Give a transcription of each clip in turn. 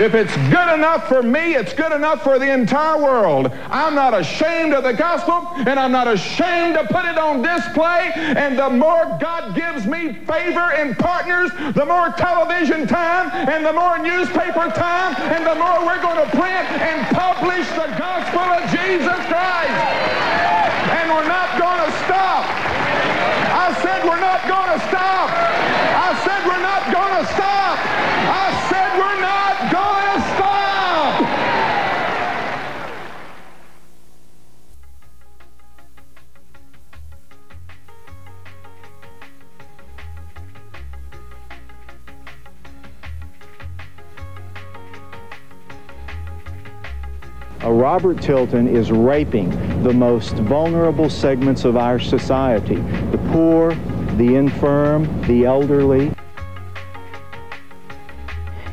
If it's good enough for me, it's good enough for the entire world. I'm not ashamed of the gospel, and I'm not ashamed to put it on display. And the more God gives me favor and partners, the more television time, and the more newspaper time, and the more we're going to print and publish the gospel of Jesus Christ. And we're not going to stop. I said we're not going to stop. I said we're not going to stop. I said we're not Robert Tilton is raping the most vulnerable segments of our society the poor, the infirm, the elderly.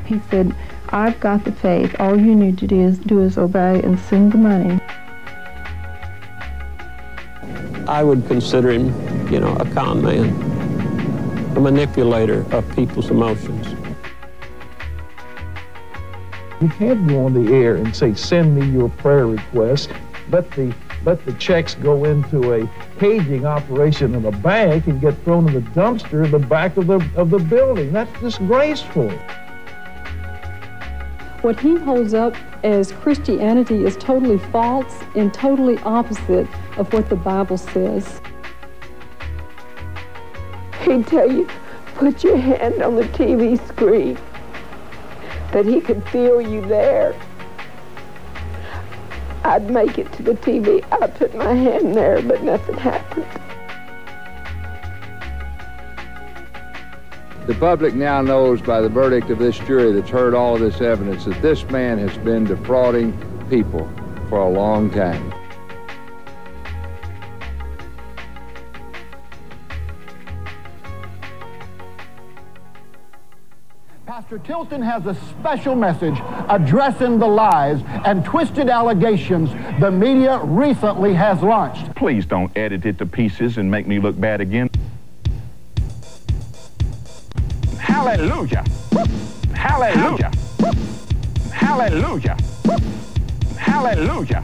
He said, I've got the faith. All you need to do is, do is obey and send the money. I would consider him, you know, a con man, a manipulator of people's emotions. You can't go on the air and say, send me your prayer request. Let the, let the checks go into a caging operation in a bank and get thrown in the dumpster in the back of the, of the building. That's disgraceful. What he holds up as Christianity is totally false and totally opposite of what the Bible says. He'd tell you, put your hand on the TV screen, that he could feel you there. I'd make it to the TV. I'd put my hand there, but nothing happened. The public now knows by the verdict of this jury that's heard all of this evidence that this man has been defrauding people for a long time. Pastor Tilton has a special message addressing the lies and twisted allegations the media recently has launched. Please don't edit it to pieces and make me look bad again. Hallelujah. Hallelujah. Hallelujah. Hallelujah.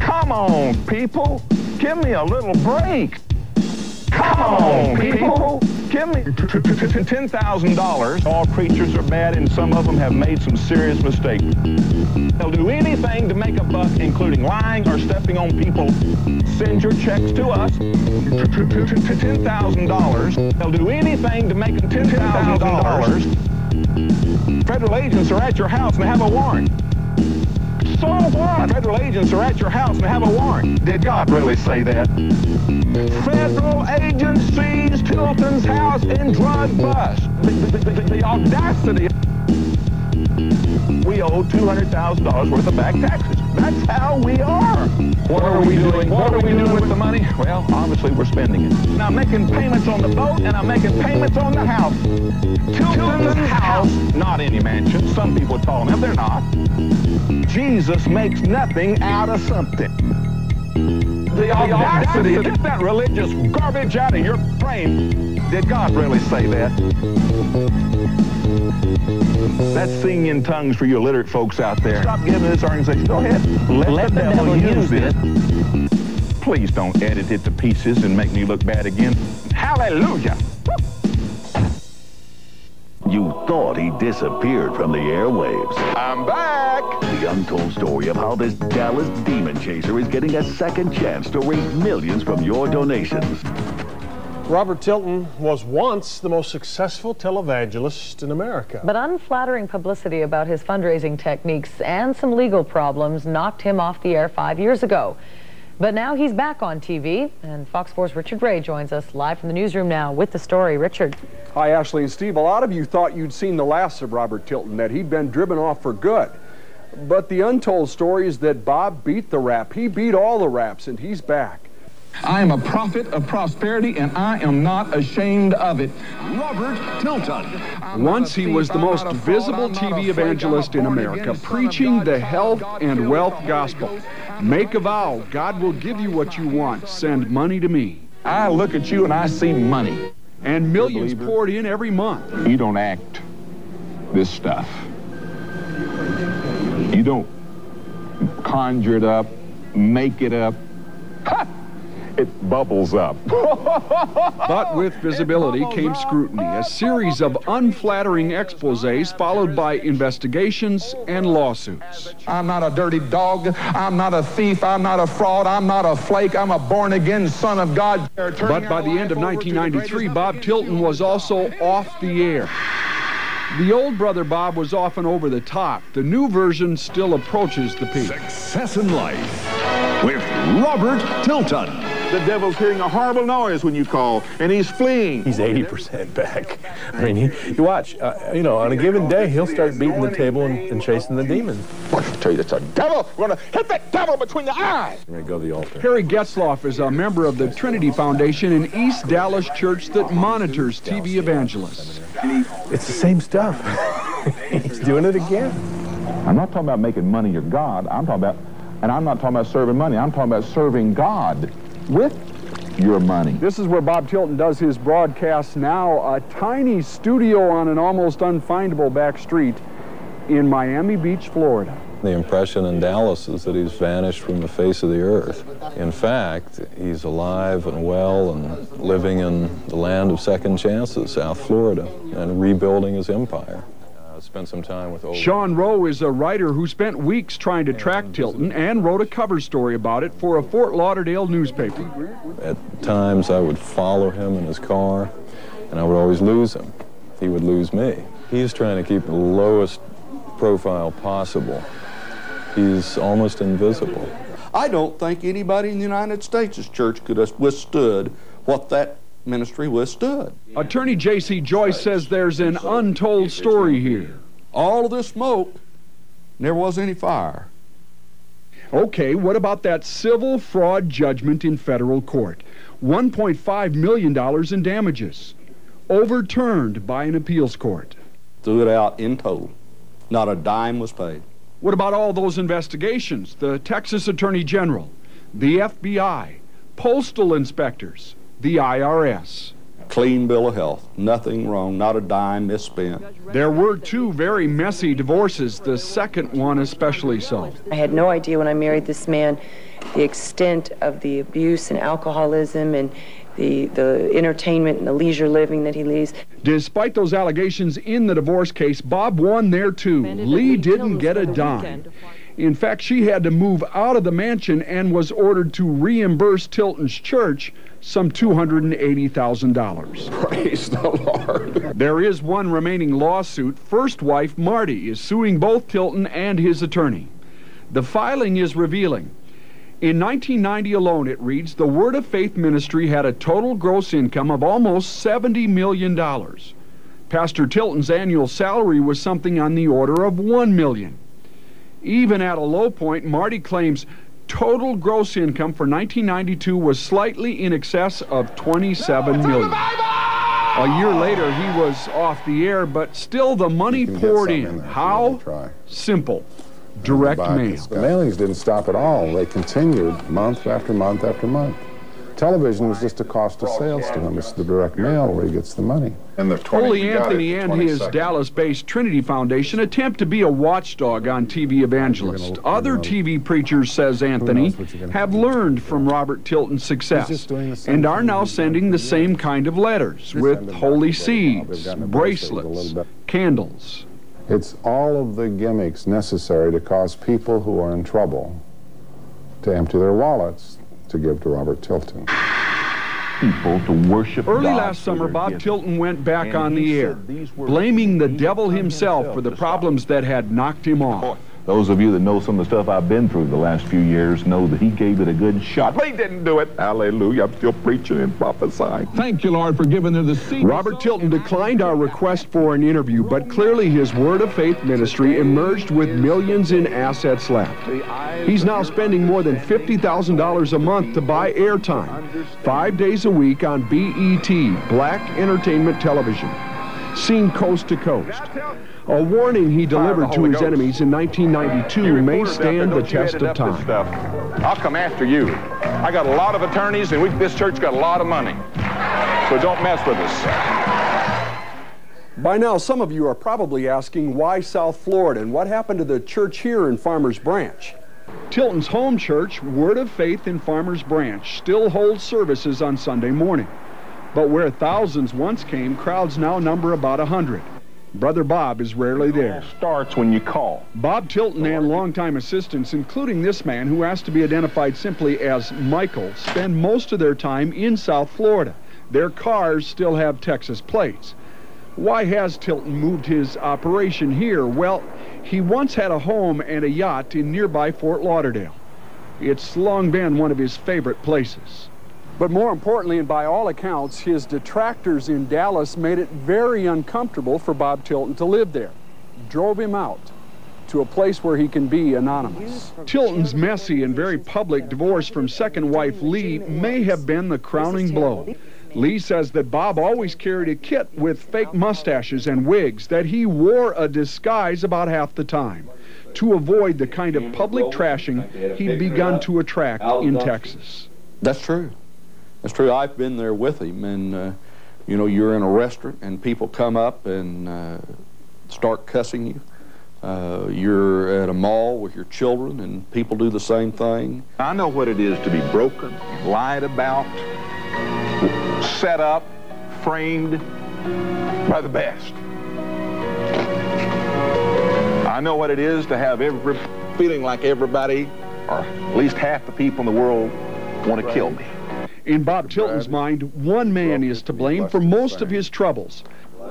Come on, people. Give me a little break. Come on, people. Give me $10,000. All preachers are bad, and some of them have made some serious mistakes. They'll do anything to make a buck, including lying or stepping on people. Send your checks to us. $10,000. They'll do anything to make $10,000. Federal agents are at your house and have a warrant. Federal agents are at your house and have a warrant. Did God really say that? Federal agents seized Tilton's house in drug bust. The, the, the, the audacity. We owe $200,000 worth of back taxes. That's how we are. What are we doing? What are we doing with the money? Well, obviously we're spending it. And I'm making payments on the boat and I'm making payments on the house. Tilton's house, not any mansion. Some people call them. They're not. Jesus makes nothing out of something. The audacity, get that religious garbage out of your brain. Did God really say that? That's singing in tongues for you illiterate folks out there. Stop giving this organization. Go ahead. Let, Let the, devil, devil use it. Please don't edit it to pieces and make me look bad again. Hallelujah. You thought he disappeared from the airwaves. I'm back. The untold story of how this Dallas demon chaser is getting a second chance to raise millions from your donations. Robert Tilton was once the most successful televangelist in America. But unflattering publicity about his fundraising techniques and some legal problems knocked him off the air five years ago. But now he's back on TV, and Fox 4's Richard Ray joins us live from the newsroom now with the story. Richard. Hi, Ashley and Steve. A lot of you thought you'd seen the last of Robert Tilton, that he'd been driven off for good. But the untold story is that Bob beat the rap. He beat all the raps, and he's back. I am a prophet of prosperity, and I am not ashamed of it. Robert Tilton. Once he was the most visible TV evangelist in America, preaching the health and wealth gospel. Make a vow. God will give you what you want. Send money to me. I look at you and I see money. And millions poured in every month. You don't act this stuff. You don't conjure it up, make it up. Ha! It bubbles up. but with visibility came scrutiny, a series of unflattering exposés followed by investigations and lawsuits. I'm not a dirty dog. I'm not a thief. I'm not a fraud. I'm not a flake. I'm a born again son of God. But by the end of 1993, Bob Tilton was also off the air. The old brother Bob was often over the top. The new version still approaches the peak. Success in life with Robert Tilton. The devil's hearing a horrible noise when you call, and he's fleeing. He's 80% back. I mean, he, you watch, uh, you know, on a given day, he'll start beating the table and, and chasing the demons. I tell you, it's a devil. We're going to hit that devil between the eyes. We're going to go to the altar. Harry Getzloff is a member of the Trinity Foundation, an East Dallas church that monitors TV evangelists. It's the same stuff. he's doing it again. I'm not talking about making money your God. I'm talking about, and I'm not talking about serving money. I'm talking about serving God with your money. This is where Bob Tilton does his broadcasts now, a tiny studio on an almost unfindable back street in Miami Beach, Florida. The impression in Dallas is that he's vanished from the face of the earth. In fact, he's alive and well and living in the land of second chances, South Florida, and rebuilding his empire spent some time with old. Sean Rowe is a writer who spent weeks trying to track Tilton and wrote a cover story about it for a Fort Lauderdale newspaper. At times I would follow him in his car, and I would always lose him. He would lose me. He's trying to keep the lowest profile possible. He's almost invisible. I don't think anybody in the United States' church could have withstood what that ministry withstood. Attorney J.C. Joyce says there's an untold story here. All of this smoke, never was any fire. Okay, what about that civil fraud judgment in federal court? $1.5 million in damages, overturned by an appeals court. Threw it out in total. Not a dime was paid. What about all those investigations? The Texas Attorney General, the FBI, postal inspectors, the IRS. Clean bill of health. Nothing wrong, not a dime misspent. There were two very messy divorces, the second one especially so. I had no idea when I married this man the extent of the abuse and alcoholism and the, the entertainment and the leisure living that he leads. Despite those allegations in the divorce case, Bob won there too. Lee didn't get a dime. In fact, she had to move out of the mansion and was ordered to reimburse Tilton's church some $280,000. Praise the Lord. There is one remaining lawsuit. First wife, Marty, is suing both Tilton and his attorney. The filing is revealing. In 1990 alone, it reads, the Word of Faith ministry had a total gross income of almost $70 million. Pastor Tilton's annual salary was something on the order of $1 million. Even at a low point, Marty claims total gross income for 1992 was slightly in excess of 27 million. A year later, he was off the air, but still the money poured in. How? Simple. Direct mail. The mailings didn't stop at all. They continued month after month after month. Television is just a cost of sales to him. It's the direct mail where he gets the money. And the Ole Anthony and his Dallas-based Trinity Foundation attempt to be a watchdog on TV evangelists. Other TV preachers, says Anthony, have learned from Robert Tilton's success and are now sending the same kind of letters with holy seeds, bracelets, candles. It's all of the gimmicks necessary to cause people who are in trouble to empty their wallets to give to Robert Tilton. People to worship Early God last summer, Bob gifts. Tilton went back And on the air, blaming the devil himself himself for the problems that had knocked him off. Those of you that know some of the stuff I've been through the last few years know that he gave it a good shot. But he didn't do it. Hallelujah. I'm still preaching and prophesying. Thank you, Lord, for giving her the seed. Robert Tilton declined our request for an interview, but clearly his Word of Faith ministry emerged with millions in assets left. He's now spending more than $50,000 a month to buy airtime, five days a week on BET, Black Entertainment Television, seen coast to coast. A warning he ah, delivered to his enemies in 1992 may stand the test of time. I'll come after you. I got a lot of attorneys, and we, this church got a lot of money. So don't mess with us. By now, some of you are probably asking why South Florida and what happened to the church here in Farmers Branch. Tilton's home church, Word of Faith in Farmers Branch, still holds services on Sunday morning. But where thousands once came, crowds now number about a hundred. Brother Bob is rarely there. Starts when you call. Bob Tilton and longtime assistants, including this man who asked to be identified simply as Michael, spend most of their time in South Florida. Their cars still have Texas plates. Why has Tilton moved his operation here? Well, he once had a home and a yacht in nearby Fort Lauderdale. It's long been one of his favorite places. But more importantly, and by all accounts, his detractors in Dallas made it very uncomfortable for Bob Tilton to live there. Drove him out to a place where he can be anonymous. Tilton's messy and very public divorce from second wife Lee may have been the crowning blow. Lee says that Bob always carried a kit with fake mustaches and wigs, that he wore a disguise about half the time to avoid the kind of public trashing he'd begun to attract in Texas. That's true. That's true. I've been there with him, and uh, you know, you're in a restaurant, and people come up and uh, start cussing you. Uh, you're at a mall with your children, and people do the same thing. I know what it is to be broken, lied about, set up, framed by the best. I know what it is to have every feeling like everybody, or at least half the people in the world, want to kill me. In Bob Tilton's mind, one man is to blame for most of his troubles.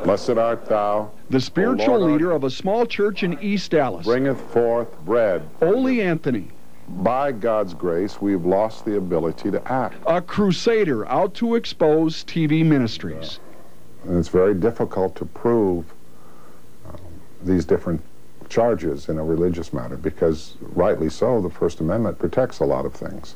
Blessed art thou, the spiritual leader of a small church in East Dallas. Bringeth forth bread. Ole Anthony. By God's grace, we've lost the ability to act. A crusader out to expose TV ministries. And it's very difficult to prove um, these different charges in a religious matter because, rightly so, the First Amendment protects a lot of things.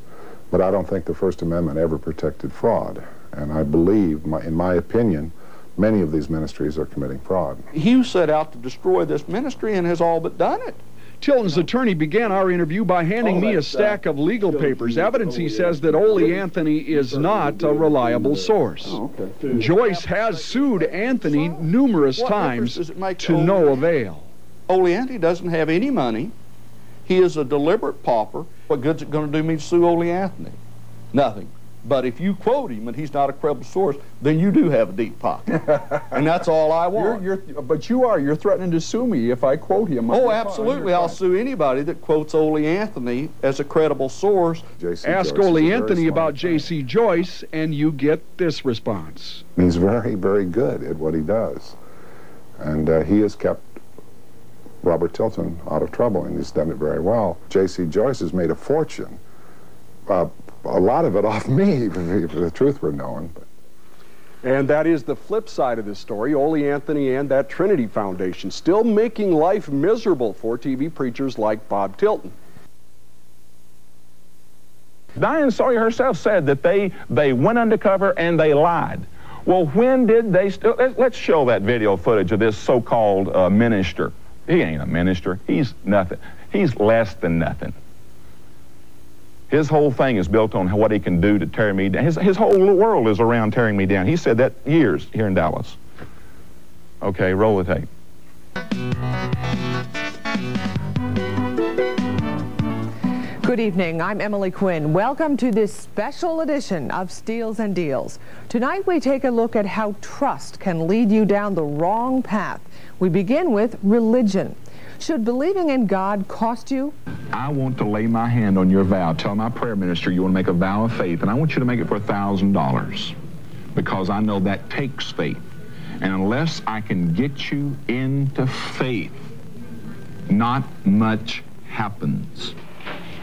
But I don't think the First Amendment ever protected fraud. And I believe, my, in my opinion, many of these ministries are committing fraud. He set out to destroy this ministry and has all but done it. Tilton's attorney began our interview by handing me a stack of legal papers, evidence he oh, says that Ole Anthony is not a reliable source. Oh, Joyce has sued Anthony numerous times to no avail. Ole Anthony doesn't have any money. He is a deliberate pauper. What good's it going to do me to sue Ole Anthony? Nothing. But if you quote him and he's not a credible source, then you do have a deep pocket. and that's all I want. You're, you're, but you are. You're threatening to sue me if I quote him. Oh, absolutely. I'll sue anybody that quotes Ole Anthony as a credible source. Ask Ole Anthony about J.C. Joyce, and you get this response. He's very, very good at what he does. And uh, he has kept Robert Tilton out of trouble, and he's done it very well. J.C. Joyce has made a fortune. Uh, a lot of it off me, if the truth were known. And that is the flip side of this story. Ole Anthony and that Trinity Foundation still making life miserable for TV preachers like Bob Tilton. Diane Sawyer herself said that they, they went undercover and they lied. Well, when did they, st- let's show that video footage of this so-called uh, minister. He ain't a minister. He's nothing. He's less than nothing. His whole thing is built on what he can do to tear me down. His, his whole world is around tearing me down. He said that years here in Dallas. Okay, roll the tape. Good evening. I'm Emily Quinn. Welcome to this special edition of Steals and Deals. Tonight we take a look at how trust can lead you down the wrong path. We begin with religion. Should believing in God cost you? I want to lay my hand on your vow. Tell my prayer minister you want to make a vow of faith, and I want you to make it for $1,000 because I know that takes faith. And unless I can get you into faith, not much happens.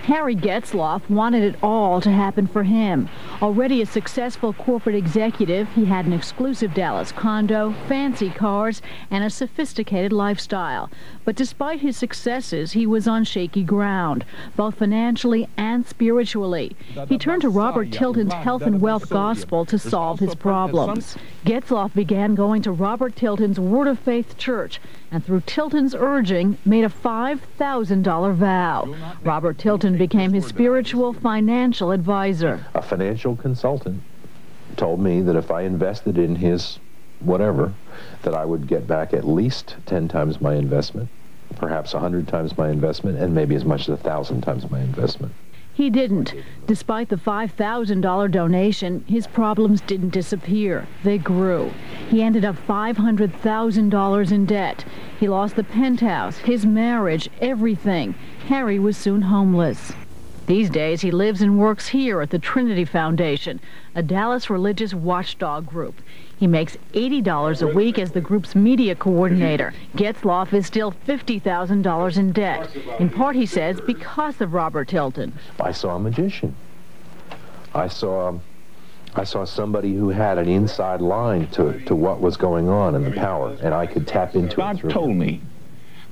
Harry Getzloff wanted it all to happen for him. Already a successful corporate executive, he had an exclusive Dallas condo, fancy cars, and a sophisticated lifestyle. But despite his successes, he was on shaky ground, both financially and spiritually. He turned to Robert Tilton's health and wealth gospel to solve his problems. Getzloff began going to Robert Tilton's Word of Faith Church and through Tilton's urging made a $5,000 vow. Robert Tilton became his spiritual financial advisor. A financial consultant told me that if I invested in his whatever, that I would get back at least 10 times my investment, perhaps 100 times my investment, and maybe as much as 1,000 times my investment. He didn't. Despite the $5,000 donation, his problems didn't disappear. They grew. He ended up $500,000 in debt. He lost the penthouse, his marriage, everything. Harry was soon homeless. These days, he lives and works here at the Trinity Foundation, a Dallas religious watchdog group. He makes $80 a week as the group's media coordinator. Getzlaff is still $50,000 in debt. In part, he says, because of Robert Tilton. I saw a magician. I saw I saw somebody who had an inside line to, to what was going on in the power, and I could tap into God it. through told me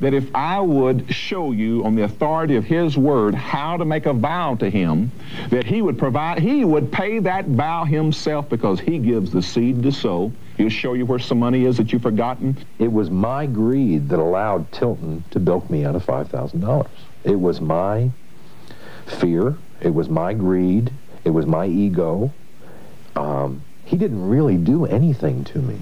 that if I would show you on the authority of his word how to make a vow to him, that he would provide, he would pay that vow himself because he gives the seed to sow. He'll show you where some money is that you've forgotten. It was my greed that allowed Tilton to bilk me out of $5,000. It was my fear. It was my greed. It was my ego. Um, he didn't really do anything to me.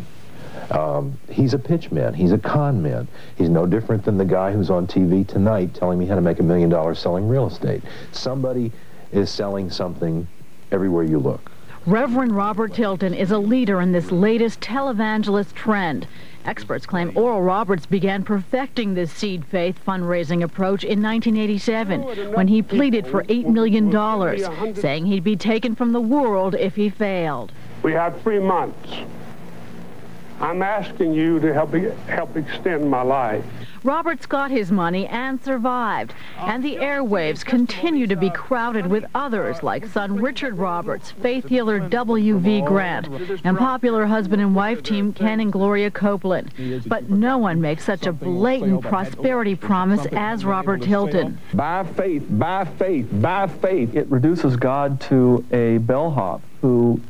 Um, he's a pitch man. He's a con man. He's no different than the guy who's on TV tonight telling me how to make a million dollars selling real estate. Somebody is selling something everywhere you look. Reverend Robert Tilton is a leader in this latest televangelist trend. Experts claim Oral Roberts began perfecting this seed faith fundraising approach in 1987 when he pleaded for $8 million, saying he'd be taken from the world if he failed. We have three months. I'm asking you to help, help extend my life. Roberts got his money and survived, and the airwaves continue to be crowded with others like son Richard Roberts, faith healer W.V. Grant, and popular husband and wife team Ken and Gloria Copeland. But no one makes such a blatant prosperity promise as Robert Tilton. By faith, by faith, by faith. It reduces God to a bellhop who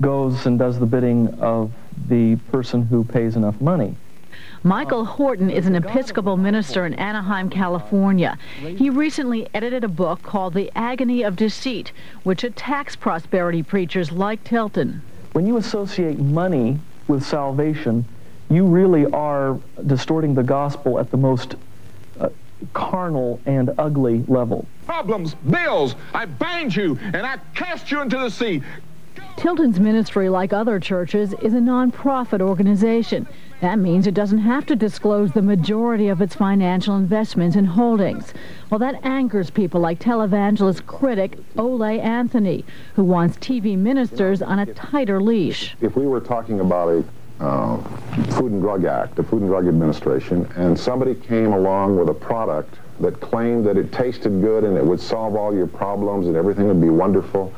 goes and does the bidding of the person who pays enough money. Michael Horton is an Episcopal minister in Anaheim, California. He recently edited a book called The Agony of Deceit, which attacks prosperity preachers like Tilton. When you associate money with salvation, you really are distorting the gospel at the most uh, carnal and ugly level. Problems, bills, I bind you and I cast you into the sea. Tilton's ministry, like other churches, is a nonprofit organization. That means it doesn't have to disclose the majority of its financial investments and holdings. Well, that angers people like televangelist critic Ole Anthony, who wants TV ministers on a tighter leash. If we were talking about a uh, Food and Drug Act, the Food and Drug Administration, and somebody came along with a product that claimed that it tasted good and it would solve all your problems and everything would be wonderful,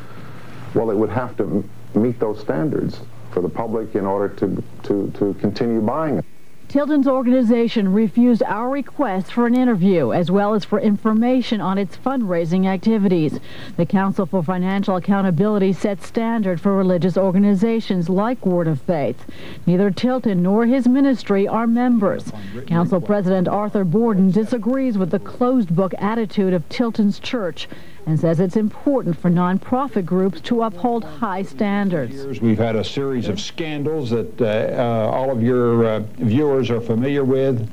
well, it would have to meet those standards for the public in order to, to, to continue buying it. Tilton's organization refused our request for an interview as well as for information on its fundraising activities. The Council for Financial Accountability sets standard for religious organizations like Word of Faith. Neither Tilton nor his ministry are members. Council President Arthur Borden disagrees with the closed book attitude of Tilton's church and says it's important for nonprofit groups to uphold high standards. We've had a series of scandals that uh, uh, all of your uh, viewers are familiar with.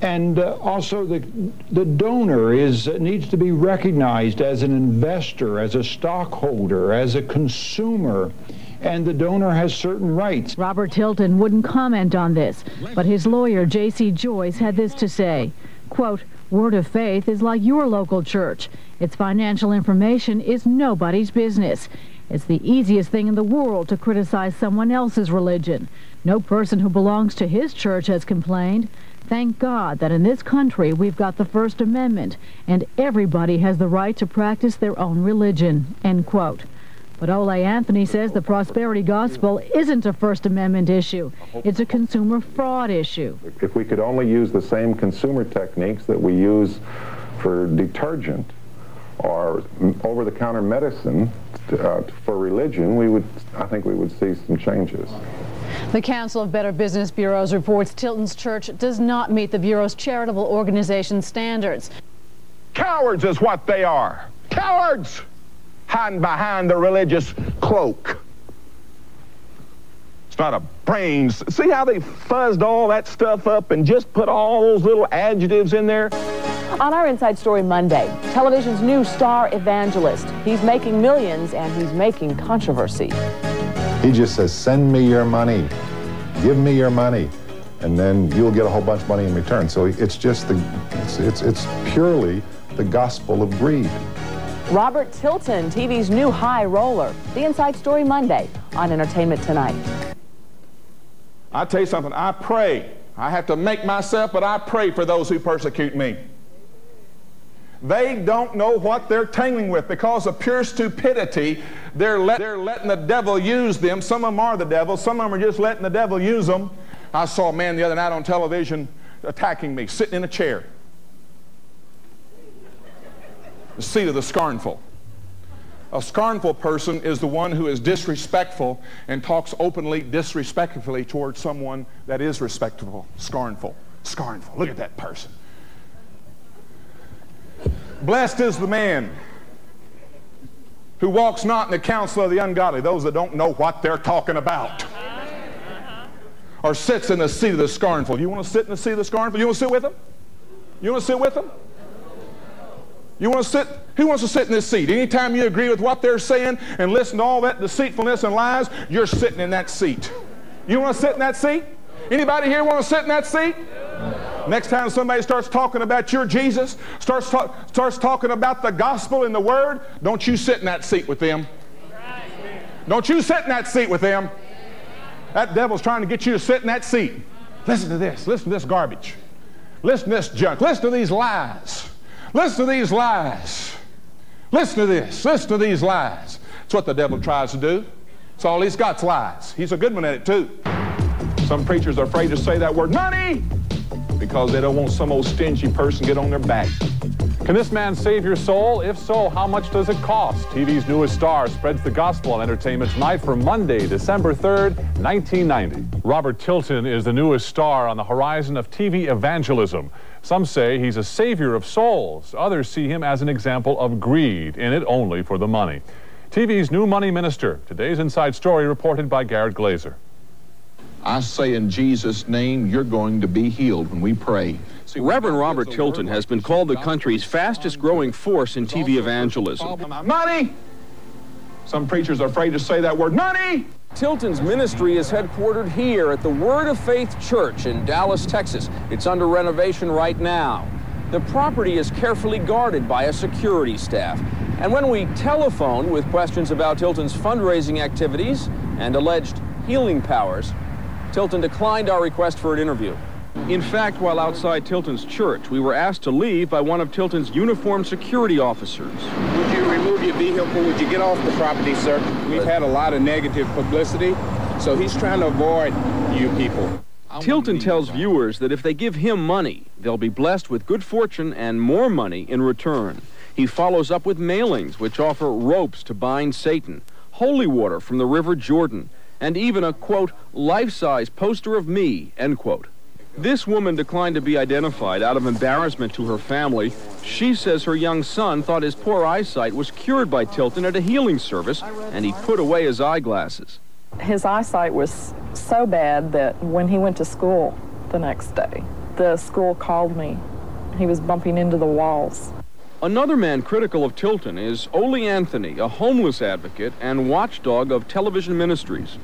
And uh, also the, the donor is needs to be recognized as an investor, as a stockholder, as a consumer and the donor has certain rights. Robert Tilton wouldn't comment on this, but his lawyer, J.C. Joyce, had this to say, quote, Word of Faith is like your local church. Its financial information is nobody's business. It's the easiest thing in the world to criticize someone else's religion. No person who belongs to his church has complained. Thank God that in this country we've got the First Amendment and everybody has the right to practice their own religion. End quote. But Ole Anthony says the prosperity gospel isn't a First Amendment issue. It's a consumer fraud issue. If we could only use the same consumer techniques that we use for detergent or over-the-counter medicine uh, for religion, we would, I think we would see some changes. The Council of Better Business Bureaus reports Tilton's church does not meet the Bureau's charitable organization standards. Cowards is what they are. Cowards! Hiding behind the religious cloak. It's not a brains. See how they fuzzed all that stuff up and just put all those little adjectives in there? On our Inside Story Monday, television's new star evangelist. He's making millions and he's making controversy. He just says, send me your money. Give me your money. And then you'll get a whole bunch of money in return. So it's just the, it's, it's, it's purely the gospel of greed. Robert Tilton, TV's new high roller. The Inside Story Monday on Entertainment Tonight. I tell you something, I pray. I have to make myself, but I pray for those who persecute me. They don't know what they're tangling with because of pure stupidity. They're, let, they're letting the devil use them. Some of them are the devil, some of them are just letting the devil use them. I saw a man the other night on television attacking me, sitting in a chair. The seat of the scornful. A scornful person is the one who is disrespectful and talks openly disrespectfully towards someone that is respectable. Scornful. Scornful. Look at that person. Blessed is the man who walks not in the counsel of the ungodly, those that don't know what they're talking about. Or sits in the seat of the scornful. You want to sit in the seat of the scornful? You want to sit with them? You want to sit with them? You want to sit? Who wants to sit in this seat? Anytime you agree with what they're saying and listen to all that deceitfulness and lies, you're sitting in that seat. You want to sit in that seat? Anybody here want to sit in that seat? Next time somebody starts talking about your Jesus, starts, talk, starts talking about the gospel and the word, don't you sit in that seat with them. Don't you sit in that seat with them. That devil's trying to get you to sit in that seat. Listen to this. Listen to this garbage. Listen to this junk. Listen to these lies. Listen to these lies. Listen to this. Listen to these lies. That's what the devil tries to do. It's all he's got's lies. He's a good one at it too. Some preachers are afraid to say that word, money, because they don't want some old stingy person get on their back. Can this man save your soul? If so, how much does it cost? TV's newest star spreads the gospel on entertainment tonight for Monday, December 3rd, 1990. Robert Tilton is the newest star on the horizon of TV evangelism. Some say he's a savior of souls. Others see him as an example of greed, in it only for the money. TV's new money minister. Today's Inside Story reported by Garrett Glazer. I say in Jesus' name, you're going to be healed when we pray. Reverend Robert Tilton has been called the country's fastest growing force in TV evangelism. Money! Some preachers are afraid to say that word, money! Tilton's ministry is headquartered here at the Word of Faith Church in Dallas, Texas. It's under renovation right now. The property is carefully guarded by a security staff. And when we telephoned with questions about Tilton's fundraising activities and alleged healing powers, Tilton declined our request for an interview. In fact, while outside Tilton's church, we were asked to leave by one of Tilton's uniformed security officers. Would you remove your vehicle? Would you get off the property, sir? We've had a lot of negative publicity, so he's trying to avoid you people. Tilton tells viewers that if they give him money, they'll be blessed with good fortune and more money in return. He follows up with mailings which offer ropes to bind Satan, holy water from the River Jordan, and even a, quote, life-size poster of me, end quote. This woman declined to be identified out of embarrassment to her family. She says her young son thought his poor eyesight was cured by Tilton at a healing service, and he put away his eyeglasses. His eyesight was so bad that when he went to school the next day, the school called me. He was bumping into the walls. Another man critical of Tilton is Ole Anthony, a homeless advocate and watchdog of television ministries.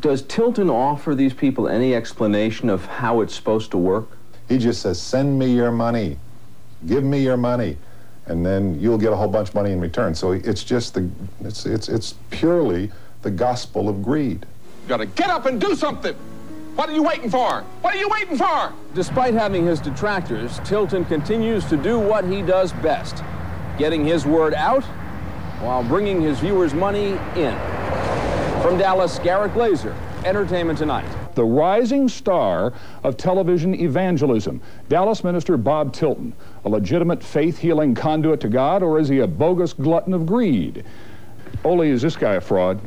Does Tilton offer these people any explanation of how it's supposed to work? He just says, send me your money. Give me your money. And then you'll get a whole bunch of money in return. So it's just the, it's, it's, it's purely the gospel of greed. You gotta get up and do something. What are you waiting for? What are you waiting for? Despite having his detractors, Tilton continues to do what he does best, getting his word out while bringing his viewers money in. From Dallas, Garrett Glazer, Entertainment Tonight. The rising star of television evangelism, Dallas minister Bob Tilton, a legitimate faith-healing conduit to God, or is he a bogus glutton of greed? Ole, is this guy a fraud?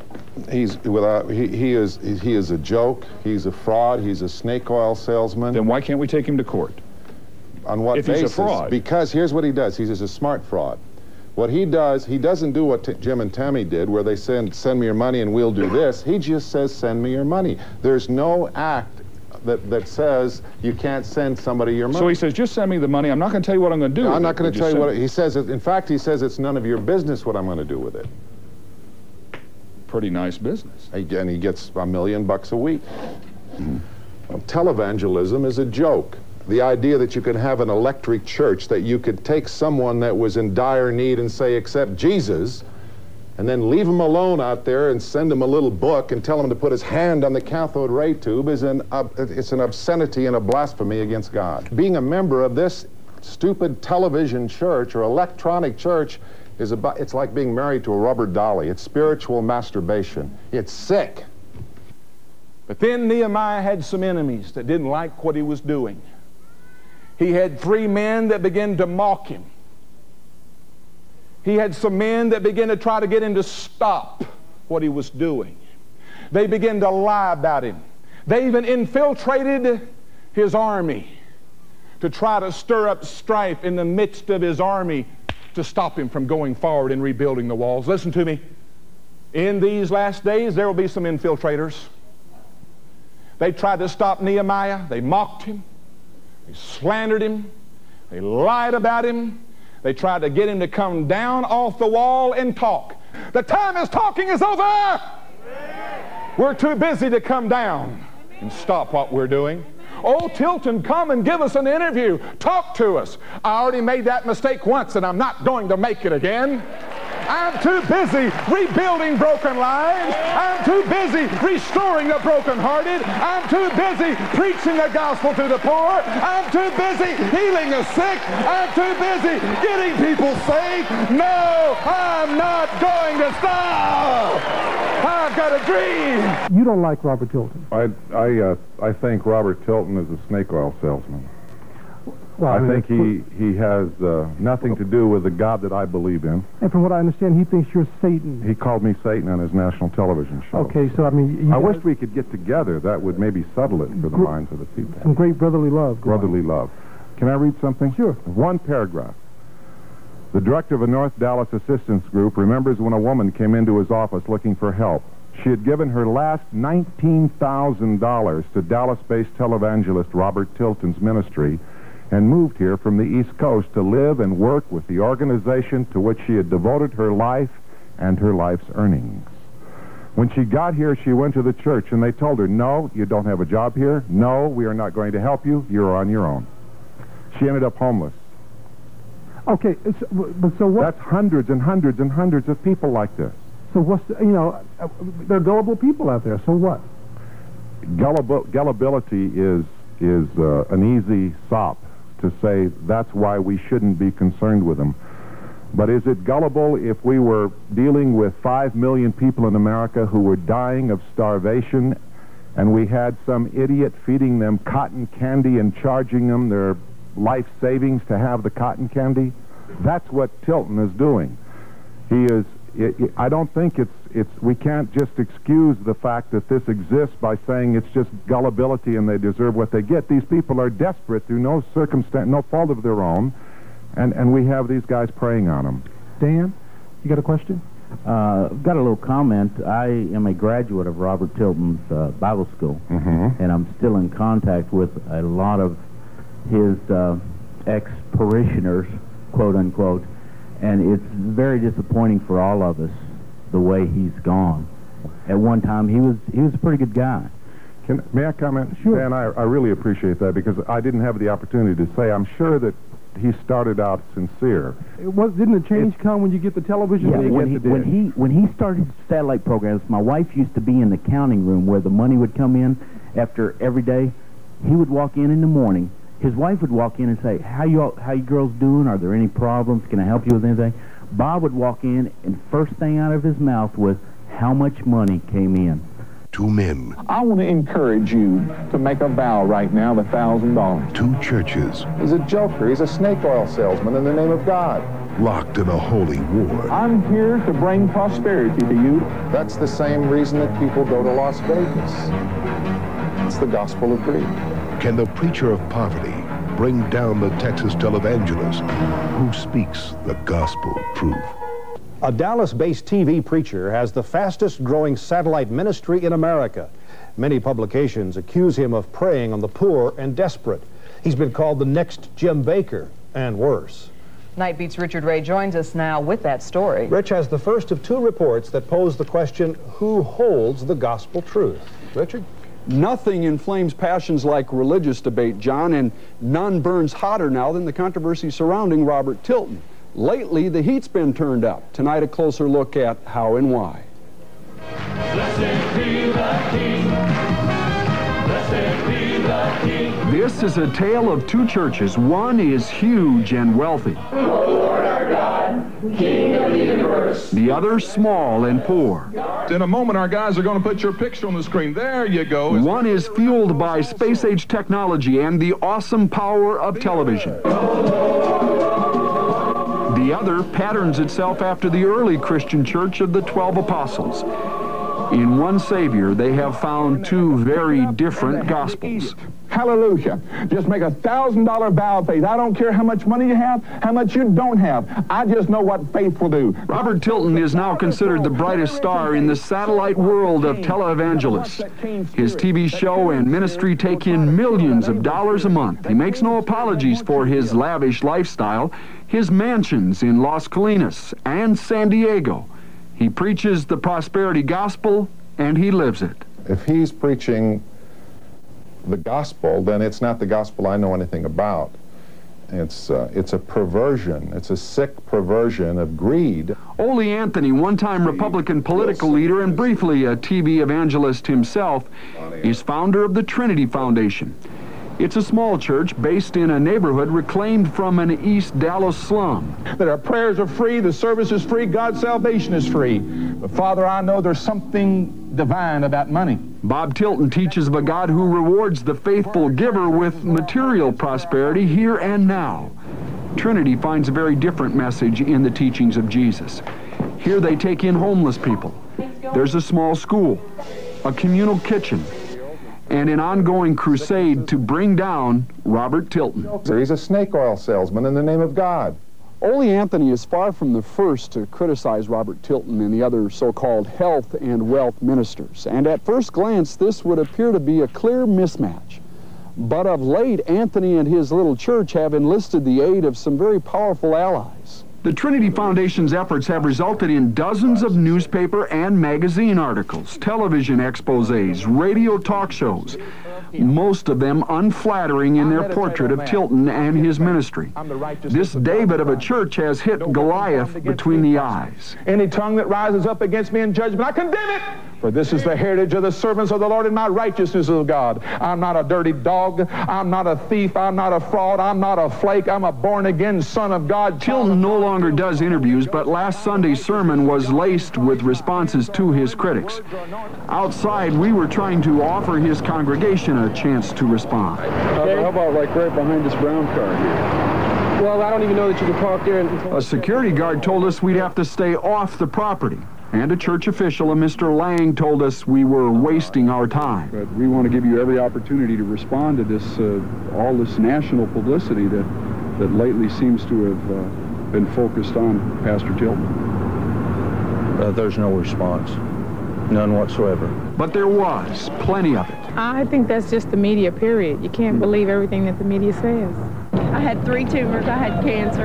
He's without. Uh, he, he is. He is a joke. He's a fraud. He's a snake oil salesman. Then why can't we take him to court? On what if basis? he's a fraud? Because here's what he does. He's just a smart fraud. What he does, he doesn't do what T Jim and Tammy did, where they send, send me your money and we'll do this. He just says, send me your money. There's no act that, that says you can't send somebody your money. So he says, just send me the money. I'm not going to tell you what I'm going to do. No, I'm not going to tell you what, it. he says, it, in fact, he says it's none of your business what I'm going to do with it. Pretty nice business. And he gets a million bucks a week. Well, televangelism is a joke. The idea that you could have an electric church, that you could take someone that was in dire need and say, accept Jesus, and then leave him alone out there and send him a little book and tell him to put his hand on the cathode ray tube is an, uh, it's an obscenity and a blasphemy against God. Being a member of this stupid television church or electronic church is about, it's like being married to a rubber dolly. It's spiritual masturbation. It's sick. But then Nehemiah had some enemies that didn't like what he was doing. He had three men that began to mock him. He had some men that began to try to get him to stop what he was doing. They began to lie about him. They even infiltrated his army to try to stir up strife in the midst of his army to stop him from going forward and rebuilding the walls. Listen to me. In these last days, there will be some infiltrators. They tried to stop Nehemiah. They mocked him. They slandered him. They lied about him. They tried to get him to come down off the wall and talk. The time is talking is over. We're too busy to come down and stop what we're doing. Oh, Tilton, come and give us an interview. Talk to us. I already made that mistake once, and I'm not going to make it again. I'm too busy rebuilding broken lives. I'm too busy restoring the brokenhearted. I'm too busy preaching the gospel to the poor. I'm too busy healing the sick. I'm too busy getting people saved. No, I'm not going to stop. I've got a dream. You don't like Robert Tilton. I, I, uh, I think Robert Tilton is a snake oil salesman. Well, I, I mean, think he, he has uh, nothing to do with the God that I believe in. And from what I understand, he thinks you're Satan. He called me Satan on his national television show. Okay, so I mean, you I wish we could get together. That would maybe settle it for the minds of the people. some great brotherly love. going on. Brotherly love. Can I read something? Sure. One paragraph. The director of a North Dallas assistance group remembers when a woman came into his office looking for help. She had given her last $19,000 to Dallas-based televangelist Robert Tilton's ministry and moved here from the East Coast to live and work with the organization to which she had devoted her life and her life's earnings. When she got here, she went to the church and they told her, no, you don't have a job here. No, we are not going to help you. You're on your own. She ended up homeless. Okay, but so what? That's hundreds and hundreds and hundreds of people like this. So what's the, you know? There are gullible people out there. So what? Gullibil- gullibility is is uh, an easy sop to say that's why we shouldn't be concerned with them. But is it gullible if we were dealing with five million people in America who were dying of starvation and we had some idiot feeding them cotton candy and charging them their life savings to have the cotton candy? That's what Tilton is doing. He is. i i I don't think it's it's. We can't just excuse the fact that this exists by saying it's just gullibility and they deserve what they get. These people are desperate through no circumstance, no fault of their own, and and we have these guys preying on them. Dan, you got a question? Uh, I've got a little comment. I am a graduate of Robert Tilton's uh, Bible School, Mm-hmm. and I'm still in contact with a lot of his uh, ex-parishioners, quote unquote, and it's very disappointing for all of us the way he's gone. At one time, he was he was a pretty good guy. Can, may I comment? Sure. Dan, I, I really appreciate that because I didn't have the opportunity to say. I'm sure that he started out sincere. It was, didn't the change come when you get the television? Yeah, when he, when he when he started satellite programs, my wife used to be in the counting room where the money would come in after every day. He would walk in in the morning. His wife would walk in and say, "How you all, how you girls doing? Are there any problems? Can I help you with anything?" Bob would walk in, and first thing out of his mouth was, "How much money came in?" Two men, I want to encourage you to make a vow right now of a thousand dollars. two churches, He's a joker. He's a snake oil salesman in the name of God. locked in a holy war. I'm here to bring prosperity to you. That's the same reason that people go to Las Vegas. It's the gospel of greed. Can the preacher of poverty bring down the Texas televangelist who speaks the gospel truth. A Dallas-based TV preacher has the fastest growing satellite ministry in America. Many publications accuse him of preying on the poor and desperate. He's been called the next Jim Bakker and worse. Night Beat's Richard Ray joins us now with that story. Rich has the first of two reports that pose the question, who holds the gospel truth? Richard? Nothing inflames passions like religious debate, John, and none burns hotter now than the controversy surrounding Robert Tilton. Lately, the heat's been turned up. Tonight, a closer look at how and why. This is a tale of two churches. One is huge and wealthy. Oh Lord our God, King of the universe. The other small and poor. In a moment, our guys are going to put your picture on the screen. There you go. One is fueled by space age technology and the awesome power of television. The other patterns itself after the early Christian church of the Twelve Apostles. In one Savior, they have found two very different gospels. Hallelujah. Just make a thousand dollar vow of faith. I don't care how much money you have, how much you don't have. I just know what faith will do. Robert Tilton is now considered the brightest star in the satellite world of televangelists. His TV show and ministry take in millions of dollars a month. He makes no apologies for his lavish lifestyle, his mansions in Las Colinas and San Diego. He preaches the prosperity gospel and he lives it. If he's preaching the gospel, then it's not the gospel I know anything about. It's, uh, it's a perversion. It's a sick perversion of greed. Ole Anthony, one-time Republican political leader and briefly a TV evangelist himself, is founder of the Trinity Foundation. It's a small church based in a neighborhood reclaimed from an East Dallas slum. That our prayers are free, the service is free, God's salvation is free. But Father, I know there's something divine about money. Bob Tilton teaches of a God who rewards the faithful giver with material prosperity here and now. Trinity finds a very different message in the teachings of Jesus. Here they take in homeless people. There's a small school, a communal kitchen, and an ongoing crusade to bring down Robert Tilton. He's a snake oil salesman in the name of God. Ole Anthony is far from the first to criticize Robert Tilton and the other so-called health and wealth ministers. And at first glance, this would appear to be a clear mismatch. But of late, Anthony and his little church have enlisted the aid of some very powerful allies. The Trinity Foundation's efforts have resulted in dozens of newspaper and magazine articles, television exposés, radio talk shows, most of them unflattering in their portrait of Tilton and his ministry. This David of a church has hit Goliath between the eyes. Any tongue that rises up against me in judgment, I condemn it. For this is the heritage of the servants of the Lord and my righteousness of God. I'm not a dirty dog. I'm not a thief. I'm not a fraud. I'm not a flake. I'm a born-again son of God. Tilton no longer does interviews, but last Sunday's sermon was laced with responses to his critics. Outside, we were trying to offer his congregation a chance to respond. Okay. How about like right behind this brown car here? Well, I don't even know that you can park there. And a security guard told us we'd have to stay off the property. And a church official, a Mr. Lang, told us we were wasting our time. But we want to give you every opportunity to respond to this, uh, all this national publicity that, that lately seems to have uh, been focused on Pastor Tilton. Uh, there's no response. None whatsoever. But there was plenty of it. I think that's just the media, period. You can't believe everything that the media says. I had three tumors. I had cancer.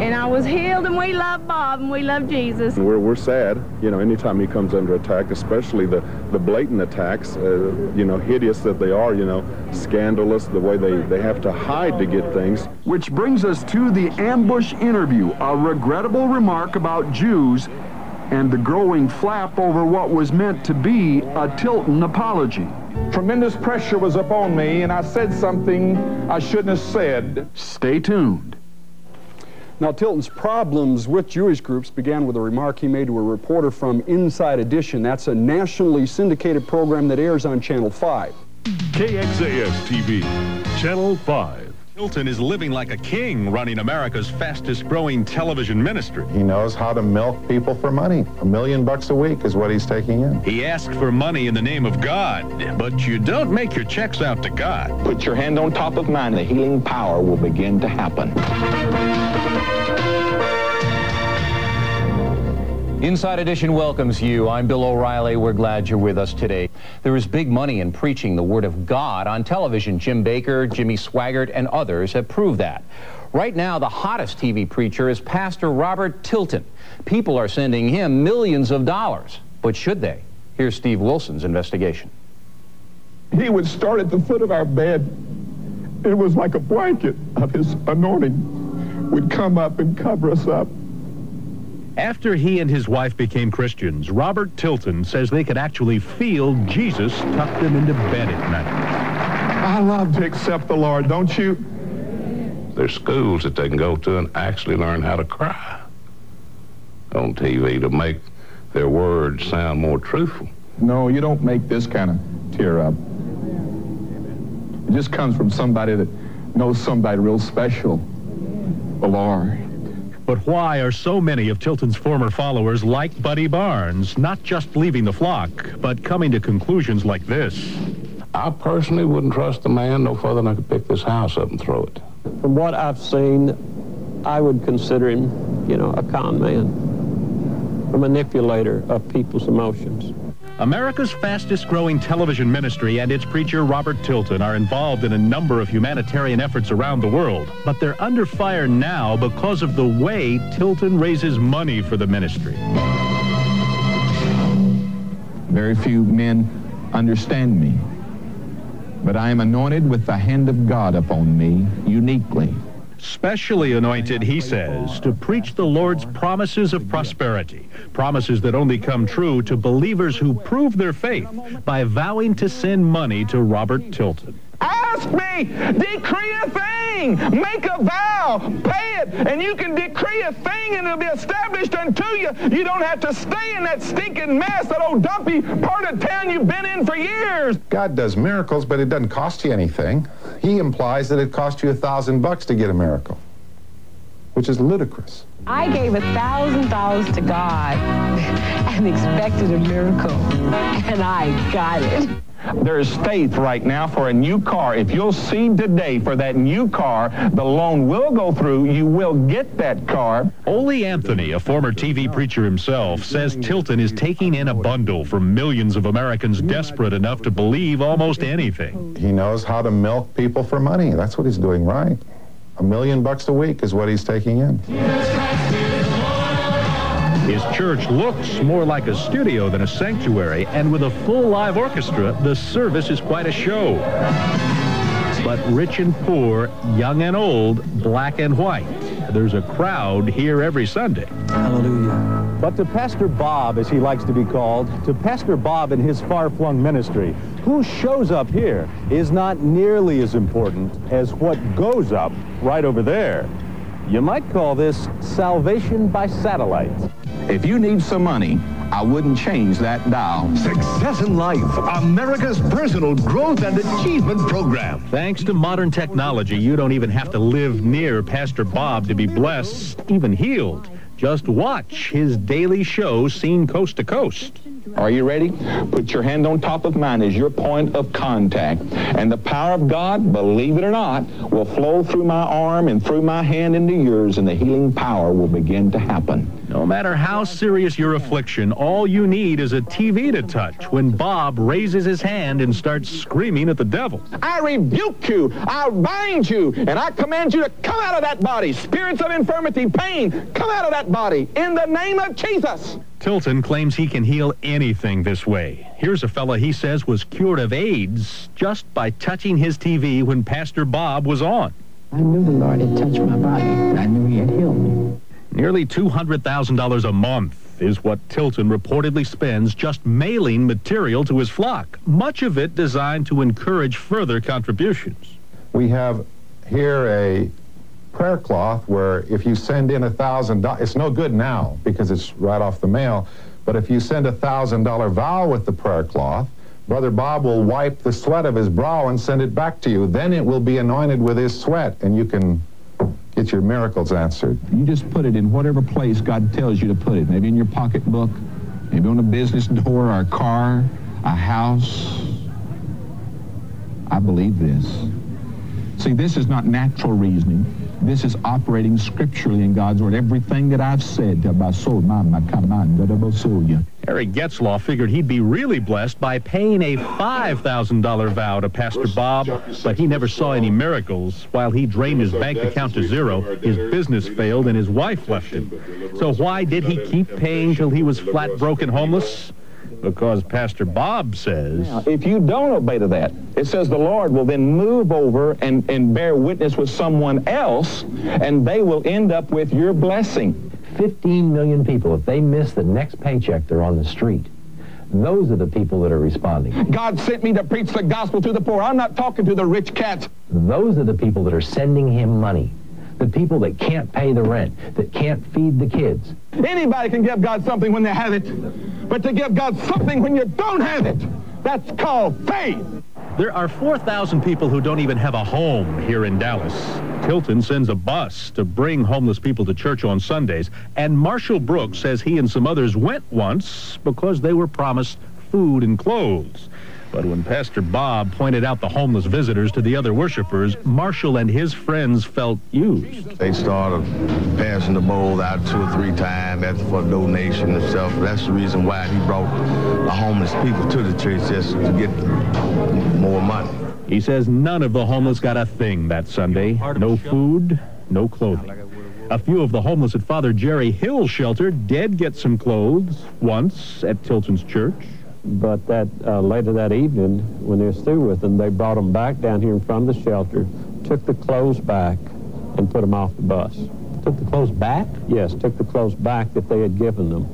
And I was healed, and we love Bob, and we love Jesus. We're, we're sad, you know, anytime he comes under attack, especially the, the blatant attacks, uh, you know, hideous that they are, you know, scandalous, the way they, they have to hide to get things. Which brings us to the ambush interview, a regrettable remark about Jews and the growing flap over what was meant to be a Tilton apology. Tremendous pressure was upon me, and I said something I shouldn't have said. Stay tuned. Now, Tilton's problems with Jewish groups began with a remark he made to a reporter from Inside Edition. That's a nationally syndicated program that airs on Channel 5. KXAS TV, Channel 5. Tilton is living like a king running America's fastest growing television ministry. He knows how to milk people for money. A million bucks a week is what he's taking in. He asked for money in the name of God, but you don't make your checks out to God. Put your hand on top of mine, the healing power will begin to happen. Inside Edition welcomes you. I'm Bill O'Reilly. We're glad you're with us today. There is big money in preaching the Word of God on television. Jim Bakker, Jimmy Swaggart, and others have proved that. Right now, the hottest TV preacher is Pastor Robert Tilton. People are sending him millions of dollars. But should they? Here's Steve Wilson's investigation. He would start at the foot of our bed. It was like a blanket of his anointing would come up and cover us up. After he and his wife became Christians, Robert Tilton says they could actually feel Jesus tuck them into bed at night. I love to accept the Lord, don't you? There's schools that they can go to and actually learn how to cry on TV to make their words sound more truthful. No, you don't make this kind of tear up. It just comes from somebody that knows somebody real special, the Lord. But why are so many of Tilton's former followers like Buddy Barnes, not just leaving the flock, but coming to conclusions like this? I personally wouldn't trust the man no further than I could pick this house up and throw it. From what I've seen, I would consider him, you know, a con man, a manipulator of people's emotions. America's fastest growing television ministry and its preacher Robert Tilton are involved in a number of humanitarian efforts around the world, but they're under fire now because of the way Tilton raises money for the ministry. Very few men understand me, but I am anointed with the hand of God upon me uniquely. Specially anointed, he says, to preach the Lord's promises of prosperity, promises that only come true to believers who prove their faith by vowing to send money to Robert Tilton. Ask me, decree a thing, make a vow, pay it, and you can decree a thing and it'll be established unto you. You don't have to stay in that stinking mess, that old dumpy part of town you've been in for years. God does miracles, but it doesn't cost you anything. He implies that it cost you a thousand bucks to get a miracle, which is ludicrous. I gave a thousand dollars to God and expected a miracle, and I got it. There is faith right now for a new car. If you'll seed today for that new car, the loan will go through. You will get that car. Ole Anthony, a former TV preacher himself, says Tilton is taking in a bundle from millions of Americans desperate enough to believe almost anything. He knows how to milk people for money. That's what he's doing right. A million bucks a week is what he's taking in. His church looks more like a studio than a sanctuary, and with a full live orchestra, the service is quite a show. But rich and poor, young and old, black and white, there's a crowd here every Sunday. Hallelujah. But to Pastor Bob, as he likes to be called, to Pastor Bob and his far-flung ministry, who shows up here is not nearly as important as what goes up right over there. You might call this salvation by satellite. If you need some money, I wouldn't change that dial. Success in Life, America's personal growth and achievement program. Thanks to modern technology, you don't even have to live near Pastor Bob to be blessed, even healed. Just watch his daily show seen coast to coast. Are you ready? Put your hand on top of mine as your point of contact. And the power of God, believe it or not, will flow through my arm and through my hand into yours, and the healing power will begin to happen. No matter how serious your affliction, all you need is a TV to touch when Bob raises his hand and starts screaming at the devil. I rebuke you, I bind you, and I command you to come out of that body. Spirits of infirmity, pain, come out of that body in the name of Jesus. Tilton claims he can heal anything this way. Here's a fella he says was cured of AIDS just by touching his TV when Pastor Bob was on. I knew the Lord had touched my body. I knew he had healed me. Nearly $200,000 a month is what Tilton reportedly spends just mailing material to his flock, much of it designed to encourage further contributions. We have here a prayer cloth where if you send in a thousand dollars, it's no good now because it's right off the mail, but if you send a thousand dollar vow with the prayer cloth, Brother Bob will wipe the sweat of his brow and send it back to you. Then it will be anointed with his sweat, and you can get your miracles answered. You just put it in whatever place God tells you to put it. Maybe in your pocketbook, maybe on a business door or a car, a house. I believe this. See, this is not natural reasoning. This is operating scripturally in God's word. Everything that I've said, about soul, mama, come on, Eric Getzlaw figured he'd be really blessed by paying a $5,000 vow to Pastor Bob, but he never saw any miracles. While he drained his bank account to zero, his business failed and his wife left him. So why did he keep paying till he was flat broke and homeless? Because Pastor Bob says. Now, if you don't obey to that, it says the Lord will then move over and, and bear witness with someone else, and they will end up with your blessing. 15 million people, if they miss the next paycheck, they're on the street. Those are the people that are responding. God sent me to preach the gospel to the poor. I'm not talking to the rich cats. Those are the people that are sending him money. The people that can't pay the rent, that can't feed the kids. Anybody can give God something when they have it, but to give God something when you don't have it, that's called faith. There are 4,000 people who don't even have a home here in Dallas. Tilton sends a bus to bring homeless people to church on Sundays, and Marshall Brooks says he and some others went once because they were promised food and clothes. But when Pastor Bob pointed out the homeless visitors to the other worshipers, Marshall and his friends felt used. They started passing the bowl out two or three times, asking for donation and stuff. That's the reason why he brought the homeless people to the church just to get more money. He says none of the homeless got a thing that Sunday. No food, no clothing. A few of the homeless at Father Jerry Hill's shelter did get some clothes once at Tilton's church. But that uh, later that evening, when they were through with them, they brought them back down here in front of the shelter, took the clothes back, and put them off the bus. Took the clothes back? Yes, took the clothes back that they had given them,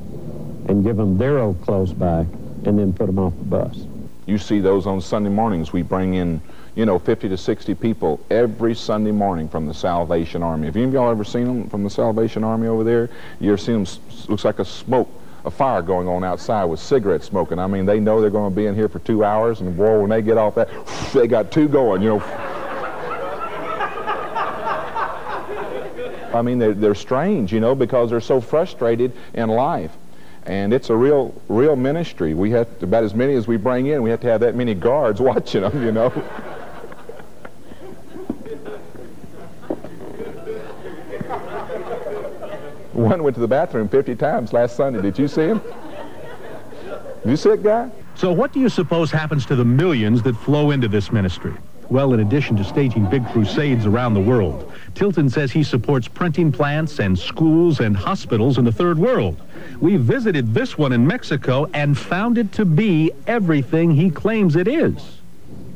and give them their old clothes back, and then put them off the bus. You see those on Sunday mornings. We bring in, you know, 50 to 60 people every Sunday morning from the Salvation Army. Have any of y'all ever seen them from the Salvation Army over there? You ever seen them? Looks like a smoke a fire going on outside with cigarette smoking. I mean, they know they're going to be in here for two hours, and boy, when they get off that, they got two going, you know. I mean, they're, they're strange, you know, because they're so frustrated in life. And it's a real, real ministry. We have about as many as we bring in. We have to have that many guards watching them, you know. One went to the bathroom 50 times last Sunday. Did you see him? Did you see it, guy? So what do you suppose happens to the millions that flow into this ministry? Well, in addition to staging big crusades around the world, Tilton says he supports printing plants and schools and hospitals in the third world. We visited this one in Mexico and found it to be everything he claims it is.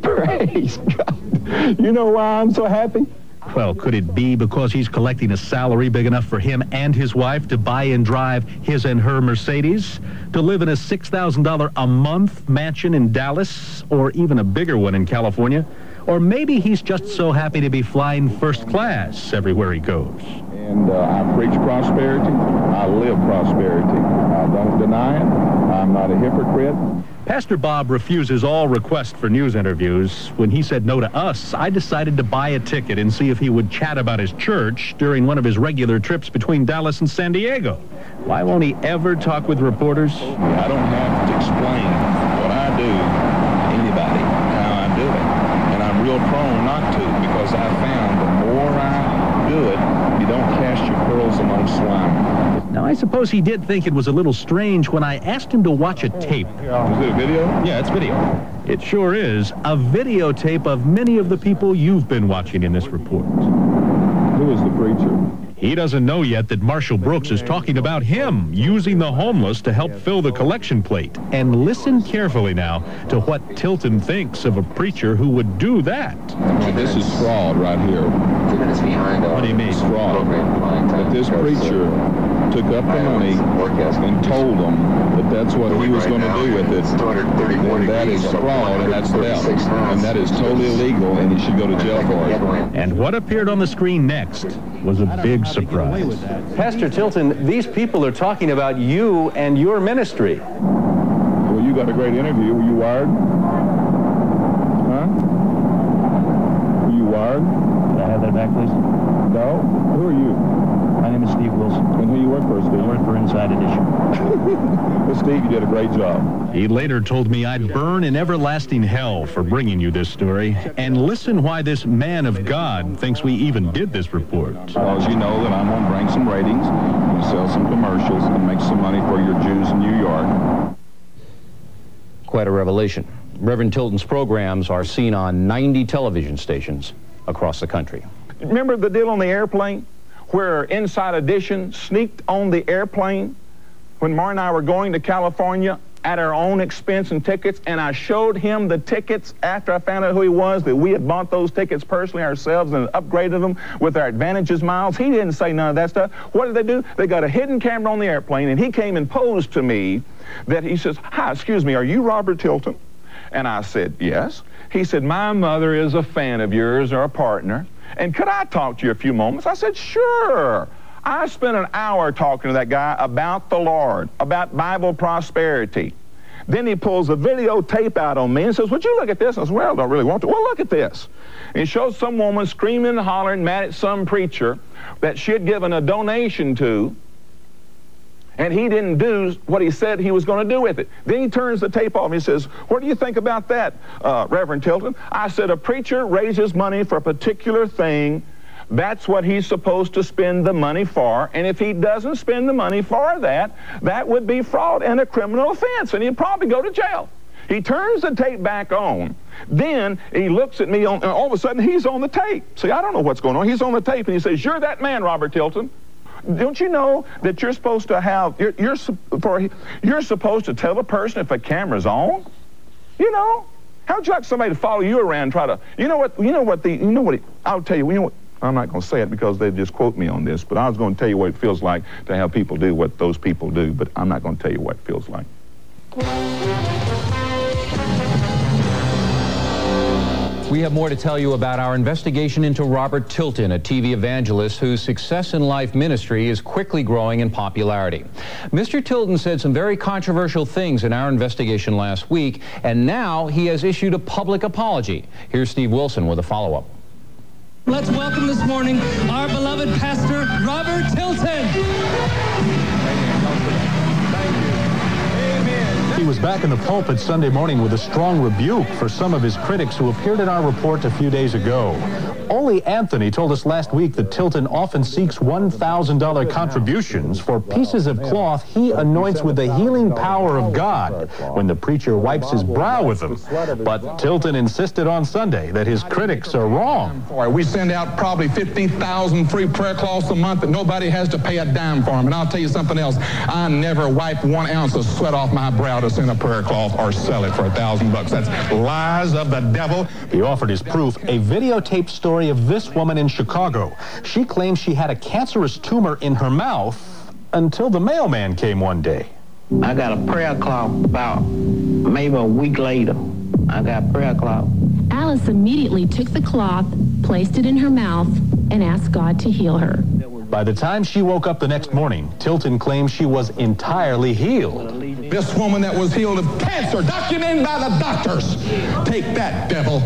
Praise God. You know why I'm so happy? Well, could it be because he's collecting a salary big enough for him and his wife to buy and drive his and her Mercedes? To live in a $6,000 a month mansion in Dallas or even a bigger one in California? Or maybe he's just so happy to be flying first class everywhere he goes. And uh, I preach prosperity. I live prosperity. I don't deny it. I'm not a hypocrite. Pastor Bob refuses all requests for news interviews. When he said no to us, I decided to buy a ticket and see if he would chat about his church during one of his regular trips between Dallas and San Diego. Why won't he ever talk with reporters? I don't have to explain what I do to anybody, how I do it. And I'm real prone not to because I found the more I do it, you don't cast your pearls among swine. Now, I suppose he did think it was a little strange when I asked him to watch a tape. Is it a video? Yeah, it's video. It sure is. A videotape of many of the people you've been watching in this report. Who is the preacher? He doesn't know yet that Marshall Brooks is talking about him using the homeless to help fill the collection plate. And listen carefully now to what Tilton thinks of a preacher who would do that. This is fraud right here. What do you mean? Fraud. That this preacher took up the money and told them that that's what he was going to do with it. Then that is fraud and that's theft. And that is totally illegal and he should go to jail for it. And what appeared on the screen next was a big surprise. Pastor Tilton, these people are talking about you and your ministry. Well, you got a great interview. Were you wired? Huh? Were you wired? Can I have that back, please? No. Who are you? My name is Steve Wilson. And who you work for, Steve? I work for Inside Edition. well, Steve, you did a great job. He later told me I'd burn in everlasting hell for bringing you this story. And listen why this man of God thinks we even did this report. Because you know that I'm going to bring some ratings, and sell some commercials, and make some money for your Jews in New York. Quite a revelation. Reverend Tilton's programs are seen on 90 television stations across the country. Remember the deal on the airplane where Inside Edition sneaked on the airplane when Mar and I were going to California at our own expense and tickets, and I showed him the tickets after I found out who he was, that we had bought those tickets personally ourselves and upgraded them with our Advantages miles. He didn't say none of that stuff. What did they do? They got a hidden camera on the airplane, and he came and posed to me that he says, Hi, excuse me, are you Robert Tilton? And I said, Yes. He said, My mother is a fan of yours or a partner. And could I talk to you a few moments? I said, Sure. I spent an hour talking to that guy about the Lord, about Bible prosperity. Then he pulls a videotape out on me and says, Would you look at this? I said, Well, I don't really want to. Well, look at this. And he shows some woman screaming and hollering, mad at some preacher that she had given a donation to and he didn't do what he said he was going to do with it. Then he turns the tape off and he says, What do you think about that, uh, Reverend Tilton? I said, A preacher raises money for a particular thing. That's what he's supposed to spend the money for. And if he doesn't spend the money for that, that would be fraud and a criminal offense, and he'd probably go to jail. He turns the tape back on. Then he looks at me, on, and all of a sudden he's on the tape. See, I don't know what's going on. He's on the tape, and he says, You're that man, Robert Tilton. Don't you know that you're supposed to have you're, you're for you're supposed to tell a person if a camera's on? You know, how'd you like somebody to follow you around and try to? You know what? You know what the? You know what? I'll tell you. You know what? I'm not going to say it because they just quote me on this, but I was going to tell you what it feels like to have people do what those people do, but I'm not going to tell you what it feels like. We have more to tell you about our investigation into Robert Tilton, a TV evangelist whose success in life ministry is quickly growing in popularity. Mr. Tilton said some very controversial things in our investigation last week, and now he has issued a public apology. Here's Steve Wilson with a follow-up. Let's welcome this morning our beloved pastor, Robert Tilton. He was back in the pulpit Sunday morning with a strong rebuke for some of his critics who appeared in our report a few days ago. Ole Anthony told us last week that Tilton often seeks $1,000 contributions for pieces of cloth he anoints with the healing power of God when the preacher wipes his brow with them. But Tilton insisted on Sunday that his critics are wrong. We send out probably 50,000 free prayer cloths a month that nobody has to pay a dime for them. And I'll tell you something else. I never wipe one ounce of sweat off my brow to send a prayer cloth or sell it for a thousand bucks. That's lies of the devil. He offered his proof, a videotaped story of this woman in Chicago. She claims she had a cancerous tumor in her mouth until the mailman came one day. I got a prayer cloth about maybe a week later. I got a prayer cloth. Alice immediately took the cloth, placed it in her mouth, and asked God to heal her. By the time she woke up the next morning, Tilton claims she was entirely healed. This woman that was healed of cancer, documented by the doctors. Take that, devil.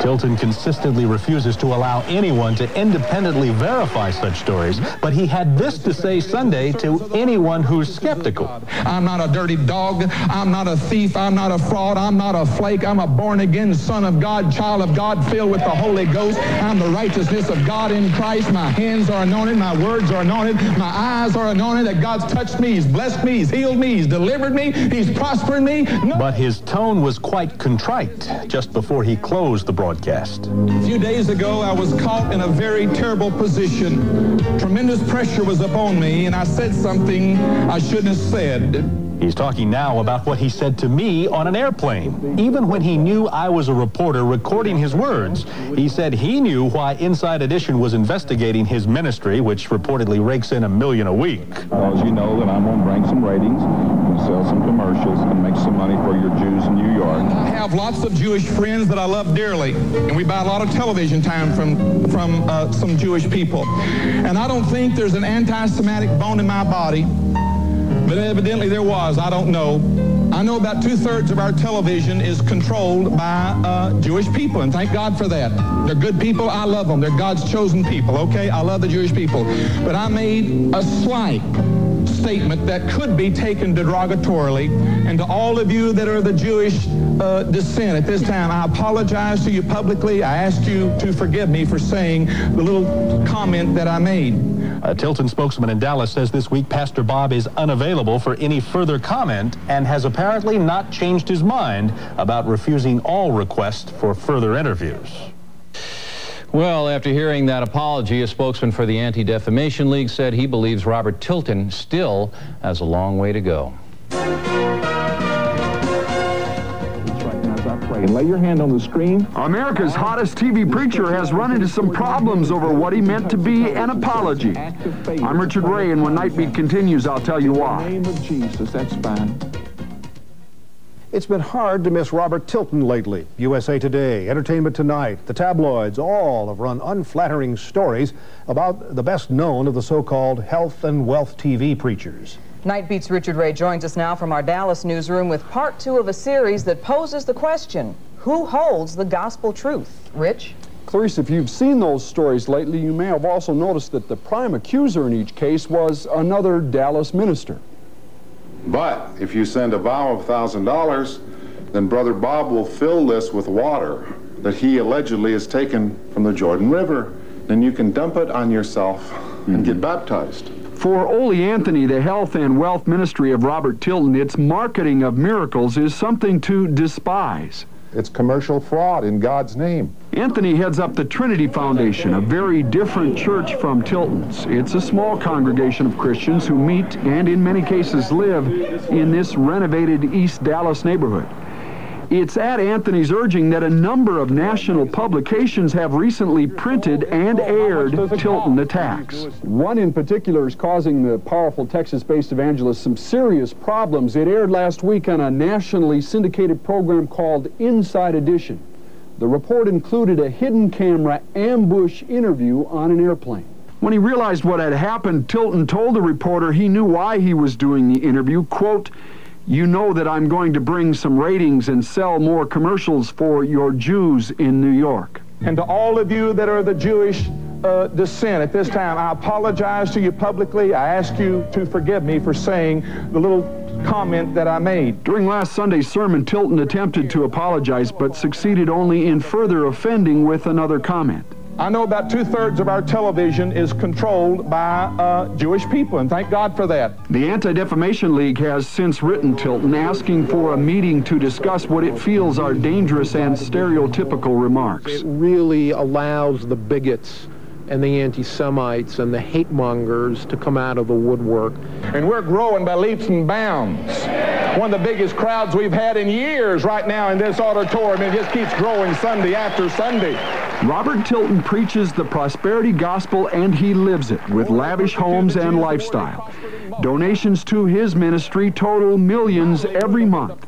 Tilton consistently refuses to allow anyone to independently verify such stories, but he had this to say Sunday to anyone who's skeptical. I'm not a dirty dog. I'm not a thief. I'm not a fraud. I'm not a flake. I'm a born-again son of God, child of God, filled with the Holy Ghost. I'm the righteousness of God in Christ. My hands are anointed. My words are anointed. My eyes are anointed that God's touched me. He's blessed me. He's healed me. He's delivered me. He's prospering me. No. But his tone was quite contrite just before he closed the broadcast. A few days ago, I was caught in a very terrible position. Tremendous pressure was upon me, and I said something I shouldn't have said. He's talking now about what he said to me on an airplane. Even when he knew I was a reporter recording his words, he said he knew why Inside Edition was investigating his ministry, which reportedly rakes in a million a week. Because you know that I'm going to bring some ratings and sell some commercials and make some money for your Jews in New York. I have lots of Jewish friends that I love dearly, and we buy a lot of television time from, from uh, some Jewish people. And I don't think there's an anti-Semitic bone in my body but evidently there was. I don't know. I know about two-thirds of our television is controlled by uh, Jewish people, and thank God for that. They're good people. I love them. They're God's chosen people, okay? I love the Jewish people. But I made a slight statement that could be taken derogatorily. And to all of you that are the Jewish uh, descent at this time, I apologize to you publicly. I ask you to forgive me for saying the little comment that I made. A Tilton spokesman in Dallas says this week Pastor Bob is unavailable for any further comment and has apparently not changed his mind about refusing all requests for further interviews. Well, after hearing that apology, a spokesman for the Anti-Defamation League said he believes Robert Tilton still has a long way to go. And lay your hand on the screen. America's hottest TV preacher has run into some problems over what he meant to be an apology. I'm Richard Ray, and when Nightbeat continues, I'll tell you why. In the name of Jesus, that's fine. It's been hard to miss Robert Tilton lately. USA Today, Entertainment Tonight, the tabloids all have run unflattering stories about the best known of the so-called health and wealth TV preachers. Nightbeat's Richard Ray joins us now from our Dallas newsroom with part two of a series that poses the question, who holds the gospel truth? Rich? Clarice, if you've seen those stories lately, you may have also noticed that the prime accuser in each case was another Dallas minister. But if you send a vow of $1,000, then Brother Bob will fill this with water that he allegedly has taken from the Jordan River. Then you can dump it on yourself and get mm-hmm. baptized. For Ole Anthony, the health and wealth ministry of Robert Tilton, its marketing of miracles is something to despise. It's commercial fraud in God's name. Anthony heads up the Trinity Foundation, a very different church from Tilton's. It's a small congregation of Christians who meet and in many cases live in this renovated East Dallas neighborhood. It's at Anthony's urging that a number of national publications have recently printed and aired Tilton attacks. One in particular is causing the powerful Texas-based evangelist some serious problems. It aired last week on a nationally syndicated program called Inside Edition. The report included a hidden camera ambush interview on an airplane. When he realized what had happened, Tilton told the reporter he knew why he was doing the interview. Quote, you know that I'm going to bring some ratings and sell more commercials for your Jews in New York. And to all of you that are the Jewish uh, descent at this time, I apologize to you publicly. I ask you to forgive me for saying the little comment that I made. During last Sunday's sermon, Tilton attempted to apologize, but succeeded only in further offending with another comment. I know about two-thirds of our television is controlled by uh, Jewish people, and thank God for that. The Anti-Defamation League has since written Tilton asking for a meeting to discuss what it feels are dangerous and stereotypical remarks. It really allows the bigots and the anti-Semites and the hate mongers to come out of the woodwork. And we're growing by leaps and bounds. One of the biggest crowds we've had in years right now in this auditorium. It just keeps growing Sunday after Sunday. Robert Tilton preaches the prosperity gospel and he lives it with lavish homes and lifestyle. Donations to his ministry total millions every month.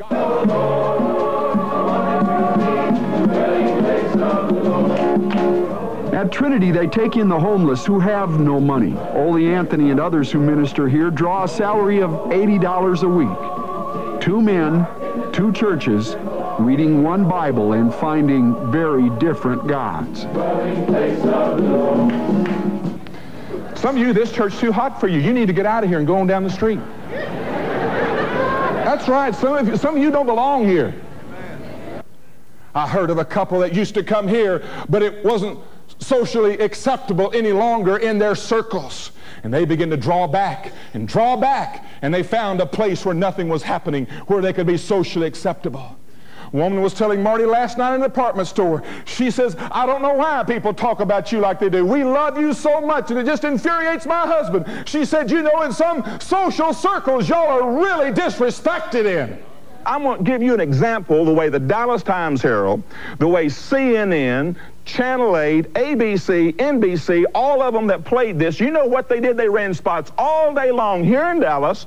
At Trinity, they take in the homeless who have no money. Ole Anthony and others who minister here draw a salary of $80 a week. Two men, two churches, reading one Bible and finding very different gods. Some of you, this church's too hot for you. You need to get out of here and go on down the street. That's right. Some of you, some of you don't belong here. I heard of a couple that used to come here, but it wasn't socially acceptable any longer in their circles. And they begin to draw back and draw back, and they found a place where nothing was happening, where they could be socially acceptable. A woman was telling Marty last night in the department store, she says, I don't know why people talk about you like they do. We love you so much, and it just infuriates my husband. She said, you know, in some social circles, y'all are really disrespected in. I'm going to give you an example the way the Dallas Times Herald, the way CNN, Channel 8, ABC, NBC, all of them that played this, you know what they did? They ran spots all day long here in Dallas.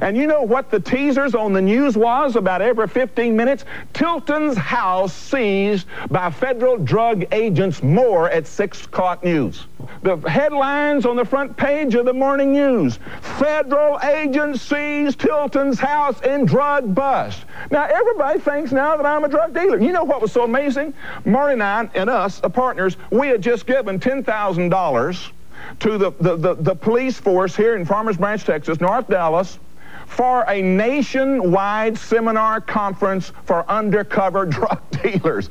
And you know what the teasers on the news was about every 15 minutes? Tilton's house seized by federal drug agents more at 6 o'clock news. The headlines on the front page of the morning news Federal agents seized Tilton's house in drug bust. Now, everybody thinks now that I'm a drug dealer. You know what was so amazing? Marty and I and us, the uh, partners, we had just given $10,000 to the, the, the, the police force here in Farmers Branch, Texas, North Dallas, for a nationwide seminar conference for undercover drug dealers.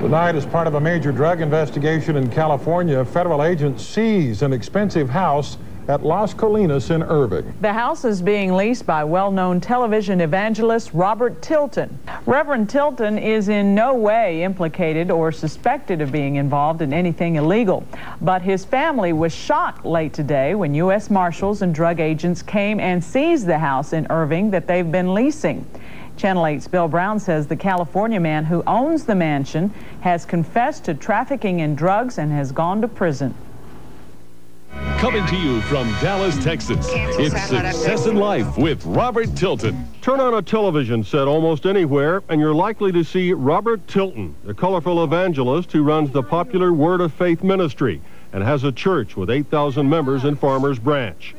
Tonight, as part of a major drug investigation in California, federal agents seize an expensive house at Las Colinas in Irving. The house is being leased by well-known television evangelist Robert Tilton. Reverend Tilton is in no way implicated or suspected of being involved in anything illegal, but his family was shocked late today when U.S. Marshals and drug agents came and seized the house in Irving that they've been leasing. Channel 8's Bill Brown says the California man who owns the mansion has confessed to trafficking in drugs and has gone to prison. Coming to you from Dallas, Texas, it's Success in Life with Robert Tilton. Turn on a television set almost anywhere, and you're likely to see Robert Tilton, the colorful evangelist who runs the popular Word of Faith ministry and has a church with 8,000 members in Farmers Branch.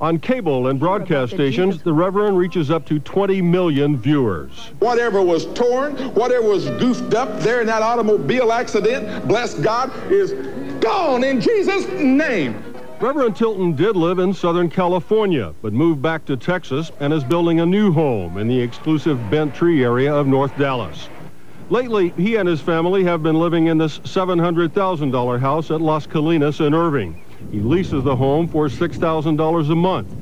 On cable and broadcast stations, the Reverend reaches up to 20 million viewers. Whatever was torn, whatever was goofed up there in that automobile accident, bless God, is gone in Jesus' name. Reverend Tilton did live in Southern California, but moved back to Texas and is building a new home in the exclusive Bent Tree area of North Dallas. Lately, he and his family have been living in this $700,000 house at Las Colinas in Irving. He leases the home for $6,000 a month.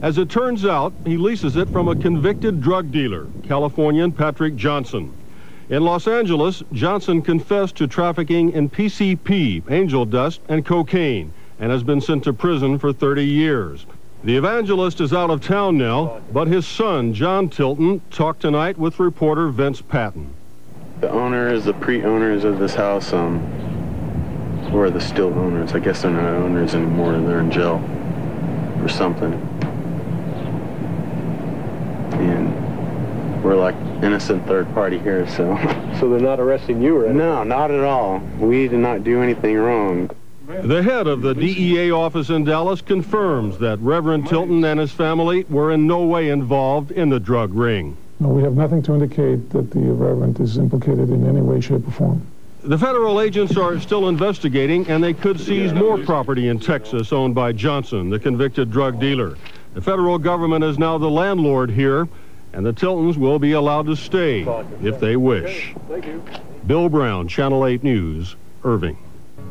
As it turns out, he leases it from a convicted drug dealer, Californian Patrick Johnson. In Los Angeles, Johnson confessed to trafficking in PCP, angel dust, and cocaine and has been sent to prison for 30 years. The evangelist is out of town now, but his son, John Tilton, talked tonight with reporter Vince Patton. The owners, the pre-owners of this house, um, or the still owners, I guess they're not owners anymore, they're in jail or something. And we're like innocent third party here, so. So they're not arresting you or anything? No, not at all. We did not do anything wrong. The head of the DEA office in Dallas confirms that Reverend Tilton and his family were in no way involved in the drug ring. No, we have nothing to indicate that the Reverend is implicated in any way, shape, or form. The federal agents are still investigating, and they could seize more property in Texas owned by Johnson, the convicted drug dealer. The federal government is now the landlord here, and the Tiltons will be allowed to stay if they wish. Thank you. Bill Brown, Channel 8 News, Irving.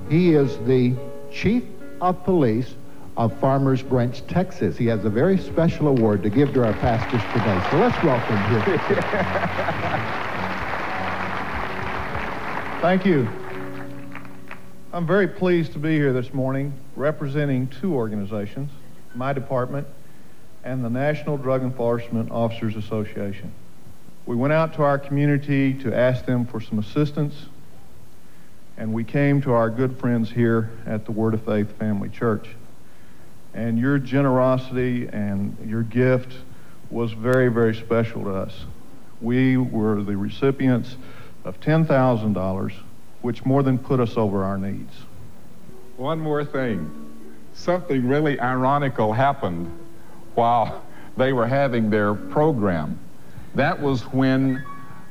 He is the chief of police of Farmers Branch, Texas. He has a very special award to give to our pastors today. So let's welcome him. Thank you. I'm very pleased to be here this morning representing two organizations, my department and the National Drug Enforcement Officers Association. We went out to our community to ask them for some assistance and we came to our good friends here at the Word of Faith Family Church. And your generosity and your gift was very, very special to us. We were the recipients of $10,000, which more than put us over our needs. One more thing. Something really ironical happened while they were having their program. That was when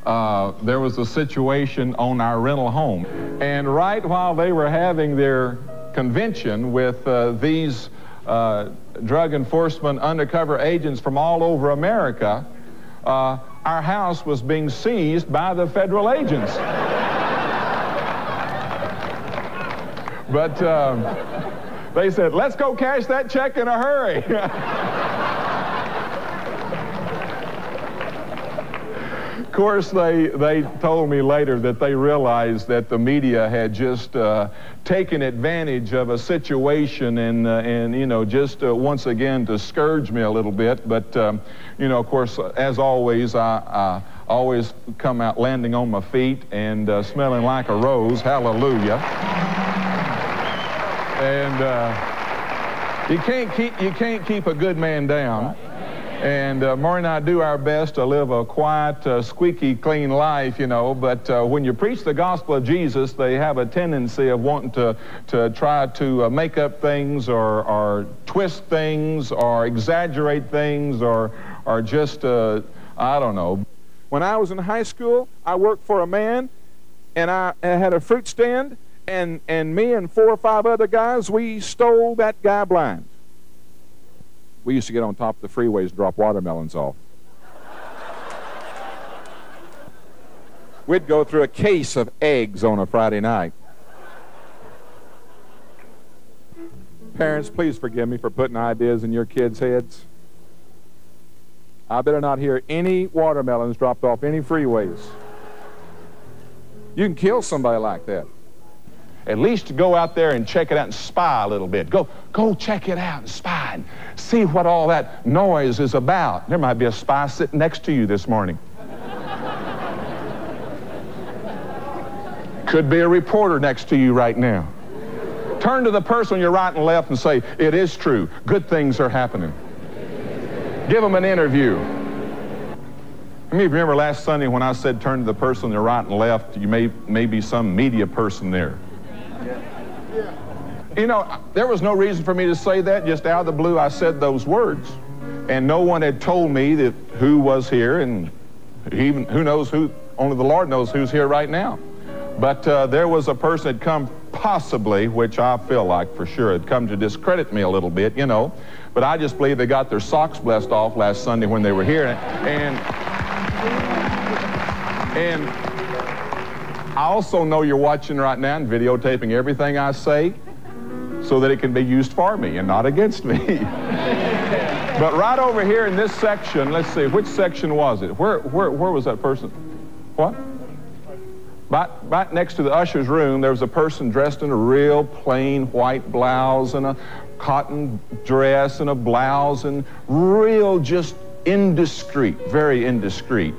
uh, there was a situation on our rental home. And right while they were having their convention with uh, these uh, drug enforcement undercover agents from all over America, uh, our house was being seized by the federal agents. but um, they said, let's go cash that check in a hurry. course, they, they told me later that they realized that the media had just uh, taken advantage of a situation and, uh, and you know, just uh, once again to scourge me a little bit. But, um, you know, of course, as always, I, always come out landing on my feet and uh, smelling like a rose. Hallelujah. And uh, you can't keep you can't keep a good man down. And uh, Maury and I do our best to live a quiet, uh, squeaky clean life, you know. But uh, when you preach the gospel of Jesus, they have a tendency of wanting to, to try to uh, make up things or, or twist things or exaggerate things or, or just, uh, I don't know. When I was in high school, I worked for a man and I, I had a fruit stand, and, and me and four or five other guys, we stole that guy blind. We used to get on top of the freeways and drop watermelons off. We'd go through a case of eggs on a Friday night. Parents, please forgive me for putting ideas in your kids' heads. I better not hear any watermelons dropped off any freeways. You can kill somebody like that. At least go out there and check it out and spy a little bit. Go, go check it out and spy and see what all that noise is about. There might be a spy sitting next to you this morning. Could be a reporter next to you right now. Turn to the person on your right and left and say, It is true. Good things are happening. Give them an interview. I mean, remember last Sunday when I said turn to the person on your right and left? You may, may be some media person there. You know, there was no reason for me to say that. Just out of the blue, I said those words. And no one had told me that who was here, and even who knows who, only the Lord knows who's here right now. But uh, there was a person had come possibly, which I feel like for sure, had come to discredit me a little bit, you know. But I just believe they got their socks blessed off last Sunday when they were here. And, and I also know you're watching right now and videotaping everything I say so that it can be used for me and not against me. but right over here in this section, let's see, which section was it? Where, where, where was that person? What? Right, right next to the usher's room, there was a person dressed in a real plain white blouse and a cotton dress and a blouse and real just indiscreet, very indiscreet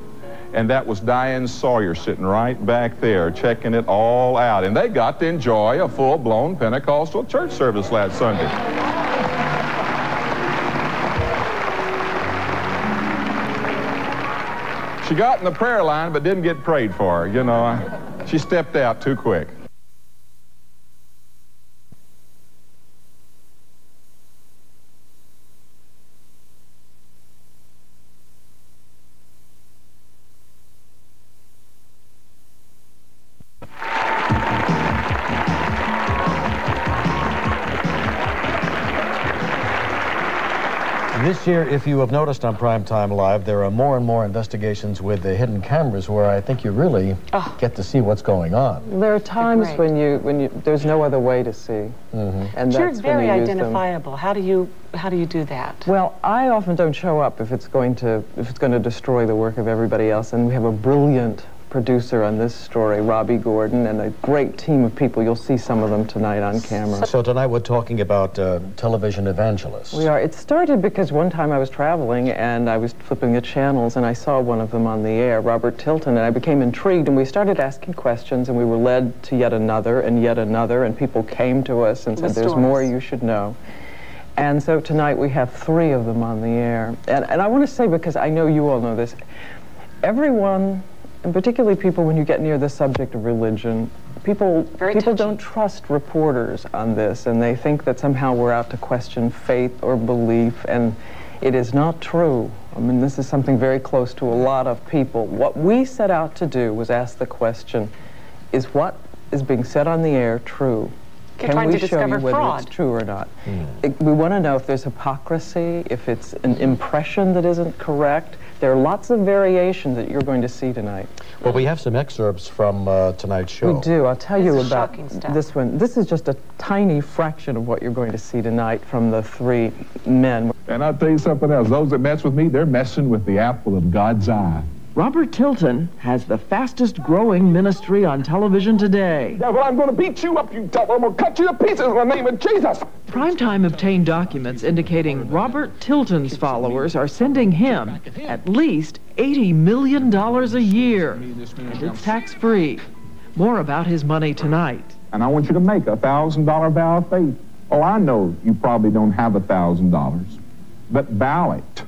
and that was Diane Sawyer sitting right back there checking it all out. And they got to enjoy a full-blown Pentecostal church service last Sunday. She got in the prayer line but didn't get prayed for, you know. She stepped out too quick. This year, if you have noticed on Primetime Live, there are more and more investigations with the hidden cameras where I think you really oh. get to see what's going on. There are times when you when you there's no other way to see, mm -hmm. and you're that's very when you identifiable. How do you how do you do that? Well, I often don't show up if it's going to if it's going to destroy the work of everybody else, and we have a brilliant producer on this story, Robbie Gordon, and a great team of people. You'll see some of them tonight on camera. So tonight we're talking about uh, television evangelists. We are. It started because one time I was traveling and I was flipping the channels and I saw one of them on the air, Robert Tilton, and I became intrigued and we started asking questions and we were led to yet another and yet another and people came to us and said, the there's more you should know. And so tonight we have three of them on the air. And, and I want to say, because I know you all know this, everyone and particularly people when you get near the subject of religion, people Very people touchy. don't trust reporters on this, and they think that somehow we're out to question faith or belief, and it is not true. I mean, this is something very close to a lot of people. What we set out to do was ask the question, is what is being said on the air true? You're Can we show you whether fraud. it's true or not? Mm. It, we want to know if there's hypocrisy, if it's an impression that isn't correct, there are lots of variations that you're going to see tonight. Well, we have some excerpts from uh, tonight's show. We do. I'll tell you This is about this one. This is just a tiny fraction of what you're going to see tonight from the three men. And I'll tell you something else. Those that mess with me, they're messing with the apple of God's eye. Robert Tilton has the fastest growing ministry on television today. Devil, I'm going to beat you up, you devil. I'm going to cut you to pieces in the name of Jesus. Primetime obtained documents indicating Robert Tilton's followers are sending him at least $80 million a year. And it's tax free. More about his money tonight. And I want you to make a $1,000 vow of faith. Oh, I know you probably don't have a $1,000, but vow it.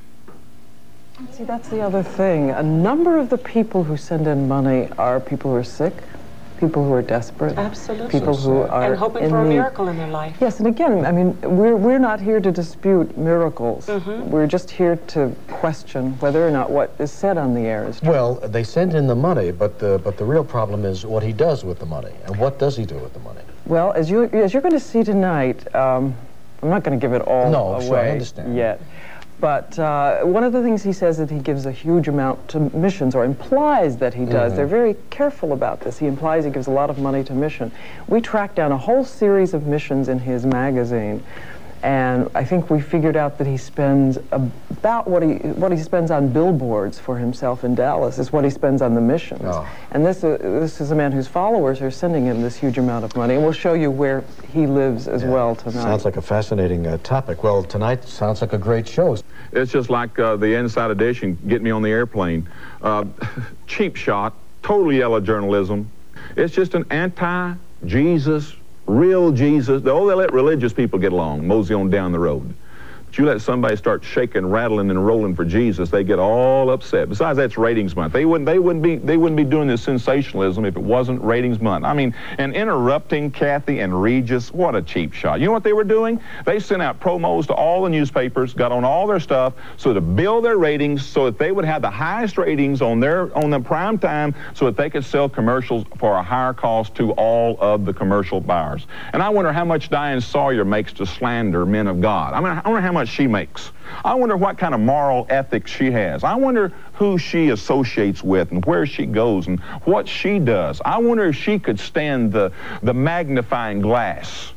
See, that's the other thing. A number of the people who send in money are people who are sick, people who are desperate, Absolutely. people who are and hoping in for a need. miracle in their life. Yes, and again, I mean, we're, we're not here to dispute miracles. Mm-hmm. We're just here to question whether or not what is said on the air is true. Well, they send in the money, but the, but the real problem is what he does with the money. And what does he do with the money? Well, as, you, as you're going to see tonight, um, I'm not going to give it all No, away sure, I understand. yet. But uh, one of the things he says that he gives a huge amount to missions, or implies that he does. Mhm. They're very careful about this. He implies he gives a lot of money to mission. We tracked down a whole series of missions in his magazine, and I think we figured out that he spends about what he what he spends on billboards for himself in Dallas is what he spends on the missions. Oh. And this uh, this is a man whose followers are sending him this huge amount of money, and we'll show you where he lives as well tonight. Sounds like a fascinating uh, topic. Well, tonight sounds like a great show. It's just like uh, the Inside Edition, Get Me on the Airplane. Uh, cheap shot, total yellow journalism. It's just an anti-Jesus, real Jesus. Oh, they let religious people get along, mosey on down the road. But you let somebody start shaking, rattling, and rolling for Jesus, they get all upset. Besides, that's ratings month. They wouldn't, they wouldn't be, they wouldn't be doing this sensationalism if it wasn't ratings month. I mean, and interrupting Kathie and Regis, what a cheap shot. You know what they were doing? They sent out promos to all the newspapers, got on all their stuff, so to build their ratings, so that they would have the highest ratings on their on the prime time, so that they could sell commercials for a higher cost to all of the commercial buyers. And I wonder how much Diane Sawyer makes to slander men of God. I mean, I wonder how much she makes. I wonder what kind of moral ethics she has. I wonder who she associates with and where she goes and what she does. I wonder if she could stand the, the magnifying glass.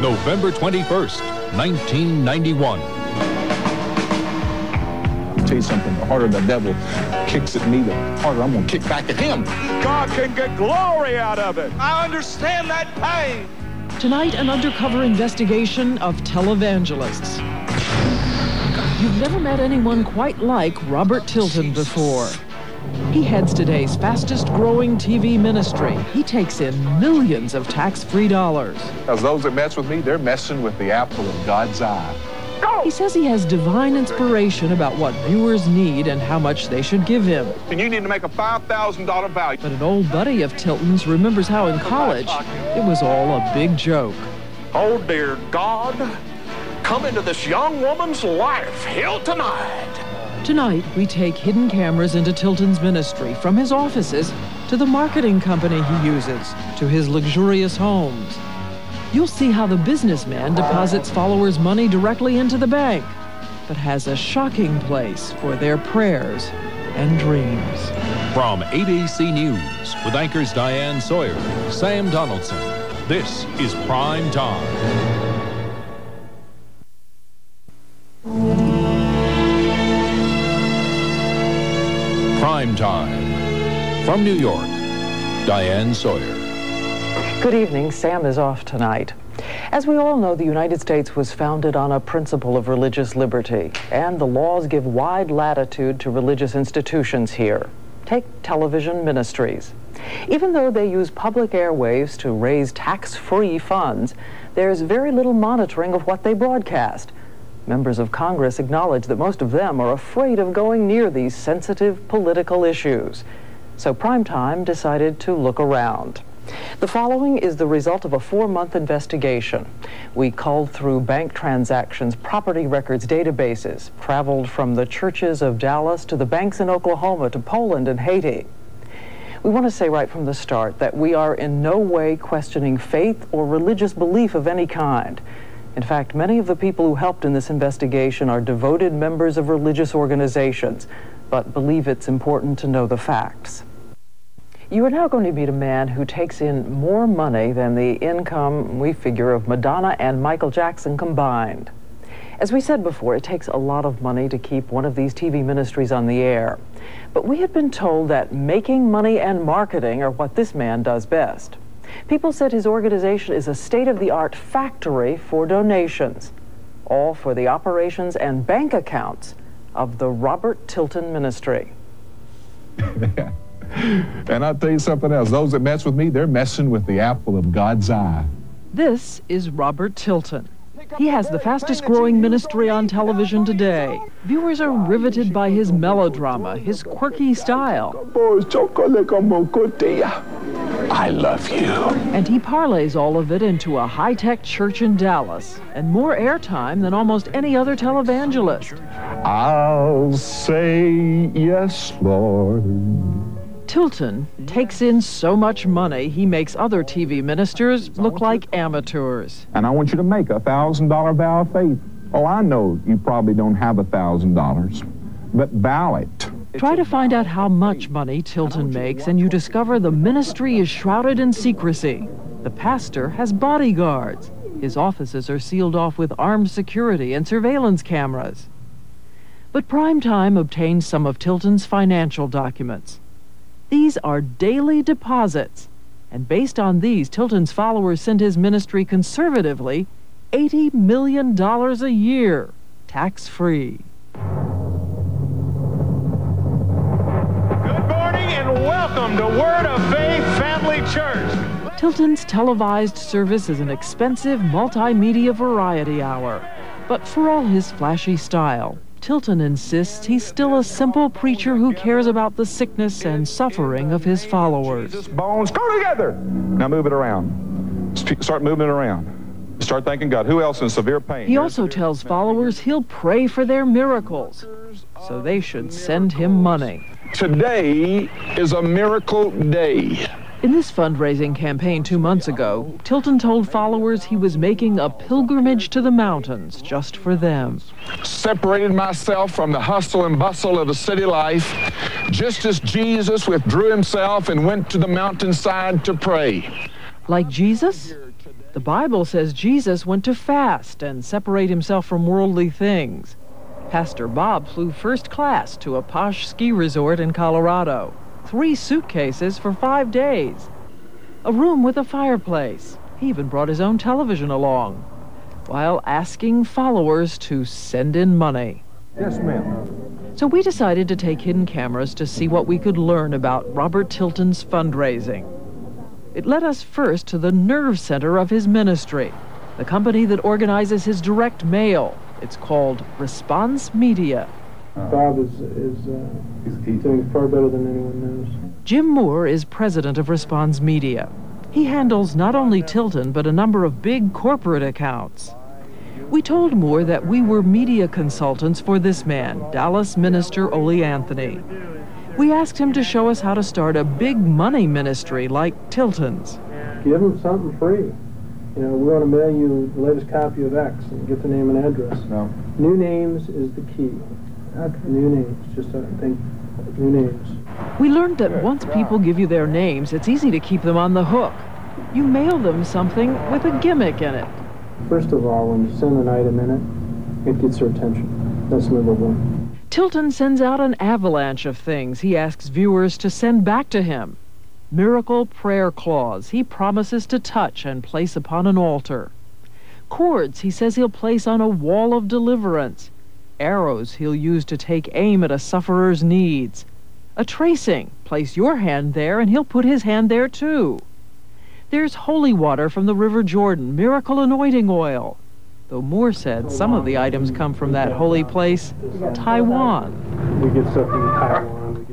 November 21st, 1991. I'll tell you something, the harder the devil kicks at me, the harder I'm going to kick back at him. God can get glory out of it. I understand that pain. Tonight, an undercover investigation of televangelists. You've never met anyone quite like Robert Tilton before. He heads today's fastest growing TV ministry. He takes in millions of tax free dollars. As those that mess with me, they're messing with the apple of God's eye. He says he has divine inspiration about what viewers need and how much they should give him. And you need to make a $5,000 value. But an old buddy of Tilton's remembers how in college it was all a big joke. Oh, dear God, come into this young woman's life here tonight. Tonight, we take hidden cameras into Tilton's ministry from his offices to the marketing company he uses to his luxurious homes. You'll see how the businessman deposits followers' money directly into the bank, but has a shocking place for their prayers and dreams. From ABC News, with anchors Diane Sawyer, Sam Donaldson, this is Prime Time. Prime Time. From New York, Diane Sawyer. Good evening. Sam is off tonight. As we all know, the United States was founded on a principle of religious liberty, and the laws give wide latitude to religious institutions here. Take television ministries. Even though they use public airwaves to raise tax-free funds, there's very little monitoring of what they broadcast. Members of Congress acknowledge that most of them are afraid of going near these sensitive political issues. So Primetime decided to look around. The following is the result of a four-month investigation. We culled through bank transactions, property records databases, traveled from the churches of Dallas to the banks in Oklahoma to Poland and Haiti. We want to say right from the start that we are in no way questioning faith or religious belief of any kind. In fact, many of the people who helped in this investigation are devoted members of religious organizations, but believe it's important to know the facts. You are now going to meet a man who takes in more money than the income, we figure, of Madonna and Michael Jackson combined. As we said before, it takes a lot of money to keep one of these TV ministries on the air. But we had been told that making money and marketing are what this man does best. People said his organization is a state of the art factory for donations, all for the operations and bank accounts of the Robert Tilton Ministry. and I'll tell you something else those that mess with me, they're messing with the apple of God's eye. This is Robert Tilton. He has the fastest growing ministry on television today. Viewers are riveted by his melodrama, his quirky style. I love you. And he parlays all of it into a high tech church in Dallas and more airtime than almost any other televangelist. I'll say yes, Lord. Tilton takes in so much money he makes other TV ministers look like amateurs. And I want you to make a thousand dollar vow of faith. Oh, I know you probably don't have a thousand dollars, but vow it. Try to find out how much money Tilton makes, and you discover the ministry is shrouded in secrecy. The pastor has bodyguards. His offices are sealed off with armed security and surveillance cameras. But Primetime obtained some of Tilton's financial documents. These are daily deposits, and based on these, Tilton's followers send his ministry conservatively $80 million a year, tax free. Good morning and welcome to Word of Faith Family Church. Tilton's televised service is an expensive multimedia variety hour. But for all his flashy style, Tilton insists he's still a simple preacher who cares about the sickness and suffering of his followers. Jesus bones go together. Now move it around. Start moving it around. Start thanking God. Who else in severe pain? He also tells followers he'll pray for their miracles, so they should send him money. Today is a miracle day. In this fundraising campaign two months ago, Tilton told followers he was making a pilgrimage to the mountains just for them. Separated myself from the hustle and bustle of the city life, just as Jesus withdrew himself and went to the mountainside to pray. Like Jesus? The Bible says Jesus went to fast and separate himself from worldly things. Pastor Bob flew first class to a posh ski resort in Colorado. Three suitcases for five days. A room with a fireplace. He even brought his own television along, while asking followers to send in money. Yes, ma'am. So we decided to take hidden cameras to see what we could learn about Robert Tilton's fundraising. It led us first to the nerve center of his ministry, the company that organizes his direct mail, it's called Response Media. Bob is, is uh, doing far better than anyone knows. Jim Moore is president of Response Media. He handles not only Tilton, but a number of big corporate accounts. We told Moore that we were media consultants for this man, Dallas minister Ole Anthony. We asked him to show us how to start a big money ministry like Tilton's. Give him something free. You know, we want to mail you the latest copy of X and get the name and address. No. New names is the key. New names, just uh, I think new names. We learned that once people give you their names, it's easy to keep them on the hook. You mail them something with a gimmick in it. First of all, when you send an item in it, it gets their attention. That's number one. Tilton sends out an avalanche of things he asks viewers to send back to him miracle prayer claws he promises to touch and place upon an altar. Cords he says he'll place on a wall of deliverance. Arrows he'll use to take aim at a sufferer's needs. A tracing, place your hand there and he'll put his hand there too. There's holy water from the River Jordan, miracle anointing oil. Though Moore said some of the items come from that holy place, Taiwan. We get stuff from Taiwan.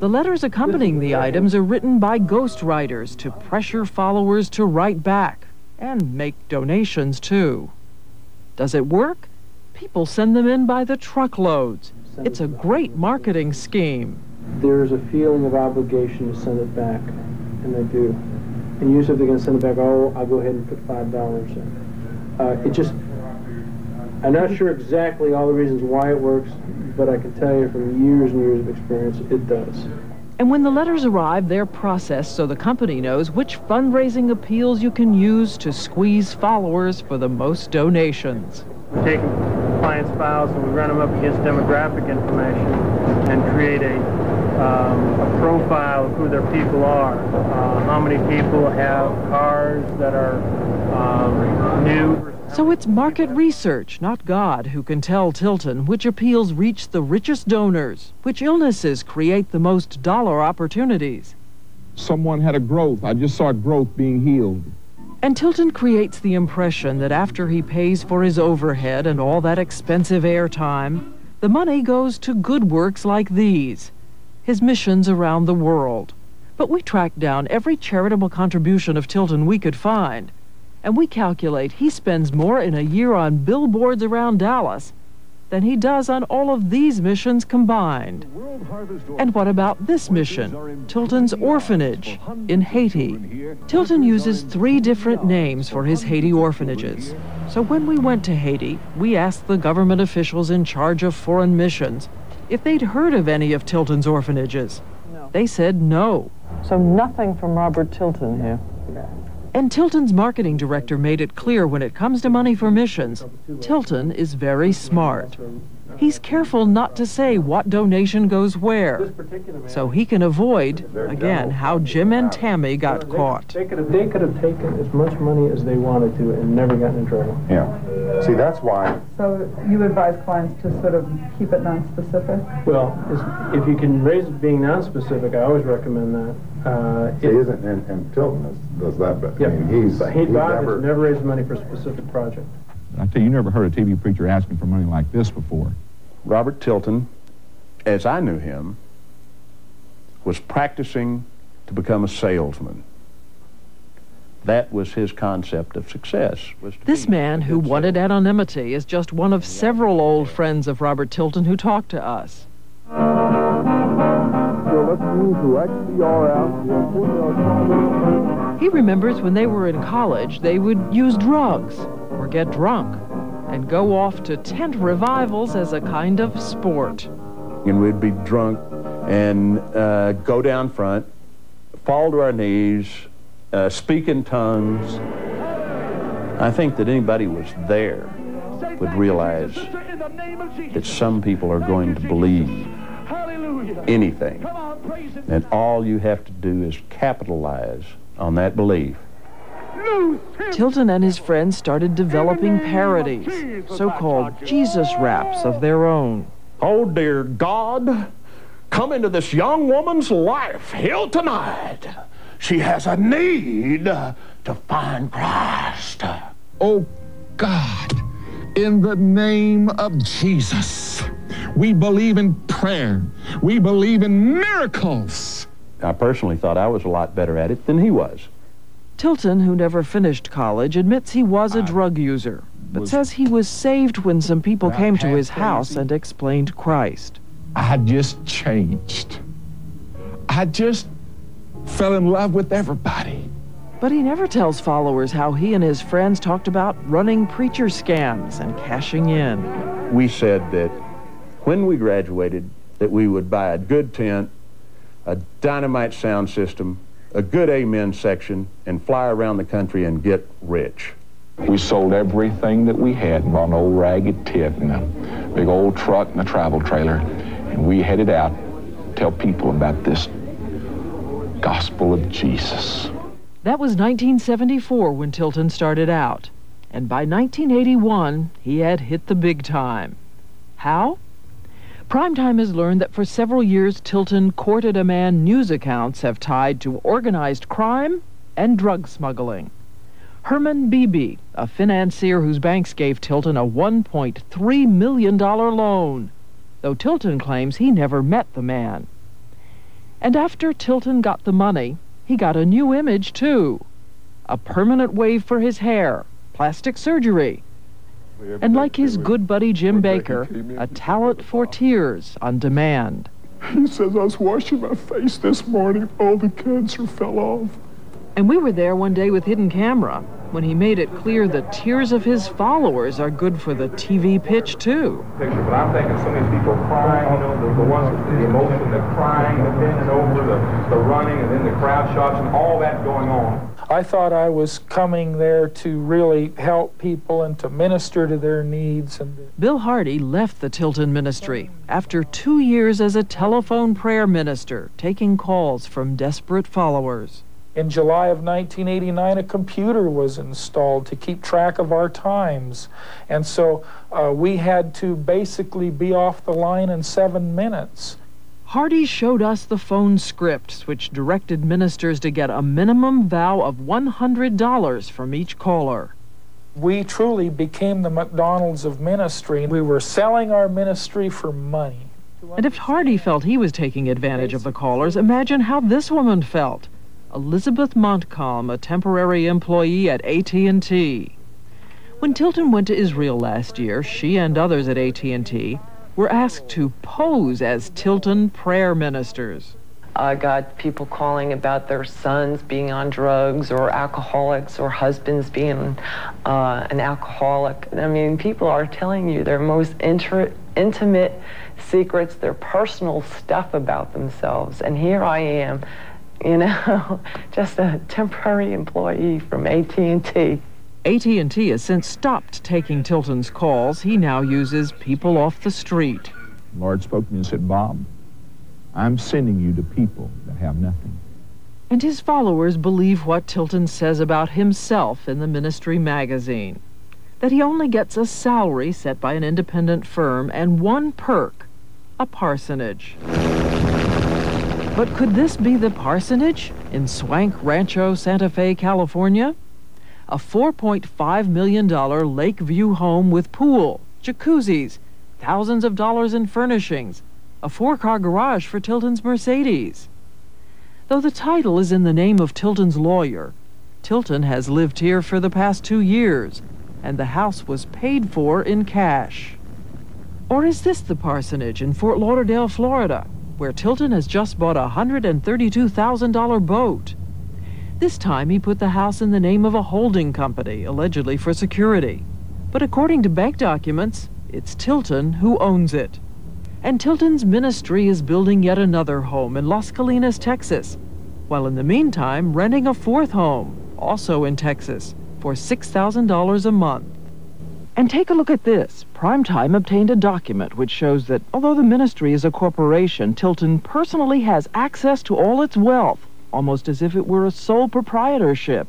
The letters accompanying the items are written by ghostwriters to pressure followers to write back and make donations too. Does it work? People send them in by the truckloads. It's a great marketing scheme. There's a feeling of obligation to send it back, and they do. And usually if they're going to send it back, oh, I'll go ahead and put $5 in. Uh, it just, I'm not sure exactly all the reasons why it works, but I can tell you from years and years of experience, it does. And when the letters arrive, they're processed so the company knows which fundraising appeals you can use to squeeze followers for the most donations. We take clients' files and we run them up against demographic information and create a, um, a profile of who their people are. Uh, how many people have cars that are um, new. So it's market research, not God, who can tell Tilton which appeals reach the richest donors, which illnesses create the most dollar opportunities. Someone had a growth. I just saw growth being healed. And Tilton creates the impression that after he pays for his overhead and all that expensive airtime, the money goes to good works like these, his missions around the world. But we tracked down every charitable contribution of Tilton we could find, and we calculate he spends more in a year on billboards around Dallas than he does on all of these missions combined. And what about this mission, Tilton's Orphanage in Haiti? Tilton uses three different names for his Haiti orphanages. So when we went to Haiti, we asked the government officials in charge of foreign missions if they'd heard of any of Tilton's orphanages. They said no. So nothing from Robert Tilton here. And Tilton's marketing director made it clear when it comes to money for missions, Tilton is very smart. He's careful not to say what donation goes where, so he can avoid, again, how Jim and Tammy got caught. They could have, they could have taken as much money as they wanted to and never gotten in trouble. Yeah. See, that's why. So you advise clients to sort of keep it non-specific? Well, if you can raise it being non-specific, I always recommend that. Uh, he isn't, and, and Tilton does, does that, but I mean, he's, but he he's never, never raised money for a specific project. I tell you, you never heard a TV preacher asking for money like this before. Robert Tilton, as I knew him, was practicing to become a salesman. That was his concept of success. this man who wanted anonymity is just one of several old friends of Robert Tilton who talked to us. He remembers when they were in college, they would use drugs or get drunk and go off to tent revivals as a kind of sport. And we'd be drunk and uh, go down front, fall to our knees, uh, speak in tongues. I think that anybody was there would realize that some people are going to believe anything. And all you have to do is capitalize on that belief. Tilton and his friends started developing parodies, so-called Jesus raps of their own. Oh, dear God, come into this young woman's life here tonight. She has a need to find Christ. Oh, God, in the name of Jesus, we believe in prayer. We believe in miracles. I personally thought I was a lot better at it than he was. Tilton, who never finished college, admits he was a drug user, but says he was saved when some people came to his house and explained Christ. I just changed. I just fell in love with everybody. But he never tells followers how he and his friends talked about running preacher scams and cashing in. We said that when we graduated, that we would buy a good tent, a dynamite sound system, a good amen section, and fly around the country and get rich. We sold everything that we had and bought an old ragged tit and a big old truck and a travel trailer, and we headed out to tell people about this gospel of Jesus. That was 1974 when Tilton started out. And by 1981, he had hit the big time. How? Primetime has learned that for several years, Tilton courted a man news accounts have tied to organized crime and drug smuggling. Herman Beebe, a financier whose banks gave Tilton a $1.3 million loan, though Tilton claims he never met the man. And after Tilton got the money, he got a new image, too. A permanent wave for his hair, plastic surgery, and like his good buddy Jim Bakker, a talent for tears on demand. He says, I was washing my face this morning, all the cancer fell off. And we were there one day with hidden camera when he made it clear the tears of his followers are good for the TV pitch, too. Picture, but I'm thinking some of these people crying, you know, the, the ones with the emotion, the crying, the bending over, the, the running, and then the crowd shots, and all that going on. I thought I was coming there to really help people and to minister to their needs. And Bill Hardy left the Tilton ministry after two years as a telephone prayer minister, taking calls from desperate followers. In July of 1989, a computer was installed to keep track of our times. And so uh, we had to basically be off the line in seven minutes. Hardy showed us the phone scripts, which directed ministers to get a minimum vow of $100 from each caller. We truly became the McDonald's of ministry. We were selling our ministry for money. And if Hardy felt he was taking advantage of the callers, imagine how this woman felt. Elizabeth Montcalm, a temporary employee at AT&T. When Tilton went to Israel last year, she and others at AT&T were asked to pose as Tilton prayer ministers. I got people calling about their sons being on drugs or alcoholics or husbands being uh, an alcoholic. I mean, people are telling you their most inter- intimate secrets, their personal stuff about themselves. And here I am, you know, just a temporary employee from AT&T. AT&T has since stopped taking Tilton's calls. He now uses people off the street. The Lord spoke to me and said, Bob, I'm sending you to people that have nothing. And his followers believe what Tilton says about himself in the ministry magazine that he only gets a salary set by an independent firm and one perk a parsonage. But could this be the parsonage in swank Rancho Santa Fe, California? A $4.5 million Lakeview home with pool, jacuzzis, thousands of dollars in furnishings, a four car garage for Tilton's Mercedes. Though the title is in the name of Tilton's lawyer, Tilton has lived here for the past two years, and the house was paid for in cash. Or is this the parsonage in Fort Lauderdale, Florida, where Tilton has just bought a $132,000 boat? This time he put the house in the name of a holding company, allegedly for security. But according to bank documents, it's Tilton who owns it. And Tilton's ministry is building yet another home in Las Colinas, Texas, while in the meantime renting a fourth home, also in Texas, for $6,000 a month. And take a look at this. Primetime obtained a document which shows that although the ministry is a corporation, Tilton personally has access to all its wealth, almost as if it were a sole proprietorship.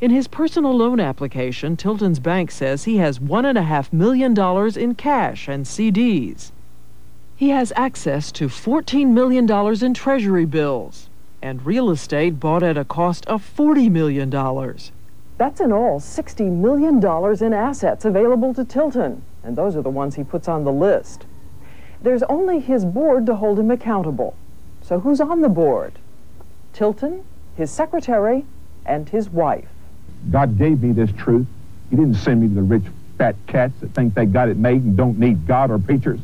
In his personal loan application, Tilton's bank says he has $1.5 million in cash and CDs. He has access to $14 million in treasury bills and real estate bought at a cost of $40 million. That's in all $60 million in assets available to Tilton, and those are the ones he puts on the list. There's only his board to hold him accountable. So who's on the board? Tilton, his secretary, and his wife. God gave me this truth. He didn't send me to the rich, fat cats that think they got it made and don't need God or preachers.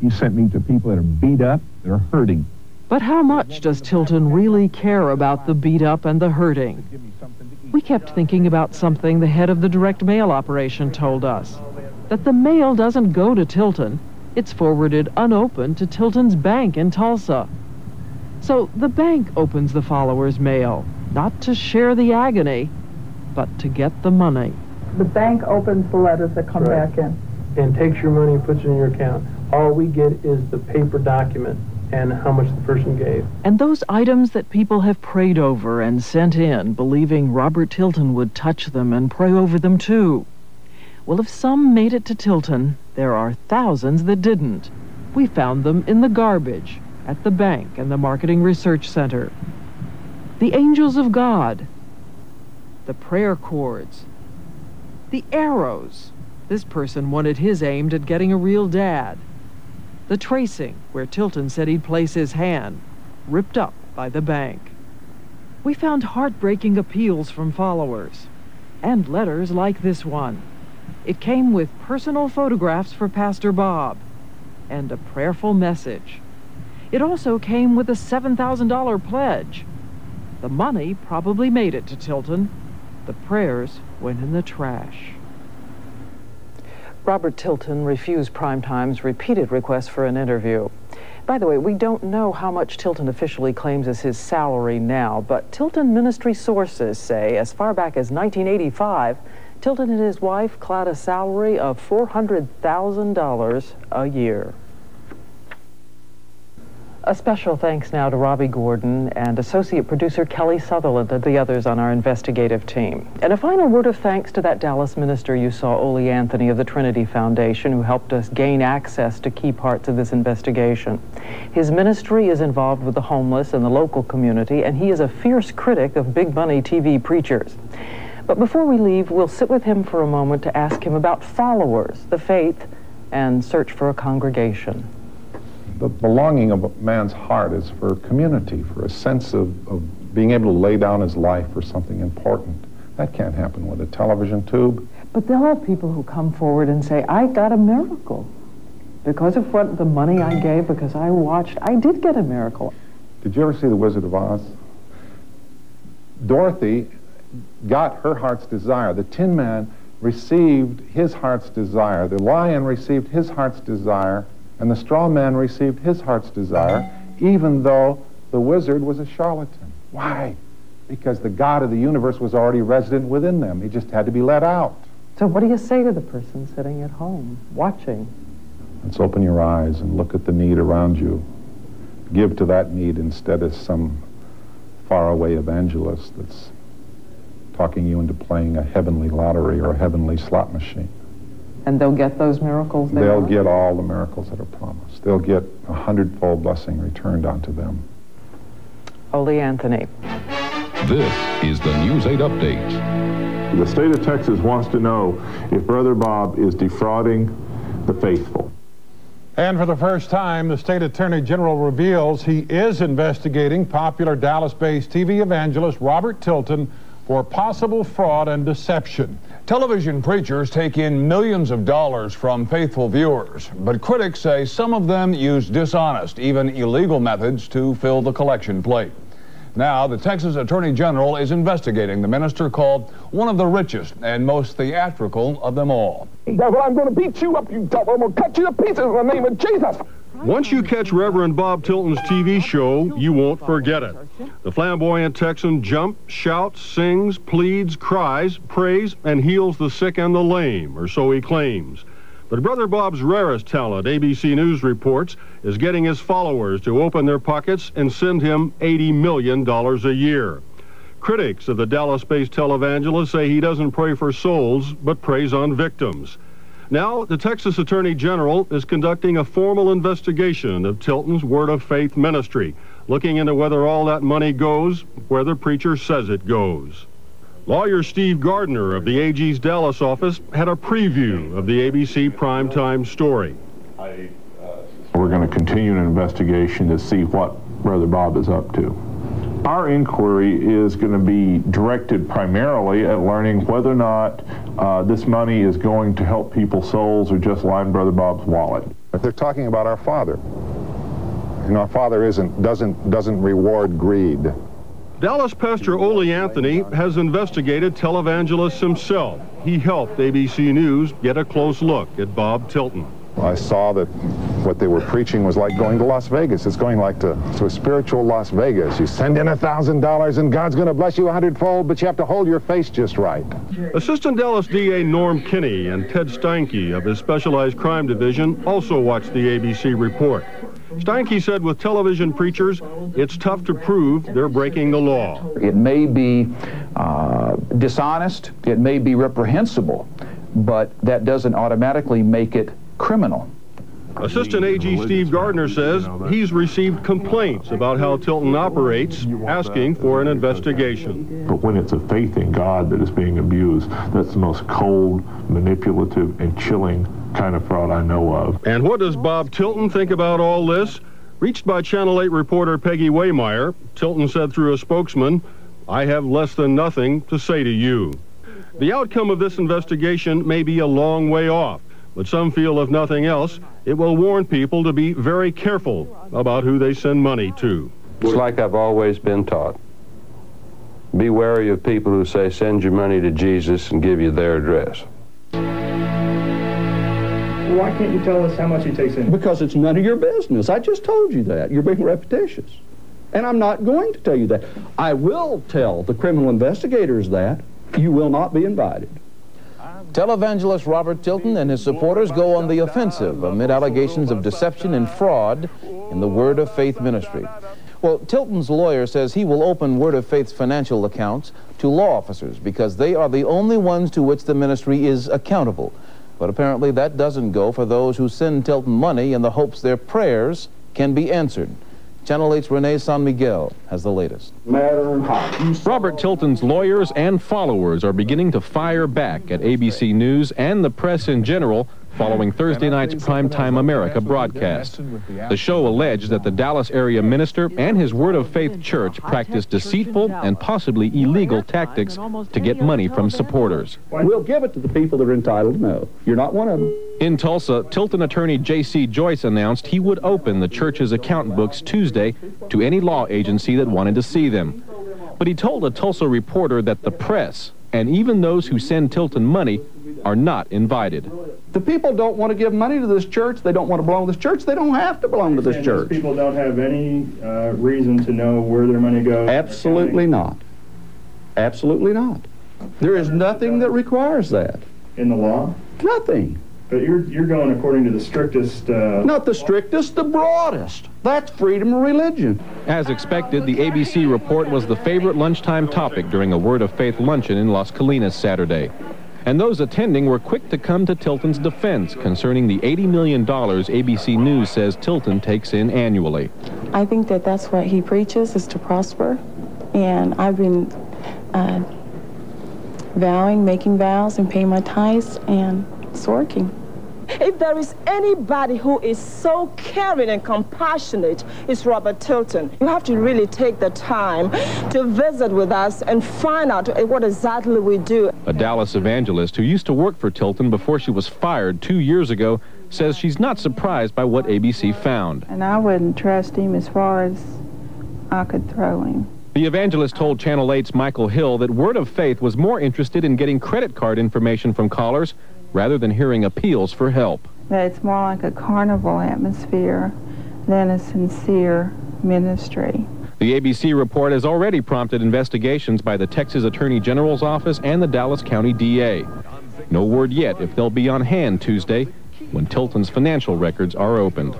He sent me to people that are beat up, that are hurting. But how much does Tilton really care about the beat up and the hurting? We kept thinking about something the head of the direct mail operation told us that the mail doesn't go to Tilton, it's forwarded unopened to Tilton's bank in Tulsa. So the bank opens the followers' mail, not to share the agony, but to get the money. The bank opens the letters that come Right. back in. and takes your money and puts it in your account. All we get is the paper document and how much the person gave. And those items that people have prayed over and sent in, believing Robert Tilton would touch them and pray over them too. Well, if some made it to Tilton, there are thousands that didn't. We found them in the garbage, at the bank and the Marketing Research Center. The angels of God, the prayer cords, the arrows. This person wanted his aimed at getting a real dad. The tracing, where Tilton said he'd place his hand, ripped up by the bank. We found heartbreaking appeals from followers, and letters like this one. It came with personal photographs for Pastor Bob and a prayerful message. It also came with a $7,000 pledge. The money probably made it to Tilton. The prayers went in the trash. Robert Tilton refused Primetime's repeated requests for an interview. By the way, we don't know how much Tilton officially claims as his salary now, but Tilton ministry sources say as far back as 1985, Tilton and his wife clad a salary of $400,000 a year. A special thanks now to Robbie Gordon and associate producer Kelly Sutherland and the others on our investigative team. And a final word of thanks to that Dallas minister you saw, Ole Anthony of the Trinity Foundation, who helped us gain access to key parts of this investigation. His ministry is involved with the homeless and the local community, and he is a fierce critic of big money TV preachers. But before we leave, we'll sit with him for a moment to ask him about followers, the faith, and search for a congregation the belonging of a man's heart is for community, for a sense of, of being able to lay down his life for something important. That can't happen with a television tube. But there are people who come forward and say, I got a miracle. Because of what the money I gave, because I watched, I did get a miracle. Did you ever see The Wizard of Oz? Dorothy got her heart's desire. The Tin Man received his heart's desire. The lion received his heart's desire and the straw man received his heart's desire, even though the wizard was a charlatan. Why? Because the God of the universe was already resident within them. He just had to be let out. So what do you say to the person sitting at home, watching? Let's open your eyes and look at the need around you. Give to that need instead of some faraway evangelist that's talking you into playing a heavenly lottery or a heavenly slot machine. And they'll get those miracles they They'll want? get all the miracles that are promised. They'll get a hundredfold blessing returned onto them. Ole Anthony. This is the News 8 Update. The state of Texas wants to know if Brother Bob is defrauding the faithful. And for the first time, the state attorney general reveals he is investigating popular Dallas-based TV evangelist Robert Tilton for possible fraud and deception. Television preachers take in millions of dollars from faithful viewers, but critics say some of them use dishonest, even illegal methods to fill the collection plate. Now, the Texas Attorney General is investigating the minister called one of the richest and most theatrical of them all. Devil, I'm going to beat you up, you devil. I'm going to cut you to pieces in the name of Jesus. Once you catch Reverend Bob Tilton's TV show, you won't forget it. The flamboyant Texan jumps, shouts, sings, pleads, cries, prays, and heals the sick and the lame, or so he claims. But Brother Bob's rarest talent, ABC News reports, is getting his followers to open their pockets and send him $80 million a year. Critics of the Dallas-based televangelist say he doesn't pray for souls, but preys on victims. Now, the Texas Attorney General is conducting a formal investigation of Tilton's Word of Faith ministry, looking into whether all that money goes where the preacher says it goes. Lawyer Steve Gardner of the AG's Dallas office had a preview of the ABC primetime story. We're going to continue an investigation to see what Brother Bob is up to. Our inquiry is going to be directed primarily at learning whether or not uh, this money is going to help people's souls or just line Brother Bob's wallet. If they're talking about our Father, and our Father isn't, doesn't, doesn't reward greed. Dallas pastor Ole Anthony has investigated televangelists himself. He helped ABC News get a close look at Bob Tilton. I saw that what they were preaching was like going to Las Vegas. It's going like to, to a spiritual Las Vegas. You send in a thousand dollars and God's going to bless you a hundredfold, but you have to hold your face just right. Assistant Dallas DA Norm Kinne and Ted Steinke of his Specialized Crime Division also watched the ABC report. Steinke said with television preachers, it's tough to prove they're breaking the law. It may be uh, dishonest, it may be reprehensible, but that doesn't automatically make it criminal. Assistant AG Steve Gardner says he's received complaints about how Tilton operates, asking for an investigation. But when it's a faith in God that is being abused, that's the most cold, manipulative, and chilling kind of fraud I know of. And what does Bob Tilton think about all this? Reached by Channel 8 reporter Peggy Wehmeyer, Tilton said through a spokesman, I have less than nothing to say to you. The outcome of this investigation may be a long way off, but some feel, if nothing else, it will warn people to be very careful about who they send money to. It's like I've always been taught. Be wary of people who say, send your money to Jesus and give you their address. why can't you tell us how much he takes in? Because it's none of your business. I just told you that. You're being repetitious. And I'm not going to tell you that. I will tell the criminal investigators that. You will not be invited. Televangelist Robert Tilton and his supporters go on the offensive amid allegations of deception and fraud in the Word of Faith ministry. Well, Tilton's lawyer says he will open Word of Faith's financial accounts to law officers because they are the only ones to which the ministry is accountable. But apparently that doesn't go for those who send Tilton money in the hopes their prayers can be answered. Channel 8's Renee San Miguel has the latest. Matter in hot. Robert Tilton's lawyers and followers are beginning to fire back at ABC News and the press in general following Thursday night's Primetime America broadcast. The show alleged that the Dallas area minister and his Word of Faith church practiced deceitful and possibly illegal tactics to get money from supporters. We'll give it to the people that are entitled to know. You're not one of them. In Tulsa, Tilton attorney J.C. Joyce announced he would open the church's account books Tuesday to any law agency that wanted to see them. But he told a Tulsa reporter that the press, and even those who send Tilton money, are not invited. The people don't want to give money to this church. They don't want to belong to this church. They don't have to belong to this church. those people don't have any uh, reason to know where their money goes. Absolutely not. Absolutely not. There is nothing that requires that. In the law? Nothing. But you're, you're going according to the strictest... Uh, Not the strictest, the broadest. That's freedom of religion. As expected, the ABC report was the favorite lunchtime topic during a Word of Faith luncheon in Las Colinas Saturday. And those attending were quick to come to Tilton's defense concerning the $80 million ABC News says Tilton takes in annually. I think that that's what he preaches is to prosper. And I've been uh, vowing, making vows, and paying my tithes, and it's working. If there is anybody who is so caring and compassionate, it's Robert Tilton. You have to really take the time to visit with us and find out eh, what exactly we do. A Dallas evangelist who used to work for Tilton before she was fired two years ago says she's not surprised by what ABC found. And I wouldn't trust him as far as I could throw him. The evangelist told Channel 8's Michael Hill that Word of Faith was more interested in getting credit card information from callers rather than hearing appeals for help. That it's more like a carnival atmosphere than a sincere ministry. The ABC report has already prompted investigations by the Texas Attorney General's office and the Dallas County DA. No word yet if they'll be on hand Tuesday when Tilton's financial records are opened.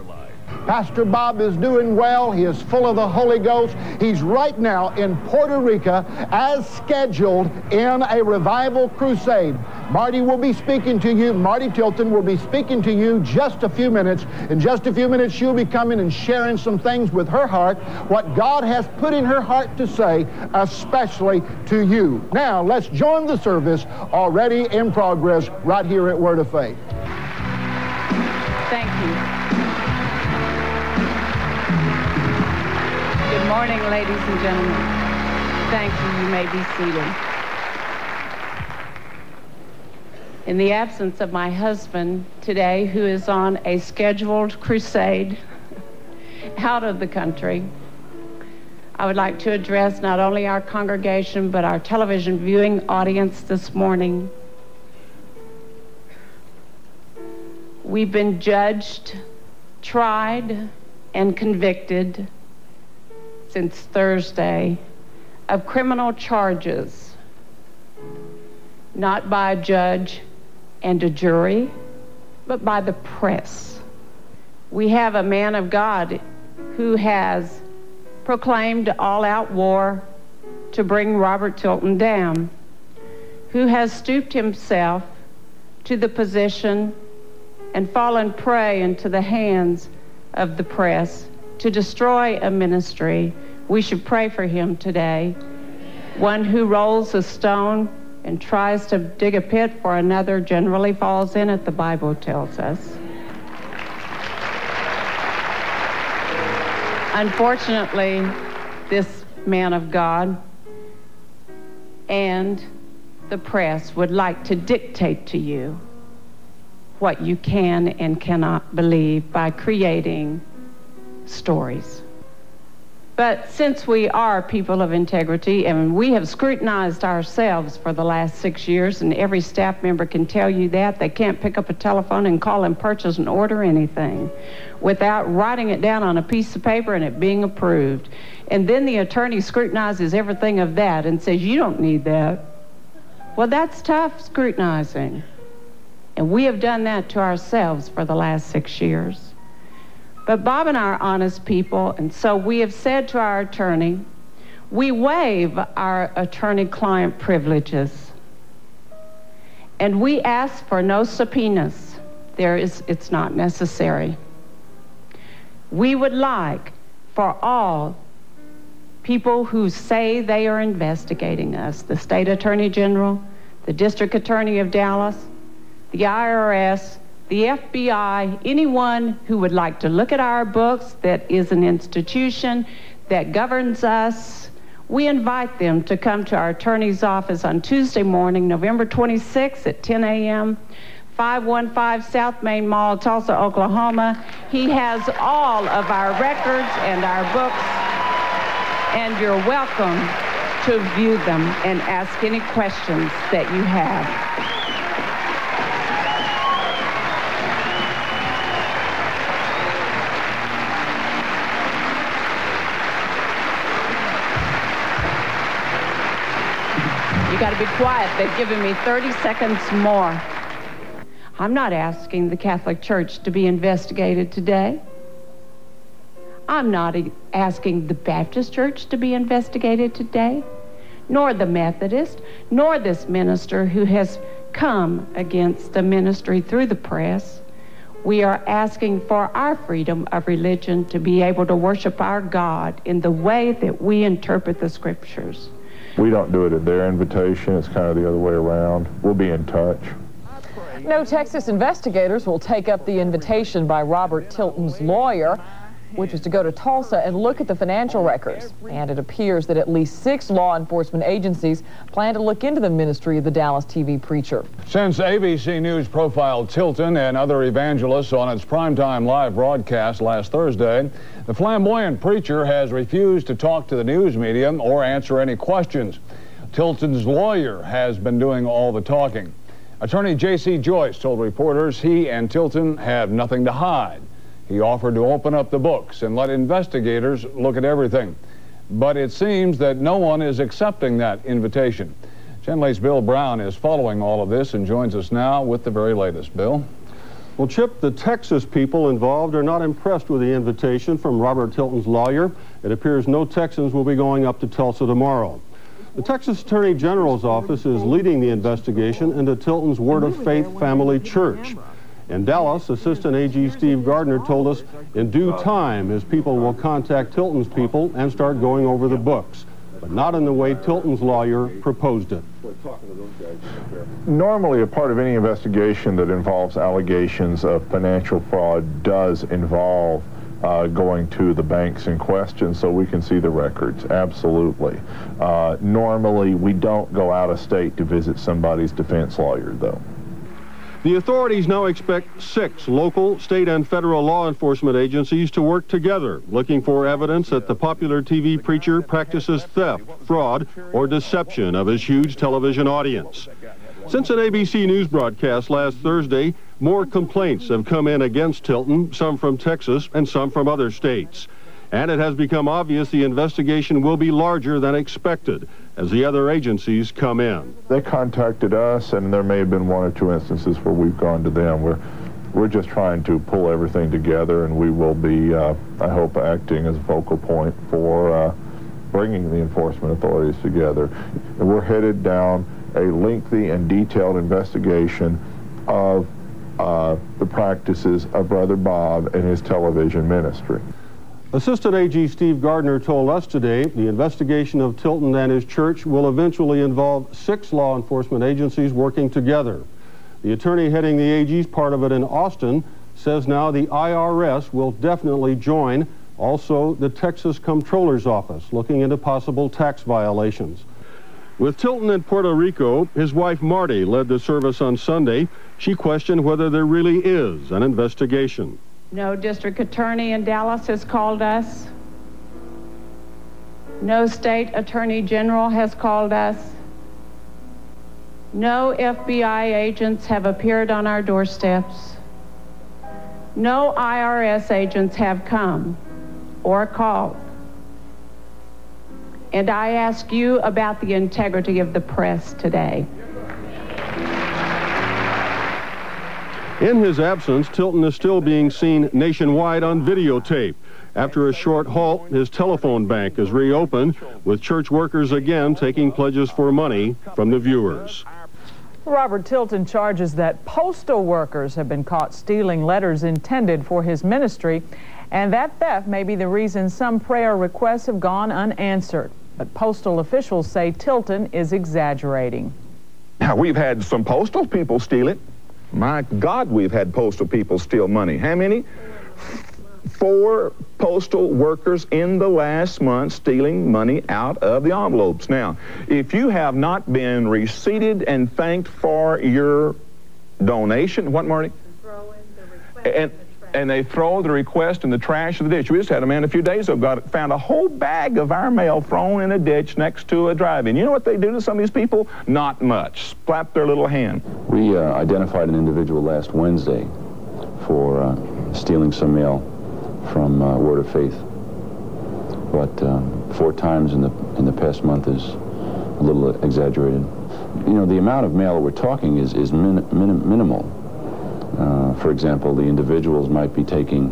Pastor Bob is doing well. He is full of the Holy Ghost. He's right now in Puerto Rico as scheduled in a revival crusade. Marty will be speaking to you. Marty Tilton will be speaking to you just a few minutes. In just a few minutes, she'll be coming and sharing some things with her heart, what God has put in her heart to say, especially to you. Now, let's join the service already in progress right here at Word of Faith. Thank you. Good morning, ladies and gentlemen. Thank you. You may be seated. In the absence of my husband today, who is on a scheduled crusade out of the country, I would like to address not only our congregation, but our television viewing audience this morning. We've been judged, tried, and convicted since Thursday of criminal charges, not by a judge and a jury, but by the press. We have a man of God who has proclaimed all out war to bring Robert Tilton down, who has stooped himself to the position and fallen prey into the hands of the press to destroy a ministry. We should pray for him today. One who rolls a stone and tries to dig a pit for another generally falls in it, the Bible tells us. Unfortunately, this man of God and the press would like to dictate to you what you can and cannot believe by creating stories. But since we are people of integrity and we have scrutinized ourselves for the last six years, and every staff member can tell you that, they can't pick up a telephone and call and purchase and order anything without writing it down on a piece of paper and it being approved. And then the attorney scrutinizes everything of that and says, You don't need that. Well, that's tough scrutinizing. And we have done that to ourselves for the last six years. But Bob and I are honest people, and so we have said to our attorney, we waive our attorney client privileges. And we ask for no subpoenas. There is, it's not necessary. We would like for all people who say they are investigating us, the state attorney general, the district attorney of Dallas, the IRS, the FBI, anyone who would like to look at our books that is an institution that governs us, we invite them to come to our attorney's office on Tuesday morning, November 26th at 10 a.m. 515 South Main Mall, Tulsa, Oklahoma. He has all of our records and our books, and you're welcome to view them and ask any questions that you have. You got to be quiet. They've given me 30 seconds more. I'm not asking the Catholic Church to be investigated today. I'm not asking the Baptist Church to be investigated today, nor the Methodist, nor this minister who has come against the ministry through the press. We are asking for our freedom of religion to be able to worship our God in the way that we interpret the scriptures. We don't do it at their invitation. It's kind of the other way around. We'll be in touch. No Texas investigators will take up the invitation by Robert Tilton's lawyer which is to go to Tulsa and look at the financial records. And it appears that at least six law enforcement agencies plan to look into the ministry of the Dallas TV preacher. Since ABC News profiled Tilton and other evangelists on its primetime live broadcast last Thursday, the flamboyant preacher has refused to talk to the news media or answer any questions. Tilton's lawyer has been doing all the talking. Attorney J.C. Joyce told reporters he and Tilton have nothing to hide. He offered to open up the books and let investigators look at everything. But it seems that no one is accepting that invitation. Chenley's Bill Brown is following all of this and joins us now with the very latest. Bill? Well, Chip, the Texas people involved are not impressed with the invitation from Robert Tilton's lawyer. It appears no Texans will be going up to Tulsa tomorrow. The Texas Attorney General's office is leading the investigation into Tilton's Word of Faith Family Church. In Dallas, Assistant AG Steve Gardner told us in due time his people will contact Tilton's people and start going over the books, but not in the way Tilton's lawyer proposed it. Normally, a part of any investigation that involves allegations of financial fraud does involve uh, going to the banks in question so we can see the records, absolutely. Uh, normally, we don't go out of state to visit somebody's defense lawyer, though. The authorities now expect six local, state, and federal law enforcement agencies to work together, looking for evidence that the popular TV preacher practices theft, fraud, or deception of his huge television audience. Since an ABC News broadcast last Thursday, more complaints have come in against Tilton, some from Texas and some from other states. And it has become obvious the investigation will be larger than expected as the other agencies come in. They contacted us, and there may have been one or two instances where we've gone to them. We're, we're just trying to pull everything together, and we will be, uh, I hope, acting as a focal point for uh, bringing the enforcement authorities together. And we're headed down a lengthy and detailed investigation of uh, the practices of Brother Bob and his television ministry. Assistant AG Steve Gardner told us today the investigation of Tilton and his church will eventually involve six law enforcement agencies working together. The attorney heading the AG's part of it in Austin says now the IRS will definitely join, also the Texas Comptroller's Office, looking into possible tax violations. With Tilton in Puerto Rico, his wife Marty led the service on Sunday. She questioned whether there really is an investigation. No district attorney in Dallas has called us. No state attorney general has called us. No FBI agents have appeared on our doorsteps. No IRS agents have come or called. And I ask you about the integrity of the press today. In his absence, Tilton is still being seen nationwide on videotape. After a short halt, his telephone bank is reopened, with church workers again taking pledges for money from the viewers. Robert Tilton charges that postal workers have been caught stealing letters intended for his ministry, and that theft may be the reason some prayer requests have gone unanswered. But postal officials say Tilton is exaggerating. Now, we've had some postal people steal it. My God, we've had postal people steal money. How many? Four postal workers in the last month stealing money out of the envelopes. Now, if you have not been receipted and thanked for your donation, what, Marty? And, and they throw the request in the trash of the ditch. We just had a man a few days ago got found a whole bag of our mail thrown in a ditch next to a drive-in. You know what they do to some of these people? Not much. Slap their little hand. We uh, identified an individual last Wednesday for uh, stealing some mail from uh, Word of Faith. But um, four times in the in the past month is a little exaggerated. You know, the amount of mail we're talking is is min, min, minimal. Uh, for example, the individuals might be taking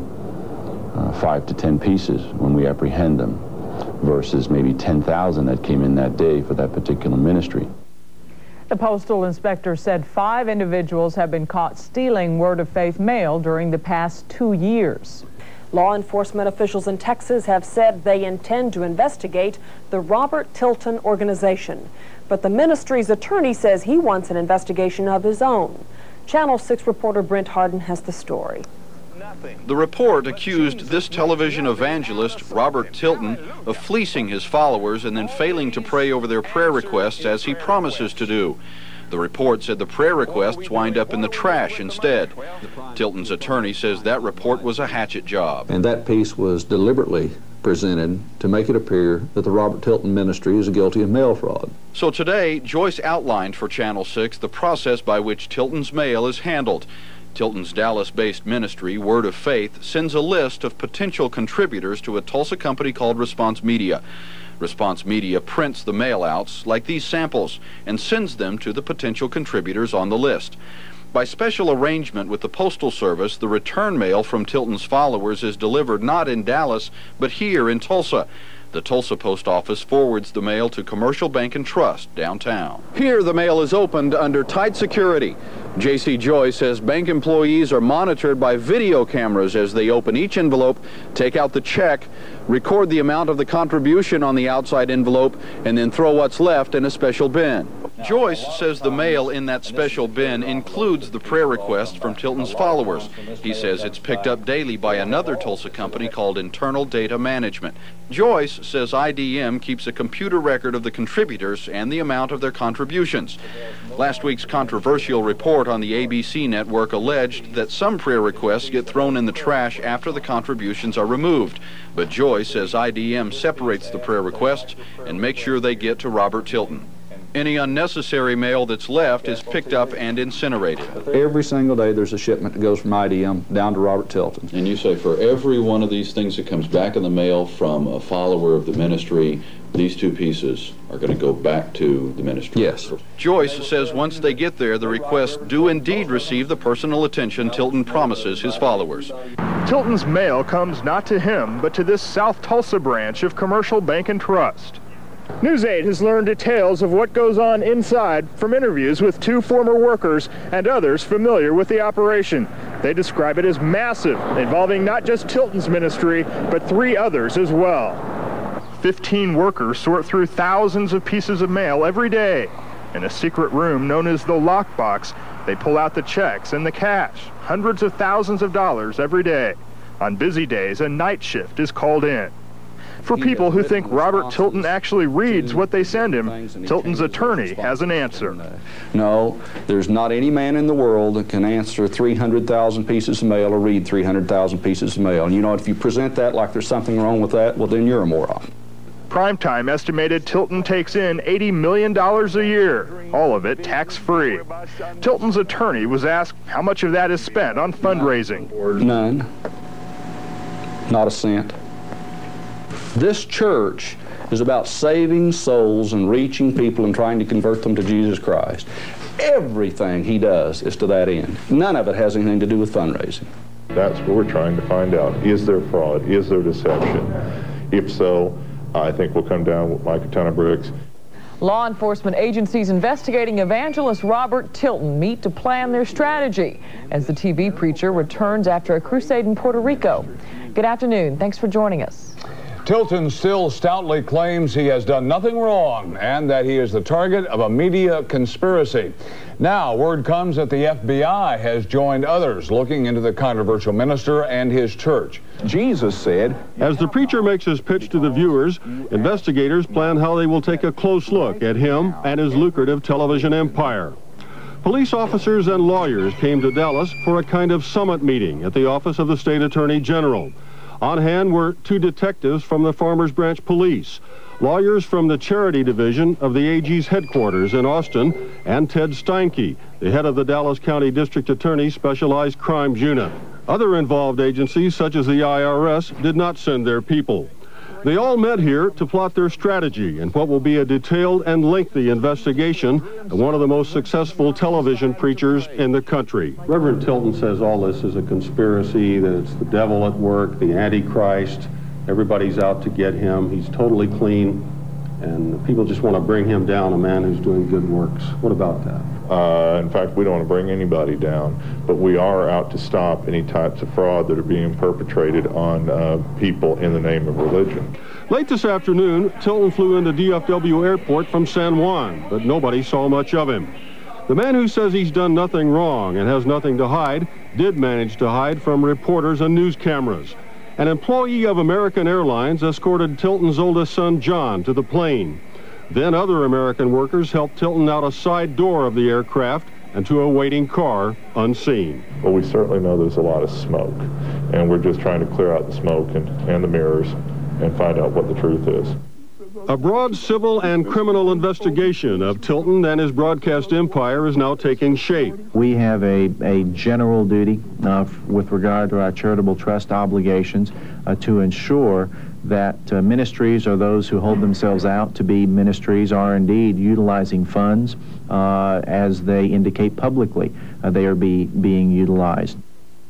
uh, five to ten pieces when we apprehend them, versus maybe 10,000 that came in that day for that particular ministry. The postal inspector said five individuals have been caught stealing Word of Faith mail during the past two years. Law enforcement officials in Texas have said they intend to investigate the Robert Tilton organization. But the ministry's attorney says he wants an investigation of his own. Channel 6 reporter Brent Harden has the story. The report accused this television evangelist, Robert Tilton, of fleecing his followers and then failing to pray over their prayer requests as he promises to do. The report said the prayer requests wind up in the trash instead. Tilton's attorney says that report was a hatchet job. And that piece was deliberately presented to make it appear that the Robert Tilton ministry is guilty of mail fraud. So today, Joyce outlined for Channel 6 the process by which Tilton's mail is handled. Tilton's Dallas-based ministry, Word of Faith, sends a list of potential contributors to a Tulsa company called Response Media. Response Media prints the mailouts, like these samples, and sends them to the potential contributors on the list. By special arrangement with the Postal Service, the return mail from Tilton's followers is delivered not in Dallas, but here in Tulsa. The Tulsa Post Office forwards the mail to Commercial Bank and Trust downtown. Here, the mail is opened under tight security. J.C. Joyce says bank employees are monitored by video cameras as they open each envelope, take out the check, record the amount of the contribution on the outside envelope, and then throw what's left in a special bin. Joyce says the mail in that special bin includes the prayer requests from Tilton's followers. He says it's picked up daily by another Tulsa company called Internal Data Management. Joyce says IDM keeps a computer record of the contributors and the amount of their contributions. Last week's controversial report on the ABC network alleged that some prayer requests get thrown in the trash after the contributions are removed. But Joyce says IDM separates the prayer requests and makes sure they get to Robert Tilton. Any unnecessary mail that's left is picked up and incinerated. Every single day there's a shipment that goes from IDM down to Robert Tilton. And you say for every one of these things that comes back in the mail from a follower of the ministry, these two pieces are going to go back to the ministry. Yes. Joyce says once they get there, the requests do indeed receive the personal attention Tilton promises his followers. Tilton's mail comes not to him, but to this South Tulsa branch of Commercial Bank and Trust. News 8 has learned details of what goes on inside from interviews with two former workers and others familiar with the operation. They describe it as massive, involving not just Tilton's ministry, but three others as well. 15 workers sort through thousands of pieces of mail every day. In a secret room known as the lockbox, they pull out the checks and the cash, hundreds of thousands of dollars every day. On busy days, a night shift is called in. For people who think Robert Tilton actually reads what they send him, Tilton's attorney has an answer. Uh, no, there's not any man in the world that can answer 300,000 pieces of mail or read 300,000 pieces of mail. And you know, if you present that like there's something wrong with that, well, then you're a moron. Primetime estimated Tilton takes in $80 million a year, all of it tax-free. Tilton's attorney was asked how much of that is spent on fundraising. None. Not a cent. This church is about saving souls and reaching people and trying to convert them to Jesus Christ. Everything he does is to that end. None of it has anything to do with fundraising. That's what we're trying to find out. Is there fraud? Is there deception? If so, I think we'll come down like a ton of bricks. Law enforcement agencies investigating evangelist Robert Tilton meet to plan their strategy as the TV preacher returns after a crusade in Puerto Rico. Good afternoon. Thanks for joining us. Tilton still stoutly claims he has done nothing wrong and that he is the target of a media conspiracy. Now, word comes that the FBI has joined others looking into the controversial minister and his church. Jesus said, As the preacher makes his pitch to the viewers, investigators plan how they will take a close look at him and his lucrative television empire. Police officers and lawyers came to Dallas for a kind of summit meeting at the office of the state attorney general. On hand were two detectives from the Farmers Branch Police, lawyers from the charity division of the AG's headquarters in Austin, and Ted Steinke, the head of the Dallas County District Attorney's Specialized Crimes Unit. Other involved agencies, such as the IRS, did not send their people. They all met here to plot their strategy in what will be a detailed and lengthy investigation of one of the most successful television preachers in the country. Reverend Tilton says all this is a conspiracy, that it's the devil at work, the Antichrist, everybody's out to get him. He's totally clean, and people just want to bring him down, a man who's doing good works. What about that? Uh, in fact, we don't want to bring anybody down, but we are out to stop any types of fraud that are being perpetrated on uh, people in the name of religion. Late this afternoon, Tilton flew into DFW Airport from San Juan, but nobody saw much of him. The man who says he's done nothing wrong and has nothing to hide did manage to hide from reporters and news cameras. An employee of American Airlines escorted Tilton's oldest son, John, to the plane. Then other American workers helped Tilton out a side door of the aircraft and to a waiting car unseen. Well, we certainly know there's a lot of smoke, and we're just trying to clear out the smoke and, and the mirrors and find out what the truth is. A broad civil and criminal investigation of Tilton and his broadcast empire is now taking shape. We have a, a general duty uh, with regard to our charitable trust obligations uh, to ensure that uh, ministries or those who hold themselves out to be ministries are indeed utilizing funds uh, as they indicate publicly uh, they are be, being utilized.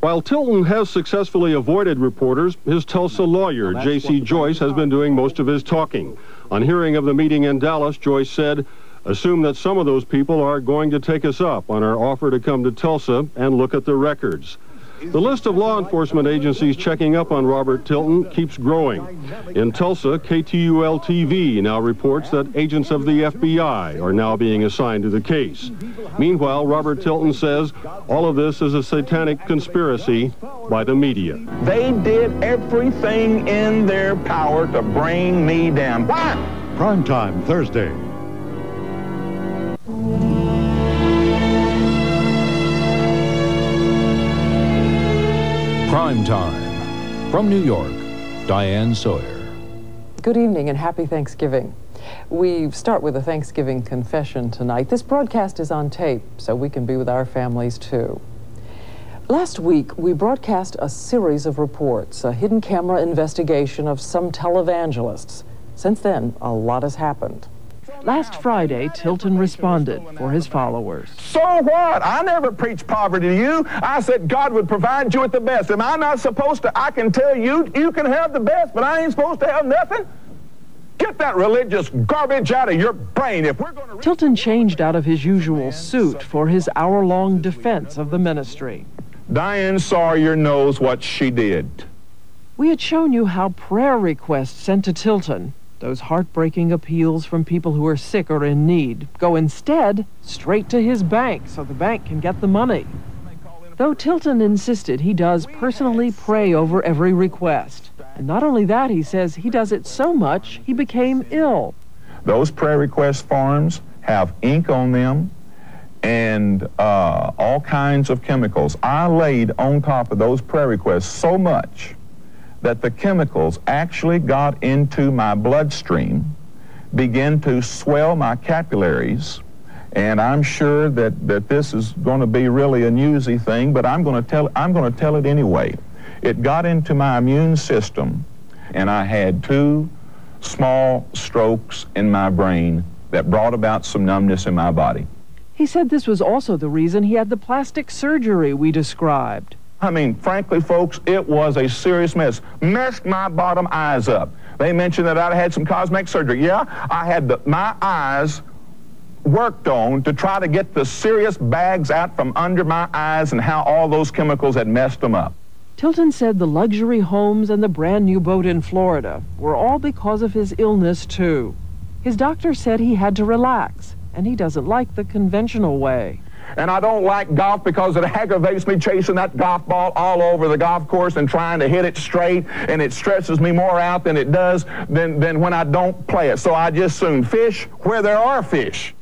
While Tilton has successfully avoided reporters, his Tulsa lawyer, J.C. Joyce, has been doing most of his talking. On hearing of the meeting in Dallas, Joyce said, assume that some of those people are going to take us up on our offer to come to Tulsa and look at the records. The list of law enforcement agencies checking up on Robert Tilton keeps growing. In Tulsa, KTUL-TV now reports that agents of the FBI are now being assigned to the case. Meanwhile, Robert Tilton says all of this is a satanic conspiracy by the media. They did everything in their power to bring me down. Why? Primetime Thursday. Prime Time. From New York, Diane Sawyer. Good evening and happy Thanksgiving. We start with a Thanksgiving confession tonight. This broadcast is on tape, so we can be with our families too. Last week, we broadcast a series of reports, a hidden camera investigation of some televangelists. Since then, a lot has happened. Last Friday, Tilton responded for his followers. So what? I never preached poverty to you. I said God would provide you with the best. Am I not supposed to? I can tell you, you can have the best, but I ain't supposed to have nothing? Get that religious garbage out of your brain. If we're going to. Tilton changed out of his usual suit for his hour long defense of the ministry. Diane Sawyer knows what she did. We had shown you how prayer requests sent to Tilton those heartbreaking appeals from people who are sick or in need go instead straight to his bank so the bank can get the money. Though Tilton insisted he does personally pray over every request. And not only that, he says he does it so much he became ill. Those prayer request forms have ink on them and uh, all kinds of chemicals. I laid on top of those prayer requests so much that the chemicals actually got into my bloodstream, begin to swell my capillaries, and I'm sure that, that this is going to be really a newsy thing, but I'm going to tell I'm going to tell it anyway. It got into my immune system, and I had two small strokes in my brain that brought about some numbness in my body. He said this was also the reason he had the plastic surgery we described. I mean, frankly, folks, it was a serious mess. Messed my bottom eyes up. They mentioned that I had some cosmetic surgery. Yeah, I had the, my eyes worked on to try to get the serious bags out from under my eyes and how all those chemicals had messed them up. Tilton said the luxury homes and the brand new boat in Florida were all because of his illness, too. His doctor said he had to relax, and he doesn't like the conventional way. And I don't like golf because it aggravates me chasing that golf ball all over the golf course and trying to hit it straight, and it stresses me more out than it does than, than when I don't play it. So I just soon fish where there are fish.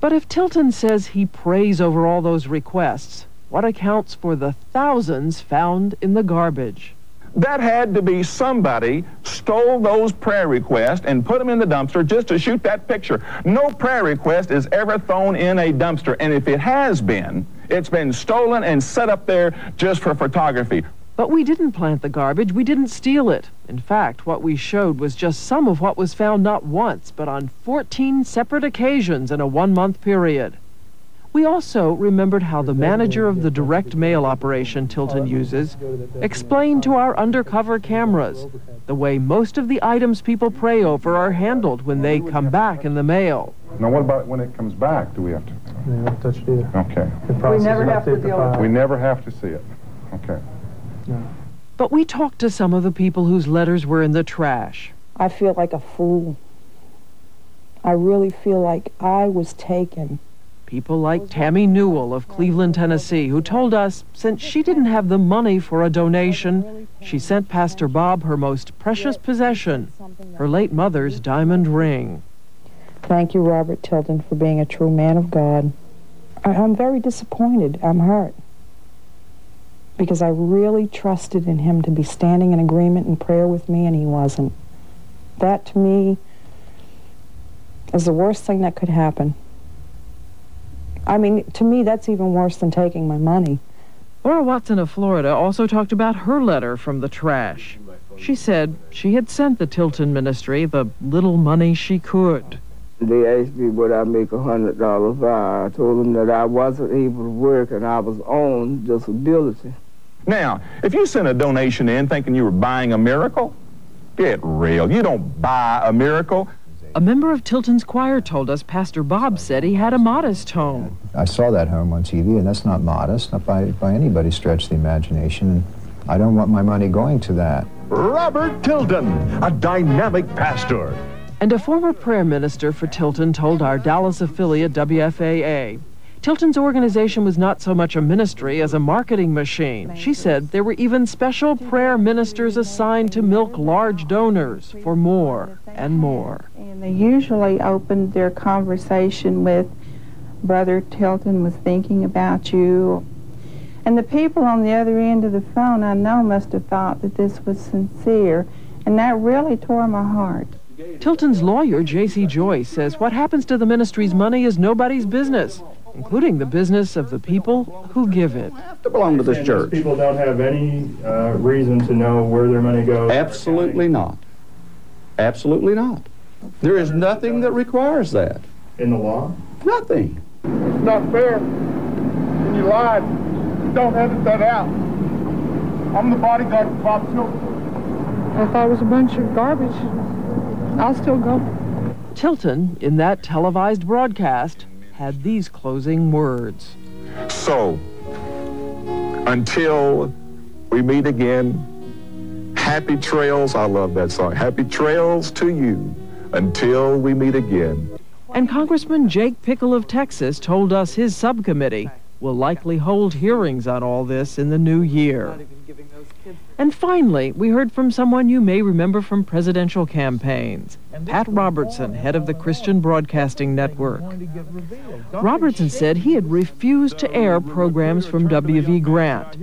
But if Tilton says he prays over all those requests, what accounts for the thousands found in the garbage? That had to be somebody stole those prayer requests and put them in the dumpster just to shoot that picture. No prayer request is ever thrown in a dumpster, and if it has been, it's been stolen and set up there just for photography. But we didn't plant the garbage, we didn't steal it. In fact, what we showed was just some of what was found not once, but on 14 separate occasions in a one month period. We also remembered how the manager of the direct mail operation Tilton uses explained to our undercover cameras the way most of the items people pray over are handled when they come back in the mail. Now, what about when it comes back? Do we have to? We don't touch it either. Okay. We never have to deal with We never have to see it. Okay. But we talked to some of the people whose letters were in the trash. I feel like a fool. I really feel like I was taken. People like Tammy Newell of Cleveland, Tennessee, who told us since she didn't have the money for a donation, she sent Pastor Bob her most precious possession, her late mother's diamond ring. Thank you, Robert Tilton, for being a true man of God. I, I'm very disappointed. I'm hurt. Because I really trusted in him to be standing in agreement and prayer with me, and he wasn't. That, to me, is the worst thing that could happen. I mean, to me, that's even worse than taking my money. Laura Watson of Florida also talked about her letter from the trash. She said she had sent the Tilton ministry the little money she could. They asked me would I make a hundred dollars by. I told them that I wasn't able to work and I was on disability. Now, if you sent a donation in thinking you were buying a miracle, get real. You don't buy a miracle. A member of Tilton's choir told us Pastor Bob said he had a modest home. I saw that home on TV, and that's not modest, not by, by anybody's stretch of the imagination. And I don't want my money going to that. Robert Tilton, a dynamic pastor. And a former prayer minister for Tilton told our Dallas affiliate WFAA Tilton's organization was not so much a ministry as a marketing machine. She said there were even special prayer ministers assigned to milk large donors for more and more. And they usually opened their conversation with, Brother Tilton was thinking about you. And the people on the other end of the phone, I know, must have thought that this was sincere. And that really tore my heart. Tilton's lawyer, J.C. Joyce, says what happens to the ministry's money is nobody's business including the business of the people who give it. To belong to this church. People don't have any uh, reason to know where their money goes. Absolutely not. Absolutely not. There is nothing that requires that. In the law? Nothing. It's not fair. And you lied. Don't edit that out. I'm the bodyguard for Bob Tilton. I thought it was a bunch of garbage. I'll still go. Tilton, in that televised broadcast, had these closing words. So, until we meet again, happy trails. I love that song. Happy trails to you until we meet again. And Congressman Jake Pickle of Texas told us his subcommittee will likely hold hearings on all this in the new year. And finally, we heard from someone you may remember from presidential campaigns Pat Robertson, head of the Christian Broadcasting Network. Robertson said he had refused to air programs from W.V. Grant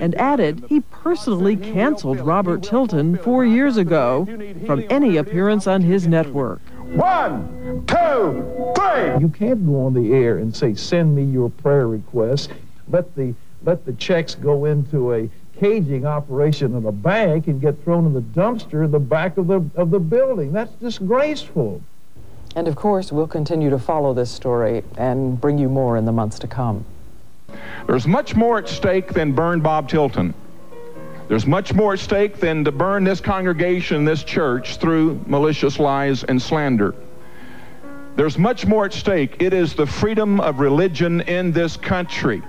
and added he personally canceled Robert Tilton four years ago from any appearance on his network. One, two, three. You can't go on the air and say, send me your prayer requests. Let the, let the checks go into a caging operation in a bank and get thrown in the dumpster in the back of the, of the building. That's disgraceful. And of course, we'll continue to follow this story and bring you more in the months to come. There's much more at stake than burn Bob Tilton. There's much more at stake than to burn this congregation, this church, through malicious lies and slander. There's much more at stake. It is the freedom of religion in this country.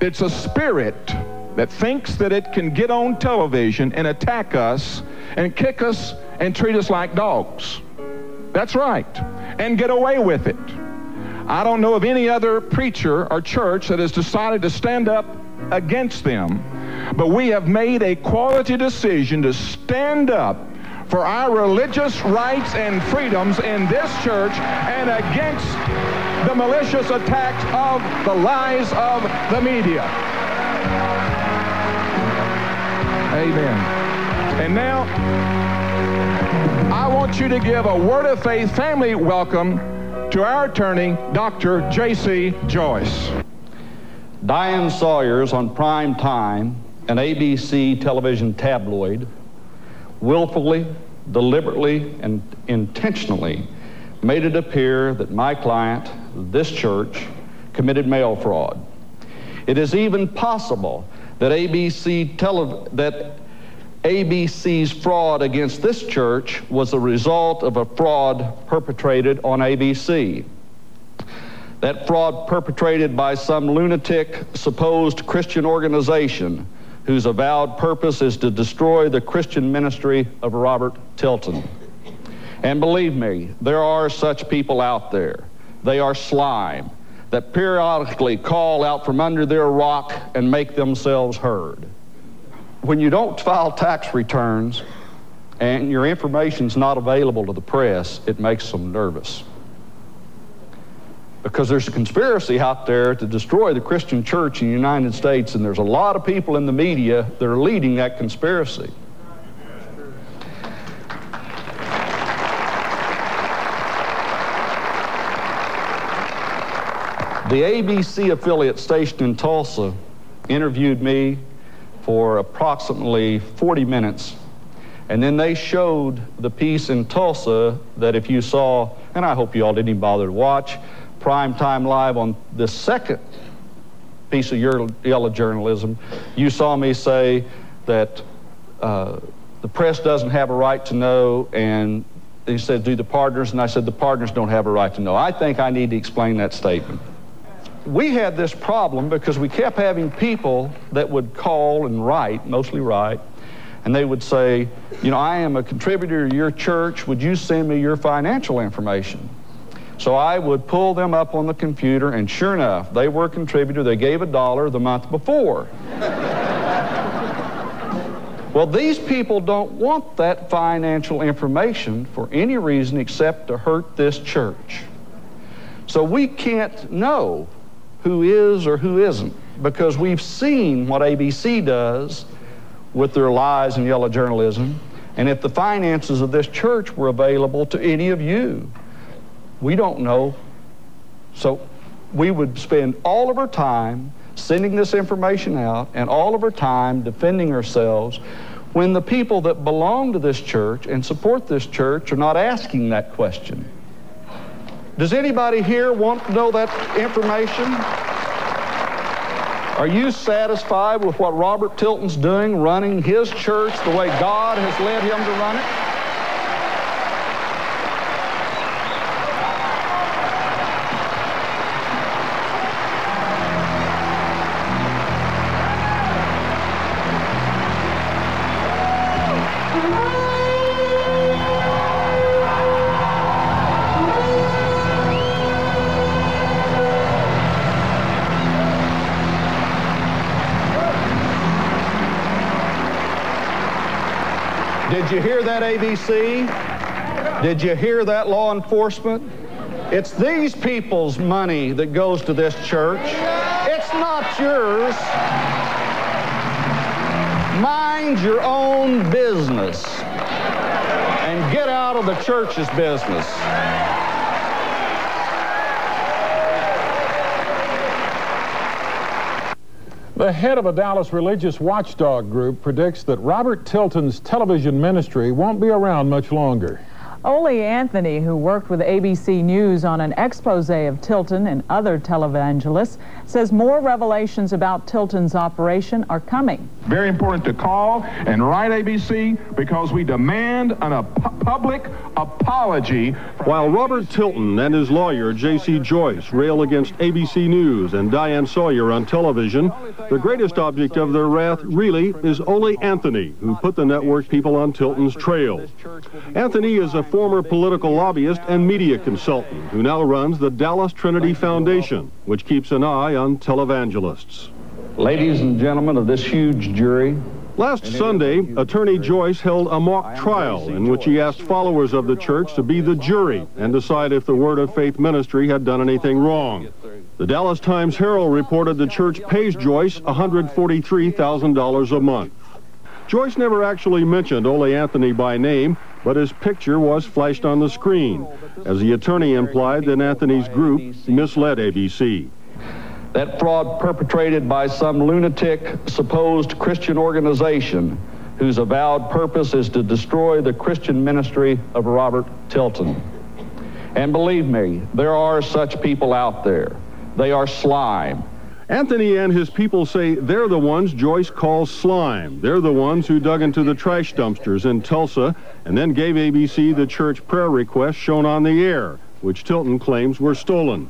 It's a spirit that thinks that it can get on television and attack us and kick us and treat us like dogs. That's right. And get away with it. I don't know of any other preacher or church that has decided to stand up against them, but we have made a quality decision to stand up for our religious rights and freedoms in this church and against the malicious attacks of the lies of the media. Amen. And now, I want you to give a Word of Faith family welcome to our attorney, Dr. J.C. Joyce. Diane Sawyers on prime time, an ABC television tabloid, willfully, deliberately, and intentionally made it appear that my client, this church, committed mail fraud. It is even possible that ABC tele- that ABC's fraud against this church was a result of a fraud perpetrated on ABC. That fraud perpetrated by some lunatic supposed Christian organization whose avowed purpose is to destroy the Christian ministry of Robert Tilton. And believe me, there are such people out there. They are slime that periodically call out from under their rock and make themselves heard. When you don't file tax returns and your information's not available to the press, it makes them nervous. Because there's a conspiracy out there to destroy the Christian church in the United States, and there's a lot of people in the media that are leading that conspiracy. The ABC affiliate stationed in Tulsa interviewed me for approximately 40 minutes. And then they showed the piece in Tulsa that if you saw, and I hope you all didn't even bother to watch, prime time live on the second piece of yellow journalism, you saw me say that uh, the press doesn't have a right to know, and he said, do the partners? And I said, the partners don't have a right to know. I think I need to explain that statement we had this problem because we kept having people that would call and write, mostly write, and they would say, you know, I am a contributor to your church. Would you send me your financial information? So I would pull them up on the computer, and sure enough, they were a contributor. They gave a dollar the month before. well, these people don't want that financial information for any reason except to hurt this church. So we can't know who is or who isn't because we've seen what ABC does with their lies and yellow journalism. And if the finances of this church were available to any of you, we don't know. So we would spend all of our time sending this information out and all of our time defending ourselves when the people that belong to this church and support this church are not asking that question. Does anybody here want to know that information? Are you satisfied with what Robert Tilton's doing, running his church the way God has led him to run it? That, ABC? Did you hear that, law enforcement? It's these people's money that goes to this church. It's not yours. Mind your own business and get out of the church's business. The head of a Dallas religious watchdog group predicts that Robert Tilton's television ministry won't be around much longer. Ole Anthony, who worked with ABC News on an expose of Tilton and other televangelists, says more revelations about Tilton's operation are coming. Very important to call and write ABC because we demand an, a public apology. While Robert Tilton and his lawyer, J.C. Joyce, rail against ABC News and Diane Sawyer on television, the greatest object of their wrath really is Ole Anthony, who put the network people on Tilton's trail. Anthony is a former political lobbyist and media consultant who now runs the Dallas Trinity Foundation, which keeps an eye on televangelists. Ladies and gentlemen of this huge jury, Last Sunday, Attorney Joyce held a mock trial in which he asked followers of the church to be the jury and decide if the Word of Faith ministry had done anything wrong. The Dallas Times Herald reported the church pays Joyce $143,000 a month. Joyce never actually mentioned Ole Anthony by name, but his picture was flashed on the screen, as the attorney implied that Anthony's group misled ABC. That fraud perpetrated by some lunatic supposed Christian organization whose avowed purpose is to destroy the Christian ministry of Robert Tilton. And believe me, there are such people out there. They are slime. Anthony and his people say they're the ones Joyce calls slime. They're the ones who dug into the trash dumpsters in Tulsa and then gave ABC the church prayer requests shown on the air, which Tilton claims were stolen.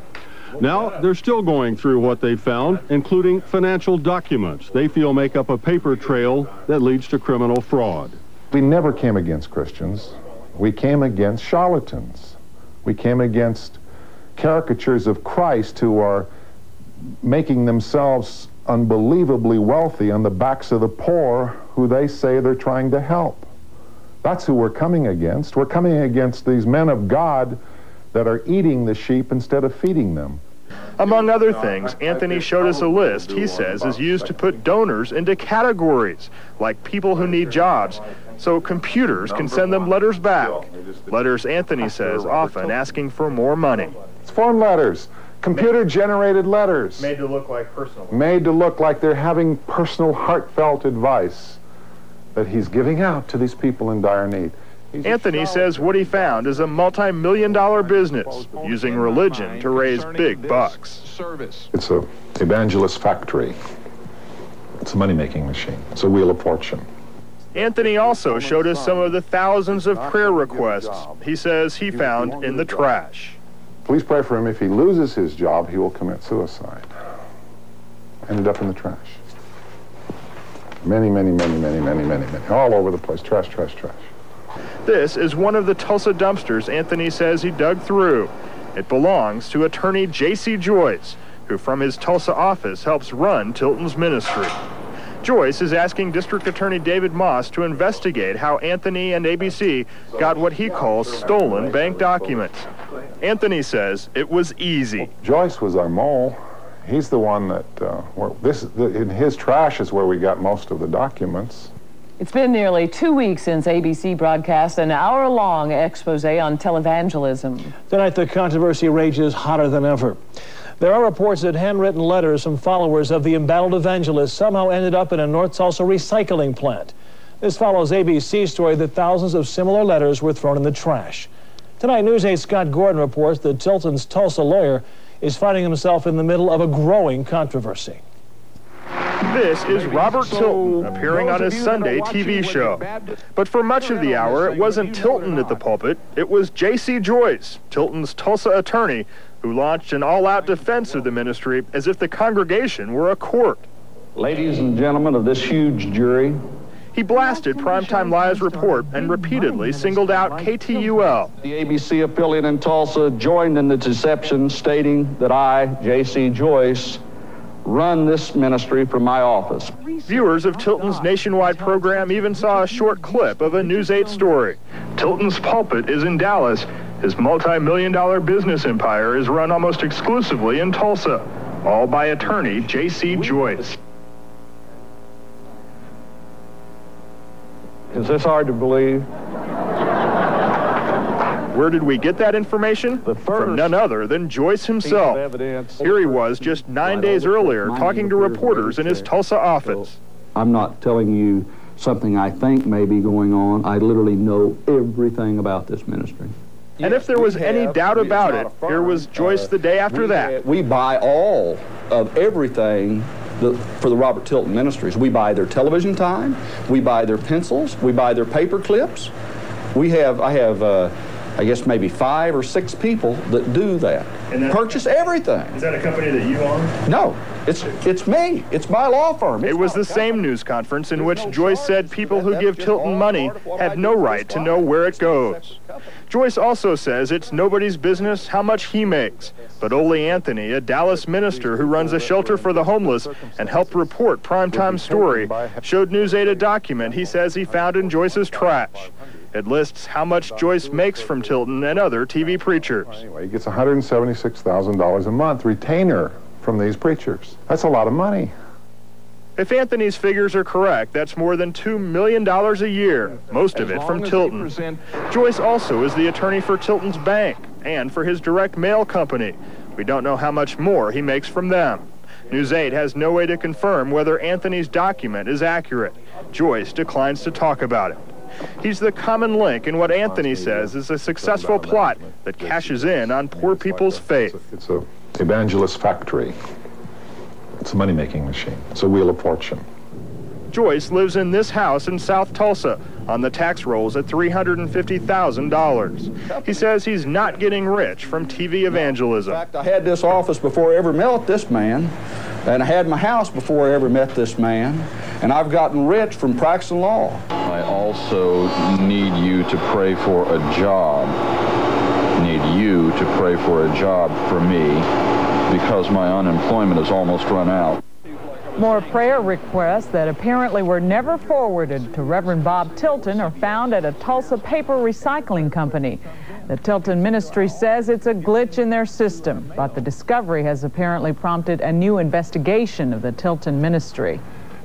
Now, they're still going through what they found, including financial documents they feel make up a paper trail that leads to criminal fraud. We never came against Christians. We came against charlatans. We came against caricatures of Christ who are making themselves unbelievably wealthy on the backs of the poor who they say they're trying to help. That's who we're coming against. We're coming against these men of God that are eating the sheep instead of feeding them. Among other things, Anthony showed us a list he says is used to put donors into categories, like people who need jobs, so computers can send them letters back. Letters, Anthony says, often asking for more money. It's form letters, computer-generated letters. Made to look like personal. Made to look like they're having personal, heartfelt advice that he's giving out to these people in dire need. Anthony says what he found is a multi-million dollar business using religion to raise big bucks. It's a evangelist factory. It's a money-making machine. It's a wheel of fortune. Anthony also showed us some of the thousands of prayer requests he says he found in the trash. Please pray for him. If he loses his job, he will commit suicide. Ended up in the trash. Many, many, many, many, many, many, many. All over the place. Trash, trash, trash. This is one of the Tulsa dumpsters Anthony says he dug through. It belongs to attorney J.C. Joyce, who from his Tulsa office helps run Tilton's ministry. Joyce is asking District Attorney David Moss to investigate how Anthony and ABC got what he calls stolen bank documents. Anthony says it was easy. Joyce was our mole. He's the one that, uh, where this, the, in his trash is where we got most of the documents. It's been nearly two weeks since ABC broadcast an hour-long expose on televangelism. Tonight, the controversy rages hotter than ever. There are reports that handwritten letters from followers of the embattled evangelist somehow ended up in a North Tulsa recycling plant. This follows ABC's story that thousands of similar letters were thrown in the trash. Tonight, News 8 Scott Gordon reports that Tilton's Tulsa lawyer is finding himself in the middle of a growing controversy. This is Robert Tilton appearing on his Sunday TV show. But for much of the hour, it wasn't Tilton at the pulpit, it was J.C. Joyce, Tilton's Tulsa attorney, who launched an all-out defense of the ministry as if the congregation were a court. Ladies and gentlemen of this huge jury, he blasted Primetime Live's report and repeatedly singled out KTUL. The ABC affiliate in Tulsa joined in the deception, stating that I, J.C. Joyce, run this ministry from my office. Viewers of Tilton's nationwide program even saw a short clip of a News 8 story. Tilton's pulpit is in Dallas. His multi-million dollar business empire is run almost exclusively in Tulsa, all by attorney J.C. Joyce. Is this hard to believe? Where did we get that information? From none other than Joyce himself. Here he was just nine days earlier talking to reporters in his Tulsa office. I'm not telling you something I think may be going on. I literally know everything about this ministry. And if there was any doubt about it, here was Joyce the day after that. We buy all of everything the, for the Robert Tilton Ministries. We buy their television time, we buy their pencils, we buy their paper clips. We have, I have, uh, I guess maybe five or six people that do that. Purchase everything. Is that a company that you own? No, it's it's me. It's my law firm. It was the same news conference in which Joyce said people who give Tilton money have no right to know where it goes. Joyce also says it's nobody's business how much he makes. But Ole Anthony, a Dallas minister who runs a shelter for the homeless and helped report Primetime Story, showed News 8 a document he says he found in Joyce's trash. It lists how much Joyce makes from Tilton and other TV preachers. Anyway, he gets $176,000 a month retainer from these preachers. That's a lot of money. If Anthony's figures are correct, that's more than $2 million a year, most of it from Tilton. Joyce also is the attorney for Tilton's bank and for his direct mail company. We don't know how much more he makes from them. News 8 has no way to confirm whether Anthony's document is accurate. Joyce declines to talk about it. He's the common link in what Anthony says is a successful plot that cashes in on poor people's faith. It's a evangelist factory. It's a money-making machine. It's a wheel of fortune. Joyce lives in this house in South Tulsa on the tax rolls at $350,000. He says he's not getting rich from TV evangelism. In fact, I had this office before I ever met this man, and I had my house before I ever met this man, and I've gotten rich from practicing law. I also need you to pray for a job. Need you to pray for a job for me because my unemployment has almost run out. More prayer requests that apparently were never forwarded to Reverend Bob Tilton are found at a Tulsa paper recycling company. The Tilton ministry says it's a glitch in their system, but the discovery has apparently prompted a new investigation of the Tilton ministry.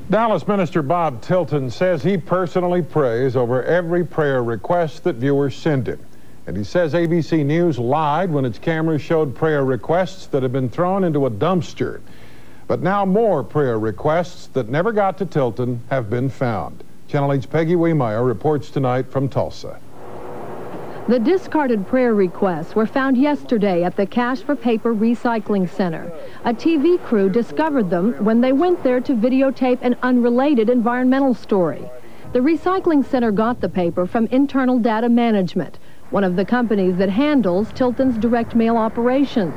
Dallas Minister Bob Tilton says he personally prays over every prayer request that viewers send him. And he says ABC News lied when its cameras showed prayer requests that had been thrown into a dumpster. But now more prayer requests that never got to Tilton have been found. Channel 8's Peggy Wehmeyer reports tonight from Tulsa. The discarded prayer requests were found yesterday at the Cash for Paper Recycling Center. A TV crew discovered them when they went there to videotape an unrelated environmental story. The recycling center got the paper from Internal Data Management, one of the companies that handles Tilton's direct mail operations.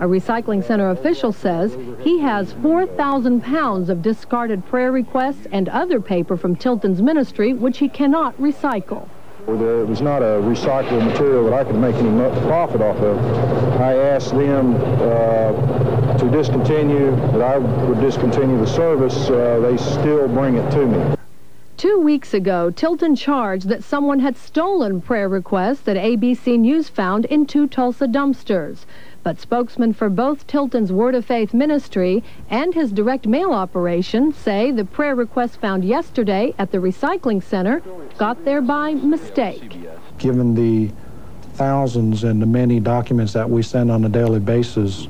A recycling center official says he has 4,000 pounds of discarded prayer requests and other paper from Tilton's ministry which he cannot recycle. There was not a recyclable material that I could make any profit off of. I asked them uh, to discontinue, that I would discontinue the service. Uh, they still bring it to me. Two weeks ago, Tilton charged that someone had stolen prayer requests that ABC News found in two Tulsa dumpsters. But spokesmen for both Tilton's Word of Faith ministry and his direct mail operation say the prayer requests found yesterday at the recycling center got there by mistake. Given the thousands and the many documents that we send on a daily basis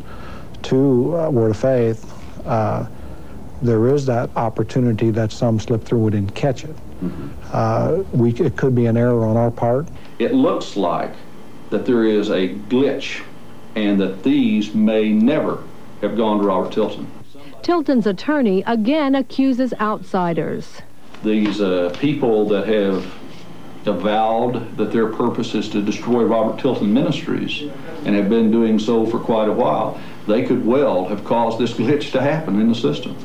to uh, Word of Faith, uh, there is that opportunity that some slip through it and catch it. Uh, we, it could be an error on our part. It looks like that there is a glitch and that these may never have gone to Robert Tilton. Tilton's attorney again accuses outsiders. These uh, people that have avowed that their purpose is to destroy Robert Tilton Ministries and have been doing so for quite a while, they could well have caused this glitch to happen in the system.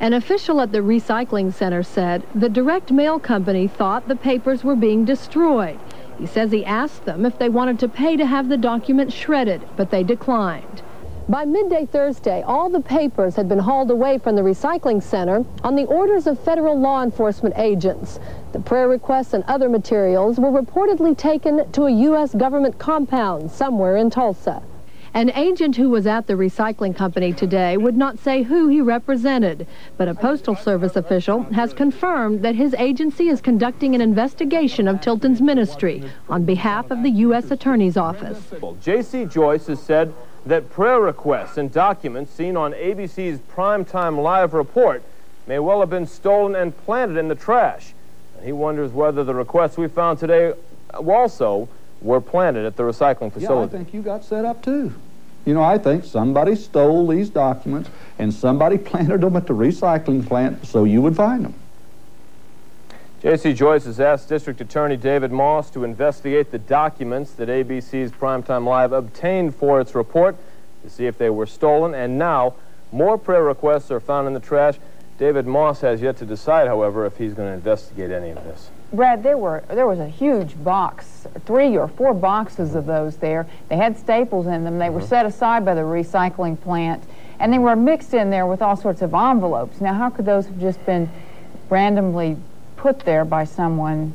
An official at the recycling center said the direct mail company thought the papers were being destroyed. He says he asked them if they wanted to pay to have the document shredded, but they declined. By midday Thursday, all the papers had been hauled away from the recycling center on the orders of federal law enforcement agents. The prayer requests and other materials were reportedly taken to a U.S. government compound somewhere in Tulsa. An agent who was at the recycling company today would not say who he represented, but a Postal Service official has confirmed that his agency is conducting an investigation of Tilton's ministry on behalf of the U.S. Attorney's Office. J.C. Joyce has said that prayer requests and documents seen on ABC's Primetime Live report may well have been stolen and planted in the trash. And he wonders whether the requests we found today uh, also were planted at the recycling facility. Yeah, I think you got set up too. You know, I think somebody stole these documents and somebody planted them at the recycling plant so you would find them. J.C. Joyce has asked District Attorney David Moss to investigate the documents that ABC's Primetime Live obtained for its report to see if they were stolen, and now more prayer requests are found in the trash. David Moss has yet to decide, however, if he's going to investigate any of this. Brad, there were there was a huge box, three or four boxes of those there. They had staples in them. They were mm-hmm. set aside by the recycling plant, and they were mixed in there with all sorts of envelopes. Now, how could those have just been randomly put there by someone?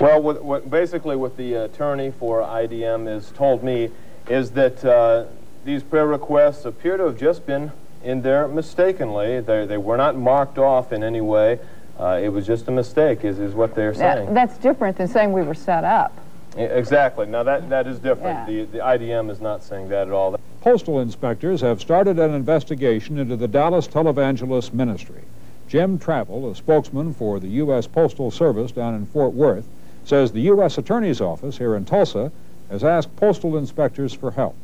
Well, what, what basically what the attorney for IDM has told me is that uh, these prayer requests appear to have just been in there mistakenly. They, they were not marked off in any way. Uh, it was just a mistake, is, is what they're saying. That, that's different than saying we were set up. Exactly. Now, that, that is different. Yeah. The, the IDM is not saying that at all. Postal inspectors have started an investigation into the Dallas Televangelist Ministry. Jim Travel, a spokesman for the U.S. Postal Service down in Fort Worth, says the U.S. Attorney's Office here in Tulsa has asked postal inspectors for help.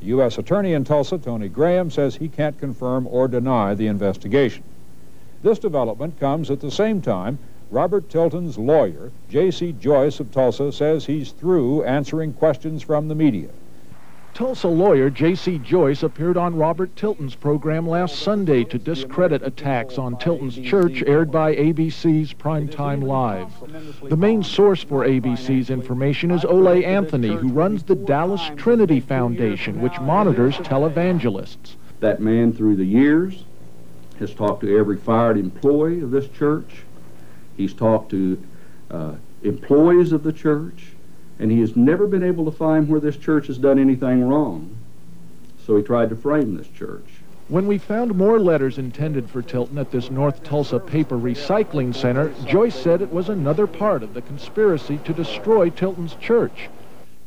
The U.S. Attorney in Tulsa, Tony Graham, says he can't confirm or deny the investigation. This development comes at the same time Robert Tilton's lawyer, J.C. Joyce of Tulsa, says he's through answering questions from the media. Tulsa lawyer J.C. Joyce appeared on Robert Tilton's program last Sunday to discredit attacks on Tilton's church aired by ABC's Primetime Live. The main source for ABC's information is Ole Anthony, who runs the Dallas Trinity Foundation, which monitors televangelists. That man, through the years, has talked to every fired employee of this church. He's talked to uh, employees of the church and he has never been able to find where this church has done anything wrong. So he tried to frame this church. When we found more letters intended for Tilton at this North Tulsa paper recycling center, Joyce said it was another part of the conspiracy to destroy Tilton's church.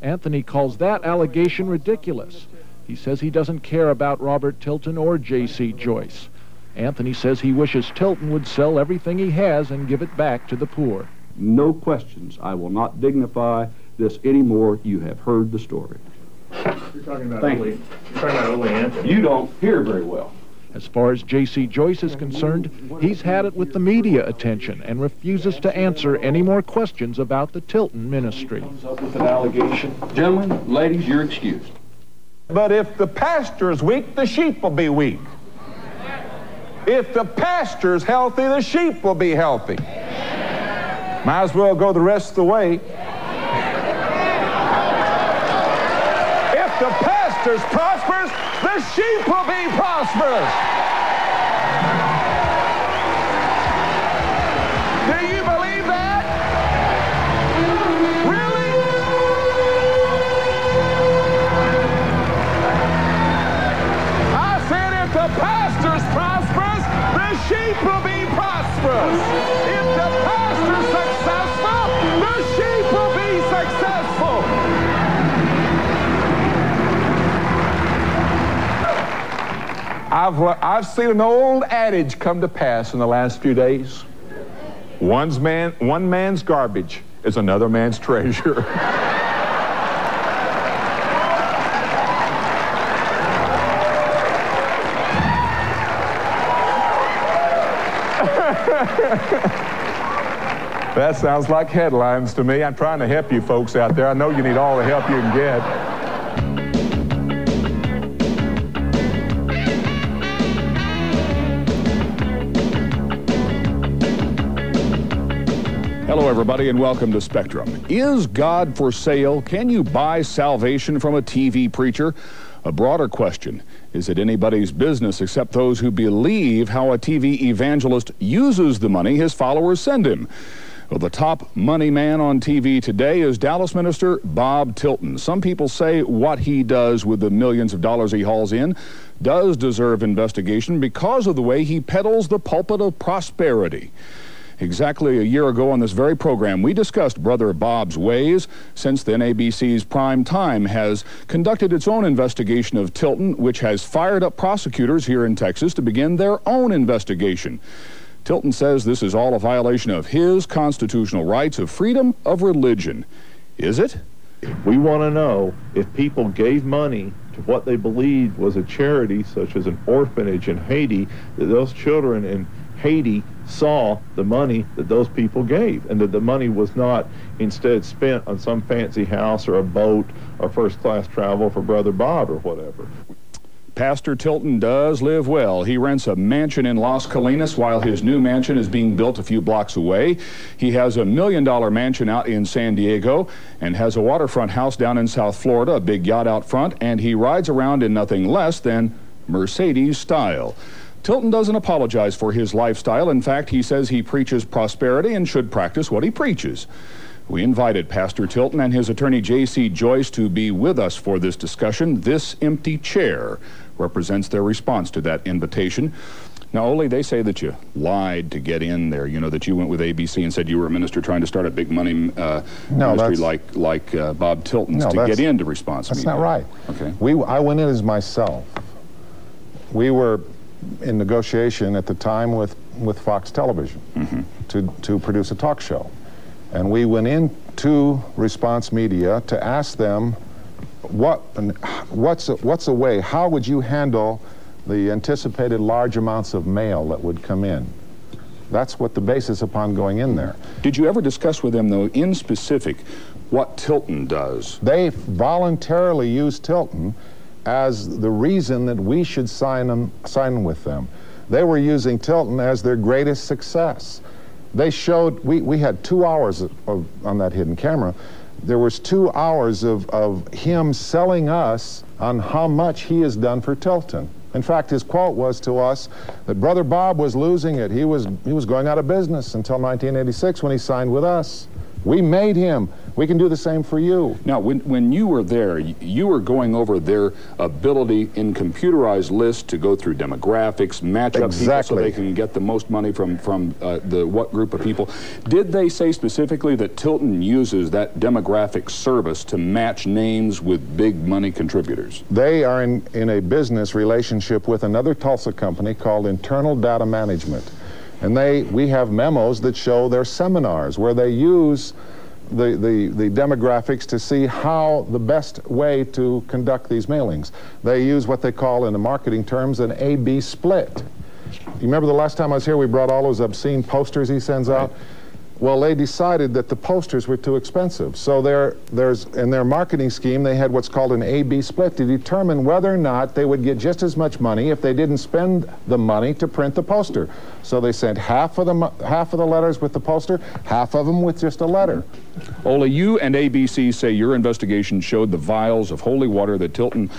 Anthony calls that allegation ridiculous. He says he doesn't care about Robert Tilton or J.C. Joyce. Anthony says he wishes Tilton would sell everything he has and give it back to the poor. No questions. I will not dignify this anymore. You have heard the story. You're talking about Thank Ole, you. You're talking about Ole Anthony. You don't hear very well. As far as J.C. Joyce is concerned, he's had it with the media attention and refuses to answer any more questions about the Tilton ministry. Up with an allegation. Gentlemen, ladies, you're excused. But if the pastor is weak, the sheep will be weak. If the pastor's healthy, the sheep will be healthy. Might as well go the rest of the way. If the pastor's prosperous, the sheep will be prosperous. I've, I've seen an old adage come to pass in the last few days. One's man, one man's garbage is another man's treasure. that sounds like headlines to me. I'm trying to help you folks out there. I know you need all the help you can get. Hello, everybody, and welcome to Spectrum. Is God for sale? Can you buy salvation from a TV preacher? A broader question is it anybody's business except those who believe how a TV evangelist uses the money his followers send him? Well, the top money man on TV today is Dallas minister Bob Tilton. Some people say what he does with the millions of dollars he hauls in does deserve investigation because of the way he peddles the pulpit of prosperity. Exactly a year ago on this very program, we discussed Brother Bob's ways. Since then, ABC's Prime Time has conducted its own investigation of Tilton, which has fired up prosecutors here in Texas to begin their own investigation. Tilton says this is all a violation of his constitutional rights of freedom of religion. Is it? We want to know if people gave money to what they believed was a charity, such as an orphanage in Haiti, that those children in Haiti saw the money that those people gave and that the money was not instead spent on some fancy house or a boat or first class travel for Brother Bob or whatever. Pastor Tilton does live well. He rents a mansion in Las Colinas while his new mansion is being built a few blocks away. He has a million dollar mansion out in San Diego and has a waterfront house down in South Florida, a big yacht out front, and he rides around in nothing less than Mercedes style. Tilton doesn't apologize for his lifestyle. In fact, he says he preaches prosperity and should practice what he preaches. We invited Pastor Tilton and his attorney J.C. Joyce to be with us for this discussion. This empty chair represents their response to that invitation. Now, Ole, they say that you lied to get in there. You know that you went with ABC and said you were a minister trying to start a big money uh, No, ministry like like uh, Bob Tilton's No, to get into response. That's media. not right. Okay. We, I went in as myself. We were in negotiation at the time with, with Fox Television mm-hmm. to, to produce a talk show. And we went into Response Media to ask them what, what's, a, what's a way, how would you handle the anticipated large amounts of mail that would come in? That's what the basis upon going in there. Did you ever discuss with them, though, in specific, what Tilton does? They voluntarily use Tilton as the reason that we should sign, them, sign with them. They were using Tilton as their greatest success. They showed, we, we had two hours of, of, on that hidden camera. There was two hours of, of him selling us on how much he has done for Tilton. In fact, his quote was to us that Brother Bob was losing it. He was, he was going out of business until 1986 when he signed with us. We made him. We can do the same for you. Now, when, when you were there, you were going over their ability in computerized lists to go through demographics, match up people so Exactly. they can get the most money from, from uh, the what group of people. Did they say specifically that Tilton uses that demographic service to match names with big money contributors? They are in, in a business relationship with another Tulsa company called Internal Data Management. And they, we have memos that show their seminars where they use the, the, the demographics to see how the best way to conduct these mailings. They use what they call in the marketing terms an A-B split. You remember the last time I was here, we brought all those obscene posters he sends out? Well, they decided that the posters were too expensive. So there, there's, in their marketing scheme, they had what's called an A-B split to determine whether or not they would get just as much money if they didn't spend the money to print the poster. So they sent half of the, half of the letters with the poster, half of them with just a letter. Ole, you and ABC say your investigation showed the vials of holy water that Tilton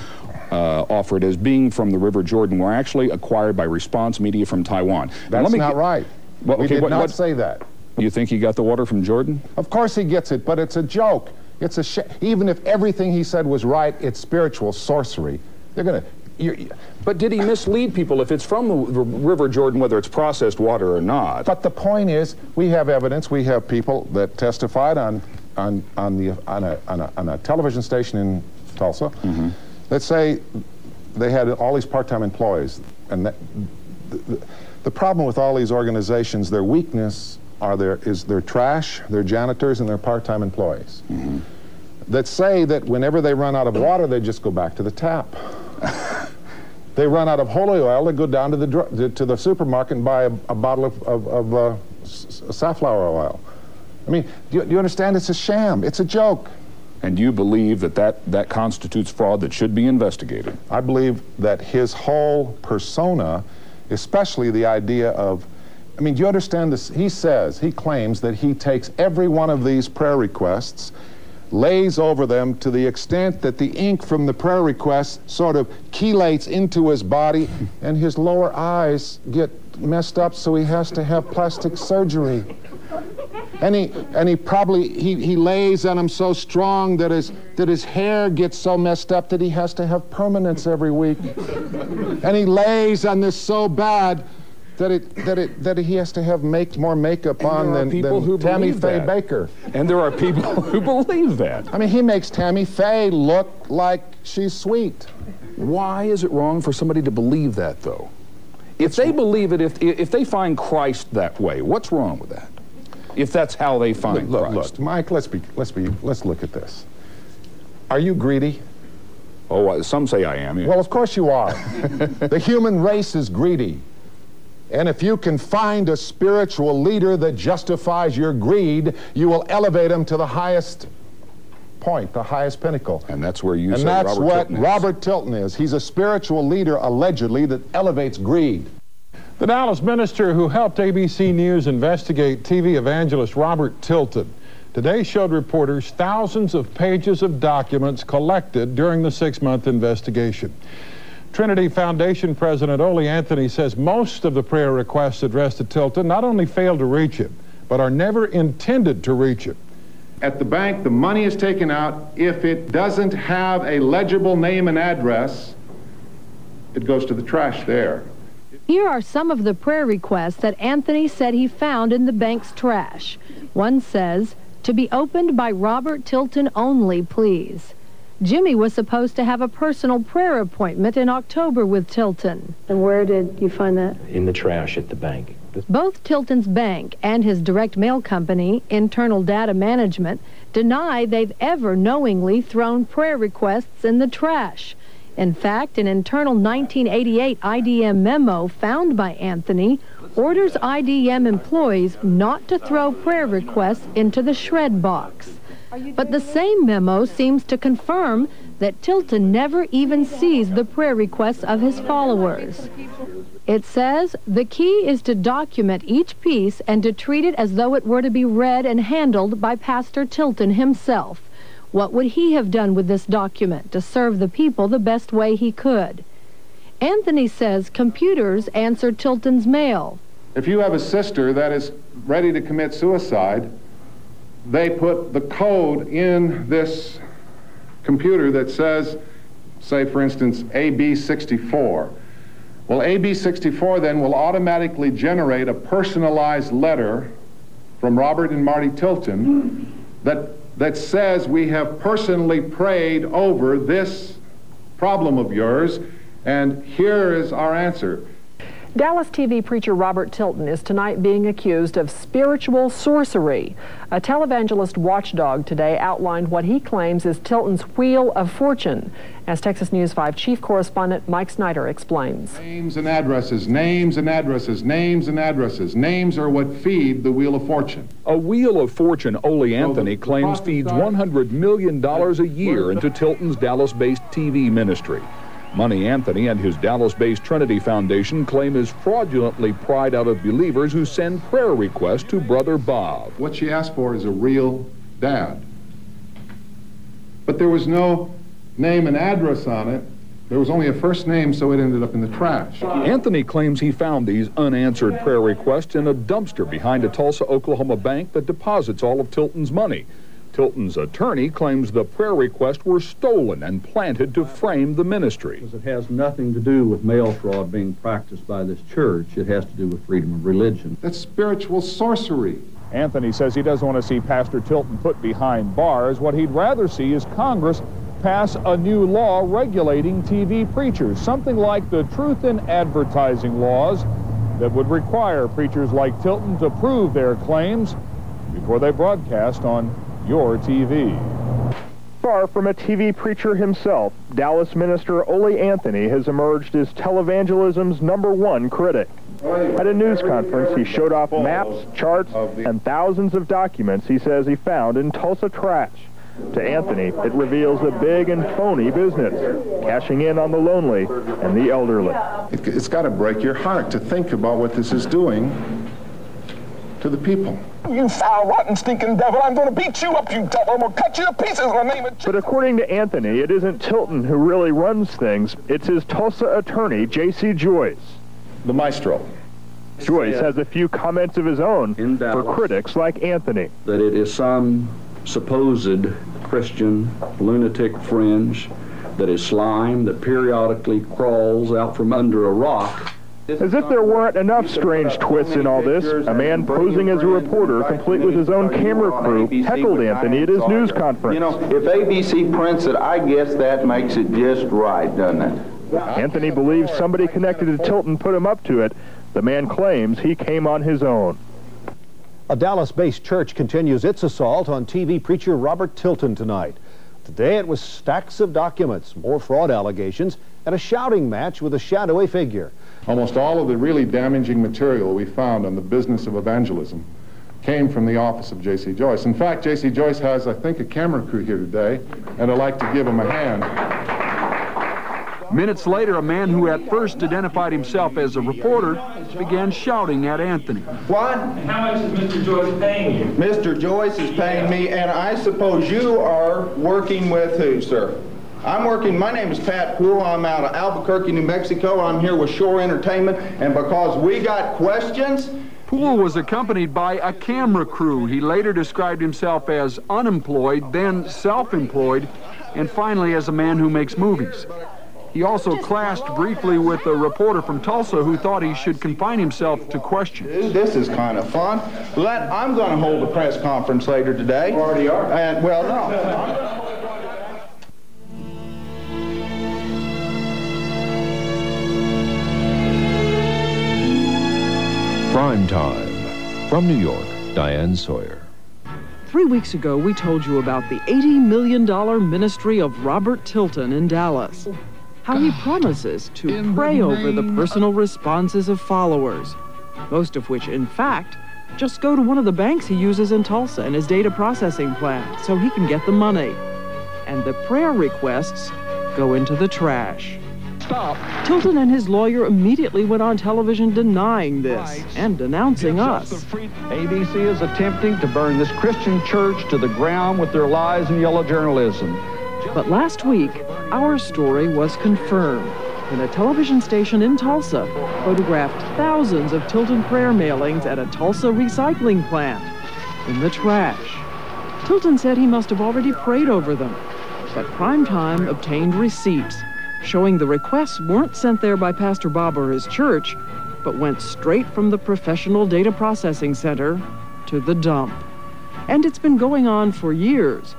uh, offered as being from the River Jordan were actually acquired by Response Media from Taiwan. That's let me not right. Well, we did what- not what- say that. You think he got the water from Jordan? Of course he gets it, but it's a joke. It's a sh- even if everything he said was right, it's spiritual sorcery. They're gonna. You're, But did he mislead people if it's from the River Jordan, whether it's processed water or not? But the point is, we have evidence. We have people that testified on on on the on a on a, on a television station in Tulsa mm-hmm. Let's say they had all these part-time employees, and that, the, the problem with all these organizations, their weakness are their is their trash, their janitors, and their part-time employees. That say that whenever they run out of water, they just go back to the tap. they run out of holy oil, they go down to the to, to the supermarket and buy a, a bottle of, of, of uh, safflower oil. I mean, do you, do you understand? It's a sham. It's a joke. And you believe that, that that constitutes fraud that should be investigated? I believe that his whole persona, especially the idea of, I mean, do you understand this? He says, he claims that he takes every one of these prayer requests lays over them to the extent that the ink from the prayer request sort of chelates into his body and his lower eyes get messed up so he has to have plastic surgery. And he, and he probably, he, he lays on him so strong that his, that his hair gets so messed up that he has to have permanents every week. and he lays on this so bad that it that it that he has to have make more makeup and on than, people than who Tammy Faye that. Bakker. And there are people who believe that. I mean, he makes Tammy Faye look like she's sweet. Why is it wrong for somebody to believe that, though? If they believe it, if if they find Christ that way, what's wrong with that? If that's how they find Look, look, Christ. look, Mike. Let's be let's be let's look at this. Are you greedy? Oh, uh, some say I am. yeah. Well, of course you are. the human race is greedy. And if you can find a spiritual leader that justifies your greed, you will elevate him to the highest point, the highest pinnacle. And that's where you and say that's Robert what Tilton is. Robert Tilton is. He's a spiritual leader, allegedly, that elevates greed. The Dallas minister who helped ABC News investigate TV evangelist Robert Tilton today showed reporters thousands of pages of documents collected during the six-month investigation. Trinity Foundation President Ole Anthony says most of the prayer requests addressed to Tilton not only fail to reach him, but are never intended to reach him. At the bank, the money is taken out. If it doesn't have a legible name and address, it goes to the trash there. Here are some of the prayer requests that Anthony said he found in the bank's trash. One says, to be opened by Robert Tilton only, please. Jimmy was supposed to have a personal prayer appointment in October with Tilton. And where did you find that? in the trash at the bank. Both Tilton's bank and his direct mail company, Internal Data Management, deny they've ever knowingly thrown prayer requests in the trash. In fact, an internal 1988 IDM memo found by Anthony orders IDM employees not to throw prayer requests into the shred box. But the same memo seems to confirm that Tilton never even sees the prayer requests of his followers. It says the key is to document each piece and to treat it as though it were to be read and handled by Pastor Tilton himself. What would he have done with this document to serve the people the best way he could? Anthony says computers answer Tilton's mail. If you have a sister that is ready to commit suicide, they put the code in this computer that says, say, for instance, AB64. Well, AB64 then will automatically generate a personalized letter from Robert and Marte Tilton that, that says we have personally prayed over this problem of yours, and here is our answer. Dallas TV preacher Robert Tilton is tonight being accused of spiritual sorcery. A televangelist watchdog today outlined what he claims is Tilton's Wheel of Fortune, as Texas News 5 chief correspondent Mike Snyder explains. Names and addresses, names and addresses, names and addresses. Names are what feed the Wheel of Fortune. A Wheel of Fortune, Ole Anthony claims feeds $100 million a year into Tilton's Dallas-based TV ministry. Money Anthony and his Dallas-based Trinity Foundation claim is fraudulently pried out of believers who send prayer requests to Brother Bob. What she asked for is a real dad. But there was no name and address on it. There was only a first name, so it ended up in the trash. Anthony claims he found these unanswered prayer requests in a dumpster behind a Tulsa, Oklahoma bank that deposits all of Tilton's money. Tilton's attorney claims the prayer requests were stolen and planted to frame the ministry. Because it has nothing to do with mail fraud being practiced by this church. It has to do with freedom of religion. That's spiritual sorcery. Anthony says he doesn't want to see Pastor Tilton put behind bars. What he'd rather see is Congress pass a new law regulating TV preachers, something like the truth in advertising laws that would require preachers like Tilton to prove their claims before they broadcast on your TV. Far from a TV preacher himself, Dallas minister Ole Anthony has emerged as televangelism's number one critic. At a news conference, he showed off maps, charts, and thousands of documents he says he found in Tulsa trash. To Anthony, it reveals a big and phony business, cashing in on the lonely and the elderly. It, it's got to break your heart to think about what this is doing to the people. You foul, rotten, stinking devil. I'm going to beat you up, you devil. I'm going to cut you to pieces in the name of... But according to Anthony, it isn't Tilton who really runs things. It's his Tulsa attorney, J.C. Joyce. The maestro. Joyce has a few comments of his own for critics like Anthony. That it is some supposed Christian lunatic fringe that is slime that periodically crawls out from under a rock as if there weren't enough strange twists in all this, a man posing as a reporter, complete with his own camera crew, heckled Anthony at his news conference. You know, if ABC prints it, I guess that makes it just right, doesn't it? Anthony believes somebody connected to Tilton put him up to it. The man claims he came on his own. A Dallas-based church continues its assault on TV preacher Robert Tilton tonight. Today it was stacks of documents, more fraud allegations, and a shouting match with a shadowy figure. Almost all of the really damaging material we found on the business of evangelism came from the office of J.C. Joyce. In fact, J.C. Joyce has, I think, a camera crew here today, and I'd like to give him a hand. Minutes later, a man who at first identified himself as a reporter began shouting at Anthony. What? How much is Mr. Joyce paying you? Mr. Joyce is paying me, and I suppose you are working with who, sir? I'm working, my name is Pat Poole. I'm out of Albuquerque, New Mexico. I'm here with Shore Entertainment, and because we got questions, Poole was accompanied by a camera crew. He later described himself as unemployed, then self-employed, and finally as a man who makes movies. He also clashed briefly with a reporter from Tulsa who thought he should confine himself to questions. This is kind of fun. Let, I'm going to hold a press conference later today. You already are? And, well, no. Prime Time. From New York, Diane Sawyer. Three weeks ago, we told you about the $80 million ministry of Robert Tilton in Dallas. How he promises to pray over the personal responses of followers, most of which, in fact, just go to one of the banks he uses in Tulsa in his data processing plant so he can get the money. And the prayer requests go into the trash. Stop. Tilton and his lawyer immediately went on television denying this and denouncing us. ABC is attempting to burn this Christian church to the ground with their lies and yellow journalism. But last week, our story was confirmed when a television station in Tulsa photographed thousands of Tilton prayer mailings at a Tulsa recycling plant in the trash. Tilton said he must have already prayed over them, but Primetime obtained receipts showing the requests weren't sent there by Pastor Bob or his church, but went straight from the Professional Data Processing Center to the dump. And it's been going on for years.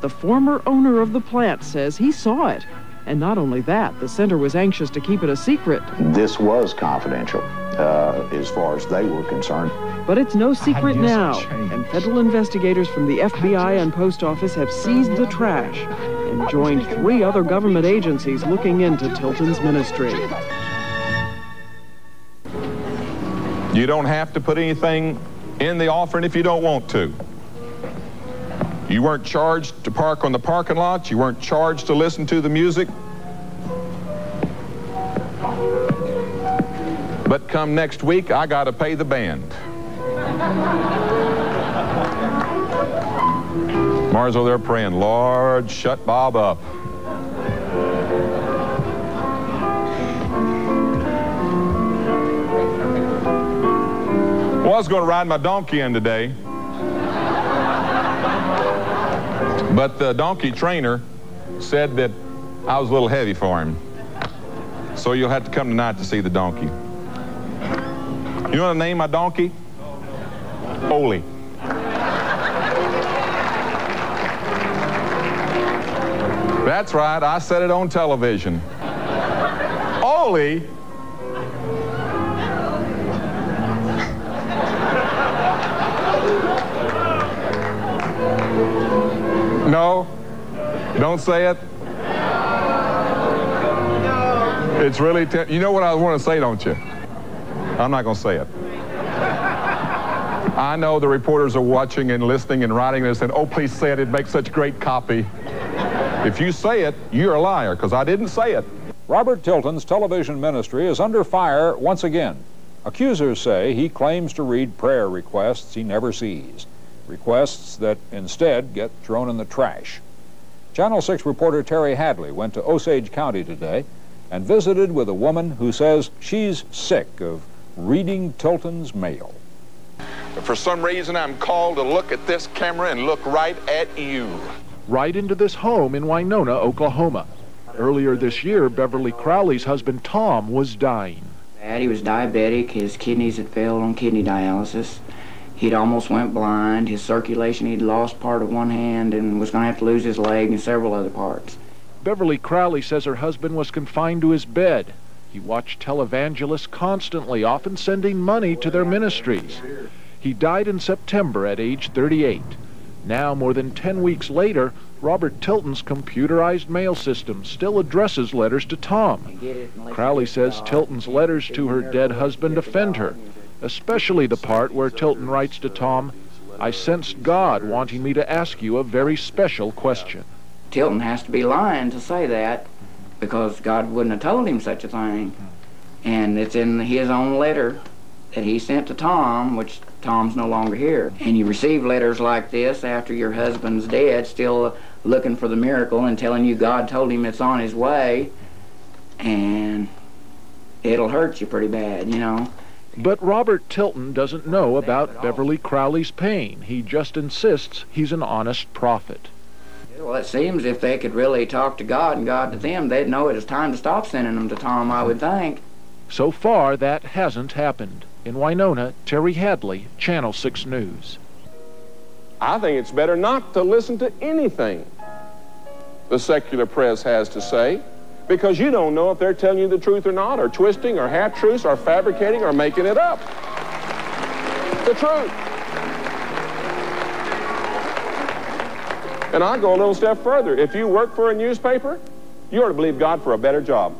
The former owner of the plant says he saw it. And not only that, the center was anxious to keep it a secret. This was confidential uh, as far as they were concerned. But it's no secret now, and federal investigators from the FBI and post office have seized the trash and joined three other government agencies looking into Tilton's ministry. You don't have to put anything in the offering if you don't want to. You weren't charged to park on the parking lot. You weren't charged to listen to the music. But come next week, I got to pay the band. Marzo, they're praying, Lord, shut Bob up. Well, I was going to ride my donkey in today. But the donkey trainer said that I was a little heavy for him. So you'll have to come tonight to see the donkey. You what I named my donkey? Holy. That's right, I said it on television. Oli. No, don't say it. It's really, you know what I want to say, don't you? I'm not going to say it. I know the reporters are watching and listening and writing this and oh, please say it. It makes such great copy. If you say it, you're a liar, because I didn't say it. Robert Tilton's television ministry is under fire once again. Accusers say he claims to read prayer requests he never sees, requests that instead get thrown in the trash. Channel 6 reporter Terry Hadley went to Osage County today and visited with a woman who says she's sick of reading Tilton's mail. For some reason, I'm called to look at this camera and look right at you. Right into this home in Wynona, Oklahoma. Earlier this year, Beverly Crowley's husband Tom was dying. Dad, he was diabetic. His kidneys had failed on kidney dialysis. He'd almost went blind. His circulation, he'd lost part of one hand and was going to have to lose his leg and several other parts. Beverly Crowley says her husband was confined to his bed. He watched televangelists constantly, often sending money to their ministries. He died in September at age 38. Now, more than 10 weeks later, Robert Tilton's computerized mail system still addresses letters to Tom. Crowley says Tilton's letters to her dead husband offend her, especially the part where Tilton writes to Tom, I sensed God wanting me to ask you a very special question. Tilton has to be lying to say that because God wouldn't have told him such a thing. And it's in his own letter that he sent to Tom, which Tom's no longer here. And you receive letters like this after your husband's dead, still looking for the miracle and telling you God told him it's on his way. And it'll hurt you pretty bad, you know. But Robert Tilton doesn't know about Beverly Crowley's pain. He just insists he's an honest prophet. Well, it seems if they could really talk to God and God to them, they'd know it was time to stop sending them to Tom, I would think. So far, that hasn't happened. In Wynona, Terry Hadley, Channel 6 News. I think it's better not to listen to anything the secular press has to say because you don't know if they're telling you the truth or not, or twisting, or half truths, or fabricating, or making it up. The truth. And I go a little step further. If you work for a newspaper, you ought to believe God for a better job.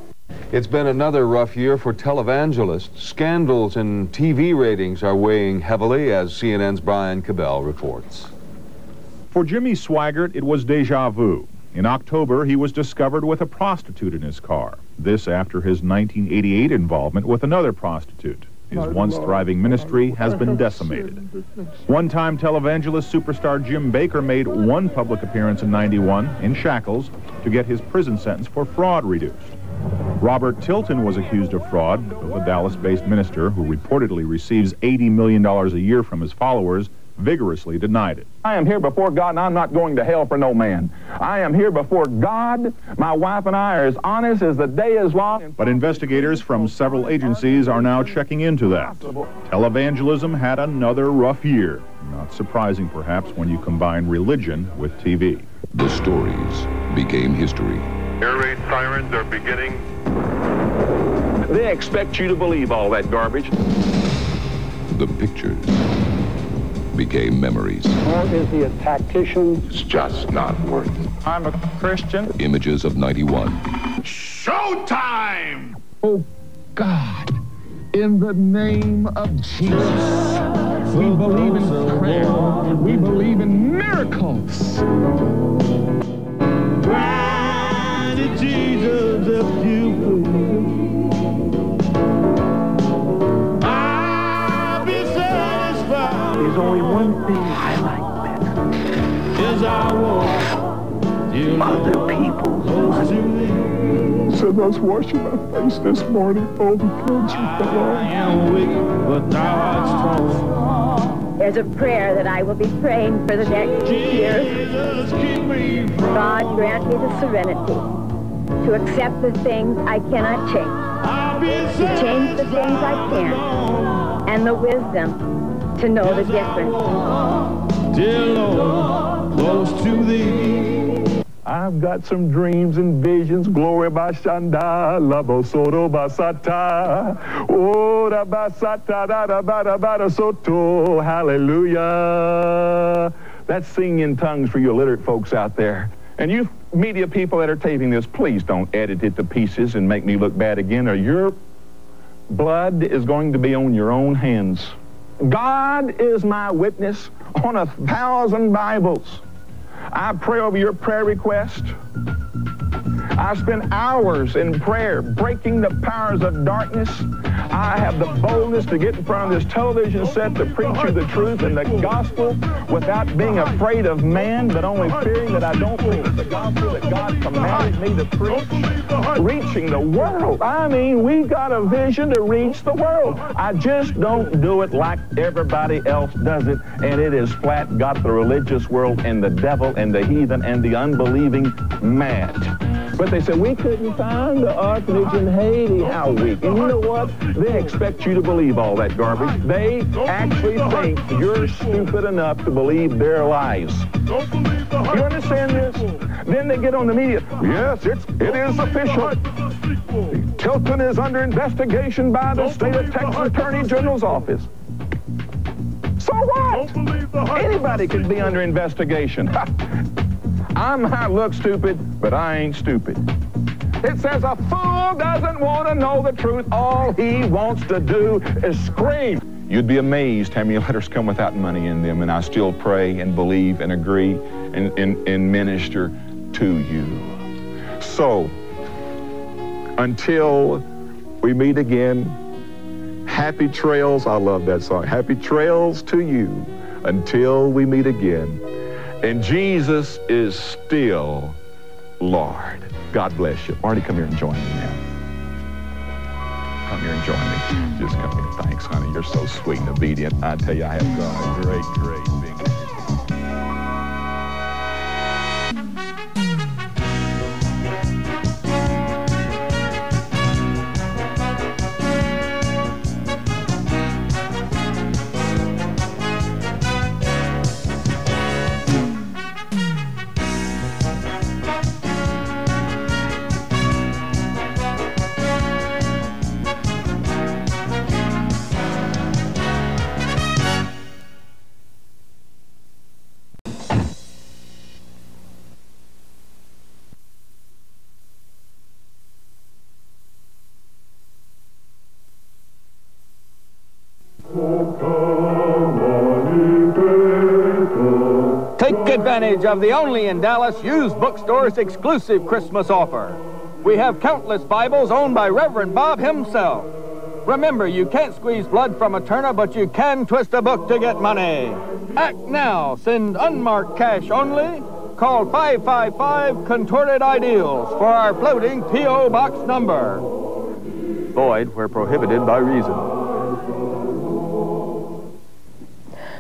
It's been another rough year for televangelists. Scandals and TV ratings are weighing heavily, as CNN's Brian Cabell reports. For Jimmy Swaggart, it was deja vu. In October, he was discovered with a prostitute in his car. This after his 1988 involvement with another prostitute. His once thriving ministry has been decimated. One-time televangelist superstar Jim Bakker made one public appearance in 91 in shackles to get his prison sentence for fraud reduced. Robert Tilton was accused of fraud, the Dallas-based minister, who reportedly receives $80 million a year from his followers, vigorously denied it. I am here before God, and I'm not going to hell for no man. I am here before God. My wife and I are as honest as the day is long. But investigators from several agencies are now checking into that. Televangelism had another rough year. Not surprising, perhaps, when you combine religion with TV. The stories became history. Air raid sirens are beginning. They expect you to believe all that garbage. The pictures became memories. Or is he a tactician? It's just not worth it. I'm a Christian. Images of 91. Showtime! Oh, God, in the name of Jesus, we believe in prayer. We believe in miracles. Why did Jesus lift you, There's only one thing I like better. Is I walk Other people's money. So those washing my face this morning, all the cancer fell off. I am weak, but thou art strong. There's a prayer that I will be praying for the next year. God grant me the serenity to accept the things I cannot change, to change the things I can, and the wisdom to know the difference. Dear Lord, close to thee. I've got some dreams and visions. Glory bashanda, labo oh, soto basata. Oh, da basata, da da ba da ba da soto. Hallelujah. That's singing in tongues for you illiterate folks out there. And you media people that are taping this, please don't edit it to pieces and make me look bad again, or your blood is going to be on your own hands. God is my witness on a thousand Bibles. I pray over your prayer request. I spend hours in prayer breaking the powers of darkness. I have the boldness to get in front of this television set to preach you the truth and the gospel without being afraid of man, but only fearing that I don't preach the gospel that God commanded me to preach. Reaching the world. I mean, we got a vision to reach the world. I just don't do it like everybody else does it, and it is flat got the religious world and the devil and the heathen and the unbelieving mad. But they said, we couldn't find the orphanage in Haiti. How weak. And you know what? They expect you to believe all that garbage. They actually think you're stupid enough to believe their lies. You understand this? Then they get on the media. Yes, it's, it is official. Tilton is under investigation by the state of Texas Attorney General's office. So what? Anybody can be under investigation. I might look stupid, but I ain't stupid. It says a fool doesn't want to know the truth. All he wants to do is scream. You'd be amazed how many letters come without money in them, and I still pray and believe and agree and, and, and minister to you. So, until we meet again, happy trails. I love that song. Happy trails to you until we meet again. And Jesus is still Lord. God bless you. Marte, come here and join me now. Come here and join me. Just come here. Thanks, honey. You're so sweet and obedient. I tell you, I have got a great, great advantage of the only in Dallas used bookstore's exclusive Christmas offer. We have countless Bibles owned by Reverend Bob himself. Remember, you can't squeeze blood from a turnip, but you can twist a book to get money. Act now. Send unmarked cash only. Call 555 Contorted Ideals for our floating P.O. box number. Void where prohibited by reason.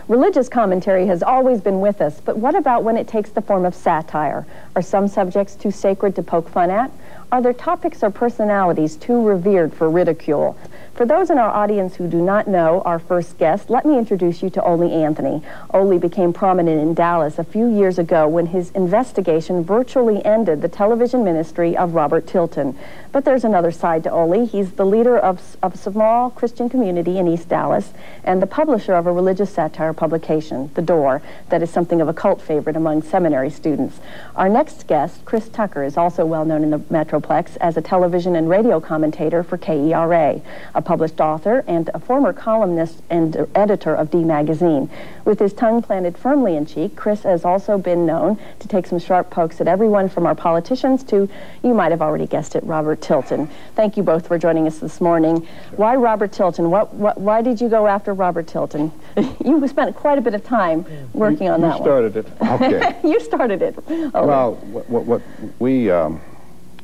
Religious commentary has always been with us, but what about when it takes the form of satire? Are some subjects too sacred to poke fun at? Are there topics or personalities too revered for ridicule? For those in our audience who do not know our first guest, let me introduce you to Ole Anthony. Ole became prominent in Dallas a few years ago when his investigation virtually ended the television ministry of Robert Tilton. But there's another side to Ole. He's the leader of, of a small Christian community in East Dallas and the publisher of a religious satire publication, The Door, that is something of a cult favorite among seminary students. Our next guest, Chris Tucker, is also well known in the Metroplex as a television and radio commentator for KERA, a published author and a former columnist and editor of D Magazine. With his tongue planted firmly in cheek, Chris has also been known to take some sharp pokes at everyone from our politicians to, you might have already guessed it, Robert Tilton. Thank you both for joining us this morning. Why Robert Tilton? What, what, why did you go after Robert Tilton? you spent quite a bit of time working on that. you that started it. one. you started it. Oh. Well, what, what, what we um,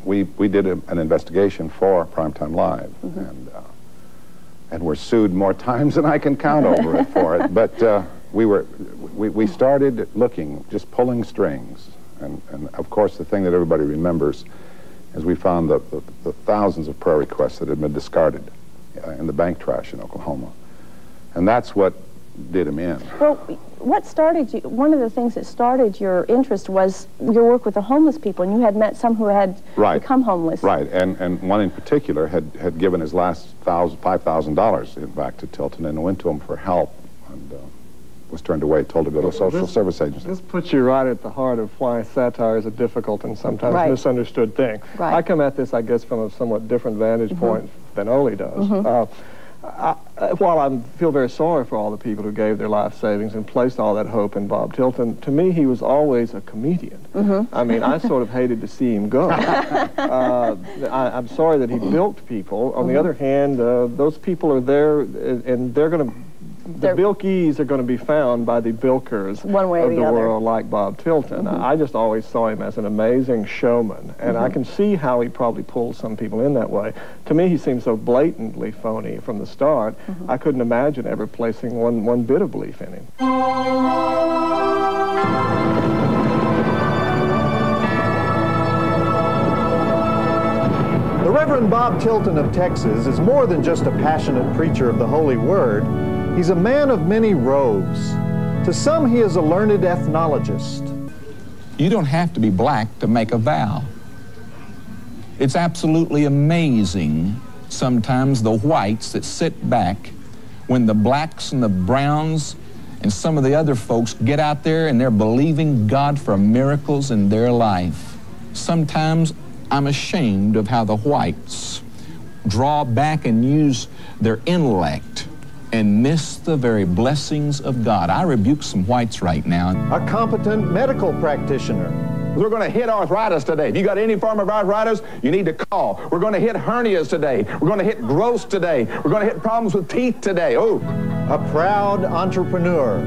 we we did a, an investigation for Primetime Live, and uh, and were sued more times than I can count over it for it. But uh, we were we, we started looking, just pulling strings, and and of course the thing that everybody remembers is we found the, the, the thousands of prayer requests that had been discarded uh, in the bank trash in Oklahoma, and that's what did him in. Well, what started you? One of the things that started your interest was your work with the homeless people, and you had met some who had Right. become homeless. Right, and, and one in particular had, had given his last thousand, five thousand dollars back to Tilton and went to him for help and uh, was turned away, told to go to a social This- service agency. This puts you right at the heart of why satire is a difficult and sometimes Right. misunderstood thing. Right. I come at this, I guess, from a somewhat different vantage Mhm. point than Ole does. Mhm. Uh, I, while I feel very sorry for all the people who gave their life savings and placed all that hope in Bob Tilton, to me he was always a comedian. Mm-hmm. I mean, I sort of hated to see him go. uh, I, am sorry that he bilked people. On the Mhm. other hand, uh, those people are there, and they're going to. The They're- bilkies are going to be found by the bilkers One way or of the the other. world, like Bob Tilton. Mhm. I just always saw him as an amazing showman, and I Mhm. can see how he probably pulled some people in that way. To me, he seemed so blatantly phony from the start. Mm-hmm. I couldn't imagine ever placing one one bit of belief in him. The Reverend Bob Tilton of Texas is more than just a passionate preacher of the Holy Word. He's a man of many robes. To some, he is a learned ethnologist. You don't have to be black to make a vow. It's absolutely amazing sometimes the whites that sit back when the blacks and the browns and some of the other folks get out there and they're believing God for miracles in their life. Sometimes I'm ashamed of how the whites draw back and use their intellect and miss the very blessings of God. I rebuke some whites right now. A competent medical practitioner. We're going to hit arthritis today. If you got any form of arthritis, you need to call. We're going to hit hernias today. We're going to hit growths today. We're going to hit problems with teeth today. Oh. A proud entrepreneur.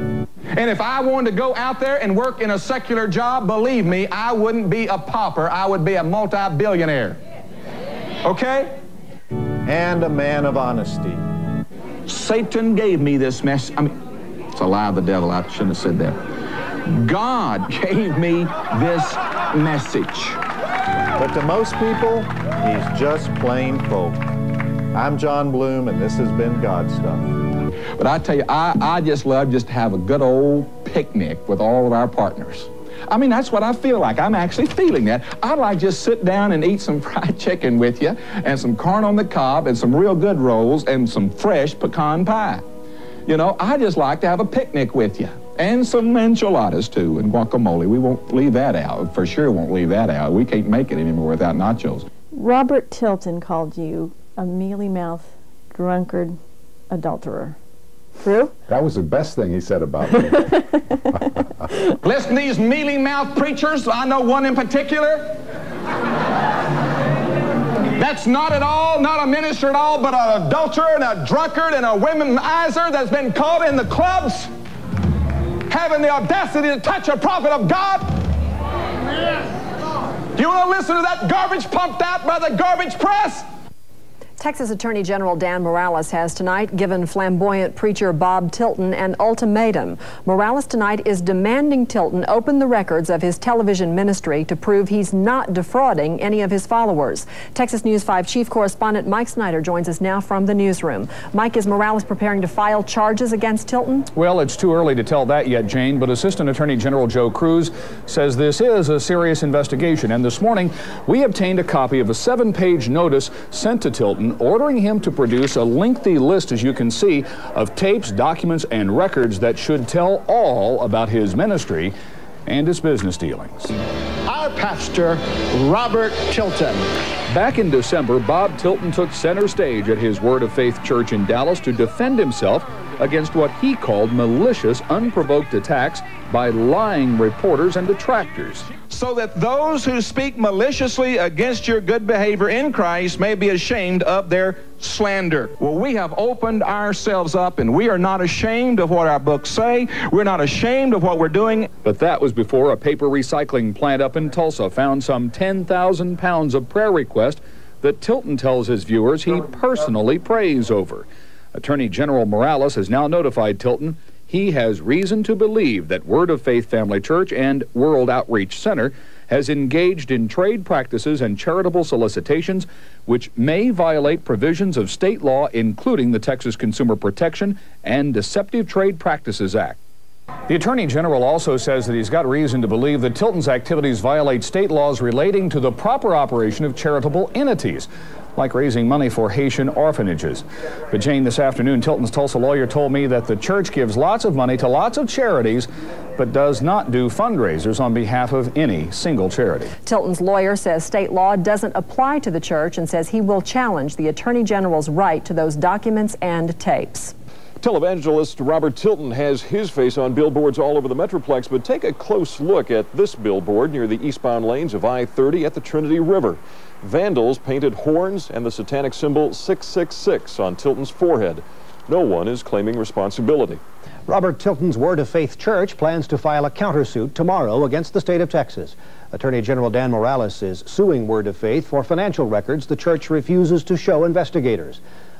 And if I wanted to go out there and work in a secular job, believe me, I wouldn't be a pauper. I would be a multi-billionaire. Okay? And a man of honesty. Satan gave me this message. I mean, it's a lie of the devil. I shouldn't have said that. God gave me this message. But to most people, he's just plain folk. I'm John Bloom, and this has been God Stuff. But I tell you, I, I just love just to have a good old picnic with all of our partners. I mean, that's what I feel like. I'm actually feeling that. I'd like just sit down and eat some fried chicken with you and some corn on the cob and some real good rolls and some fresh pecan pie. You know, I just like to have a picnic with you. And some enchiladas, too, and guacamole. We won't leave that out. For sure won't leave that out. We can't make it anymore without nachos. Robert Tilton called you a mealy-mouthed, drunkard, adulterer. True? That was the best thing he said about me. Listen to these mealy-mouthed preachers. I know one in particular. That's not at all, not a minister at all, but an adulterer and a drunkard and a womanizer that's been caught in the clubs, having the audacity to touch a prophet of God. Do you want to listen to that garbage pumped out by the garbage press? Texas Attorney General Dan Morales has tonight given flamboyant preacher Bob Tilton an ultimatum. Morales tonight is demanding Tilton open the records of his television ministry to prove he's not defrauding any of his followers. Texas News 5 Chief Correspondent Mike Snyder joins us now from the newsroom. Mike, is Morales preparing to file charges against Tilton? Well, it's too early to tell that yet, Jane, but Assistant Attorney General Joe Cruz says this is a serious investigation. And this morning, we obtained a copy of a seven page notice sent to Tilton ordering him to produce a lengthy list, as you can see, of tapes, documents, and records that should tell all about his ministry and his business dealings. Our pastor, Robert Tilton. Back in December, Bob Tilton took center stage at his Word of Faith church in Dallas to defend himself against what he called malicious, unprovoked attacks by lying reporters and detractors. So that those who speak maliciously against your good behavior in Christ may be ashamed of their slander. Well, we have opened ourselves up and we are not ashamed of what our books say. We're not ashamed of what we're doing. But that was before a paper recycling plant up in Tulsa found some 10,000 pounds of prayer requests that Tilton tells his viewers he personally prays over. Attorney General Morales has now notified Tilton he has reason to believe that Word of Faith Family Church and World Outreach Center has engaged in trade practices and charitable solicitations which may violate provisions of state law, including the Texas Consumer Protection and Deceptive Trade Practices Act. The Attorney General also says that he's got reason to believe that Tilton's activities violate state laws relating to the proper operation of charitable entities, like raising money for Haitian orphanages. But Jane, this afternoon, Tilton's Tulsa lawyer told me that the church gives lots of money to lots of charities but does not do fundraisers on behalf of any single charity. Tilton's lawyer says state law doesn't apply to the church and says he will challenge the Attorney General's right to those documents and tapes. Televangelist Robert Tilton has his face on billboards all over the Metroplex, but take a close look at this billboard near the eastbound lanes of I-30 at the Trinity River. Vandals painted horns and the satanic symbol 666 on Tilton's forehead. No one is claiming responsibility. Robert Tilton's Word of Faith Church plans to file a countersuit tomorrow against the state of Texas. Attorney General Dan Morales is suing Word of Faith for financial records the church refuses to show investigators.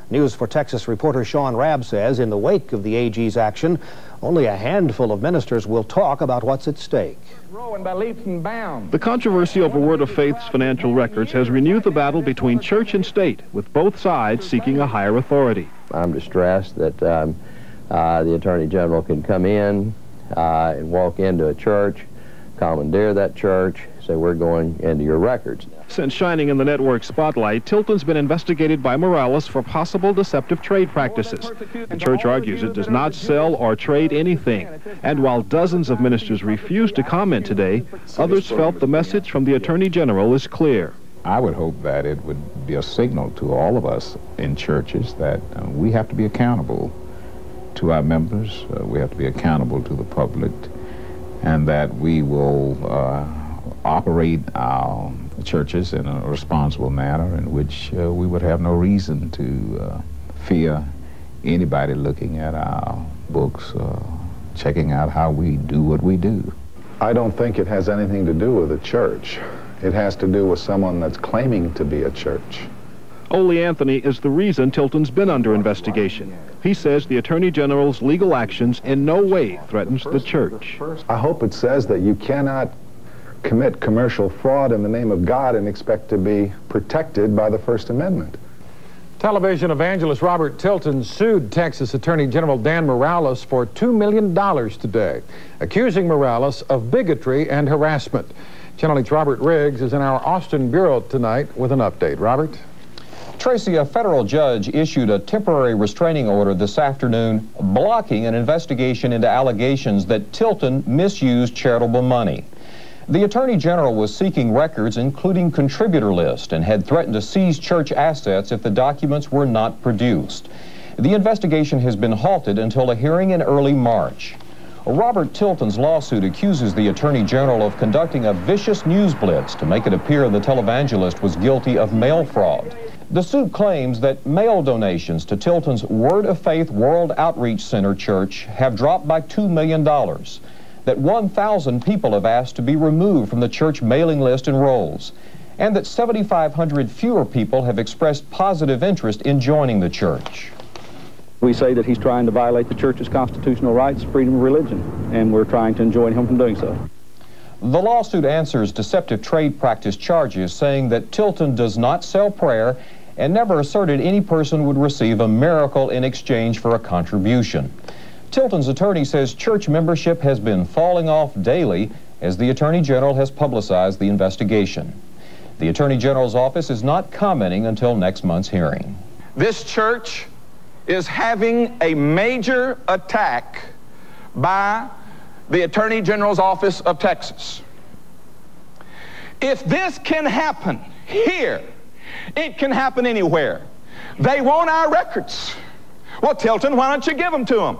News 4 Texas reporter Sean Rabb says in the wake of the AG's action, only a handful of ministers will talk about what's at stake. The controversy over Word of Faith's financial records has renewed the battle between church and state, with both sides seeking a higher authority. I'm distressed that um, uh, the Attorney General can come in uh, and walk into a church, commandeer that church, say we're going into your records. Since shining in the network spotlight, Tilton's been investigated by Morales for possible deceptive trade practices. The church argues it does not sell or trade anything. And while dozens of ministers refused to comment today, others felt the message from the Attorney General is clear. I would hope that it would be a signal to all of us in churches that uh, we have to be accountable to our members, uh, we have to be accountable to the public, and that we will uh, operate our churches in a responsible manner in which uh, we would have no reason to uh, fear anybody looking at our books, uh, checking out how we do what we do. I don't think it has anything to do with a church. It has to do with someone that's claiming to be a church. Ole Anthony is the reason Tilton's been under investigation. He says the Attorney General's legal actions in no way threatens the church. I hope it says that you cannot commit commercial fraud in the name of God and expect to be protected by the First Amendment. Television evangelist Robert Tilton sued Texas Attorney General Dan Morales for $2 million today, accusing Morales of bigotry and harassment. Channel 8's Robert Riggs is in our Austin Bureau tonight with an update. Robert? Tracy, a federal judge issued a temporary restraining order this afternoon blocking an investigation into allegations that Tilton misused charitable money. The Attorney General was seeking records, including contributor list, and had threatened to seize church assets if the documents were not produced. The investigation has been halted until a hearing in early March. Robert Tilton's lawsuit accuses the Attorney General of conducting a vicious news blitz to make it appear the televangelist was guilty of mail fraud. The suit claims that mail donations to Tilton's Word of Faith World Outreach Center Church have dropped by $2 million that 1,000 people have asked to be removed from the church mailing list and rolls, and that 7,500 fewer people have expressed positive interest in joining the church. We say that he's trying to violate the church's constitutional rights, freedom of religion, and we're trying to enjoin him from doing so. The lawsuit answers deceptive trade practice charges, saying that Tilton does not sell prayer and never asserted any person would receive a miracle in exchange for a contribution. Tilton's attorney says church membership has been falling off daily as the Attorney General has publicized the investigation. The Attorney General's office is not commenting until next month's hearing. This church is having a major attack by the Attorney General's office of Texas. If this can happen here, it can happen anywhere. They want our records. Well, Tilton, why don't you give them to them?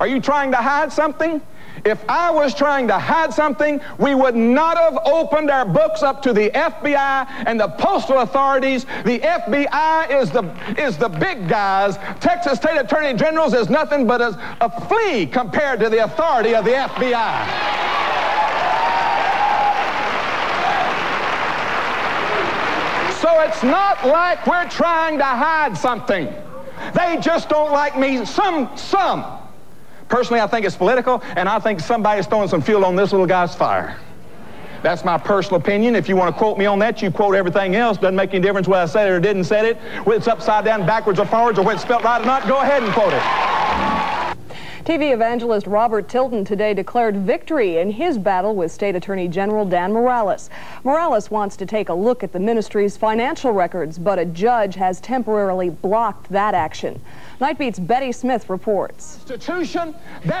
Are you trying to hide something? If I was trying to hide something, we would not have opened our books up to the FBI and the postal authorities. The FBI is the, is the big guys. Texas State Attorney General's is nothing but a, a flea compared to the authority of the FBI. So it's not like we're trying to hide something. They just don't like me. Some, some Personally, I think it's political, and I think somebody's throwing some fuel on this little guy's fire. That's my personal opinion. If you want to quote me on that, you quote everything else. Doesn't make any difference whether I said it or didn't say it, whether it's upside down, backwards, or forwards, or whether it's spelled right or not. Go ahead and quote it. TV evangelist Robert Tilton today declared victory in his battle with State Attorney General Dan Morales. Morales wants to take a look at the ministry's financial records, but a judge has temporarily blocked that action. Nightbeat's Betty Smith reports.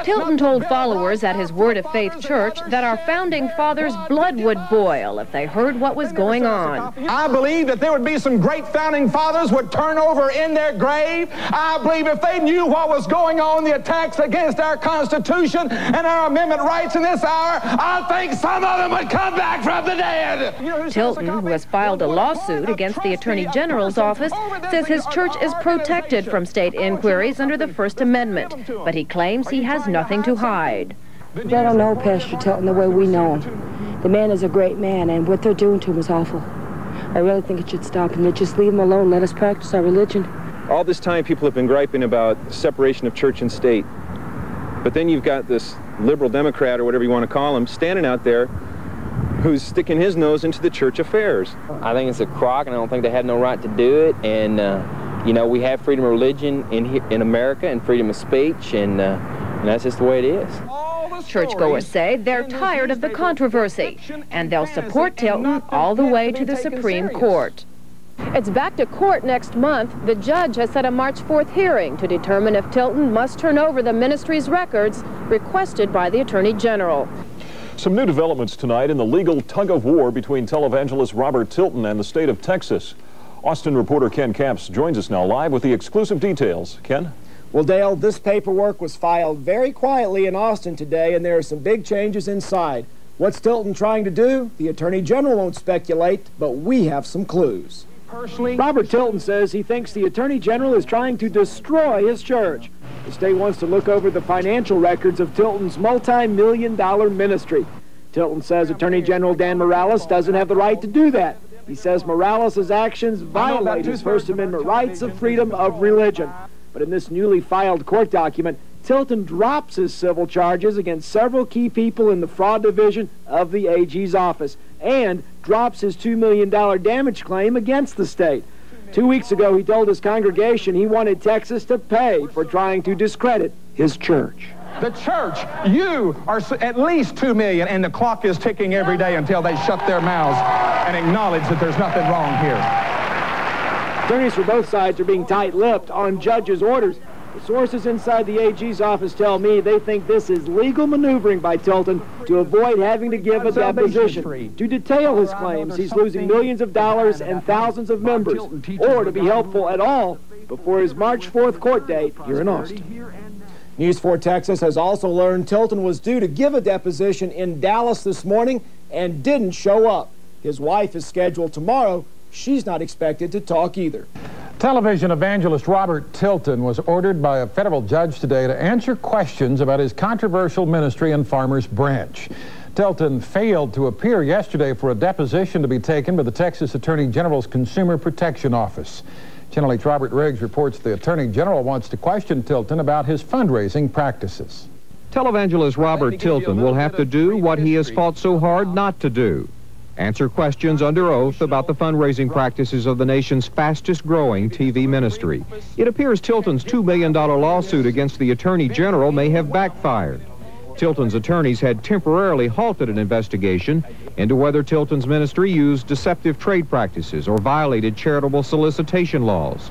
Tilton told followers at his Word of Faith church that our founding fathers' blood would boil if they heard what was going on. I believe that there would be some great founding fathers would turn over in their grave. I believe if they knew what was going on, the attacks against our Constitution and our amendment rights in this hour, I think some of them would come back from the dead. Tilton, who has filed a lawsuit against the Attorney General's office, says his church is protected from state inquiries under the First Amendment, but he claims he has nothing to hide. They don't know Pastor Tilton the way we know him. The man is a great man, and what they're doing to him is awful. I really think it should stop, and they just leave him alone. Let us practice our religion. All this time, people have been griping about separation of church and state. But then you've got this liberal Democrat, or whatever you want to call him, standing out there who's sticking his nose into the church affairs. I think it's a crock, and I don't think they have no right to do it. And, uh, you know, we have freedom of religion in, in America and freedom of speech, and, uh, and that's just the way it is. Churchgoers say they're tired of the controversy, and they'll support Tilton all the way to the Supreme Court. It's back to court next month. The judge has set a March 4th hearing to determine if Tilton must turn over the ministry's records requested by the Attorney General. Some new developments tonight in the legal tug of war between televangelist Robert Tilton and the state of Texas. Austin reporter Ken Capps joins us now live with the exclusive details. Ken? Well, Dale, this paperwork was filed very quietly in Austin today, and there are some big changes inside. What's Tilton trying to do? The Attorney General won't speculate, but we have some clues. Personally, Robert Tilton says he thinks the Attorney General is trying to destroy his church. The state wants to look over the financial records of Tilton's multi-million dollar ministry. Tilton says Attorney General Dan Morales doesn't have the right to do that. He says Morales' actions violate his First Amendment rights of freedom of religion. But in this newly filed court document, Tilton drops his civil charges against several key people in the fraud division of the AG's office and drops his $2 million damage claim against the state. Two weeks ago, he told his congregation he wanted Texas to pay for trying to discredit his church. The church, you are at least two million, and the clock is ticking every day until they shut their mouths and acknowledge that there's nothing wrong here. Attorneys for both sides are being tight-lipped on judges' orders. The sources inside the AG's office tell me they think this is legal maneuvering by Tilton to avoid having to give a deposition. To detail his claims, he's losing millions of dollars and thousands of members, or to be helpful at all before his March 4th court date here in Austin. News 4 Texas has also learned Tilton was due to give a deposition in Dallas this morning and didn't show up. His wife is scheduled tomorrow. She's not expected to talk either. Television evangelist Robert Tilton was ordered by a federal judge today to answer questions about his controversial ministry in Farmers Branch. Tilton failed to appear yesterday for a deposition to be taken by the Texas Attorney General's Consumer Protection Office. Channel 8's Robert Riggs reports the Attorney General wants to question Tilton about his fundraising practices. Televangelist Robert Tilton will have to do what he has fought so hard uh-huh. not to do. Answer questions under oath about the fundraising practices of the nation's fastest growing TV ministry. It appears Tilton's $2 million lawsuit against the Attorney General may have backfired. Tilton's attorneys had temporarily halted an investigation into whether Tilton's ministry used deceptive trade practices or violated charitable solicitation laws.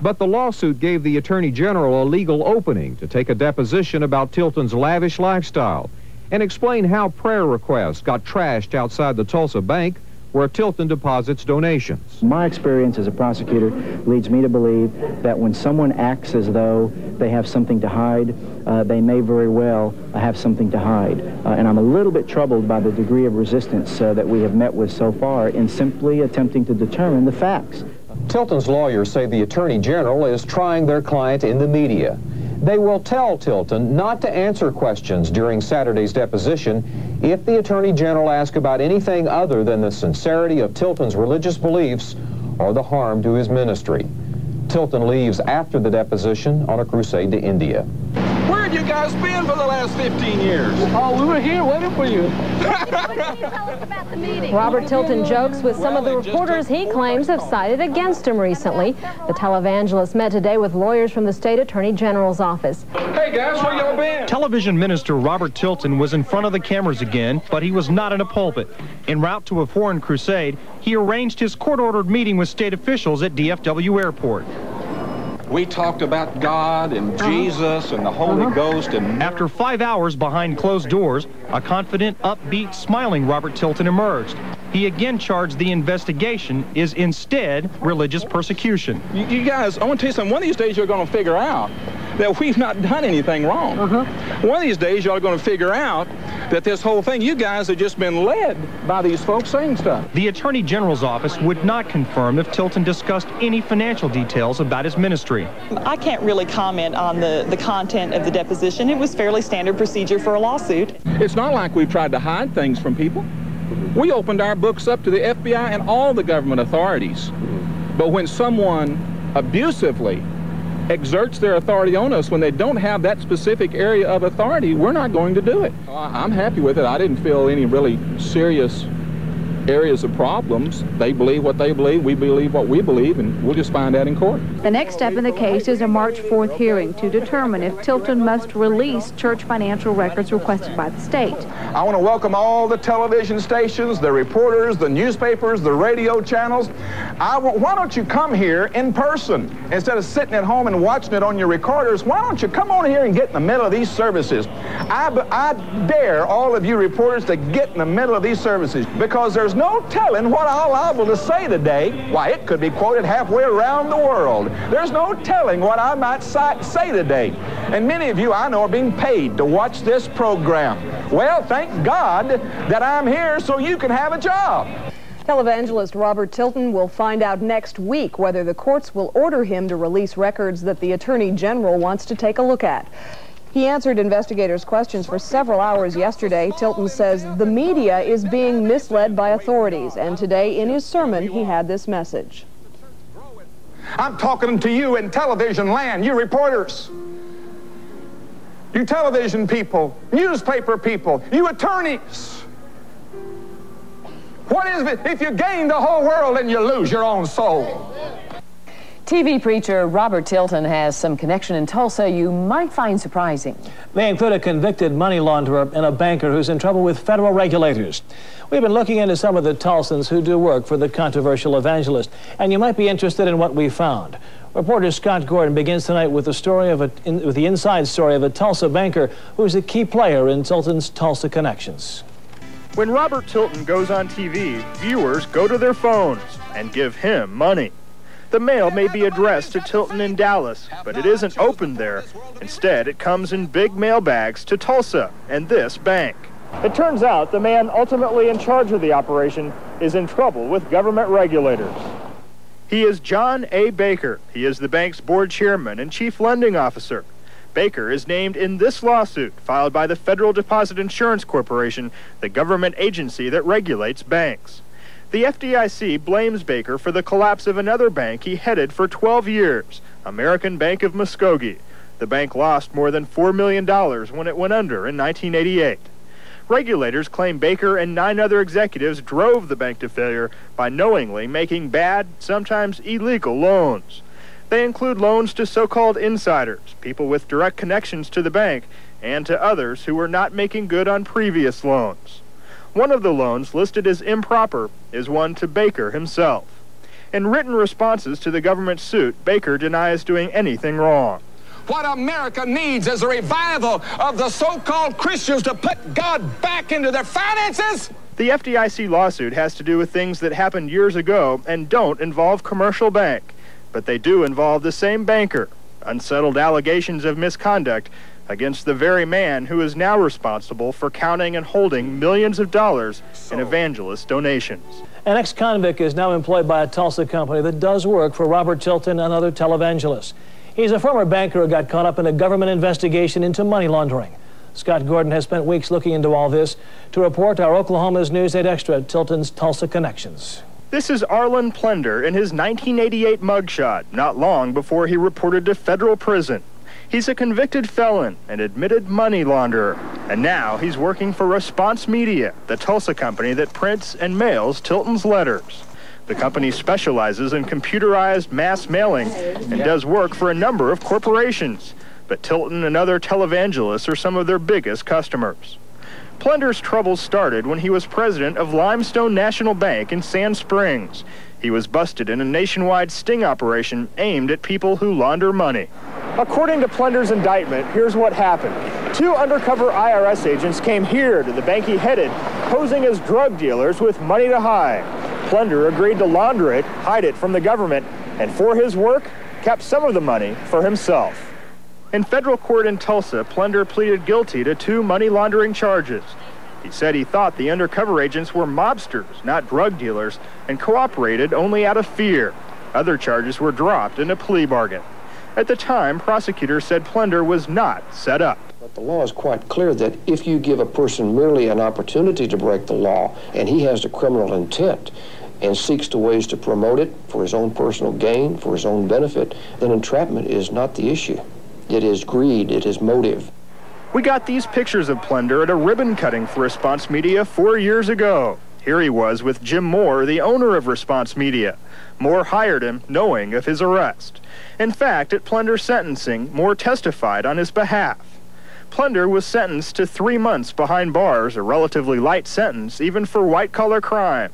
But the lawsuit gave the Attorney General a legal opening to take a deposition about Tilton's lavish lifestyle and explain how prayer requests got trashed outside the Tulsa Bank where Tilton deposits donations. My experience as a prosecutor leads me to believe that when someone acts as though they have something to hide, uh, they may very well uh, have something to hide. Uh, and I'm a little bit troubled by the degree of resistance uh, that we have met with so far in simply attempting to determine the facts. Tilton's lawyers say the Attorney General is trying their client in the media. They will tell Tilton not to answer questions during Saturday's deposition if the Attorney General asks about anything other than the sincerity of Tilton's religious beliefs or the harm to his ministry. Tilton leaves after the deposition on a crusade to India. Where have you guys been for the last 15 years? Oh, we were here waiting for you. Robert Tilton jokes with some of the reporters he claims have sided against him recently. The televangelist met today with lawyers from the state attorney general's office. Hey guys, where y'all been? Television minister Robert Tilton was in front of the cameras again, but he was not in a pulpit. En route to a foreign crusade, he arranged his court-ordered meeting with state officials at DFW Airport. We talked about God and uh-huh. Jesus and the Holy uh-huh. Ghost and... After five hours behind closed doors, a confident, upbeat, smiling Robert Tilton emerged. He again charged the investigation is instead religious persecution. You, you guys, I want to tell you something. One of these days you're going to figure out that we've not done anything wrong. Uh-huh. One of these days y'all are going to figure out that this whole thing, you guys have just been led by these folks saying stuff. The Attorney General's office would not confirm if Tilton discussed any financial details about his ministry. I can't really comment on the, the content of the deposition. It was fairly standard procedure for a lawsuit. It's not like we've tried to hide things from people. We opened our books up to the FBI and all the government authorities. But when someone abusively exerts their authority on us when they don't have that specific area of authority, we're not going to do it. I'm happy with it. I didn't feel any really serious areas of problems. They believe what they believe, we believe what we believe, and we'll just find out in court. The next step in the case is a March 4th hearing to determine if Tilton must release church financial records requested by the state. I want to welcome all the television stations, the reporters, the newspapers, the radio channels. I, why don't you come here in person instead of sitting at home and watching it on your recorders? Why don't you come on here and get in the middle of these services? I, I dare all of you reporters to get in the middle of these services because there's no telling what I'll liable to say today. Why, it could be quoted halfway around the world. There's no telling what I might say today. And many of you I know are being paid to watch this program. Well, thank God that I'm here so you can have a job. Televangelist Robert Tilton will find out next week whether the courts will order him to release records that the Attorney General wants to take a look at. He answered investigators' questions for several hours yesterday. Tilton says the media is being misled by authorities, and today in his sermon he had this message. I'm talking to you in television land, you reporters, you television people, newspaper people, you attorneys. What is it if you gain the whole world and you lose your own soul? TV preacher Robert Tilton has some connection in Tulsa you might find surprising. They include a convicted money launderer and a banker who's in trouble with federal regulators. We've been looking into some of the Tulsans who do work for the controversial evangelist, and you might be interested in what we found. Reporter Scott Gordon begins tonight with the story of a, in, with the inside story of a Tulsa banker who's a key player in Tilton's Tulsa connections. When Robert Tilton goes on TV, viewers go to their phones and give him money. The mail may be addressed to Tilton in Dallas, but it isn't opened there. Instead, it comes in big mail bags to Tulsa and this bank. It turns out the man ultimately in charge of the operation is in trouble with government regulators. He is John A. Baker. He is the bank's board chairman and chief lending officer. Baker is named in this lawsuit filed by the Federal Deposit Insurance Corporation, the government agency that regulates banks. The FDIC blames Baker for the collapse of another bank he headed for 12 years, American Bank of Muskogee. The bank lost more than $4 million when it went under in 1988. Regulators claim Baker and nine other executives drove the bank to failure by knowingly making bad, sometimes illegal loans. They include loans to so-called insiders, people with direct connections to the bank, and to others who were not making good on previous loans. One of the loans listed as improper is one to Baker himself. In written responses to the government suit, Baker denies doing anything wrong. What America needs is a revival of the so-called Christians to put God back into their finances. The FDIC lawsuit has to do with things that happened years ago and don't involve commercial bank, but they do involve the same banker. Unsettled allegations of misconduct against the very man who is now responsible for counting and holding millions of dollars in evangelist donations. An ex-convict is now employed by a Tulsa company that does work for Robert Tilton and other televangelists. He's a former banker who got caught up in a government investigation into money laundering. Scott Gordon has spent weeks looking into all this. To report, our Oklahoma's News 8 Extra, Tilton's Tulsa Connections. This is Arlen Plender in his 1988 mugshot, not long before he reported to federal prison. He's a convicted felon and admitted money launderer. And now he's working for Response Media, the Tulsa company that prints and mails Tilton's letters. The company specializes in computerized mass mailing and does work for a number of corporations. But Tilton and other televangelists are some of their biggest customers. Plender's troubles started when he was president of Limestone National Bank in Sand Springs. He was busted in a nationwide sting operation aimed at people who launder money. According to Plender's indictment, here's what happened. Two undercover IRS agents came here to the bank he headed, posing as drug dealers with money to hide. Plender agreed to launder it, hide it from the government, and for his work, kept some of the money for himself. In federal court in Tulsa, Plender pleaded guilty to two money laundering charges. He said he thought the undercover agents were mobsters, not drug dealers, and cooperated only out of fear. Other charges were dropped in a plea bargain. At the time, prosecutors said Plender was not set up. But the law is quite clear that if you give a person merely an opportunity to break the law and he has the criminal intent and seeks to ways to promote it for his own personal gain, for his own benefit, then entrapment is not the issue. It is greed, it is motive. We got these pictures of Plender at a ribbon cutting for Response Media four years ago. Here he was with Jim Moore, the owner of Response Media. Moore hired him knowing of his arrest. In fact, at Plender's sentencing, Moore testified on his behalf. Plender was sentenced to three months behind bars, a relatively light sentence, even for white-collar crime.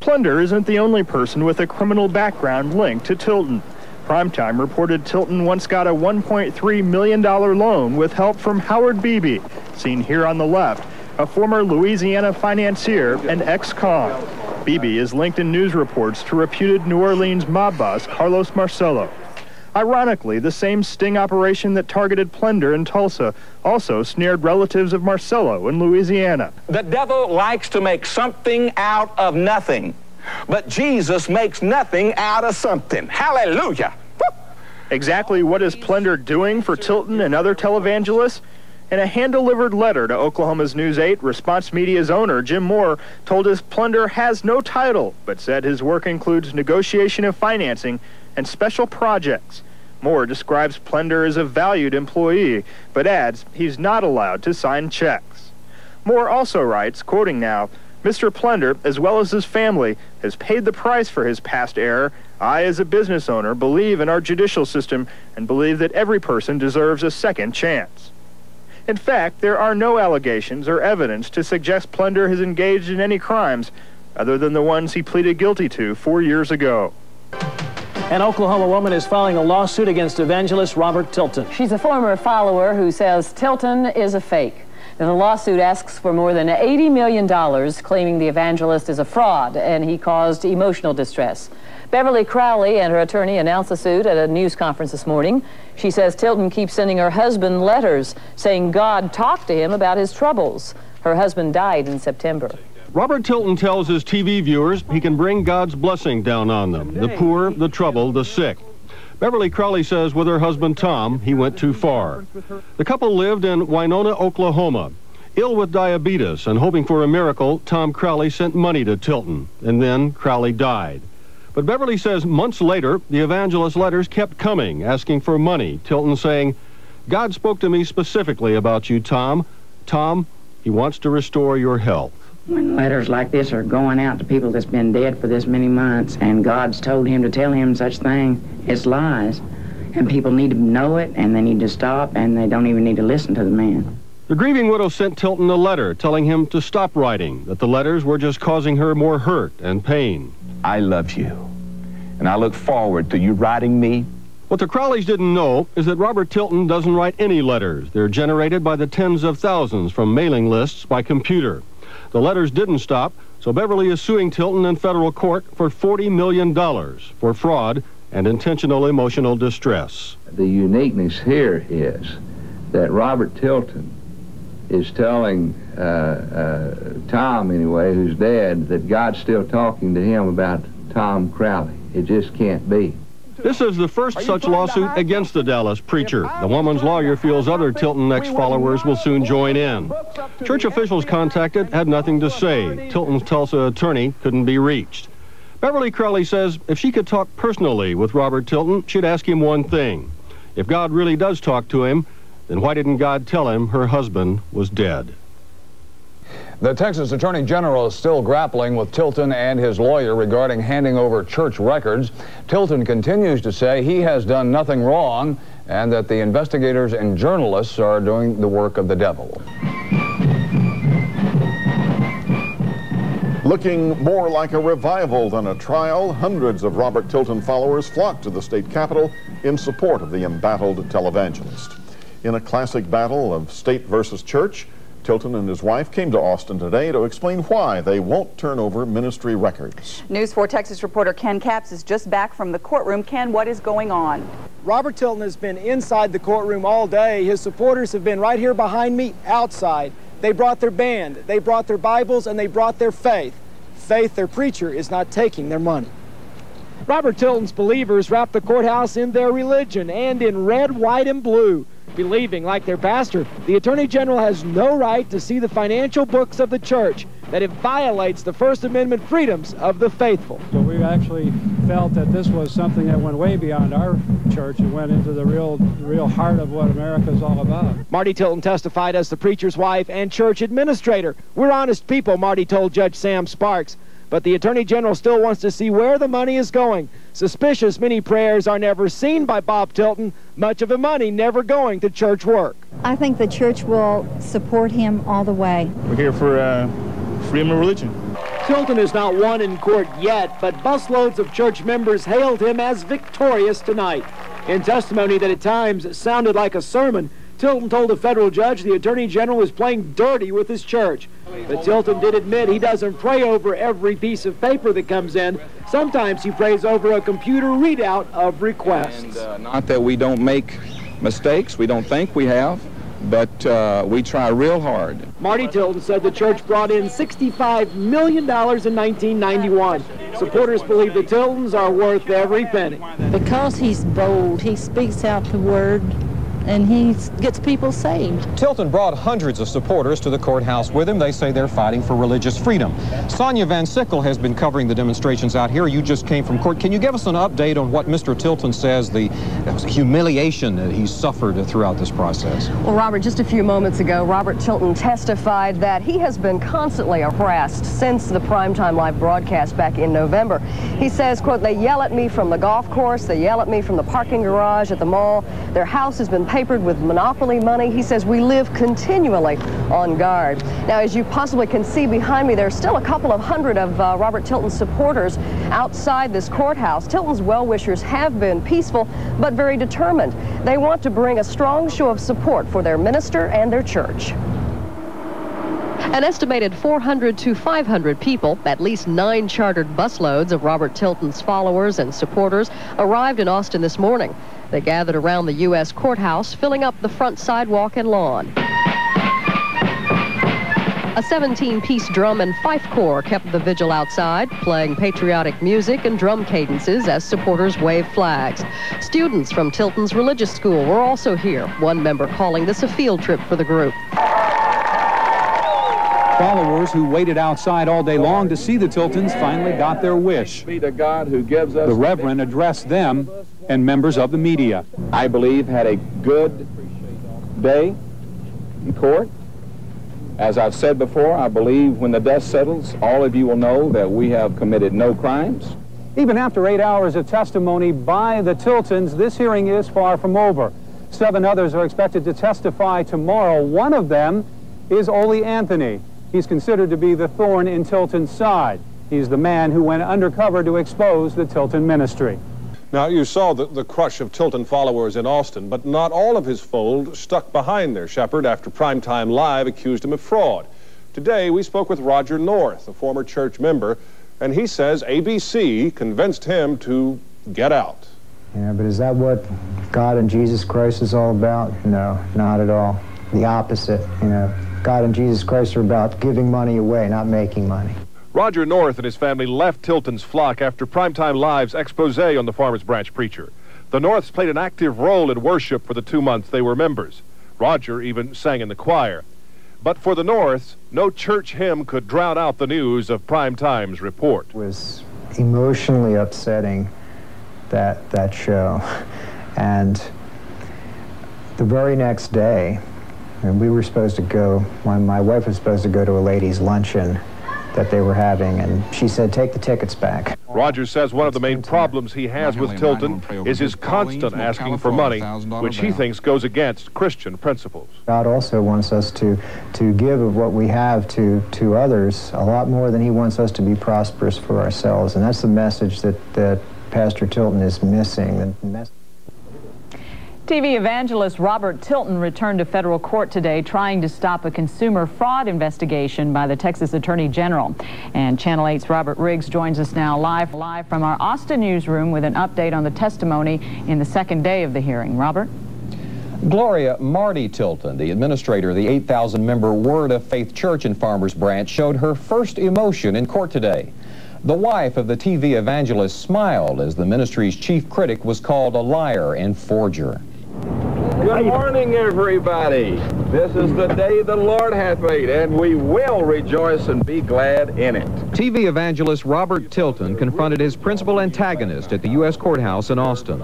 Plender isn't the only person with a criminal background linked to Tilton. Primetime reported Tilton once got a $1.3 million loan with help from Howard Beebe, seen here on the left, a former Louisiana financier and ex-con. Beebe is linked in news reports to reputed New Orleans mob boss Carlos Marcello. Ironically, the same sting operation that targeted Plender in Tulsa also snared relatives of Marcello in Louisiana. The devil likes to make something out of nothing. But Jesus makes nothing out of something. Hallelujah. Exactly what is Plender doing for Tilton and other televangelists? In a hand-delivered letter to Oklahoma's News 8, Response Media's owner, Jim Moore, told us Plender has no title, but said his work includes negotiation of financing and special projects. Moore describes Plender as a valued employee, but adds he's not allowed to sign checks. Moore also writes, quoting now, Mr. Plender, as well as his family, has paid the price for his past error. I, as a business owner, believe in our judicial system and believe that every person deserves a second chance. In fact, there are no allegations or evidence to suggest Plender has engaged in any crimes other than the ones he pleaded guilty to four years ago. An Oklahoma woman is filing a lawsuit against evangelist Robert Tilton. She's a former follower who says Tilton is a fake. The lawsuit asks for more than $80 million, claiming the evangelist is a fraud and he caused emotional distress. Beverly Crowley and her attorney announced the suit at a news conference this morning. She says Tilton keeps sending her husband letters saying God talked to him about his troubles. Her husband died in September. Robert Tilton tells his TV viewers he can bring God's blessing down on them, the poor, the troubled, the sick. Beverly Crowley says with her husband Tom, he went too far. The couple lived in Wynona, Oklahoma. Ill with diabetes and hoping for a miracle, Tom Crowley sent money to Tilton, and then Crowley died. But Beverly says months later, the evangelist's letters kept coming, asking for money. Tilton saying, God spoke to me specifically about you, Tom. Tom, he wants to restore your health. When letters like this are going out to people that's been dead for this many months and God's told him to tell him such things, it's lies. And people need to know it and they need to stop and they don't even need to listen to the man. The grieving widow sent Tilton a letter telling him to stop writing, that the letters were just causing her more hurt and pain. I love you, and I look forward to you writing me. What the Crowleys didn't know is that Robert Tilton doesn't write any letters. They're generated by the tens of thousands from mailing lists by computer. The letters didn't stop, so Beverly is suing Tilton in federal court for $40 million for fraud and intentional emotional distress. The uniqueness here is that Robert Tilton is telling uh, uh, Tom, anyway, who's dead, that God's still talking to him about Tom Crowley. It just can't be. This is the first such lawsuit against the Dallas preacher. The woman's lawyer feels other Tilton ex-followers will soon join in. Church officials contacted had nothing to say. Tilton's Tulsa attorney couldn't be reached. Beverly Crowley says if she could talk personally with Robert Tilton, she'd ask him one thing. If God really does talk to him, then why didn't God tell him her husband was dead? The Texas Attorney General is still grappling with Tilton and his lawyer regarding handing over church records. Tilton continues to say he has done nothing wrong and that the investigators and journalists are doing the work of the devil. Looking more like a revival than a trial, hundreds of Robert Tilton followers flocked to the state capitol in support of the embattled televangelist. In a classic battle of state versus church, Tilton and his wife came to Austin today to explain why they won't turn over ministry records. News 4 Texas reporter Ken Capps is just back from the courtroom. Ken, what is going on? Robert Tilton has been inside the courtroom all day. His supporters have been right here behind me outside. They brought their band, they brought their Bibles, and they brought their faith. Faith their preacher is not taking their money. Robert Tilton's believers wrapped the courthouse in their religion and in red, white, and blue believing, like their pastor, the Attorney General has no right to see the financial books of the church, that it violates the First Amendment freedoms of the faithful. So we actually felt that this was something that went way beyond our church and went into the real, real heart of what America is all about. Marte Tilton testified as the preacher's wife and church administrator. We're honest people, Marte told Judge Sam Sparks. But the Attorney General still wants to see where the money is going. Suspicious many prayers are never seen by Bob Tilton, much of the money never going to church work. I think the church will support him all the way. We're here for uh, freedom of religion. Tilton is not won in court yet, but busloads of church members hailed him as victorious tonight. In testimony that at times sounded like a sermon, Tilton told a federal judge the Attorney General is playing dirty with his church. But Tilton did admit he doesn't pray over every piece of paper that comes in. Sometimes he prays over a computer readout of requests. And, uh, not that we don't make mistakes, we don't think we have, but uh, we try real hard. Marte Tilton said the church brought in $65 million in 1991. Supporters believe the Tiltons are worth every penny. Because he's bold, he speaks out the word and he gets people saved. Tilton brought hundreds of supporters to the courthouse with him. They say they're fighting for religious freedom. Sonia Van Sickle has been covering the demonstrations out here. You just came from court. Can you give us an update on what Mr. Tilton says the humiliation that he's suffered throughout this process? Well, Robert, just a few moments ago, Robert Tilton testified that he has been constantly harassed since the primetime live broadcast back in November. He says, quote, they yell at me from the golf course, they yell at me from the parking garage at the mall. Their house has been papered with monopoly money. He says we live continually on guard. Now, as you possibly can see behind me, there's still a couple of hundred of uh, Robert Tilton's supporters outside this courthouse. Tilton's well-wishers have been peaceful, but very determined. They want to bring a strong show of support for their minister and their church. An estimated 400 to 500 people, at least nine chartered busloads of Robert Tilton's followers and supporters, arrived in Austin this morning. They gathered around the U.S. courthouse, filling up the front sidewalk and lawn. A 17-piece drum and fife corps kept the vigil outside, playing patriotic music and drum cadences as supporters waved flags. Students from Tilton's religious school were also here, one member calling this a field trip for the group. Followers who waited outside all day long to see the Tiltons finally got their wish. Be to God who gives us the Reverend addressed them and members of the media. I believe had a good day in court. As I've said before, I believe when the dust settles, all of you will know that we have committed no crimes. Even after eight hours of testimony by the Tiltons, this hearing is far from over. Seven others are expected to testify tomorrow. One of them is Ole Anthony. He's considered to be the thorn in Tilton's side. He's the man who went undercover to expose the Tilton ministry. Now, you saw the, the crush of Tilton followers in Austin, but not all of his fold stuck behind their shepherd after Primetime Live accused him of fraud. Today, we spoke with Roger North, a former church member, and he says ABC convinced him to get out. Yeah, but is that what God and Jesus Christ is all about? No, not at all. The opposite, you know. God and Jesus Christ are about giving money away, not making money. Roger North and his family left Tilton's flock after Primetime Live's expose on the Farmers Branch preacher. The Norths played an active role in worship for the two months they were members. Roger even sang in the choir. But for the Norths, no church hymn could drown out the news of Primetime's report. It was emotionally upsetting, that, that show. And the very next day, and we were supposed to go, when my wife was supposed to go to a ladies' luncheon that they were having, and she said, take the tickets back. Rogers says one of the main problems he has with Tilton is his constant asking for money, which he thinks goes against Christian principles. God also wants us to, to give of what we have to, to others a lot more than he wants us to be prosperous for ourselves. And that's the message that, that Pastor Tilton is missing. TV evangelist Robert Tilton returned to federal court today trying to stop a consumer fraud investigation by the Texas Attorney General. And Channel 8's Robert Riggs joins us now live, live from our Austin newsroom with an update on the testimony in the second day of the hearing. Robert? Gloria Marte Tilton, the administrator of the 8,000-member Word of Faith Church in Farmers Branch, showed her first emotion in court today. The wife of the TV evangelist smiled as the ministry's chief critic was called a liar and forger. Good morning, everybody. This is the day the Lord hath made, and we will rejoice and be glad in it. TV evangelist Robert Tilton confronted his principal antagonist at the U.S. Courthouse in Austin.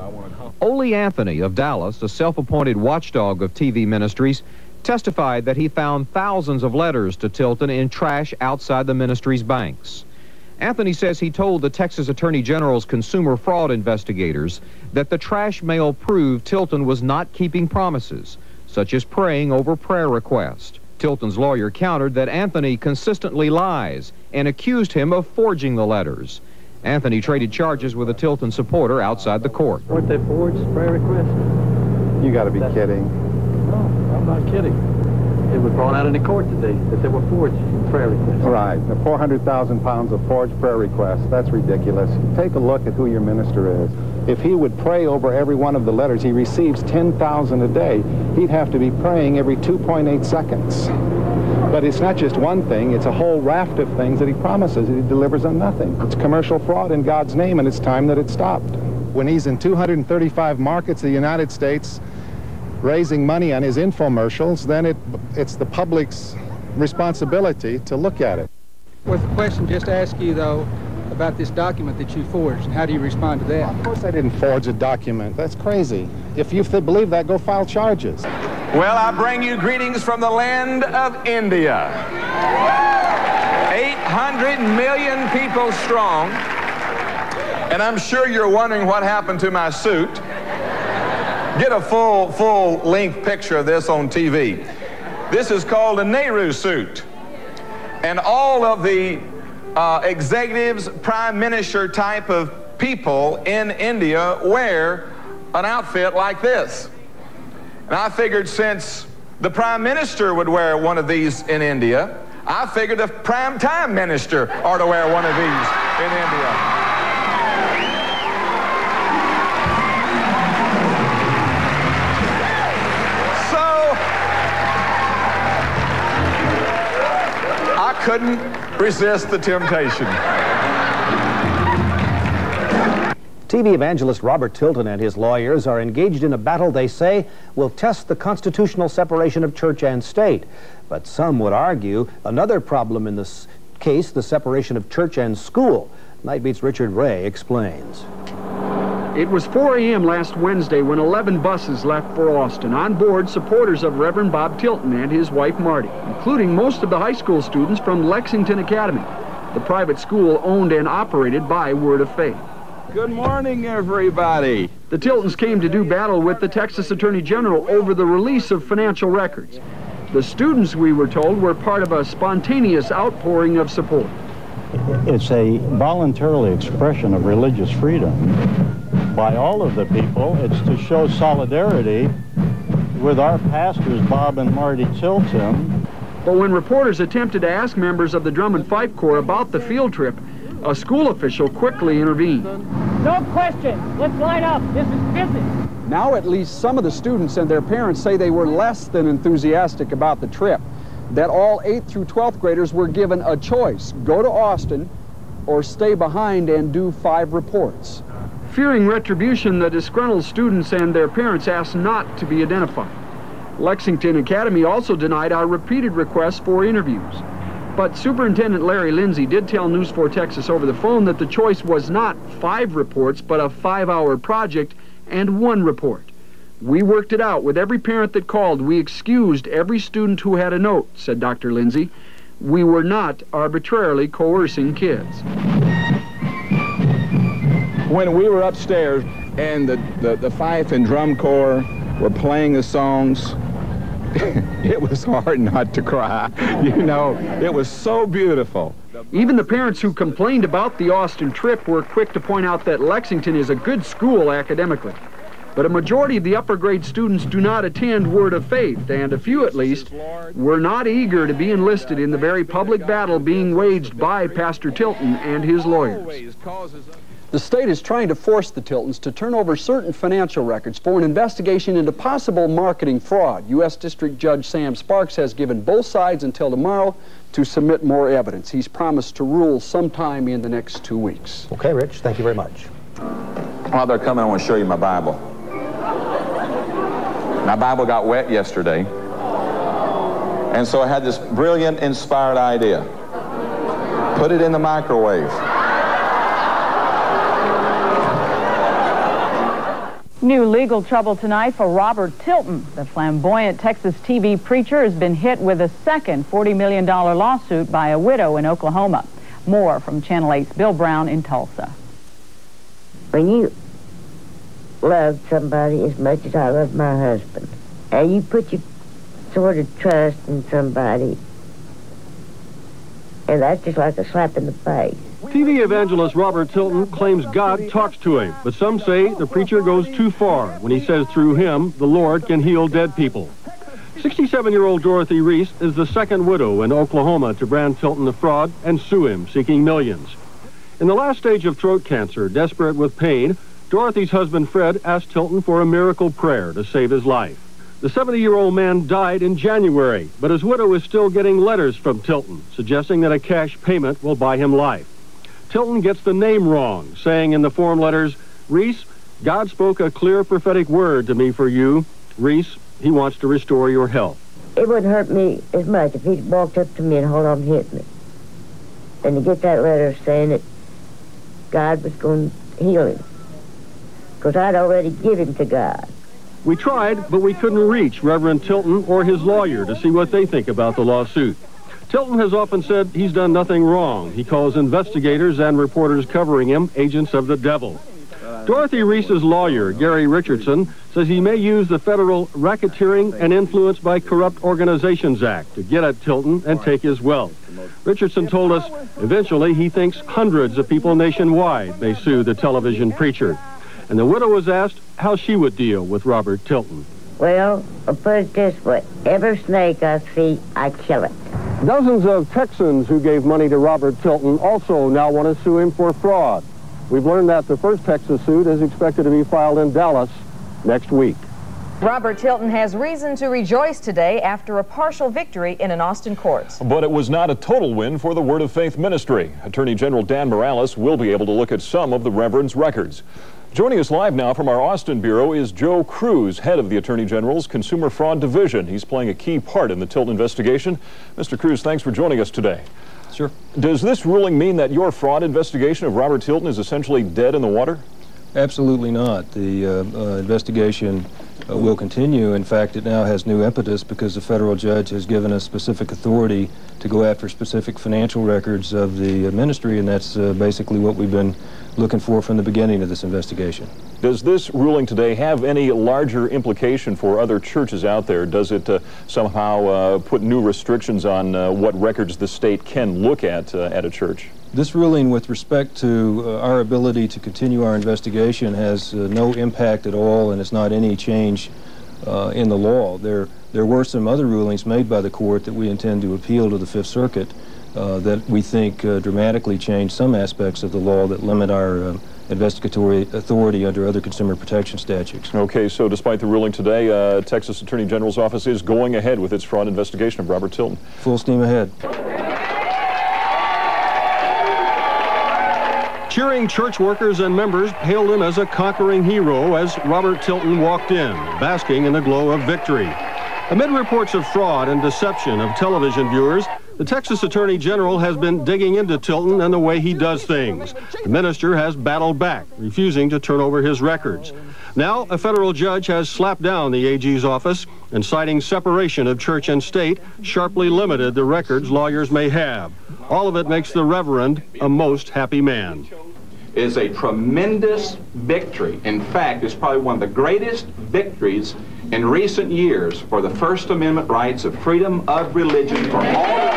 Ole Anthony of Dallas, a self-appointed watchdog of TV ministries, testified that he found thousands of letters to Tilton in trash outside the ministry's banks. Anthony says he told the Texas Attorney General's consumer fraud investigators that the trash mail proved Tilton was not keeping promises, such as praying over prayer requests. Tilton's lawyer countered that Anthony consistently lies and accused him of forging the letters. Anthony traded charges with a Tilton supporter outside the court. Weren't they forged prayer requests? You got to be kidding. No, I'm not kidding. It was brought out in the court today that there were forged prayer requests. Right. The 400,000 pounds of forged prayer requests. That's ridiculous. Take a look at who your minister is. If he would pray over every one of the letters, he receives 10,000 a day. He'd have to be praying every 2.8 seconds. But it's not just one thing, it's a whole raft of things that he promises. He delivers on nothing. It's commercial fraud in God's name, and it's time that it stopped. When he's in 235 markets of the United States, raising money on his infomercials, then it, it's the public's responsibility to look at it. Was the question just ask you, though, about this document that you forged, and how do you respond to that? Of course I didn't forge a document. That's crazy. If you believe that, go file charges. Well, I bring you greetings from the land of India. 800 million people strong. And I'm sure you're wondering what happened to my suit. Get a full, full length picture of this on TV. This is called a Nehru suit. And all of the uh, executives, prime minister type of people in India wear an outfit like this. And I figured since the prime minister would wear one of these in India, I figured the prime time minister ought to wear one of these in India. Couldn't resist the temptation. TV evangelist Robert Tilton and his lawyers are engaged in a battle they say will test the constitutional separation of church and state. But some would argue another problem in this case, the separation of church and school. Nightbeat's Richard Ray explains. It was 4 a.m. last Wednesday when 11 buses left for Austin. On board, supporters of Reverend Bob Tilton and his wife Marte, including most of the high school students from Lexington Academy, the private school owned and operated by Word of Faith. Good morning, everybody. The Tiltons came to do battle with the Texas Attorney General over the release of financial records. The students, we were told, were part of a spontaneous outpouring of support. It's a voluntarily expression of religious freedom by all of the people. It's to show solidarity with our pastors, Bob and Marte Tilton. But when reporters attempted to ask members of the Drum and Fife Corps about the field trip, a school official quickly intervened. No question. Let's line up. This is business. Now at least some of the students and their parents say they were less than enthusiastic about the trip. That all 8th through 12th graders were given a choice. Go to Austin or stay behind and do five reports. Fearing retribution, the disgruntled students and their parents asked not to be identified. Lexington Academy also denied our repeated requests for interviews. But Superintendent Larry Lindsay did tell News 4 Texas over the phone that the choice was not five reports, but a five-hour project and one report. We worked it out with every parent that called. We excused every student who had a note, said Dr. Lindsay. We were not arbitrarily coercing kids. When we were upstairs and the, the, the fife and drum corps were playing the songs, it was hard not to cry. You know, it was so beautiful. Even the parents who complained about the Austin trip were quick to point out that Lexington is a good school academically. But a majority of the upper grade students do not attend Word of Faith, and a few at least were not eager to be enlisted in the very public battle being waged by Pastor Tilton and his lawyers. The state is trying to force the Tiltons to turn over certain financial records for an investigation into possible marketing fraud. U.S. District Judge Sam Sparks has given both sides until tomorrow to submit more evidence. He's promised to rule sometime in the next two weeks. Okay, Rich, thank you very much. While they're coming, I want to show you my Bible. My Bible got wet yesterday. And so I had this brilliant, inspired idea. Put it in the microwave. New legal trouble tonight for Robert Tilton. The flamboyant Texas TV preacher has been hit with a second $40 million lawsuit by a widow in Oklahoma. More from Channel 8's Bill Brown in Tulsa. When you love somebody as much as I love my husband, and you put your sort of trust in somebody, and that's just like a slap in the face. TV evangelist Robert Tilton claims God talks to him, but some say the preacher goes too far when he says through him the Lord can heal dead people. 67-year-old Dorothy Reese is the second widow in Oklahoma to brand Tilton a fraud and sue him, seeking millions. In the last stage of throat cancer, desperate with pain, Dorothy's husband Fred asked Tilton for a miracle prayer to save his life. The 70-year-old man died in January, but his widow is still getting letters from Tilton, suggesting that a cash payment will buy him life. Tilton gets the name wrong, saying in the form letters, Reese, God spoke a clear prophetic word to me for you. Reese, he wants to restore your health. It wouldn't hurt me as much if he'd walked up to me and hold on and hit me. And to get that letter saying that God was going to heal him. Because I'd already given him to God. We tried, but we couldn't reach Reverend Tilton or his lawyer to see what they think about the lawsuit. Tilton has often said he's done nothing wrong. He calls investigators and reporters covering him agents of the devil. Dorothy Reese's lawyer, Gary Richardson, says he may use the Federal Racketeering and Influence by Corrupt Organizations Act to get at Tilton and take his wealth. Richardson told us eventually he thinks hundreds of people nationwide may sue the television preacher. And the widow was asked how she would deal with Robert Tilton. Well, I'll put it this way. Every snake I see, I kill it. Dozens of Texans who gave money to Robert Tilton also now want to sue him for fraud. We've learned that the first Texas suit is expected to be filed in Dallas next week. Robert Tilton has reason to rejoice today after a partial victory in an Austin court. But it was not a total win for the Word of Faith ministry. Attorney General Dan Morales will be able to look at some of the Reverend's records. Joining us live now from our Austin Bureau is Joe Cruz, head of the Attorney General's Consumer Fraud Division. He's playing a key part in the Tilton investigation. Mr. Cruz, thanks for joining us today. Sure. Does this ruling mean that your fraud investigation of Robert Tilton is essentially dead in the water? Absolutely not. The uh, uh, investigation uh, will continue. In fact, it now has new impetus because the federal judge has given us specific authority to go after specific financial records of the ministry, and that's uh, basically what we've been looking for from the beginning of this investigation. Does this ruling today have any larger implication for other churches out there? Does it uh, somehow uh, put new restrictions on uh, what records the state can look at uh, at a church? This ruling with respect to uh, our ability to continue our investigation has uh, no impact at all and it's not any change in the law. There, there were some other rulings made by the court that we intend to appeal to the Fifth Circuit uh, that we think uh, dramatically change some aspects of the law that limit our uh, investigatory authority under other consumer protection statutes. Okay, so despite the ruling today, uh, Texas Attorney General's office is going ahead with its fraud investigation of Robert Tilton. Full steam ahead. Cheering church workers and members hailed him as a conquering hero as Robert Tilton walked in, basking in the glow of victory. Amid reports of fraud and deception of television viewers, the Texas Attorney General has been digging into Tilton and the way he does things. The minister has battled back, refusing to turn over his records. Now, a federal judge has slapped down the AG's office and citing separation of church and state, sharply limited the records lawyers may have. All of it makes the Reverend a most happy man. Is a tremendous victory. In fact, it's probably one of the greatest victories in recent years for the First Amendment rights of freedom of religion for all.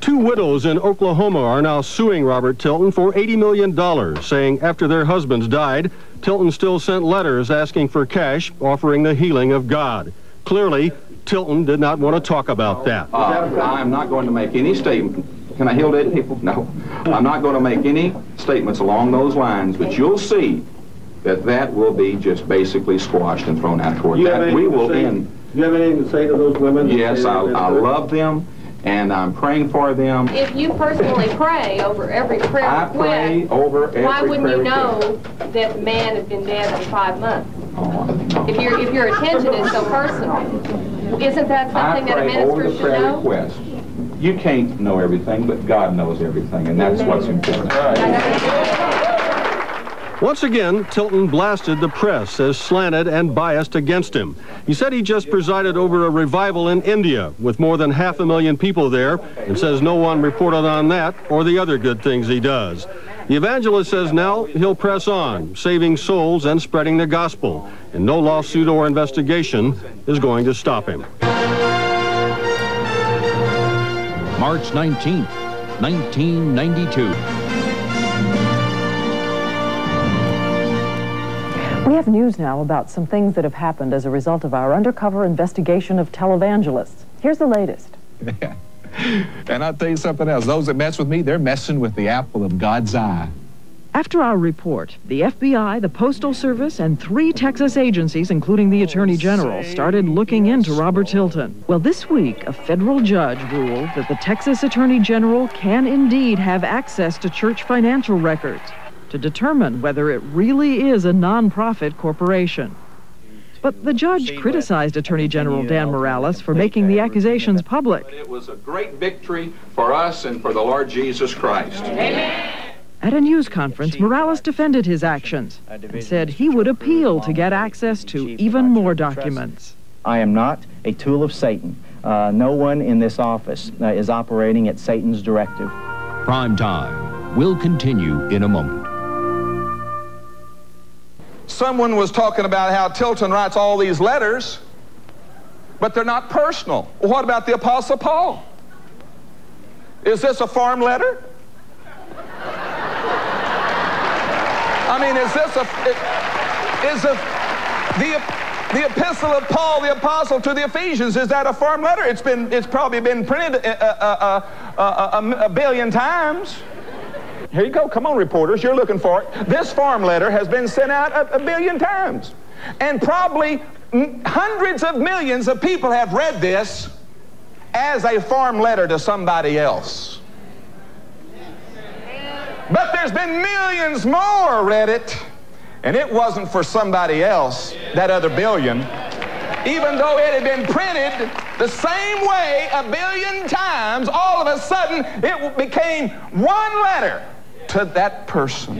Two widows in Oklahoma are now suing Robert Tilton for $80 million, saying after their husbands died, Tilton still sent letters asking for cash, offering the healing of God. Clearly, Tilton did not want to talk about that. Uh, I'm not going to make any statement. Can I heal dead people? No. I'm not going to make any statements along those lines, but you'll see that that will be just basically squashed and thrown out of court. You That we will end. Do you have anything to say to those women? Yes, I, I love them, and I'm praying for them. If you personally pray over every prayer I pray request, over every why wouldn't prayer you request. know that the man has been dead for five months? Oh, if your if your attention is so personal, isn't that something that a pray over minister the should prayer know? request. You can't know everything, but God knows everything, and that's what's important. Once again, Tilton blasted the press as slanted and biased against him. He said he just presided over a revival in India with more than half a million people there and says no one reported on that or the other good things he does. The evangelist says now he'll press on, saving souls and spreading the gospel, and no lawsuit or investigation is going to stop him. March 19th, 1992. We have news now about some things that have happened as a result of our undercover investigation of televangelists. Here's the latest. And I'll tell you something else. Those that mess with me, they're messing with the apple of God's eye. After our report, the FBI, the Postal Service, and three Texas agencies, including the Attorney General, started looking into Robert Tilton. Well, this week, a federal judge ruled that the Texas Attorney General can indeed have access to church financial records to determine whether it really is a nonprofit corporation. But the judge criticized Attorney General Dan Morales for making the accusations public. It was a great victory for us and for the Lord Jesus Christ. At a news conference, Morales defended his actions and said he would appeal to get access to even more documents. I am not a tool of Satan. Uh, no one in this office uh, is operating at Satan's directive. Prime time will continue in a moment. Someone was talking about how Tilton writes all these letters, but they're not personal. What about the Apostle Paul? Is this a farm letter? Mean, is this a is a the the epistle of Paul the apostle to the Ephesians is that a farm letter? It's been it's probably been printed a, a, a, a, billion times. Here you go. Come on, reporters. You're looking for it. This farm letter has been sent out a, billion times. And probably hundreds of millions of people have read this as a farm letter to somebody else. But there's been millions more read it, and it wasn't for somebody else, that other billion. Even though it had been printed the same way a billion times, all of a sudden it became one letter to that person.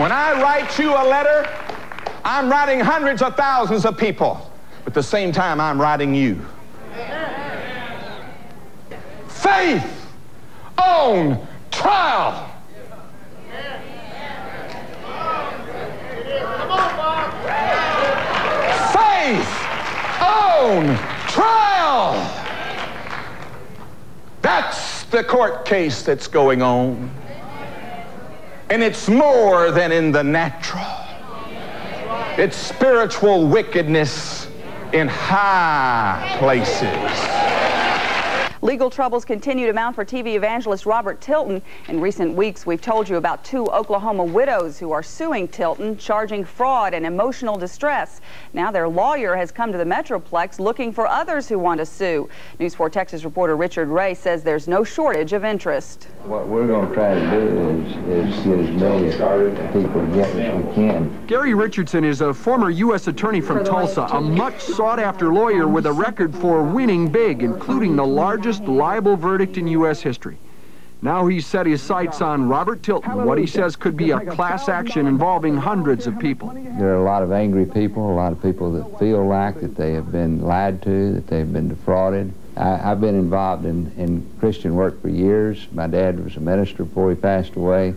When I write you a letter, I'm writing hundreds of thousands of people. But at the same time, I'm writing you. Faith on trial. Faith on trial. That's the court case that's going on. And it's more than in the natural. It's spiritual wickedness in high places. Legal troubles continue to mount for TV evangelist Robert Tilton. In recent weeks, we've told you about two Oklahoma widows who are suing Tilton, charging fraud and emotional distress. Now their lawyer has come to the Metroplex looking for others who want to sue. News 4 Texas reporter Richard Ray says there's no shortage of interest. What we're going to try to do is, is get as many people yet as we can. Gary Richardson is a former U.S. attorney from Tulsa, a much sought-after lawyer with a record for winning big, including the largest libel verdict in U.S. history. Now he's set his sights on Robert Tilton, what he says could be a class action involving hundreds of people. There are a lot of angry people, a lot of people that feel like that they have been lied to, that they've been defrauded. I, have been involved in, in Christian work for years. My dad was a minister before he passed away.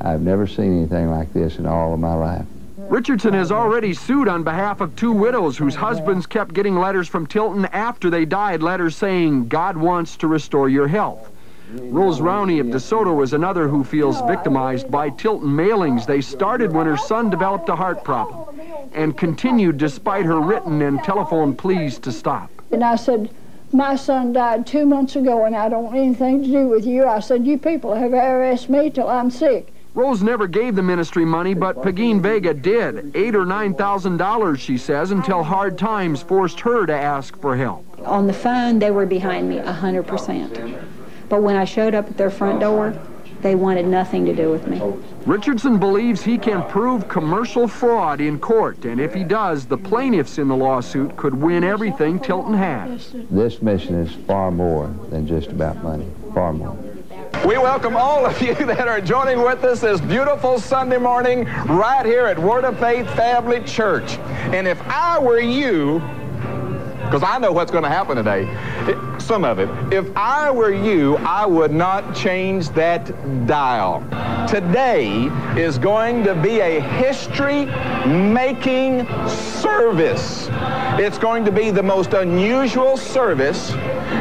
I've never seen anything like this in all of my life. Richardson has already sued on behalf of two widows whose husbands kept getting letters from Tilton after they died, letters saying, God wants to restore your health. Rose Rowney of DeSoto was another who feels victimized by Tilton mailings. They started when her son developed a heart problem and continued despite her written and telephone pleas to stop. And I said, my son died two months ago and I don't want anything to do with you. I said, you people have harassed me till I'm sick. Rose never gave the ministry money, but Pagine Vega did. Eight or nine thousand dollars, she says, until hard times forced her to ask for help. On the phone, they were behind me a hundred percent. But when I showed up at their front door, they wanted nothing to do with me. Richardson believes he can prove commercial fraud in court, and if he does, the plaintiffs in the lawsuit could win everything Tilton has. This mission is far more than just about money, far more. We welcome all of you that are joining with us this beautiful Sunday morning right here at Word of Faith Family Church. And if I were you, because I know what's going to happen today, some of it. If I were you, I would not change that dial. Today is going to be a history-making service. It's going to be the most unusual service,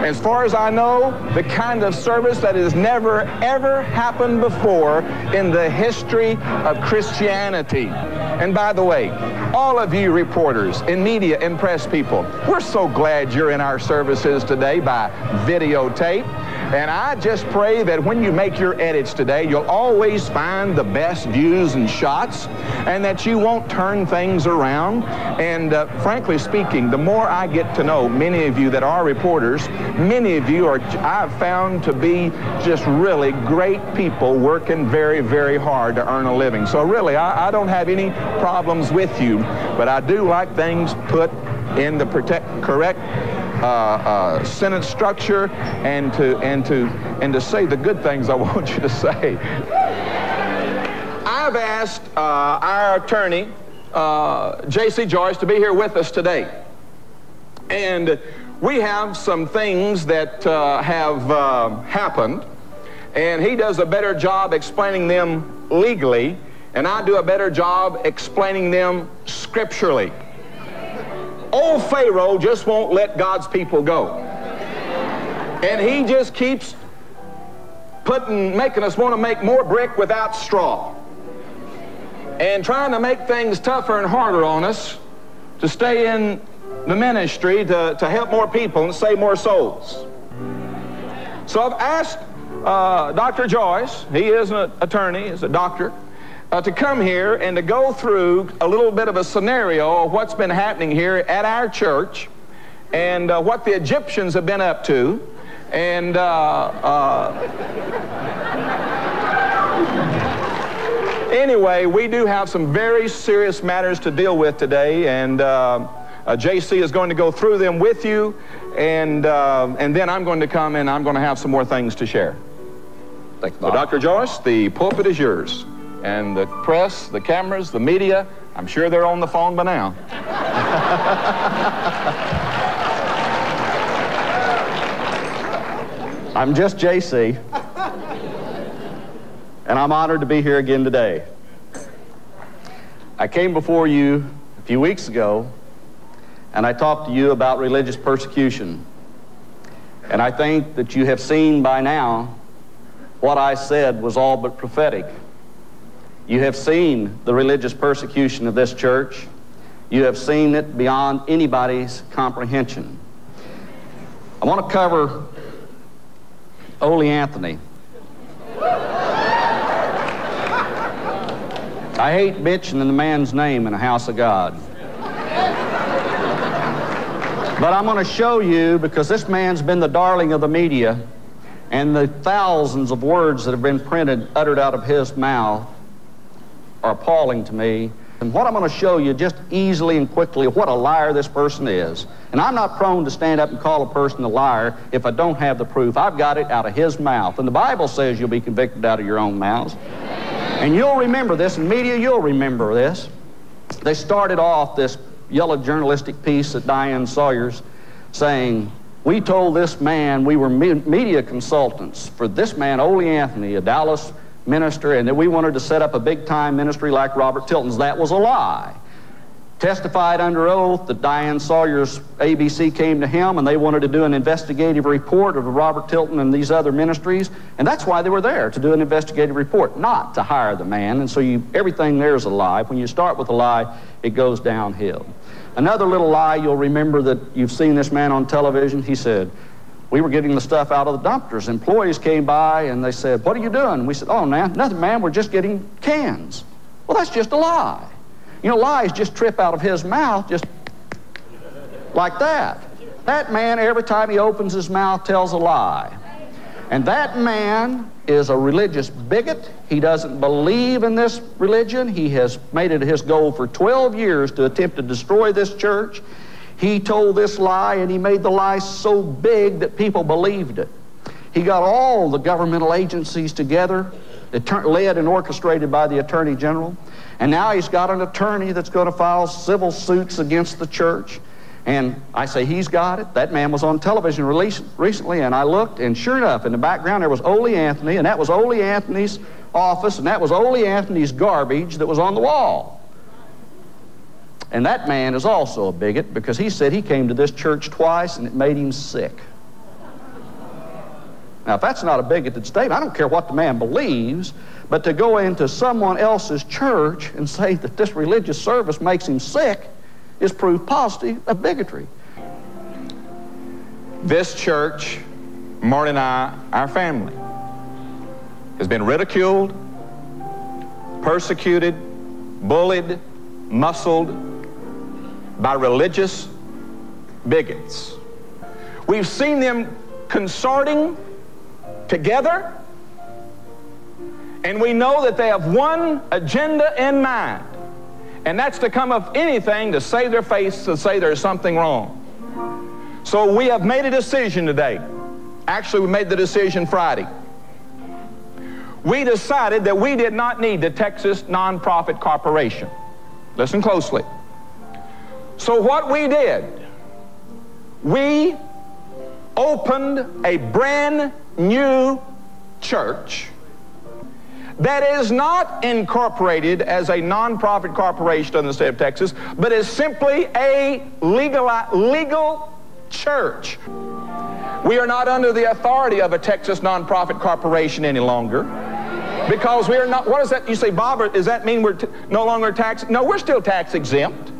as far as I know, the kind of service that has never, ever happened before in the history of Christianity. And by the way, all of you reporters and media and press people, we're so glad you're in our services today by videotape. And I just pray that when you make your edits today, you'll always find the best views and shots and that you won't turn things around. And uh, frankly speaking, the more I get to know many of you that are reporters, many of you are, I've found to be just really great people working very, very hard to earn a living. So really, I, I don't have any problems with you, but I do like things put in the protect, correct uh, uh, sentence structure and to and to and to say the good things I want you to say. I've asked uh, our attorney, uh, J.C. Joyce, to be here with us today, and we have some things that have happened, and he does a better job explaining them legally, and I do a better job explaining them scripturally. Old Pharaoh just won't let God's people go. And he just keeps putting, making us want to make more brick without straw. And trying to make things tougher and harder on us to stay in the ministry to, to help more people and save more souls. So I've asked uh, Dr. Joyce, he is an attorney, he's a doctor, uh, to come here and to go through a little bit of a scenario of what's been happening here at our church and uh, what the Egyptians have been up to. And uh, uh anyway, we do have some very serious matters to deal with today, and uh, uh, JC is going to go through them with you, and, and then I'm going to come and I'm going to have some more things to share. Thank you, so, Dr. Joyce, the pulpit is yours and the press, the cameras, the media, I'm sure they're on the phone by now. I'm just JC, and I'm honored to be here again today. I came before you a few weeks ago, and I talked to you about religious persecution. And I think that you have seen by now what I said was all but prophetic. You have seen the religious persecution of this church. You have seen it beyond anybody's comprehension. I want to cover Ole Anthony. I hate bitching in the man's name in the house of God. But I'm going to show you because this man's been the darling of the media and the thousands of words that have been printed, uttered out of his mouth are appalling to me. And what I'm going to show you just easily and quickly what a liar this person is. And I'm not prone to stand up and call a person a liar if I don't have the proof. I've got it out of his mouth. And the Bible says you'll be convicted out of your own mouths. And you'll remember this, and media, you'll remember this. They started off this yellow journalistic piece at Diane Sawyer's saying, We told this man, we were me media consultants for this man, Ole Anthony, a Dallas minister, and that we wanted to set up a big time ministry like Robert Tilton's. That was a lie. Testified under oath that Diane Sawyer's ABC came to him and they wanted to do an investigative report of Robert Tilton and these other ministries, and that's why they were there, to do an investigative report, not to hire the man. And so you, everything there is a lie. When you start with a lie, it goes downhill. Another little lie, you'll remember that you've seen this man on television. He said, we were getting the stuff out of the dumpsters. Employees came by and they said, what are you doing? We said, oh, man, nothing, man, we're just getting cans. Well, that's just a lie. You know, lies just trip out of his mouth just like that. That man, every time he opens his mouth, tells a lie. And that man is a religious bigot. He doesn't believe in this religion. He has made it his goal for 12 years to attempt to destroy this church. He told this lie, and he made the lie so big that people believed it. He got all the governmental agencies together, led and orchestrated by the Attorney General. And now he's got an attorney that's going to file civil suits against the church. And I say, he's got it. That man was on television recently, and I looked, and sure enough, in the background there was Ole Anthony, and that was Ole Anthony's office, and that was Ole Anthony's garbage that was on the wall. And that man is also a bigot because he said he came to this church twice and it made him sick. Now, if that's not a bigoted statement, I don't care what the man believes, but to go into someone else's church and say that this religious service makes him sick, is proof positive of bigotry. This church, Marte and I, our family, has been ridiculed, persecuted, bullied, muscled by religious bigots. We've seen them consorting together, and we know that they have one agenda in mind and that's to come of anything to save their face, to say there's something wrong. So we have made a decision today. Actually, we made the decision Friday. We decided that we did not need the Texas Nonprofit Corporation. Listen closely. So what we did, we opened a brand new church that is not incorporated as a nonprofit corporation in the state of Texas, but is simply a legal, legal church. We are not under the authority of a Texas nonprofit corporation any longer. Because we are not, what does that, you say, Bob, does that mean we're no longer tax? No, we're still tax exempt.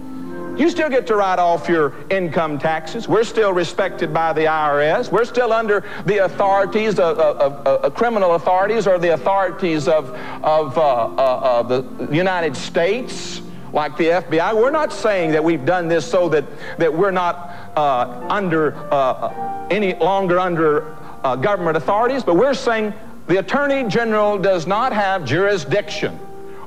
You still get to write off your income taxes. We're still respected by the IRS. We're still under the authorities of, of, of criminal authorities or the authorities of, of uh, uh, the United States, like the FBI. We're not saying that we've done this so that, that we're not uh, under uh, any longer under uh, government authorities, but we're saying the Attorney General does not have jurisdiction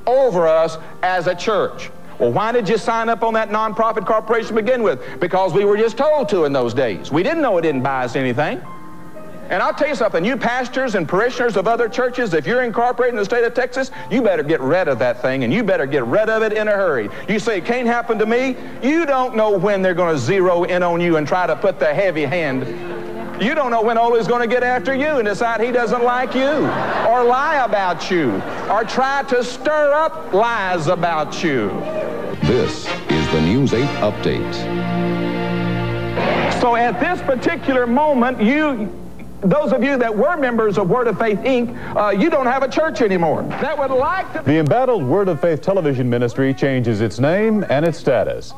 over us as a church. Well, why did you sign up on that nonprofit corporation to begin with? Because we were just told to in those days. We didn't know it didn't buy us anything. And I'll tell you something, you pastors and parishioners of other churches, if you're incorporated in the state of Texas, you better get rid of that thing and you better get rid of it in a hurry. You say it can't happen to me, you don't know when they're going to zero in on you and try to put the heavy hand. You don't know when Ole's going to get after you and decide he doesn't like you or lie about you or try to stir up lies about you. This is the News 8 Update. So at this particular moment, you, those of you that were members of Word of Faith Inc., uh, you don't have a church anymore. That would like to... The embattled Word of Faith television ministry changes its name and its status.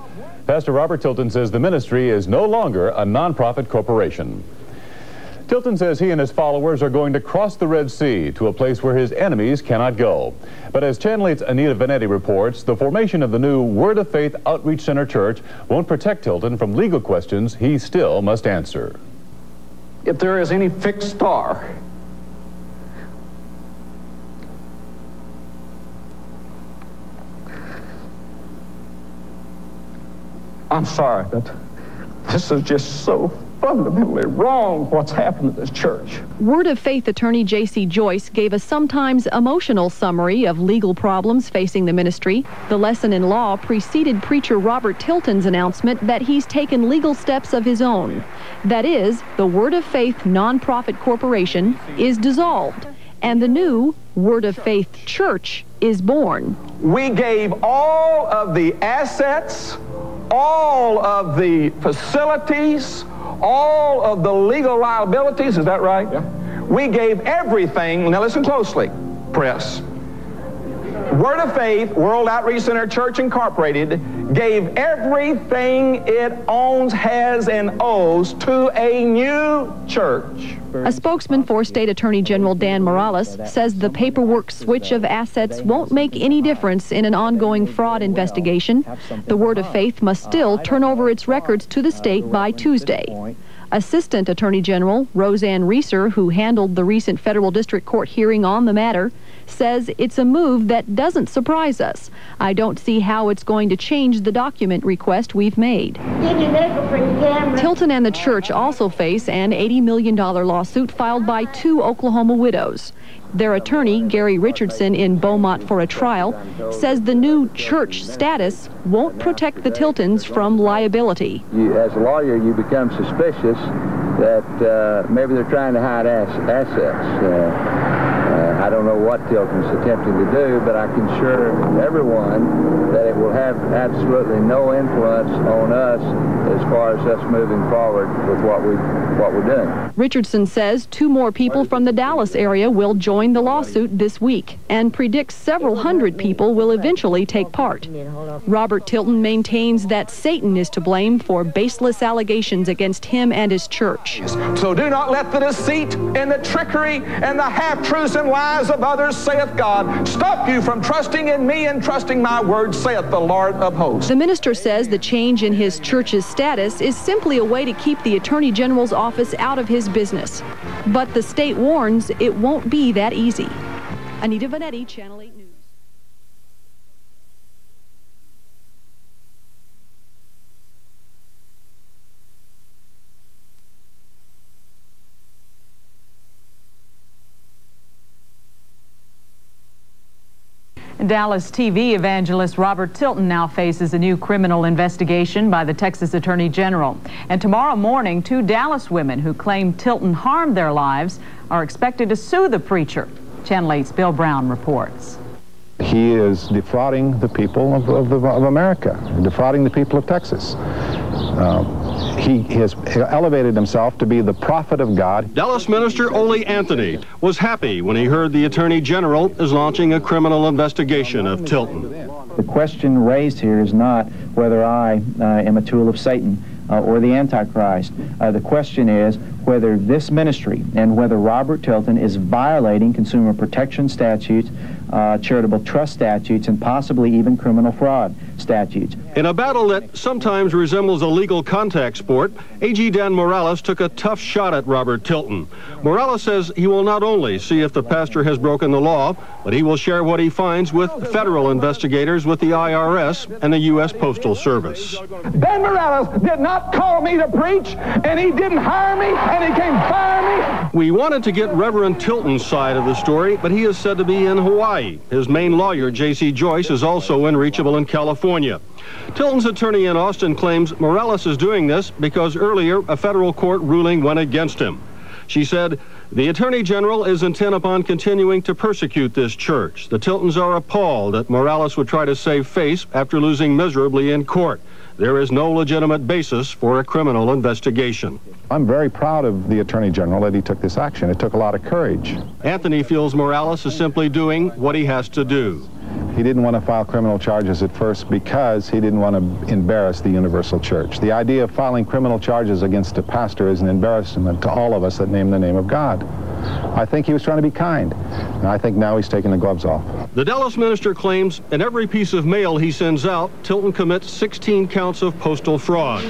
Pastor Robert Tilton says the ministry is no longer a nonprofit corporation. Tilton says he and his followers are going to cross the Red Sea to a place where his enemies cannot go. But as Channel 8's Anita Vanetti reports, the formation of the new Word of Faith Outreach Center Church won't protect Tilton from legal questions he still must answer. If there is any fixed star, I'm sorry, but this is just so fundamentally wrong what's happened to this church. Word of Faith attorney J.C. Joyce gave a sometimes emotional summary of legal problems facing the ministry. The lesson in law preceded preacher Robert Tilton's announcement that he's taken legal steps of his own. That is, the Word of Faith nonprofit corporation is dissolved, and the new Word of Faith Church is born. We gave all of the assets, all of the facilities, all of the legal liabilities, is that right? Yeah. We gave everything, now listen closely, press. Word of Faith, World Outreach Center Church Incorporated, gave everything it owns, has, and owes to a new church. A spokesman for State Attorney General Dan Morales says the paperwork switch of assets won't make any difference in an ongoing fraud investigation. The Word of Faith must still turn over its records to the state by Tuesday. Assistant Attorney General Roseanne Reeser, who handled the recent federal district court hearing on the matter, says it's a move that doesn't surprise us. I don't see how it's going to change the document request we've made. Tilton and the church also face an $80 million lawsuit filed by two Oklahoma widows. Their attorney, Gary Richardson, in Beaumont for a trial, says the new church status won't protect the Tiltons from liability. You, as a lawyer, you become suspicious that uh, maybe they're trying to hide ass assets. Uh, I don't know what Tilton's attempting to do, but I can assure everyone that it will have absolutely no influence on us as far as us moving forward with what we what we're doing. Richardson says two more people from the Dallas area will join the lawsuit this week and predicts several hundred people will eventually take part. Robert Tilton maintains that Satan is to blame for baseless allegations against him and his church. So do not let the deceit and the trickery and the half-truths and lies lies of others, saith God, stop you from trusting in me and trusting my word, saith the Lord of hosts. The minister says the change in his church's status is simply a way to keep the Attorney General's office out of his business. But the state warns it won't be that easy. Anita Vanetti, Channel 8 News. Dallas TV evangelist Robert Tilton now faces a new criminal investigation by the Texas Attorney General. And tomorrow morning, two Dallas women who claim Tilton harmed their lives are expected to sue the preacher. Channel 8's Bill Brown reports. He is defrauding the people of, of, of America, defrauding the people of Texas. Uh, he has elevated himself to be the prophet of God. Dallas Minister Ole Anthony was happy when he heard the Attorney General is launching a criminal investigation of Tilton. The question raised here is not whether I uh, am a tool of Satan uh, or the Antichrist. Uh, the question is whether this ministry and whether Robert Tilton is violating consumer protection statutes, Uh, charitable trust statutes, and possibly even criminal fraud statutes. In a battle that sometimes resembles a legal contact sport, AG Dan Morales took a tough shot at Robert Tilton. Morales says he will not only see if the pastor has broken the law, but he will share what he finds with federal investigators with the IRS and the U.S. Postal Service. Dan Morales did not call me to preach, and he didn't hire me, and he can't fire me. We wanted to get Reverend Tilton's side of the story, but he is said to be in Hawaii. His main lawyer, J.C. Joyce, is also unreachable in California. Tilton's attorney in Austin claims Morales is doing this because earlier a federal court ruling went against him. She said, the Attorney General is intent upon continuing to persecute this church. The Tiltons are appalled that Morales would try to save face after losing miserably in court. There is no legitimate basis for a criminal investigation. I'm very proud of the Attorney General that he took this action. It took a lot of courage. Anthony feels Morales is simply doing what he has to do. He didn't want to file criminal charges at first because he didn't want to embarrass the Universal Church. The idea of filing criminal charges against a pastor is an embarrassment to all of us that name the name of God. I think he was trying to be kind, and I think now he's taking the gloves off. The Dallas minister claims in every piece of mail he sends out, Tilton commits 16 counts of postal fraud.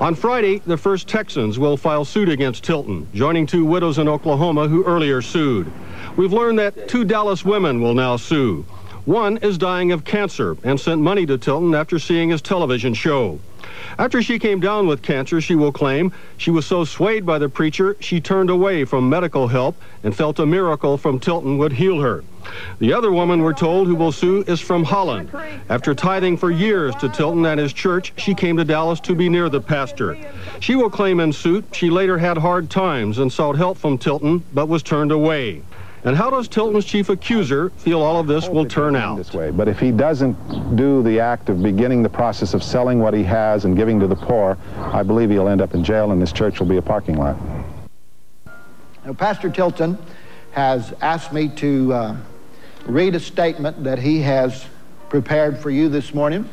On Friday, the first Texans will file suit against Tilton, joining two widows in Oklahoma who earlier sued. We've learned that two Dallas women will now sue. One is dying of cancer and sent money to Tilton after seeing his television show. After she came down with cancer, she will claim, she was so swayed by the preacher, she turned away from medical help and felt a miracle from Tilton would heal her. The other woman we're told who will sue is from Holland. After tithing for years to Tilton and his church, she came to Dallas to be near the pastor. She will claim in suit she later had hard times and sought help from Tilton, but was turned away. And how does Tilton's chief accuser feel all of this will turn out? This way, but if he doesn't do the act of beginning the process of selling what he has and giving to the poor, I believe he'll end up in jail and this church will be a parking lot. Now, Pastor Tilton has asked me to uh, read a statement that he has prepared for you this morning.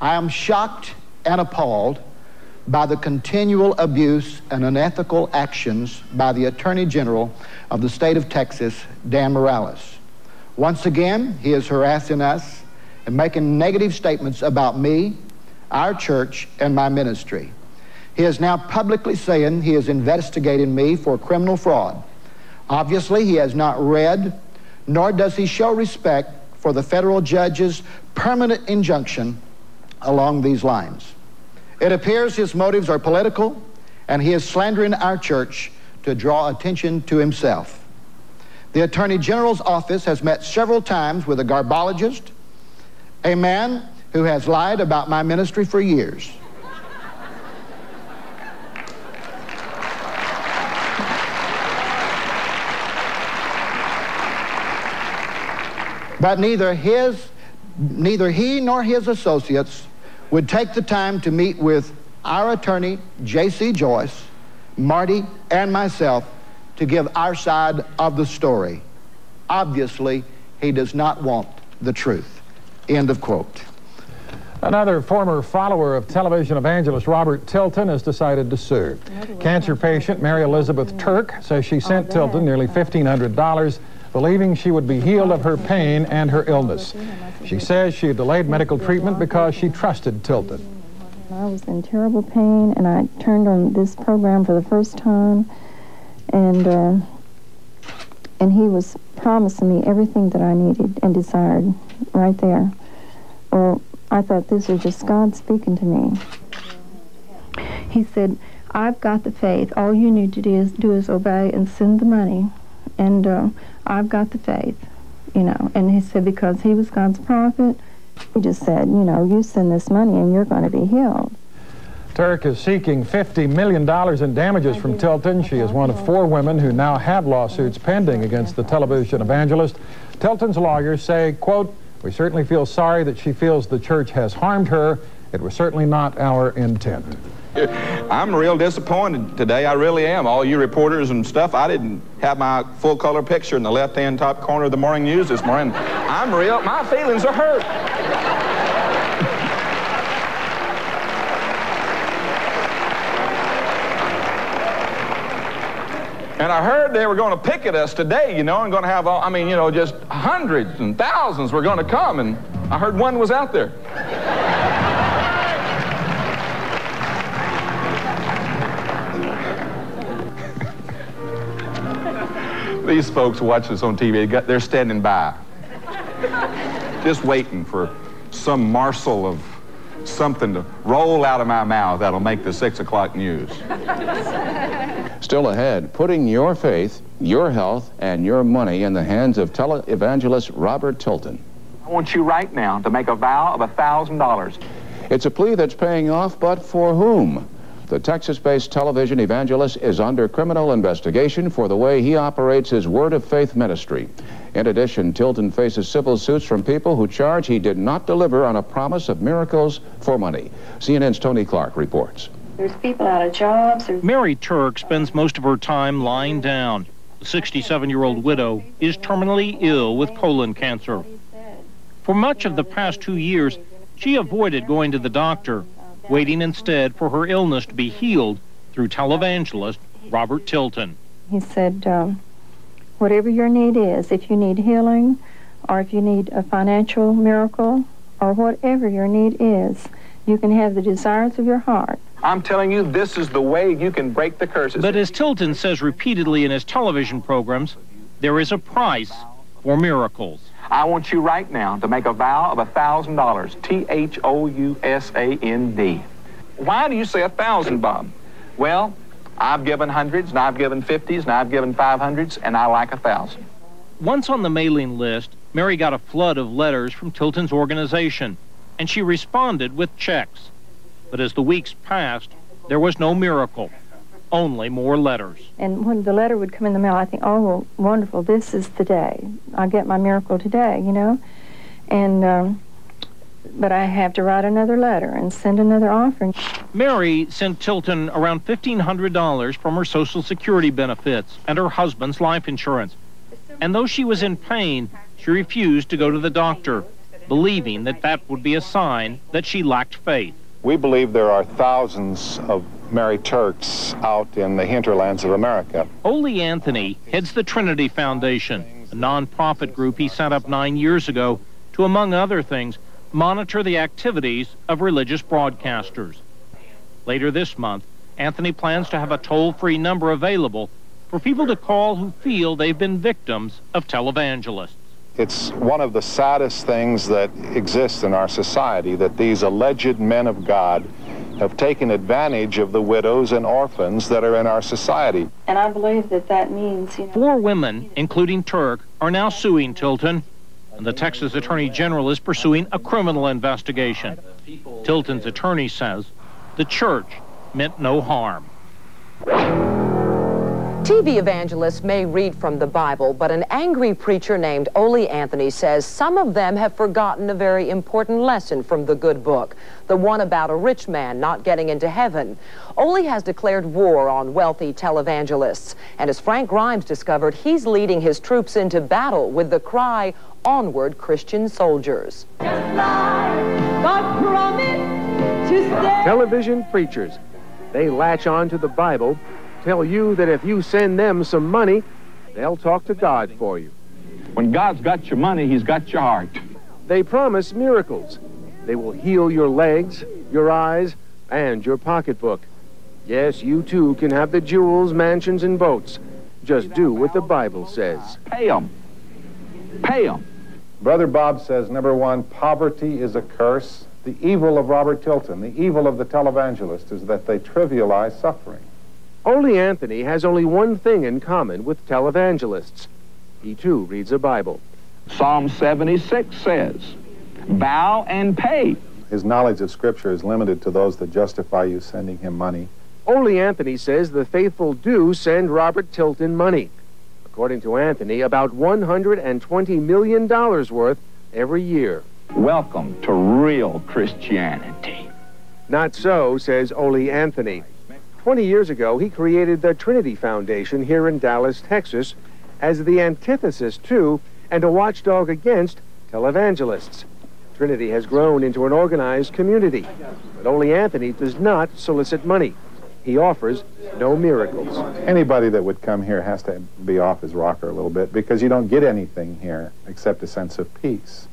I am shocked and appalled by the continual abuse and unethical actions by the Attorney General of the state of Texas, Dan Morales. Once again, he is harassing us and making negative statements about me, our church, and my ministry. He is now publicly saying he is investigating me for criminal fraud. Obviously, he has not read, nor does he show respect for the federal judge's permanent injunction along these lines. It appears his motives are political, and he is slandering our church to draw attention to himself. The Attorney General's office has met several times with a garbologist, a man who has lied about my ministry for years. But neither his, neither he nor his associates would take the time to meet with our attorney, J.C. Joyce, Marte, and myself to give our side of the story. Obviously, he does not want the truth. End of quote. Another former follower of television evangelist Robert Tilton has decided to sue. Cancer patient Mary Elizabeth Turk says she sent Tilton nearly $1,500 believing she would be healed of her pain and her illness. She says she delayed medical treatment because she trusted Tilton. I was in terrible pain, and I turned on this program for the first time, and uh, and he was promising me everything that I needed and desired right there. Well, I thought this was just God speaking to me. He said, "I've got the faith. All you need to do is do is obey and send the money." And uh, I've got the faith, you know. And he said, because he was God's prophet, he just said, you know, you send this money and you're going to be healed. Turk is seeking $50 million in damages from Tilton. She is one of four women who now have lawsuits pending against the television evangelist. Tilton's lawyers say, quote, we certainly feel sorry that she feels the church has harmed her. It was certainly not our intent. I'm real disappointed today. I really am. All you reporters and stuff, I didn't have my full color picture in the left-hand top corner of the morning news this morning. I'm real. My feelings are hurt. And I heard they were going to picket us today, you know, and going to have, all, I mean, you know, just hundreds and thousands were going to come, and I heard one was out there. These folks watch this on TV, they're standing by, just waiting for some morsel of something to roll out of my mouth that'll make the 6 o'clock news. Still ahead, putting your faith, your health, and your money in the hands of televangelist Robert Tilton. I want you right now to make a vow of a $1,000. It's a plea that's paying off, but for whom? The Texas-based television evangelist is under criminal investigation for the way he operates his Word of Faith ministry. In addition, Tilton faces civil suits from people who charge he did not deliver on a promise of miracles for money. CNN's Tony Clark reports. There's people out of jobs. Mary Turk spends most of her time lying down. The 67-year-old widow is terminally ill with colon cancer. For much of the past two years, she avoided going to the doctor waiting instead for her illness to be healed through televangelist Robert Tilton. He said, um, whatever your need is, if you need healing, or if you need a financial miracle, or whatever your need is, you can have the desires of your heart. I'm telling you, this is the way you can break the curses. But as Tilton says repeatedly in his television programs, there is a price for miracles. I want you right now to make a vow of a $1,000. T H O U S A N D. Why do you say a thousand, Bob? Well, I've given hundreds, and I've given fifties, and I've given five hundreds, and I like a thousand. Once on the mailing list, Mary got a flood of letters from Tilton's organization, and she responded with checks. But as the weeks passed, there was no miracle, only more letters. And when the letter would come in the mail, I think, oh, wonderful, this is the day. I'll get my miracle today, you know? And, um, but I have to write another letter and send another offering. Mary sent Tilton around $1,500 from her Social Security benefits and her husband's life insurance. And though she was in pain, she refused to go to the doctor, believing that that would be a sign that she lacked faith. We believe there are thousands of Mary Turks out in the hinterlands of America. Ole Anthony heads the Trinity Foundation, a nonprofit group he set up nine years ago to, among other things, monitor the activities of religious broadcasters. Later this month, Anthony plans to have a toll-free number available for people to call who feel they've been victims of televangelists. It's one of the saddest things that exists in our society that these alleged men of God have taken advantage of the widows and orphans that are in our society. And I believe that that means, you know... Four women, including Turk, are now suing Tilton, and the Texas Attorney General is pursuing a criminal investigation. Tilton's attorney says the church meant no harm. TV evangelists may read from the Bible, but an angry preacher named Ole Anthony says some of them have forgotten a very important lesson from the good book, the one about a rich man not getting into heaven. Ole has declared war on wealthy televangelists, and as Frank Grimes discovered, he's leading his troops into battle with the cry, Onward, Christian soldiers. Television preachers. They latch on to the Bible tell you that if you send them some money, they'll talk to God for you. When God's got your money, He's got your heart. They promise miracles. They will heal your legs, your eyes, and your pocketbook. Yes, you too can have the jewels, mansions, and boats. Just do what the Bible says. Pay them. Pay them. Brother Bob says, number one, poverty is a curse. The evil of Robert Tilton, the evil of the televangelist, is that they trivialize suffering. Ole Anthony has only one thing in common with televangelists. He too reads a Bible. Psalm 76 says, Bow and pay. His knowledge of Scripture is limited to those that justify you sending him money. Ole Anthony says the faithful do send Robert Tilton money. According to Anthony, about $120 million worth every year. Welcome to real Christianity. Not so, says Ole Anthony. 20 years ago, he created the Trinity Foundation here in Dallas, Texas, as the antithesis to and a watchdog against televangelists. Trinity has grown into an organized community, but only Anthony does not solicit money. He offers no miracles. Anybody that would come here has to be off his rocker a little bit because you don't get anything here except a sense of peace.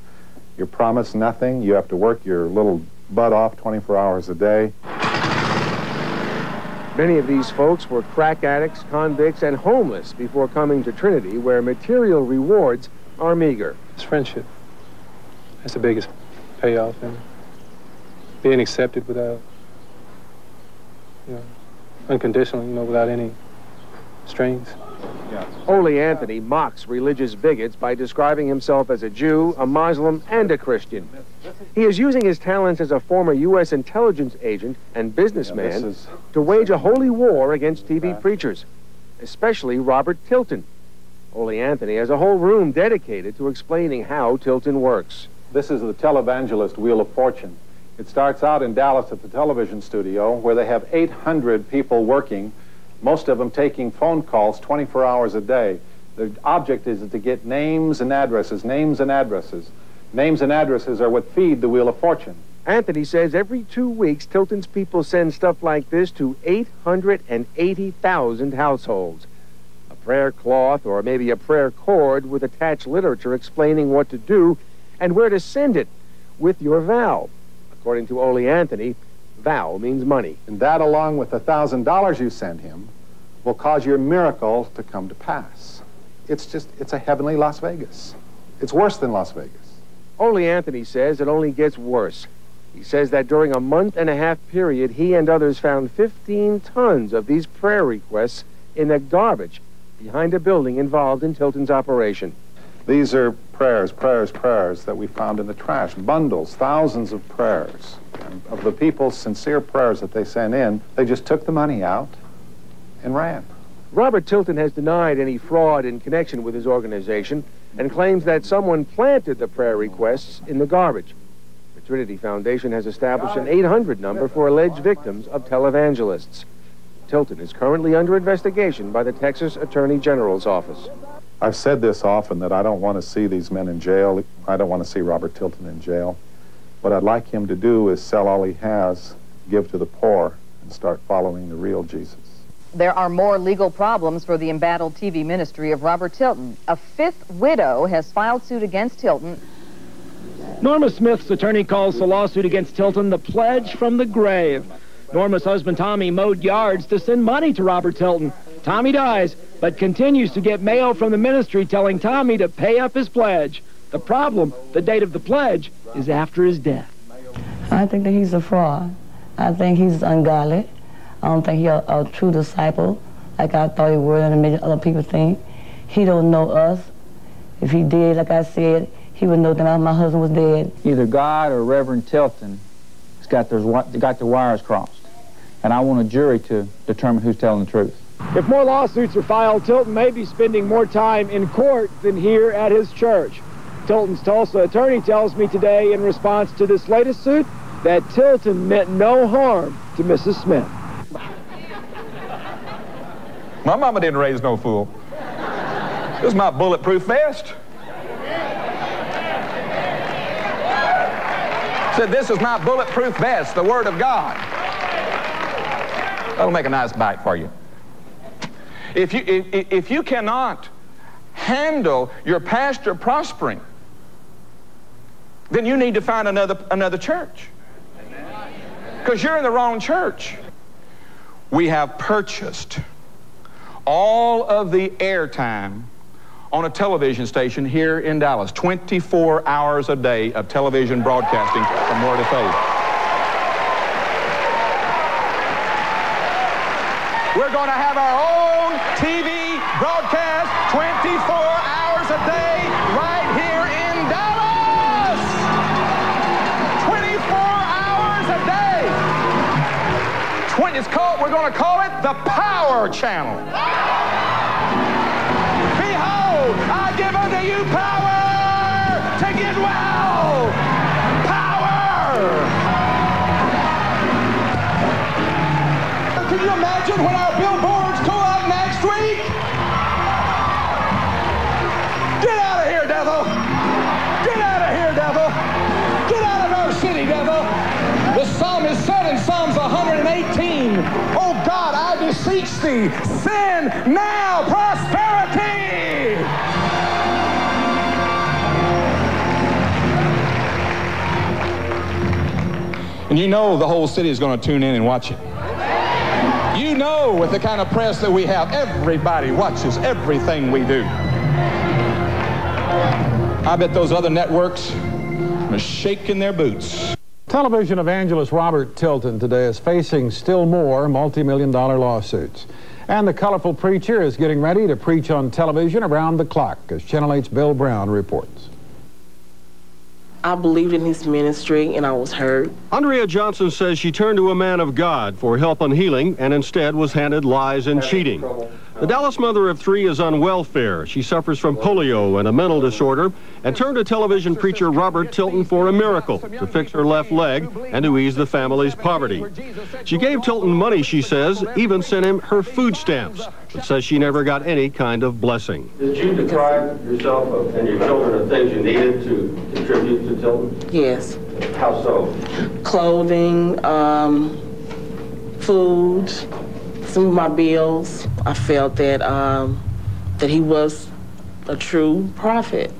You're promised nothing. You have to work your little butt off 24 hours a day. Many of these folks were crack addicts, convicts, and homeless before coming to Trinity, where material rewards are meager. It's friendship. That's the biggest payoff, and being accepted without, you know, unconditionally, you know, without any strings. Ole Anthony mocks religious bigots by describing himself as a Jew, a Muslim, and a Christian. He is using his talents as a former U.S. intelligence agent and businessman yeah, is... to wage a holy war against TV preachers, especially Robert Tilton. Ole Anthony has a whole room dedicated to explaining how Tilton works. This is the televangelist Wheel of Fortune. It starts out in Dallas at the television studio where they have 800 people working most of them taking phone calls 24 hours a day. The object is to get names and addresses, names and addresses. Names and addresses are what feed the Wheel of Fortune. Anthony says every two weeks, Tilton's people send stuff like this to 880,000 households. A prayer cloth or maybe a prayer cord with attached literature explaining what to do and where to send it with your vow. According to Ole Anthony, Vow means money. And that, along with the $1,000 you send him, will cause your miracle to come to pass. It's just, it's a heavenly Las Vegas. It's worse than Las Vegas. Ole Anthony says it only gets worse. He says that during a month and a half period, he and others found 15 tons of these prayer requests in the garbage behind a building involved in Tilton's operation. These are prayers, prayers, prayers that we found in the trash, bundles, thousands of prayers. And of the people's sincere prayers that they sent in, they just took the money out and ran. Robert Tilton has denied any fraud in connection with his organization and claims that someone planted the prayer requests in the garbage. The Trinity Foundation has established an 800 number for alleged victims of televangelists. Tilton is currently under investigation by the Texas Attorney General's office. I've said this often that I don't want to see these men in jail. I don't want to see Robert Tilton in jail. What I'd like him to do is sell all he has, give to the poor, and start following the real Jesus. There are more legal problems for the embattled TV ministry of Robert Tilton. A fifth widow has filed suit against Tilton. Norma Smith's attorney calls the lawsuit against Tilton the pledge from the grave. Norma's husband Tommy mowed yards to send money to Robert Tilton. Tommy dies, but continues to get mail from the ministry telling Tommy to pay up his pledge. The problem, the date of the pledge, is after his death. I think that he's a fraud. I think he's ungodly. I don't think he's a, a, true disciple like I thought he would and many other people think. He don't know us. If he did, like I said, he would know that my husband was dead. Either God or Reverend Tilton has got their, got their wires crossed. And I want a jury to determine who's telling the truth. If more lawsuits are filed, Tilton may be spending more time in court than here at his church. Tilton's Tulsa attorney tells me today in response to this latest suit that Tilton meant no harm to Mrs. Smith. My mama didn't raise no fool. This is my bulletproof vest. Said, this is my bulletproof vest, the Word of God. That'll make a nice bite for you. If you, if, if you cannot handle your pastor prospering, then you need to find another, another church. Because you're in the wrong church. We have purchased all of the airtime on a television station here in Dallas. 24 hours a day of television broadcasting from Word of Faith. We're going to have our own TV broadcast 24 hours a day right here in Dallas. 24 hours a day. 20, it's called, we're going to call it the Power Channel. Behold, I give unto you power to get well. Power. Can you imagine when our God, I beseech thee, send now prosperity! And you know the whole city is going to tune in and watch it. You know, with the kind of press that we have, everybody watches everything we do. I bet those other networks are shaking their boots. Television evangelist Robert Tilton today is facing still more multi-million dollar lawsuits. And the colorful preacher is getting ready to preach on television around the clock, as Channel 8's Bill Brown reports. I believed in his ministry and I was hurt. Andrea Johnson says she turned to a man of God for help and healing and instead was handed lies and cheating. The Dallas mother of three is on welfare. She suffers from polio and a mental disorder and turned to television preacher Robert Tilton for a miracle to fix her left leg and to ease the family's poverty. She gave Tilton money, she says, even sent him her food stamps, but says she never got any kind of blessing. Did you deprive yourself of, and your children of things you needed to contribute to Tilton? Yes. How so? Clothing, um, food, some of my bills. I felt that um, that he was a true prophet,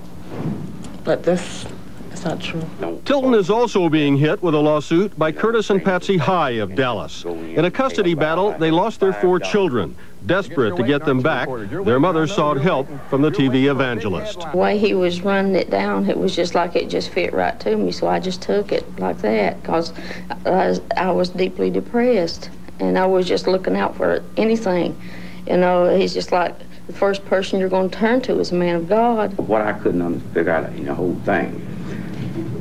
but that's That's not true. Tilton is also being hit with a lawsuit by Curtis and Patsy High of Dallas. In a custody battle, they lost their four children. Desperate to get them back, their mother sought help from the TV evangelist. The way he was running it down, it was just like it just fit right to me, so I just took it like that because I, I was deeply depressed and I was just looking out for anything. You know, he's just like the first person you're going to turn to is a man of God. What I couldn't figure out in the whole thing,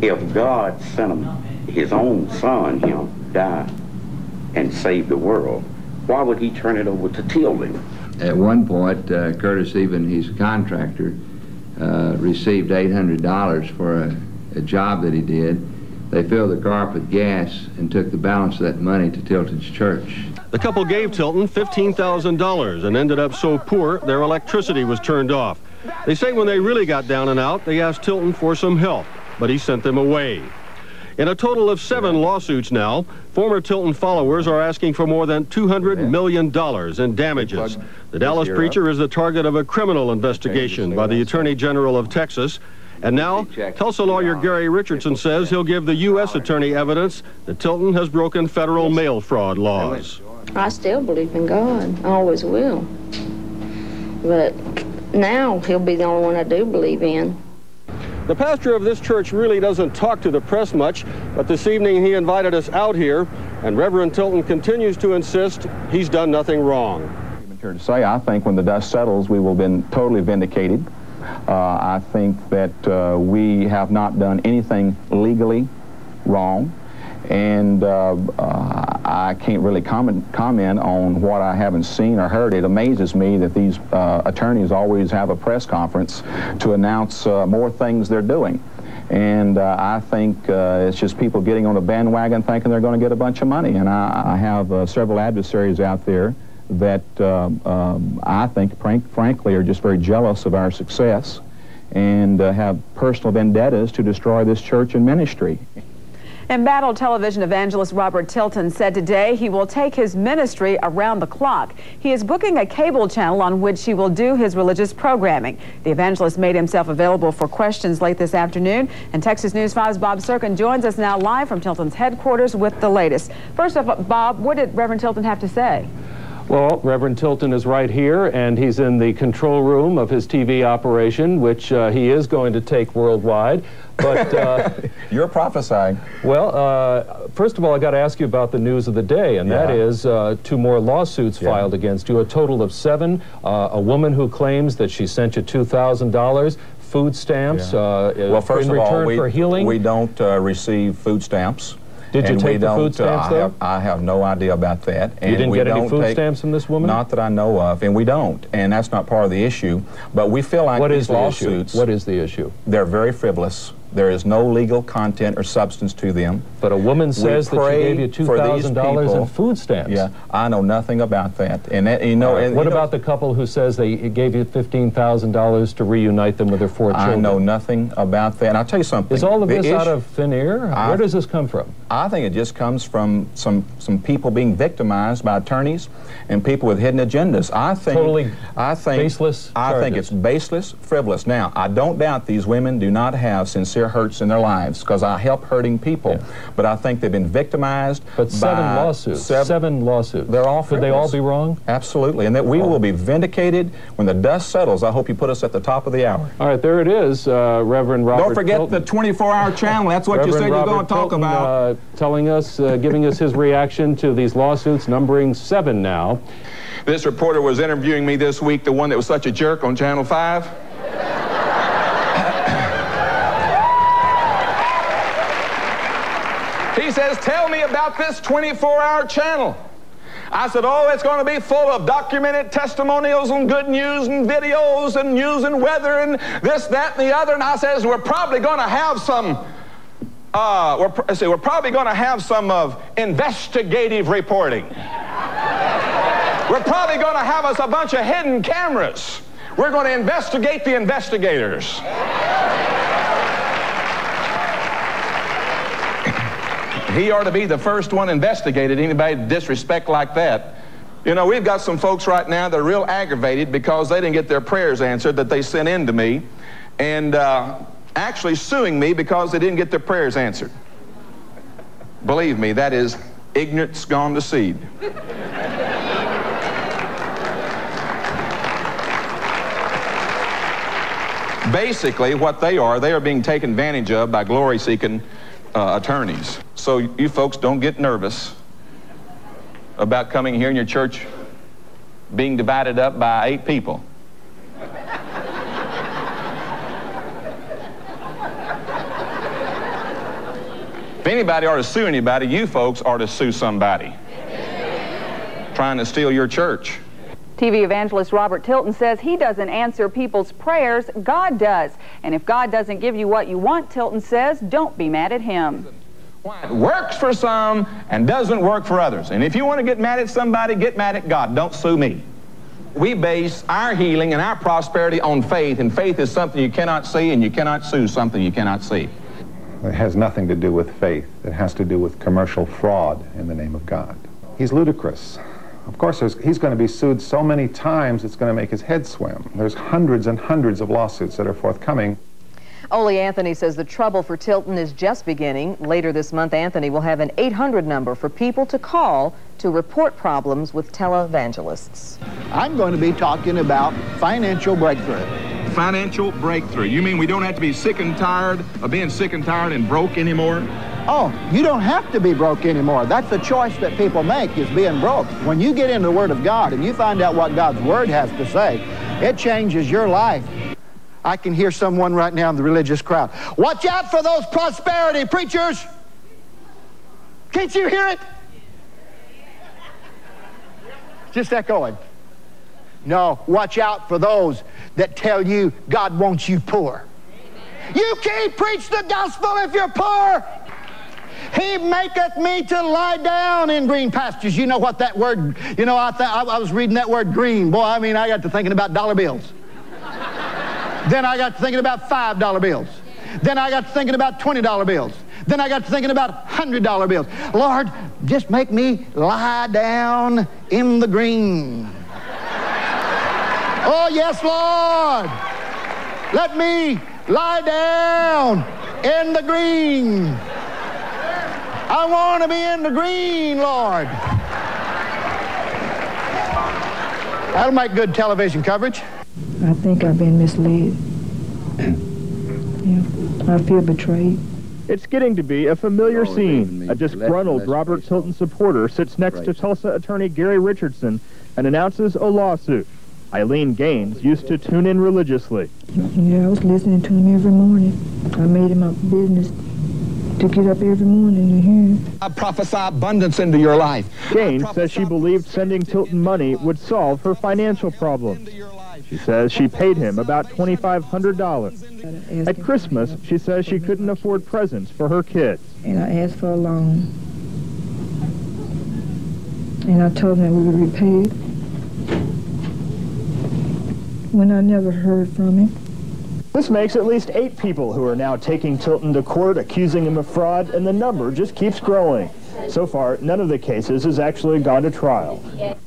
if God sent him, his own son, him, die and save the world, why would he turn it over to Tilton? At one point, uh, Curtis even, he's a contractor, uh, received $800 for a, a, job that he did. They filled the car up with gas and took the balance of that money to Tilton's church. The couple gave Tilton $15,000 and ended up so poor their electricity was turned off. They say when they really got down and out, they asked Tilton for some help, but he sent them away. In a total of seven lawsuits now, former Tilton followers are asking for more than $200 million in damages. The Dallas preacher is the target of a criminal investigation by the Attorney General of Texas. And now, Tulsa lawyer Gary Richardson says he'll give the U.S. attorney evidence that Tilton has broken federal mail fraud laws. I still believe in God. I always will. But now he'll be the only one I do believe in. The pastor of this church really doesn't talk to the press much, but this evening he invited us out here, and Reverend Tilton continues to insist he's done nothing wrong. Here to say, I think when the dust settles, we will have been totally vindicated. Uh, I think that uh, we have not done anything legally wrong and uh, uh, I can't really comment, comment on what I haven't seen or heard. It amazes me that these uh, attorneys always have a press conference to announce uh, more things they're doing. And I think it's just people getting on a bandwagon thinking they're going to get a bunch of money. And I, I have several adversaries out there that um, I think, frank, frankly, are just very jealous of our success and have personal vendettas to destroy this church and ministry. Embattled television evangelist Robert Tilton said today he will take his ministry around the clock. He is booking a cable channel on which he will do his religious programming. The evangelist made himself available for questions late this afternoon. And Texas News 5's Bob Serkin joins us now live from Tilton's headquarters with the latest. First off, Bob, what did Reverend Tilton have to say? Well, Reverend Tilton is right here, and he's in the control room of his TV operation, which uh, he is going to take worldwide. But uh, you're prophesying. Well, uh, first of all, I got to ask you about the news of the day, and yeah. that is uh, two more lawsuits yeah. filed against you, a total of seven. Uh, a woman who claims that she sent you two thousand dollars food stamps yeah. uh, well, first in of return all, we, for healing? We don't uh, receive food stamps. Did you take the food stamps, uh, I, have, I have no idea about that. And you didn't get any food take, stamps from this woman? Not that I know of, and we don't. And that's not part of the issue. But we feel like what these is the lawsuits... Issue? What is the issue? They're very frivolous. There is no legal content or substance to them. But a woman says that she gave you $2,000 in food stamps. Yeah, I know nothing about that. And that, you know, and, what you about know, the couple who says they gave you $15,000 to reunite them with their four children? I know nothing about that. And I'll tell you something. Is all of this out of thin air? I, Where does this come from? I think it just comes from some some people being victimized by attorneys and people with hidden agendas. I think totally I think baseless. I charges. think it's baseless, frivolous. Now, I don't doubt these women do not have sincere hurts in their lives lives because I help hurting people. Yeah. But I think they've been victimized. But seven lawsuits. Seven, seven, lawsuits. They're all Could they all be wrong? Absolutely. And that we will be vindicated when the dust settles. I hope you put us at the top of the hour. All right, there it is, uh, Reverend Robert. Don't forget Tilton. the 24-hour channel. That's what Reverend you said Robert you're going to talk Tilton, about. Uh, telling us, uh, giving us his reaction to these lawsuits, numbering seven now. This reporter was interviewing me this week, the one that was such a jerk on Channel 5. He says, Tell me about this 24 hour channel. I said, Oh, it's going to be full of documented testimonials and good news and videos and news and weather and this, that, and the other. And I says, We're probably going to have some. Uh, we're, I say, we're probably going to have some of investigative reporting. we're probably going to have us a bunch of hidden cameras. We're going to investigate the investigators. He ought to be the first one investigated, anybody disrespect like that. You know, we've got some folks right now that are real aggravated because they didn't get their prayers answered that they sent in to me. And uh, actually suing me because they didn't get their prayers answered. Believe me, that is ignorance gone to seed. Basically, what they are, they are being taken advantage of by glory seeking uh, attorneys. So you folks don't get nervous about coming here in your church being divided up by eight people. if anybody ought to sue anybody, you folks are to sue somebody trying to steal your church. TV evangelist Robert Tilton says he doesn't answer people's prayers, God does. And if God doesn't give you what you want, Tilton says, don't be mad at him. It works for some and doesn't work for others. And if you want to get mad at somebody, get mad at God. Don't sue me. We base our healing and our prosperity on faith, and faith is something you cannot see, and you cannot sue something you cannot see. It has nothing to do with faith. It has to do with commercial fraud in the name of God. He's ludicrous. Of course, he's going to be sued so many times it's going to make his head swim. There's hundreds and hundreds of lawsuits that are forthcoming. Ole Anthony says the trouble for Tilton is just beginning. Later this month, Anthony will have an 800 number for people to call to report problems with televangelists. I'm going to be talking about financial breakthrough. Financial breakthrough. You mean we don't have to be sick and tired of being sick and tired and broke anymore? Oh, you don't have to be broke anymore. That's the choice that people make is being broke. When you get into the Word of God and you find out what God's Word has to say, it changes your life. I can hear someone right now in the religious crowd. Watch out for those prosperity preachers. Can't you hear it? Just echoing. No, watch out for those that tell you God wants you poor. You can't preach the gospel if you're poor. He maketh me to lie down in green pastures. You know what that word, you know, I, th- I was reading that word green. Boy, I mean, I got to thinking about dollar bills. Then I got to thinking about $5 bills. Then I got to thinking about $20 bills. Then I got to thinking about $100 bills. Lord, just make me lie down in the green. oh, yes, Lord. Let me lie down in the green. I want to be in the green, Lord. That'll make good television coverage. I think I've been misled. yeah, I feel betrayed. It's getting to be a familiar scene. A disgruntled Robert Tilton supporter sits next to Tulsa attorney Gary Richardson and announces a lawsuit. Eileen Gaines used to tune in religiously. Yeah, I was listening to him every morning. I made him my business to get up every morning to hear him. I prophesy abundance into your life. Gaines says she believed sending Tilton money would solve her financial problems. She says she paid him about $2,500. At Christmas, she says she couldn't afford presents for her kids. And I asked for a loan. And I told him we would repay it. When I never heard from him. This makes at least eight people who are now taking Tilton to court accusing him of fraud, and the number just keeps growing. So far, none of the cases has actually gone to trial.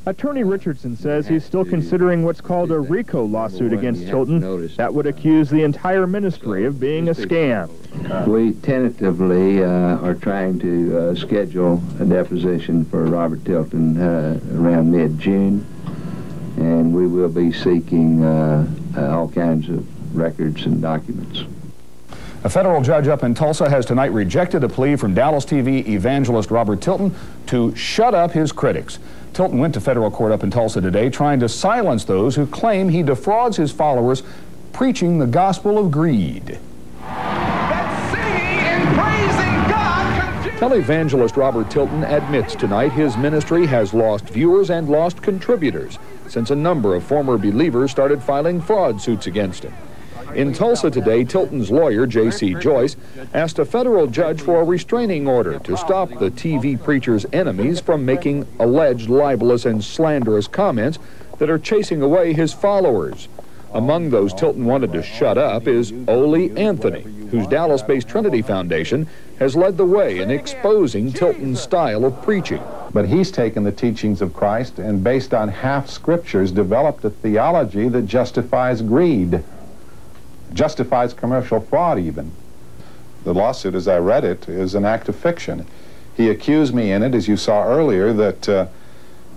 Attorney Richardson says he's still considering what's called a RICO lawsuit against Tilton that would accuse the entire ministry of being a scam. We tentatively uh, are trying to uh, schedule a deposition for Robert Tilton uh, around mid-June, and we will be seeking uh, uh, all kinds of records and documents. A federal judge up in Tulsa has tonight rejected a plea from Dallas TV evangelist Robert Tilton to shut up his critics. Tilton went to federal court up in Tulsa today trying to silence those who claim he defrauds his followers preaching the gospel of greed. Televangelist Robert Tilton admits tonight his ministry has lost viewers and lost contributors since a number of former believers started filing fraud suits against him. In Tulsa today, Tilton's lawyer, J.C. Joyce, asked a federal judge for a restraining order to stop the TV preacher's enemies from making alleged libelous and slanderous comments that are chasing away his followers. Among those Tilton wanted to shut up is Ole Anthony, whose Dallas-based Trinity Foundation has led the way in exposing Tilton's style of preaching. But he's taken the teachings of Christ and based on half scriptures developed a theology that justifies greed. Justifies commercial fraud even. The lawsuit, as I read it, is an act of fiction. He accused me in it, as you saw earlier, that uh,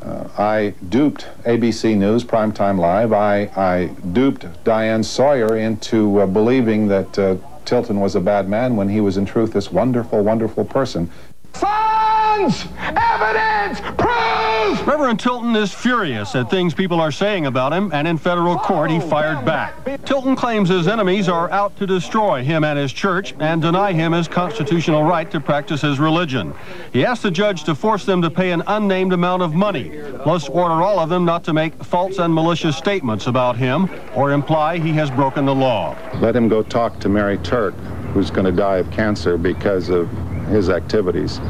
uh, I duped ABC News, Primetime Live. I, I duped Diane Sawyer into uh, believing that uh, Tilton was a bad man when he was in truth this wonderful, wonderful person. Signs! Evidence! Proof! Reverend Tilton is furious at things people are saying about him, and in federal court he oh, fired back. Tilton claims his enemies are out to destroy him and his church and deny him his constitutional right to practice his religion. He asked the judge to force them to pay an unnamed amount of money, plus order all of them not to make false and malicious statements about him or imply he has broken the law. Let him go talk to Mary Turk, who's going to die of cancer because of his activities.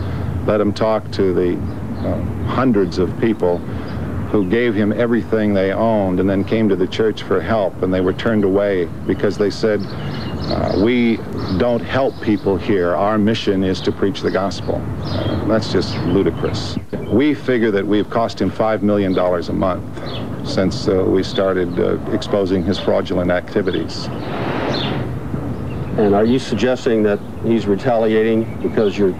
Let him talk to the uh, hundreds of people who gave him everything they owned and then came to the church for help and they were turned away because they said, uh, we don't help people here. Our mission is to preach the gospel. Uh, that's just ludicrous. We figure that we've cost him $5 million a month since uh, we started uh, exposing his fraudulent activities. And are you suggesting that he's retaliating because you're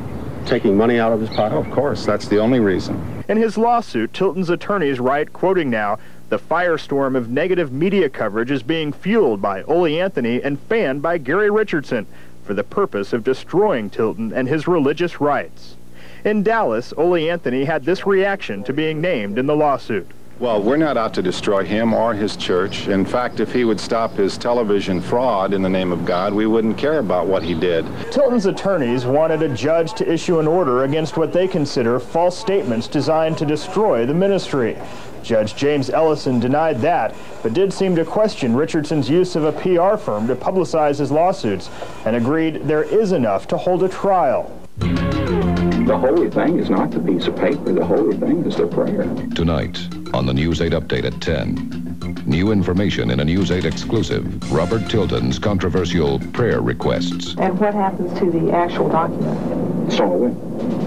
taking money out of his pocket? Oh, of course, that's the only reason. In his lawsuit, Tilton's attorneys write, quoting now, the firestorm of negative media coverage is being fueled by Ole Anthony and fanned by Gary Richardson for the purpose of destroying Tilton and his religious rights. In Dallas, Ole Anthony had this reaction to being named in the lawsuit. Well, we're not out to destroy him or his church. In fact, if he would stop his television fraud in the name of God, we wouldn't care about what he did. Tilton's attorneys wanted a judge to issue an order against what they consider false statements designed to destroy the ministry. Judge James Ellison denied that, but did seem to question Richardson's use of a PR firm to publicize his lawsuits and agreed there is enough to hold a trial. The holy thing is not the piece of paper. The holy thing is the prayer. Tonight on the News 8 Update at 10. New information in a News 8 exclusive. Robert Tilton's controversial prayer requests. And what happens to the actual document? It's all in.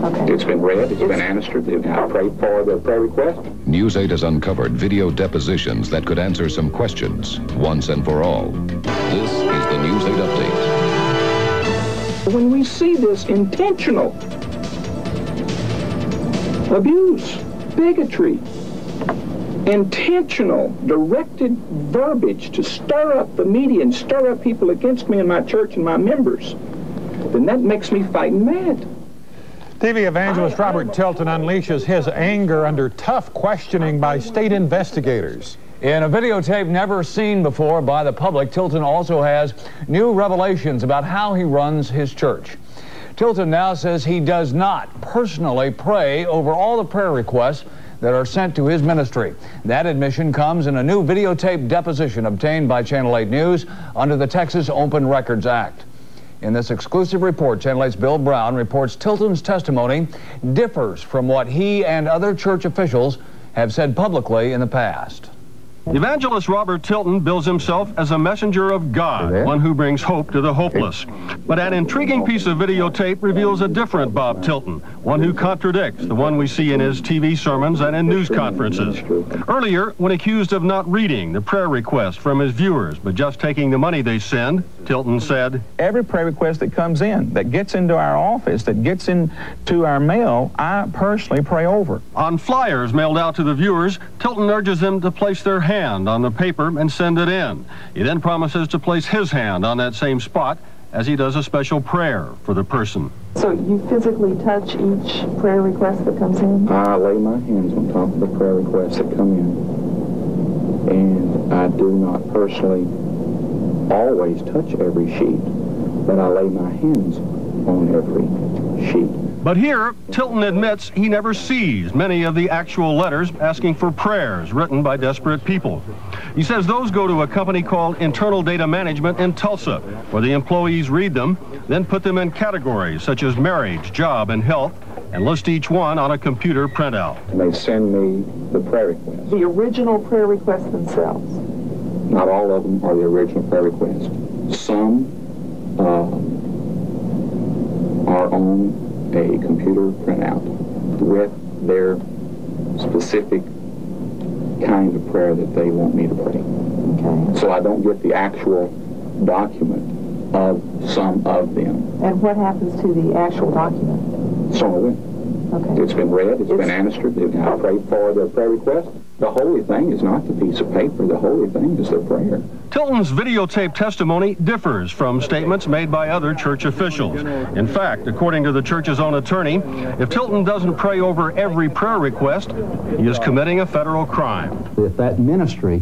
Okay. It's been read. It's, it's been answered. They've now prayed for their prayer request. News 8 has uncovered video depositions that could answer some questions once and for all. This is the News 8 Update. When we see this intentional abuse, bigotry, intentional, directed verbiage to stir up the media and stir up people against me and my church and my members, then that makes me fighting mad. TV evangelist Robert Tilton unleashes his anger under tough questioning by state investigators. In a videotape never seen before by the public, Tilton also has new revelations about how he runs his church. Tilton now says he does not personally pray over all the prayer requests that are sent to his ministry. That admission comes in a new videotape deposition obtained by Channel 8 News under the Texas Open Records Act. In this exclusive report, Channel 8's Bill Brown reports Tilton's testimony differs from what he and other church officials have said publicly in the past. Evangelist Robert Tilton bills himself as a messenger of God, one who brings hope to the hopeless. But an intriguing piece of videotape reveals a different Bob Tilton, one who contradicts the one we see in his TV sermons and in news conferences. Earlier, when accused of not reading the prayer request from his viewers, but just taking the money they send, Tilton said, Every prayer request that comes in, that gets into our office, that gets into our mail, I personally pray over. On flyers mailed out to the viewers, Tilton urges them to place their hand on the paper and send it in. He then promises to place his hand on that same spot as he does a special prayer for the person. So you physically touch each prayer request that comes in? I lay my hands on top of the prayer requests that come in. And I do not personally always touch every sheet, but I lay my hands on every sheet. But here, Tilton admits he never sees many of the actual letters asking for prayers written by desperate people. He says those go to a company called Internal Data Management in Tulsa, where the employees read them, then put them in categories such as marriage, job, and health, and list each one on a computer printout. And they send me the prayer requests. The original prayer requests themselves? Not all of them are the original prayer requests. Some uh, are on a computer printout with their specific kind of prayer that they want me to pray. Okay. So I don't get the actual document of some of them. And what happens to the actual document? Some of it. Okay. It's been read, it's, it's been answered, I pray for their prayer request. The holy thing is not the piece of paper, the holy thing is the prayer. Tilton's videotape testimony differs from statements made by other church officials. In fact, according to the church's own attorney, if Tilton doesn't pray over every prayer request, he is committing a federal crime. If that ministry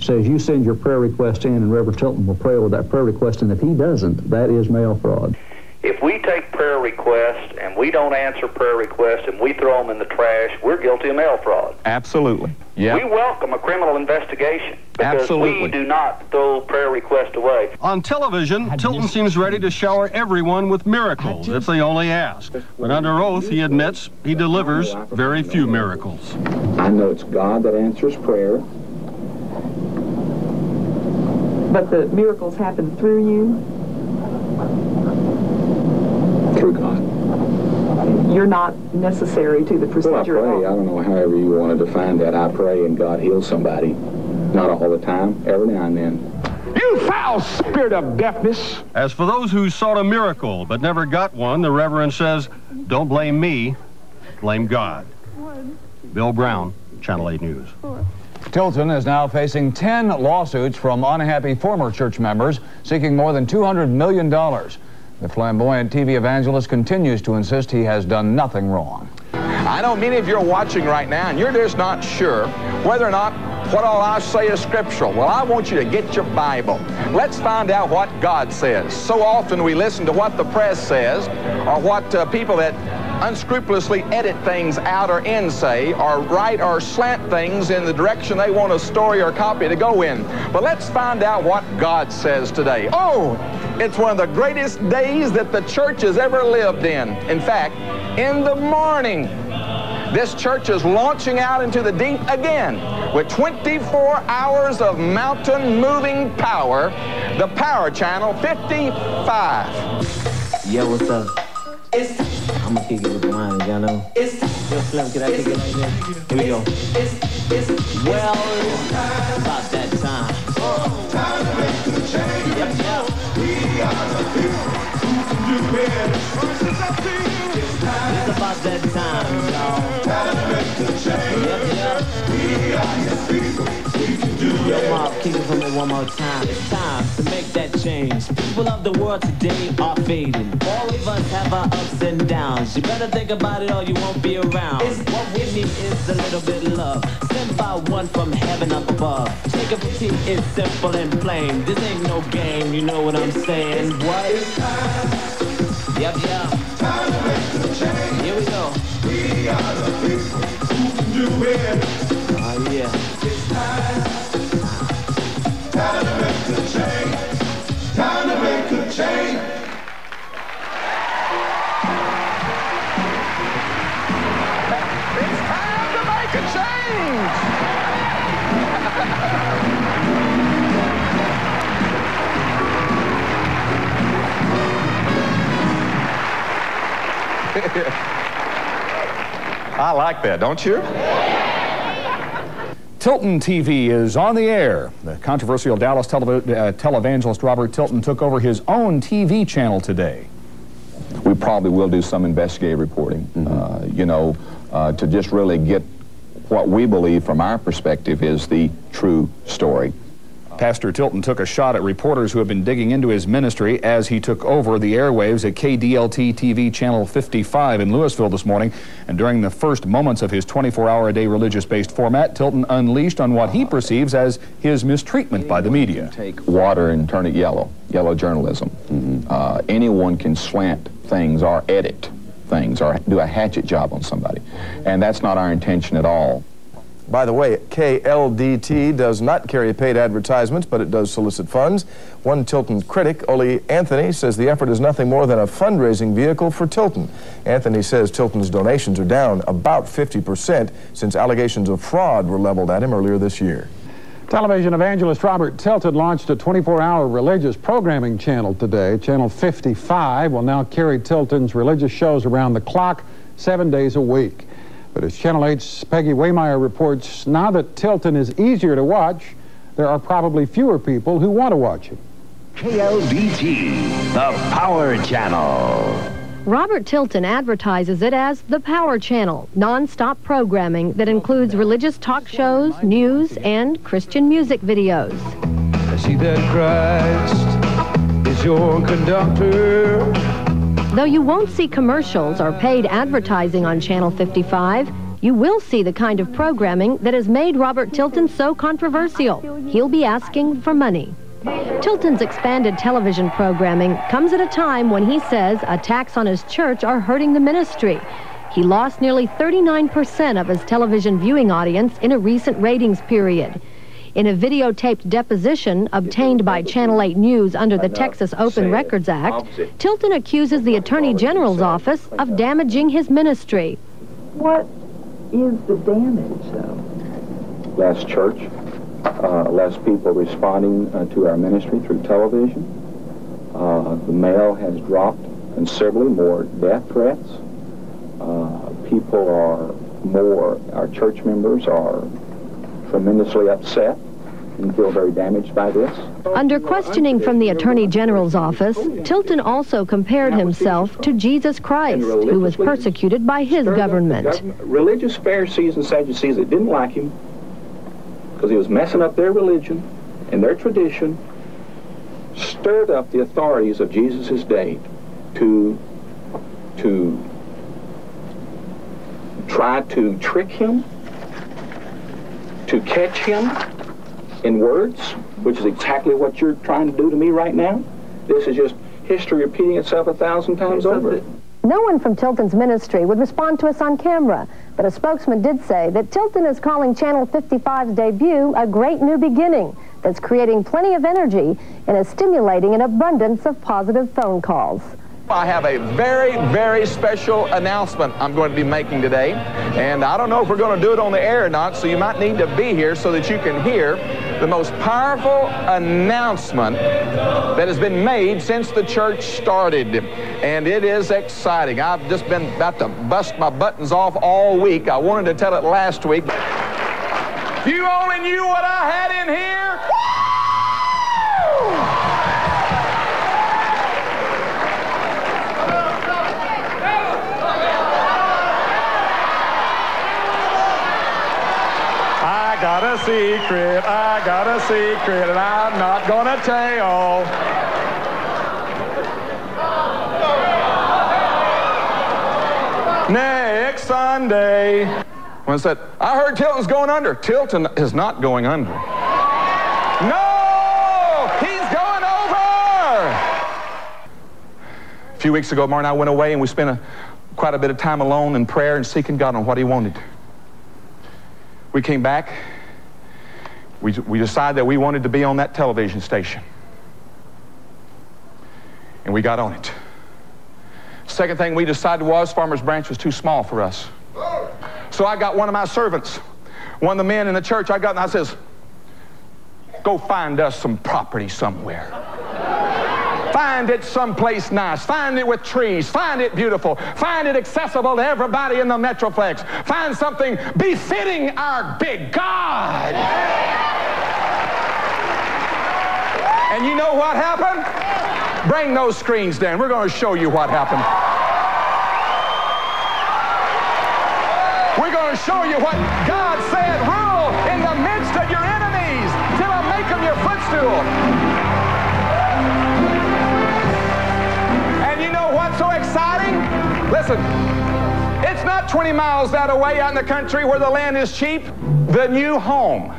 says you send your prayer request in and Reverend Tilton will pray over that prayer request, and if he doesn't, that is mail fraud. If we take prayer requests and we don't answer prayer requests and we throw them in the trash, we're guilty of mail fraud. Absolutely. Yeah. We welcome a criminal investigation because Absolutely. we do not throw prayer requests away. On television, Tilton seems ready to shower everyone with miracles if they only ask. But under oath, he admits he delivers very few miracles. I know it's God that answers prayer. But the miracles happen through you? Through God. You're not necessary to the procedure Well, I pray. I don't know however you want to define that. I pray and God heals somebody. Not all the time, every now and then. You foul spirit of deafness. As for those who sought a miracle but never got one, the Reverend says, don't blame me, blame God. Bill Brown, Channel 8 News. Tilton is now facing 10 lawsuits from unhappy former church members seeking more than $200 million. The flamboyant TV evangelist continues to insist he has done nothing wrong. I know many of you are watching right now and you're just not sure whether or not what all I say is scriptural. Well, I want you to get your Bible. Let's find out what God says. So often we listen to what the press says or what uh, people that unscrupulously edit things out or in say or write or slant things in the direction they want a story or copy to go in. But let's find out what God says today. Oh, it's one of the greatest days that the church has ever lived in. In fact, in the morning, this church is launching out into the deep again with 24 hours of mountain moving power, the Power Channel 55. Yo, what's up? I'm gonna kick it with the line, y'all know. Yo, Slim, can I kick it like this? Here we go. Well, it's about that time. Yep, yep. It's about that time, y'all. Yep, yep. Yo, mob, kick it for me one more time. It's time to make that change. People of the world today are fading. All of us have our ups and downs. You better think about it or you won't be around. What we need is a little bit of love. Sent by one from heaven up above. Take a tea, it's simple and plain. This ain't no game, you know what I'm saying? What? It's time. Yep, yep. Here we go. We are the people who can do it. Oh, yeah. I like that, don't you? Tilton TV is on the air. The controversial Dallas tele- uh, televangelist Robert Tilton took over his own TV channel today. we probably will do some investigative reporting, uh, you know, uh, to just really get what we believe from our perspective is the true story. Pastor Tilton took a shot at reporters who have been digging into his ministry as he took over the airwaves at KDLT TV Channel 55 in Lewisville this morning. And during the first moments of his 24-hour-a-day religious-based format, Tilton unleashed on what he perceives as his mistreatment by the media. Take water and turn it yellow, yellow journalism. Uh, anyone can slant things or edit things or do a hatchet job on somebody. And that's not our intention at all. By the way, KLDT does not carry paid advertisements, but it does solicit funds. One Tilton critic, Ole Anthony, says the effort is nothing more than a fundraising vehicle for Tilton. Anthony says Tilton's donations are down about 50% since allegations of fraud were leveled at him earlier this year. Television evangelist Robert Tilton launched a 24-hour religious programming channel today. Channel 55 will now carry Tilton's religious shows around the clock, seven days a week. But as Channel 8's Peggy Wehmeyer reports, now that Tilton is easier to watch, there are probably fewer people who want to watch it. KLDT, the Power Channel. Robert Tilton advertises it as the Power Channel, non-stop programming that includes religious talk shows, news, and Christian music videos. I see that Christ is your conductor. Though you won't see commercials or paid advertising on Channel 55, you will see the kind of programming that has made Robert Tilton so controversial. He'll be asking for money. Tilton's expanded television programming comes at a time when he says attacks on his church are hurting the ministry. He lost nearly 39% of his television viewing audience in a recent ratings period. In a videotaped deposition obtained by Channel 8 News under the Texas Open Records Act, Tilton accuses the Attorney General's office of damaging his ministry. What is the damage, though? Less church, uh, less people responding uh, to our ministry through television. Uh, the mail has dropped considerably, more death threats. Uh, people are more, our church members are tremendously upset and feel very damaged by this. Under questioning from the Attorney General's office, Tilton also compared himself to Jesus Christ, who was persecuted by his government. Religious Pharisees and Sadducees that didn't like him because he was messing up their religion and their tradition, stirred up the authorities of Jesus' day to, to try to trick him, to catch him in words, which is exactly what you're trying to do to me right now. This is just history repeating itself a thousand times over. No one from Tilton's ministry would respond to us on camera, but a spokesman did say that Tilton is calling Channel 55's debut a great new beginning that's creating plenty of energy and is stimulating an abundance of positive phone calls. I have a very, very special announcement I'm going to be making today. And I don't know if we're going to do it on the air or not, so you might need to be here so that you can hear the most powerful announcement that has been made since the church started. And it is exciting. I've just been about to bust my buttons off all week. I wanted to tell it last week. If you only knew what I had in here. I got a secret, I got a secret, and I'm not gonna tell. Next Sunday. When I said, I heard Tilton's going under. Tilton is not going under. No! He's going over! A few weeks ago, Mar and I went away and we spent a, quite a bit of time alone in prayer and seeking God on what He wanted. We came back. We, we decided that we wanted to be on that television station. And we got on it. Second thing we decided was Farmers Branch was too small for us. So I got one of my servants, one of the men in the church, I got and I says, go find us some property somewhere. Find it someplace nice. Find it with trees. Find it beautiful. Find it accessible to everybody in the Metroplex. Find something befitting our big God. And you know what happened? Bring those screens down. We're going to show you what happened. We're going to show you what God said. Rule in the midst of your enemies till I make them your footstool. Exciting? Listen, it's not 20 miles that away out in the country where the land is cheap. The new home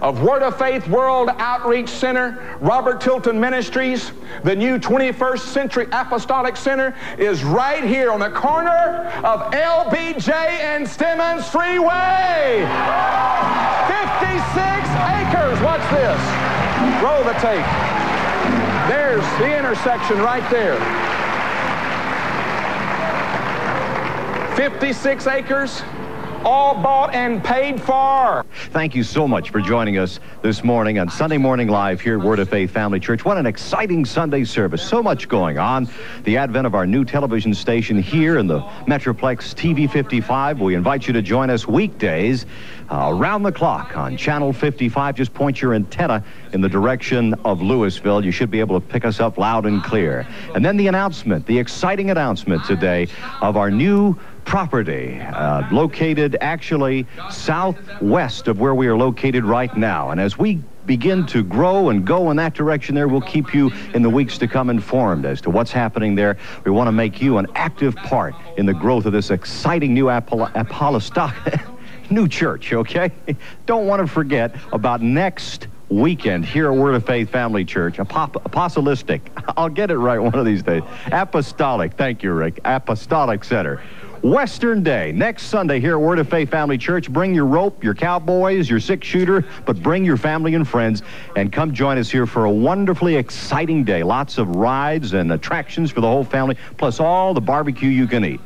of Word of Faith World Outreach Center, Robert Tilton Ministries, the new 21st Century Apostolic Center is right here on the corner of LBJ and Stemmons Freeway. 56 acres. Watch this. Roll the tape. There's the intersection right there. 56 acres, all bought and paid for. Thank you so much for joining us this morning on Sunday Morning Live here at Word of Faith Family Church. What an exciting Sunday service. So much going on. The advent of our new television station here in the Metroplex TV 55. We invite you to join us weekdays uh, around the clock on Channel 55. Just point your antenna in the direction of Lewisville. You should be able to pick us up loud and clear. And then the announcement, the exciting announcement today of our new property uh, located actually southwest of where we are located right now. And as we begin to grow and go in that direction there, we'll keep you in the weeks to come informed as to what's happening there. We want to make you an active part in the growth of this exciting new apostolic new church, okay? Don't want to forget about next weekend here at Word of Faith Family Church. Apop apostolistic. I'll get it right one of these days. Apostolic. Thank you, Rick. Apostolic Center. Western Day, next Sunday here at Word of Faith Family Church. Bring your rope, your cowboys, your six shooter, but bring your family and friends and come join us here for a wonderfully exciting day. Lots of rides and attractions for the whole family, plus all the barbecue you can eat.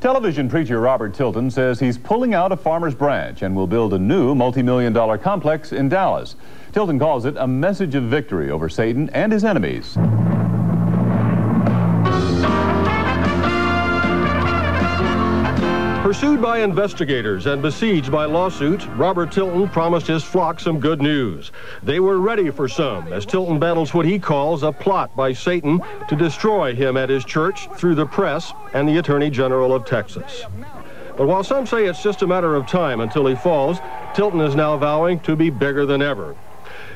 Television preacher Robert Tilton says he's pulling out of Farmers Branch and will build a new multi-million dollar complex in Dallas. Tilton calls it a message of victory over Satan and his enemies. Pursued by investigators and besieged by lawsuits, Robert Tilton promised his flock some good news. They were ready for some, as Tilton battles what he calls a plot by Satan to destroy him at his church through the press and the Attorney General of Texas. But while some say it's just a matter of time until he falls, Tilton is now vowing to be bigger than ever.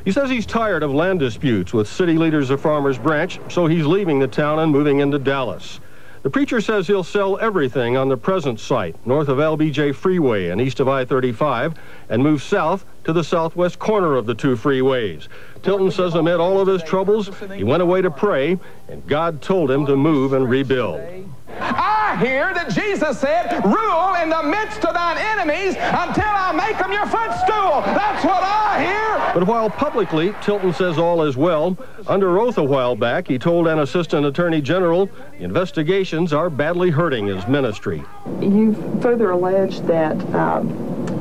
He says he's tired of land disputes with city leaders of Farmers Branch, so he's leaving the town and moving into Dallas. The preacher says he'll sell everything on the present site, north of LBJ Freeway and east of I-35, and move south to the southwest corner of the two freeways. Tilton says amid all of his troubles, he went away to pray, and God told him to move and rebuild. I hear that Jesus said, rule in the midst of thine enemies until I make them your footstool. That's what I hear. But while publicly Tilton says all is well, under oath a while back, he told an assistant attorney general investigations are badly hurting his ministry. You further alleged that um,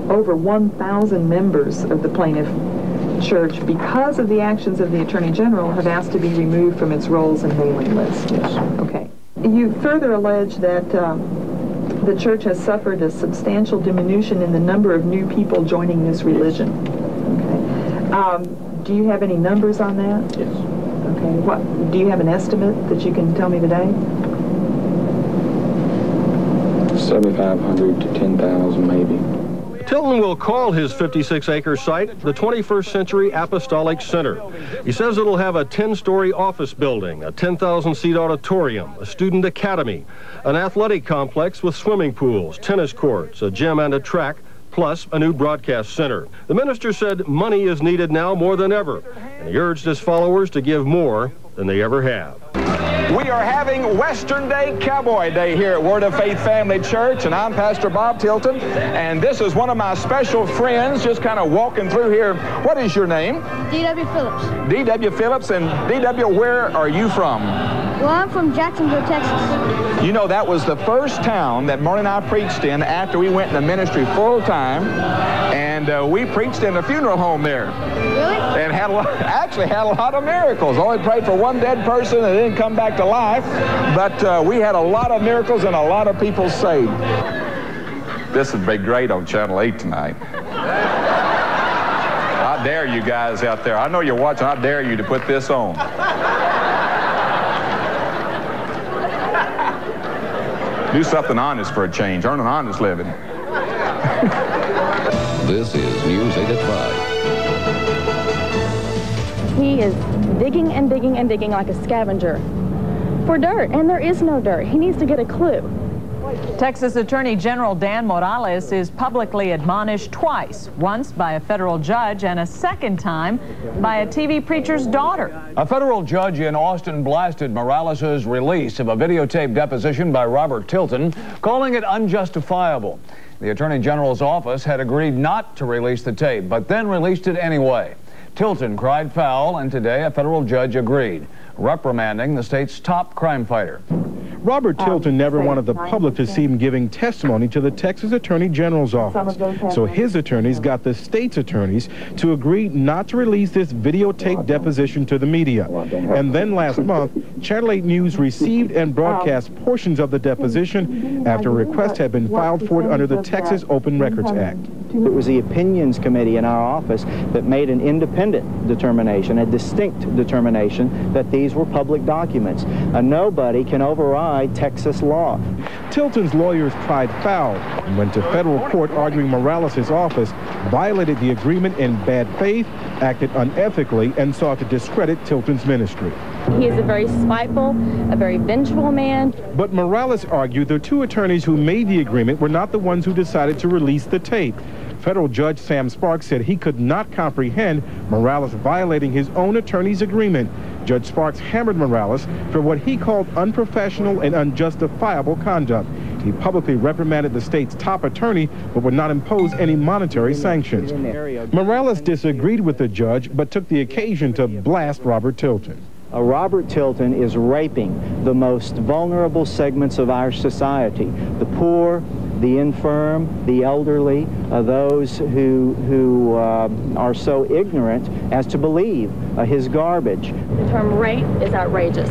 over 1,000 members of the plaintiff church, because of the actions of the attorney general, have asked to be removed from its roles and mailing list. Yes. Okay. You further allege that um, the church has suffered a substantial diminution in the number of new people joining this religion. Okay. Um, do you have any numbers on that? Yes. Okay. What do you have an estimate that you can tell me today? 7,500 to 10,000 maybe. Tilton will call his 56-acre site the 21st Century Apostolic Center. He says it'll have a 10-story office building, a 10,000-seat auditorium, a student academy, an athletic complex with swimming pools, tennis courts, a gym and a track, plus a new broadcast center. The minister said money is needed now more than ever, and he urged his followers to give more than they ever have. We are having Western Day Cowboy Day here at Word of Faith Family Church, and I'm Pastor Bob Tilton, and this is one of my special friends just kind of walking through here. What is your name? D.W. Phillips. D.W. Phillips, and D.W., where are you from? Well, I'm from Jacksonville, Texas. You know, that was the first town that Marte and I preached in after we went into ministry full time, and uh, we preached in a funeral home there. Really? And had a lot, actually had a lot of miracles. Only prayed for one dead person and didn't come back to life, but uh, we had a lot of miracles and a lot of people saved. This would be great on Channel 8 tonight. I dare you guys out there. I know you're watching. I dare you to put this on. Do something honest for a change. Earn an honest living. This is News 8 at 5. He is digging and digging and digging like a scavenger for dirt, and there is no dirt. He needs to get a clue. Texas Attorney General Dan Morales is publicly admonished twice, once by a federal judge and a second time by a TV preacher's daughter. A federal judge in Austin blasted Morales' release of a videotape deposition by Robert Tilton, calling it unjustifiable. The Attorney General's office had agreed not to release the tape, but then released it anyway. Tilton cried foul, and today a federal judge agreed, reprimanding the state's top crime fighter. Robert Um, Tilton never wanted the public to see him giving testimony to the Texas Attorney General's office. So his attorneys got the state's attorneys to agree not to release this videotape deposition to the media. And then last month, Channel 8 News received and broadcast portions of the deposition after a request had been filed for it under the Texas Open Records Act. It was the opinions committee in our office that made an independent determination, a distinct determination that these were public documents. Uh, nobody can override Texas law. Tilton's lawyers tried foul and went to federal court arguing Morales' office violated the agreement in bad faith, acted unethically, and sought to discredit Tilton's ministry. He is a very spiteful, a very vengeful man. But Morales argued the two attorneys who made the agreement were not the ones who decided to release the tape. Federal Judge Sam Sparks said he could not comprehend Morales violating his own attorney's agreement. Judge Sparks hammered Morales for what he called unprofessional and unjustifiable conduct. He publicly reprimanded the state's top attorney but would not impose any monetary sanctions. Morales disagreed with the judge but took the occasion to blast Robert Tilton. Uh, Robert Tilton is raping the most vulnerable segments of our society, the poor, the infirm, the elderly, uh, those who, who uh, are so ignorant as to believe uh, his garbage. The term rape is outrageous.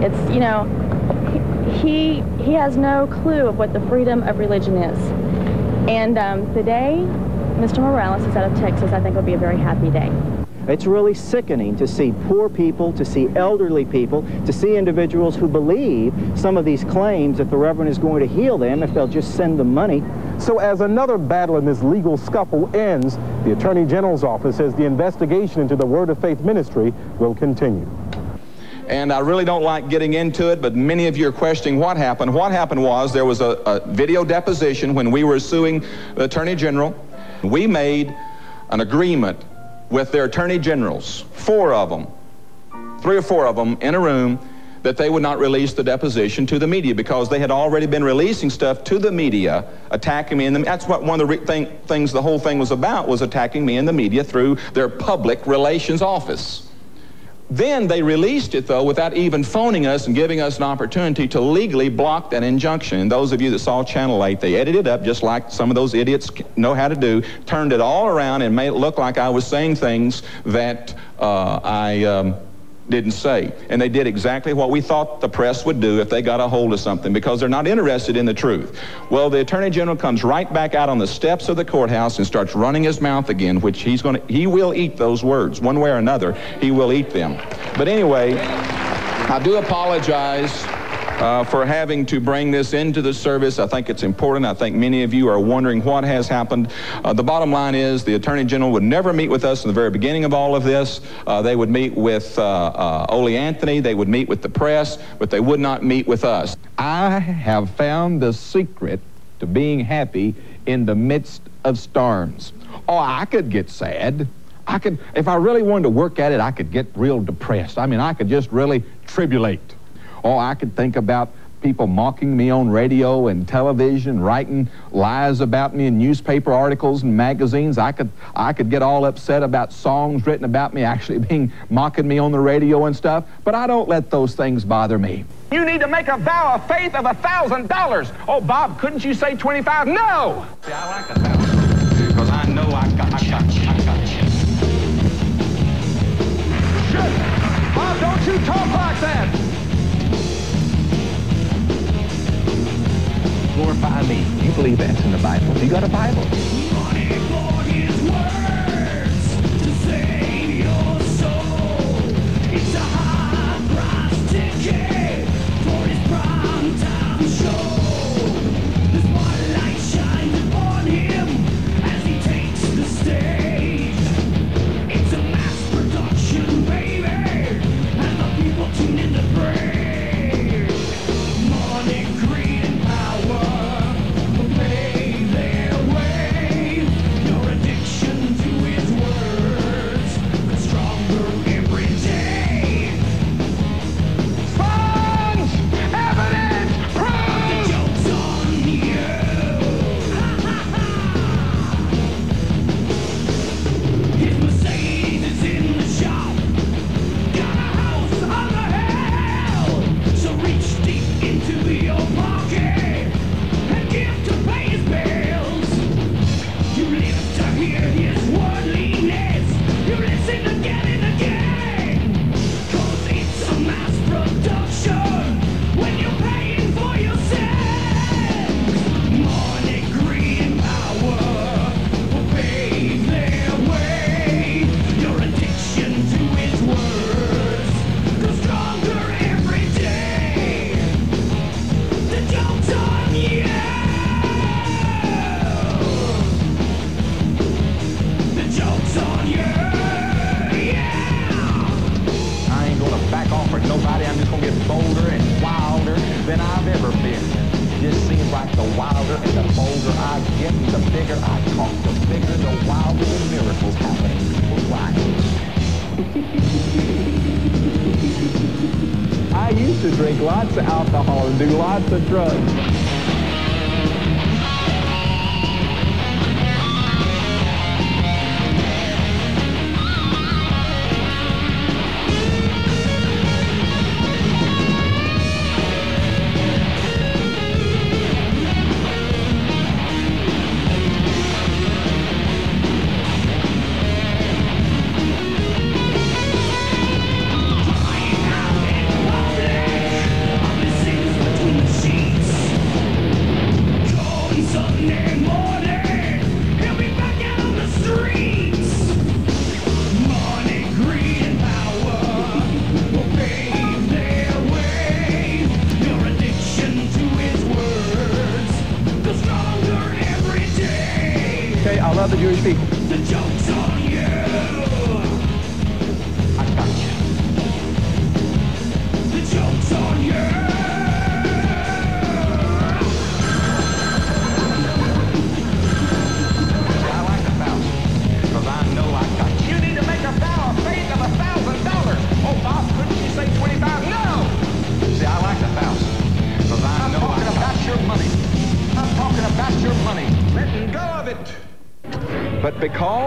It's, you know, he, he has no clue of what the freedom of religion is. And um, today, Mr. Morales is out of Texas. I think will be a very happy day. It's really sickening to see poor people, to see elderly people, to see individuals who believe some of these claims that the Reverend is going to heal them if they'll just send them money. So as another battle in this legal scuffle ends, the Attorney General's office says the investigation into the Word of Faith ministry will continue. And I really don't like getting into it, but many of you are questioning what happened. What happened was there was a, a video deposition when we were suing the Attorney General. We made an agreement with their attorney generals, four of them, three or four of them in a room, that they would not release the deposition to the media because they had already been releasing stuff to the media, attacking me. And that's what one of the thing, things the whole thing was about, was attacking me in the media through their public relations office. Then they released it, though, without even phoning us and giving us an opportunity to legally block that injunction. And those of you that saw Channel 8, they edited it up just like some of those idiots know how to do, turned it all around and made it look like I was saying things that uh, I um, didn't say. And they did exactly what we thought the press would do if they got a hold of something because they're not interested in the truth. Well, the Attorney General comes right back out on the steps of the courthouse and starts running his mouth again, which he's going to, he will eat those words. One way or another, he will eat them. But anyway, I do apologize uh, for having to bring this into the service. I think it's important. I think many of you are wondering what has happened. Uh, the bottom line is the Attorney General would never meet with us in the very beginning of all of this. Uh, they would meet with uh, uh, Ole Anthony. They would meet with the press, but they would not meet with us. I have found the secret to being happy in the midst of storms. Oh, I could get sad. I could, if I really wanted to work at it, I could get real depressed. I mean, I could just really tribulate. Oh, I could think about people mocking me on radio and television, writing lies about me in newspaper articles and magazines. I could, I could get all upset about songs written about me actually being mocking me on the radio and stuff, but I don't let those things bother me. You need to make a vow of faith of a thousand dollars. Oh, Bob, couldn't you say 25? No! See, I like a thousand because I know I got, I got, I got you. Bob, don't you talk like that! Glorify me. You believe that's in the Bible. You got a Bible. To drink lots of alcohol and do lots of drugs.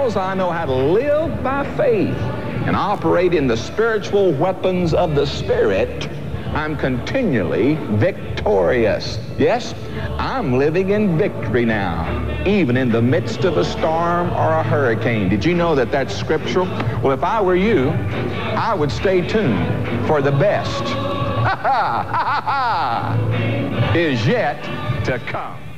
Because I know how to live by faith and operate in the spiritual weapons of the Spirit, I'm continually victorious. Yes, I'm living in victory now, even in the midst of a storm or a hurricane. Did you know that that's scriptural? Well, if I were you, I would stay tuned for the best. Is yet to come.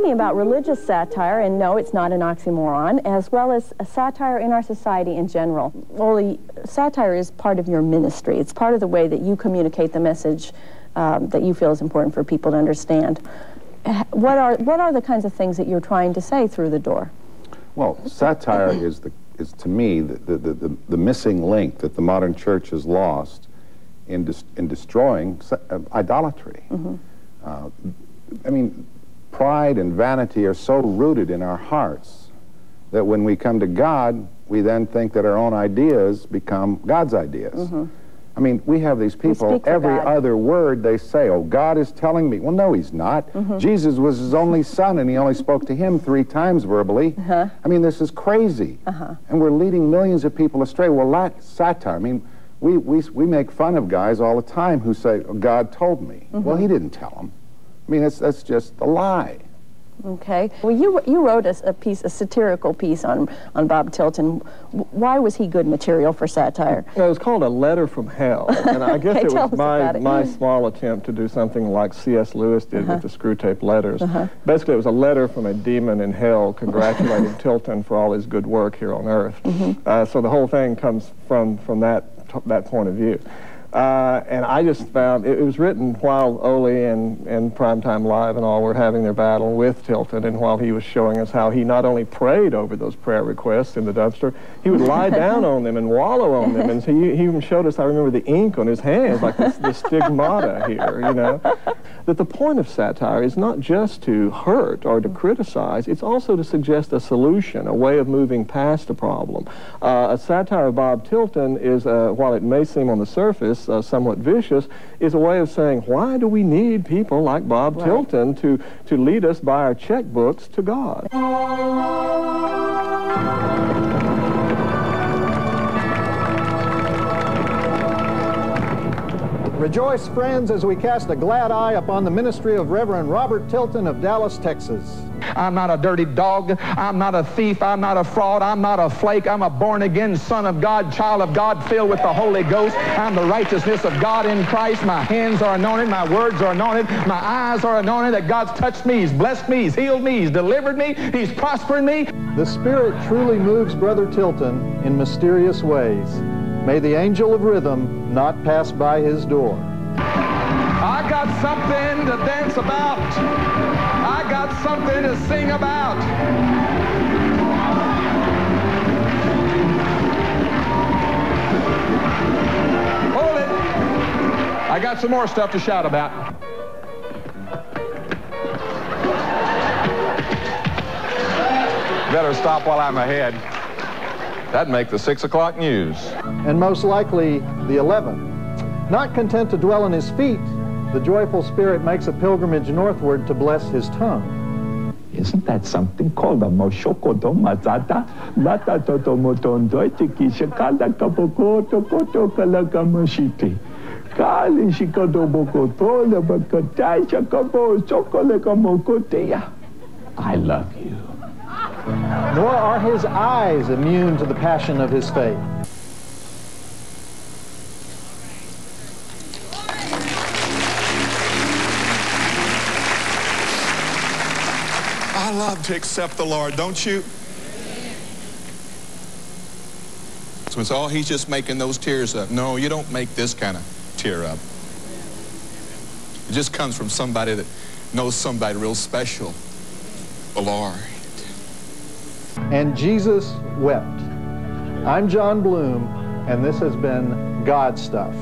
Talking about religious satire, and no, it's not an oxymoron, as well as a satire in our society in general. Well, satire is part of your ministry. It's part of the way that you communicate the message um, that you feel is important for people to understand. What are, what are the kinds of things that you're trying to say through the door? Well, satire is, the, is to me the, the, the, the missing link that the modern church has lost in, dis, in destroying uh, idolatry. Uh, I mean, pride and vanity are so rooted in our hearts that when we come to God, we then think that our own ideas become God's ideas. I mean, we have these people, every God. other word they say, oh, God is telling me. Well, no, he's not. Mm-hmm. Jesus was his only son, and he only spoke to him three times verbally. Uh-huh. I mean, this is crazy. Uh-huh. And we're leading millions of people astray. Well, that's satire. I mean, we, we, we make fun of guys all the time who say, oh, God told me. Well, Mm-hmm. he didn't tell them. I mean, that's, that's just a lie. Okay. Well, you you wrote a, a piece, a satirical piece on on Bob Tilton. Why was he good material for satire? It was called A Letter from Hell, and I guess Okay, it was my, it. my small attempt to do something like C.S. Lewis did Uh-huh. with the Screwtape Letters. Uh-huh. Basically, it was a letter from a demon in hell congratulating Tilton for all his good work here on Earth. Mm-hmm. Uh, so the whole thing comes from, from that, that point of view. Uh, and I just found it, it was written while Ole and, and Primetime Live and all were having their battle with Tilton, and while he was showing us how he not only prayed over those prayer requests in the dumpster, he would lie down on them and wallow on them. And so he, he even showed us, I remember, the ink on his hands, like this, the stigmata here, you know. That the point of satire is not just to hurt or to criticize, it's also to suggest a solution, a way of moving past a problem. Uh, a satire of Bob Tilton is, uh, while it may seem on the surface uh, somewhat vicious, is a way of saying, why do we need people like Bob Right. Tilton to, to lead us by our checkbooks to God? Rejoice, friends, as we cast a glad eye upon the ministry of Reverend Robert Tilton of Dallas, Texas. I'm not a dirty dog. I'm not a thief. I'm not a fraud. I'm not a flake. I'm a born again son of God, child of God, filled with the Holy Ghost. I'm the righteousness of God in Christ. My hands are anointed. My words are anointed. My eyes are anointed that God's touched me. He's blessed me. He's healed me. He's delivered me. He's prospering me. The Spirit truly moves Brother Tilton in mysterious ways. May the angel of rhythm not pass by his door. I got something to dance about. I got something to sing about. Hold it. I got some more stuff to shout about. Better stop while I'm ahead. That'd make the 6 o'clock news. And most likely the 11th. Not content to dwell in his feet, the joyful spirit makes a pilgrimage northward to bless his tongue. Isn't that something called a moshoko do mazata? Lata toto motondo tiki shakala kapoko toko kalaka mashiti. Kali shikodo bokoto le bakatai shakabo chokole kamokotea. I love you. Nor are his eyes immune to the passion of his faith. I love to accept the Lord, don't you? So it's all he's just making those tears up. No, you don't make this kind of tear up. It just comes from somebody that knows somebody real special, the Lord. And Jesus wept. I'm John Bloom, and this has been God Stuff.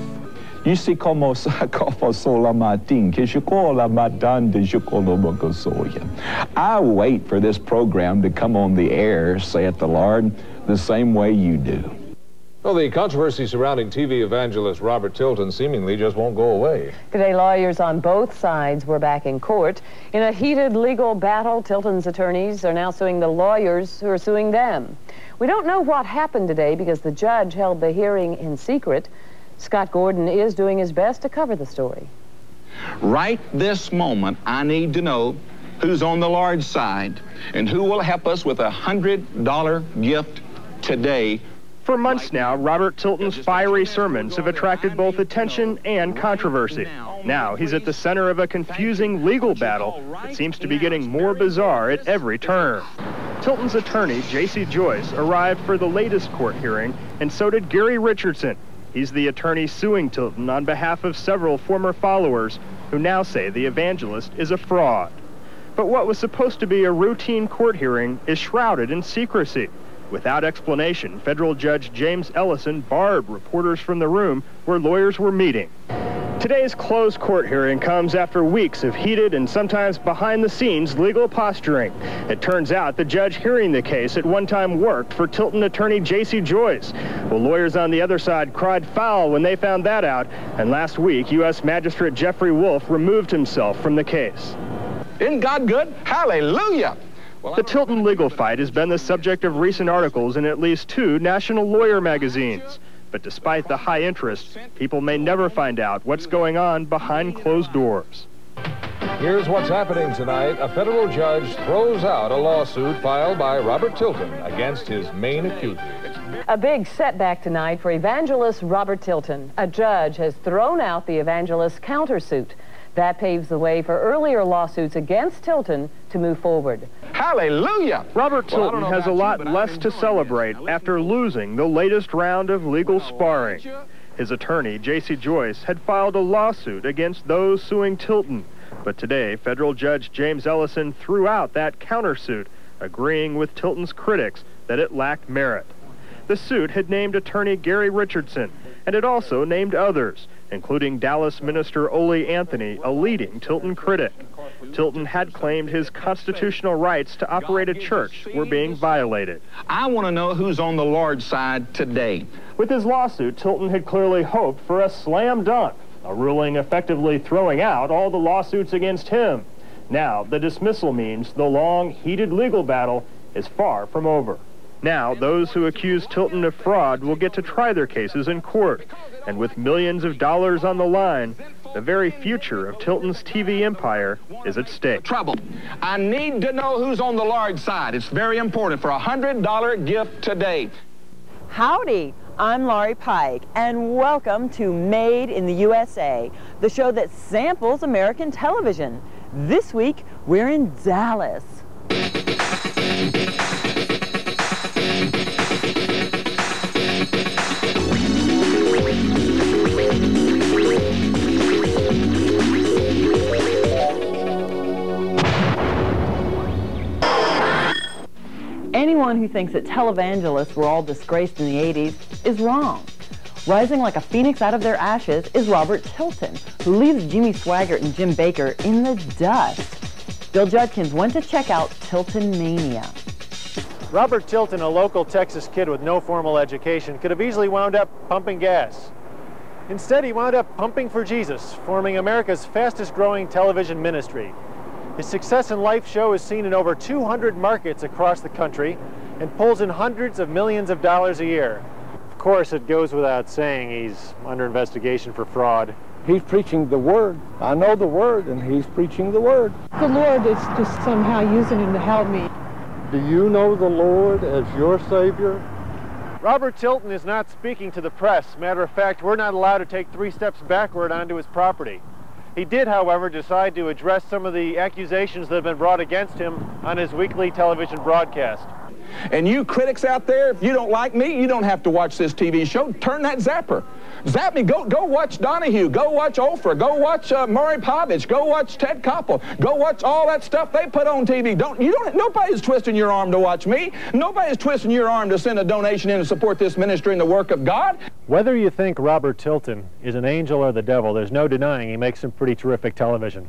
You see como sacopo sola matin, que shukola matan de bokosoya. I wait for this program to come on the air, saith the Lord, the same way you do. Well, the controversy surrounding TV evangelist Robert Tilton seemingly just won't go away. Today, lawyers on both sides were back in court. In a heated legal battle, Tilton's attorneys are now suing the lawyers who are suing them. We don't know what happened today because the judge held the hearing in secret. Scott Gordon is doing his best to cover the story. Right this moment, I need to know who's on the Lord's side and who will help us with a $100 gift today For months now, Robert Tilton's fiery sermons have attracted both attention and controversy. Now he's at the center of a confusing legal battle that seems to be getting more bizarre at every turn. Tilton's attorney, J.C. Joyce, arrived for the latest court hearing, and so did Gary Richardson. He's the attorney suing Tilton on behalf of several former followers who now say the evangelist is a fraud. But what was supposed to be a routine court hearing is shrouded in secrecy. Without explanation, federal judge James Ellison barred reporters from the room where lawyers were meeting. Today's closed court hearing comes after weeks of heated and sometimes behind the scenes legal posturing. It turns out the judge hearing the case at one time worked for Tilton attorney J.C. Joyce. Well, lawyers on the other side cried foul when they found that out, and last week, U.S. Magistrate Jeffrey Wolf removed himself from the case. Isn't God good? Hallelujah! The Tilton legal fight has been the subject of recent articles in at least two national lawyer magazines. But despite the high interest, people may never find out what's going on behind closed doors. Here's what's happening tonight. A federal judge throws out a lawsuit filed by Robert Tilton against his main accuser. A big setback tonight for evangelist Robert Tilton. A judge has thrown out the evangelist's countersuit. That paves the way for earlier lawsuits against Tilton to move forward. Hallelujah! Robert Well, Tilton know has a about you, lot less to celebrate after losing the latest round of legal sparring. His attorney, J.C. Joyce, had filed a lawsuit against those suing Tilton. But today, federal judge James Ellison threw out that countersuit, agreeing with Tilton's critics that it lacked merit. The suit had named attorney Gary Richardson, and it also named others, including Dallas minister Ole Anthony, a leading Tilton critic. Tilton had claimed his constitutional rights to operate a church were being violated. I want to know who's on the Lord's side today. With his lawsuit, Tilton had clearly hoped for a slam dunk, a ruling effectively throwing out all the lawsuits against him. Now, the dismissal means the long, heated legal battle is far from over. Now, those who accuse Tilton of fraud will get to try their cases in court. And with millions of dollars on the line, the very future of Tilton's TV empire is at stake. Trouble. I need to know who's on the large side. It's very important for a $100 gift today. Howdy. I'm Laurie Pike, and welcome to Made in the USA, the show that samples American television. This week, we're in Dallas. Anyone who thinks that televangelists were all disgraced in the 80s is wrong. Rising like a phoenix out of their ashes is Robert Tilton, who leaves Jimmy Swaggart and Jim Bakker in the dust. Bill Judkins went to check out Tilton Mania. Robert Tilton, a local Texas kid with no formal education, could have easily wound up pumping gas. Instead, he wound up pumping for Jesus, forming America's fastest growing television ministry. His Success in Life show is seen in over 200 markets across the country and pulls in hundreds of millions of dollars a year. Of course, it goes without saying he's under investigation for fraud. He's preaching the word. I know the word, and he's preaching the word. The Lord is just somehow using him to help me. Do you know the Lord as your Savior? Robert Tilton is not speaking to the press. Matter of fact, we're not allowed to take three steps backward onto his property. He did, however, decide to address some of the accusations that have been brought against him on his weekly television broadcast. And you critics out there, if you don't like me, you don't have to watch this TV show. Turn that zapper. Zap me. Go, go watch Donahue. Go watch Oprah. Go watch uh, Maury Povich. Go watch Ted Koppel. Go watch all that stuff they put on TV. Don't you don't? Nobody's twisting your arm to watch me. Nobody's twisting your arm to send a donation in to support this ministry and the work of God. Whether you think Robert Tilton is an angel or the devil, there's no denying he makes some pretty terrific television.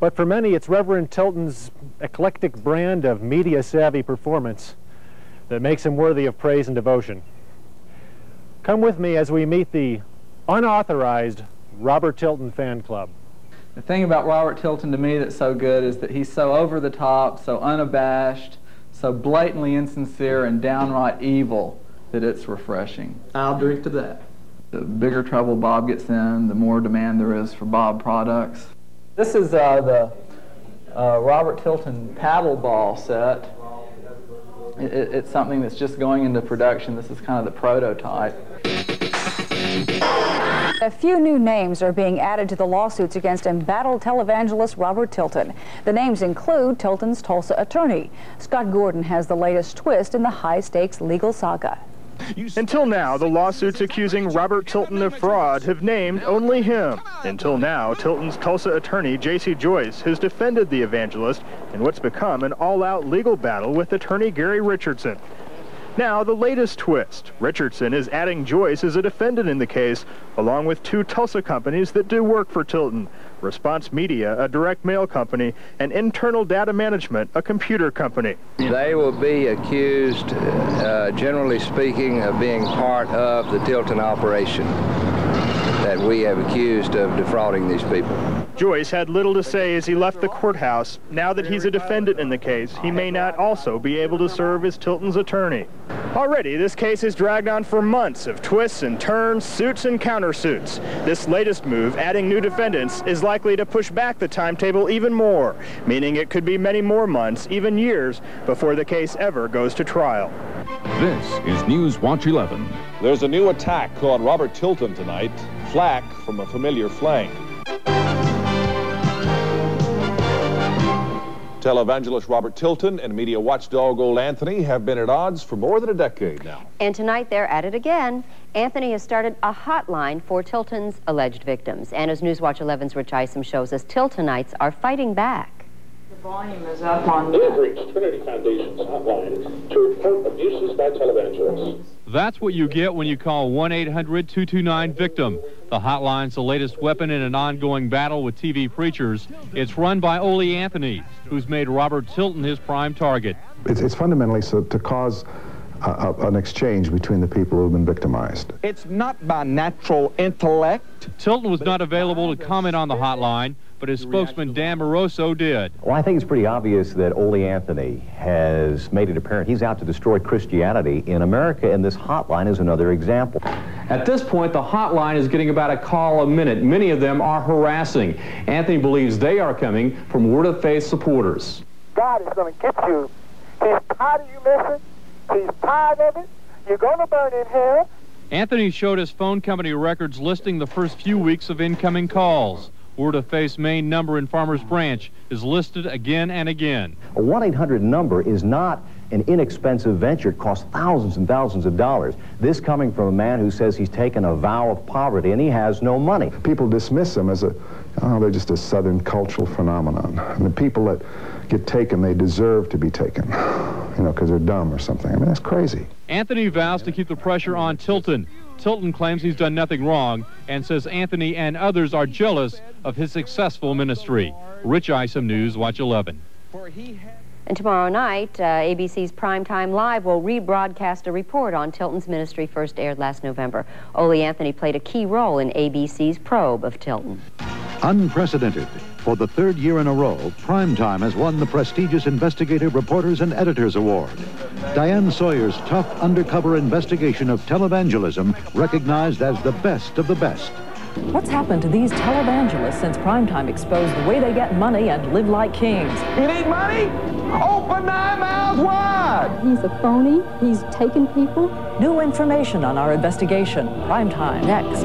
But for many, it's Reverend Tilton's eclectic brand of media-savvy performance that makes him worthy of praise and devotion. Come with me as we meet the unauthorized Robert Tilton fan club. The thing about Robert Tilton to me that's so good is that he's so over the top, so unabashed, so blatantly insincere and downright evil that it's refreshing. I'll drink to that. The bigger trouble Bob gets in, the more demand there is for Bob products. This is uh, the uh, Robert Tilton paddle ball set. It, it, it's something that's just going into production. This is kind of the prototype. A few new names are being added to the lawsuits against embattled televangelist Robert Tilton. The names include Tilton's Tulsa attorney. Scott Gordon has the latest twist in the high-stakes legal saga. Until now, the lawsuits accusing Robert Tilton of fraud have named only him. Until now, Tilton's Tulsa attorney, J.C. Joyce, has defended the evangelist in what's become an all-out legal battle with attorney Gary Richardson. Now, the latest twist. Richardson is adding Joyce as a defendant in the case, along with two Tulsa companies that do work for Tilton. Response Media, a direct mail company, and Internal Data Management, a computer company. They will be accused, uh, generally speaking, of being part of the Tilton operation that we have accused of defrauding these people. Joyce had little to say as he left the courthouse. Now that he's a defendant in the case, he may not also be able to serve as Tilton's attorney. Already, this case has dragged on for months of twists and turns, suits and countersuits. This latest move, adding new defendants, is likely to push back the timetable even more, meaning it could be many more months, even years, before the case ever goes to trial. This is News Watch 11. There's a new attack on Robert Tilton tonight. Flak from a familiar flank. Televangelist Robert Tilton and media watchdog Ole Anthony have been at odds for more than a decade now. And tonight they're at it again. Anthony has started a hotline for Tilton's alleged victims. And as Newswatch 11's Rich Isom shows us, Tiltonites are fighting back. The volume is up on... We have reached Trinity Foundation's hotline to report abuses by televangelists. That's what you get when you call 1-800-229-VICTIM. The hotline's the latest weapon in an ongoing battle with TV preachers. It's run by Ole Anthony, who's made Robert Tilton his prime target. It's, it's fundamentally so to cause uh, an exchange between the people who've been victimized. It's not by natural intellect. Tilton was not available to comment on the hotline. But his spokesman Dan Moroso did. Well, I think it's pretty obvious that Ole Anthony has made it apparent he's out to destroy Christianity in America, and this hotline is another example. At this point, the hotline is getting about a call a minute. Many of them are harassing. Anthony believes they are coming from Word of Faith supporters. God is going to get you. He's tired of you missing. He's tired of it. You're going to burn in hell. Anthony showed his phone company records listing the first few weeks of incoming calls. Word of Faith's main number in Farmers Branch is listed again and again. A 1-800 number is not an inexpensive venture. It costs thousands and thousands of dollars. This coming from a man who says he's taken a vow of poverty and he has no money. People dismiss them as a, oh, they're just a Southern cultural phenomenon. And the people that get taken, they deserve to be taken, you know, because they're dumb or something. I mean, that's crazy. Anthony vows to keep the pressure on Tilton. Tilton claims he's done nothing wrong and says Anthony and others are jealous of his successful ministry. Rich Isom News, Watch 11. And tomorrow night, uh, ABC's Primetime Live will rebroadcast a report on Tilton's ministry first aired last November. Ole Anthony played a key role in ABC's probe of Tilton. Unprecedented. For the third year in a row, Primetime has won the prestigious Investigative Reporters and Editors Award. Diane Sawyer's tough undercover investigation of televangelism recognized as the best of the best. What's happened to these televangelists since Primetime exposed the way they get money and live like kings? You need money? Open thy mouth wide! He's a phony. He's taken people. New information on our investigation. Primetime next.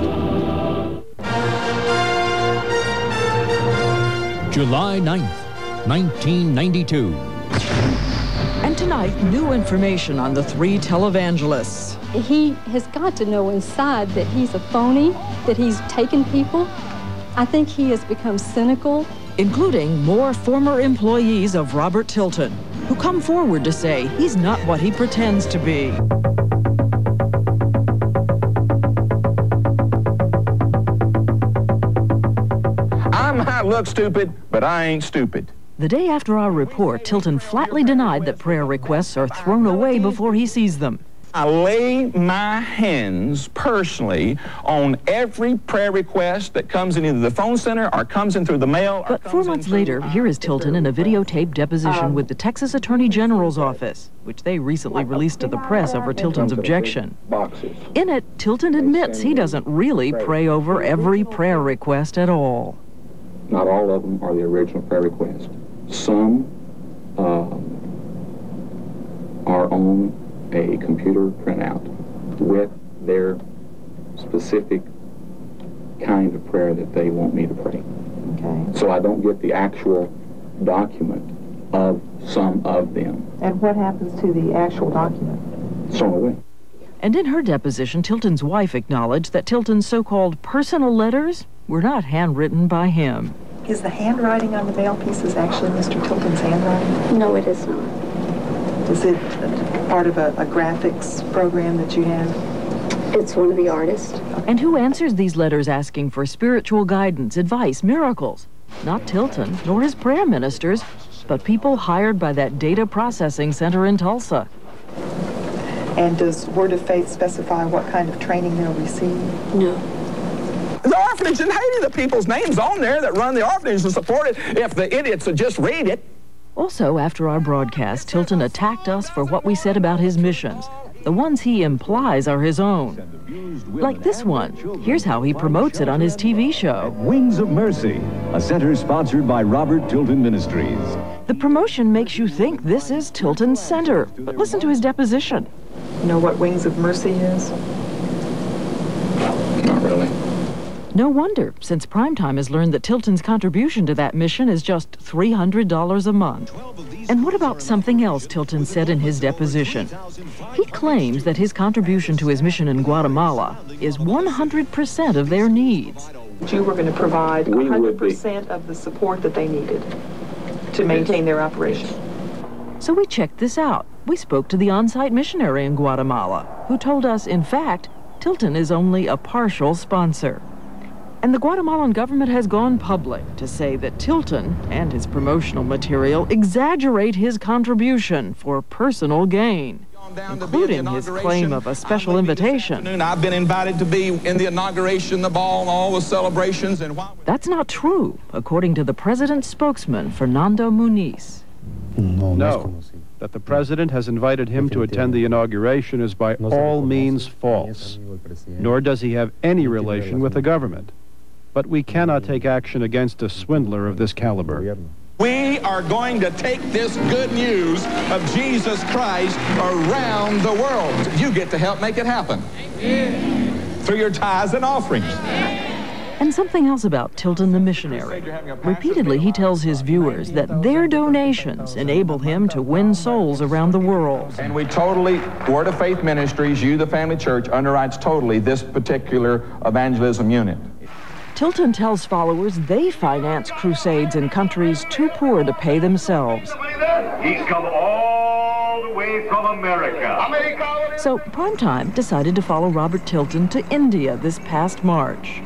July 9th, 1992. And tonight, new information on the three televangelists. He has got to know inside that he's a phony, that he's taken people. I think he has become cynical. Including more former employees of Robert Tilton, who come forward to say he's not what he pretends to be. Might look stupid, but I ain't stupid. The day after our report, Tilton flatly denied that prayer requests are thrown away before he sees them. I lay my hands personally on every prayer request that comes in either the phone center or comes in through the mail. But four months later, here is Tilton in a videotaped deposition with the Texas Attorney General's office, which they recently released to the press over Tilton's objection. In it, Tilton admits he doesn't really pray over every prayer request at all. Not all of them are the original prayer request. Some uh, are on a computer printout with their specific kind of prayer that they want me to pray. Okay. So I don't get the actual document of some of them. And what happens to the actual document? It's thrown away. And in her deposition, Tilton's wife acknowledged that Tilton's so-called personal letters were not handwritten by him. Is the handwriting on the mail pieces actually Mr. Tilton's handwriting? No, it is not. Is it part of a, a graphics program that you have? It's one of the artists. And who answers these letters asking for spiritual guidance, advice, miracles? Not Tilton, nor his prayer ministers, but people hired by that data processing center in Tulsa. And does Word of Faith specify what kind of training they'll receive? No. The orphanage in Haiti, the people's names on there that run the orphanage and support it, if the idiots would just read it. Also, after our broadcast, Tilton attacked us for what we said about his missions, the ones he implies are his own. Like this one. Here's how he promotes it on his TV show. Wings of Mercy, a center sponsored by Robert Tilton Ministries. The promotion makes you think this is Tilton's center, but listen to his deposition. You know what Wings of Mercy is? Not really. No wonder, since Primetime has learned that Tilton's contribution to that mission is just $300 a month. And what about something else Tilton said in his deposition? He claims that his contribution to his mission in Guatemala is 100% of their needs. You were going to provide We would be. 100% of the support that they needed to maintain their operation. So we checked this out. We spoke to the on-site missionary in Guatemala, who told us, in fact, Tilton is only a partial sponsor. And the Guatemalan government has gone public to say that Tilton and his promotional material exaggerate his contribution for personal gain. including his claim of a special invitation. I've been invited to be in the inauguration, the ball, and all the celebrations. And That's not true, according to the president's spokesman, Fernando Muniz. No, that the president has invited him to attend the inauguration is by all means false, nor does he have any relation with the government. But we cannot take action against a swindler of this caliber. We are going to take this good news of Jesus Christ around the world. You get to help make it happen through your tithes and offerings. And something else about Tilton the missionary. Repeatedly, he tells his viewers that their donations enable him to win souls around the world. And we totally, Word of Faith Ministries, you, the family church, underwrites totally this particular evangelism unit. Tilton tells followers they finance crusades in countries too poor to pay themselves. He's come all the way from America. So Primetime decided to follow Robert Tilton to India this past March.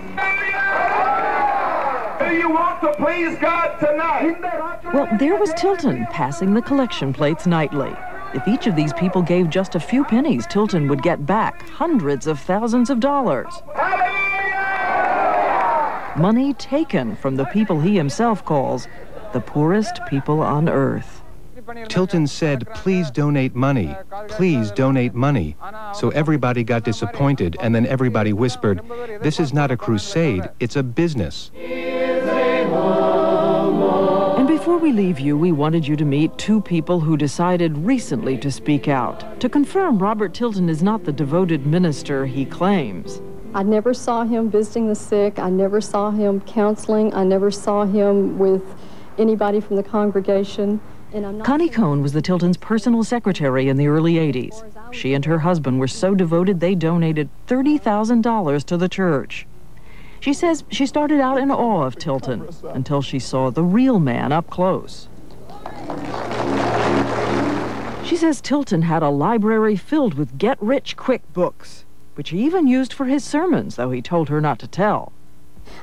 Do you want to please God tonight? Well, there was Tilton passing the collection plates nightly. If each of these people gave just a few pennies, Tilton would get back hundreds of thousands of dollars. Money taken from the people he himself calls the poorest people on earth. Tilton said, please donate money, please donate money. So everybody got disappointed, and then everybody whispered, this is not a crusade, it's a business. And before we leave you, we wanted you to meet two people who decided recently to speak out, to confirm Robert Tilton is not the devoted minister he claims. I never saw him visiting the sick. I never saw him counseling. I never saw him with anybody from the congregation. And I'm not Connie Cohn was the Tiltons' personal secretary in the early 80s. She and her husband were so devoted they donated $30,000 to the church. She says she started out in awe of Tilton until she saw the real man up close. She says Tilton had a library filled with get-rich-quick books, which he even used for his sermons, though he told her not to tell.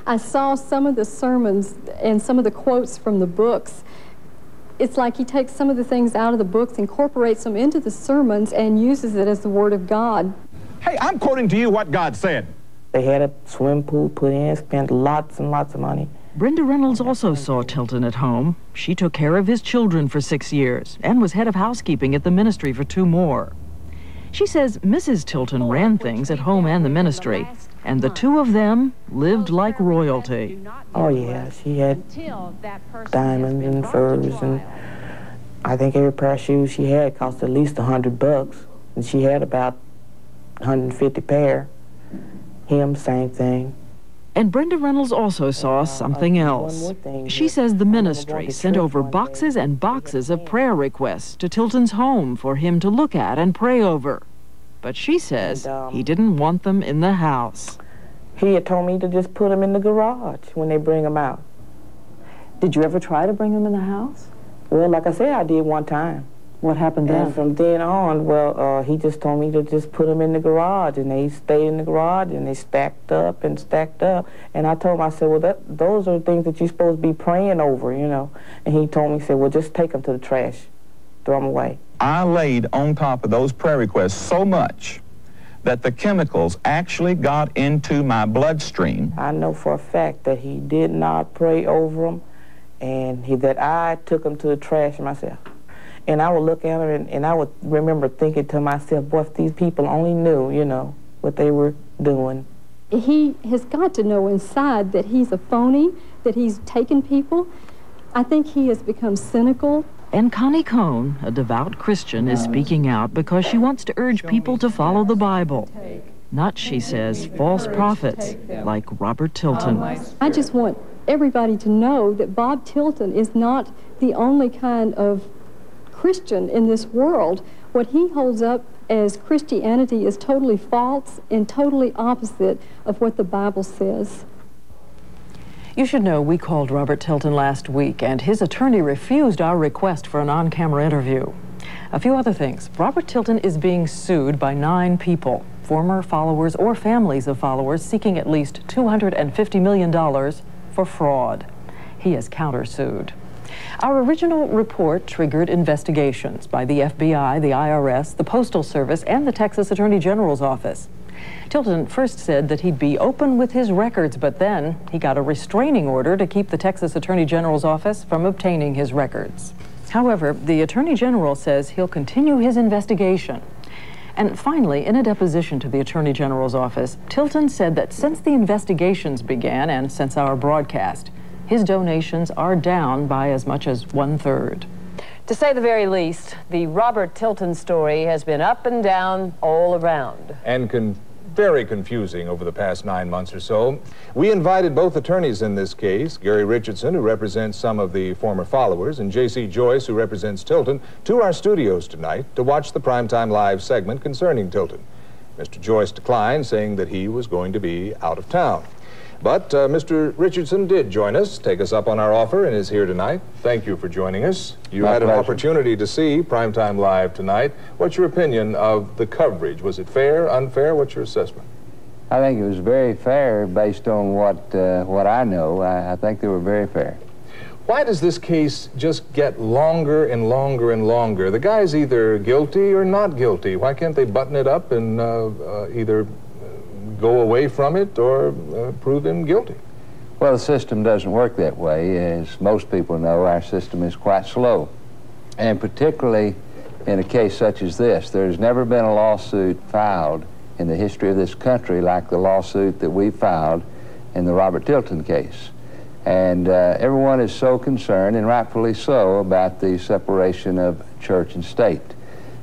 I saw some of the sermons and some of the quotes from the books. It's like he takes some of the things out of the books, incorporates them into the sermons, and uses it as the Word of God. Hey, I'm quoting to you what God said. They had a swim pool put in, spent lots and lots of money. Brenda Reynolds also saw Tilton at home. She took care of his children for six years and was head of housekeeping at the ministry for two more. She says Mrs. Tilton ran things at home and the ministry, and the two of them lived like royalty. Oh, yeah, she had diamonds and furs, and I think every pair of shoes she had cost at least a hundred bucks, and she had about 150 pair. Him, same thing. And Brenda Reynolds also saw something else. She says the ministry sent over boxes and boxes of prayer requests to Tilton's home for him to look at and pray over. But she says um, he didn't want them in the house. He had told me to just put them in the garage when they bring them out. Did you ever try to bring them in the house? Well, like I said, I did one time. What happened then? And from then on, well, uh, he just told me to just put them in the garage, and they stayed in the garage, and they stacked up and stacked up. And I told him, I said, well, that, those are things that you're supposed to be praying over, you know. And he told me, he said, well, just take them to the trash, throw them away. I laid on top of those prayer requests so much that the chemicals actually got into my bloodstream. I know for a fact that he did not pray over them, and he, that I took them to the trash myself. And I would look at her and, and I would remember thinking to myself, boy, if these people only knew, you know, what they were doing. He has got to know inside that he's a phony, that he's taken people. I think he has become cynical. And Connie Cohn, a devout Christian, is speaking out because she wants to urge people to follow the Bible. Not, she says, false prophets like Robert Tilton. I just want everybody to know that Bob Tilton is not the only kind of Christian in this world. What he holds up as Christianity is totally false and totally opposite of what the Bible says. You should know we called Robert Tilton last week, and his attorney refused our request for an on camera interview. A few other things. Robert Tilton is being sued by nine people, former followers or families of followers, seeking at least $250 million for fraud. He is countersued. Our original report triggered investigations by the FBI, the IRS, the Postal Service, and the Texas Attorney General's office. Tilton first said that he'd be open with his records, but then he got a restraining order to keep the Texas Attorney General's office from obtaining his records. However, the Attorney General says he'll continue his investigation. And finally, in a deposition to the Attorney General's office, Tilton said that since the investigations began and since our broadcast, his donations are down by as much as one third. To say the very least, the Robert Tilton story has been up and down all around. And con very confusing over the past nine months or so. We invited both attorneys in this case, Gary Richardson, who represents some of the former followers, and J.C. Joyce, who represents Tilton, to our studios tonight to watch the Primetime Live segment concerning Tilton. Mr. Joyce declined, saying that he was going to be out of town. But uh, Mr. Richardson did join us, take us up on our offer, and is here tonight. Thank you for joining us. You My had pleasure. an opportunity to see Primetime Live tonight. What's your opinion of the coverage? Was it fair, unfair? What's your assessment? I think it was very fair based on what uh, what I know. I, I think they were very fair. Why does this case just get longer and longer and longer? The guy's either guilty or not guilty. Why can't they button it up and uh, uh, either go away from it or uh, prove him guilty? Well, the system doesn't work that way. As most people know, our system is quite slow. And particularly in a case such as this, there's never been a lawsuit filed in the history of this country like the lawsuit that we filed in the Robert Tilton case. And uh, everyone is so concerned, and rightfully so, about the separation of church and state.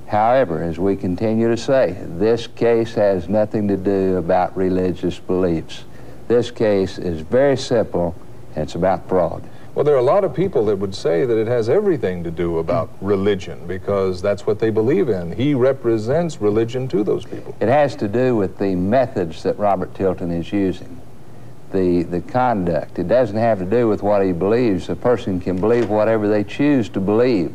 However, as we continue to say, this case has nothing to do about religious beliefs. This case is very simple, and it's about fraud. Well, there are a lot of people that would say that it has everything to do about religion because that's what they believe in. He represents religion to those people. It has to do with the methods that Robert Tilton is using, the, the conduct. It doesn't have to do with what he believes. A person can believe whatever they choose to believe.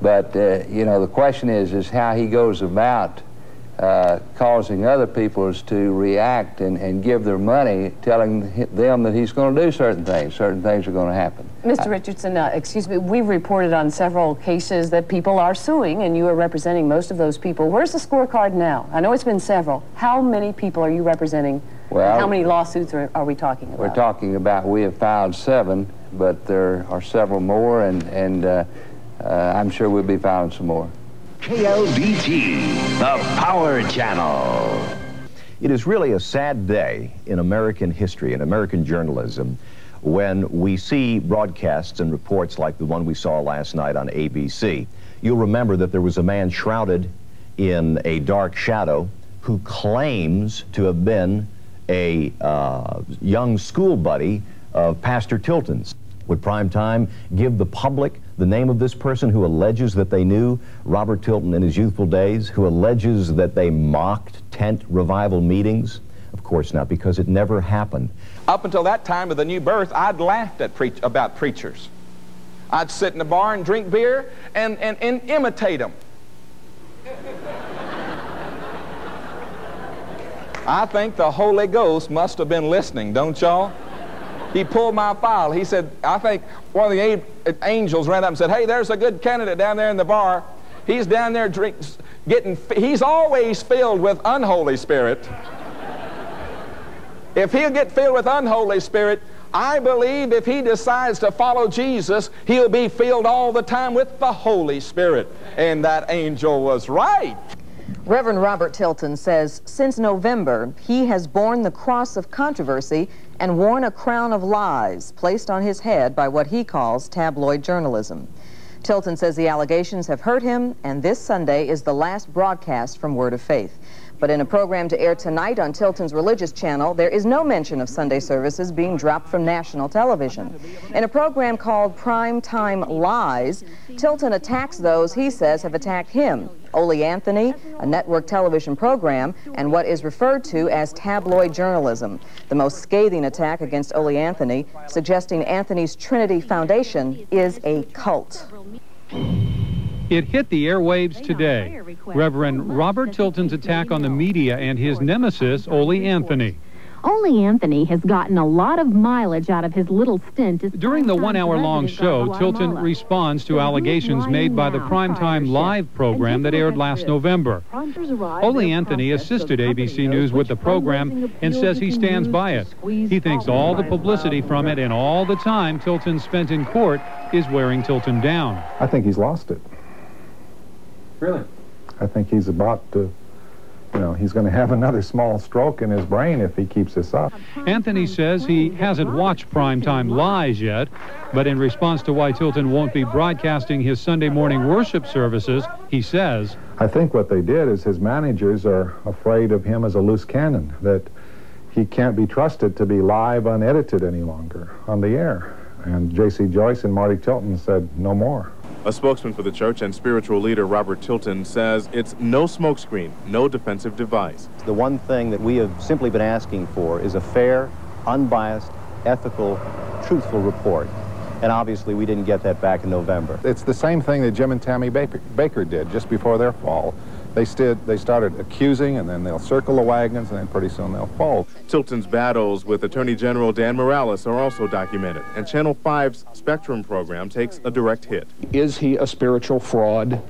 But, uh, you know, the question is, is how he goes about uh, causing other people to react and, and give their money, telling them that he's going to do certain things. Certain things are going to happen. Mr. Richardson, uh, excuse me, we've reported on several cases that people are suing, and you are representing most of those people. Where's the scorecard now? I know it's been several. How many people are you representing? Well- How many lawsuits are, are we talking about? We're talking about, we have filed seven, but there are several more, and, and uh, uh, I'm sure we'll be filing some more. KLBT, the Power Channel. It is really a sad day in American history, in American journalism, when we see broadcasts and reports like the one we saw last night on ABC. You'll remember that there was a man shrouded in a dark shadow who claims to have been a uh, young school buddy of Pastor Tilton's. Would Primetime give the public the name of this person who alleges that they knew Robert Tilton in his youthful days, who alleges that they mocked tent revival meetings? Of course not, because it never happened. Up until that time of the new birth, I'd laughed at preach about preachers. I'd sit in a bar and drink beer and, and, and imitate them. I think the Holy Ghost must have been listening, don't y'all? He pulled my file. He said, I think one of the angels ran up and said, hey, there's a good candidate down there in the bar. He's down there drinks, getting, he's always filled with unholy spirit. If he'll get filled with unholy spirit, I believe if he decides to follow Jesus, he'll be filled all the time with the Holy Spirit. And that angel was right. Reverend Robert Tilton says since November, he has borne the cross of controversy and worn a crown of lies placed on his head by what he calls tabloid journalism. Tilton says the allegations have hurt him, and this Sunday is the last broadcast from Word of Faith. But in a program to air tonight on Tilton's religious channel, there is no mention of Sunday services being dropped from national television. In a program called Prime Time Lies, Tilton attacks those he says have attacked him. Ole Anthony, a network television program, and what is referred to as tabloid journalism. The most scathing attack against Ole Anthony, suggesting Anthony's Trinity Foundation is a cult. It hit the airwaves today. Reverend Robert Tilton's attack on the media and his nemesis, Ole Anthony. Ole Anthony has gotten a lot of mileage out of his little stint. As During the one-hour-long show, Tilton responds to allegations made by the primetime live program that aired last November. Ole Anthony assisted ABC News with the program and says he stands by it. He thinks all the publicity from it and all the time Tilton spent in court is wearing Tilton down. I think he's lost it. Really? I think he's about to you know, he's going to have another small stroke in his brain if he keeps this up. Anthony says he hasn't watched Primetime Lies yet, but in response to why Tilton won't be broadcasting his Sunday morning worship services, he says, I think what they did is his managers are afraid of him as a loose cannon, that he can't be trusted to be live unedited any longer on the air. And J.C. Joyce and Marte Tilton said no more. A spokesman for the church and spiritual leader Robert Tilton says it's no smokescreen, no defensive device. The one thing that we have simply been asking for is a fair, unbiased, ethical, truthful report. And obviously we didn't get that back in November. It's the same thing that Jim and Tammy Baker, Bakker did just before their fall. They, stood, they started accusing, and then they'll circle the wagons, and then pretty soon they'll fold. Tilton's battles with Attorney General Dan Morales are also documented, and Channel 5's Spectrum program takes a direct hit. Is he a spiritual fraud?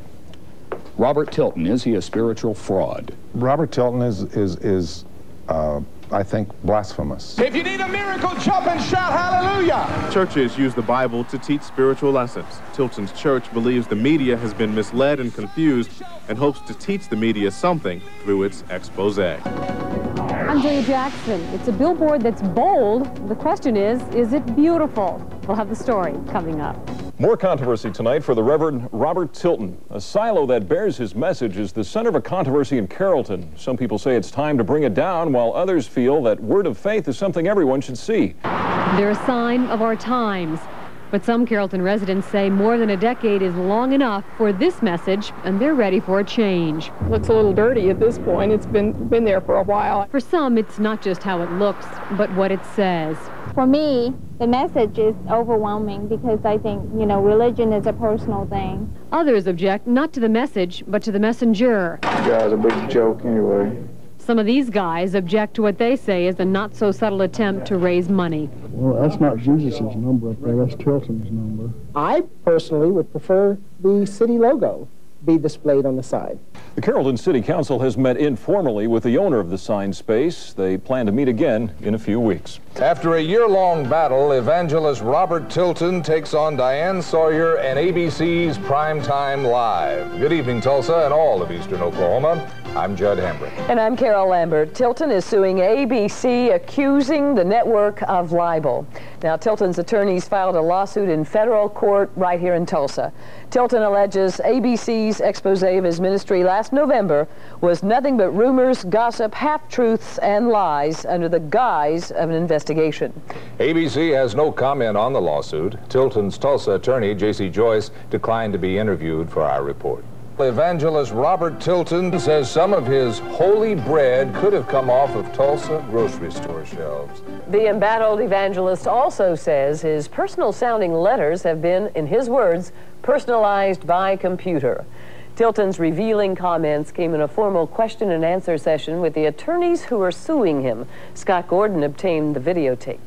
Robert Tilton, is he a spiritual fraud? Robert Tilton is, is, is uh, I think, blasphemous. If you need a miracle, jump and shout hallelujah. Churches use the Bible to teach spiritual lessons. Tilton's church believes the media has been misled and confused and hopes to teach the media something through its expose. I'm Julia Jackson. It's a billboard that's bold. The question is, is it beautiful? We'll have the story coming up. More controversy tonight for the Reverend Robert Tilton. A silo that bears his message is the center of a controversy in Carrollton. Some people say it's time to bring it down, while others feel that word of faith is something everyone should see. They're a sign of our times. But some Carrollton residents say more than a decade is long enough for this message, and they're ready for a change. Looks a little dirty at this point. It's been, been there for a while. For some, it's not just how it looks, but what it says. For me, the message is overwhelming because I think, you know, religion is a personal thing. Others object not to the message, but to the messenger. You guys a big joke anyway. Some of these guys object to what they say is a not-so-subtle attempt to raise money. Well, that's not Jesus' number up there. That's Tilton's number. I personally would prefer the city logo be displayed on the side. The Carrollton City Council has met informally with the owner of the sign space. They plan to meet again in a few weeks. After a year-long battle, evangelist Robert Tilton takes on Diane Sawyer and ABC's Primetime Live. Good evening, Tulsa and all of eastern Oklahoma. I'm Judd Hembree. And I'm Carol Lambert. Tilton is suing ABC, accusing the network of libel. Now, Tilton's attorneys filed a lawsuit in federal court right here in Tulsa. Tilton alleges ABC's expose of his ministry last November was nothing but rumors, gossip, half-truths, and lies under the guise of an investigation. ABC has no comment on the lawsuit. Tilton's Tulsa attorney, J.C. Joyce, declined to be interviewed for our report. Evangelist Robert Tilton says some of his holy bread could have come off of Tulsa grocery store shelves. The embattled evangelist also says his personal sounding letters have been, in his words, personalized by computer. Tilton's revealing comments came in a formal question and answer session with the attorneys who are suing him. Scott Gordon obtained the videotape.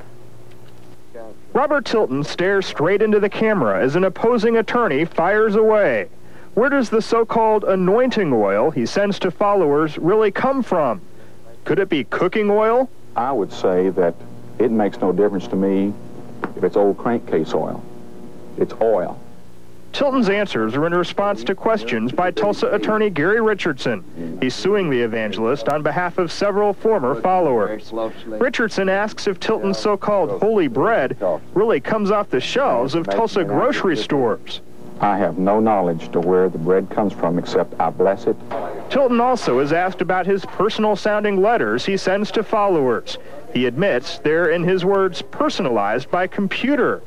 Robert Tilton stares straight into the camera as an opposing attorney fires away. Where does the so-called anointing oil he sends to followers really come from? Could it be cooking oil? I would say that it makes no difference to me if it's old crankcase oil. It's oil. Tilton's answers are in response to questions by Tulsa attorney Gary Richardson. He's suing the evangelist on behalf of several former followers. Richardson asks if Tilton's so-called holy bread really comes off the shelves of Tulsa grocery stores. I have no knowledge to where the bread comes from except I bless it. Tilton also is asked about his personal sounding letters he sends to followers. He admits they're, in his words, personalized by computer.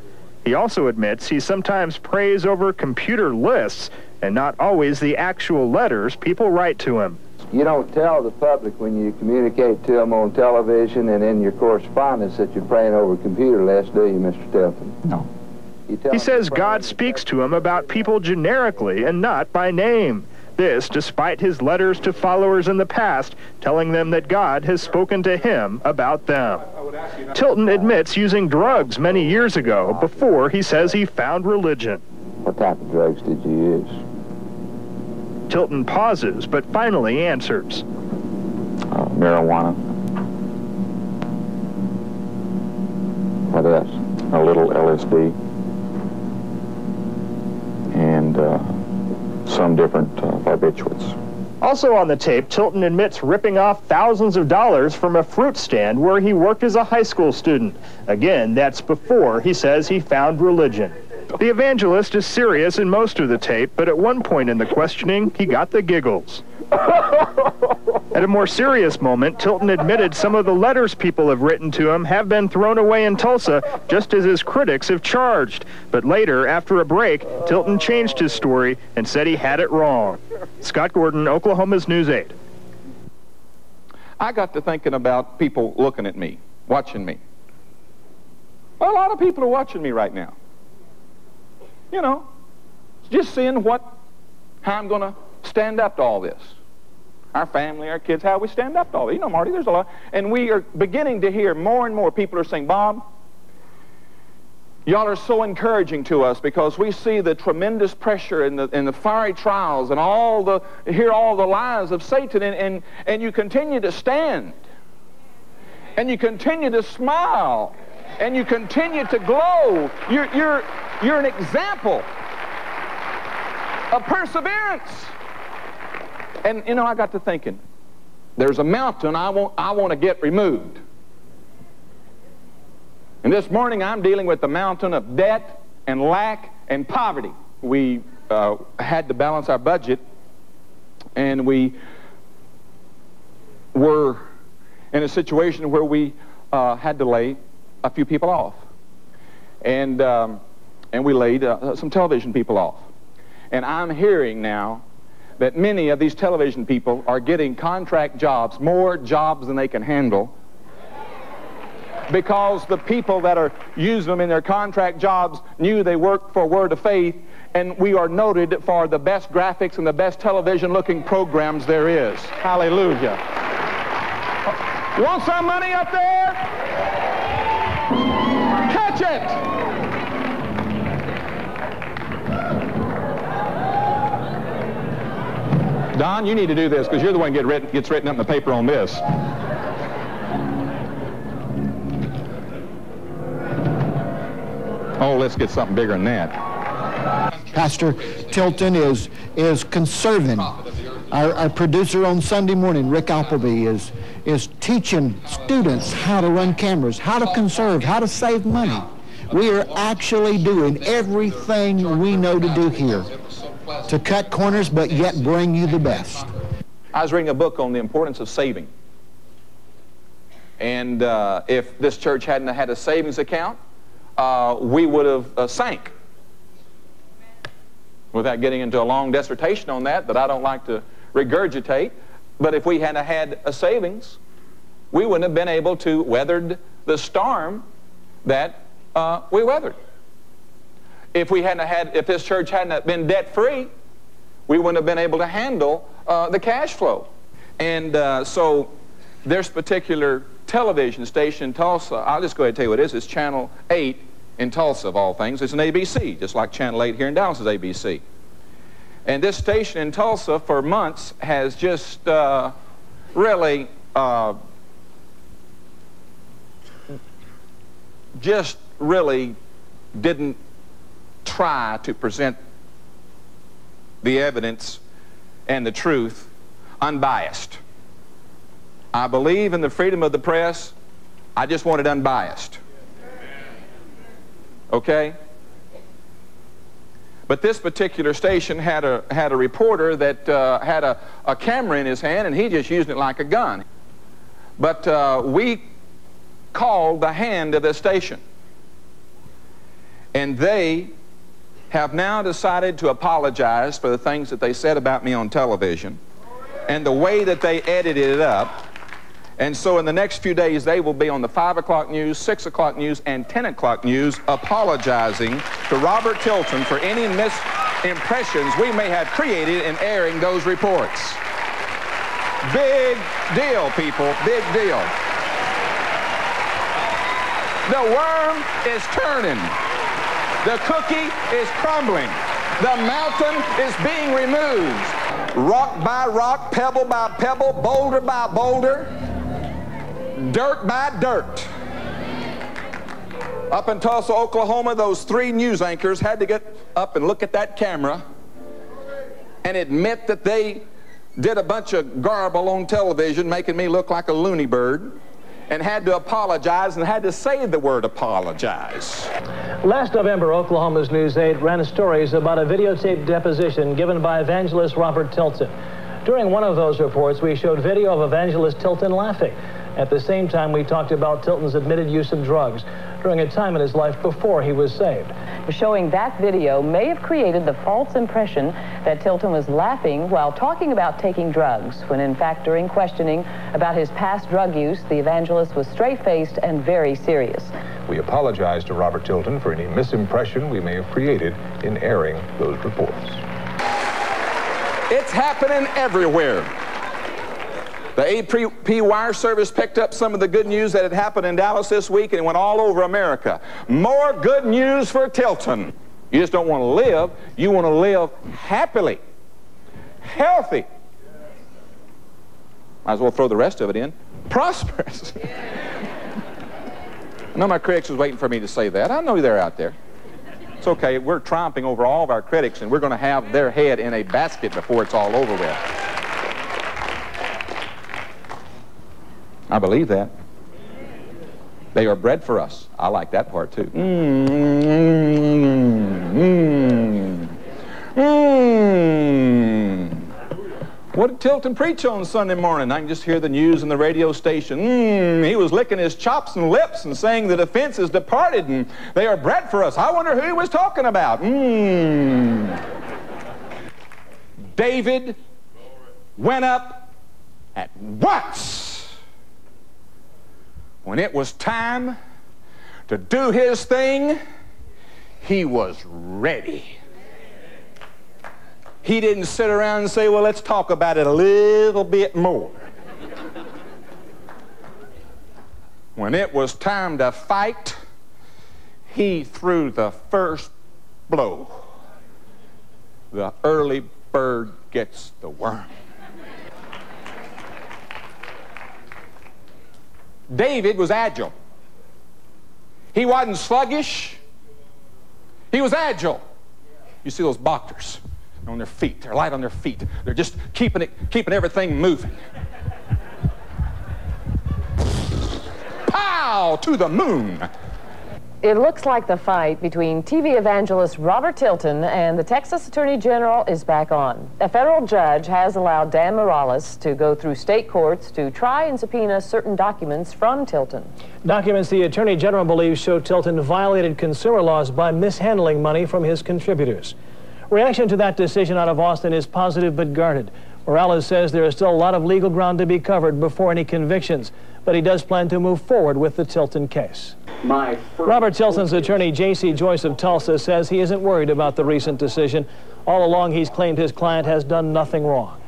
He also admits he sometimes prays over computer lists and not always the actual letters people write to him. You don't tell the public when you communicate to them on television and in your correspondence that you're praying over computer lists, do you, Mr. Tilton? No. He says God speaks to him about people generically and not by name. This despite his letters to followers in the past telling them that God has spoken to him about them. Tilton admits using drugs many years ago before he says he found religion. What type of drugs did you use? Tilton pauses, but finally answers. Uh, marijuana. What else? A little LSD. And uh, some different uh, barbiturates. Also on the tape, Tilton admits ripping off thousands of dollars from a fruit stand where he worked as a high school student. Again, that's before he says he found religion. The evangelist is serious in most of the tape, but at one point in the questioning, he got the giggles. At a more serious moment, Tilton admitted some of the letters people have written to him have been thrown away in Tulsa, just as his critics have charged. But later, after a break, Tilton changed his story and said he had it wrong. Scott Gordon, Oklahoma's News 8. I got to thinking about people looking at me, watching me. A lot of people are watching me right now. You know, just seeing what, how I'm going to stand up to all this. Our family, our kids, how we stand up to all. You know, Marte, there's a lot. And we are beginning to hear more and more people are saying, Bob, y'all are so encouraging to us because we see the tremendous pressure and the, and the fiery trials and all the, hear all the lies of Satan and, and, and you continue to stand. And you continue to smile. And you continue to glow. You're, you're, you're an example of perseverance. And you know, I got to thinking, there's a mountain I want, I want to get removed. And this morning I'm dealing with the mountain of debt and lack and poverty. We uh, had to balance our budget, and we were in a situation where we uh, had to lay a few people off. And, um, and we laid uh, some television people off. And I'm hearing now that many of these television people are getting contract jobs, more jobs than they can handle, because the people that are using them in their contract jobs knew they worked for Word of Faith, and we are noted for the best graphics and the best television looking programs there is. Hallelujah. Want some money up there? Catch it! Don, you need to do this because you're the one get written, gets written up in the paper on this. Oh, let's get something bigger than that. Pastor Tilton is is conserving. Our, our producer on Sunday morning, Rick Appleby, is is teaching students how to run cameras, how to conserve, how to save money. We are actually doing everything we know to do here to cut corners but yet bring you the best. I was reading a book on the importance of saving. And uh, if this church hadn't had a savings account, uh, we would have uh, sank. Without getting into a long dissertation on that that I don't like to regurgitate, but if we hadn't had a savings, we wouldn't have been able to weather the storm that uh, we weathered. If we hadn't had, if this church hadn't been debt free, we wouldn't have been able to handle uh, the cash flow. And uh, so this particular television station in Tulsa, I'll just go ahead and tell you what it is. It's Channel 8 in Tulsa, of all things. It's an ABC, just like Channel 8 here in Dallas is ABC. And this station in Tulsa for months has just uh, really uh, just really didn't try to present the evidence and the truth unbiased. I believe in the freedom of the press. I just want it unbiased. Okay? But this particular station had a, had a reporter that uh, had a, a camera in his hand and he just used it like a gun. But uh, we called the hand of the station. And they have now decided to apologize for the things that they said about me on television and the way that they edited it up. And so in the next few days, they will be on the 5 o'clock news, 6 o'clock news, and 10 o'clock news apologizing to Robert Tilton for any mis impressions we may have created in airing those reports. Big deal, people, big deal. The worm is turning. The cookie is crumbling. The mountain is being removed. Rock by rock, pebble by pebble, boulder by boulder, dirt by dirt. Up in Tulsa, Oklahoma, those three news anchors had to get up and look at that camera and admit that they did a bunch of garble on television, making me look like a loony bird, and had to apologize and had to say the word apologize. Last November, Oklahoma's News 8 ran stories about a videotaped deposition given by evangelist Robert Tilton. During one of those reports, we showed video of evangelist Tilton laughing. At the same time, we talked about Tilton's admitted use of drugs during a time in his life before he was saved. Showing that video may have created the false impression that Tilton was laughing while talking about taking drugs, when in fact during questioning about his past drug use, the evangelist was straight-faced and very serious. We apologize to Robert Tilton for any misimpression we may have created in airing those reports. It's happening everywhere. The AP wire service picked up some of the good news that had happened in Dallas this week and it went all over America. More good news for Tilton. You just don't want to live. You want to live happily, healthy. Might as well throw the rest of it in. Prosperous. I know my critics was waiting for me to say that. I know they're out there. It's okay. We're triumphing over all of our critics, and we're going to have their head in a basket before it's all over with. I believe that. They are bread for us. I like that part too. Mm, mm, mm, what did Tilton preach on Sunday morning? I can just hear the news in the radio station. He was licking his chops and lips and saying the defense is departed and they are bread for us. I wonder who he was talking about. David went up at once when it was time to do his thing, he was ready. He didn't sit around and say, well, let's talk about it a little bit more. when it was time to fight, he threw the first blow. The early bird gets the worm. David was agile. He wasn't sluggish. He was agile. You see those boxers on their feet. They're light on their feet. They're just keeping it, keeping everything moving. Pow to the moon. It looks like the fight between TV evangelist Robert Tilton and the Texas Attorney General is back on. A federal judge has allowed Dan Morales to go through state courts to try and subpoena certain documents from Tilton. Documents the Attorney General believes show Tilton violated consumer laws by mishandling money from his contributors. Reaction to that decision out of Austin is positive but guarded. Morales says there is still a lot of legal ground to be covered before any convictions, but he does plan to move forward with the Tilton case. Robert Tilton's attorney, J.C. Joyce of Tulsa, says he isn't worried about the recent decision. All along, he's claimed his client has done nothing wrong.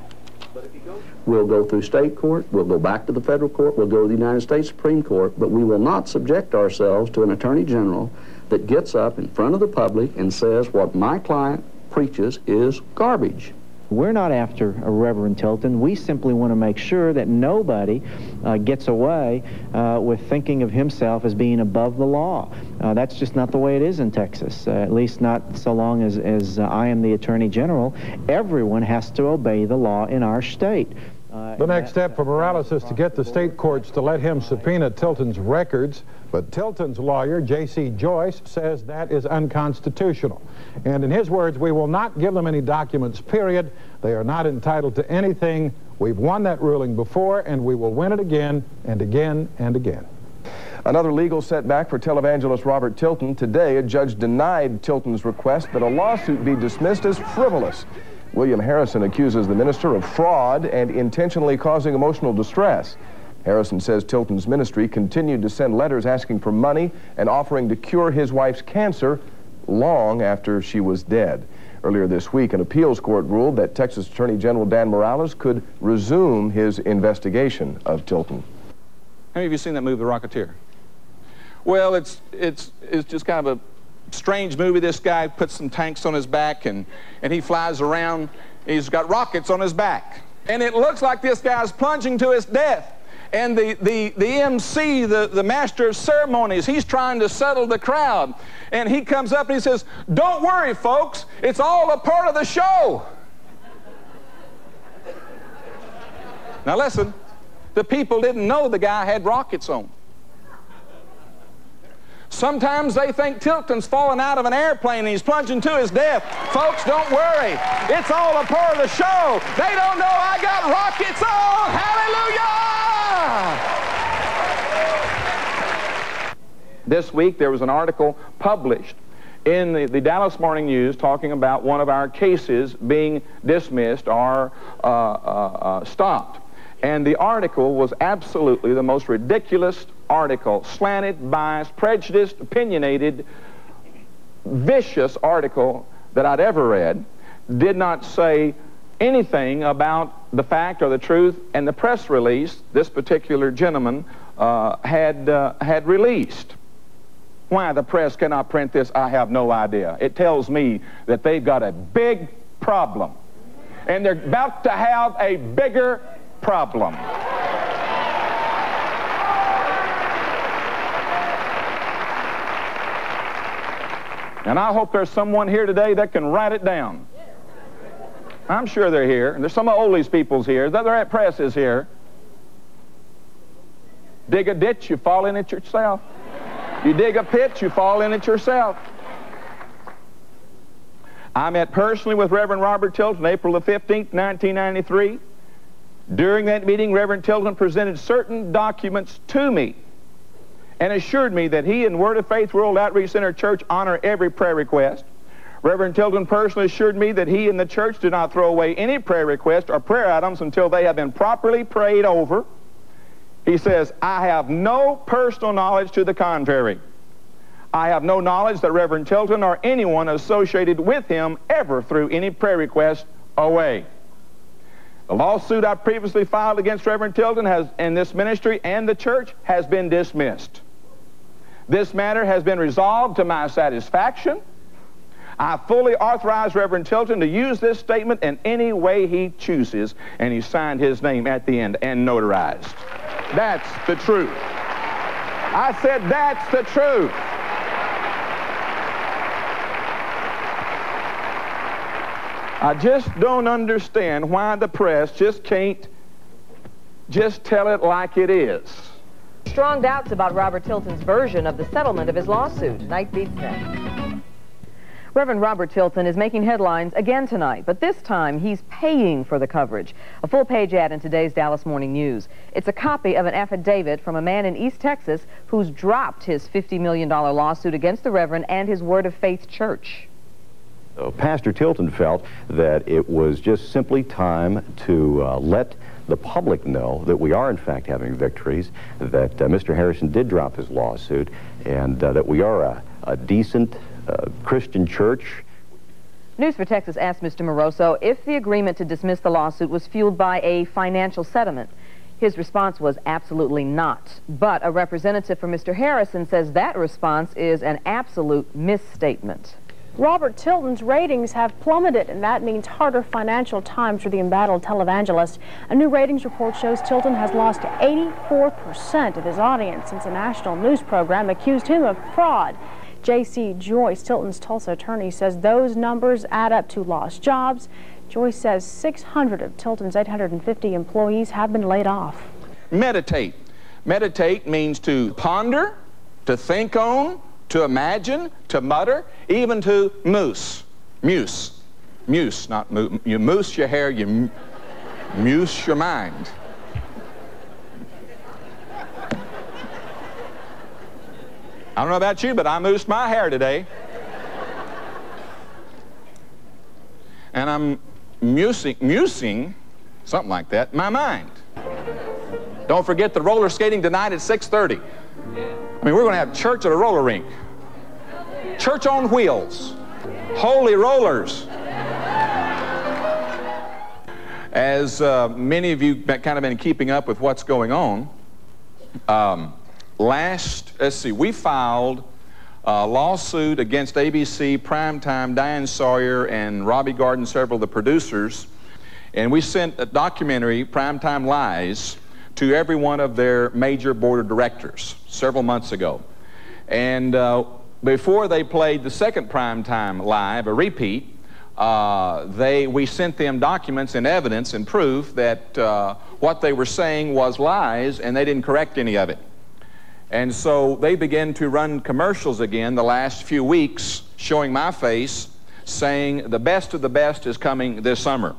We'll go through state court, we'll go back to the federal court, we'll go to the United States Supreme Court, but we will not subject ourselves to an attorney general that gets up in front of the public and says what my client preaches is garbage. We're not after a Reverend Tilton. We simply want to make sure that nobody uh, gets away uh, with thinking of himself as being above the law. Uh, that's just not the way it is in Texas, uh, at least not so long as, as uh, I am the Attorney General. Everyone has to obey the law in our state. Uh, the next step for Morales is to get the state courts to let him subpoena Tilton's records, but Tilton's lawyer, J.C. Joyce, says that is unconstitutional. And in his words, we will not give them any documents, period. They are not entitled to anything. We've won that ruling before, and we will win it again and again and again. Another legal setback for televangelist Robert Tilton. Today, a judge denied Tilton's request that a lawsuit be dismissed as frivolous. William Harrison accuses the minister of fraud and intentionally causing emotional distress. Harrison says Tilton's ministry continued to send letters asking for money and offering to cure his wife's cancer long after she was dead. Earlier this week, an appeals court ruled that Texas Attorney General Dan Morales could resume his investigation of Tilton. How many of you seen that movie, The Rocketeer? Well, it's, it's, it's just kind of a strange movie. This guy puts some tanks on his back and, and he flies around. He's got rockets on his back. And it looks like this guy's plunging to his death. And the, the, the MC, the, the master of ceremonies, he's trying to settle the crowd. And he comes up and he says, Don't worry, folks, it's all a part of the show. Now listen, the people didn't know the guy had rockets on. Sometimes they think Tilton's falling out of an airplane and he's plunging to his death. Folks, don't worry. It's all a part of the show. They don't know I got rockets on. Hallelujah! This week there was an article published in the, the, Dallas Morning News talking about one of our cases being dismissed or uh, uh, uh, stopped. And the article was absolutely the most ridiculous article, slanted, biased, prejudiced, opinionated, vicious article that I'd ever read. Did not say anything about the fact or the truth, and the press release this particular gentleman uh, had, uh, had released. Why the press cannot print this, I have no idea. It tells me that they've got a big problem, and they're about to have a bigger problem. And I hope there's someone here today that can write it down. I'm sure they're here. And there's some of Ole's people's here. The other press is here. Dig a ditch, you fall in it yourself. You dig a pit, you fall in it yourself. I met personally with Reverend Robert Tilton April the 15th, 1993. During that meeting, Reverend Tilton presented certain documents to me and assured me that he and Word of Faith World Outreach Center Church honor every prayer request. Reverend Tilton personally assured me that he and the church do not throw away any prayer requests or prayer items until they have been properly prayed over. He says, I have no personal knowledge to the contrary. I have no knowledge that Reverend Tilton or anyone associated with him ever threw any prayer request away. The lawsuit I previously filed against Reverend Tilton has, in this ministry and the church has been dismissed. This matter has been resolved to my satisfaction. I fully authorize Reverend Tilton to use this statement in any way he chooses, and he signed his name at the end and notarized. That's the truth. I said that's the truth. I just don't understand why the press just can't just tell it like it is. Strong doubts about Robert Tilton's version of the settlement of his lawsuit. Night beats next. Reverend Robert Tilton is making headlines again tonight, but this time he's paying for the coverage. A full-page ad in today's Dallas Morning News. It's a copy of an affidavit from a man in East Texas who's dropped his $50 million lawsuit against the Reverend and his Word of Faith church. Pastor Tilton felt that it was just simply time to uh, let the public know that we are in fact having victories, that uh, Mr. Harrison did drop his lawsuit, and uh, that we are a, a decent uh, Christian church. News 4 Texas asked Mr. Moroso if the agreement to dismiss the lawsuit was fueled by a financial settlement. His response was absolutely not. But a representative for Mr. Harrison says that response is an absolute misstatement. Robert Tilton's ratings have plummeted, and that means harder financial times for the embattled televangelist. A new ratings report shows Tilton has lost 84% of his audience since a national news program accused him of fraud. J.C. Joyce, Tilton's Tulsa attorney, says those numbers add up to lost jobs. Joyce says 600 of Tilton's 850 employees have been laid off. Meditate. Meditate means to ponder, to think on, to imagine, to mutter, even to moose. Muse. Muse, not mo you moose your hair, you muse your mind. I don't know about you, but I moosed my hair today. And I'm musing, musing, something like that, my mind. Don't forget the roller skating tonight at 6.30 mean, we're going to have church at a roller rink, church on wheels, holy rollers. As uh, many of you kind of been keeping up with what's going on, um, last, let's see, we filed a lawsuit against ABC, Primetime, Diane Sawyer, and Robbie Garden, several of the producers. And we sent a documentary, Primetime Lies, to every one of their major board of directors several months ago. And uh, before they played the second Primetime Live, a repeat, uh, they, we sent them documents and evidence and proof that uh, what they were saying was lies and they didn't correct any of it. And so they began to run commercials again the last few weeks showing my face saying the best of the best is coming this summer.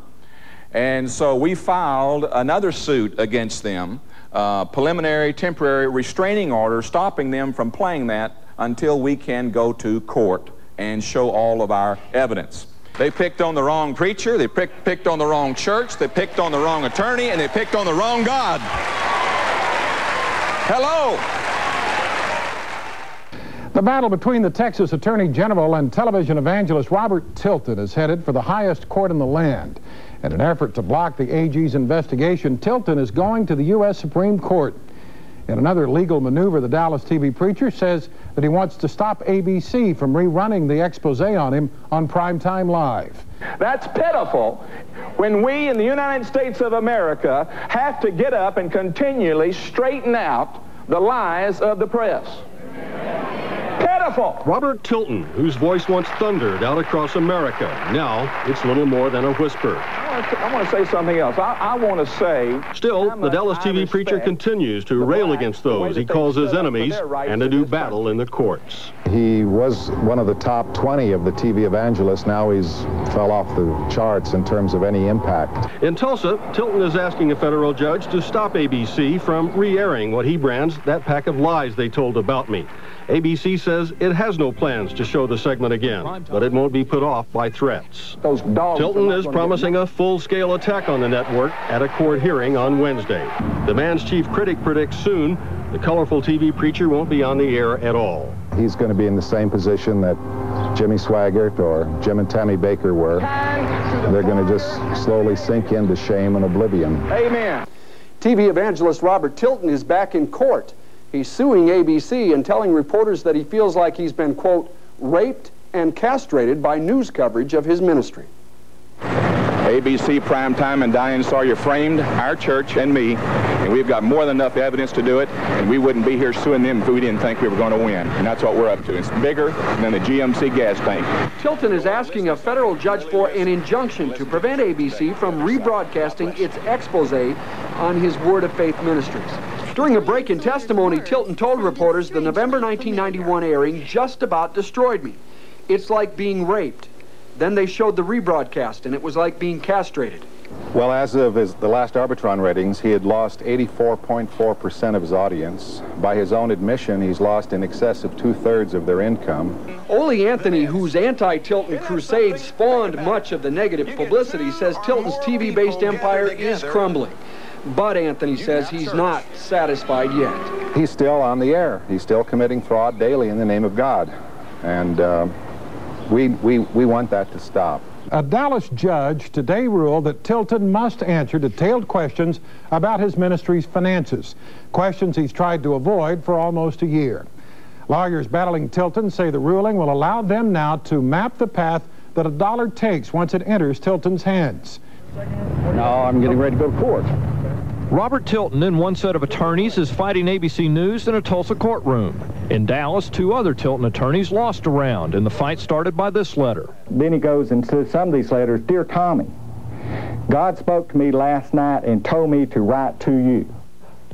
And so we filed another suit against them, uh, preliminary temporary restraining order stopping them from playing that until we can go to court and show all of our evidence. They picked on the wrong preacher, they picked, picked on the wrong church, they picked on the wrong attorney, and they picked on the wrong God. Hello. The battle between the Texas Attorney General and television evangelist Robert Tilton is headed for the highest court in the land. In an effort to block the AG's investigation, Tilton is going to the U.S. Supreme Court. In another legal maneuver, the Dallas TV preacher says that he wants to stop ABC from rerunning the expose on him on Primetime Live. That's pitiful when we in the United States of America have to get up and continually straighten out the lies of the press. Pitiful. Robert Tilton, whose voice once thundered out across America, now it's little more than a whisper. I want to say something else. I, I want to say... Still, the Dallas TV preacher continues to rail against those he calls his enemies and to do battle in the courts. He was one of the top 20 of the TV evangelists. Now he's fell off the charts in terms of any impact. In Tulsa, Tilton is asking a federal judge to stop ABC from re-airing what he brands that pack of lies they told about me. ABC says it has no plans to show the segment again, but it won't be put off by threats. Tilton is promising a full-scale attack on the network at a court hearing on Wednesday. The man's chief critic predicts soon the colorful TV preacher won't be on the air at all. He's going to be in the same position that Jimmy Swaggart or Jim and Tammy Bakker were. They're going to just slowly sink into shame and oblivion. Amen. TV evangelist Robert Tilton is back in court. He's suing ABC and telling reporters that he feels like he's been, quote, raped and castrated by news coverage of his ministry. ABC Primetime and Diane Sawyer framed our church and me, and we've got more than enough evidence to do it, and we wouldn't be here suing them if we didn't think we were going to win. And that's what we're up to. It's bigger than the GMC gas tank. Tilton is asking a federal judge for an injunction to prevent ABC from rebroadcasting its expose on his Word of Faith ministries. During a break in testimony, Tilton told reporters the November 1991 airing just about destroyed me. It's like being raped. Then they showed the rebroadcast, and it was like being castrated. Well, as of his, the last Arbitron ratings, he had lost 84.4% of his audience. By his own admission, he's lost in excess of two-thirds of their income. Ole Anthony, whose anti-Tilton crusade spawned much of the negative publicity, says Tilton's TV-based empire is crumbling. But Anthony says he's not satisfied yet. He's still on the air. He's still committing fraud daily in the name of God. And uh, we, we, we want that to stop. A Dallas judge today ruled that Tilton must answer detailed questions about his ministry's finances, questions he's tried to avoid for almost a year. Lawyers battling Tilton say the ruling will allow them now to map the path that a dollar takes once it enters Tilton's hands. Now I'm getting ready to go to court. Robert Tilton and one set of attorneys is fighting ABC News in a Tulsa courtroom. In Dallas, two other Tilton attorneys lost a round, and the fight started by this letter. Then he goes and says some of these letters, Dear Tommy, God spoke to me last night and told me to write to you.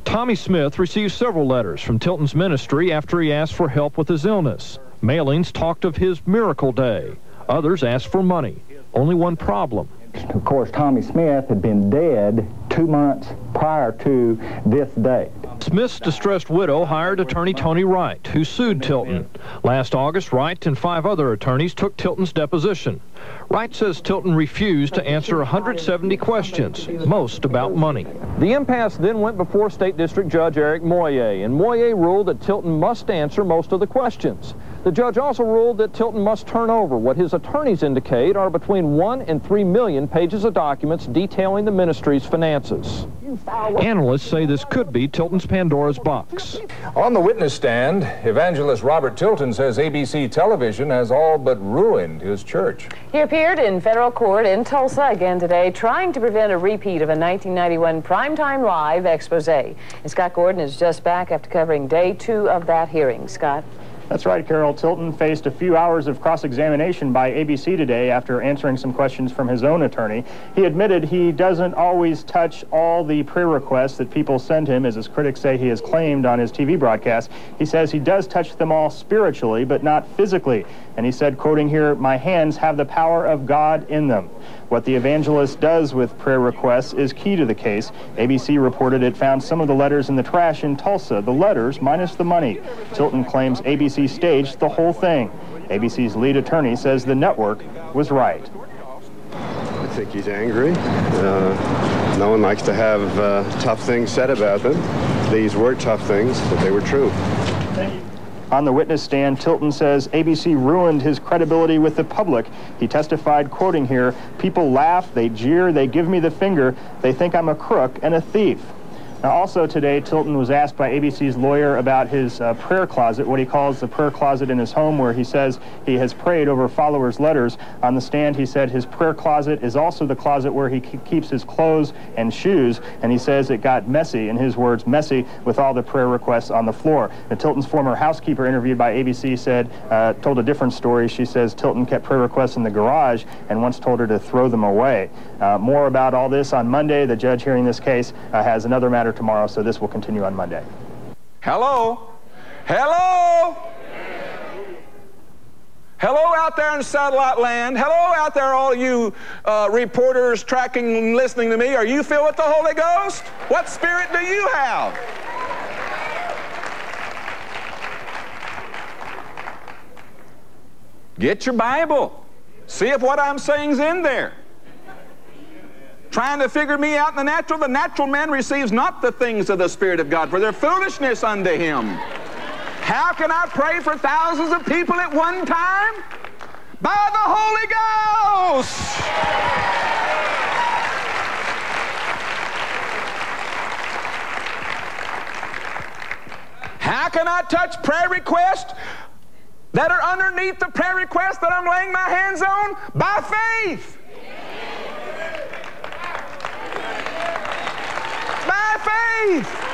Tommy Smith received several letters from Tilton's ministry after he asked for help with his illness. Mailings talked of his miracle day. Others asked for money. Only one problem. Of course, Tommy Smith had been dead two months prior to this date. Smith's distressed widow hired attorney Tony Wright, who sued Tilton. Last August, Wright and five other attorneys took Tilton's deposition. Wright says Tilton refused to answer 170 questions, most about money. The impasse then went before State District Judge Eric Moyer, and Moyer ruled that Tilton must answer most of the questions. The judge also ruled that Tilton must turn over what his attorneys indicate are between one and three million pages of documents detailing the ministry's finances. Analysts say this could be Tilton's Pandora's box. On the witness stand, evangelist Robert Tilton says ABC television has all but ruined his church. He appeared in federal court in Tulsa again today, trying to prevent a repeat of a 1991 primetime live expose. And Scott Gordon is just back after covering day two of that hearing. Scott? That's right, Carol. Tilton faced a few hours of cross-examination by ABC today after answering some questions from his own attorney. He admitted he doesn't always touch all the prayer requests that people send him, as his critics say he has claimed on his TV broadcast. He says he does touch them all spiritually, but not physically. And he said, quoting here, my hands have the power of God in them. What the evangelist does with prayer requests is key to the case. ABC reported it found some of the letters in the trash in Tulsa, the letters minus the money. Tilton claims ABC staged the whole thing. ABC's lead attorney says the network was right. I think he's angry. Uh, no one likes to have uh, tough things said about them. These were tough things, but they were true. On the witness stand, Tilton says ABC ruined his credibility with the public. He testified, quoting here, people laugh, they jeer, they give me the finger, they think I'm a crook and a thief. Now, also today, Tilton was asked by ABC's lawyer about his uh, prayer closet, what he calls the prayer closet in his home, where he says he has prayed over followers' letters. On the stand, he said his prayer closet is also the closet where he keeps his clothes and shoes, and he says it got messy, in his words, messy, with all the prayer requests on the floor. Now, Tilton's former housekeeper, interviewed by ABC, said, uh, told a different story. She says Tilton kept prayer requests in the garage and once told her to throw them away. Uh, more about all this on Monday. The judge hearing this case uh, has another matter tomorrow, so this will continue on Monday. Hello? Hello? Hello out there in satellite land. Hello out there, all you uh, reporters tracking and listening to me. Are you filled with the Holy Ghost? What spirit do you have? Get your Bible. See if what I'm saying's in there trying to figure me out in the natural, the natural man receives not the things of the Spirit of God, for their foolishness unto him. How can I pray for thousands of people at one time? By the Holy Ghost! How can I touch prayer requests that are underneath the prayer request that I'm laying my hands on? By faith. Faith.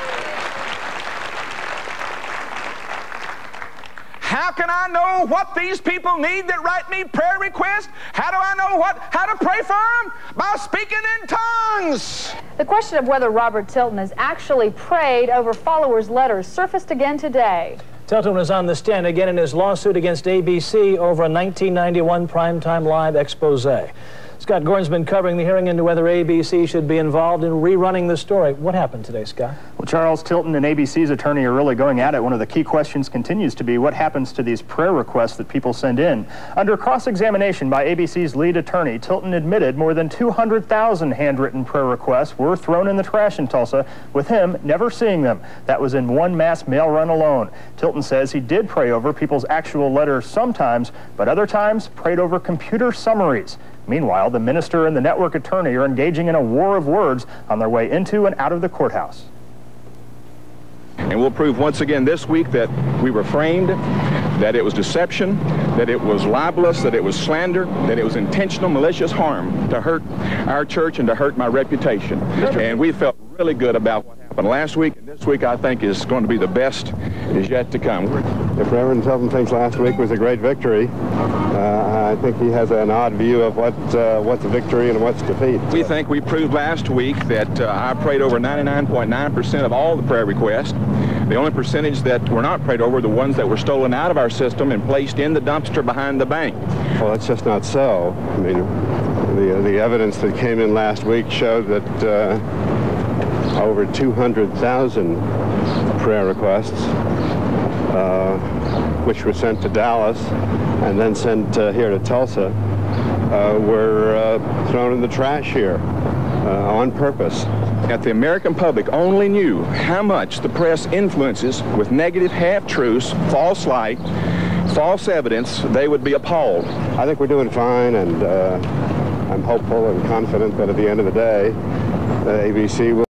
How can I know what these people need that write me prayer requests? How do I know what how to pray for them? By speaking in tongues. The question of whether Robert Tilton has actually prayed over followers' letters surfaced again today. Tilton was on the stand again in his lawsuit against ABC over a 1991 primetime live expose. Scott Gordon's been covering the hearing into whether ABC should be involved in rerunning the story. What happened today, Scott? Well, Charles Tilton and ABC's attorney are really going at it. One of the key questions continues to be what happens to these prayer requests that people send in. Under cross-examination by ABC's lead attorney, Tilton admitted more than 200,000 handwritten prayer requests were thrown in the trash in Tulsa, with him never seeing them. That was in one mass mail run alone. Tilton says he did pray over people's actual letters sometimes, but other times prayed over computer summaries. Meanwhile, the minister and the network attorney are engaging in a war of words on their way into and out of the courthouse. And we'll prove once again this week that we were framed, that it was deception, that it was libelous, that it was slander, that it was intentional malicious harm to hurt our church and to hurt my reputation. And we felt really good about happened last week. And this week, I think, is going to be the best is yet to come. If Reverend Tilton thinks last week was a great victory, uh, I think he has an odd view of what uh, what's a victory and what's defeat. We think we proved last week that uh, I prayed over 99.9% of all the prayer requests. The only percentage that were not prayed over were the ones that were stolen out of our system and placed in the dumpster behind the bank. Well, that's just not so. I mean, the, the evidence that came in last week showed that uh, over 200,000 prayer requests, uh, which were sent to Dallas and then sent uh, here to Tulsa, uh, were uh, thrown in the trash here uh, on purpose. That the American public only knew how much the press influences with negative half-truths, false light, false evidence, they would be appalled. I think we're doing fine, and uh, I'm hopeful and confident that at the end of the day, the ABC will.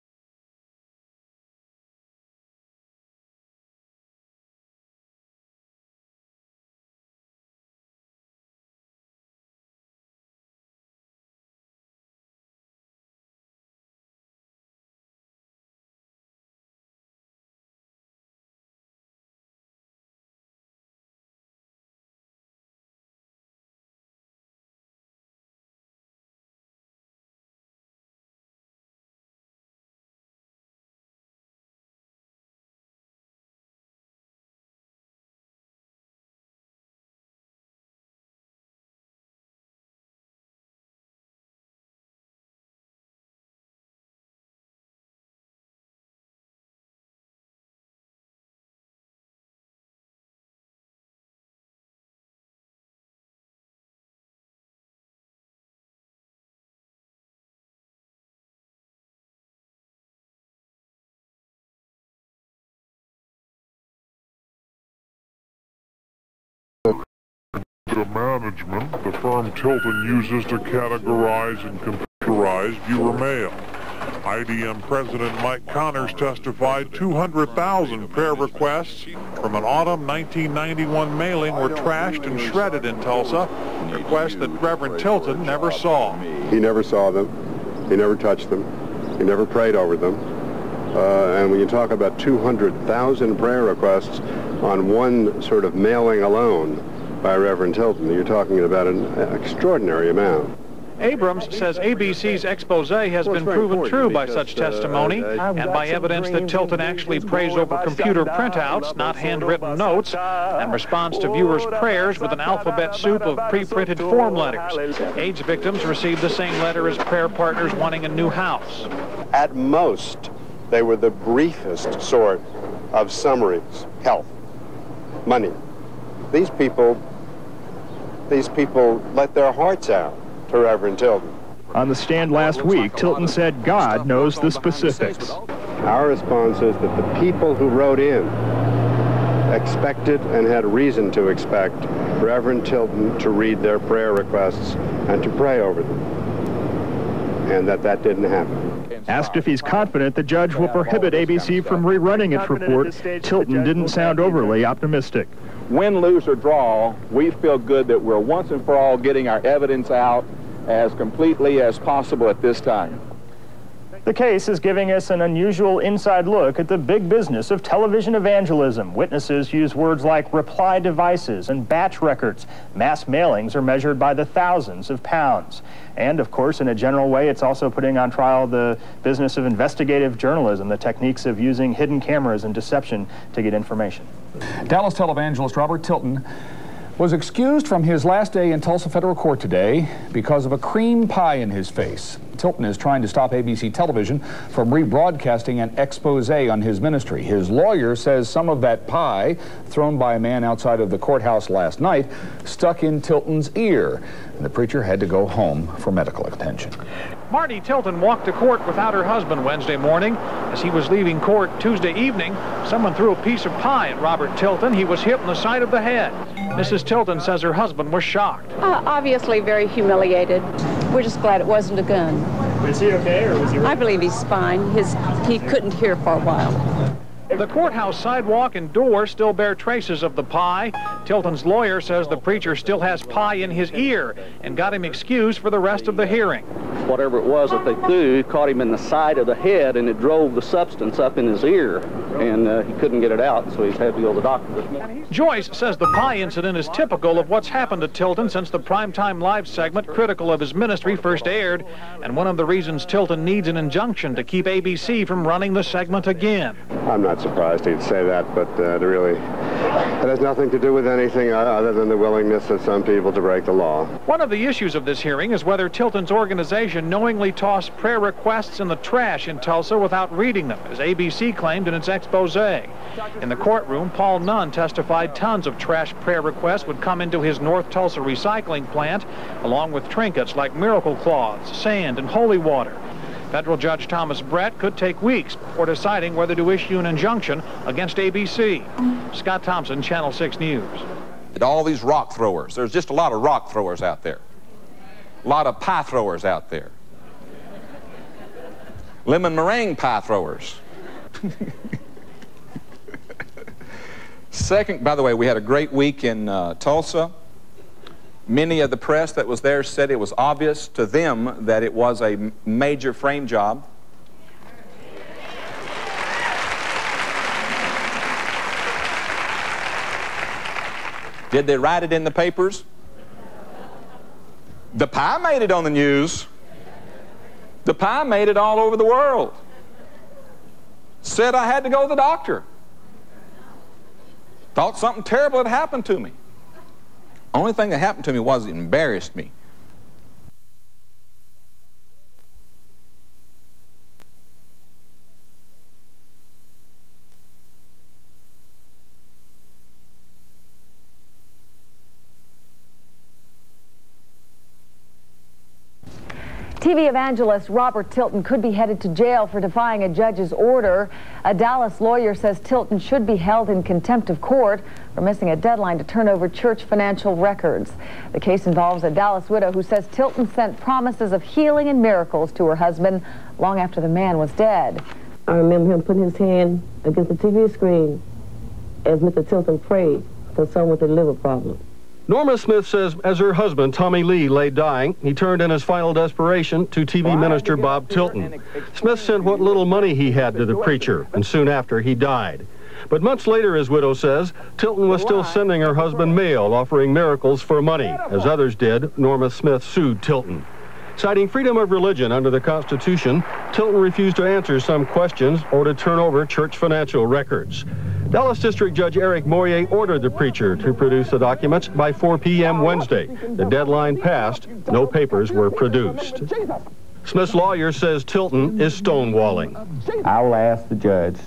The management the firm Tilton uses to categorize and computerize viewer mail. IDM President Mike Connors testified 200,000 prayer requests from an autumn 1991 mailing were trashed and shredded in Tulsa, requests that Reverend Tilton never saw. He never saw them. He never touched them. He never prayed over them. Uh, and when you talk about 200,000 prayer requests on one sort of mailing alone by Reverend Tilton, you're talking about an extraordinary amount. Abrams says ABC's expose has been proven true by such uh, testimony and by evidence that Tilton actually prays over computer printouts, not handwritten notes, and responds to viewers' prayers with an alphabet soup of pre-printed form letters. AIDS victims receive the same letter as prayer partners wanting a new house. At most, they were the briefest sort of summaries. Health, money. These people, these people let their hearts out to Reverend Tilton. On the stand last week, Tilton said God knows the specifics. Our response is that the people who wrote in expected and had reason to expect Reverend Tilton to read their prayer requests and to pray over them, and that that didn't happen. Asked if he's confident the judge will prohibit ABC from rerunning its report, Tilton didn't sound overly optimistic. Win, lose, or draw, we feel good that we're once and for all getting our evidence out as completely as possible at this time. The case is giving us an unusual inside look at the big business of television evangelism. Witnesses use words like reply devices and batch records. Mass mailings are measured by the thousands of pounds. And of course, in a general way, it's also putting on trial the business of investigative journalism, the techniques of using hidden cameras and deception to get information. Dallas televangelist Robert Tilton was excused from his last day in Tulsa federal court today because of a cream pie in his face. Tilton is trying to stop ABC television from rebroadcasting an expose on his ministry. His lawyer says some of that pie, thrown by a man outside of the courthouse last night, stuck in Tilton's ear, and the preacher had to go home for medical attention. Marte Tilton walked to court without her husband Wednesday morning. As he was leaving court Tuesday evening, someone threw a piece of pie at Robert Tilton. He was hit in the side of the head. Mrs. Tilton says her husband was shocked. Uh, obviously very humiliated. We're just glad it wasn't a gun. Is he okay, or was he? I believe he's fine. His he couldn't hear for a while. The courthouse sidewalk and door still bear traces of the pie. Tilton's lawyer says the preacher still has pie in his ear and got him excused for the rest of the hearing. Whatever it was that they threw caught him in the side of the head and it drove the substance up in his ear and uh, he couldn't get it out so he's had to go to the doctor this morning. Joyce says the pie incident is typical of what's happened to Tilton since the primetime live segment critical of his ministry first aired and one of the reasons Tilton needs an injunction to keep ABC from running the segment again. I'm not surprised he'd say that, but uh, it really, it has nothing to do with anything other than the willingness of some people to break the law. One of the issues of this hearing is whether Tilton's organization knowingly tossed prayer requests in the trash in Tulsa without reading them, as ABC claimed in its expose. In the courtroom, Paul Nunn testified tons of trash prayer requests would come into his North Tulsa recycling plant, along with trinkets like miracle cloths, sand, and holy water. Federal Judge Thomas Brett could take weeks before deciding whether to issue an injunction against ABC. Scott Thompson, Channel 6 News. At all these rock throwers. There's just a lot of rock throwers out there. A lot of pie throwers out there. Lemon meringue pie throwers. Second, by the way, we had a great week in uh, Tulsa. Many of the press that was there said it was obvious to them that it was a major frame job. Did they write it in the papers? The pie made it on the news. The pie made it all over the world. Said I had to go to the doctor. Thought something terrible had happened to me. Only thing that happened to me was it embarrassed me. TV evangelist Robert Tilton could be headed to jail for defying a judge's order. A Dallas lawyer says Tilton should be held in contempt of court for missing a deadline to turn over church financial records. The case involves a Dallas widow who says Tilton sent promises of healing and miracles to her husband long after the man was dead. I remember him putting his hand against the TV screen as Mr. Tilton prayed for someone with a liver problem. Norma Smith says as her husband, Tommy Lee, lay dying, he turned in his final desperation to TV minister Bob Tilton. Smith sent what little money he had to the preacher, and soon after he died. But months later, his widow says, Tilton was still sending her husband mail offering miracles for money. As others did, Norma Smith sued Tilton. Citing freedom of religion under the Constitution, Tilton refused to answer some questions or to turn over church financial records. Dallas District Judge Eric Moye ordered the preacher to produce the documents by 4 p.m. Wednesday. The deadline passed. No papers were produced. Smith's lawyer says Tilton is stonewalling. I will ask the judge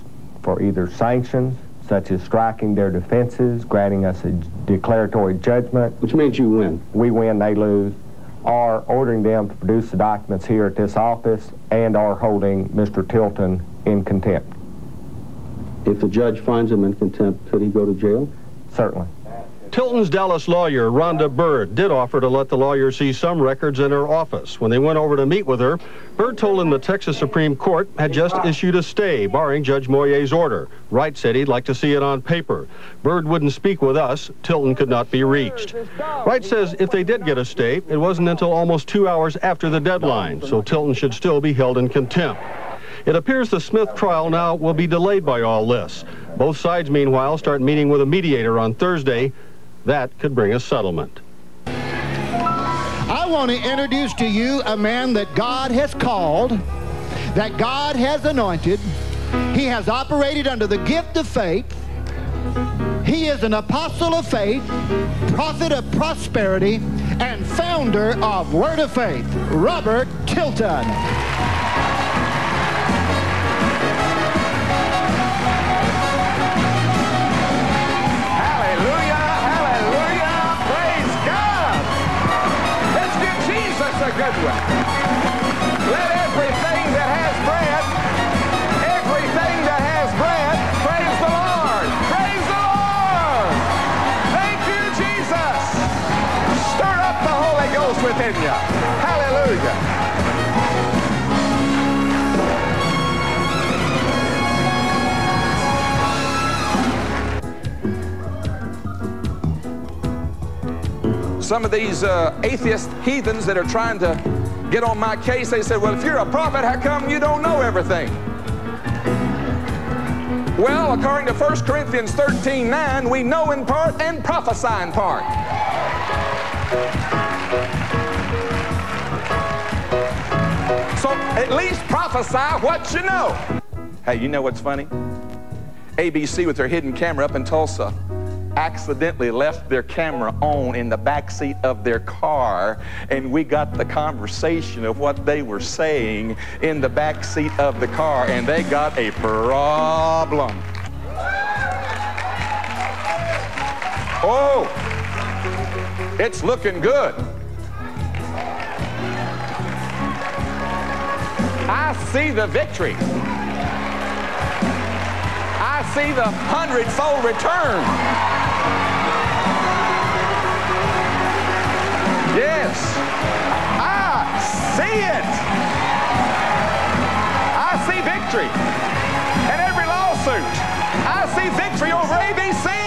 for either sanctions, such as striking their defenses, granting us a declaratory judgment. Which means you win. We win, they lose. Or ordering them to produce the documents here at this office and are holding Mr. Tilton in contempt. If the judge finds him in contempt, could he go to jail? Certainly. Tilton's Dallas lawyer, Rhonda Bird, did offer to let the lawyer see some records in her office. When they went over to meet with her, Bird told him the Texas Supreme Court had just issued a stay barring Judge Moye's order. Wright said he'd like to see it on paper. Bird wouldn't speak with us. Tilton could not be reached. Wright says if they did get a stay, it wasn't until almost two hours after the deadline, so Tilton should still be held in contempt. It appears the Smith trial now will be delayed by all this. Both sides, meanwhile, start meeting with a mediator on Thursday. That could bring a settlement. I want to introduce to you a man that God has called, that God has anointed. He has operated under the gift of faith. He is an apostle of faith, prophet of prosperity, and founder of Word of Faith, Robert Tilton. A some of these uh, atheist heathens that are trying to get on my case, they said, well, if you're a prophet, how come you don't know everything? Well, according to 1 Corinthians 13, 9, we know in part and prophesy in part. So at least prophesy what you know. Hey, you know what's funny? ABC with their hidden camera up in Tulsa accidentally left their camera on in the back seat of their car and we got the conversation of what they were saying in the back seat of the car and they got a problem. Oh, it's looking good. I see the victory. I see the hundredfold return. Yes, I see it. I see victory in every lawsuit. I see victory over ABC.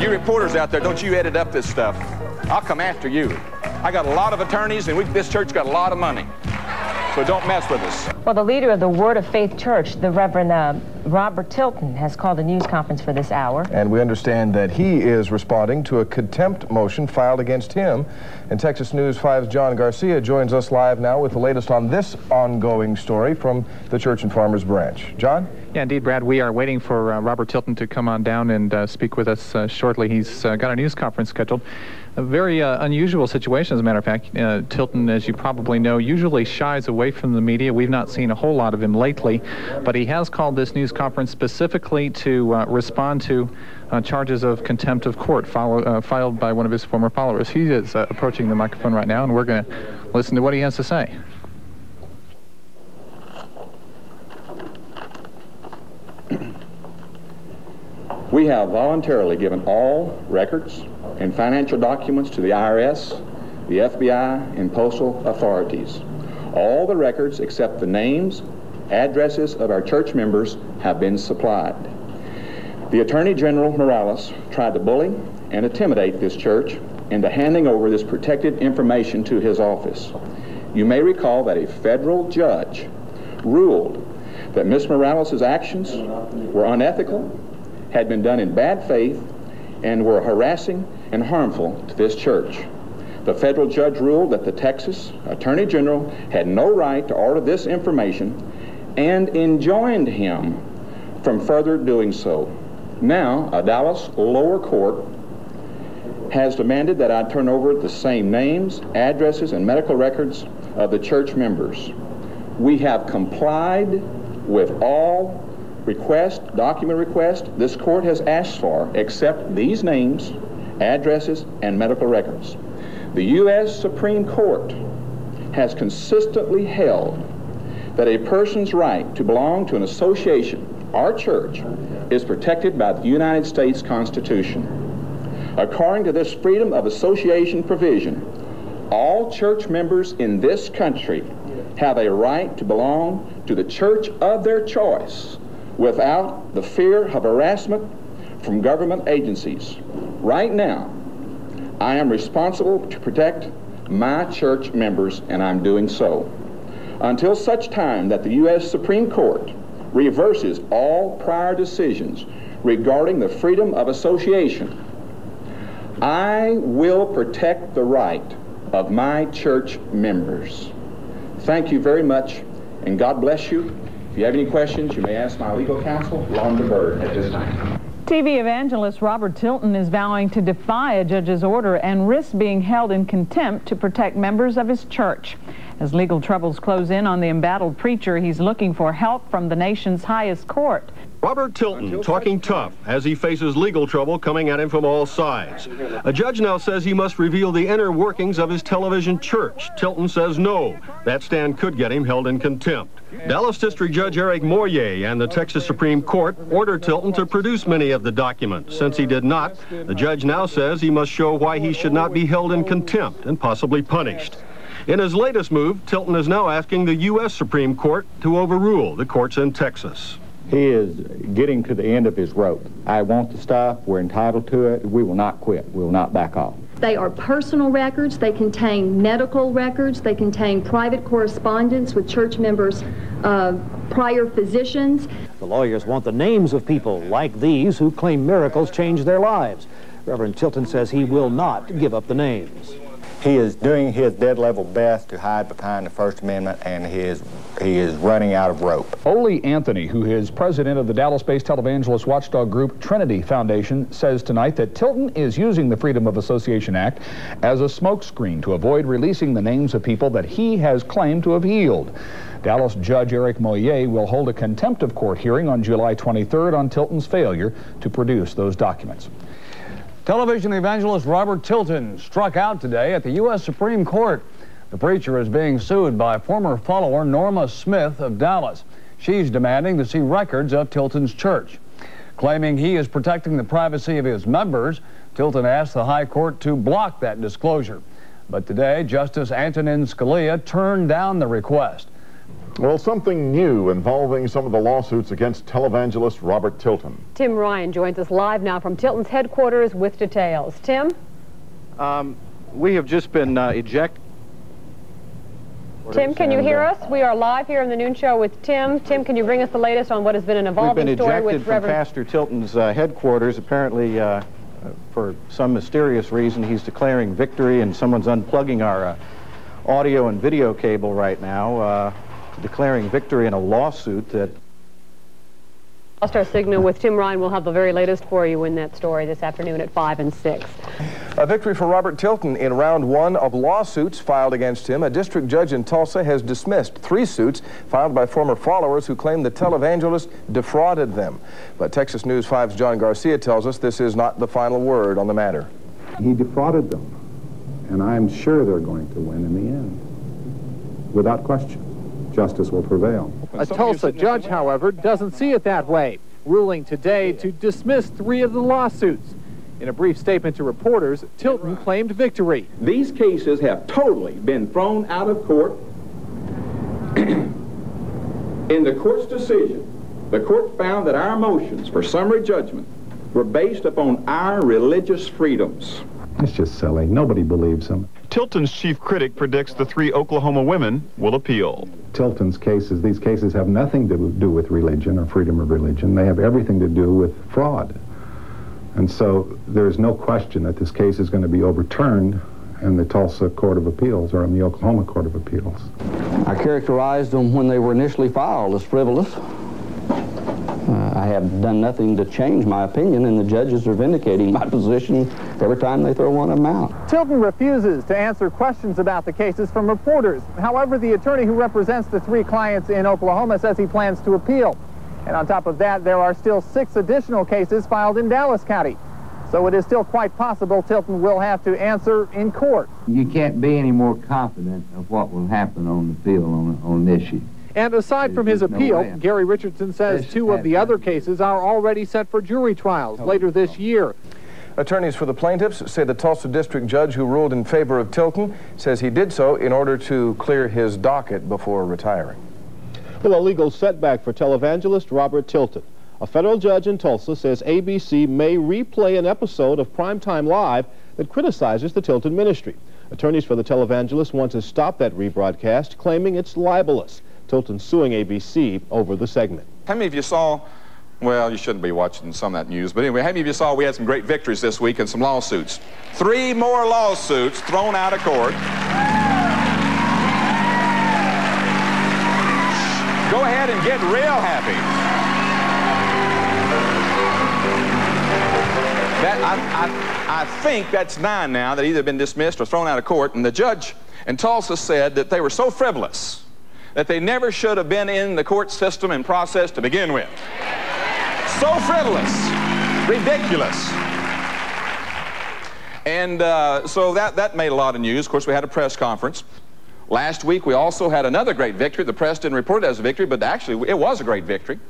You reporters out there, don't you edit up this stuff. I'll come after you. I got a lot of attorneys, and we, this church got a lot of money. So don't mess with us. Well, the leader of the Word of Faith Church, the Reverend uh, Robert Tilton, has called a news conference for this hour. And we understand that he is responding to a contempt motion filed against him. And Texas News 5's John Garcia joins us live now with the latest on this ongoing story from the Church and Farmers Branch. John? Yeah, indeed, Brad. We are waiting for uh, Robert Tilton to come on down and uh, speak with us uh, shortly. He's uh, got a news conference scheduled. A very uh, unusual situation, as a matter of fact. Uh, Tilton, as you probably know, usually shies away from the media. We've not seen a whole lot of him lately, but he has called this news conference specifically to respond to charges of contempt of court follow, filed by one of his former followers. He is approaching the microphone right now, and we're going to listen to what he has to say. We have voluntarily given all records and financial documents to the IRS, the FBI, and postal authorities. All the records except the names, addresses of our church members have been supplied. The Attorney General Morales tried to bully and intimidate this church into handing over this protected information to his office. You may recall that a federal judge ruled that Ms. Morales' actions were unethical, had been done in bad faith, and were harassing and harmful to this church. The federal judge ruled that the Texas Attorney General had no right to order this information and enjoined him from further doing so. Now, a Dallas lower court has demanded that I turn over the same names, addresses, and medical records of the church members. We have complied with all request, document request this court has asked for, except these names, addresses, and medical records. The U.S. Supreme Court has consistently held that a person's right to belong to an association or church is protected by the United States Constitution. According to this freedom of association provision, all church members in this country have a right to belong to the church of their choice without the fear of harassment from government agencies. Right now, I am responsible to protect my church members, and I'm doing so. Until such time that the U.S. Supreme Court reverses all prior decisions regarding the freedom of association, I will protect the right of my church members. Thank you very much, and God bless you. If you have any questions, you may ask my legal counsel, Londa Bird, at this time. TV evangelist Robert Tilton is vowing to defy a judge's order and risk being held in contempt to protect members of his church. As legal troubles close in on the embattled preacher, he's looking for help from the nation's highest court. Robert Tilton talking tough as he faces legal trouble coming at him from all sides. A judge now says he must reveal the inner workings of his television church. Tilton says no. That stand could get him held in contempt. Dallas District Judge Eric Moye and the Texas Supreme Court ordered Tilton to produce many of the documents. Since he did not, the judge now says he must show why he should not be held in contempt and possibly punished. In his latest move, Tilton is now asking the U.S. Supreme Court to overrule the courts in Texas. He is getting to the end of his rope. I want the stuff. We're entitled to it. We will not quit. We will not back off. They are personal records. They contain medical records. They contain private correspondence with church members' uh, prior physicians. The lawyers want the names of people like these who claim miracles change their lives. Reverend Tilton says he will not give up the names. He is doing his dead level best to hide behind the First Amendment, and he is he is running out of rope. Ole Anthony, who is president of the Dallas-based televangelist watchdog group Trinity Foundation, says tonight that Tilton is using the Freedom of Association Act as a smokescreen to avoid releasing the names of people that he has claimed to have healed. Dallas Judge Eric Moye will hold a contempt of court hearing on July 23rd on Tilton's failure to produce those documents. Television evangelist Robert Tilton struck out today at the U.S. Supreme Court. The preacher is being sued by former follower Norma Smith of Dallas. She's demanding to see records of Tilton's church. Claiming he is protecting the privacy of his members, Tilton asked the High Court to block that disclosure. But today, Justice Antonin Scalia turned down the request. Well, something new involving some of the lawsuits against televangelist Robert Tilton. Tim Ryan joins us live now from Tilton's headquarters with details. Tim? Um, we have just been uh, ejected. Tim, can you hear us? We are live here in the Noon Show with Tim. Tim, can you bring us the latest on what has been an evolving We've been story ejected with from Reverend... Pastor Tilton's uh, headquarters. Apparently, uh, for some mysterious reason, he's declaring victory, and someone's unplugging our uh, audio and video cable right now. Uh, declaring victory in a lawsuit that Lost our signal with Tim Ryan. We'll have the very latest for you in that story this afternoon at 5 and 6. A victory for Robert Tilton in round one of lawsuits filed against him. A district judge in Tulsa has dismissed three suits filed by former followers who claim the televangelist defrauded them. But Texas News 5's John Garcia tells us this is not the final word on the matter. He defrauded them, and I'm sure they're going to win in the end, without question justice will prevail. A Tulsa judge, however, doesn't see it that way, ruling today to dismiss three of the lawsuits. In a brief statement to reporters, Tilton claimed victory. These cases have totally been thrown out of court. In the court's decision, the court found that our motions for summary judgment were based upon our religious freedoms. It's just silly. Nobody believes him. Tilton's chief critic predicts the three Oklahoma women will appeal. Tilton's cases, these cases have nothing to do with religion or freedom of religion. They have everything to do with fraud. And so there is no question that this case is going to be overturned in the Tulsa Court of Appeals or in the Oklahoma Court of Appeals. I characterized them when they were initially filed as frivolous. Uh, I have done nothing to change my opinion, and the judges are vindicating my position every time they throw one of them out. Tilton refuses to answer questions about the cases from reporters. However, the attorney who represents the three clients in Oklahoma says he plans to appeal. And on top of that, there are still six additional cases filed in Dallas County. So it is still quite possible Tilton will have to answer in court. You can't be any more confident of what will happen on the field on, on this issue. And aside from his appeal, Gary Richardson says two of the other cases are already set for jury trials later this year. Attorneys for the plaintiffs say the Tulsa district judge who ruled in favor of Tilton says he did so in order to clear his docket before retiring. Well, a legal setback for televangelist Robert Tilton. A federal judge in Tulsa says ABC may replay an episode of Primetime Live that criticizes the Tilton ministry. Attorneys for the televangelist want to stop that rebroadcast, claiming it's libelous. Tilton suing ABC over the segment. How many of you saw, well, you shouldn't be watching some of that news, but anyway, how many of you saw we had some great victories this week and some lawsuits? Three more lawsuits thrown out of court. Go ahead and get real happy. That, I, I, I think that's nine now that either been dismissed or thrown out of court, and the judge in Tulsa said that they were so frivolous that they never should have been in the court system and process to begin with. So frivolous, ridiculous. And uh, so that, that made a lot of news. Of course, we had a press conference. Last week, we also had another great victory. The press didn't report it as a victory, but actually, it was a great victory.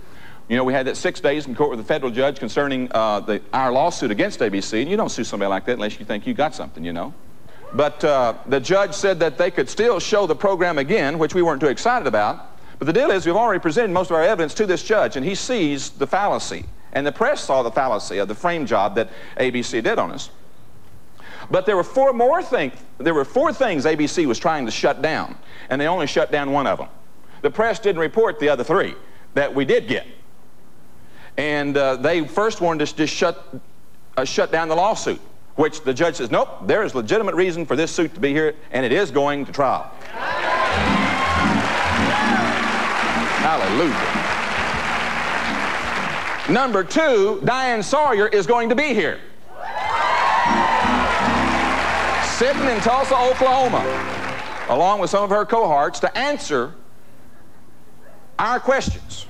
You know, we had that six days in court with a federal judge concerning uh, the, our lawsuit against ABC, and you don't sue somebody like that unless you think you got something, you know. But uh, the judge said that they could still show the program again, which we weren't too excited about. But the deal is we've already presented most of our evidence to this judge, and he sees the fallacy. And the press saw the fallacy of the frame job that ABC did on us. But there were four more things. There were four things ABC was trying to shut down, and they only shut down one of them. The press didn't report the other three that we did get. And uh, they first wanted us to just shut, uh, shut down the lawsuit, which the judge says, nope, there is legitimate reason for this suit to be here, and it is going to trial. Hallelujah. Number two, Diane Sawyer is going to be here. Sitting in Tulsa, Oklahoma, along with some of her cohorts to answer our questions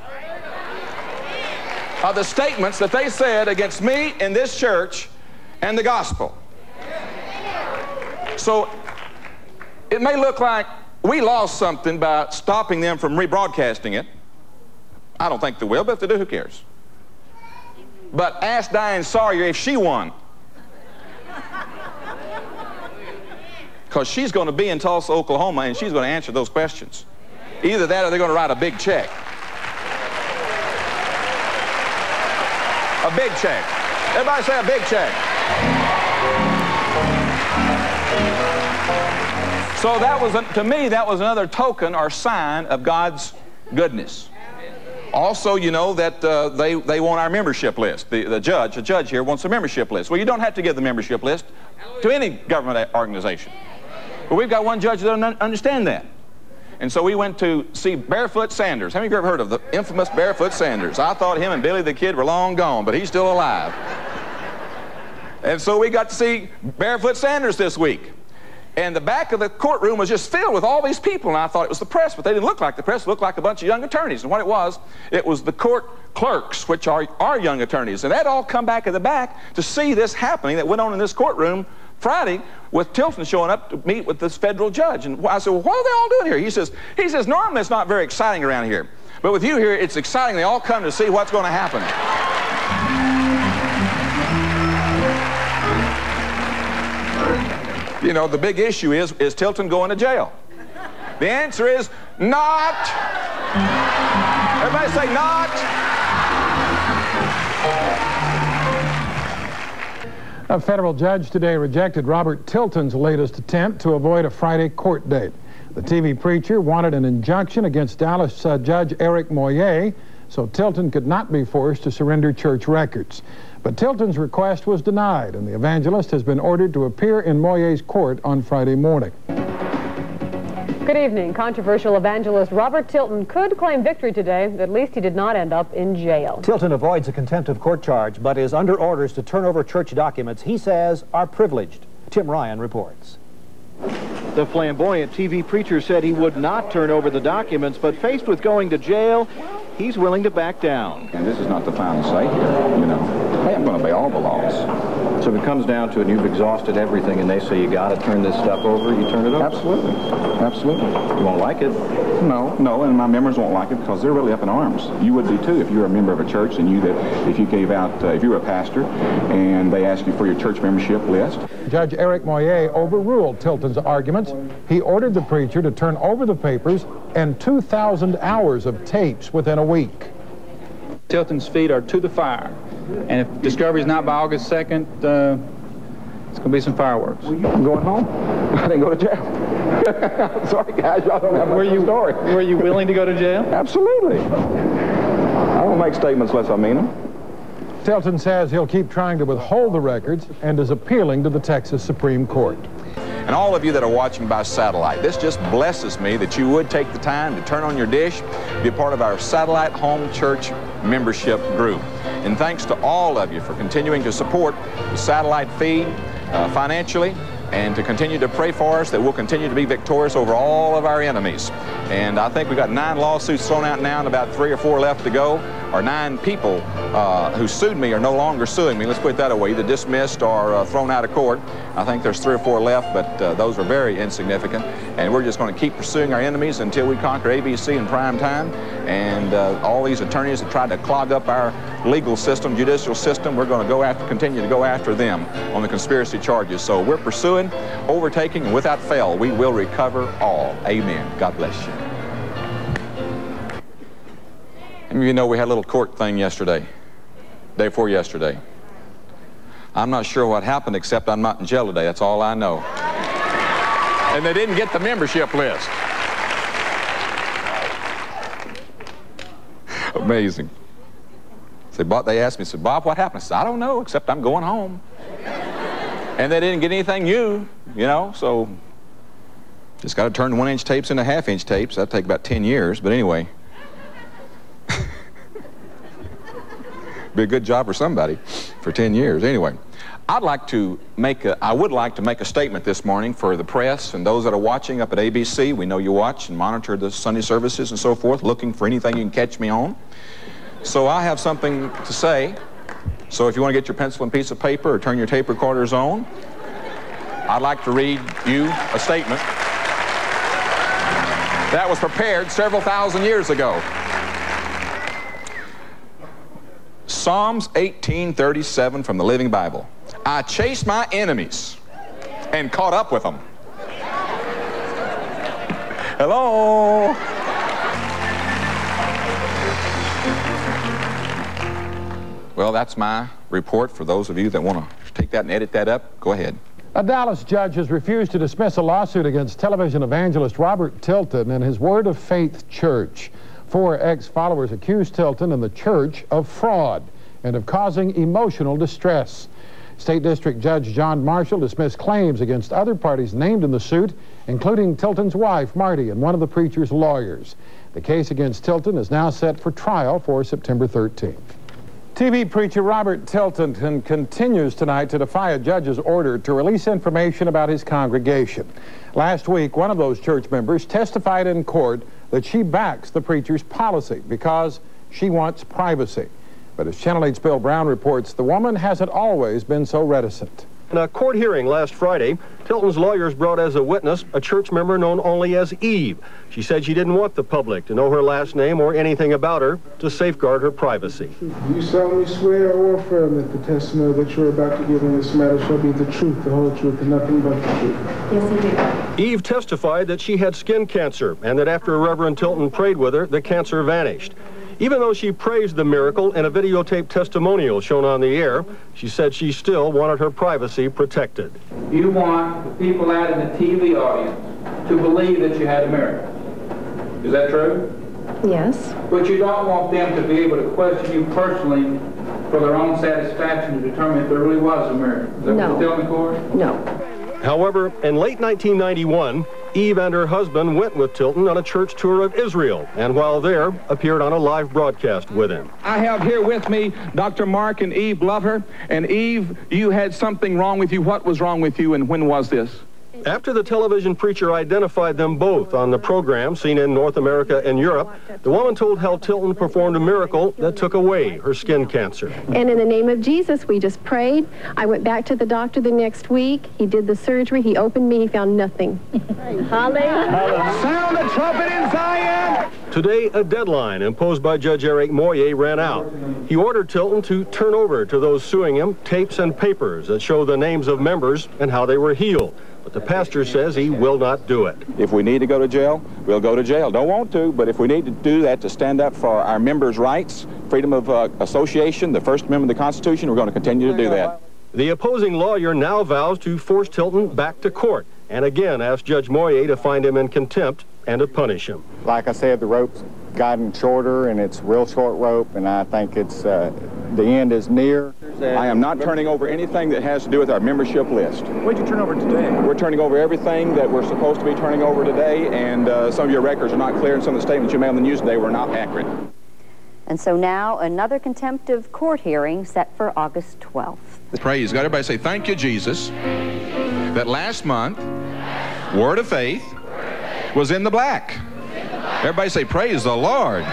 of the statements that they said against me in this church and the gospel. So it may look like we lost something by stopping them from rebroadcasting it. I don't think they will, but if they do, who cares? But ask Diane Sawyer if she won. Because she's going to be in Tulsa, Oklahoma, and she's going to answer those questions. Either that or they're going to write a big check. A big check. Everybody say a big check. So that was, to me, that was another token or sign of God's goodness. Also, you know that uh, they, they want our membership list. The, the judge, the judge here wants a membership list. Well, you don't have to give the membership list to any government organization. But we've got one judge that doesn't understand that. And so we went to see Barefoot Sanders. How many of you ever heard of the infamous Barefoot Sanders? I thought him and Billy the Kid were long gone, but he's still alive. And so we got to see Barefoot Sanders this week. And the back of the courtroom was just filled with all these people, and I thought it was the press, but they didn't look like the press. It looked like a bunch of young attorneys. And what it was, it was the court clerks, which are our young attorneys. And they'd all come back in the back to see this happening that went on in this courtroom Friday with Tilton showing up to meet with this federal judge. And I said, well, what are they all doing here? He says, he says, normally it's not very exciting around here. But with you here, it's exciting. They all come to see what's going to happen. You know, the big issue is, is Tilton going to jail? The answer is not. Everybody say not. A federal judge today rejected Robert Tilton's latest attempt to avoid a Friday court date. The TV preacher wanted an injunction against Dallas uh, Judge Eric Moye so Tilton could not be forced to surrender church records. But Tilton's request was denied, and the evangelist has been ordered to appear in Moye's court on Friday morning. Good evening. Controversial evangelist Robert Tilton could claim victory today. At least he did not end up in jail. Tilton avoids a contempt of court charge, but is under orders to turn over church documents he says are privileged. Tim Ryan reports. The flamboyant TV preacher said he would not turn over the documents, but faced with going to jail, he's willing to back down. And this is not the final say here, you know. I am going to obey all the laws. So if it comes down to it, you've exhausted everything, and they say you got to turn this stuff over, you turn it over? Absolutely. Absolutely. You won't like it? No, no, and my members won't like it because they're really up in arms. You would be too if you were a member of a church and you that if you gave out, uh, if you were a pastor and they asked you for your church membership list. Judge Eric Moye overruled Tilton's arguments. He ordered the preacher to turn over the papers and 2,000 hours of tapes within a week. Tilton's feet are to the fire. And if discovery is not by August 2nd, uh, it's going to be some fireworks. I'm going home. I didn't go to jail. Sorry, guys, y'all don't have were you, story. Were you willing to go to jail? Absolutely. I don't make statements unless I mean them. Tilton says he'll keep trying to withhold the records and is appealing to the Texas Supreme Court. And all of you that are watching by satellite, this just blesses me that you would take the time to turn on your dish, be a part of our Satellite Home Church membership group. And thanks to all of you for continuing to support the satellite feed uh, financially and to continue to pray for us that we'll continue to be victorious over all of our enemies. And I think we've got nine lawsuits thrown out now and about three or four left to go. Or nine people uh, who sued me are no longer suing me. Let's put it that way, either dismissed or uh, thrown out of court. I think there's three or four left, but uh, those are very insignificant. And we're just going to keep pursuing our enemies until we conquer ABC in prime time. And uh, all these attorneys that tried to clog up our legal system, judicial system, we're going to go after, continue to go after them on the conspiracy charges. So we're pursuing, overtaking, and without fail, we will recover all. Amen. God bless you. And you know we had a little court thing yesterday, day before yesterday. I'm not sure what happened except I'm not in jail today. That's all I know. And they didn't get the membership list. Amazing. Say, Bob, they asked me, said, Bob, what happened? I said, I don't know, except I'm going home. and they didn't get anything new, you know, so just got to turn one-inch tapes into half-inch tapes. That'd take about 10 years, but anyway. Be a good job for somebody for 10 years. Anyway, I'd like to make a, I would like to make a statement this morning for the press and those that are watching up at ABC. We know you watch and monitor the Sunday services and so forth, looking for anything you can catch me on. So I have something to say. So if you want to get your pencil and piece of paper or turn your tape recorders on, I'd like to read you a statement that was prepared several thousand years ago. Psalms 1837 from the Living Bible. I chased my enemies and caught up with them. Hello? Well, that's my report for those of you that want to take that and edit that up. Go ahead. A Dallas judge has refused to dismiss a lawsuit against television evangelist Robert Tilton and his Word of Faith Church. Four ex-followers accused Tilton and the church of fraud and of causing emotional distress. State District Judge John Marshall dismissed claims against other parties named in the suit, including Tilton's wife, Marte, and one of the preacher's lawyers. The case against Tilton is now set for trial for September 13th. TV preacher Robert Tilton continues tonight to defy a judge's order to release information about his congregation. Last week, one of those church members testified in court that she backs the preacher's policy because she wants privacy. But as Channel 8's Bill Brown reports, the woman hasn't always been so reticent. In a court hearing last Friday, Tilton's lawyers brought as a witness a church member known only as Eve. She said she didn't want the public to know her last name or anything about her to safeguard her privacy. You solemnly swear or affirm that the testimony that you're about to give in this matter shall be the truth, the whole truth, and nothing but the truth? Yes, I do. Eve testified that she had skin cancer and that after Reverend Tilton prayed with her, the cancer vanished. Even though she praised the miracle in a videotaped testimonial shown on the air, she said she still wanted her privacy protected. You want the people out in the TV audience to believe that you had a miracle. Is that true? Yes. But you don't want them to be able to question you personally for their own satisfaction to determine if there really was a miracle. Is that no. what you're telling the court? No. However, in late 1991, Eve and her husband went with Tilton on a church tour of Israel, and while there, appeared on a live broadcast with him. I have here with me Dr. Mark and Eve Lover. And Eve, you had something wrong with you. What was wrong with you, and when was this? After the television preacher identified them both on the program seen in North America and Europe, the woman told how Tilton performed a miracle that took away her skin cancer. And in the name of Jesus, we just prayed. I went back to the doctor the next week. He did the surgery. He opened me. He found nothing. Hallelujah. Sound the trumpet in Zion! Today, a deadline imposed by Judge Eric Moye ran out. He ordered Tilton to turn over to those suing him tapes and papers that show the names of members and how they were healed. But the pastor says he will not do it. If we need to go to jail, we'll go to jail. Don't want to, but if we need to do that to stand up for our members' rights, freedom of uh, association, the First Amendment of the Constitution, we're going to continue to do that. The opposing lawyer now vows to force Tilton back to court and again asked Judge Moye to find him in contempt and to punish him. Like I said, the rope's gotten shorter and it's real short rope and I think it's uh, the end is near. I am not turning over anything that has to do with our membership list. What did you turn over today? We're turning over everything that we're supposed to be turning over today, and uh, some of your records are not clear, and some of the statements you made on the news today were not accurate. And so now another contempt of court hearing set for August 12th. Praise God. Everybody say, thank you, Jesus, that last month, Word of Faith was in the black. Everybody say, praise the Lord.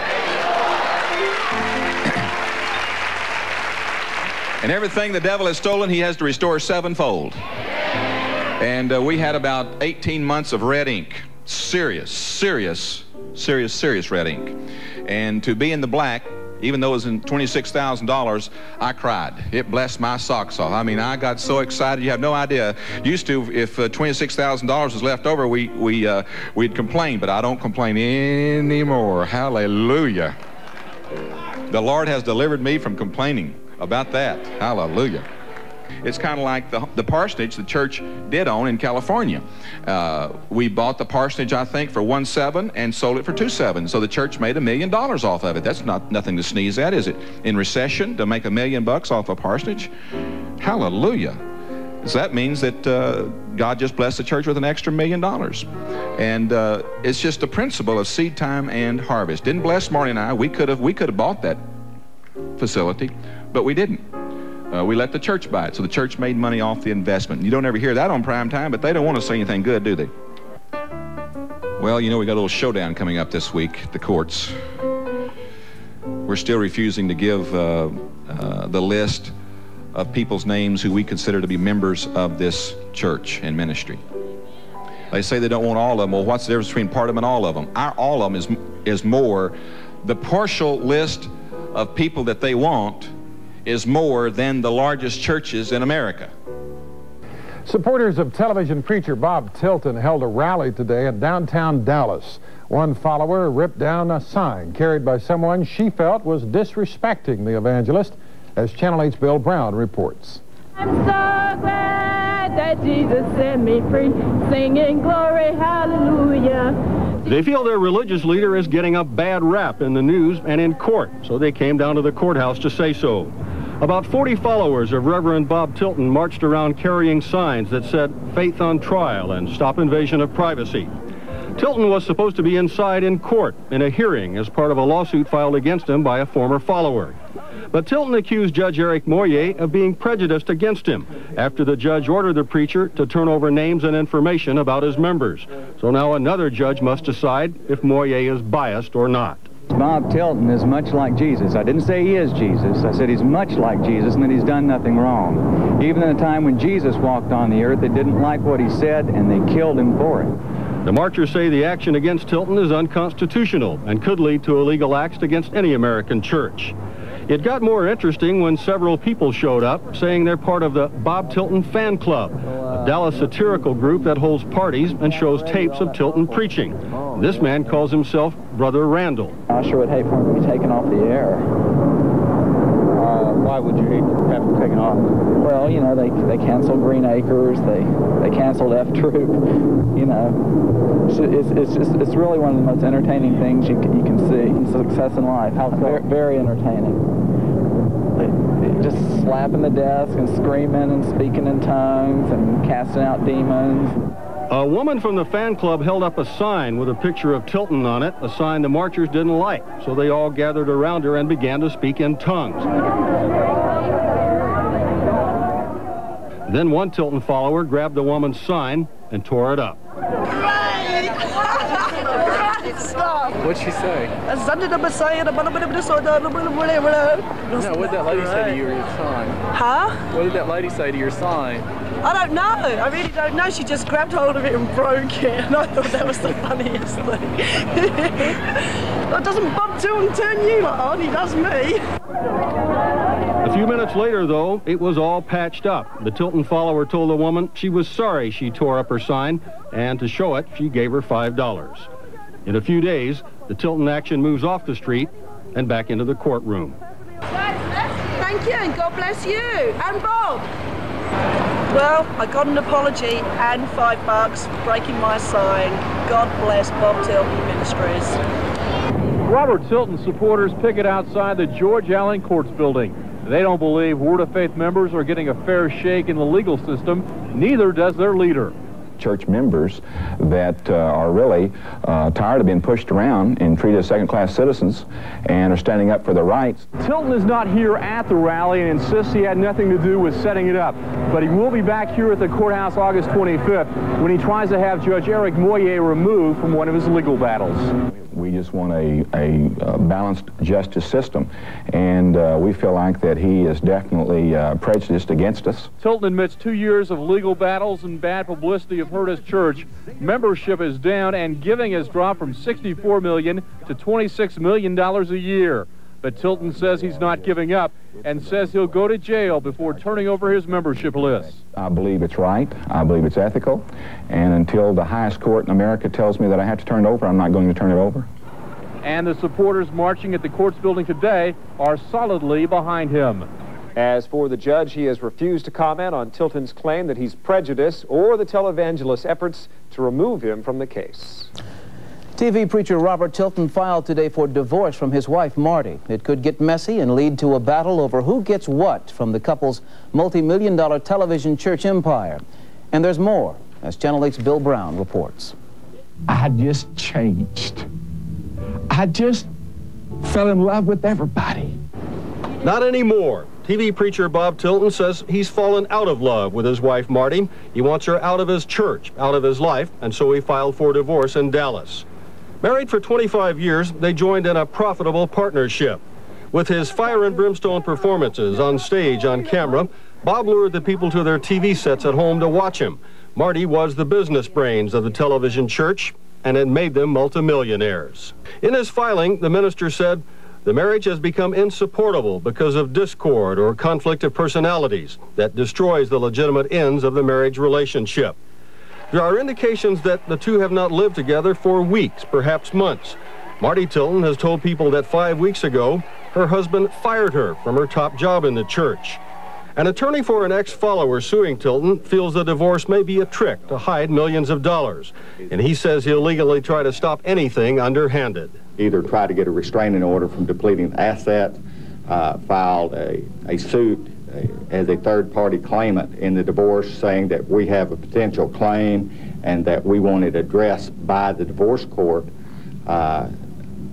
And everything the devil has stolen, he has to restore sevenfold. And uh, we had about 18 months of red ink. Serious, serious, serious, serious red ink. And to be in the black, even though it was in $26,000, I cried. It blessed my socks off. I mean, I got so excited. You have no idea. Used to, if uh, $26,000 was left over, we, we, uh, we'd complain, but I don't complain anymore. Hallelujah. The Lord has delivered me from complaining about that. Hallelujah. It's kind of like the, the parsonage the church did own in California. Uh, we bought the parsonage, I think, for one seven and sold it for two seven. So the church made a million dollars off of it. That's not nothing to sneeze at, is it? In recession, to make a million bucks off a parsonage? Hallelujah. So that means that uh, God just blessed the church with an extra million dollars. And uh, it's just the principle of seed time and harvest. Didn't bless Marte and I. We could have we could have bought that facility, but we didn't. Uh, we let the church buy it, so the church made money off the investment. You don't ever hear that on prime time, but they don't want to say anything good, do they? Well, you know, we got a little showdown coming up this week the courts. We're still refusing to give uh, uh, the list of people's names who we consider to be members of this church and ministry. They say they don't want all of them. Well, what's the difference between part of them and all of them? Our all of them is, is more. The partial list of people that they want is more than the largest churches in America. Supporters of television preacher Bob Tilton held a rally today in downtown Dallas. One follower ripped down a sign carried by someone she felt was disrespecting the evangelist, as Channel 8's Bill Brown reports. I'm so glad that Jesus set me free, singing glory, hallelujah. They feel their religious leader is getting a bad rap in the news and in court, so they came down to the courthouse to say so. About 40 followers of Reverend Bob Tilton marched around carrying signs that said faith on trial and stop invasion of privacy. Tilton was supposed to be inside in court in a hearing as part of a lawsuit filed against him by a former follower. But Tilton accused Judge Eric Moye of being prejudiced against him after the judge ordered the preacher to turn over names and information about his members. So now another judge must decide if Moye is biased or not. Bob Tilton is much like Jesus. I didn't say he is Jesus. I said he's much like Jesus and that he's done nothing wrong. Even in the time when Jesus walked on the earth, they didn't like what he said and they killed him for it. The marchers say the action against Tilton is unconstitutional and could lead to illegal acts against any American church. It got more interesting when several people showed up saying they're part of the Bob Tilton Fan Club, a Dallas satirical group that holds parties and shows tapes of Tilton preaching. This man calls himself Brother Randall. I sure would hate for him to be taken off the air. Why would you have them taken off? Well, you know, they, they canceled Green Acres, they, they canceled F Troop, you know. It's, it's, it's just, it's really one of the most entertaining things you, can- you can see. Success in life. How very, very entertaining. Just slapping the desk and screaming and speaking in tongues and casting out demons. A woman from the fan club held up a sign with a picture of Tilton on it, a sign the marchers didn't like. So they all gathered around her and began to speak in tongues. Then one Tilton follower grabbed the woman's sign and tore it up. What'd she say? No, what did that lady say to your sign? Huh? What did that lady say to your sign? I don't know. I really don't know. She just grabbed hold of it and broke it, and I thought that was the funniest thing. that doesn't Bob Tilton turn you on, he does me. A few minutes later, though, it was all patched up. The Tilton follower told the woman she was sorry she tore up her sign, and to show it, she gave her $5. In a few days, the Tilton action moves off the street and back into the courtroom. Thank you, and God bless you, and Bob. Well, I got an apology and five bucks for breaking my sign. God bless Bob Tilton Ministries. Robert Tilton supporters picket outside the George Allen Courts building. They don't believe Word of Faith members are getting a fair shake in the legal system. Neither does their leader. Church members that uh, are really uh, tired of being pushed around and treated as second-class citizens and are standing up for their rights. Tilton is not here at the rally and insists he had nothing to do with setting it up. But he will be back here at the courthouse August 25th when he tries to have Judge Eric Moye removed from one of his legal battles. We just want a, a, uh balanced justice system, and uh, we feel like that he is definitely uh, prejudiced against us. Tilton admits two years of legal battles and bad publicity have hurt his church. Membership is down and giving has dropped from 64 million to $26 million a year. But Tilton says he's not giving up and says he'll go to jail before turning over his membership list. I believe it's right. I believe it's ethical. And until the highest court in America tells me that I have to turn it over, I'm not going to turn it over. And the supporters marching at the courts building today are solidly behind him. As for the judge, he has refused to comment on Tilton's claim that he's prejudiced or the televangelist's efforts to remove him from the case. TV preacher Robert Tilton filed today for divorce from his wife, Marte. It could get messy and lead to a battle over who gets what from the couple's multi-million dollar television church empire. And there's more, as Channel 8's Bill Brown reports. I just changed. I just fell in love with everybody. Not anymore. TV preacher Bob Tilton says he's fallen out of love with his wife Marte. He wants her out of his church, out of his life, and so he filed for divorce in Dallas. Married for 25 years, they joined in a profitable partnership. With his fire and brimstone performances on stage, on camera, Bob lured the people to their TV sets at home to watch him. Marte was the business brains of the television church, and it made them multimillionaires. In his filing, the minister said, the marriage has become insupportable because of discord or conflict of personalities that destroys the legitimate ends of the marriage relationship. There are indications that the two have not lived together for weeks, perhaps months. Marte Tilton has told people that five weeks ago, her husband fired her from her top job in the church. An attorney for an ex-follower suing Tilton feels the divorce may be a trick to hide millions of dollars, and he says he'll legally try to stop anything underhanded either try to get a restraining order from depleting assets, uh, filed a, a suit as a third-party claimant in the divorce saying that we have a potential claim and that we want it addressed by the divorce court uh,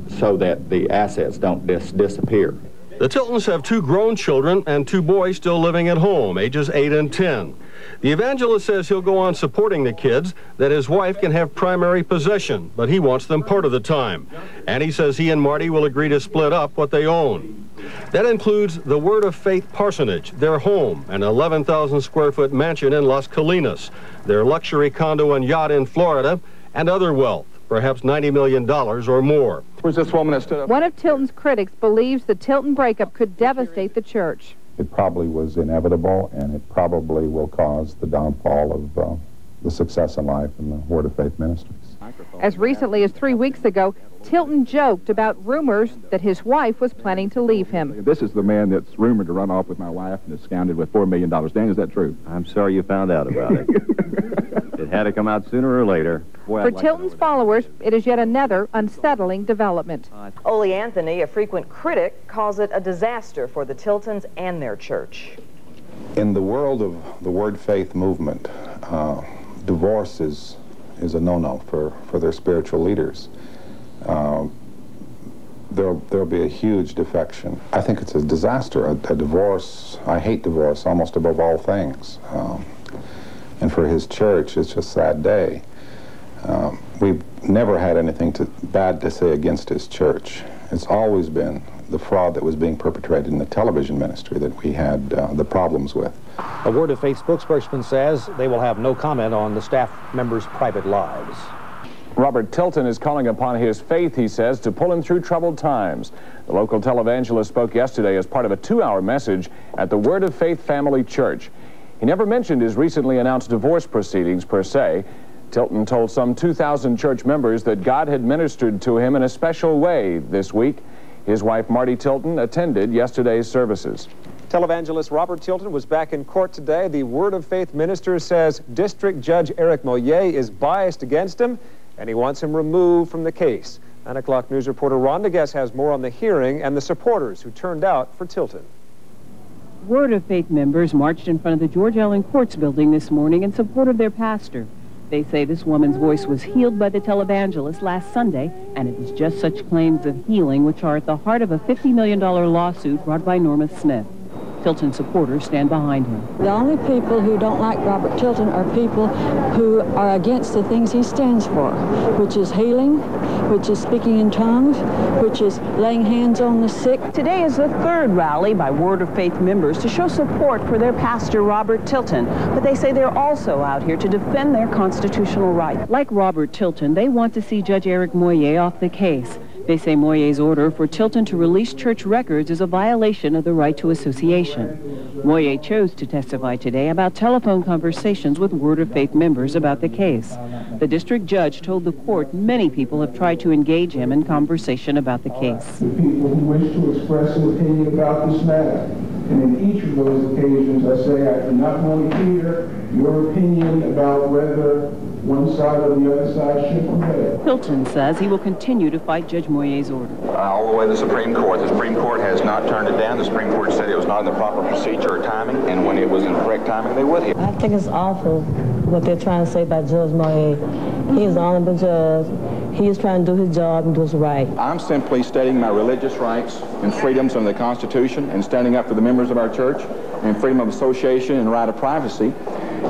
so that the assets don't dis disappear. The Tiltons have two grown children and two boys still living at home, ages 8 and 10. The evangelist says he'll go on supporting the kids, that his wife can have primary possession, but he wants them part of the time. And he says he and Marte will agree to split up what they own. That includes the Word of Faith Parsonage, their home, an 11,000 square foot mansion in Las Colinas, their luxury condo and yacht in Florida, and other wealth, perhaps $90 million or more. Who's this woman that stood up? One of Tilton's critics believes the Tilton breakup could devastate the church it probably was inevitable, and it probably will cause the downfall of uh, the success in life in the Word of Faith ministries. As recently as three weeks ago, Tilton joked about rumors that his wife was planning to leave him. This is the man that's rumored to run off with my wife and is scounded with $4 million. Dan, is that true? I'm sorry you found out about it. it had to come out sooner or later. Boy, For like Tilton's followers, it is yet another unsettling development. Ole Anthony, a frequent critic, calls it a disaster for the Tiltons and their church. In the world of the Word Faith movement, uh, divorce is, is a no-no for, for their spiritual leaders. Uh, there'll, there'll be a huge defection. I think it's a disaster, a, a divorce. I hate divorce almost above all things. Um, and for his church, it's just a sad day. Um, we've never had anything to, bad to say against his church. It's always been the fraud that was being perpetrated in the television ministry that we had uh, the problems with. A Word of Faith spokesperson says they will have no comment on the staff members' private lives. Robert Tilton is calling upon his faith, he says, to pull him through troubled times. The local televangelist spoke yesterday as part of a two-hour message at the Word of Faith Family Church. He never mentioned his recently announced divorce proceedings per se. Tilton told some 2,000 church members that God had ministered to him in a special way this week. His wife, Marte Tilton, attended yesterday's services. Televangelist Robert Tilton was back in court today. The Word of Faith minister says District Judge Eric Moye is biased against him and he wants him removed from the case. 9 o'clock news reporter Rhonda Guess has more on the hearing and the supporters who turned out for Tilton. Word of Faith members marched in front of the George Allen Courts building this morning in support of their pastor. They say this woman's voice was healed by the televangelist last Sunday, and it is just such claims of healing which are at the heart of a $50 million lawsuit brought by Norma Smith. Tilton supporters stand behind him. The only people who don't like Robert Tilton are people who are against the things he stands for, which is healing, which is speaking in tongues, which is laying hands on the sick. Today is the third rally by Word of Faith members to show support for their pastor, Robert Tilton. But they say they're also out here to defend their constitutional rights. Like Robert Tilton, they want to see Judge Eric Moye off the case. They say Moye's order for Tilton to release church records is a violation of the right to association. Moye chose to testify today about telephone conversations with Word of Faith members about the case. The district judge told the court many people have tried to engage him in conversation about the case. The People who wish to express an opinion about this matter. And in each of those occasions, I say I do not want to hear your opinion about whether one side or the other side should prevail. Tilton says he will continue to fight Judge Moye's order. Uh, all the way to the Supreme Court. The Supreme Court has not turned it down. The Supreme Court said it was not in the proper procedure or timing, and when it was in correct timing, they would hear. I think it's awful what they're trying to say about Judge Moye. He's the honorable judge. he is trying to do his job and do what's right. I'm simply stating my religious rights and freedoms under the Constitution and standing up for the members of our church and freedom of association and right of privacy.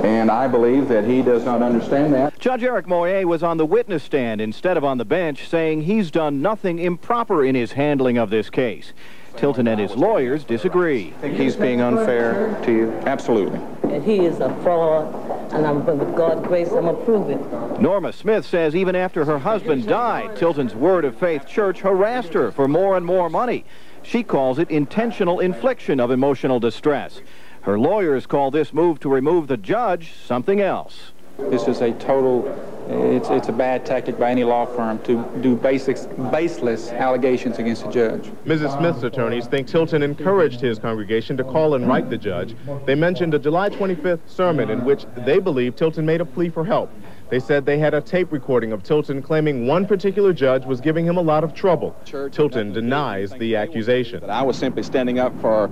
And I believe that he does not understand that. Judge Eric Moye was on the witness stand instead of on the bench, saying he's done nothing improper in his handling of this case. Tilton and his lawyers disagree. Think he's being unfair to you? Absolutely. And he is a fraud, and I'm, with God's grace, I'm going to prove it. Norma Smith says even after her husband died, Tilton's Word of Faith Church harassed her for more and more money. She calls it intentional infliction of emotional distress. Her lawyers call this move to remove the judge something else. This is a total, it's, it's a bad tactic by any law firm to do basics, baseless allegations against a judge. Mrs. Smith's attorneys think Tilton encouraged his congregation to call and write the judge. They mentioned a July 25th sermon in which they believe Tilton made a plea for help. They said they had a tape recording of Tilton claiming one particular judge was giving him a lot of trouble. Tilton denies the accusation. I was simply standing up for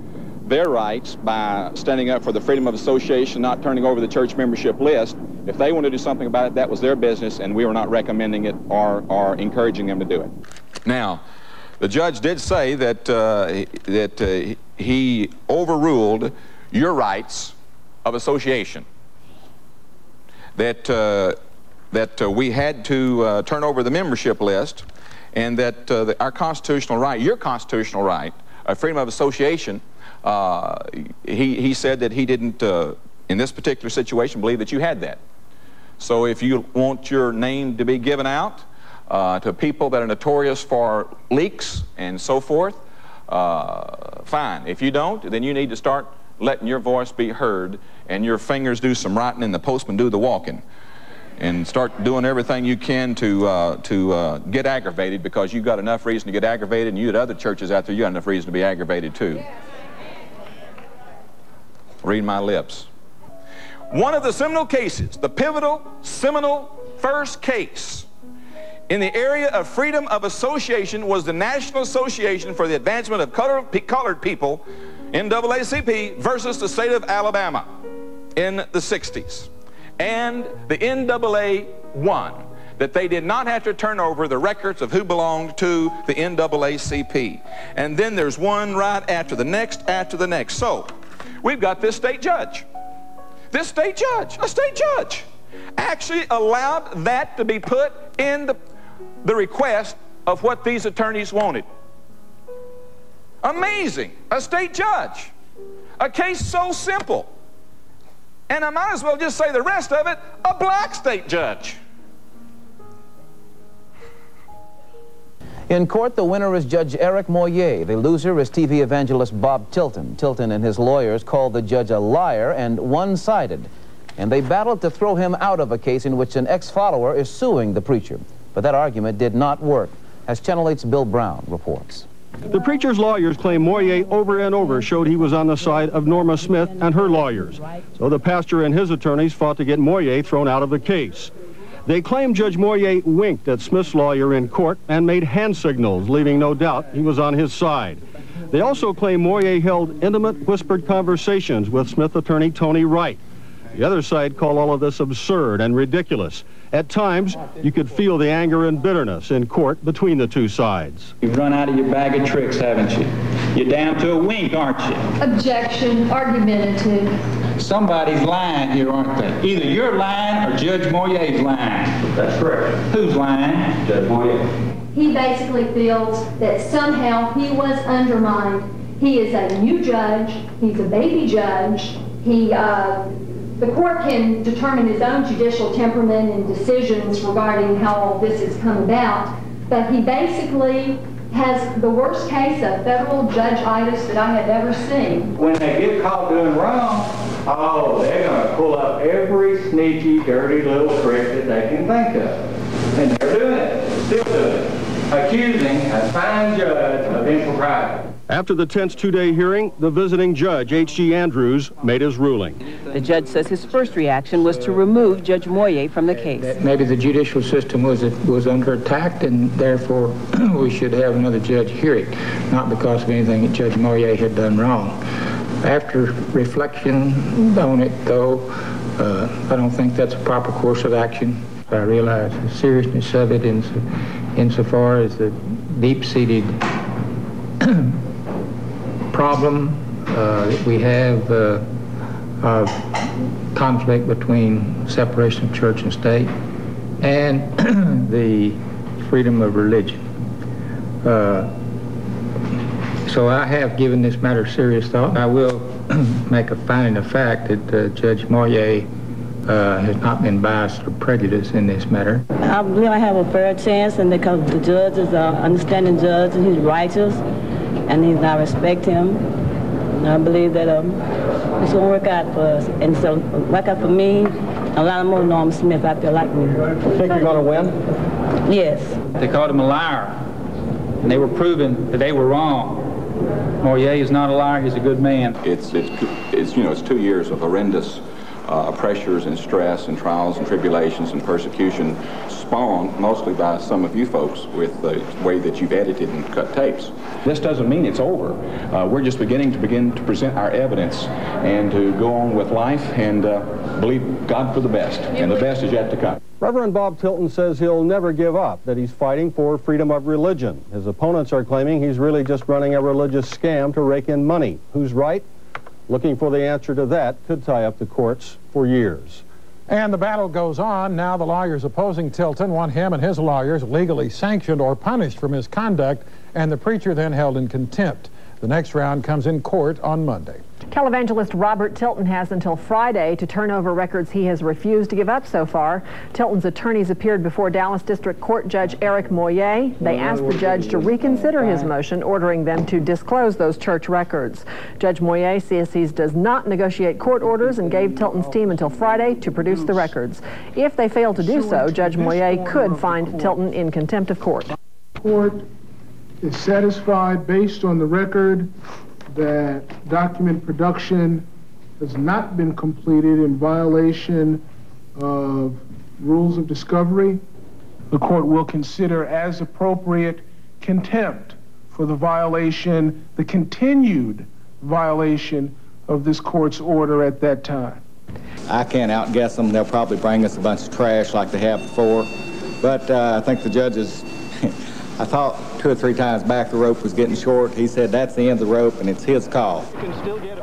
their rights by standing up for the freedom of association, not turning over the church membership list. If they want to do something about it, that was their business, and we were not recommending it or, or encouraging them to do it. Now, the judge did say that, uh, that uh, he overruled your rights of association, that, uh, that uh, we had to uh, turn over the membership list, and that uh, the, our constitutional right, your constitutional right, of freedom of association, uh, he, he said that he didn't, uh, in this particular situation, believe that you had that. So if you want your name to be given out uh, to people that are notorious for leaks and so forth, uh, fine. If you don't, then you need to start letting your voice be heard and your fingers do some writing and the postman do the walking and start doing everything you can to uh, to uh, get aggravated because you've got enough reason to get aggravated and you at other churches out there you got enough reason to be aggravated too. Read my lips. One of the seminal cases, the pivotal, seminal first case in the area of freedom of association was the National Association for the Advancement of Colored People, NAACP, versus the state of Alabama in the 60s. And the NAA won that they did not have to turn over the records of who belonged to the NAACP. And then there's one right after the next, after the next. So, we've got this state judge. This state judge, a state judge, actually allowed that to be put in the, the request of what these attorneys wanted. Amazing. A state judge. A case so simple. And I might as well just say the rest of it, a black state judge. In court, the winner is Judge Eric Moye. The loser is TV evangelist Bob Tilton. Tilton and his lawyers called the judge a liar and one-sided. And they battled to throw him out of a case in which an ex-follower is suing the preacher. But that argument did not work, as Channel 8's Bill Brown reports. The preacher's lawyers claim Moye over and over showed he was on the side of Norma Smith and her lawyers. So the pastor and his attorneys fought to get Moye thrown out of the case. They claim Judge Moye winked at Smith's lawyer in court and made hand signals, leaving no doubt he was on his side. They also claim Moye held intimate, whispered conversations with Smith attorney Tony Wright. The other side call all of this absurd and ridiculous. At times, you could feel the anger and bitterness in court between the two sides. You've run out of your bag of tricks, haven't you? You're down to a wink, aren't you? Objection, argumentative. Somebody's lying here, aren't they? Either you're lying or Judge Moye's lying. That's correct. Who's lying? Judge Moye. He basically feels that somehow he was undermined. He is a new judge. He's a baby judge. He uh, the court can determine his own judicial temperament and decisions regarding how all this has come about, but he basically has the worst case of federal judge-itis that I have ever seen. When they get caught doing wrong, oh, they're going to pull up every sneaky, dirty little trick that they can think of. And they're doing it, still doing it, accusing a fine judge of impropriety. After the tense two-day hearing, the visiting judge, H.G. Andrews, made his ruling. The judge says his first reaction was to remove Judge Moye from the case. Maybe the judicial system was was under attack, and therefore we should have another judge hear it, not because of anything that Judge Moye had done wrong. After reflection on it, though, uh, I don't think that's a proper course of action. I realize the seriousness of it in, insofar as the deep-seated problem uh, we have uh, of conflict between separation of church and state and the freedom of religion. Uh, so I have given this matter serious thought. I will make a finding of fact that uh, Judge Moye uh, has not been biased or prejudiced in this matter. I believe I have a fair chance, and because the judge is an understanding judge, and he's righteous, and he's, I respect him. And I believe that um, it's going to work out for us. And so, work out for me, a lot more Norm Smith out there like me. You think you're going to win? Yes. They called him a liar, and they were proving that they were wrong. Moye is not a liar, he's a good man. It's, it's, it's you know, it's two years of horrendous uh, pressures and stress and trials and tribulations and persecution spawned mostly by some of you folks with the way that you've edited and cut tapes. This doesn't mean it's over. Uh, we're just beginning to begin to present our evidence and to go on with life and uh, believe God for the best. And the best is yet to come. Reverend Bob Tilton says he'll never give up, that he's fighting for freedom of religion. His opponents are claiming he's really just running a religious scam to rake in money. Who's right? Looking for the answer to that could tie up the courts for years. And the battle goes on. Now the lawyers opposing Tilton want him and his lawyers legally sanctioned or punished for misconduct, and the preacher then held in contempt. The next round comes in court on Monday. Televangelist Robert Tilton has until Friday to turn over records he has refused to give up so far. Tilton's attorneys appeared before Dallas District Court Judge Eric Moye. They asked the judge to reconsider his motion, ordering them to disclose those church records. Judge Moye says he does not negotiate court orders and gave Tilton's team until Friday to produce the records. If they fail to do so, Judge Moye could find Tilton in contempt of court. Court is satisfied based on the record that document production has not been completed in violation of rules of discovery. The court will consider as appropriate contempt for the violation, the continued violation of this court's order at that time. I can't outguess them. They'll probably bring us a bunch of trash like they have before. But uh, I think the judges, I thought two or three times back the rope was getting short. He said that's the end of the rope and it's his call.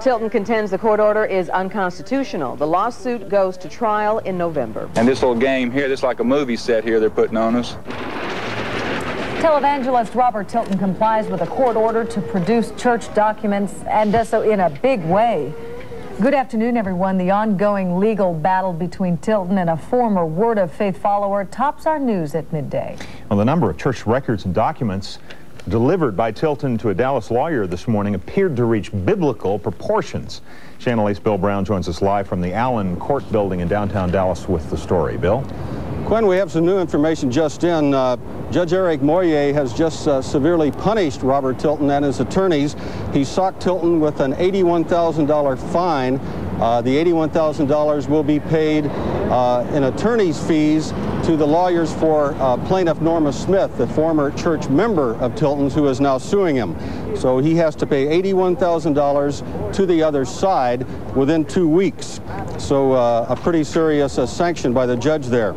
Tilton contends the court order is unconstitutional. The lawsuit goes to trial in November. And this little game here, this like a movie set here they're putting on us. Televangelist Robert Tilton complies with a court order to produce church documents and does so in a big way. Good afternoon, everyone. The ongoing legal battle between Tilton and a former Word of Faith follower tops our news at midday. Well, the number of church records and documents delivered by Tilton to a Dallas lawyer this morning appeared to reach biblical proportions. Channel 8's Bill Brown joins us live from the Allen Court Building in downtown Dallas with the story. Bill? Quinn, we have some new information just in. Uh, Judge Eric Moye has just uh, severely punished Robert Tilton and his attorneys. He socked Tilton with an $81,000 fine. Uh, the $81,000 will be paid uh, in attorney's fees to the lawyers for uh, plaintiff Norma Smith, the former church member of Tilton's who is now suing him. So he has to pay $81,000 to the other side within two weeks. So uh, a pretty serious sanction by the judge there.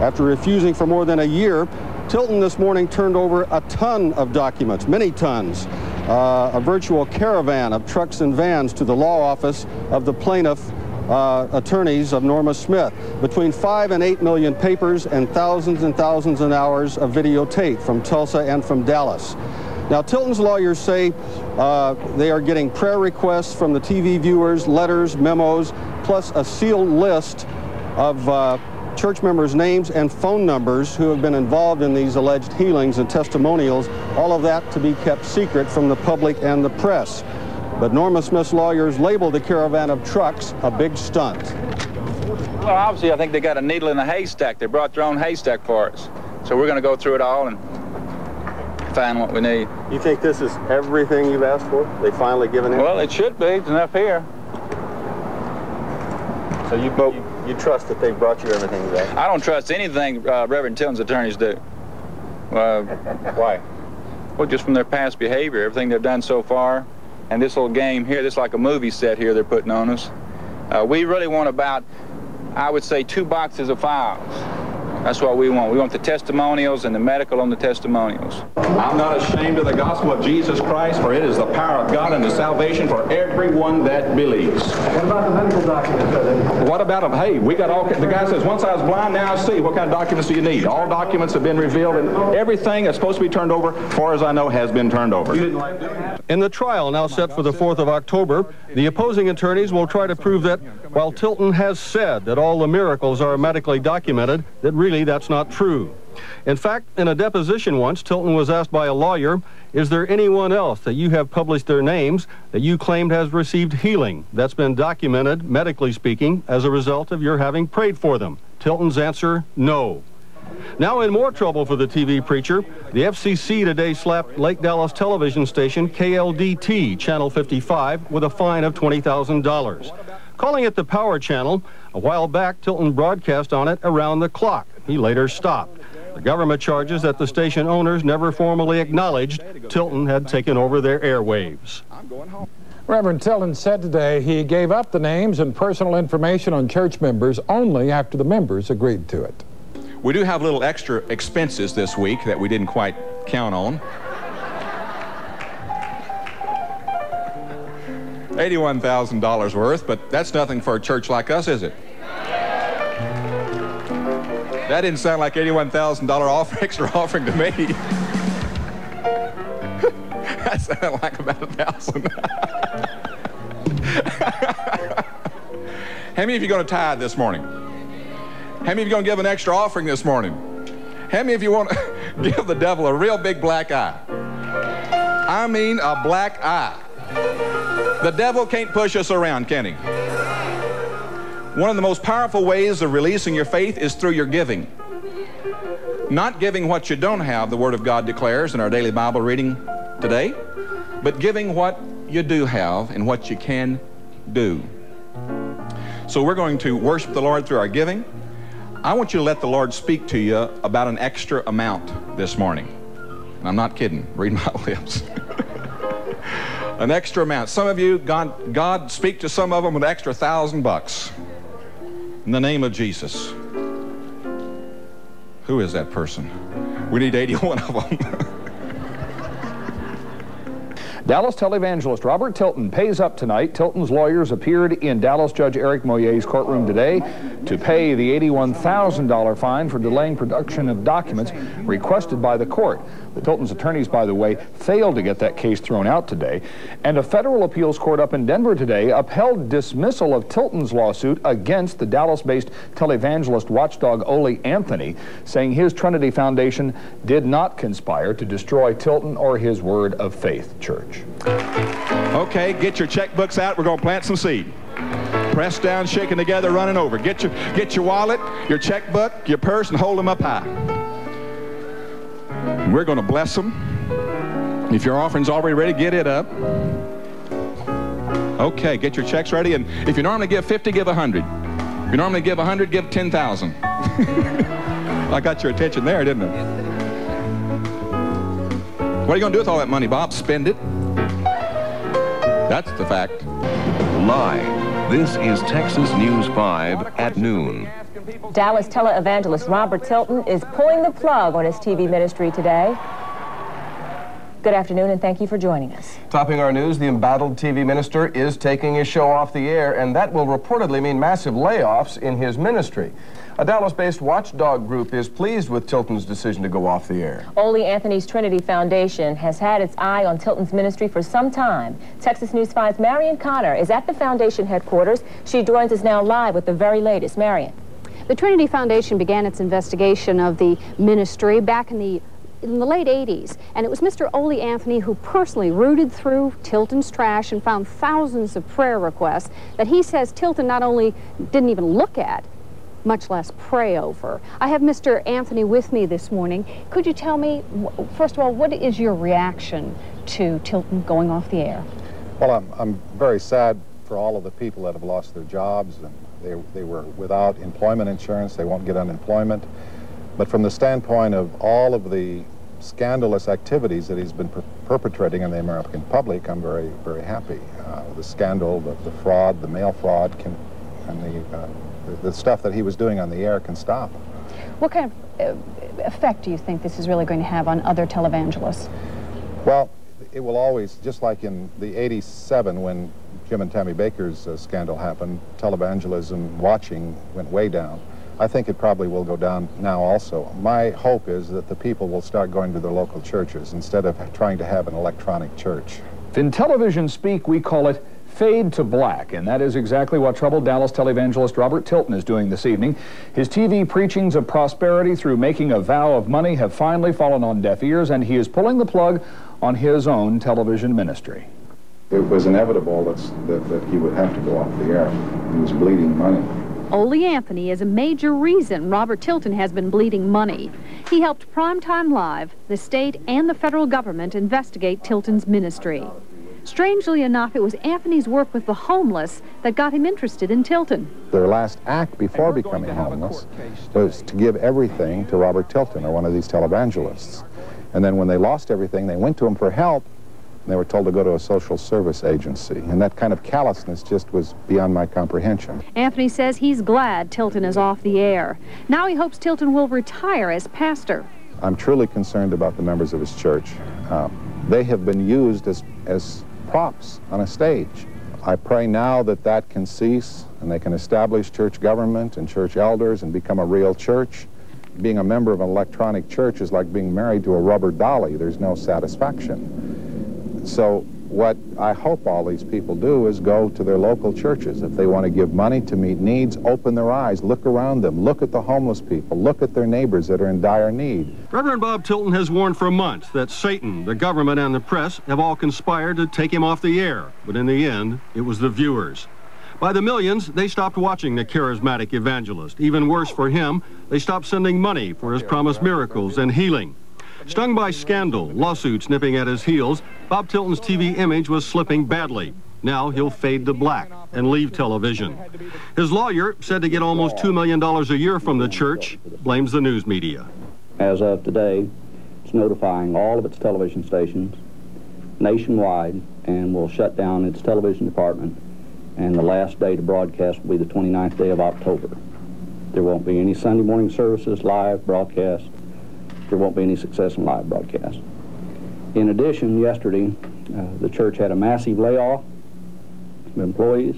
After refusing for more than a year, Tilton this morning turned over a ton of documents, many tons, uh, a virtual caravan of trucks and vans to the law office of the plaintiff uh, attorneys of Norma Smith. Between five and eight million papers and thousands and thousands of hours of videotape from Tulsa and from Dallas. Now, Tilton's lawyers say uh, they are getting prayer requests from the TV viewers, letters, memos, plus a sealed list of uh, church members' names and phone numbers who have been involved in these alleged healings and testimonials, all of that to be kept secret from the public and the press. But Norma Smith's lawyers labeled the caravan of trucks a big stunt. Well, obviously, I think they got a needle in a haystack. They brought their own haystack for us. So we're going to go through it all and find what we need. You think this is everything you've asked for? They finally given in? Well, it should be. It's enough here. So you, you, you trust that they brought you everything today? I don't trust anything uh, Reverend Tilton's attorneys do. Uh, Why? Well, just from their past behavior, everything they've done so far, and this little game here, this like a movie set here they're putting on us. Uh, we really want about, I would say, two boxes of files. That's what we want. We want the testimonials and the medical on the testimonials. I'm not ashamed of the gospel of Jesus Christ, for it is the power of God and the salvation for everyone that believes. What about the medical documents? What about them? Hey, we got all, the guy says, once I was blind, now I see. What kind of documents do you need? All documents have been revealed, and everything that's supposed to be turned over, as far as I know, has been turned over. In the trial now set for the 4th of October, the opposing attorneys will try to prove that while Tilton has said that all the miracles are medically documented, that really that's not true. In fact, in a deposition once, Tilton was asked by a lawyer, is there anyone else that you have published their names that you claimed has received healing that's been documented, medically speaking, as a result of your having prayed for them? Tilton's answer, no. Now in more trouble for the TV preacher, the FCC today slapped Lake Dallas television station KLDT, Channel 55, with a fine of $20,000. Calling it the Power Channel, a while back Tilton broadcast on it around the clock. He later stopped. The government charges that the station owners never formally acknowledged Tilton had taken over their airwaves. Reverend Tilton said today he gave up the names and personal information on church members only after the members agreed to it. We do have little extra expenses this week that we didn't quite count on. $81,000 worth, but that's nothing for a church like us, is it? That didn't sound like $81,000 off, extra offering to me. that sounded like about a thousand. How many of you going to tithe this morning? How many of you going to give an extra offering this morning? How many of you want to give the devil a real big black eye? I mean a black eye. The devil can't push us around, can he? One of the most powerful ways of releasing your faith is through your giving. Not giving what you don't have, the Word of God declares in our daily Bible reading today, but giving what you do have and what you can do. So we're going to worship the Lord through our giving. I want you to let the Lord speak to you about an extra amount this morning. And I'm not kidding. Read my lips. An extra amount. Some of you, God, God speak to some of them with an extra thousand bucks. In the name of Jesus. Who is that person? We need 81 of them. Dallas televangelist Robert Tilton pays up tonight. Tilton's lawyers appeared in Dallas Judge Eric Moye's courtroom today to pay the $81,000 fine for delaying production of documents requested by the court. The Tilton's attorneys, by the way, failed to get that case thrown out today. And a federal appeals court up in Denver today upheld dismissal of Tilton's lawsuit against the Dallas-based televangelist watchdog Ole Anthony, saying his Trinity Foundation did not conspire to destroy Tilton or his Word of Faith church. Okay, get your checkbooks out. We're going to plant some seed. Press down, shaking together, running over. Get your, get your wallet, your checkbook, your purse, and hold them up high. We're going to bless them. If your offering's already ready, get it up. Okay, get your checks ready. And if you normally give 50, give 100. If you normally give 100, give 10,000. I got your attention there, didn't I? What are you going to do with all that money, Bob? Spend it? That's the fact. Live, this is Texas News 5 at noon. Dallas televangelist Robert Tilton is pulling the plug on his TV ministry today. Good afternoon, and thank you for joining us. Topping our news, the embattled TV minister is taking his show off the air, and that will reportedly mean massive layoffs in his ministry. A Dallas-based watchdog group is pleased with Tilton's decision to go off the air. Ole Anthony's Trinity Foundation has had its eye on Tilton's ministry for some time. Texas News 5's Marion Connor is at the foundation headquarters. She joins us now live with the very latest. Marion. The Trinity Foundation began its investigation of the ministry back in the in the late 80s, and it was Mr. Ole Anthony who personally rooted through Tilton's trash and found thousands of prayer requests that he says Tilton not only didn't even look at, much less pray over. I have Mr. Anthony with me this morning. Could you tell me, first of all, what is your reaction to Tilton going off the air? Well, I'm, I'm very sad for all of the people that have lost their jobs and they, they were without employment insurance. They won't get unemployment. But from the standpoint of all of the scandalous activities that he's been per perpetrating in the American public, I'm very, very happy. Uh, the scandal, the, the, fraud, the mail fraud, can, and the, uh, the, the stuff that he was doing on the air can stop. What kind of uh, effect do you think this is really going to have on other televangelists? Well, it will always, just like in the 87 when Jim and Tammy Bakker's uh, scandal happened, televangelism watching went way down. I think it probably will go down now also. My hope is that the people will start going to their local churches instead of trying to have an electronic church. In television speak, we call it fade to black, and that is exactly what troubled Dallas televangelist Robert Tilton is doing this evening. His TV preachings of prosperity through making a vow of money have finally fallen on deaf ears, and he is pulling the plug on his own television ministry. It was inevitable that, that he would have to go off the air. He was bleeding money. Ole Anthony is a major reason Robert Tilton has been bleeding money. He helped Primetime Live, the state, and the federal government investigate Tilton's ministry. Strangely enough, it was Anthony's work with the homeless that got him interested in Tilton. Their last act before becoming homeless was to give everything to Robert Tilton, or one of these televangelists. And then when they lost everything, they went to him for help, and they were told to go to a social service agency. And that kind of callousness just was beyond my comprehension. Anthony says he's glad Tilton is off the air. Now he hopes Tilton will retire as pastor. I'm truly concerned about the members of his church. Uh, they have been used as, as props on a stage. I pray now that that can cease and they can establish church government and church elders and become a real church. Being a member of an electronic church is like being married to a rubber dolly. There's no satisfaction. So what I hope all these people do is go to their local churches. If they want to give money to meet needs, open their eyes, look around them, look at the homeless people, look at their neighbors that are in dire need. Reverend Bob Tilton has warned for months that Satan, the government, and the press have all conspired to take him off the air. But in the end, it was the viewers. By the millions, they stopped watching the charismatic evangelist. Even worse for him, they stopped sending money for his promised miracles and healing. Stung by scandal, lawsuits nipping at his heels, Bob Tilton's TV image was slipping badly. Now he'll fade to black and leave television. His lawyer, said to get almost $2 million a year from the church, blames the news media. As of today, it's notifying all of its television stations nationwide and will shut down its television department. And the last day to broadcast will be the 29th day of October. There won't be any Sunday morning services, live broadcast, there won't be any success in live broadcast. In addition, yesterday, uh, the church had a massive layoff of employees.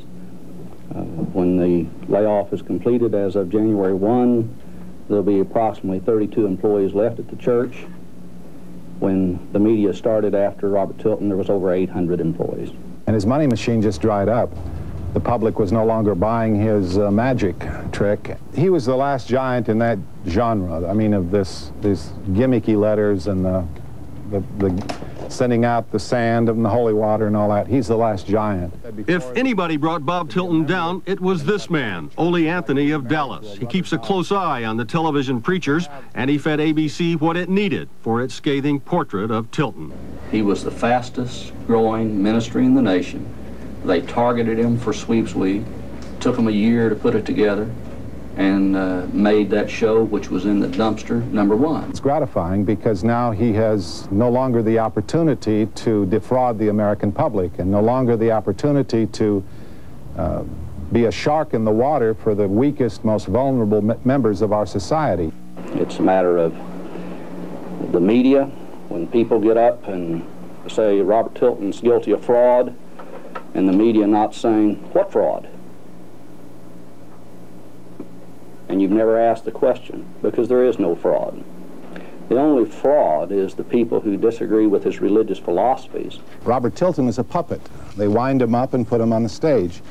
Uh, when the layoff is completed as of January 1, there'll be approximately 32 employees left at the church. When the media started after Robert Tilton, there was over 800 employees. And his money machine just dried up. The public was no longer buying his uh, magic trick. He was the last giant in that genre. I mean, of this these gimmicky letters and the, the, the sending out the sand and the holy water and all that. He's the last giant. If anybody brought Bob Tilton down, it was this man, Ole Anthony of Dallas. He keeps a close eye on the television preachers, and he fed ABC what it needed for its scathing portrait of Tilton. He was the fastest growing ministry in the nation. They targeted him for Sweeps Week. Took him a year to put it together and uh, made that show, which was in the dumpster, number one. It's gratifying because now he has no longer the opportunity to defraud the American public and no longer the opportunity to uh, be a shark in the water for the weakest, most vulnerable members of our society. It's a matter of the media. When people get up and say Robert Tilton's guilty of fraud, and the media not saying, what fraud? And you've never asked the question, because there is no fraud. The only fraud is the people who disagree with his religious philosophies. Robert Tilton is a puppet. They wind him up and put him on the stage.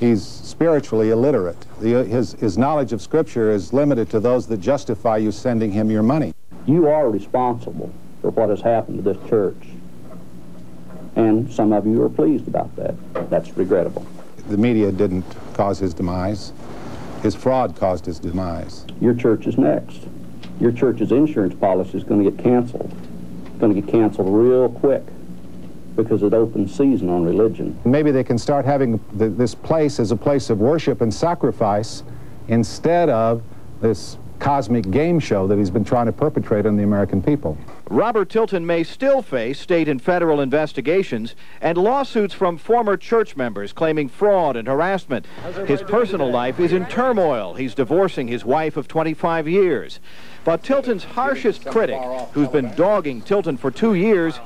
He's spiritually illiterate. The, his, his knowledge of Scripture is limited to those that justify you sending him your money. You are responsible for what has happened to this church. And some of you are pleased about that. That's regrettable. The media didn't cause his demise. His fraud caused his demise. Your church is next. Your church's insurance policy is going to get canceled. It's going to get canceled real quick because it opens season on religion. Maybe they can start having the, this place as a place of worship and sacrifice instead of this cosmic game show that he's been trying to perpetrate on the American people. Robert Tilton may still face state and federal investigations and lawsuits from former church members claiming fraud and harassment. His personal life is in turmoil. He's divorcing his wife of 25 years. But Tilton's harshest critic, who's been dogging Tilton for two years,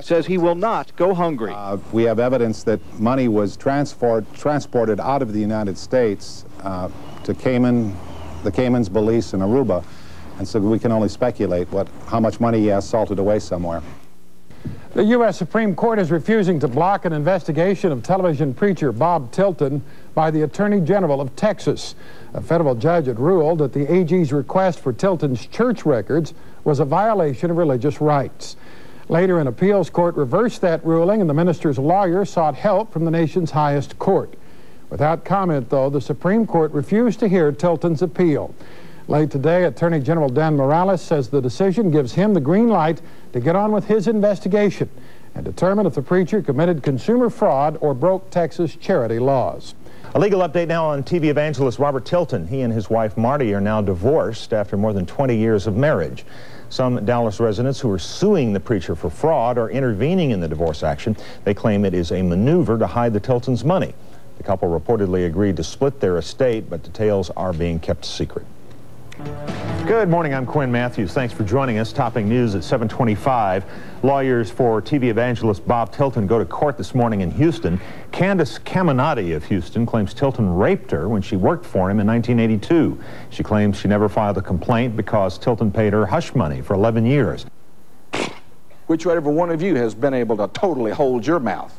says he will not go hungry. Uh, we have evidence that money was transport, transported out of the United States uh, to Cayman, the Caymans, Belize, and Aruba. And so we can only speculate what, how much money he has salted away somewhere. The U.S. Supreme Court is refusing to block an investigation of television preacher Bob Tilton by the Attorney General of Texas. A federal judge had ruled that the AG's request for Tilton's church records was a violation of religious rights. Later, an appeals court reversed that ruling, and the minister's lawyer sought help from the nation's highest court. Without comment, though, the Supreme Court refused to hear Tilton's appeal. Late today, Attorney General Dan Morales says the decision gives him the green light to get on with his investigation and determine if the preacher committed consumer fraud or broke Texas charity laws. A legal update now on TV evangelist Robert Tilton. He and his wife Marte are now divorced after more than 20 years of marriage. Some Dallas residents who are suing the preacher for fraud are intervening in the divorce action. They claim it is a maneuver to hide the Tiltons' money. The couple reportedly agreed to split their estate, but details are being kept secret. Good morning, I'm Quinn Matthews. Thanks for joining us. Topping news at 725. Lawyers for TV evangelist Bob Tilton go to court this morning in Houston. Candace Caminati of Houston claims Tilton raped her when she worked for him in 1982. She claims she never filed a complaint because Tilton paid her hush money for 11 years. Whichever one of you has been able to totally hold your mouth.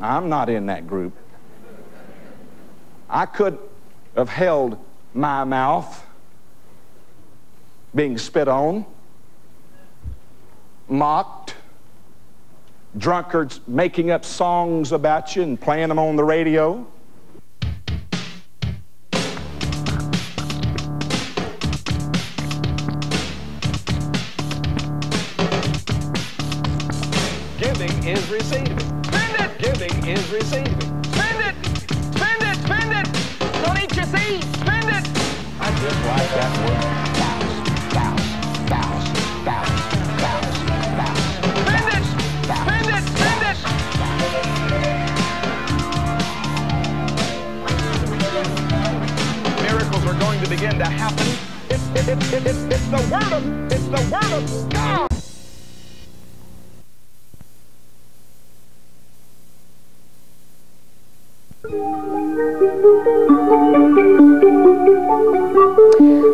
I'm not in that group. I could have held my mouth being spit on, mocked, drunkards making up songs about you and playing them on the radio. Begin to happen. It's, it, it, it, it, it's the word of, it's the word of God.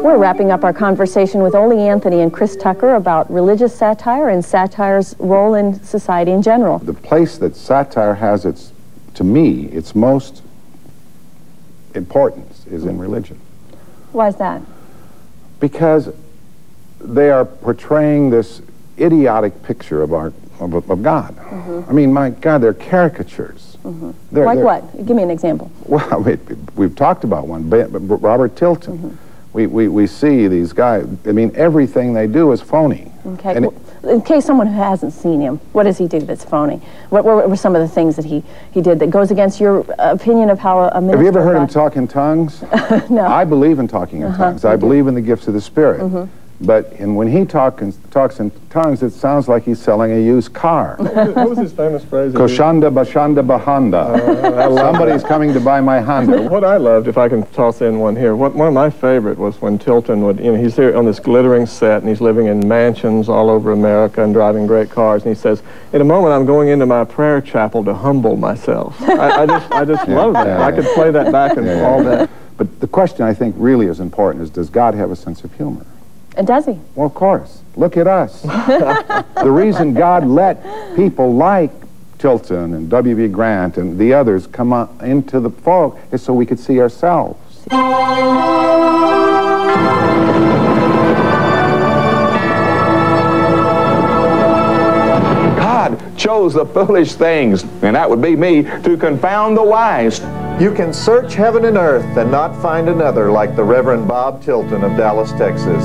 We're wrapping up our conversation with Ole Anthony and Chris Tucker about religious satire and satire's role in society in general. The place that satire has its, to me, its most importance is in religion. Why is that? because they are portraying this idiotic picture of our of, of God. Mm-hmm. I mean, my God, they're caricatures. Mm-hmm. They're- like they're- what? Give me an example. Well, we, we've talked about one, Robert Tilton. Mm-hmm. We, we, we see these guys. I mean, everything they do is phony. Okay. And well, in case someone who hasn't seen him, what does he do that's phony? What, what were some of the things that he, he did that goes against your uh, opinion of how a, minister Have you ever heard him talk in tongues? no. I believe in talking in Uh-huh, tongues. I believe in the gifts of the Spirit. Mhm. But and when he talk, talks in tongues, it sounds like he's selling a used car. what was his famous phrase? Koshanda bashanda bahanda. Uh, love Somebody's that. coming to buy my Honda. What I loved, if I can toss in one here, what, one of my favorite was when Tilton would, you know, he's here on this glittering set and he's living in mansions all over America and driving great cars, and he says, "In a moment, I'm going into my prayer chapel to humble myself." I, I just, I just Yeah, love that. yeah, I could play that back and Yeah, yeah. all that. But the question I think really is important is, does God have a sense of humor? And does he? Well, of course. Look at us. the reason God let people like Tilton and W.V. Grant and the others come on into the fog is so we could see ourselves. Chose the foolish things, and that would be me, to confound the wise. You can search heaven and earth and not find another like the Reverend Bob Tilton of Dallas, Texas.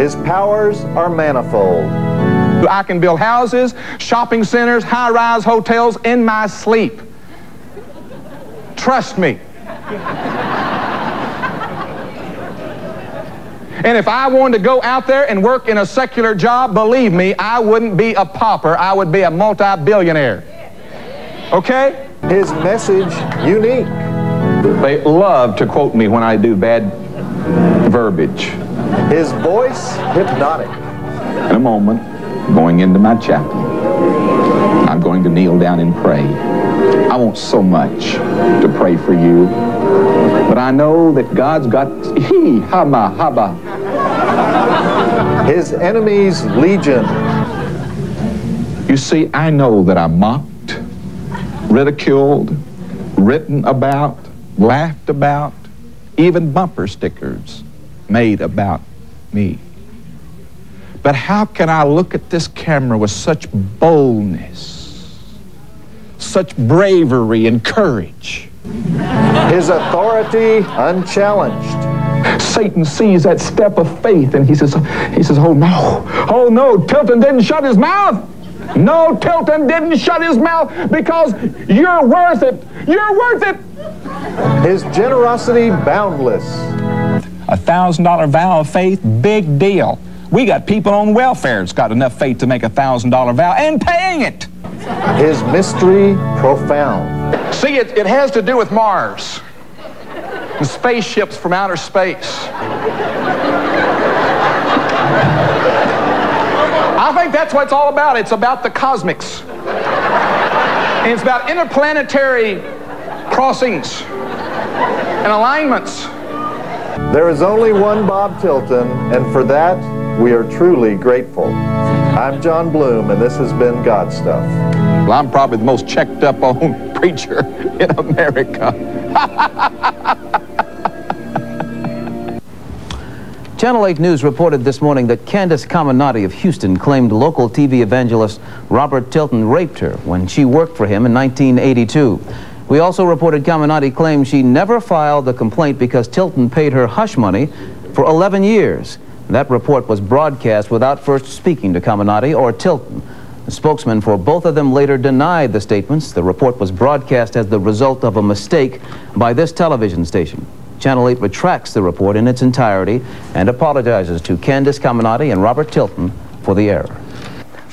His powers are manifold. I can build houses, shopping centers, high-rise hotels in my sleep. Trust me. And if I wanted to go out there and work in a secular job, believe me, I wouldn't be a pauper. I would be a multi-billionaire. Okay? His message unique. They love to quote me when I do bad verbiage. His voice hypnotic. In a moment, going into my chapel, I'm going to kneel down and pray. I want so much to pray for you, but I know that God's got he haba haba. His enemies legion. You see, I know that I'm mocked, ridiculed, written about, laughed about, even bumper stickers made about me. But how can I look at this camera with such boldness, such bravery and courage? His authority unchallenged. Satan sees that step of faith and he says, he says, oh no, oh no, Tilton didn't shut his mouth. No, Tilton didn't shut his mouth because you're worth it. You're worth it. His generosity boundless. A thousand dollar vow of faith, big deal. We got people on welfare that's got enough faith to make a thousand dollar vow and paying it. His mystery profound. See, it, it has to do with Mars. and spaceships from outer space. I think that's what it's all about. It's about the cosmics. And it's about interplanetary crossings and alignments. There is only one Bob Tilton, and for that, we are truly grateful. I'm John Bloom, and this has been God Stuff. Well, I'm probably the most checked up on preacher in America. Channel 8 News reported this morning that Candace Caminati of Houston claimed local TV evangelist Robert Tilton raped her when she worked for him in 1982. We also reported Caminati claimed she never filed the complaint because Tilton paid her hush money for 11 years. That report was broadcast without first speaking to Caminati or Tilton. The spokesman for both of them later denied the statements. The report was broadcast as the result of a mistake by this television station. Channel 8 retracts the report in its entirety and apologizes to Candace Caminati and Robert Tilton for the error.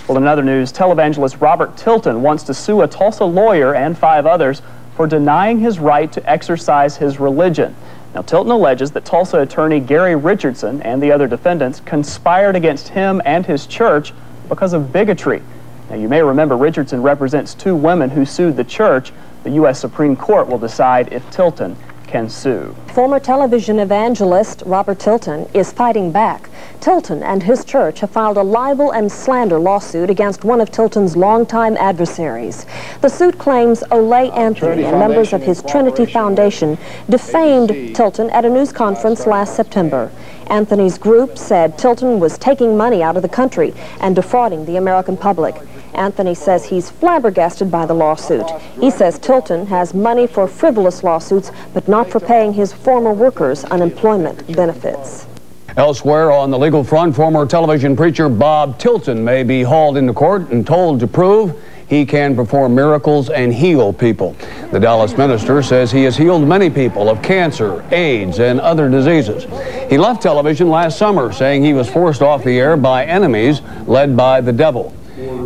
Well, in other news, televangelist Robert Tilton wants to sue a Tulsa lawyer and five others for denying his right to exercise his religion. Now, Tilton alleges that Tulsa attorney Gary Richardson and the other defendants conspired against him and his church because of bigotry. Now, you may remember Richardson represents two women who sued the church. The U.S. Supreme Court will decide if Tilton can sue. Former television evangelist Robert Tilton is fighting back. Tilton and his church have filed a libel and slander lawsuit against one of Tilton's longtime adversaries. The suit claims Ole Anthony and members of his Trinity Foundation defamed Tilton at a news conference last September. Anthony's group said Tilton was taking money out of the country and defrauding the American public. Anthony says he's flabbergasted by the lawsuit. He says Tilton has money for frivolous lawsuits, but not for paying his former workers unemployment benefits. Elsewhere on the legal front, former television preacher Bob Tilton may be hauled into court and told to prove he can perform miracles and heal people. The Dallas minister says he has healed many people of cancer, AIDS, and other diseases. He left television last summer saying he was forced off the air by enemies led by the devil.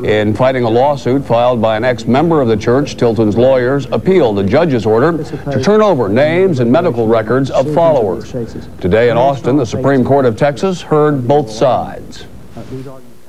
In fighting a lawsuit filed by an ex-member of the church, Tilton's lawyers appealed a judge's order to turn over names and medical records of followers. Today in Austin, the Supreme Court of Texas heard both sides.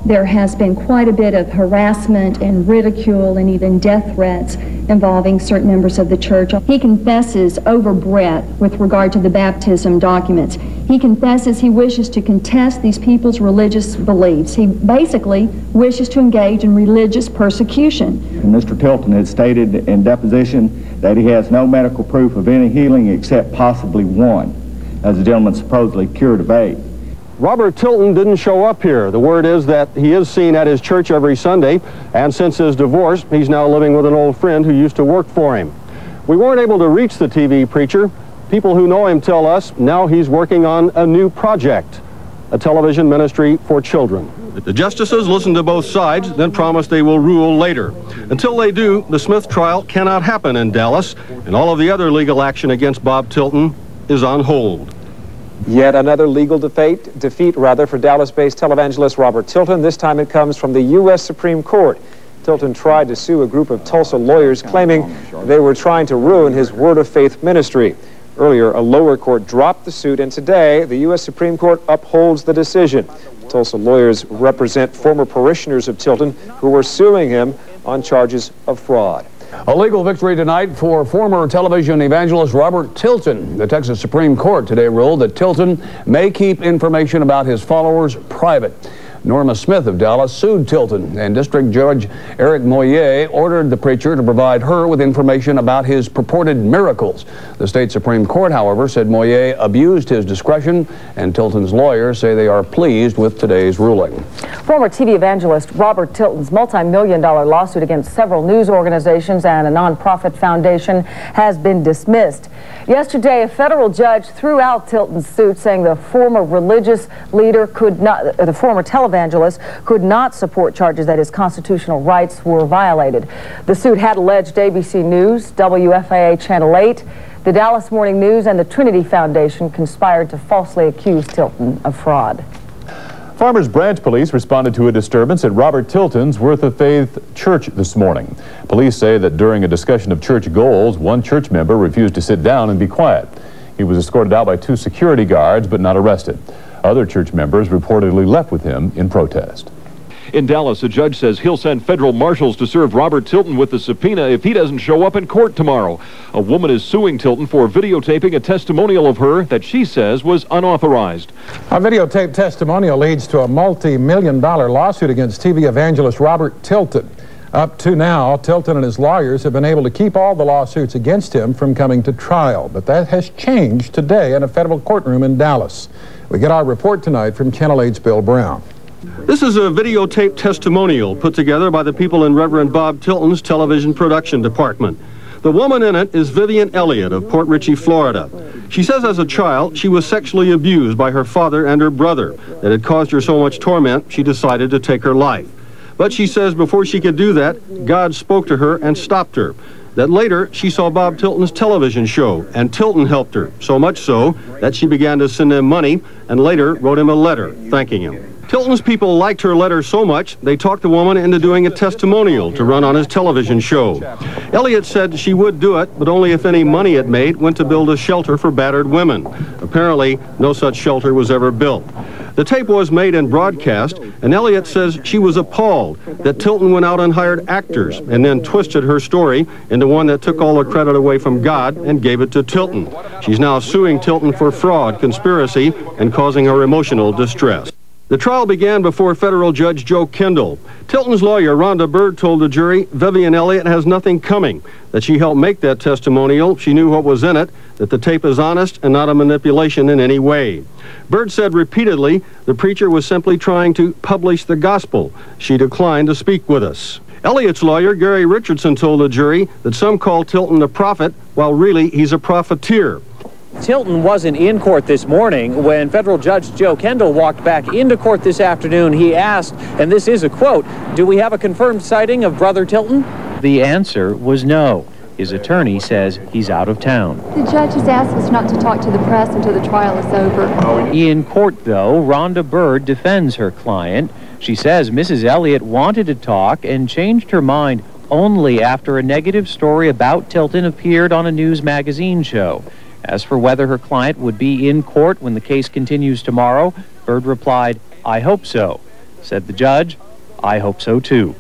There has been quite a bit of harassment and ridicule and even death threats involving certain members of the church. He confesses overbreadth with regard to the baptism documents. He confesses he wishes to contest these people's religious beliefs. He basically wishes to engage in religious persecution. Mr. Tilton has stated in deposition that he has no medical proof of any healing except possibly one, as the gentleman supposedly cured of AIDS. Robert Tilton didn't show up here. The word is that he is seen at his church every Sunday, and since his divorce, he's now living with an old friend who used to work for him. We weren't able to reach the TV preacher. People who know him tell us now he's working on a new project, a television ministry for children. The justices listen to both sides, then promise they will rule later. Until they do, the Smith trial cannot happen in Dallas, and all of the other legal action against Bob Tilton is on hold. Yet another legal defeat, defeat rather, for Dallas-based televangelist Robert Tilton. This time it comes from the U.S. Supreme Court. Tilton tried to sue a group of Tulsa lawyers claiming they were trying to ruin his Word of Faith ministry. Earlier, a lower court dropped the suit, and today, the U.S. Supreme Court upholds the decision. Tulsa lawyers represent former parishioners of Tilton who were suing him on charges of fraud. A legal victory tonight for former television evangelist Robert Tilton. The Texas Supreme Court today ruled that Tilton may keep information about his followers private. Norma Smith of Dallas sued Tilton, and District Judge Eric Moye ordered the preacher to provide her with information about his purported miracles. The state Supreme Court, however, said Moye abused his discretion, and Tilton's lawyers say they are pleased with today's ruling. Former TV evangelist Robert Tilton's multi-million dollar lawsuit against several news organizations and a nonprofit foundation has been dismissed. Yesterday, a federal judge threw out Tilton's suit, saying the former religious leader could not, the former televangelist could not support charges that his constitutional rights were violated. The suit had alleged ABC News, WFAA Channel 8, the Dallas Morning News, and the Trinity Foundation conspired to falsely accuse Tilton of fraud. Farmers Branch Police responded to a disturbance at Robert Tilton's Word of Faith Church this morning. Police say that during a discussion of church goals, one church member refused to sit down and be quiet. He was escorted out by two security guards but not arrested. Other church members reportedly left with him in protest. In Dallas, a judge says he'll send federal marshals to serve Robert Tilton with a subpoena if he doesn't show up in court tomorrow. A woman is suing Tilton for videotaping a testimonial of her that she says was unauthorized. A videotaped testimonial leads to a multi-million dollar lawsuit against TV evangelist Robert Tilton. Up to now, Tilton and his lawyers have been able to keep all the lawsuits against him from coming to trial, but that has changed today in a federal courtroom in Dallas. We get our report tonight from Channel 8's Bill Brown. This is a videotape testimonial put together by the people in Reverend Bob Tilton's television production department. The woman in it is Vivian Elliott of Port Richey, Florida. She says as a child she was sexually abused by her father and her brother. That had caused her so much torment she decided to take her life. But she says before she could do that, God spoke to her and stopped her. That later she saw Bob Tilton's television show, and Tilton helped her, so much so that she began to send him money and later wrote him a letter thanking him. Tilton's people liked her letter so much, they talked the woman into doing a testimonial to run on his television show. Elliott said she would do it, but only if any money it made went to build a shelter for battered women. Apparently, no such shelter was ever built. The tape was made and broadcast, and Elliott says she was appalled that Tilton went out and hired actors and then twisted her story into one that took all the credit away from God and gave it to Tilton. She's now suing Tilton for fraud, conspiracy, and causing her emotional distress. The trial began before federal judge Joe Kendall. Tilton's lawyer, Rhonda Bird, told the jury Vivian Elliott has nothing coming, that she helped make that testimonial, she knew what was in it, that the tape is honest and not a manipulation in any way. Bird said repeatedly the preacher was simply trying to publish the gospel. She declined to speak with us. Elliott's lawyer, Gary Richardson, told the jury that some call Tilton a prophet, while really he's a profiteer. Tilton wasn't in court this morning. When federal judge Joe Kendall walked back into court this afternoon, he asked, and this is a quote, do we have a confirmed sighting of Brother Tilton? The answer was no. His attorney says he's out of town. The judge has asked us not to talk to the press until the trial is over. In court, though, Rhonda Bird defends her client. She says Mrs. Elliott wanted to talk and changed her mind only after a negative story about Tilton appeared on a news magazine show. As for whether her client would be in court when the case continues tomorrow, Bird replied, I hope so. Said the judge, I hope so too.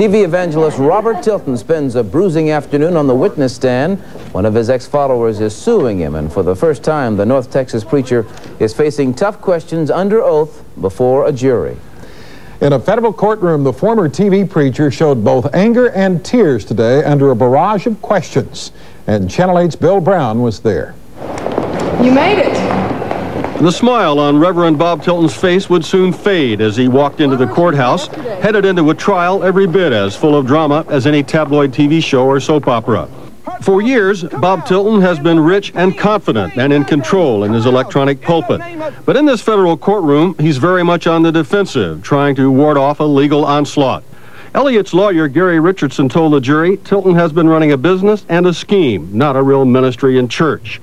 TV evangelist Robert Tilton spends a bruising afternoon on the witness stand. One of his ex-followers is suing him, and for the first time, the North Texas preacher is facing tough questions under oath before a jury. In a federal courtroom, the former TV preacher showed both anger and tears today under a barrage of questions. And Channel 8's Bill Brown was there. You made it. The smile on Reverend Bob Tilton's face would soon fade as he walked into the courthouse, headed into a trial every bit as full of drama as any tabloid TV show or soap opera. For years, Bob Tilton has been rich and confident and in control in his electronic pulpit. But in this federal courtroom, he's very much on the defensive, trying to ward off a legal onslaught. Elliott's lawyer, Gary Richardson, told the jury Tilton has been running a business and a scheme, not a real ministry and church.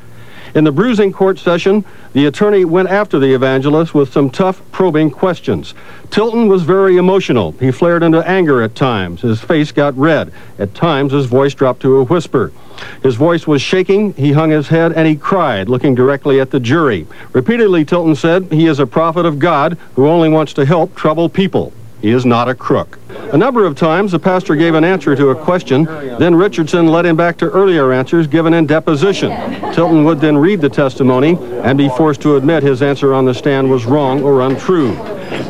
In the bruising court session, the attorney went after the evangelist with some tough, probing questions. Tilton was very emotional. He flared into anger at times. His face got red. At times, his voice dropped to a whisper. His voice was shaking, he hung his head, and he cried, looking directly at the jury. Repeatedly, Tilton said he is a prophet of God who only wants to help troubled people. He is not a crook. A number of times, the pastor gave an answer to a question. Then Richardson led him back to earlier answers given in deposition. Tilton would then read the testimony and be forced to admit his answer on the stand was wrong or untrue.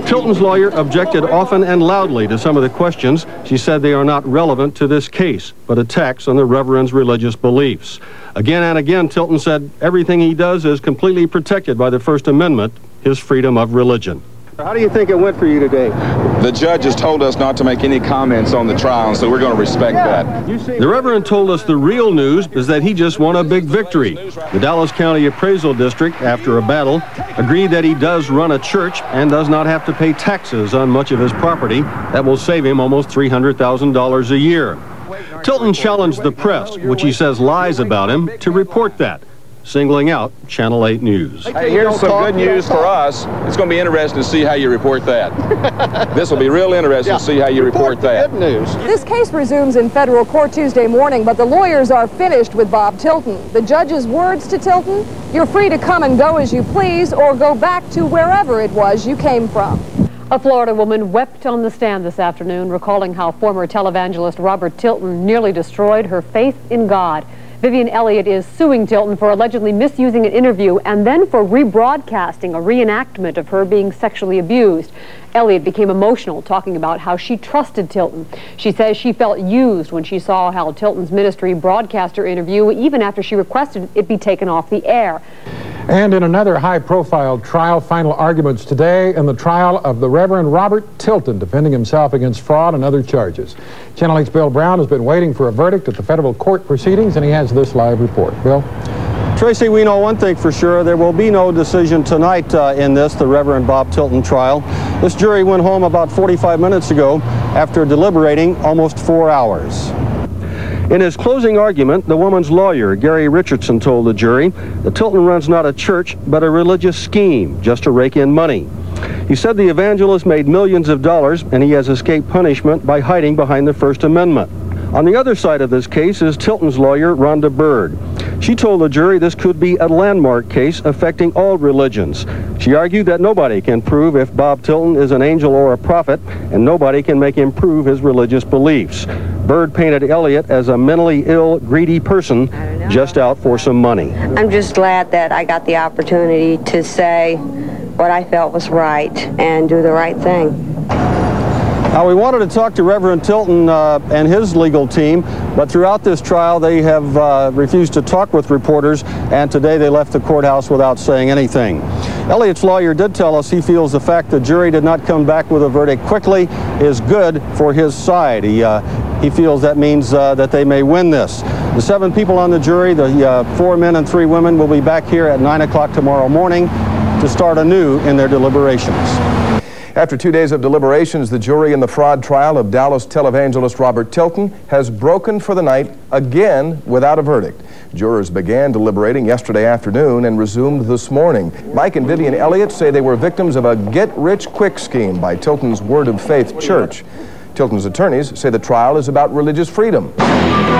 Tilton's lawyer objected often and loudly to some of the questions. She said they are not relevant to this case, but attacks on the Reverend's religious beliefs. Again and again, Tilton said everything he does is completely protected by the First Amendment, his freedom of religion. How do you think it went for you today? The judge has told us not to make any comments on the trial, so we're going to respect that. The Reverend told us the real news is that he just won a big victory. The Dallas County Appraisal District, after a battle, agreed that he does run a church and does not have to pay taxes on much of his property. That will save him almost $300,000 a year. Tilton challenged the press, which he says lies about him, to report that singling out Channel 8 News. Hey, here's some good news for us. It's going to be interesting to see how you report that. this will be real interesting yeah. to see how you report, report that. Good news. This case resumes in federal court Tuesday morning, but the lawyers are finished with Bob Tilton. The judge's words to Tilton, you're free to come and go as you please or go back to wherever it was you came from. A Florida woman wept on the stand this afternoon, recalling how former televangelist Robert Tilton nearly destroyed her faith in God. Vivian Elliott is suing Tilton for allegedly misusing an interview and then for rebroadcasting a reenactment of her being sexually abused. Elliott became emotional talking about how she trusted Tilton. She says she felt used when she saw how Tilton's ministry broadcast her interview even after she requested it be taken off the air. And in another high-profile trial, final arguments today in the trial of the Reverend Robert Tilton defending himself against fraud and other charges. Channel 8's Bill Brown has been waiting for a verdict at the federal court proceedings, and he has this live report. Bill? Tracy, we know one thing for sure. There will be no decision tonight uh, in this, the Reverend Bob Tilton trial. This jury went home about 45 minutes ago after deliberating almost four hours. In his closing argument, the woman's lawyer, Gary Richardson, told the jury that Tilton runs not a church, but a religious scheme just to rake in money. He said the evangelist made millions of dollars and he has escaped punishment by hiding behind the First Amendment. On the other side of this case is Tilton's lawyer, Rhonda Byrd. She told the jury this could be a landmark case affecting all religions. She argued that nobody can prove if Bob Tilton is an angel or a prophet, and nobody can make him prove his religious beliefs. Byrd painted Elliott as a mentally ill, greedy person just out for some money. I'm just glad that I got the opportunity to say what I felt was right and do the right thing. Now, we wanted to talk to Reverend Tilton uh, and his legal team, but throughout this trial, they have uh, refused to talk with reporters, and today they left the courthouse without saying anything. Elliott's lawyer did tell us he feels the fact the jury did not come back with a verdict quickly is good for his side. He, uh, he feels that means uh, that they may win this. The seven people on the jury, the uh, four men and three women, will be back here at 9 o'clock tomorrow morning to start anew in their deliberations. After two days of deliberations, the jury in the fraud trial of Dallas televangelist Robert Tilton has broken for the night again without a verdict. Jurors began deliberating yesterday afternoon and resumed this morning. Mike and Vivian Elliott say they were victims of a get-rich-quick scheme by Tilton's Word of Faith Church. Tilton's attorneys say the trial is about religious freedom.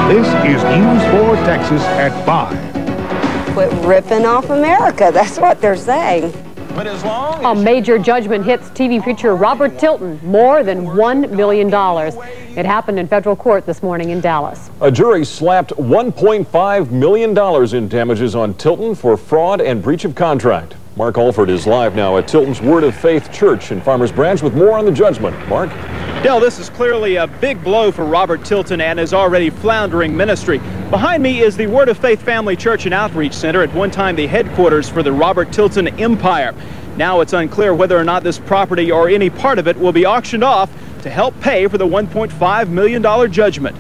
This is News 4 Texas at 5. Quit ripping off America. That's what they're saying. A major judgment hits TV preacher Robert Tilton more than $1 million. It happened in federal court this morning in Dallas. A jury slapped $1.5 million in damages on Tilton for fraud and breach of contract. Mark Alford is live now at Tilton's Word of Faith Church in Farmers Branch with more on the judgment. Mark? Dell, this is clearly a big blow for Robert Tilton and his already floundering ministry. Behind me is the Word of Faith Family Church and Outreach Center, at one time the headquarters for the Robert Tilton Empire. Now it's unclear whether or not this property or any part of it will be auctioned off to help pay for the $1.5 million judgment.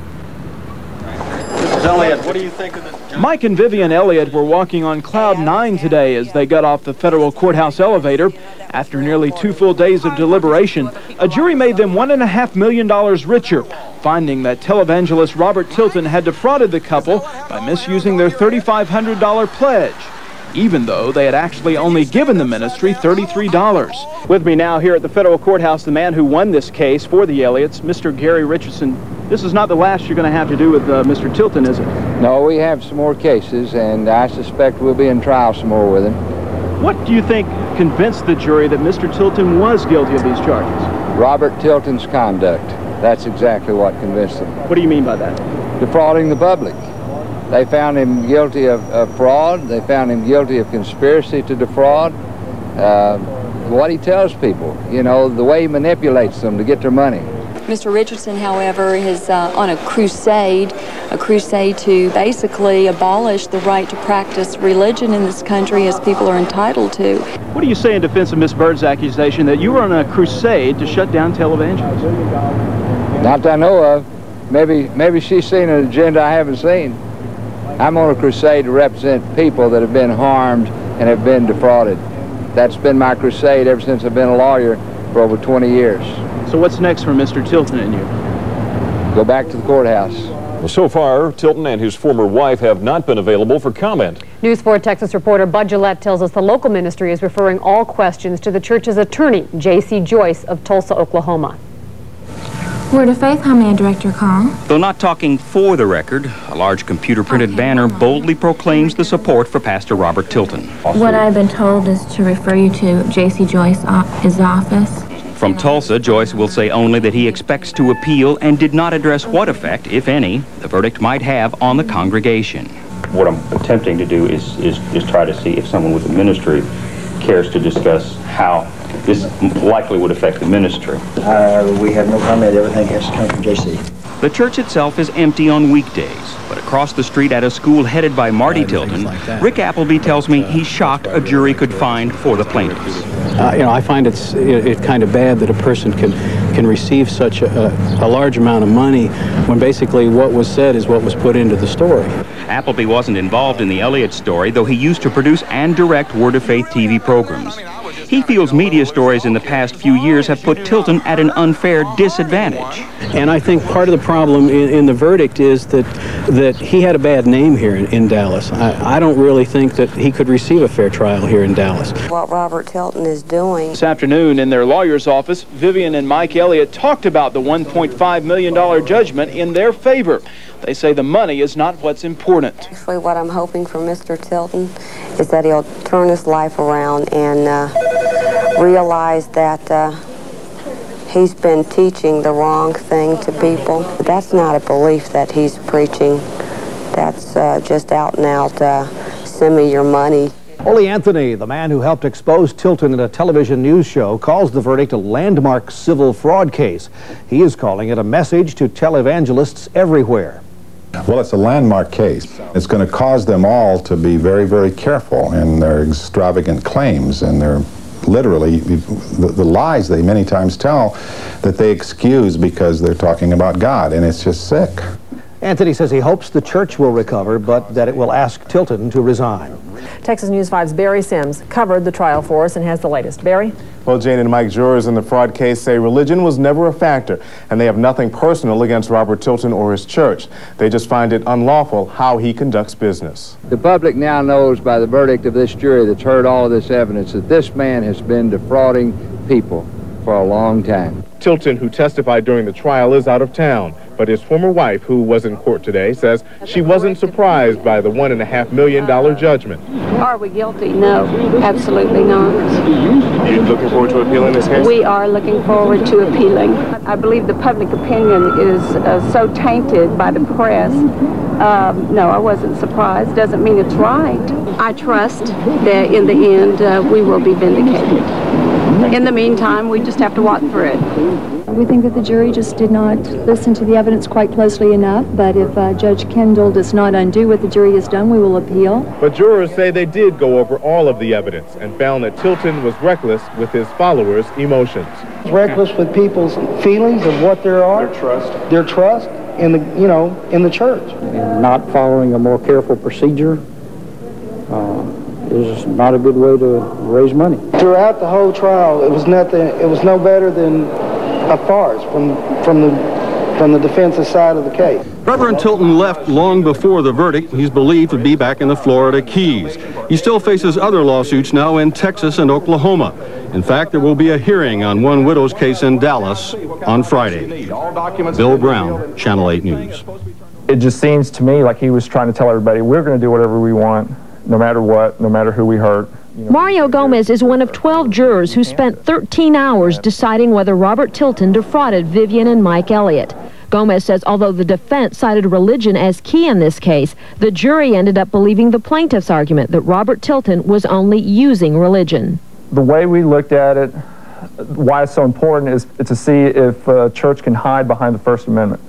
Elliott, what do you think of this? Mike and Vivian Elliott were walking on cloud nine today as they got off the federal courthouse elevator. After nearly two full days of deliberation, a jury made them $1.5 million richer, finding that televangelist Robert Tilton had defrauded the couple by misusing their $3,500 pledge. even though they had actually only given the ministry $33. With me now here at the federal courthouse, the man who won this case for the Elliotts, Mr. Gary Richardson. This is not the last you're going to have to do with uh, Mr. Tilton, is it? No, we have some more cases, and I suspect we'll be in trial some more with him. What do you think convinced the jury that Mr. Tilton was guilty of these charges? Robert Tilton's conduct. That's exactly what convinced them. What do you mean by that? Defrauding the public. They found him guilty of, of fraud. They found him guilty of conspiracy to defraud. Uh, what he tells people, you know, the way he manipulates them to get their money. Mr. Richardson, however, is uh, on a crusade, a crusade to basically abolish the right to practice religion in this country as people are entitled to. What do you say in defense of Miss Bird's accusation that you were on a crusade to shut down televangelists? Not that I know of. Maybe, maybe she's seen an agenda I haven't seen. I'm on a crusade to represent people that have been harmed and have been defrauded. That's been my crusade ever since I've been a lawyer for over 20 years. So what's next for Mr. Tilton and you? Go back to the courthouse. Well, so far, Tilton and his former wife have not been available for comment. News 4 Texas reporter Bud Gillette tells us the local ministry is referring all questions to the church's attorney, J.C. Joyce of Tulsa, Oklahoma. Word of Faith, how may I direct your call? Though not talking for the record, a large computer-printed okay, banner boldly proclaims the support for Pastor Robert Tilton. What I've been told is to refer you to J.C. Joyce, uh, his office. From Tulsa, Joyce will say only that he expects to appeal and did not address what effect, if any, the verdict might have on the congregation. What I'm attempting to do is, is, is try to see if someone with the ministry cares to discuss how this likely would affect the ministry. Uh, we have no comment. Everything has to come from JC. The church itself is empty on weekdays, but across the street at a school headed by Marte Tilton, like Rick Appleby tells me he's shocked a jury could find for the plaintiffs. Uh, you know, I find it's it, it, kind of bad that a person can can receive such a, a large amount of money when basically what was said is what was put into the story. Appleby wasn't involved in the Elliott story, though he used to produce and direct Word of Faith TV programs. He feels media stories in the past few years have put Tilton at an unfair disadvantage. And I think part of the problem in, in the verdict is that that he had a bad name here in, in Dallas. I, I, don't really think that he could receive a fair trial here in Dallas. What Robert Tilton is doing. This afternoon in their lawyer's office, Vivian and Mike Elliott talked about the $1.5 million judgment in their favor. They say the money is not what's important. Actually, what I'm hoping for Mr. Tilton is that he'll turn his life around and uh, realize that uh, he's been teaching the wrong thing to people. That's not a belief that he's preaching. That's uh, just out and out, uh, send me your money. Ole Anthony, the man who helped expose Tilton in a television news show, calls the verdict a landmark civil fraud case. He is calling it a message to televangelists everywhere. Well, it's a landmark case. It's going to cause them all to be very, very careful in their extravagant claims and their literally the, the, lies they many times tell that they excuse because they're talking about God, and it's just sick. Anthony says he hopes the church will recover, but that it will ask Tilton to resign. Texas News 5's Barry Sims covered the trial for us and has the latest. Barry? Well, Jane and Mike, jurors in the fraud case say religion was never a factor, and they have nothing personal against Robert Tilton or his church. They just find it unlawful how he conducts business. The public now knows by the verdict of this jury that's heard all of this evidence that this man has been defrauding people for a long time. Tilton, who testified during the trial, is out of town. But his former wife, who was in court today, says she wasn't surprised by the one and a half million dollar judgment. Are we guilty? No, absolutely not. Are you looking forward to appealing this case? We are looking forward to appealing. I believe the public opinion is uh, so tainted by the press. Um, no, I wasn't surprised. Doesn't mean it's right. I trust that in the end uh, we will be vindicated. In the meantime, we just have to walk through it. We think that the jury just did not listen to the evidence quite closely enough, but if uh, Judge Kendall does not undo what the jury has done, we will appeal. But jurors say they did go over all of the evidence and found that Tilton was reckless with his followers' emotions. Reckless with people's feelings of what there are. Their trust. Their trust in the, you know, in the church. And not following a more careful procedure. Uh, is not a good way to raise money. Throughout the whole trial, it was nothing. It was no better than a farce from from the from the defense's side of the case. Reverend Tilton left long before the verdict. He's believed to be back in the Florida Keys. He still faces other lawsuits now in Texas and Oklahoma. In fact, there will be a hearing on one widow's case in Dallas on Friday. Bill Brown, Channel 8 News. It just seems to me like he was trying to tell everybody, we're going to do whatever we want, no matter what, no matter who we hurt. Mario Gomez is one of 12 jurors who spent 13 hours deciding whether Robert Tilton defrauded Vivian and Mike Elliott. Gomez says although the defense cited religion as key in this case, the jury ended up believing the plaintiff's argument that Robert Tilton was only using religion. The way we looked at it, why it's so important is to see if a church can hide behind the First Amendment.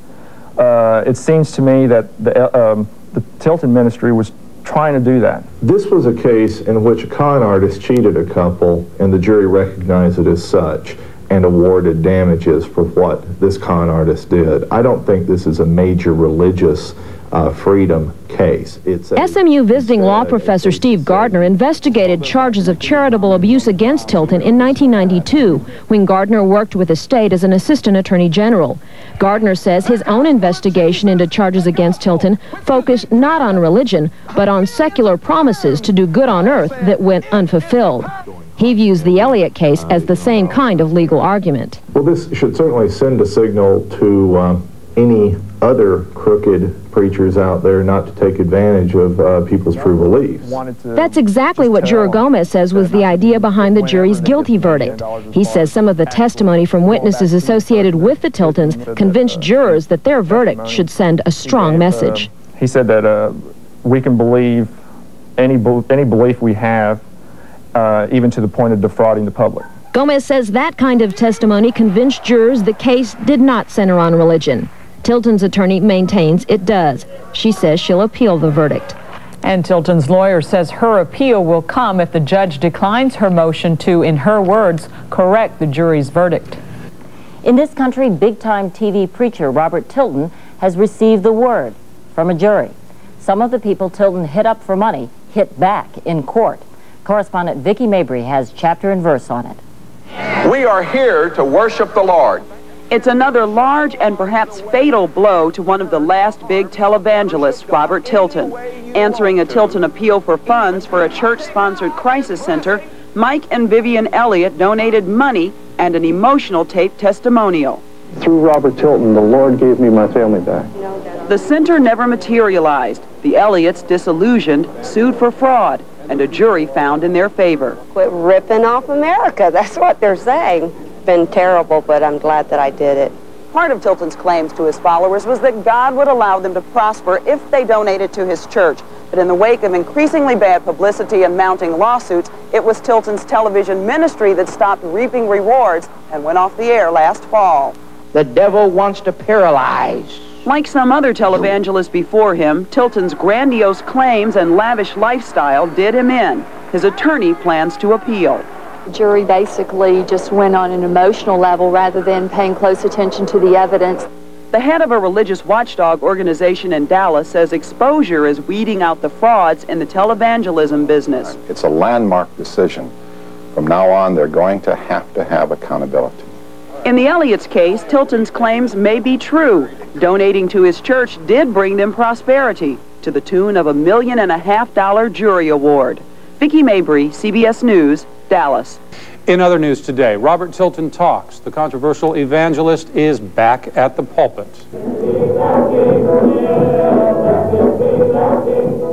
Uh, it seems to me that the, um, the Tilton ministry was trying to do that. This was a case in which a con artist cheated a couple and the jury recognized it as such and awarded damages for what this con artist did. I don't think this is a major religious uh, freedom case. It's SMU visiting law professor Steve Gardner investigated charges of charitable abuse against Tilton in 1992 when Gardner worked with the state as an assistant attorney general. Gardner says his own investigation into charges against Tilton focused not on religion, but on secular promises to do good on earth that went unfulfilled. He views the Elliott case as the same kind of legal argument. Well, this should certainly send a signal to uh, any other crooked preachers out there not to take advantage of uh, people's true beliefs. That's exactly what Juror Gomez says was the idea behind the jury's guilty verdict. He says some of the testimony from witnesses associated with the Tiltons convinced jurors that their verdict should send a strong message. He said that uh, we can believe any, be any belief we have uh, even to the point of defrauding the public. Gomez says that kind of testimony convinced jurors the case did not center on religion. Tilton's attorney maintains it does. She says she'll appeal the verdict. And Tilton's lawyer says her appeal will come if the judge declines her motion to, in her words, correct the jury's verdict. In this country, big-time TV preacher Robert Tilton has received the word from a jury. Some of the people Tilton hit up for money hit back in court. Correspondent Vicki Mabry has chapter and verse on it. We are here to worship the Lord. It's another large and perhaps fatal blow to one of the last big televangelists, Robert Tilton. Answering a Tilton appeal for funds for a church-sponsored crisis center, Mike and Vivian Elliott donated money and an emotional tape testimonial. Through Robert Tilton, the Lord gave me my family back. The center never materialized. The Elliotts, disillusioned, sued for fraud and a jury found in their favor. Quit ripping off America. That's what they're saying. Been terrible, but I'm glad that I did it. Part of Tilton's claims to his followers was that God would allow them to prosper if they donated to his church. But in the wake of increasingly bad publicity and mounting lawsuits, it was Tilton's television ministry that stopped reaping rewards and went off the air last fall. The devil wants to paralyze like some other televangelists before him, Tilton's grandiose claims and lavish lifestyle did him in. His attorney plans to appeal. The jury basically just went on an emotional level rather than paying close attention to the evidence. The head of a religious watchdog organization in Dallas says exposure is weeding out the frauds in the televangelism business. It's a landmark decision. From now on, they're going to have to have accountability. In the Elliott's case, Tilton's claims may be true. Donating to his church did bring them prosperity to the tune of a million and a half dollar jury award. Vicki Mabry, CBS News, Dallas. In other news today, Robert Tilton talks. The controversial evangelist is back at the pulpit.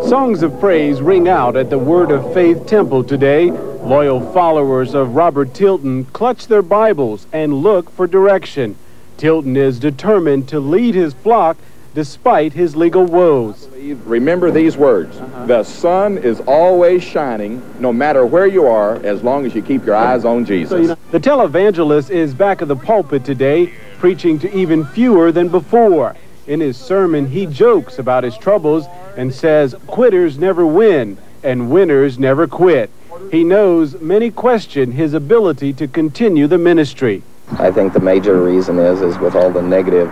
Songs of praise ring out at the Word of Faith Temple today. Loyal followers of Robert Tilton clutch their Bibles and look for direction. Tilton is determined to lead his flock despite his legal woes. Remember these words. Uh-huh. The sun is always shining, no matter where you are, as long as you keep your eyes on Jesus. So, you know, the televangelist is back of the pulpit today, preaching to even fewer than before. In his sermon, he jokes about his troubles and says quitters never win and winners never quit. He knows many question his ability to continue the ministry. I think the major reason is, is with all the negative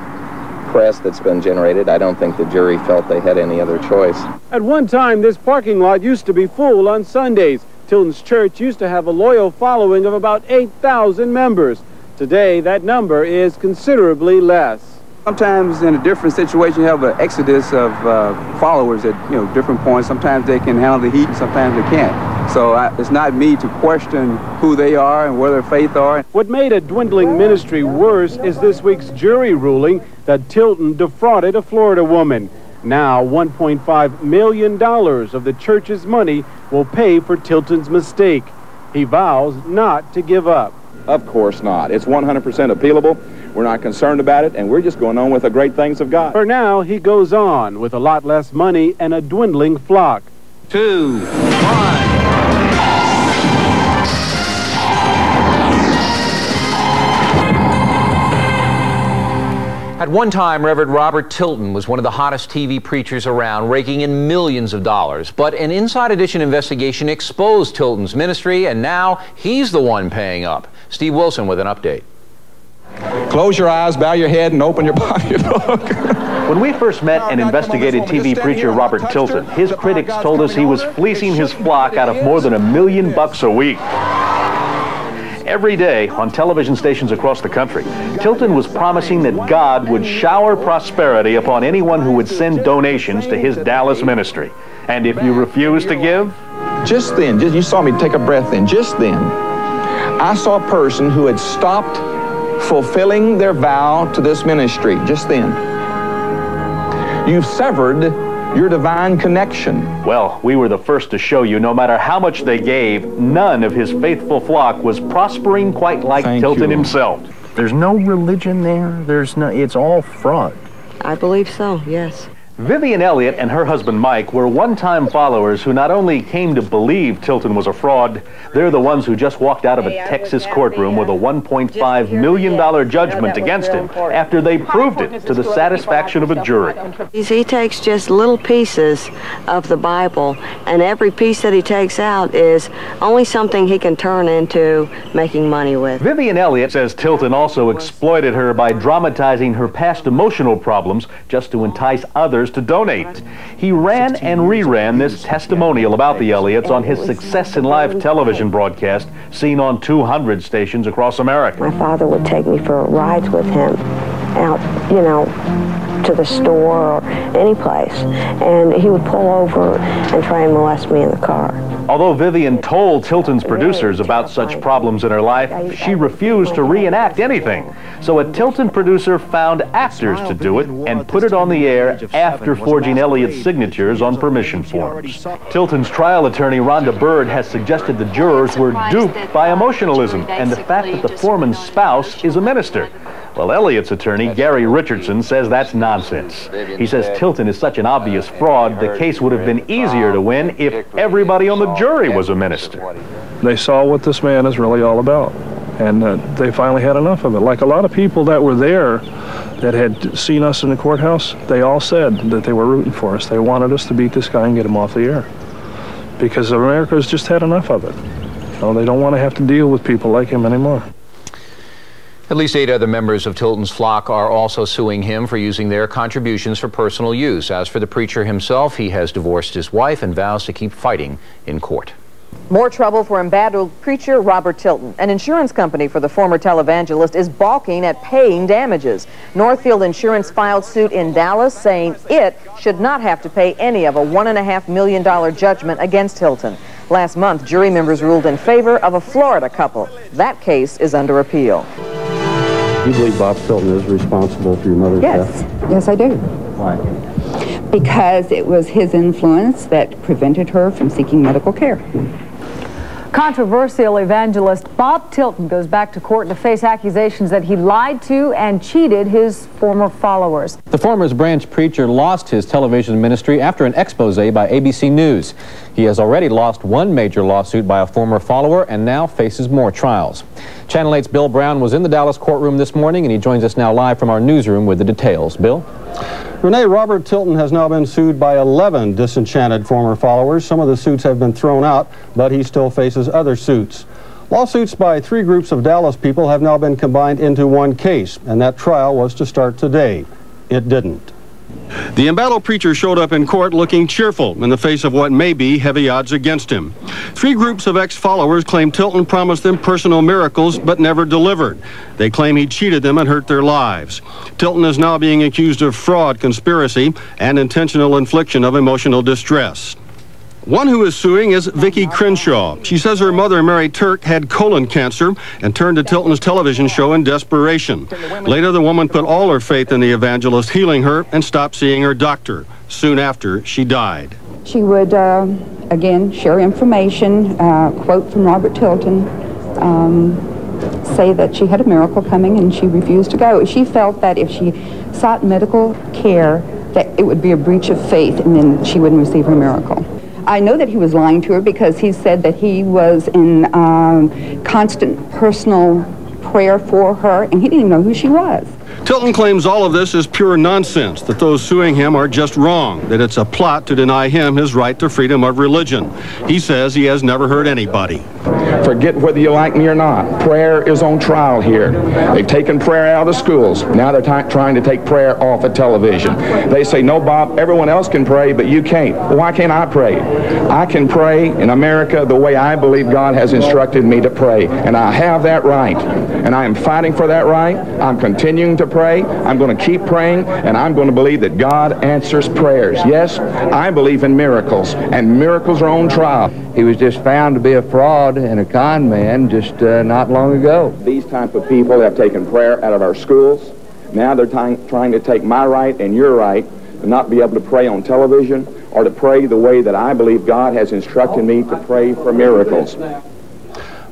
press that's been generated, I don't think the jury felt they had any other choice. At one time, this parking lot used to be full on Sundays. Tilton's church used to have a loyal following of about 8,000 members. Today, that number is considerably less. Sometimes in a different situation, you have an exodus of uh, followers at you know different points. Sometimes they can handle the heat, and sometimes they can't. So I, it's not me to question who they are and where their faith are. What made a dwindling ministry worse is this week's jury ruling that Tilton defrauded a Florida woman. Now, $1.5 million of the church's money will pay for Tilton's mistake. He vows not to give up. Of course not. It's 100% appealable. We're not concerned about it, and we're just going on with the great things of God. For now, he goes on with a lot less money and a dwindling flock. Two, one. At one time, Reverend Robert Tilton was one of the hottest TV preachers around, raking in millions of dollars. But an Inside Edition investigation exposed Tilton's ministry, and now he's the one paying up. Steve Wilson with an update. Close your eyes, bow your head, and open your pocketbook. when we first met and investigated TV preacher Robert Tilton, his critics told us he was fleecing his flock out of more than a million bucks a week every day on television stations across the country. Tilton was promising that God would shower prosperity upon anyone who would send donations to his Dallas ministry. And if you refuse to give? Just then, just, you saw me take a breath in, just then, I saw a person who had stopped fulfilling their vow to this ministry, just then. You've severed your divine connection. Well, we were the first to show you no matter how much they gave, none of his faithful flock was prospering quite like Thank Tilton you. himself. There's no religion there. There's no, it's all fraud. I believe so, yes. Vivian Elliott and her husband Mike were one-time followers who not only came to believe Tilton was a fraud, they're the ones who just walked out of a Texas courtroom with a $1.5 million judgment against him after they proved it to the satisfaction of a jury. He takes just little pieces of the Bible, and every piece that he takes out is only something he can turn into making money with. Vivian Elliott says Tilton also exploited her by dramatizing her past emotional problems just to entice others to donate. He ran and reran this testimonial about the Elliotts on his Success in Life television broadcast, seen on 200 stations across America. My father would take me for rides with him out, you know, to the store or any place, and he would pull over and try and molest me in the car. Although Vivian told Tilton's producers about such problems in her life, she refused to reenact anything. So a Tilton producer found actors to do it and put it on the air after forging Elliott's signatures on permission forms. Tilton's trial attorney Rhonda Bird has suggested the jurors were duped by emotionalism and the fact that the foreman's spouse is a minister. Well, Elliott's attorney, Gary Richardson, says that's nonsense. He says Tilton is such an obvious fraud, the case would have been easier to win if everybody on the jury was a minister. They saw what this man is really all about, and uh, they finally had enough of it. Like a lot of people that were there that had seen us in the courthouse, they all said that they were rooting for us. They wanted us to beat this guy and get him off the air because America's just had enough of it. You know, they don't want to have to deal with people like him anymore. At least eight other members of Tilton's flock are also suing him for using their contributions for personal use. As for the preacher himself, he has divorced his wife and vows to keep fighting in court. More trouble for embattled preacher Robert Tilton. An insurance company for the former televangelist is balking at paying damages. Northfield Insurance filed suit in Dallas saying it should not have to pay any of a $1.5 million judgment against Tilton. Last month, jury members ruled in favor of a Florida couple. That case is under appeal. You believe Bob Tilton is responsible for your mother's Yes, death? yes I do. Why? Because it was his influence that prevented her from seeking medical care. Controversial evangelist Bob Tilton goes back to court to face accusations that he lied to and cheated his former followers. The Farmers Branch preacher lost his television ministry after an expose by ABC News. He has already lost one major lawsuit by a former follower and now faces more trials. Channel 8's Bill Brown was in the Dallas courtroom this morning and he joins us now live from our newsroom with the details. Bill? Renee, Robert Tilton has now been sued by 11 disenchanted former followers. Some of the suits have been thrown out, but he still faces other suits. Lawsuits by three groups of Dallas people have now been combined into one case, and that trial was to start today. It didn't. The embattled preacher showed up in court looking cheerful in the face of what may be heavy odds against him. Three groups of ex-followers claim Tilton promised them personal miracles but never delivered. They claim he cheated them and hurt their lives. Tilton is now being accused of fraud, conspiracy, and intentional infliction of emotional distress. One who is suing is Vicki Crenshaw. She says her mother, Mary Turk, had colon cancer and turned to Tilton's television show in desperation. Later, the woman put all her faith in the evangelist healing her and stopped seeing her doctor. Soon after, she died. She would, uh, again, share information, uh, quote from Robert Tilton, um, say that she had a miracle coming and she refused to go. She felt that if she sought medical care, that it would be a breach of faith and then she wouldn't receive her miracle. I know that he was lying to her because he said that he was in um, constant personal prayer for her, and he didn't even know who she was. Tilton claims all of this is pure nonsense, that those suing him are just wrong, that it's a plot to deny him his right to freedom of religion. He says he has never heard anybody. Forget whether you like me or not. Prayer is on trial here. They've taken prayer out of schools. Now they're trying to take prayer off of television. They say, no, Bob, everyone else can pray, but you can't. Why can't I pray? I can pray in America the way I believe God has instructed me to pray, and I have that right. And I am fighting for that right. I'm continuing to pray. I'm going to keep praying, and I'm going to believe that God answers prayers. Yes, I believe in miracles, and miracles are on trial. He was just found to be a fraud and a con man just uh, not long ago. These type of people have taken prayer out of our schools. Now they're trying to take my right and your right to not be able to pray on television or to pray the way that I believe God has instructed me to pray for miracles.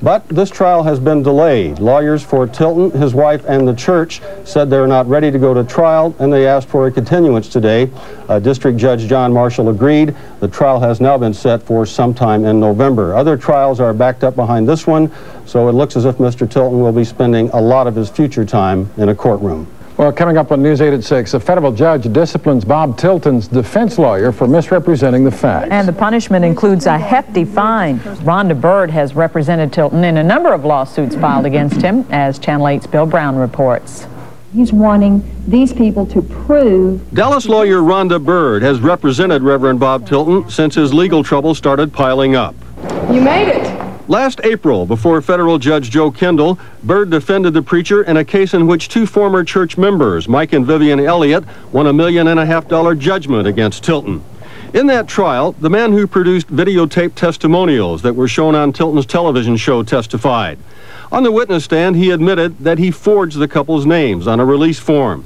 But this trial has been delayed. Lawyers for Tilton, his wife, and the church said they're not ready to go to trial, and they asked for a continuance today. Uh, District Judge John Marshall agreed. The trial has now been set for sometime in November. Other trials are backed up behind this one, so it looks as if Mr. Tilton will be spending a lot of his future time in a courtroom. Well, coming up on News 8 at 6, a federal judge disciplines Bob Tilton's defense lawyer for misrepresenting the facts. And the punishment includes a hefty fine. Rhonda Byrd has represented Tilton in a number of lawsuits filed against him, as Channel 8's Bill Brown reports. He's wanting these people to prove. Dallas lawyer Rhonda Byrd has represented Reverend Bob Tilton since his legal trouble started piling up. You made it. Last April, before federal judge Joe Kendall, Byrd defended the preacher in a case in which two former church members, Mike and Vivian Elliott, won a million and a half dollar judgment against Tilton. In that trial, the man who produced videotape testimonials that were shown on Tilton's television show testified. On the witness stand, he admitted that he forged the couple's names on a release form.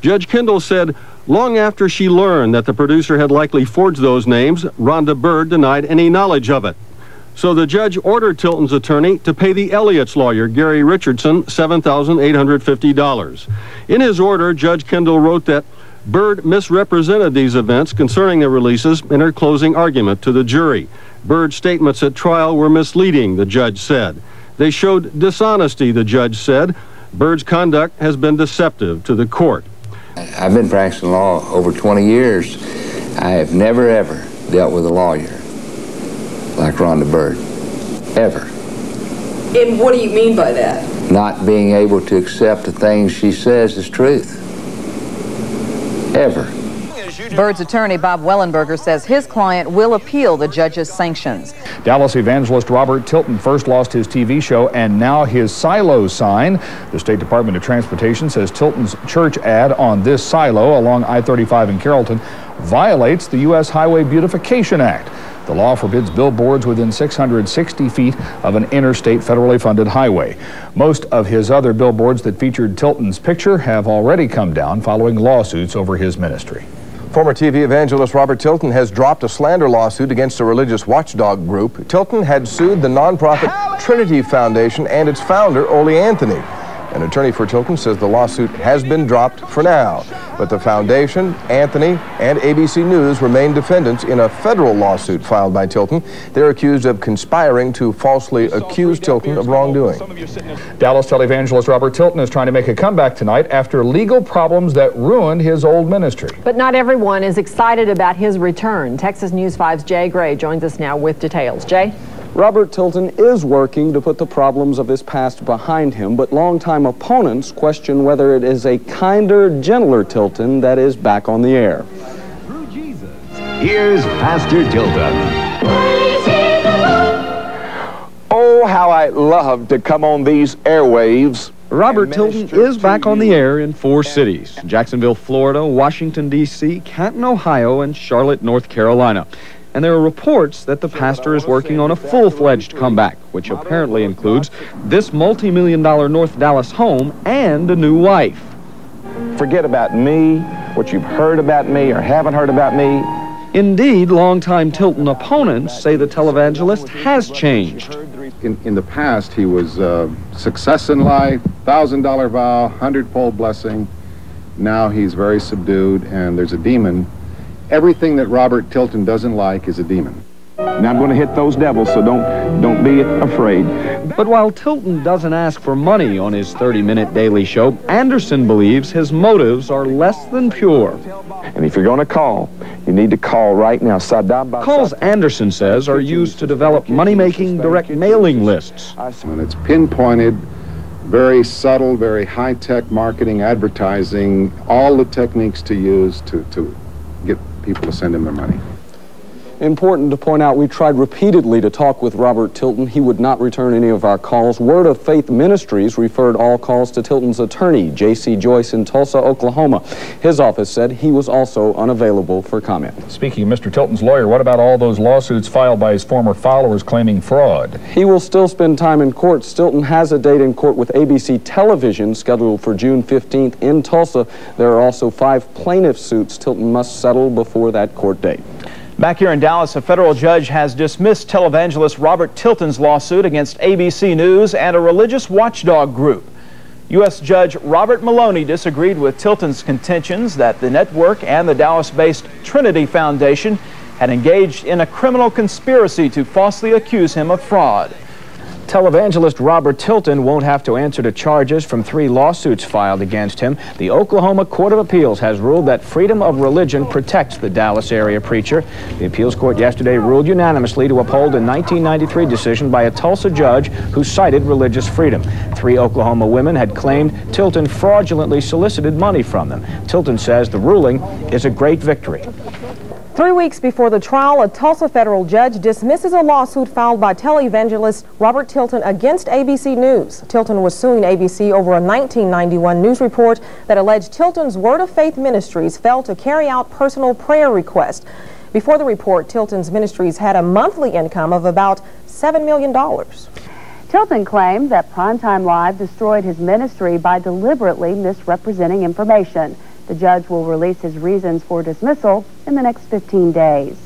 Judge Kendall said, long after she learned that the producer had likely forged those names, Rhonda Byrd denied any knowledge of it. So the judge ordered Tilton's attorney to pay the Elliott's lawyer, Gary Richardson, $7,850. In his order, Judge Kendall wrote that Byrd misrepresented these events concerning the releases in her closing argument to the jury. Byrd's statements at trial were misleading, the judge said. They showed dishonesty, the judge said. Byrd's conduct has been deceptive to the court. I've been practicing law over 20 years. I have never, ever dealt with a lawyer like Rhonda Byrd. Ever. And what do you mean by that? Not being able to accept the things she says is truth. Ever. Byrd's attorney, Bob Wellenberger, says his client will appeal the judge's sanctions. Dallas evangelist Robert Tilton first lost his TV show and now his silo sign. The State Department of Transportation says Tilton's church ad on this silo along I-35 in Carrollton violates the U.S. Highway Beautification Act. The law forbids billboards within 660 feet of an interstate federally funded highway. Most of his other billboards that featured Tilton's picture have already come down following lawsuits over his ministry. Former TV evangelist Robert Tilton has dropped a slander lawsuit against a religious watchdog group. Tilton had sued the nonprofit Trinity Foundation and its founder, Ole Anthony. An attorney for Tilton says the lawsuit has been dropped for now, but the foundation, Anthony, and ABC News remain defendants in a federal lawsuit filed by Tilton. They're accused of conspiring to falsely accuse Tilton of wrongdoing. Dallas televangelist Robert Tilton is trying to make a comeback tonight after legal problems that ruined his old ministry. But not everyone is excited about his return. Texas News 5's Jay Gray joins us now with details. Jay? Robert Tilton is working to put the problems of his past behind him, but longtime opponents question whether it is a kinder, gentler Tilton that is back on the air. Here's Pastor Tilton. Oh, how I love to come on these airwaves. Robert Tilton is back on the air in four cities Jacksonville, Florida, Washington, D.C., Canton, Ohio, and Charlotte, North Carolina. And there are reports that the pastor is working on a full fledged comeback, which apparently includes this multi million dollar North Dallas home and a new wife. Forget about me, what you've heard about me or haven't heard about me. Indeed, longtime Tilton opponents say the televangelist has changed. In, in the past, he was uh, success in life, $1,000 vow, hundredfold blessing. Now he's very subdued, and there's a demon. Everything that Robert Tilton doesn't like is a demon. Now I'm going to hit those devils, so don't don't be afraid. But while Tilton doesn't ask for money on his 30-minute daily show, Anderson believes his motives are less than pure. And if you're going to call, you need to call right now. Saddam Calls, Anderson says, are used to develop money-making direct mailing lists. And it's pinpointed, very subtle, very high-tech marketing, advertising, all the techniques to use to, to get people to send him their money. Important to point out, we tried repeatedly to talk with Robert Tilton. He would not return any of our calls. Word of Faith Ministries referred all calls to Tilton's attorney, J.C. Joyce in Tulsa, Oklahoma. His office said he was also unavailable for comment. Speaking of Mr. Tilton's lawyer, what about all those lawsuits filed by his former followers claiming fraud? He will still spend time in court. Tilton has a date in court with ABC Television scheduled for June 15th in Tulsa. There are also five plaintiff suits Tilton must settle before that court date. Back here in Dallas, a federal judge has dismissed televangelist Robert Tilton's lawsuit against ABC News and a religious watchdog group. U.S. Judge Robert Maloney disagreed with Tilton's contentions that the network and the Dallas-based Trinity Foundation had engaged in a criminal conspiracy to falsely accuse him of fraud. Televangelist Robert Tilton won't have to answer to charges from three lawsuits filed against him. The Oklahoma Court of Appeals has ruled that freedom of religion protects the Dallas area preacher. The appeals court yesterday ruled unanimously to uphold a 1993 decision by a Tulsa judge who cited religious freedom. Three Oklahoma women had claimed Tilton fraudulently solicited money from them. Tilton says the ruling is a great victory. Three weeks before the trial, a Tulsa federal judge dismisses a lawsuit filed by televangelist Robert Tilton against ABC News. Tilton was suing ABC over a 1991 news report that alleged Tilton's Word of Faith Ministries failed to carry out personal prayer requests. Before the report, Tilton's ministries had a monthly income of about $7 million. Tilton claimed that Primetime Live destroyed his ministry by deliberately misrepresenting information. The judge will release his reasons for dismissal in the next 15 days.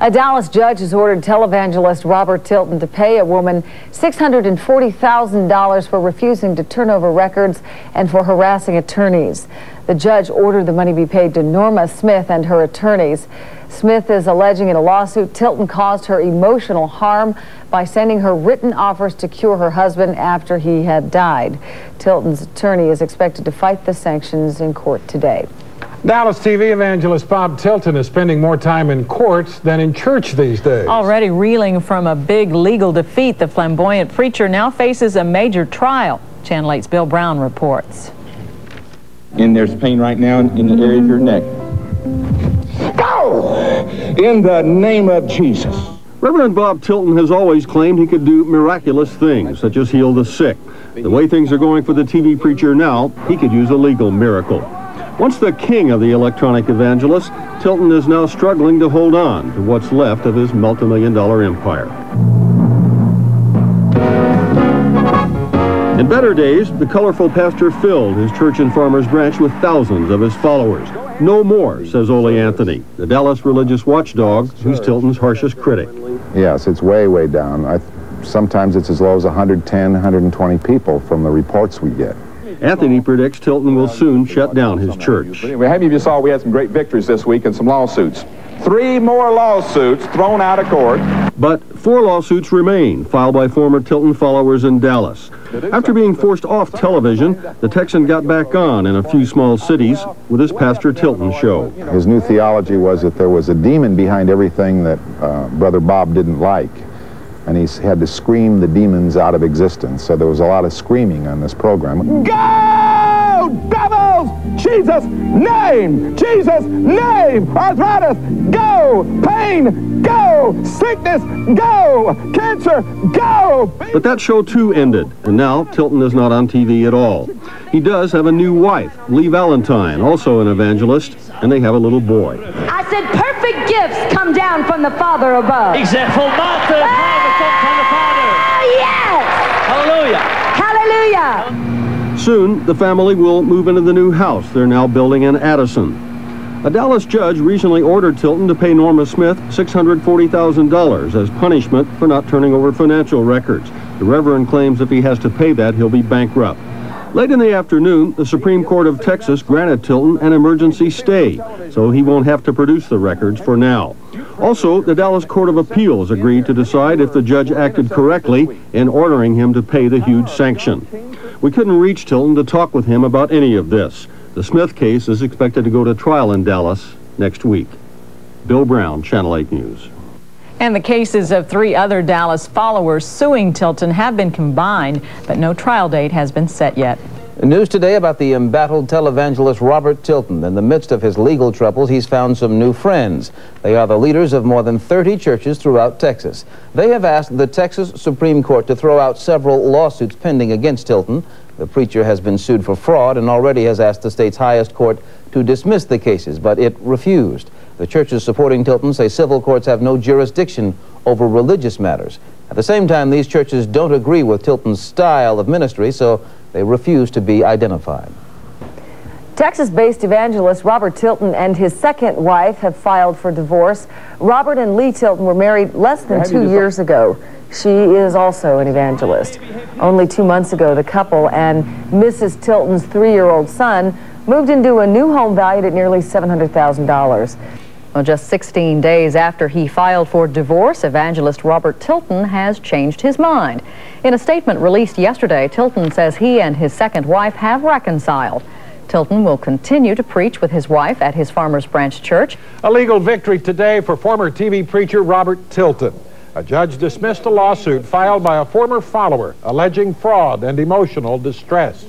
A Dallas judge has ordered televangelist Robert Tilton to pay a woman $640,000 for refusing to turn over records and for harassing attorneys. The judge ordered the money be paid to Norma Smith and her attorneys. Smith is alleging in a lawsuit Tilton caused her emotional harm by sending her written offers to cure her husband after he had died. Tilton's attorney is expected to fight the sanctions in court today. Dallas TV evangelist Bob Tilton is spending more time in courts than in church these days. Already reeling from a big legal defeat, the flamboyant preacher now faces a major trial. Channel 8's Bill Brown reports. And there's pain right now in the area of your neck. In the name of Jesus. Reverend Bob Tilton has always claimed he could do miraculous things, such as heal the sick. The way things are going for the TV preacher now, he could use a legal miracle. Once the king of the electronic evangelist, Tilton is now struggling to hold on to what's left of his multi-million dollar empire. In better days, the colorful pastor filled his church and Farmers Branch with thousands of his followers. No more, says Ole Anthony, the Dallas religious watchdog, who's Tilton's harshest critic. Yes, it's way, way down. I, sometimes it's as low as 110, 120 people from the reports we get. Anthony predicts Tilton will soon shut down his church. How many of you saw we had some great victories this week and some lawsuits? Three more lawsuits thrown out of court. But four lawsuits remain, filed by former Tilton followers in Dallas. After being forced off television, the Texan got back on in a few small cities with his Pastor Tilton show. His new theology was that there was a demon behind everything that uh, Brother Bob didn't like. and he had to scream the demons out of existence. So there was a lot of screaming on this program. Go, devils! Jesus' name! Jesus' name! Arthritis, go! Pain, go! Sickness, go! Cancer, go! But that show too ended, and now Tilton is not on TV at all. He does have a new wife, Leigh Valentine, also an evangelist, and they have a little boy. I said perfect gifts come down from the Father above. Except for Martha, from the Father. Ah, yes! Hallelujah. Hallelujah! Soon, the family will move into the new house they're now building in Addison. A Dallas judge recently ordered Tilton to pay Norma Smith $640,000 as punishment for not turning over financial records. The Reverend claims if he has to pay that, he'll be bankrupt. Late in the afternoon, the Supreme Court of Texas granted Tilton an emergency stay, so he won't have to produce the records for now. Also, the Dallas Court of Appeals agreed to decide if the judge acted correctly in ordering him to pay the huge sanction. We couldn't reach Tilton to talk with him about any of this. The Smith case is expected to go to trial in Dallas next week. Bill Brown, Channel 8 News. And the cases of three other Dallas followers suing Tilton have been combined, but no trial date has been set yet. News today about the embattled televangelist Robert Tilton. In the midst of his legal troubles, he's found some new friends. They are the leaders of more than 30 churches throughout Texas. They have asked the Texas Supreme Court to throw out several lawsuits pending against Tilton. The preacher has been sued for fraud and already has asked the state's highest court to dismiss the cases, but it refused. The churches supporting Tilton say civil courts have no jurisdiction over religious matters. At the same time, these churches don't agree with Tilton's style of ministry, so they refuse to be identified. Texas-based evangelist Robert Tilton and his second wife have filed for divorce. Robert and Leigh Tilton were married less than two years ago. She is also an evangelist. Only two months ago, the couple and Mrs. Tilton's three-year-old son moved into a new home valued at nearly $700,000. Well, just 16 days after he filed for divorce, evangelist Robert Tilton has changed his mind. In a statement released yesterday, Tilton says he and his second wife have reconciled. Tilton will continue to preach with his wife at his Farmers Branch church. A legal victory today for former TV preacher Robert Tilton. A judge dismissed a lawsuit filed by a former follower alleging fraud and emotional distress.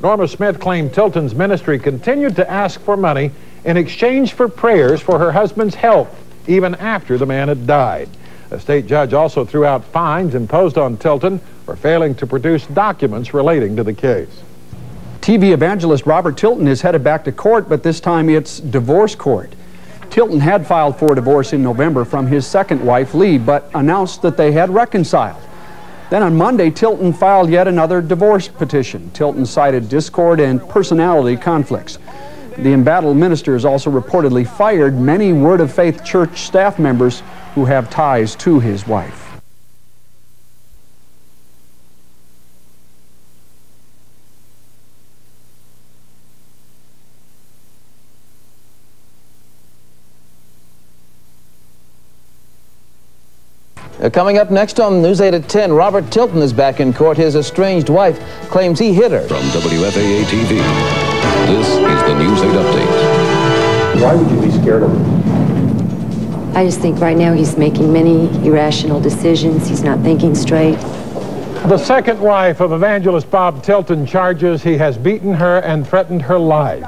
Norma Smith claimed Tilton's ministry continued to ask for money in exchange for prayers for her husband's health, even after the man had died. A state judge also threw out fines imposed on Tilton for failing to produce documents relating to the case. TV evangelist Robert Tilton is headed back to court, but this time it's divorce court. Tilton had filed for divorce in November from his second wife, Leigh, but announced that they had reconciled. Then on Monday, Tilton filed yet another divorce petition. Tilton cited discord and personality conflicts. The embattled minister has also reportedly fired many Word of Faith church staff members who have ties to his wife. Uh, coming up next on News 8 at 10, Robert Tilton is back in court. His estranged wife claims he hit her. From WFAA TV, this is the News 8 Update. Why would you be scared of him? I just think right now he's making many irrational decisions. He's not thinking straight. The second wife of evangelist Bob Tilton charges he has beaten her and threatened her life.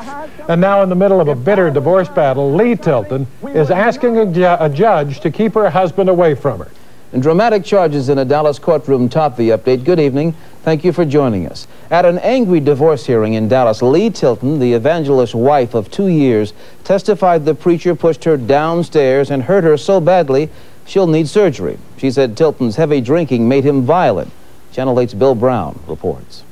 And now in the middle of a bitter divorce battle, Leigh Tilton is asking a, ju a judge to keep her husband away from her. And dramatic charges in a Dallas courtroom top the update. Good evening. Thank you for joining us. At an angry divorce hearing in Dallas, Leigh Tilton, the evangelist's wife of two years, testified the preacher pushed her downstairs and hurt her so badly she'll need surgery. She said Tilton's heavy drinking made him violent. Channel 8's Bill Brown reports.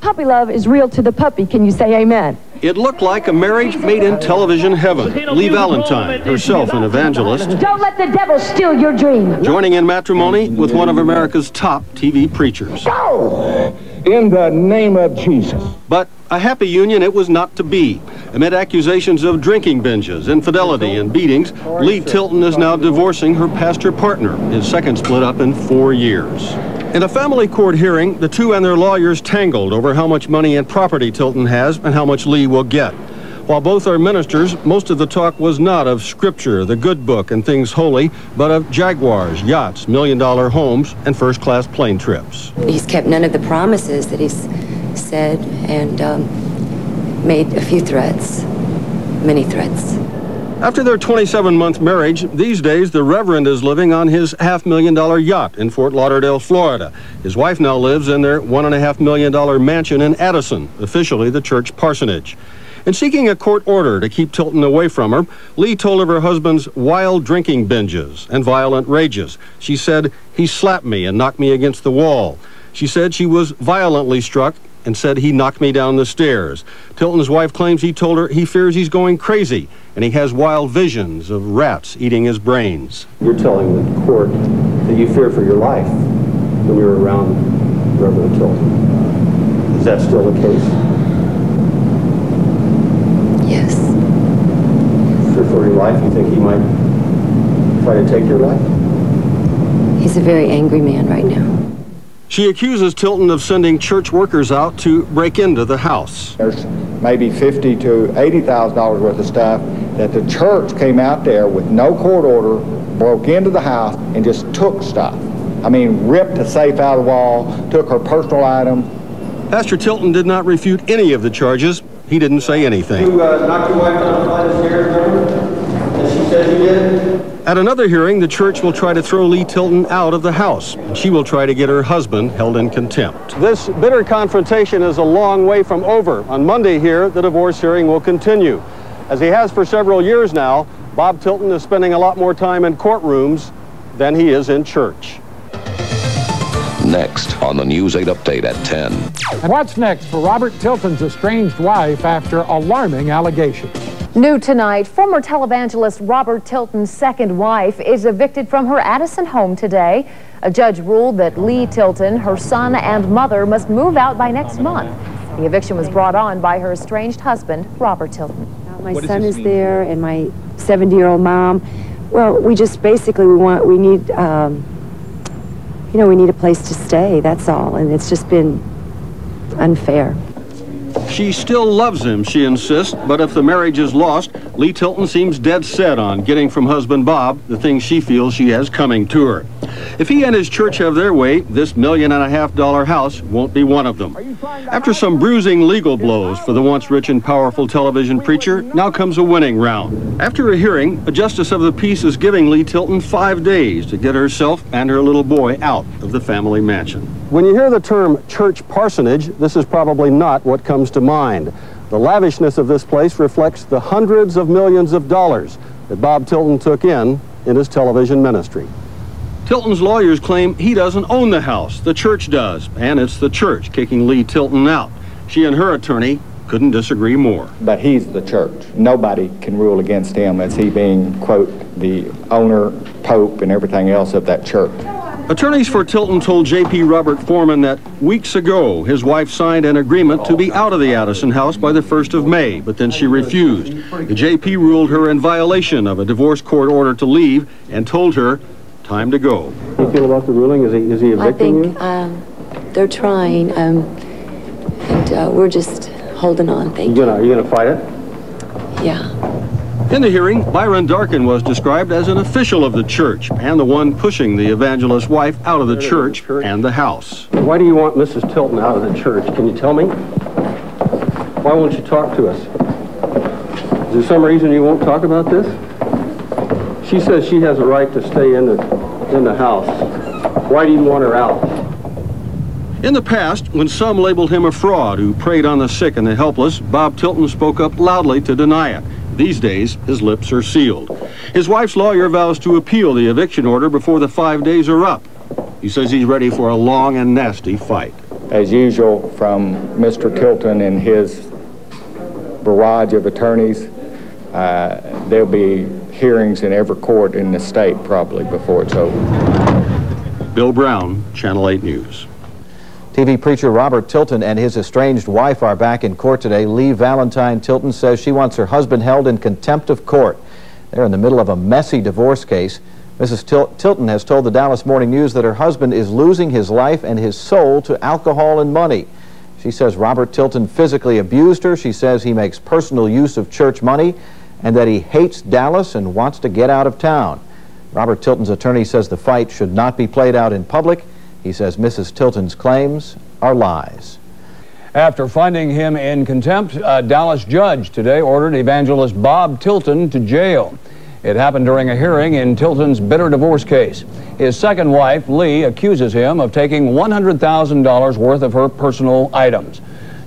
Puppy love is real to the puppy. Can you say amen? It looked like a marriage made in television heaven. Leigh Valentine, herself an evangelist, Don't let the devil steal your dream. joining in matrimony with one of America's top TV preachers. Go! In the name of Jesus. But a happy union it was not to be. Amid accusations of drinking binges, infidelity, and beatings, Leigh Tilton is now divorcing her pastor partner, his second split up in four years. In a family court hearing, the two and their lawyers tangled over how much money and property Tilton has and how much Leigh will get. While both are ministers, most of the talk was not of Scripture, the good book, and things holy, but of Jaguars, yachts, million dollar homes, and first class plane trips. He's kept none of the promises that he's said and um, made a few threats, many threats. After their 27 month marriage, these days the Reverend is living on his half million dollar yacht in Fort Lauderdale, Florida. His wife now lives in their one and a half million dollar mansion in Addison, officially the church parsonage. In seeking a court order to keep Tilton away from her, Leigh told of her husband's wild drinking binges and violent rages. She said, he slapped me and knocked me against the wall. She said she was violently struck and said he knocked me down the stairs. Tilton's wife claims he told her he fears he's going crazy and he has wild visions of rats eating his brains. You're telling the court that you fear for your life when you're around Reverend Tilton. Is that still the case? Yes. Fear for your life? You think he might try to take your life? He's a very angry man right now. She accuses Tilton of sending church workers out to break into the house. There's maybe fifty to eighty thousand dollars worth of stuff that the church came out there with no court order, broke into the house, and just took stuff. I mean, ripped the safe out of the wall, took her personal items. Pastor Tilton did not refute any of the charges. He didn't say anything. You uh, knocked your wife down the flight of stairs, remember? And she said you did? At another hearing, the church will try to throw Leigh Tilton out of the house. She will try to get her husband held in contempt. This bitter confrontation is a long way from over. On Monday here, the divorce hearing will continue. As he has for several years now, Bob Tilton is spending a lot more time in courtrooms than he is in church. Next on the News 8 Update at 10. And what's next for Robert Tilton's estranged wife after alarming allegations? New tonight, former televangelist Robert Tilton's second wife is evicted from her Addison home today. A judge ruled that Leigh Tilton, her son, and mother must move out by next month. The eviction was brought on by her estranged husband, Robert Tilton. My son is there and my 70-year-old mom. Well, we just basically, we want, we need, um, you know, we need a place to stay, that's all. And it's just been unfair. She still loves him, she insists, but if the marriage is lost, Leigh Tilton seems dead set on getting from husband Bob the things she feels she has coming to her. If he and his church have their way, this million and a half dollar house won't be one of them. After some bruising legal blows for the once rich and powerful television preacher, now comes a winning round. After a hearing, a justice of the peace is giving Leigh Tilton five days to get herself and her little boy out of the family mansion. When you hear the term church parsonage, this is probably not what comes to mind. The lavishness of this place reflects the hundreds of millions of dollars that Bob Tilton took in in his television ministry. Tilton's lawyers claim he doesn't own the house, the church does, and it's the church kicking Leigh Tilton out. She and her attorney couldn't disagree more. But he's the church. Nobody can rule against him as he being, quote, the owner, pope, and everything else of that church. Attorneys for Tilton told J.P. Robert Foreman that weeks ago his wife signed an agreement to be out of the Addison house by the 1st of May, but then she refused. The J.P. ruled her in violation of a divorce court order to leave and told her time to go. How do you feel about the ruling? Is he, is he I evicting think you? um, they're trying, um, and uh, we're just holding on, thank you. gonna, are you gonna fight it? Yeah. In the hearing, Byron Darkin was described as an official of the church and the one pushing the evangelist's wife out of the church and the house. Why do you want Mrs. Tilton out of the church? Can you tell me? Why won't you talk to us? Is there some reason you won't talk about this? She says she has a right to stay in the, in the house. Why do you want her out? In the past, when some labeled him a fraud who preyed on the sick and the helpless, Bob Tilton spoke up loudly to deny it. These days, his lips are sealed. His wife's lawyer vows to appeal the eviction order before the five days are up. He says he's ready for a long and nasty fight. As usual, from Mr. Tilton and his barrage of attorneys, uh, there'll be hearings in every court in the state probably before it's over. Bill Brown, Channel 8 News. TV preacher Robert Tilton and his estranged wife are back in court today. Leigh Valentine Tilton says she wants her husband held in contempt of court. They're in the middle of a messy divorce case. Mrs. Til Tilton has told the Dallas Morning News that her husband is losing his life and his soul to alcohol and money. She says Robert Tilton physically abused her. She says he makes personal use of church money and that he hates Dallas and wants to get out of town. Robert Tilton's attorney says the fight should not be played out in public. He says Mrs. Tilton's claims are lies. After finding him in contempt, a Dallas judge today ordered evangelist Bob Tilton to jail. It happened during a hearing in Tilton's bitter divorce case. His second wife, Leigh, accuses him of taking $100,000 worth of her personal items.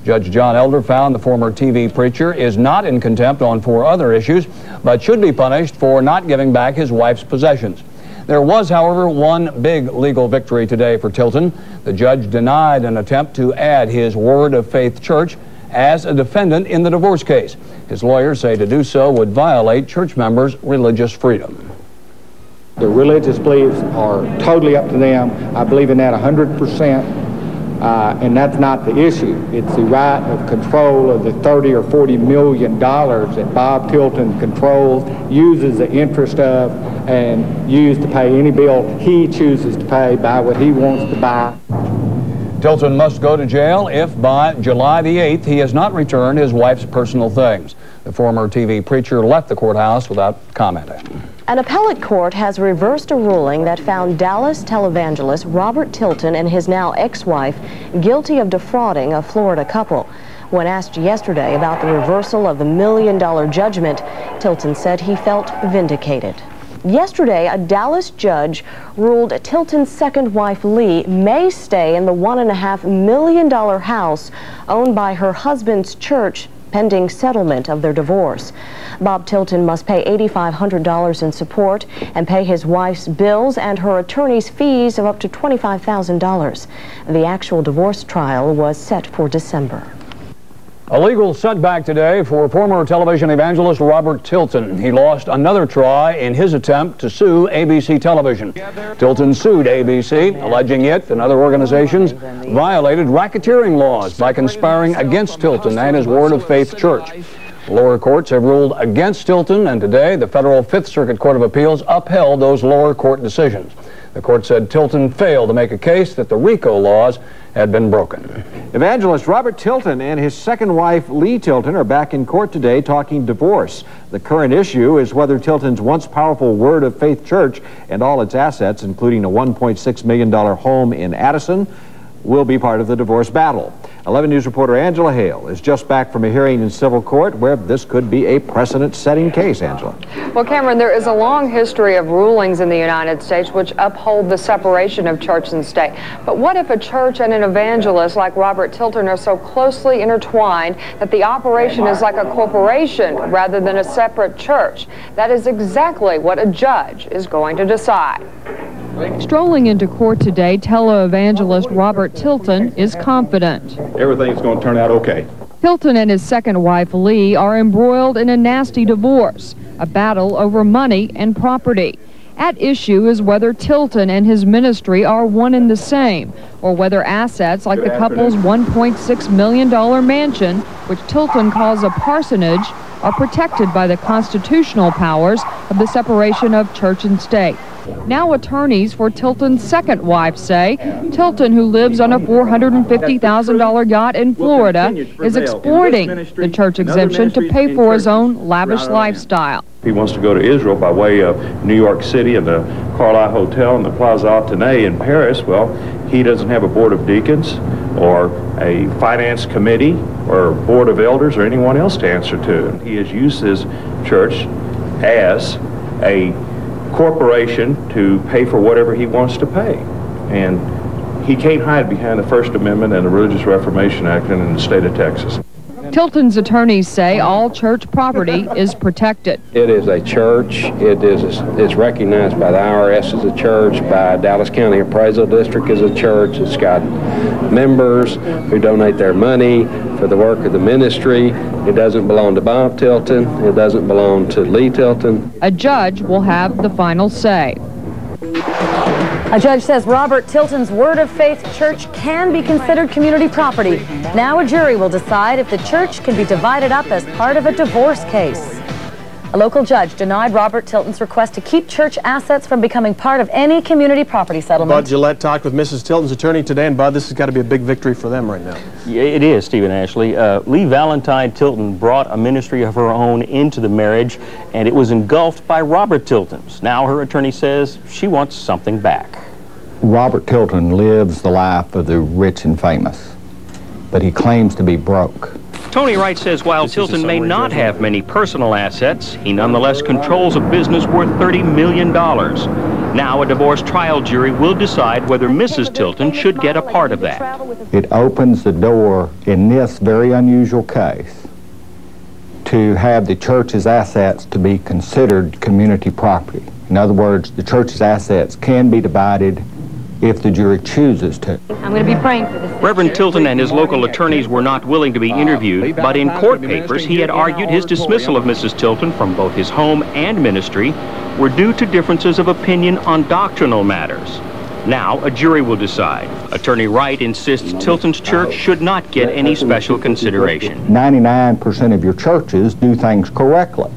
Judge John Elder found the former TV preacher is not in contempt on four other issues, but should be punished for not giving back his wife's possessions. There was, however, one big legal victory today for Tilton. The judge denied an attempt to add his Word of Faith Church as a defendant in the divorce case. His lawyers say to do so would violate church members' religious freedom. The religious beliefs are totally up to them. I believe in that 100%. Uh, and that's not the issue. It's the right of control of the 30 or 40 million dollars that Bob Tilton controls, uses the interest of, and used to pay any bill he chooses to pay, buy what he wants to buy. Tilton must go to jail if by July the 8th he has not returned his wife's personal things. The former TV preacher left the courthouse without commenting. An appellate court has reversed a ruling that found Dallas televangelist Robert Tilton and his now ex-wife guilty of defrauding a Florida couple. When asked yesterday about the reversal of the million-dollar judgment, Tilton said he felt vindicated. Yesterday, a Dallas judge ruled Tilton's second wife, Leigh, may stay in the $1.5 million house owned by her husband's church pending settlement of their divorce. Bob Tilton must pay $8,500 in support and pay his wife's bills and her attorney's fees of up to $25,000. The actual divorce trial was set for December. A legal setback today for former television evangelist Robert Tilton. He lost another try in his attempt to sue ABC Television. Tilton sued ABC, alleging it and other organizations violated racketeering laws by conspiring against Tilton and his Word of Faith Church. Lower courts have ruled against Tilton, and today the federal Fifth Circuit Court of Appeals upheld those lower court decisions. The court said Tilton failed to make a case that the RICO laws had been broken. Evangelist Robert Tilton and his second wife, Leigh Tilton, are back in court today talking divorce. The current issue is whether Tilton's once powerful Word of Faith Church and all its assets, including a $1.6 million home in Addison, will be part of the divorce battle. 11 News reporter Angela Hale is just back from a hearing in civil court where this could be a precedent-setting case, Angela. Well, Cameron, there is a long history of rulings in the United States which uphold the separation of church and state. But what if a church and an evangelist like Robert Tilton are so closely intertwined that the operation is like a corporation rather than a separate church? That is exactly what a judge is going to decide. Strolling into court today, televangelist Robert Tilton is confident. Everything's going to turn out okay. Tilton and his second wife, Leigh, are embroiled in a nasty divorce, a battle over money and property. At issue is whether Tilton and his ministry are one and the same, or whether assets like the couple's $1.6 million mansion, which Tilton calls a parsonage, are protected by the constitutional powers of the separation of church and state. Now attorneys for Tilton's second wife say Tilton, who lives on a $450,000 yacht in Florida, is exploiting the church exemption to pay for his own lavish lifestyle. He wants to go to Israel by way of New York City and the Carlyle Hotel and the Plaza Athénée in Paris. Well, he doesn't have a board of deacons or a finance committee or board of elders or anyone else to answer to. He has used his church as a corporation to pay for whatever he wants to pay. And he can't hide behind the First Amendment and the Religious Reformation Act in the state of Texas. Tilton's attorneys say all church property is protected. It is a church. It is it's recognized by the IRS as a church, by Dallas County Appraisal District as a church. It's got members who donate their money for the work of the ministry. It doesn't belong to Bob Tilton. It doesn't belong to Leigh Tilton. A judge will have the final say. A judge says Robert Tilton's Word of Faith Church can be considered community property. Now a jury will decide if the church can be divided up as part of a divorce case. A local judge denied Robert Tilton's request to keep church assets from becoming part of any community property settlement. Bud Gillette talked with Mrs. Tilton's attorney today, and Bud, this has got to be a big victory for them right now. Yeah, it is, Stephen Ashley. Uh, Leigh Valentine Tilton brought a ministry of her own into the marriage, and it was engulfed by Robert Tilton's. Now her attorney says she wants something back. Robert Tilton lives the life of the rich and famous, but he claims to be broke. Tony Wright says while Tilton may not have many personal assets, he nonetheless controls a business worth $30 million. Now a divorce trial jury will decide whether Mrs. Tilton should get a part of that. It opens the door in this very unusual case to have the church's assets to be considered community property. In other words, the church's assets can be divided if the jury chooses to. I'm going to be praying for this. Reverend Tilton and his local attorneys were not willing to be interviewed, but in court papers he had argued his dismissal of Mrs. Tilton from both his home and ministry were due to differences of opinion on doctrinal matters. Now, a jury will decide. Attorney Wright insists Tilton's church should not get any special consideration. 99% of your churches do things correctly.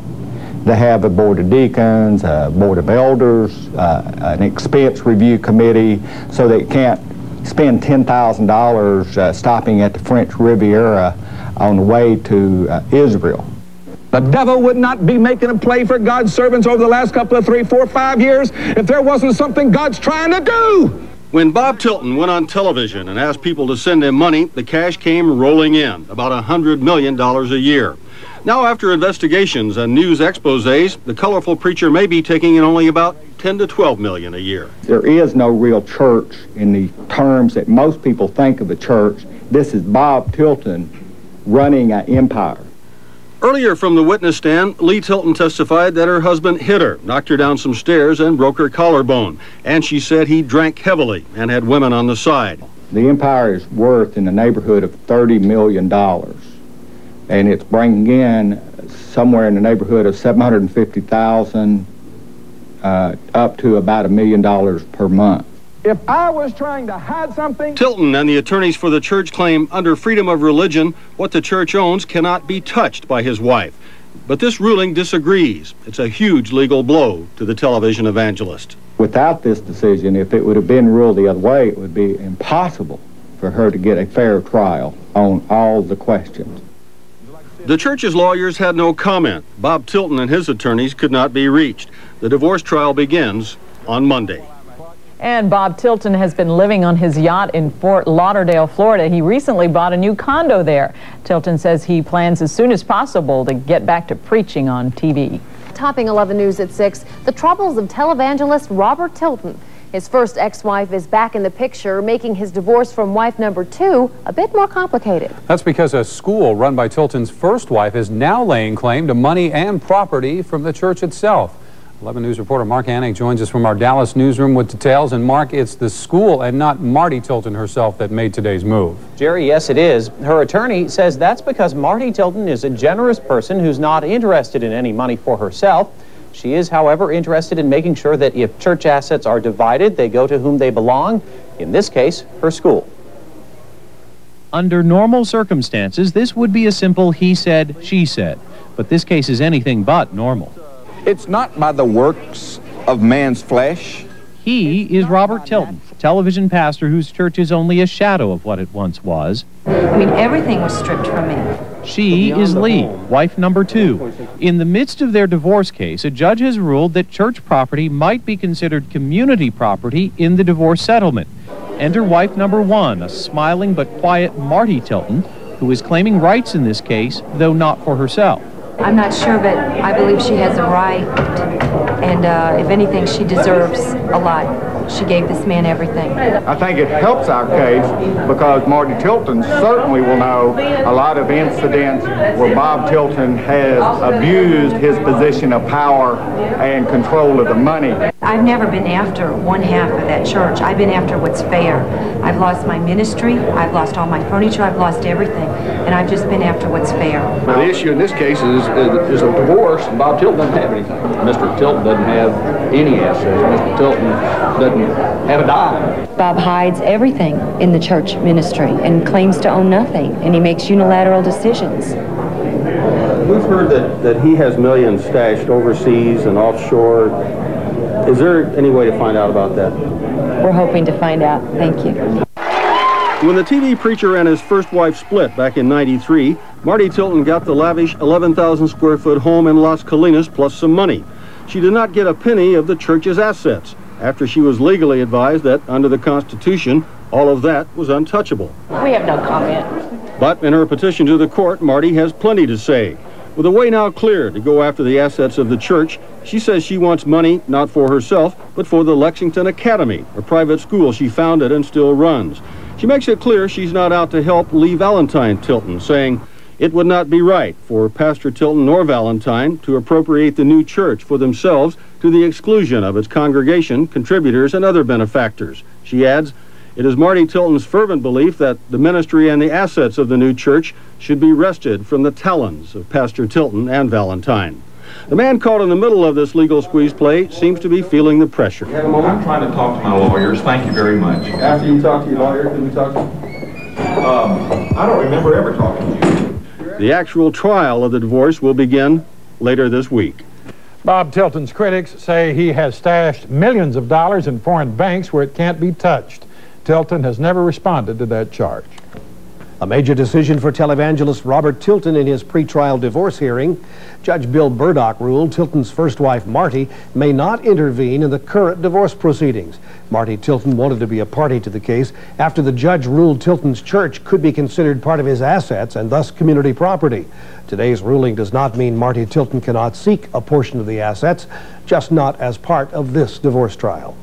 They have a board of deacons, a board of elders, uh, an expense review committee, so they can't spend $10,000 uh, stopping at the French Riviera on the way to uh, Israel. The devil would not be making a play for God's servants over the last couple of three, four, five years if there wasn't something God's trying to do. When Bob Tilton went on television and asked people to send him money, the cash came rolling in, about $100 million a year. Now, after investigations and news exposés, the colorful preacher may be taking in only about 10 to 12 million a year. There is no real church in the terms that most people think of a church. This is Bob Tilton running an empire. Earlier from the witness stand, Leigh Tilton testified that her husband hit her, knocked her down some stairs, and broke her collarbone. And she said he drank heavily and had women on the side. The empire is worth in the neighborhood of $30 million. And it's bringing in somewhere in the neighborhood of 750000 uh, up to about a million dollars per month. If I was trying to hide something... Tilton and the attorneys for the church claim under freedom of religion, what the church owns cannot be touched by his wife. But this ruling disagrees. It's a huge legal blow to the television evangelist. Without this decision, if it would have been ruled the other way, it would be impossible for her to get a fair trial on all the questions. The church's lawyers had no comment. Bob Tilton and his attorneys could not be reached. The divorce trial begins on Monday. And Bob Tilton has been living on his yacht in Fort Lauderdale, Florida. He recently bought a new condo there. Tilton says he plans as soon as possible to get back to preaching on TV. Topping 11 News at 6, the troubles of televangelist Robert Tilton. His first ex-wife is back in the picture, making his divorce from wife number two a bit more complicated. That's because a school run by Tilton's first wife is now laying claim to money and property from the church itself. 11 News reporter Mark Anik joins us from our Dallas newsroom with details. And Mark, it's the school and not Marte Tilton herself that made today's move. Jerry, yes, it is. Her attorney says that's because Marte Tilton is a generous person who's not interested in any money for herself. She is, however, interested in making sure that if church assets are divided, they go to whom they belong, in this case, her school. Under normal circumstances, this would be a simple he said, she said. But this case is anything but normal. It's not by the works of man's flesh. He is Robert Tilton, television pastor whose church is only a shadow of what it once was. I mean, everything was stripped from me. She is Leigh, wife number two. In the midst of their divorce case, a judge has ruled that church property might be considered community property in the divorce settlement. Enter wife number one, a smiling but quiet Marte Tilton, who is claiming rights in this case, though not for herself. I'm not sure, but I believe she has a right. And uh, if anything, she deserves a lot. She gave this man everything. I think it helps our case because Marte Tilton certainly will know a lot of incidents where Bob Tilton has abused his position of power and control of the money. I've never been after one half of that church. I've been after what's fair. I've lost my ministry. I've lost all my furniture. I've lost everything. And I've just been after what's fair. Now, the issue in this case is, is, is a divorce, and Bob Tilton doesn't have anything. Mr. Tilton doesn't have any assets. Mr. Tilton doesn't have a dime. Bob hides everything in the church ministry and claims to own nothing, and he makes unilateral decisions. we've heard that, that he has millions stashed overseas and offshore. Is there any way to find out about that? We're hoping to find out. Thank you. When the TV preacher and his first wife split back in 93, Marte Tilton got the lavish 11,000 square foot home in Las Colinas plus some money. She did not get a penny of the church's assets after she was legally advised that under the Constitution, all of that was untouchable. We have no comment. But in her petition to the court, Marte has plenty to say. With a way now clear to go after the assets of the church, she says she wants money not for herself, but for the Lexington Academy, a private school she founded and still runs. She makes it clear she's not out to help Leigh Valentine Tilton, saying, it would not be right for Pastor Tilton nor Valentine to appropriate the new church for themselves to the exclusion of its congregation, contributors, and other benefactors. She adds, it is Marte Tilton's fervent belief that the ministry and the assets of the new church should be wrested from the talons of Pastor Tilton and Valentine. The man caught in the middle of this legal squeeze play seems to be feeling the pressure. I'm trying to talk to my lawyers. Thank you very much. After you talk to your lawyer, can we talk to you? Um, I don't remember ever talking to you. The actual trial of the divorce will begin later this week. Bob Tilton's critics say he has stashed millions of dollars in foreign banks where it can't be touched. Tilton has never responded to that charge. A major decision for televangelist Robert Tilton in his pretrial divorce hearing. Judge Bill Burdock ruled Tilton's first wife, Marte, may not intervene in the current divorce proceedings. Marte Tilton wanted to be a party to the case after the judge ruled Tilton's church could be considered part of his assets and thus community property. Today's ruling does not mean Marte Tilton cannot seek a portion of the assets, just not as part of this divorce trial.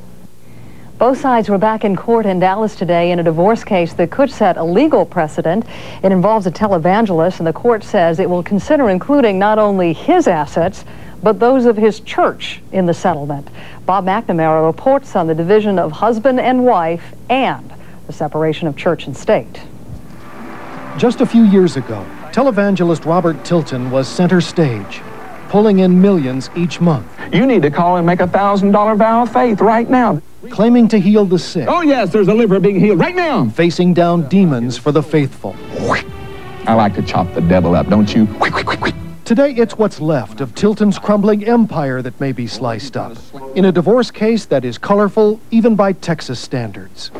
Both sides were back in court in Dallas today in a divorce case that could set a legal precedent. It involves a televangelist, and the court says it will consider including not only his assets, but those of his church in the settlement. Bob McNamara reports on the division of husband and wife and the separation of church and state. Just a few years ago, televangelist Robert Tilton was center stage, pulling in millions each month. You need to call and make a $1,000 vow of faith right now. Claiming to heal the sick. Oh, yes, there's a liver being healed right now. Facing down demons for the faithful. I like to chop the devil up, don't you? Today, it's what's left of Tilton's crumbling empire that may be sliced up. In a divorce case that is colorful even by Texas standards.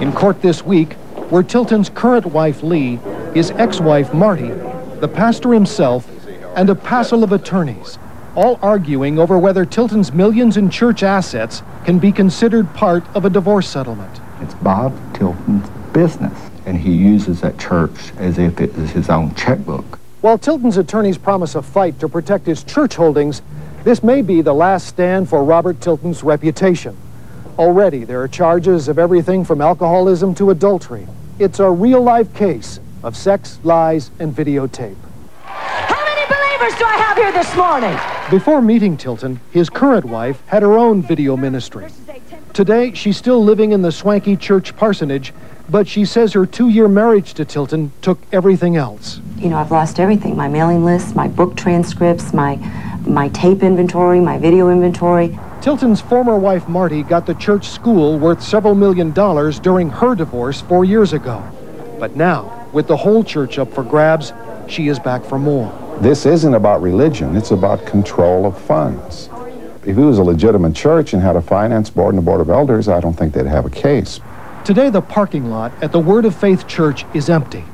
In court this week, were Tilton's current wife, Leigh, his ex-wife, Marte, the pastor himself, and a passel of attorneys, all arguing over whether Tilton's millions in church assets can be considered part of a divorce settlement. It's Bob Tilton's business, and he uses that church as if it is his own checkbook. While Tilton's attorneys promise a fight to protect his church holdings, this may be the last stand for Robert Tilton's reputation. Already, there are charges of everything from alcoholism to adultery. It's a real-life case of sex, lies, and videotape. How do I have here this morning? Before meeting Tilton, his current wife had her own video ministry. Today, she's still living in the swanky church parsonage, but she says her two-year marriage to Tilton took everything else. You know, I've lost everything. My mailing list, my book transcripts, my, my tape inventory, my video inventory. Tilton's former wife, Marte, got the church school worth several million dollars during her divorce four years ago. But now, with the whole church up for grabs, she is back for more. This isn't about religion, it's about control of funds. If it was a legitimate church and had a finance board and a board of elders, I don't think they'd have a case. Today, the parking lot at the Word of Faith Church is empty.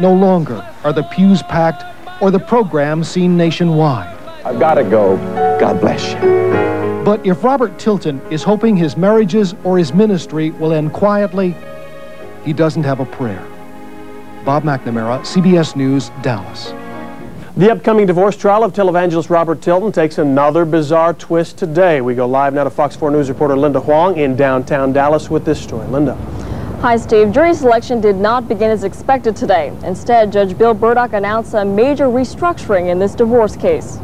No longer are the pews packed or the programs seen nationwide. I've got to go. God bless you. But if Robert Tilton is hoping his marriages or his ministry will end quietly, he doesn't have a prayer. Bob McNamara, CBS News, Dallas. The upcoming divorce trial of televangelist Robert Tilton takes another bizarre twist today. We go live now to Fox 4 News reporter Linda Huang in downtown Dallas with this story. Linda. Hi, Steve. Jury selection did not begin as expected today. Instead, Judge Bill Burdock announced a major restructuring in this divorce case.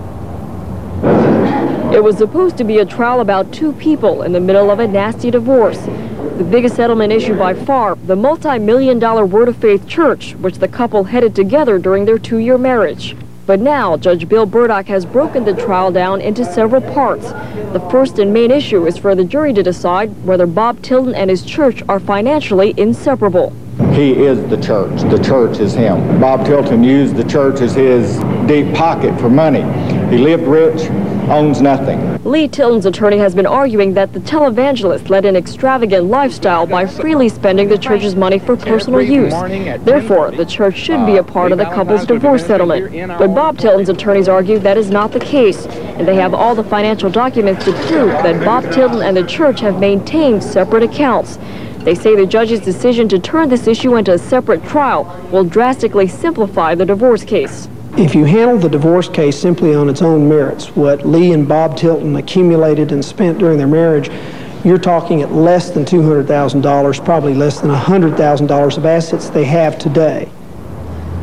It was supposed to be a trial about two people in the middle of a nasty divorce. The biggest settlement issue by far, the multi-million dollar Word of Faith church, which the couple headed together during their two-year marriage. But now, Judge Bill Burdock has broken the trial down into several parts. The first and main issue is for the jury to decide whether Bob Tilton and his church are financially inseparable. He is the church. The church is him. Bob Tilton used the church as his deep pocket for money. He lived rich, owns nothing. Leigh Tilton's attorney has been arguing that the televangelist led an extravagant lifestyle by freely spending the church's money for personal use. Therefore, the church should be a part of the couple's divorce settlement. But Bob Tilton's attorneys argue that is not the case, and they have all the financial documents to prove that Bob Tilton and the church have maintained separate accounts. They say the judge's decision to turn this issue into a separate trial will drastically simplify the divorce case. If you handle the divorce case simply on its own merits, what Leigh and Bob Tilton accumulated and spent during their marriage, you're talking at less than $200,000, probably less than $100,000 of assets they have today.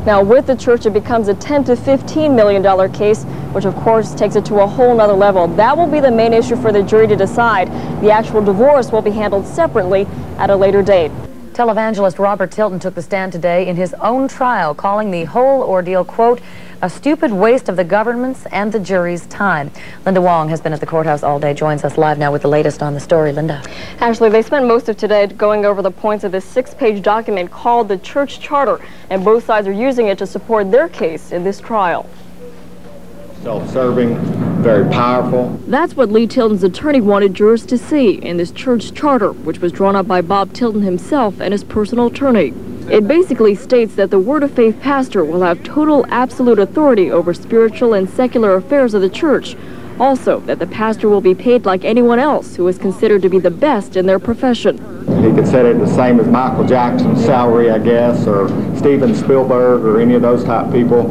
Now, with the church, it becomes a 10 to 15 million dollar case, which of course takes it to a whole nother level. That will be the main issue for the jury to decide. The actual divorce will be handled separately at a later date. Televangelist Robert Tilton took the stand today in his own trial, calling the whole ordeal, quote, a stupid waste of the government's and the jury's time. Linda Wong has been at the courthouse all day, joins us live now with the latest on the story. Linda. Ashley, they spent most of today going over the points of this six-page document called the Church Charter, and both sides are using it to support their case in this trial. Self-serving, very powerful. That's what Leigh Tilton's attorney wanted jurors to see in this church charter, which was drawn up by Bob Tilton himself and his personal attorney. It basically states that the Word of Faith pastor will have total absolute authority over spiritual and secular affairs of the church. Also, that the pastor will be paid like anyone else who is considered to be the best in their profession. He could set it the same as Michael Jackson's salary, I guess, or Steven Spielberg, or any of those type people.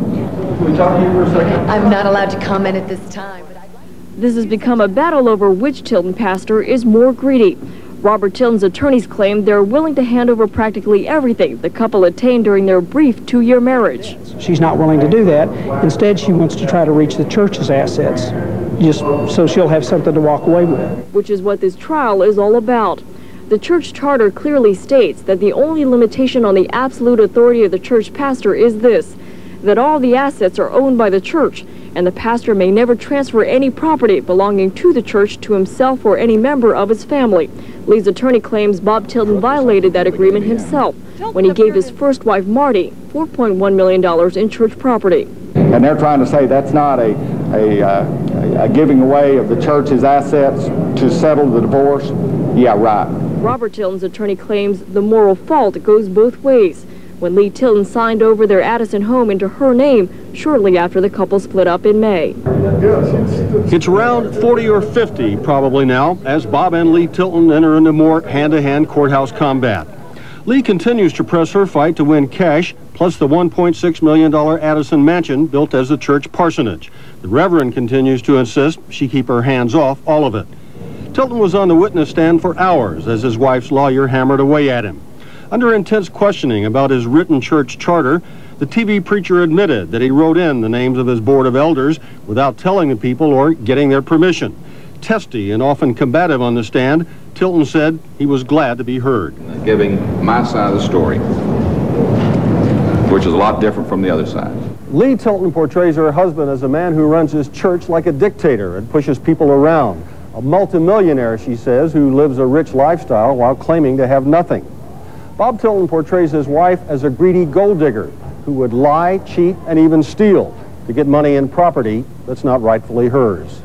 Can we talk to you for a second? I'm not allowed to comment at this time. This has become a battle over which Tilton pastor is more greedy. Robert Tilton's attorneys claim they're willing to hand over practically everything the couple attained during their brief two-year marriage. She's not willing to do that. Instead, she wants to try to reach the church's assets, just so she'll have something to walk away with. Which is what this trial is all about. The church charter clearly states that the only limitation on the absolute authority of the church pastor is this, that all the assets are owned by the church, and the pastor may never transfer any property belonging to the church to himself or any member of his family. Leigh's attorney claims Bob Tilton violated that agreement himself when he gave his first wife, Marte, $4.1 million in church property. And they're trying to say that's not a, a, uh, a giving away of the church's assets to settle the divorce. Yeah, right. Robert Tilton's attorney claims the moral fault goes both ways when Leigh Tilton signed over their Addison home into her name shortly after the couple split up in May. It's around 40 or 50 probably now as Bob and Leigh Tilton enter into more hand-to-hand courthouse combat. Leigh continues to press her fight to win cash plus the $1.6 million Addison mansion built as the church parsonage. The Reverend continues to insist she keep her hands off all of it. Tilton was on the witness stand for hours as his wife's lawyer hammered away at him. Under intense questioning about his written church charter, the TV preacher admitted that he wrote in the names of his board of elders without telling the people or getting their permission. Testy and often combative on the stand, Tilton said he was glad to be heard. Giving my side of the story, which is a lot different from the other side. Leigh Tilton portrays her husband as a man who runs his church like a dictator and pushes people around. A multimillionaire, she says, who lives a rich lifestyle while claiming to have nothing. Bob Tilton portrays his wife as a greedy gold digger who would lie, cheat, and even steal to get money and property that's not rightfully hers.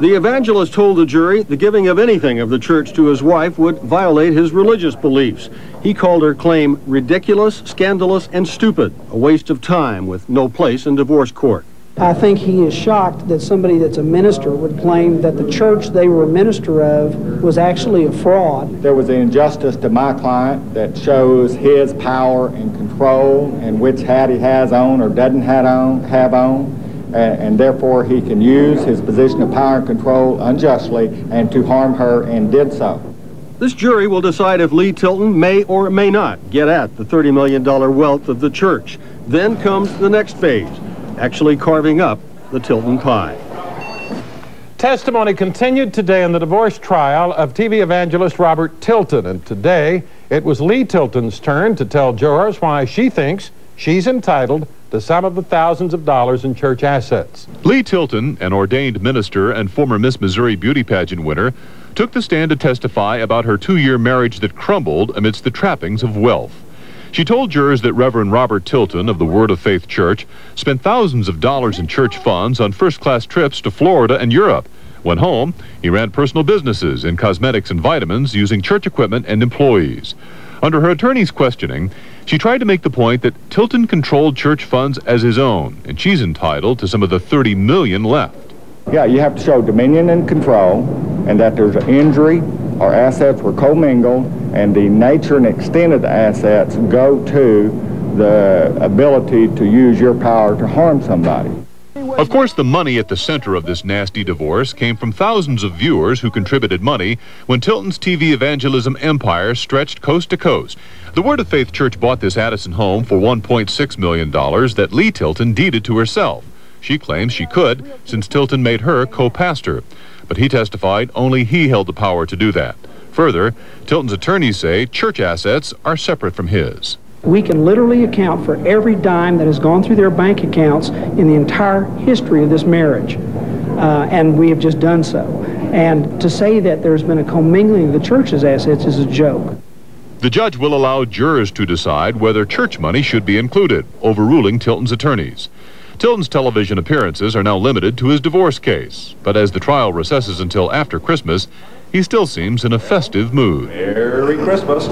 The evangelist told the jury the giving of anything of the church to his wife would violate his religious beliefs. He called her claim ridiculous, scandalous, and stupid, a waste of time with no place in divorce court. I think he is shocked that somebody that's a minister would claim that the church they were a minister of was actually a fraud. There was an injustice to my client that shows his power and control and which hat he has on or doesn't have on, have on and, and therefore he can use his position of power and control unjustly and to harm her and did so. This jury will decide if Leigh Tilton may or may not get at the $30 million wealth of the church. Then comes the next phase actually carving up the Tilton pie. Testimony continued today in the divorce trial of TV evangelist Robert Tilton, and today it was Leigh Tilton's turn to tell jurors why she thinks she's entitled to some of the thousands of dollars in church assets. Leigh Tilton, an ordained minister and former Miss Missouri beauty pageant winner, took the stand to testify about her two-year marriage that crumbled amidst the trappings of wealth. She told jurors that Reverend Robert Tilton of the Word of Faith Church spent thousands of dollars in church funds on first-class trips to Florida and Europe. When home, he ran personal businesses in cosmetics and vitamins using church equipment and employees. Under her attorney's questioning, she tried to make the point that Tilton controlled church funds as his own, and she's entitled to some of the 30 million left. Yeah, you have to show dominion and control, and that there's an injury or assets were commingled, and the nature and extent of the assets go to the ability to use your power to harm somebody. Of course, the money at the center of this nasty divorce came from thousands of viewers who contributed money when Tilton's TV evangelism empire stretched coast to coast. The Word of Faith Church bought this Addison home for $1.6 million that Leigh Tilton deeded to herself. She claims she could, since Tilton made her co-pastor. But he testified only he held the power to do that. Further, Tilton's attorneys say church assets are separate from his. We can literally account for every dime that has gone through their bank accounts in the entire history of this marriage. Uh, and we have just done so. And to say that there's been a commingling of the church's assets is a joke. The judge will allow jurors to decide whether church money should be included, overruling Tilton's attorneys. Tilton's television appearances are now limited to his divorce case, but as the trial recesses until after Christmas, he still seems in a festive mood. Merry Christmas.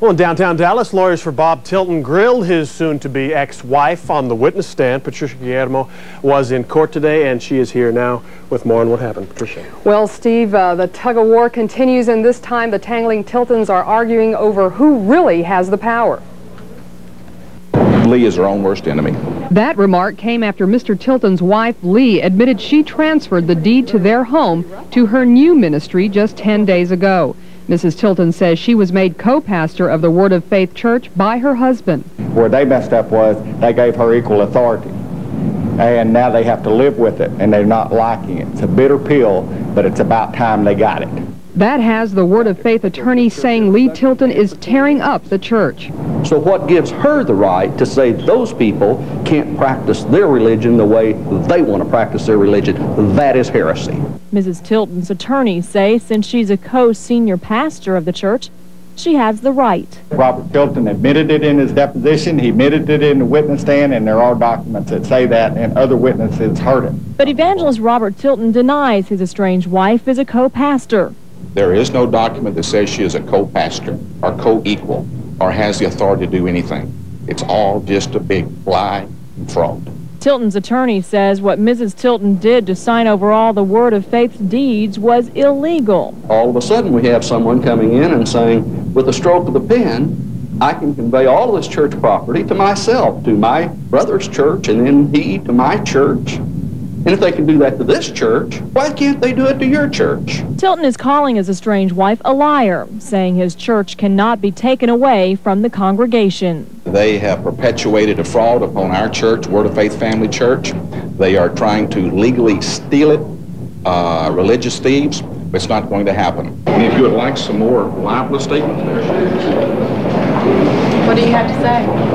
Well, in downtown Dallas, lawyers for Bob Tilton grilled his soon-to-be ex-wife on the witness stand. Patricia Guillermo was in court today, and she is here now with more on what happened. Patricia. Well, Steve, uh, the tug-of-war continues, and this time the tangling Tiltons are arguing over who really has the power. Leigh is her own worst enemy. That remark came after Mr. Tilton's wife, Leigh, admitted she transferred the deed to their home to her new ministry just 10 days ago. Mrs. Tilton says she was made co-pastor of the Word of Faith Church by her husband. Where they messed up was they gave her equal authority. And now they have to live with it, and they're not liking it. It's a bitter pill, but it's about time they got it. That has the Word of Faith attorney saying Leigh Tilton is tearing up the church. So what gives her the right to say those people can't practice their religion the way they want to practice their religion? That is heresy. Mrs. Tilton's attorneys say since she's a co-senior pastor of the church, she has the right. Robert Tilton admitted it in his deposition. He admitted it in the witness stand, and there are documents that say that, and other witnesses heard it. But evangelist Robert Tilton denies his estranged wife is a co-pastor. There is no document that says she is a co-pastor or co-equal or has the authority to do anything. It's all just a big lie and fraud. Tilton's attorney says what Mrs. Tilton did to sign over all the Word of Faith's deeds was illegal. All of a sudden we have someone coming in and saying, with a stroke of the pen, I can convey all this church property to myself, to my brother's church, and then he to my church. And if they can do that to this church, why can't they do it to your church? Tilton is calling his estranged wife a liar, saying his church cannot be taken away from the congregation. They have perpetuated a fraud upon our church, Word of Faith Family Church. They are trying to legally steal it, uh, religious thieves. It's not going to happen. And if you would like some more libelous statements there. What do you have to say?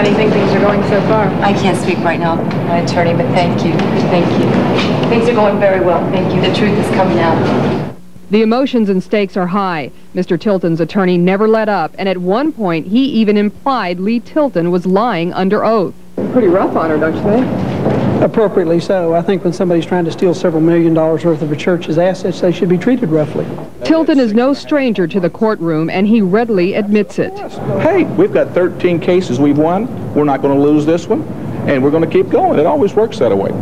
How do you think things are going so far? I can't speak right now, my attorney, but thank you. Thank you. Things are going very well. Thank you. The truth is coming out. The emotions and stakes are high. Mr. Tilton's attorney never let up, and at one point he even implied Leigh Tilton was lying under oath. Pretty rough on her, don't you think? Appropriately so. I think when somebody's trying to steal several million dollars worth of a church's assets, they should be treated roughly. Tilton is no stranger to the courtroom, and he readily admits it. Hey, we've got 13 cases we've won. We're not going to lose this one, and we're going to keep going. It always works that way.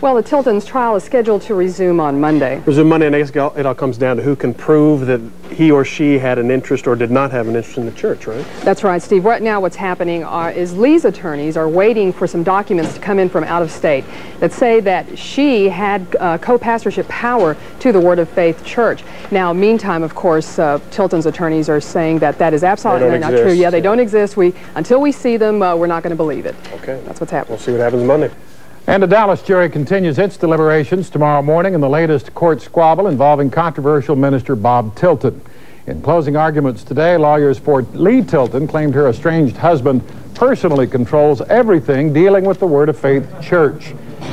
Well, the Tilton's trial is scheduled to resume on Monday. Resume Monday, and I guess it all comes down to who can prove that he or she had an interest or did not have an interest in the church, right? That's right, Steve. Right now what's happening are, is Leigh's attorneys are waiting for some documents to come in from out of state that say that she had uh, co-pastorship power to the Word of Faith Church. Now, meantime, of course, uh, Tilton's attorneys are saying that that is absolutely not true. Yeah, they don't exist. We Until we see them, uh, we're not going to believe it. Okay. That's what's happening. We'll see what happens Monday. And the Dallas jury continues its deliberations tomorrow morning in the latest court squabble involving controversial minister Bob Tilton. In closing arguments today, lawyers for Leigh Tilton claimed her estranged husband personally controls everything dealing with the Word of Faith Church.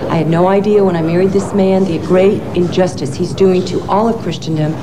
I had no idea when I married this man the great injustice he's doing to all of Christendom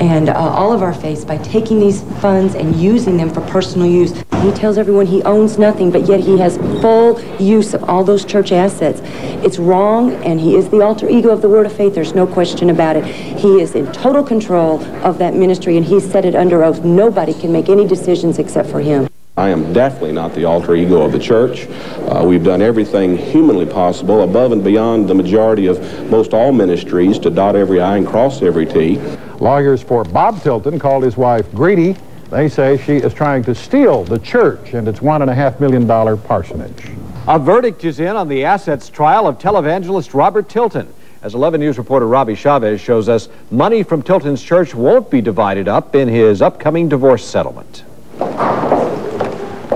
and uh, all of our faiths by taking these funds and using them for personal use. He tells everyone he owns nothing, but yet he has full use of all those church assets. It's wrong, and he is the alter ego of the Word of Faith. There's no question about it. He is in total control of that ministry, and he's set it under oath. Nobody can make any decisions except for him. I am definitely not the alter ego of the church. Uh, we've done everything humanly possible, above and beyond the majority of most all ministries, to dot every I and cross every T. Lawyers for Bob Tilton called his wife greedy. They say she is trying to steal the church and its $1.5 million parsonage. A verdict is in on the assets trial of televangelist Robert Tilton. As 11 News reporter Robbie Chavez shows us, money from Tilton's church won't be divided up in his upcoming divorce settlement.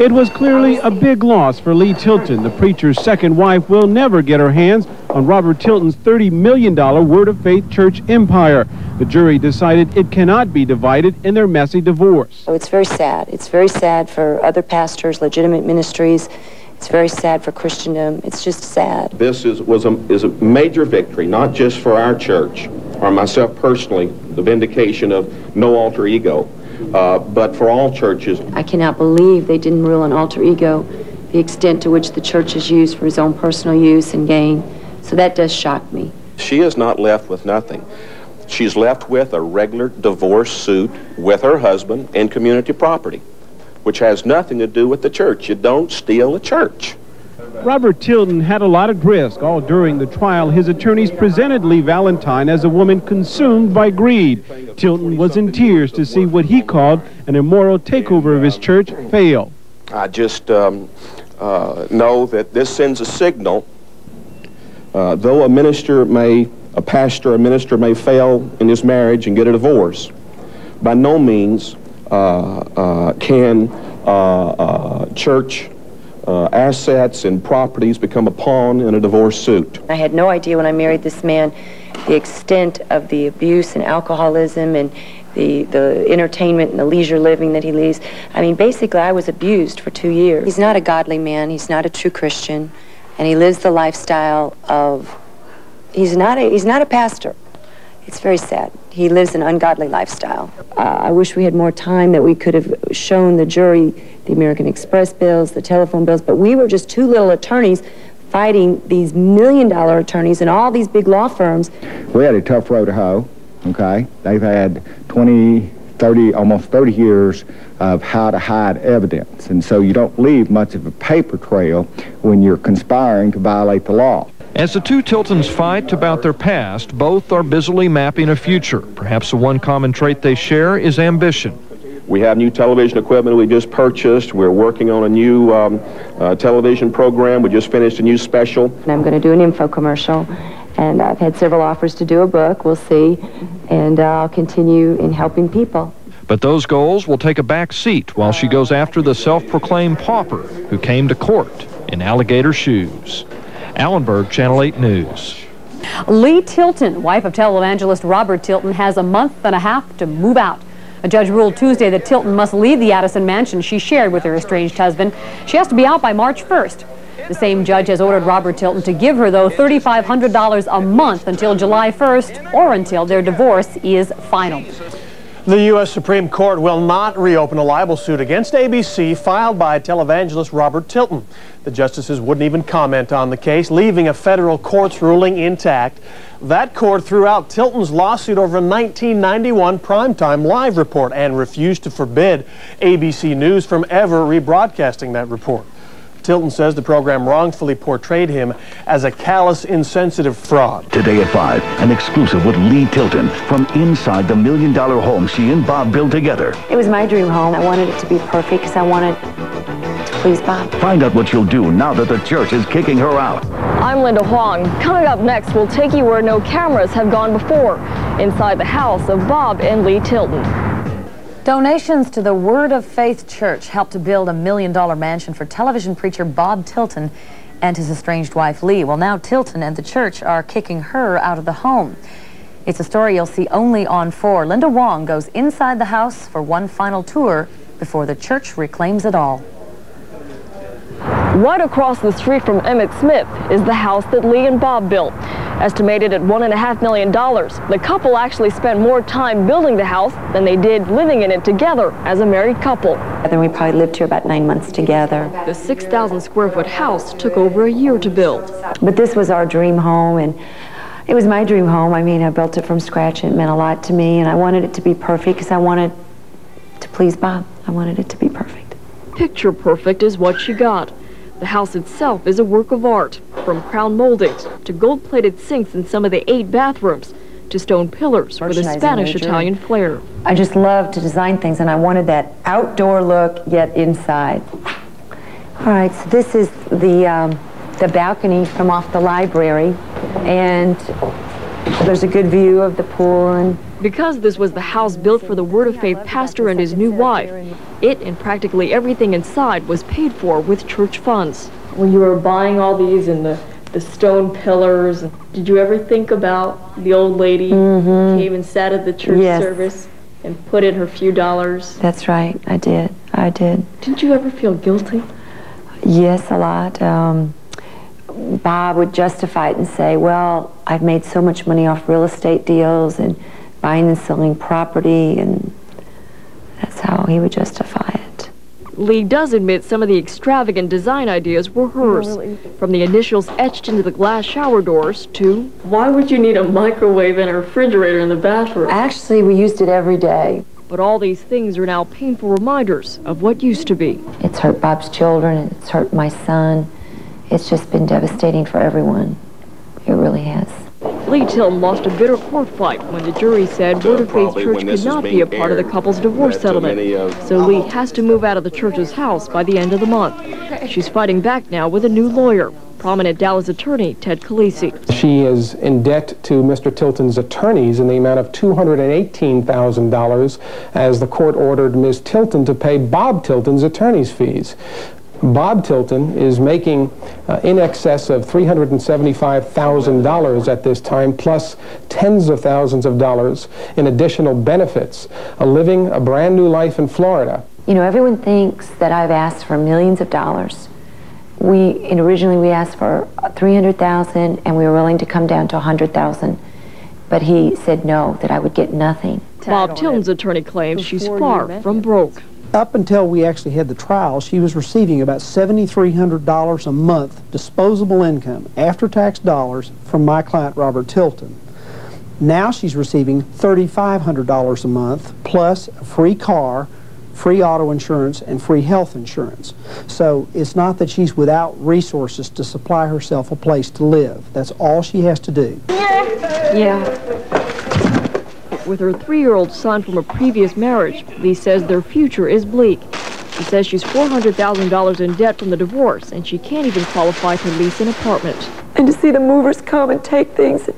It was clearly a big loss for Leigh Tilton. The preacher's second wife will never get her hands on Robert Tilton's $30 million Word of Faith church empire. The jury decided it cannot be divided in their messy divorce. So it's very sad. It's very sad for other pastors, legitimate ministries. It's very sad for Christendom. It's just sad. This is, was a, is a major victory, not just for our church or myself personally, the vindication of no alter ego, uh, but for all churches. I cannot believe they didn't rule an alter ego, the extent to which the church is used for his own personal use and gain. So that does shock me. She is not left with nothing. She's left with a regular divorce suit with her husband and community property, which has nothing to do with the church. You don't steal a church. Robert Tilton had a lot of grist all during the trial. His attorneys presented Leigh Valentine as a woman consumed by greed. Tilton was in tears to see what he called an immoral takeover of his church fail. I just um, uh, know that this sends a signal. Uh, though a minister may, a pastor, a minister may fail in his marriage and get a divorce, by no means uh, uh can uh, uh, church uh, assets and properties become a pawn in a divorce suit. I had no idea when I married this man the extent of the abuse and alcoholism and the, the entertainment and the leisure living that he leads. I mean, basically, I was abused for two years. He's not a godly man. He's not a true Christian. And he lives the lifestyle of, he's not a, he's not a pastor. It's very sad. He lives an ungodly lifestyle. Uh, I wish we had more time that we could have shown the jury the American Express bills, the telephone bills, but we were just two little attorneys fighting these million dollar attorneys and all these big law firms. We had a tough road to hoe, okay? They've had 20, 30, almost 30 years of how to hide evidence. And so you don't leave much of a paper trail when you're conspiring to violate the law. As the two Tiltons fight about their past, both are busily mapping a future. Perhaps the one common trait they share is ambition. We have new television equipment we just purchased. We're working on a new um, uh, television program. We just finished a new special. And I'm going to do an info commercial. And I've had several offers to do a book. We'll see. And uh, I'll continue in helping people. But those goals will take a back seat while she goes after the self-proclaimed pauper who came to court in alligator shoes. Allenberg, Channel 8 News. Leigh Tilton, wife of televangelist Robert Tilton, has a month and a half to move out. A judge ruled Tuesday that Tilton must leave the Addison mansion she shared with her estranged husband. She has to be out by March 1st. The same judge has ordered Robert Tilton to give her, though, $3,500 a month until July 1st or until their divorce is final. The U.S. Supreme Court will not reopen a libel suit against ABC filed by televangelist Robert Tilton. The justices wouldn't even comment on the case, leaving a federal court's ruling intact. That court threw out Tilton's lawsuit over a 1991 primetime live report and refused to forbid ABC News from ever rebroadcasting that report. Tilton says the program wrongfully portrayed him as a callous, insensitive fraud. Today at 5, an exclusive with Leigh Tilton from inside the million dollar home she and Bob built together. It was my dream home. I wanted it to be perfect because I wanted to please Bob. Find out what she'll do now that the church is kicking her out. I'm Linda Huang. Coming up next, we'll take you where no cameras have gone before, inside the house of Bob and Leigh Tilton. Donations to the Word of Faith Church helped to build a million-dollar mansion for television preacher Bob Tilton and his estranged wife Leigh. Well, now Tilton and the church are kicking her out of the home. It's a story you'll see only on 4. Linda Wong goes inside the house for one final tour before the church reclaims it all. Right across the street from Emmitt Smith is the house that Leigh and Bob built. Estimated at $1.5 million, the couple actually spent more time building the house than they did living in it together as a married couple. Then we probably lived here about nine months together. The 6,000 square foot house took over a year to build. But this was our dream home, and it was my dream home. I mean, I built it from scratch, and it meant a lot to me, and I wanted it to be perfect because I wanted to please Bob. I wanted it to be perfect. Picture perfect is what she got. The house itself is a work of art, from crown moldings to gold-plated sinks in some of the eight bathrooms to stone pillars with a Spanish-Italian flair. I just love to design things, and I wanted that outdoor look, yet inside. All right, so this is the, um, the balcony from off the library, and there's a good view of the pool and because this was the house built for the Word of Faith pastor and his new wife, it and practically everything inside was paid for with church funds. When you were buying all these and the, the stone pillars, did you ever think about the old lady Mhm. who came and sat at the church Yes. service and put in her few dollars? That's right, I did. I did. Didn't you ever feel guilty? Yes, a lot. Um, Bob would justify it and say, well, I've made so much money off real estate deals and buying and selling property, and that's how he would justify it. Leigh does admit some of the extravagant design ideas were hers, from the initials etched into the glass shower doors to why would you need a microwave and a refrigerator in the bathroom? Actually, we used it every day. But all these things are now painful reminders of what used to be. It's hurt Bob's children, and it's hurt my son. It's just been devastating for everyone. It really has. Leigh Tilton lost a bitter court fight when the jury said Word of Faith Church when could not be a part of the couple's divorce settlement. So Leigh has to move out of the church's house by the end of the month. She's fighting back now with a new lawyer, prominent Dallas attorney Ted Khaleesi. She is in debt to Mr. Tilton's attorneys in the amount of $218,000 as the court ordered Ms. Tilton to pay Bob Tilton's attorney's fees. Bob Tilton is making uh, in excess of $375,000 at this time, plus tens of thousands of dollars in additional benefits, uh, living a brand new life in Florida. You know, everyone thinks that I've asked for millions of dollars. We and originally we asked for 300,000 and we were willing to come down to 100,000. But he said no, that I would get nothing. Bob Tilton's attorney claims she's far from broke. Up until we actually had the trial, she was receiving about $7,300 a month disposable income, after-tax dollars, from my client, Robert Tilton. Now she's receiving $3,500 a month, plus a free car, free auto insurance, and free health insurance. So it's not that she's without resources to supply herself a place to live. That's all she has to do. Yeah. With her three-year-old son from a previous marriage, Leigh says their future is bleak. She says she's $400,000 in debt from the divorce, and she can't even qualify to lease an apartment. and to see the movers come and take things.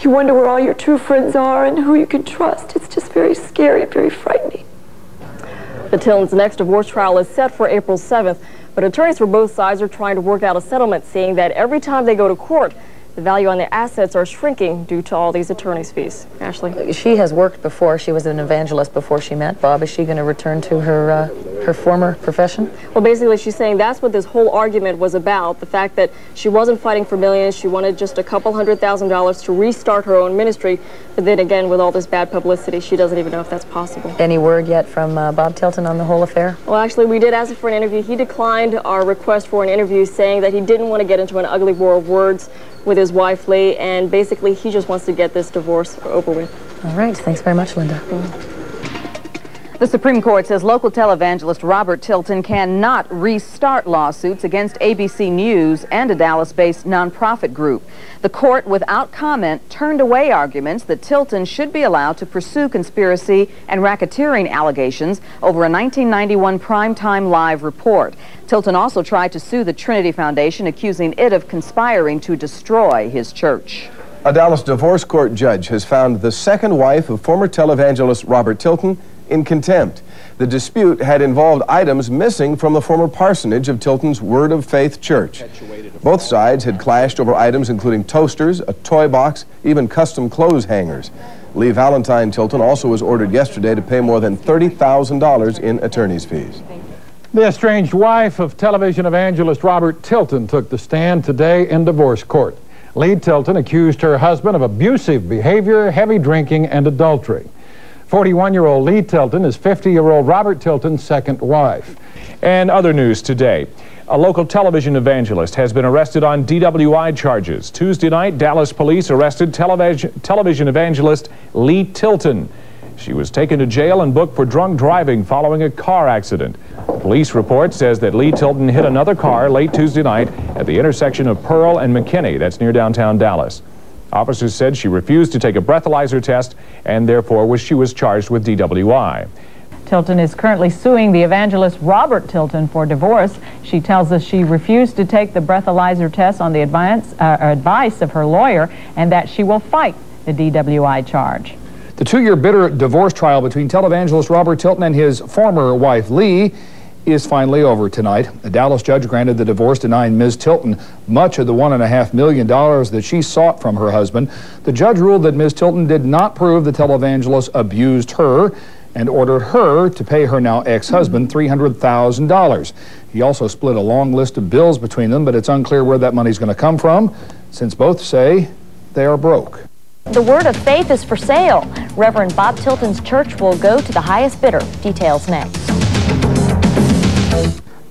You wonder where all your true friends are and who you can trust. It's just very scary very frightening. The Tilton's next divorce trial is set for April 7th, but attorneys for both sides are trying to work out a settlement, saying that every time they go to court, the value on their assets are shrinking due to all these attorney's fees. Ashley? She has worked before. She was an evangelist before she met Bob. Is she going to return to her uh, her former profession? Well, basically, she's saying that's what this whole argument was about. The fact that she wasn't fighting for millions. She wanted just a couple hundred thousand dollars to restart her own ministry. But then again, with all this bad publicity, she doesn't even know if that's possible. Any word yet from uh, Bob Tilton on the whole affair? Well, actually, we did ask for an interview. He declined our request for an interview, saying that he didn't want to get into an ugly war of words with his wife, Leigh, and basically he just wants to get this divorce over with. All right. Thanks very much, Linda. Mm. The Supreme Court says local televangelist Robert Tilton cannot restart lawsuits against ABC News and a Dallas-based nonprofit group. The court, without comment, turned away arguments that Tilton should be allowed to pursue conspiracy and racketeering allegations over a 1991 primetime live report. Tilton also tried to sue the Trinity Foundation, accusing it of conspiring to destroy his church. A Dallas divorce court judge has found the second wife of former televangelist Robert Tilton in contempt. The dispute had involved items missing from the former parsonage of Tilton's Word of Faith Church. Both sides had clashed over items including toasters, a toy box, even custom clothes hangers. Leigh Valentine Tilton also was ordered yesterday to pay more than $30,000 in attorney's fees. The estranged wife of television evangelist Robert Tilton took the stand today in divorce court. Leigh Tilton accused her husband of abusive behavior, heavy drinking, and adultery. 41-year-old Leigh Tilton is 50-year-old Robert Tilton's second wife. And other news today. A local television evangelist has been arrested on DWI charges. Tuesday night, Dallas police arrested television, television evangelist Leigh Tilton. She was taken to jail and booked for drunk driving following a car accident. Police report says that Leigh Tilton hit another car late Tuesday night at the intersection of Pearl and McKinney, that's near downtown Dallas. Officers said she refused to take a breathalyzer test and therefore was, she was charged with DWI. Tilton is currently suing the evangelist Robert Tilton for divorce. She tells us she refused to take the breathalyzer test on the advice, uh, advice of her lawyer and that she will fight the DWI charge. The two-year bitter divorce trial between televangelist Robert Tilton and his former wife, Leigh, is finally over tonight. A Dallas judge granted the divorce, denying Ms. Tilton much of the $1.5 million that she sought from her husband. The judge ruled that Ms. Tilton did not prove the televangelist abused her and ordered her to pay her now ex-husband $300,000. He also split a long list of bills between them, but it's unclear where that money's going to come from, since both say they are broke. The word of faith is for sale. Reverend Bob Tilton's church will go to the highest bidder. Details next.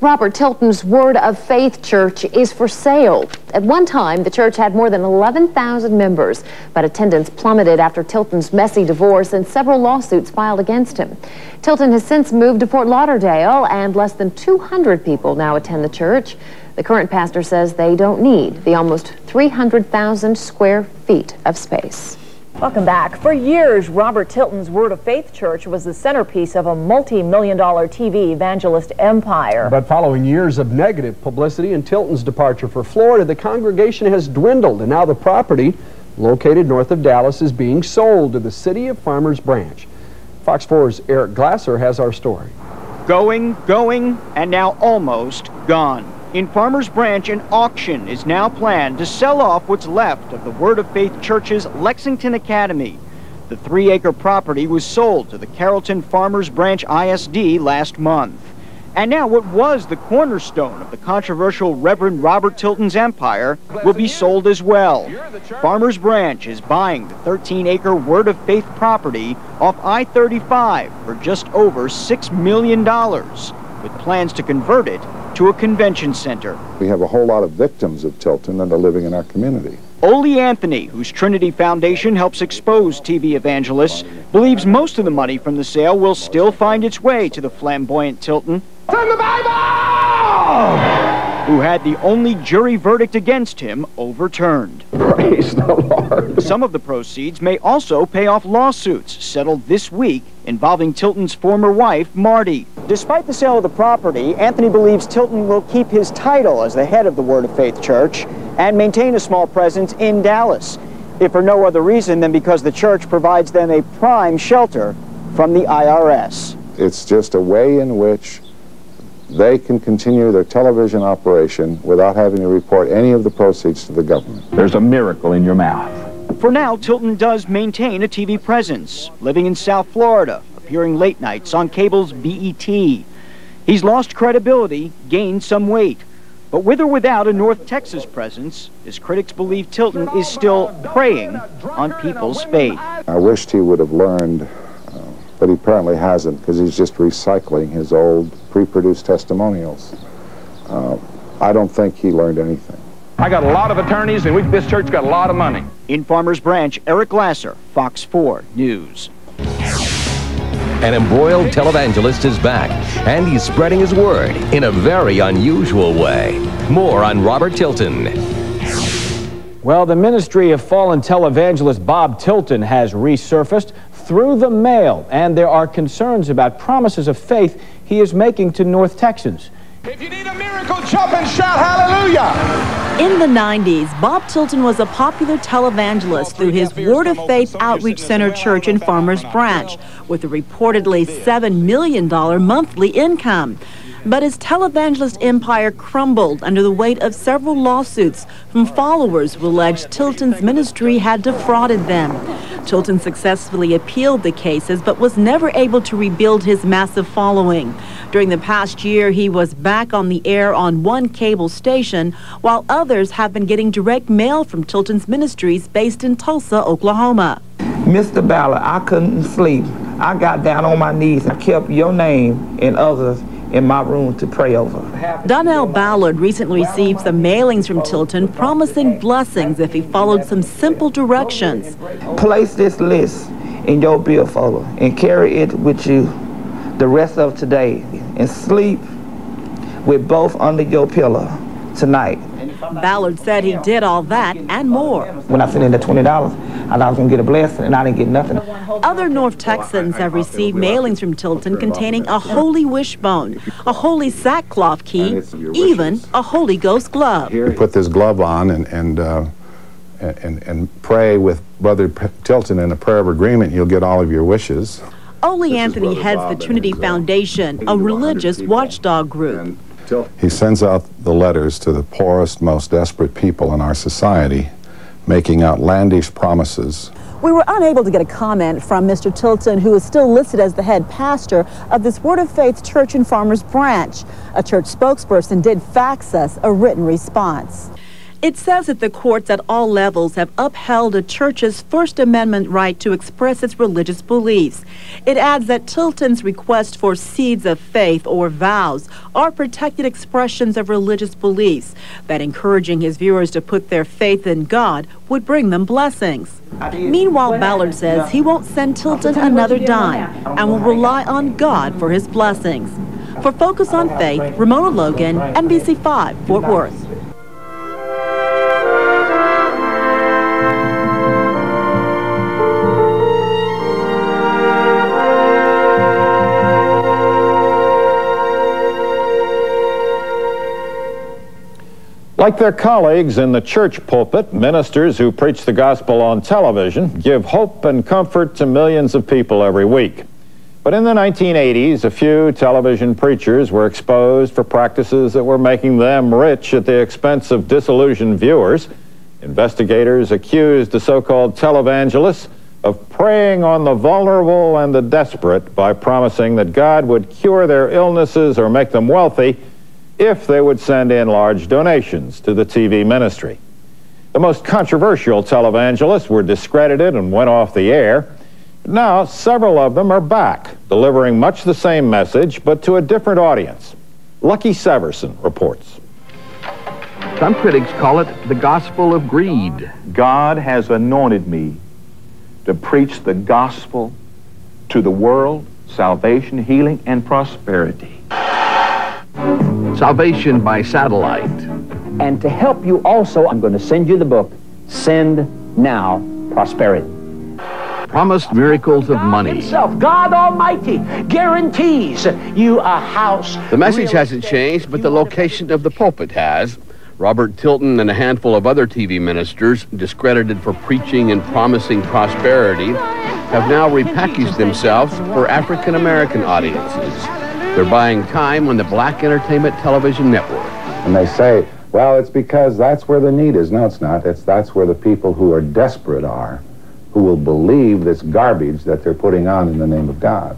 Robert Tilton's Word of Faith Church is for sale. At one time, the church had more than 11,000 members, but attendance plummeted after Tilton's messy divorce and several lawsuits filed against him. Tilton has since moved to Fort Lauderdale, and less than 200 people now attend the church. The current pastor says they don't need the almost 300,000 square feet of space. Welcome back. For years, Robert Tilton's Word of Faith Church was the centerpiece of a multi-million dollar TV evangelist empire. But following years of negative publicity and Tilton's departure for Florida, the congregation has dwindled, and now the property, located north of Dallas, is being sold to the City of Farmers Branch. Fox 4's Eric Glasser has our story. Going, going, and now almost gone. In Farmers Branch, an auction is now planned to sell off what's left of the Word of Faith Church's Lexington Academy. The three-acre property was sold to the Carrollton Farmers Branch ISD last month. And now what was the cornerstone of the controversial Reverend Robert Tilton's empire will be sold as well. Farmers Branch is buying the 13-acre Word of Faith property off I-35 for just over $6 million, with plans to convert it to a convention center. We have a whole lot of victims of Tilton that are living in our community. Ole Anthony, whose Trinity Foundation helps expose TV evangelists, believes most of the money from the sale will still find its way to the flamboyant Tilton. From the Bible! Who had the only jury verdict against him overturned. Praise the Lord. Some of the proceeds may also pay off lawsuits settled this week involving Tilton's former wife, Marte. Despite the sale of the property, Anthony believes Tilton will keep his title as the head of the Word of Faith Church and maintain a small presence in Dallas, if for no other reason than because the church provides them a prime shelter from the IRS. It's just a way in which they can continue their television operation without having to report any of the proceeds to the government. There's a miracle in your mouth. For now, Tilton does maintain a TV presence, living in South Florida, appearing late nights on cable's BET. He's lost credibility, gained some weight. But with or without a North Texas presence, his critics believe Tilton is still preying on people's faith. I wished he would have learned but he apparently hasn't because he's just recycling his old pre-produced testimonials. Uh, I don't think he learned anything. I got a lot of attorneys, and we, this church got a lot of money. In Farmers Branch, Eric Glasser, Fox 4 News. An embroiled televangelist is back, and he's spreading his word in a very unusual way. More on Robert Tilton. Well, the ministry of fallen televangelist Bob Tilton has resurfaced through the mail, and there are concerns about promises of faith he is making to North Texans. If you need a miracle, jump and shout hallelujah. In the 90s, Bob Tilton was a popular televangelist through his Word of Faith Outreach Center church in Farmers Branch with a reportedly $7 million monthly income. But his televangelist empire crumbled under the weight of several lawsuits from followers who alleged Tilton's ministry had defrauded them. Tilton successfully appealed the cases but was never able to rebuild his massive following. During the past year, he was back on the air on one cable station, while others have been getting direct mail from Tilton's ministries based in Tulsa, Oklahoma. Mr. Ballard, I couldn't sleep. I got down on my knees and kept your name and others in my room to pray over. Donnell Ballard recently received some mailings from Tilton promising blessings if he followed some simple directions. Place this list in your billfold and carry it with you the rest of today and sleep with both under your pillow tonight. Ballard said he did all that and more. When I sent in the $20, I thought I was going to get a blessing, and I didn't get nothing. Other North Texans have received mailings from Tilton containing a holy wishbone, a holy sackcloth key, even a Holy Ghost glove. You put this glove on and, and, uh, and, and pray with Brother P Tilton in a prayer of agreement, you'll get all of your wishes. Ole Anthony heads the Trinity Foundation, a religious watchdog group. He sends out the letters to the poorest, most desperate people in our society, making outlandish promises. We were unable to get a comment from Mr. Tilton, who is still listed as the head pastor of this Word of Faith Church and Farmers Branch. A church spokesperson did fax us a written response. It says that the courts at all levels have upheld a church's First Amendment right to express its religious beliefs. It adds that Tilton's request for seeds of faith or vows are protected expressions of religious beliefs, that encouraging his viewers to put their faith in God would bring them blessings. Meanwhile, Ballard says he won't send Tilton another dime and will rely on God for his blessings. For Focus on Faith, Ramona Logan, NBC5, Fort Worth. Like their colleagues in the church pulpit, ministers who preach the gospel on television give hope and comfort to millions of people every week. But in the 1980s, a few television preachers were exposed for practices that were making them rich at the expense of disillusioned viewers. Investigators accused the so-called televangelists of preying on the vulnerable and the desperate by promising that God would cure their illnesses or make them wealthy if they would send in large donations to the TV ministry. The most controversial televangelists were discredited and went off the air. Now, several of them are back, delivering much the same message, but to a different audience. Lucky Severson reports. Some critics call it the gospel of greed. God has anointed me to preach the gospel to the world, salvation, healing, and prosperity. Salvation by satellite. And to help you also, I'm going to send you the book, Send Now Prosperity. Promised miracles of money. Himself, God Almighty, guarantees you a house. The message hasn't changed, but the location of the pulpit has. Robert Tilton and a handful of other TV ministers, discredited for preaching and promising prosperity, have now repackaged themselves for African American audiences. They're buying time on the Black Entertainment Television Network. And they say, well, it's because that's where the need is. No, it's not. It's that's where the people who are desperate are, who will believe this garbage that they're putting on in the name of God.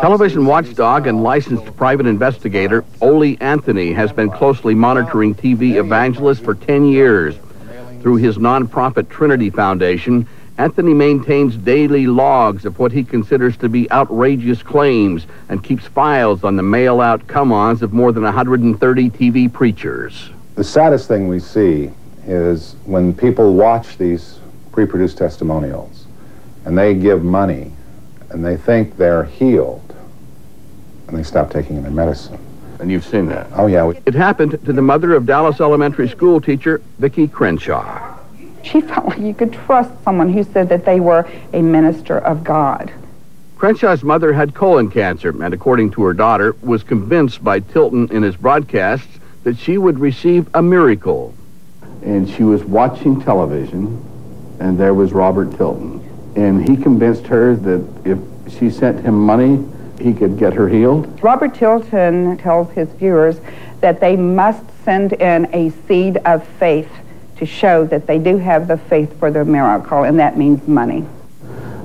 Television watchdog and licensed private investigator Ole Anthony has been closely monitoring TV evangelists for 10 years. Through his nonprofit Trinity Foundation, Anthony maintains daily logs of what he considers to be outrageous claims and keeps files on the mail-out come-ons of more than 130 TV preachers. The saddest thing we see is when people watch these pre-produced testimonials and they give money and they think they're healed and they stop taking their medicine. And you've seen that? Oh, yeah. It happened to the mother of Dallas elementary school teacher Vicki Crenshaw. She felt like you could trust someone who said that they were a minister of God. Crenshaw's mother had colon cancer and, according to her daughter, was convinced by Tilton in his broadcasts that she would receive a miracle. And she was watching television, and there was Robert Tilton. And he convinced her that if she sent him money, he could get her healed? Robert Tilton tells his viewers that they must send in a seed of faith to show that they do have the faith for their miracle, and that means money.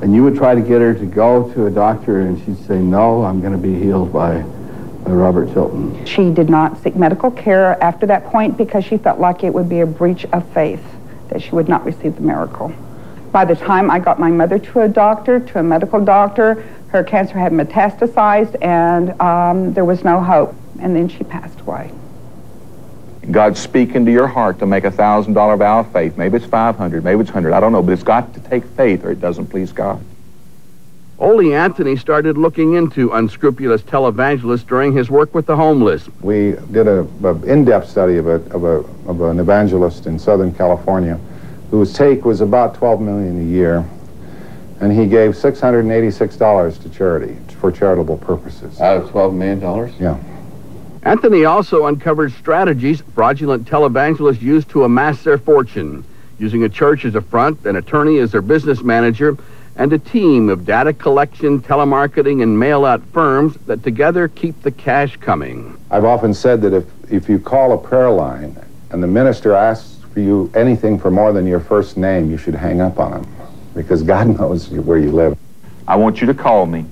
And you would try to get her to go to a doctor, and she'd say, No, I'm going to be healed by, by Robert Tilton. She did not seek medical care after that point because she felt like it would be a breach of faith that she would not receive the miracle. By the time I got my mother to a doctor, to a medical doctor, her cancer had metastasized and um, there was no hope. And then she passed away. God's speaking to your heart to make a thousand dollar vow of faith. Maybe it's 500, maybe it's 100, I don't know, but it's got to take faith or it doesn't please God. Ole Anthony started looking into unscrupulous televangelists during his work with the homeless. We did an a in-depth study of, a, of, a, of an evangelist in Southern California whose take was about 12 million a year, and he gave $686 to charity for charitable purposes. Out of $12 million? Yeah. Anthony also uncovered strategies fraudulent televangelists used to amass their fortune, using a church as a front, an attorney as their business manager, and a team of data collection, telemarketing, and mail-out firms that together keep the cash coming. I've often said that if, if you call a prayer line and the minister asks for you anything for more than your first name, you should hang up on him because God knows where you live. I want you to call me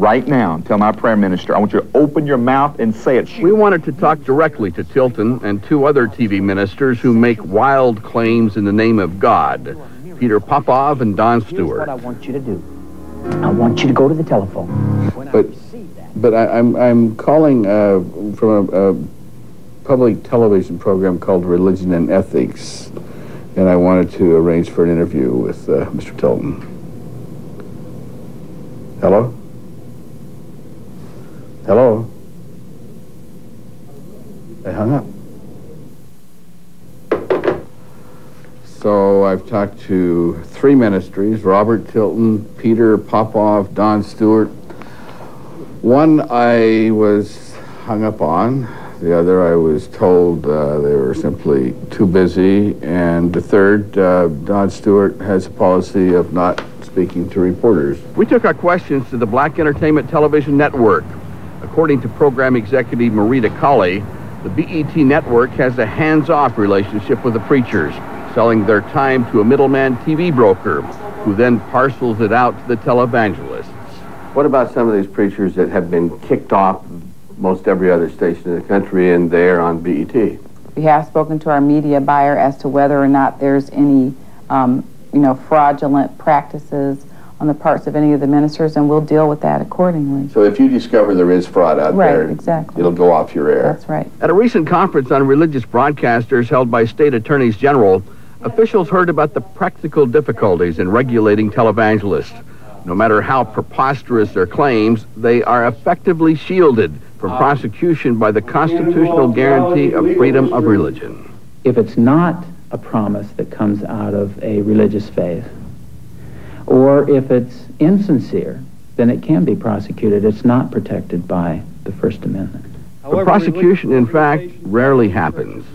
right now and tell my prayer minister, I want you to open your mouth and say it. We wanted to talk directly to Tilton and two other TV ministers who make wild claims in the name of God, Peter Popoff and Don Stewart. what I want you to do. I want you to go to the telephone. But, but I, am I'm, I'm calling uh, from a, a public television program called Religion and Ethics, and I wanted to arrange for an interview with uh, Mr. Tilton. Hello? Hello? They hung up. So I've talked to three ministries, Robert Tilton, Peter Popoff, Don Stewart. One I was hung up on. The other I was told uh, they were simply too busy. And the third, uh, Don Stewart has a policy of not speaking to reporters. We took our questions to the Black Entertainment Television Network. According to program executive Marita Colley, the BET network has a hands-off relationship with the preachers, selling their time to a middleman TV broker, who then parcels it out to the televangelists. What about some of these preachers that have been kicked off most every other station in the country and they're on BET? We have spoken to our media buyer as to whether or not there's any, um, you know, fraudulent practices on the parts of any of the ministers, and we'll deal with that accordingly. So if you discover there is fraud out Right, there, exactly. it'll go off your air. That's right. At a recent conference on religious broadcasters held by state attorneys general, officials heard about the practical difficulties in regulating televangelists. No matter how preposterous their claims, they are effectively shielded from prosecution by the constitutional guarantee of freedom of religion. If it's not a promise that comes out of a religious faith, or if it's insincere, then it can be prosecuted. It's not protected by the First Amendment. The prosecution, in fact, rarely happens.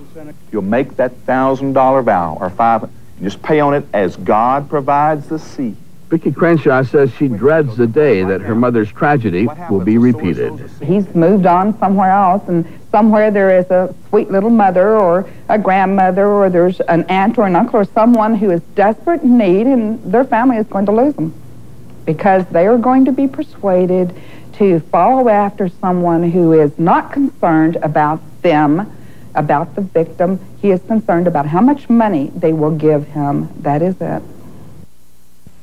You'll make that thousand dollar vow or five, and just pay on it as God provides the seed. Vicki Crenshaw says she dreads the day that her mother's tragedy will be repeated. He's moved on somewhere else, and somewhere there is a sweet little mother or a grandmother or there's an aunt or an uncle or someone who is desperate in need, and their family is going to lose them because they are going to be persuaded to follow after someone who is not concerned about them, about the victim. He is concerned about how much money they will give him. That is it.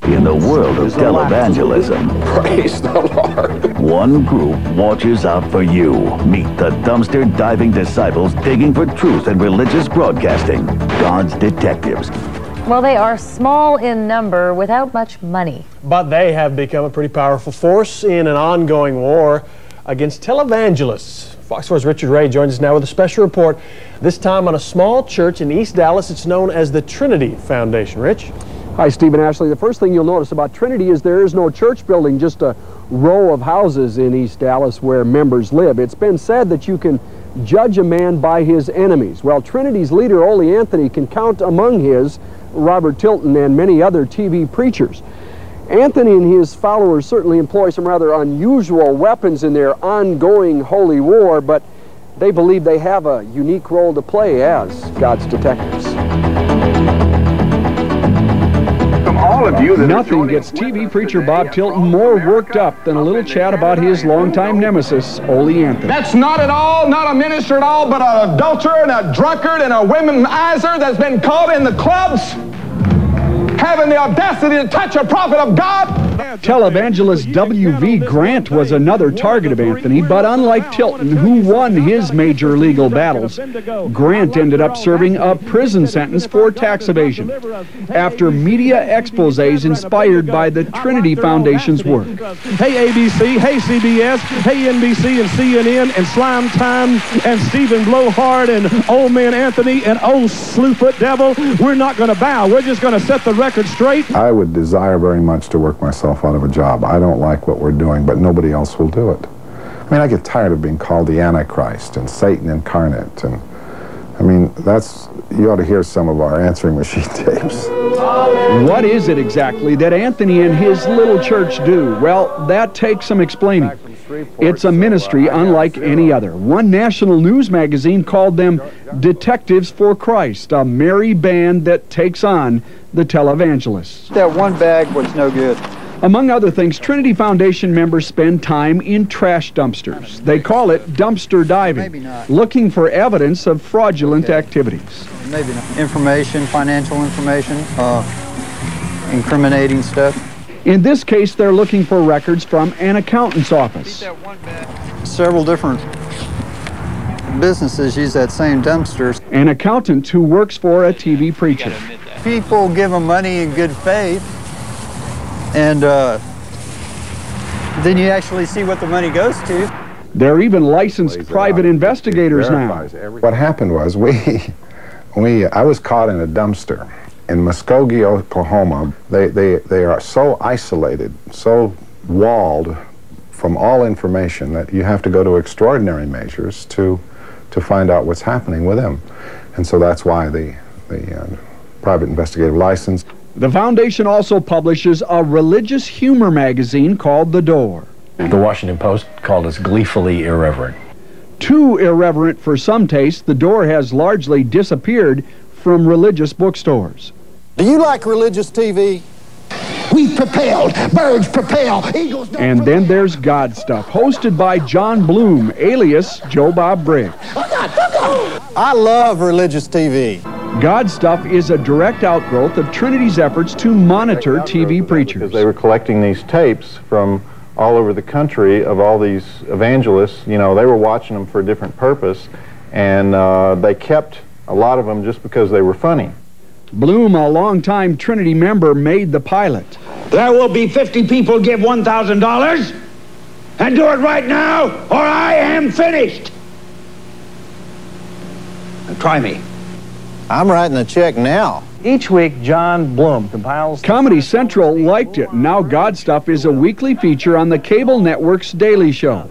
In the world of televangelism, praise the Lord. One group watches out for you. Meet the dumpster diving disciples digging for truth in religious broadcasting. God's detectives. Well, they are small in number without much money. But they have become a pretty powerful force in an ongoing war against televangelists. Fox 4's Richard Ray joins us now with a special report, this time on a small church in East Dallas. It's known as the Trinity Foundation. Rich? Hi, Stephen Ashley. The first thing you'll notice about Trinity is there is no church building, just a row of houses in East Dallas where members live. It's been said that you can judge a man by his enemies. Well, Trinity's leader, Ole Anthony, can count among his Robert Tilton and many other TV preachers. Anthony and his followers certainly employ some rather unusual weapons in their ongoing holy war, but they believe they have a unique role to play as God's detectives. All of you Nothing gets TV preacher Bob Tilton more worked up than a little chat about his longtime nemesis, Ole Anthony. That's not at all, not a minister at all, but an adulterer and a drunkard and a womanizer that's been caught in the clubs having the audacity to touch a prophet of God. Televangelist W.V. Grant was another target of Anthony, but unlike Tilton, who won his major legal battles, Grant ended up serving a prison sentence for tax evasion after media exposés inspired by the Trinity Foundation's work. Hey ABC, hey CBS, hey NBC and CNN and Slime Time and Stephen Blowhard and Old Man Anthony and Old Slewfoot Devil, we're not going to bow. We're just going to set the record straight. I would desire very much to work myself out of a job. I don't like what we're doing, but nobody else will do it. I mean, I get tired of being called the Antichrist and Satan incarnate. And I mean, that's, you ought to hear some of our answering machine tapes. What is it exactly that Anthony and his little church do? Well, that takes some explaining. It's a ministry unlike any other. One national news magazine called them Detectives for Christ, a merry band that takes on the televangelists. That one bag was no good. Among other things, Trinity Foundation members spend time in trash dumpsters. They call it dumpster diving, looking for evidence of fraudulent okay. activities. Maybe not. Information, financial information, uh, incriminating stuff. In this case, they're looking for records from an accountant's office. Several different businesses use that same dumpster. An accountant who works for a TV preacher people give them money in good faith, and uh, then you actually see what the money goes to. They're even licensed private investigators now. What happened was we, we, I was caught in a dumpster in Muskogee, Oklahoma. They, they, they are so isolated, so walled from all information that you have to go to extraordinary measures to, to find out what's happening with them. And so that's why the, the uh, private investigative license. The foundation also publishes a religious humor magazine called The Door. The Washington Post called us gleefully irreverent. Too irreverent for some taste, The Door has largely disappeared from religious bookstores. Do you like religious TV? We propelled, birds propel, eagles And then there's God Stuff, hosted by John Bloom, alias Joe Bob Briggs. I love religious TV. God Stuff is a direct outgrowth of Trinity's efforts to monitor TV preachers. Because they were collecting these tapes from all over the country of all these evangelists. You know, they were watching them for a different purpose, and uh, they kept a lot of them just because they were funny. Bloom, a longtime Trinity member, made the pilot. There will be 50 people give $1,000, and do it right now, or I am finished. Now try me. I'm writing a check now. Each week, John Bloom compiles... Comedy Central liked it. Now God Stuff is a weekly feature on the cable network's Daily Show.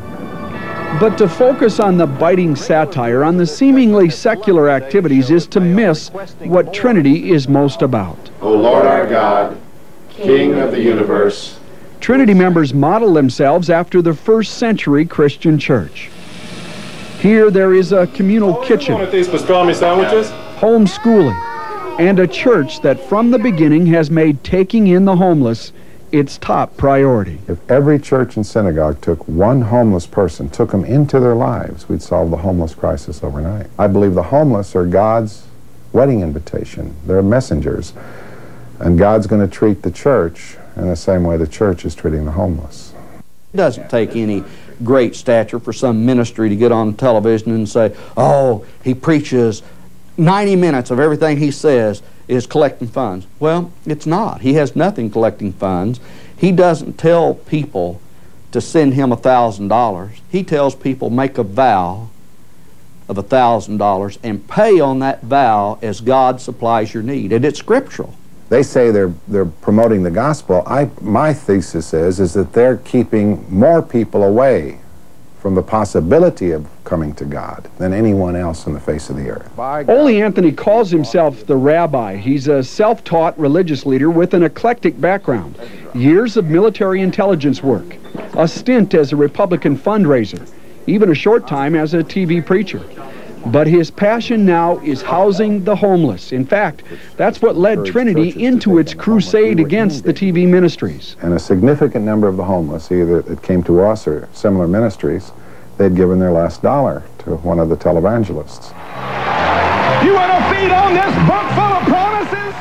But to focus on the biting satire on the seemingly secular activities is to miss what Trinity is most about. O Lord our God, King of the universe. Trinity members model themselves after the first century Christian church. Here there is a communal oh, kitchen. One of these pastrami sandwiches? homeschooling, and a church that from the beginning has made taking in the homeless its top priority. If every church and synagogue took one homeless person, took them into their lives, we'd solve the homeless crisis overnight. I believe the homeless are God's wedding invitation. They're messengers. And God's going to treat the church in the same way the church is treating the homeless. It doesn't take any great stature for some ministry to get on television and say, oh, he preaches 90 minutes of everything he says is collecting funds. Well, it's not. He has nothing collecting funds. He doesn't tell people to send him $1,000. He tells people make a vow of $1,000 and pay on that vow as God supplies your need. And it's scriptural. They say they're, they're promoting the gospel. I, my thesis is, is that they're keeping more people away from the possibility of coming to God than anyone else on the face of the earth. Ole Anthony calls himself the rabbi. He's a self-taught religious leader with an eclectic background, years of military intelligence work, a stint as a Republican fundraiser, even a short time as a TV preacher. But his passion now is housing the homeless. In fact, that's what led Trinity into its crusade against the TV ministries. And a significant number of the homeless, either that came to us or similar ministries, they'd given their last dollar to one of the televangelists. You want to feed on this book full of promises?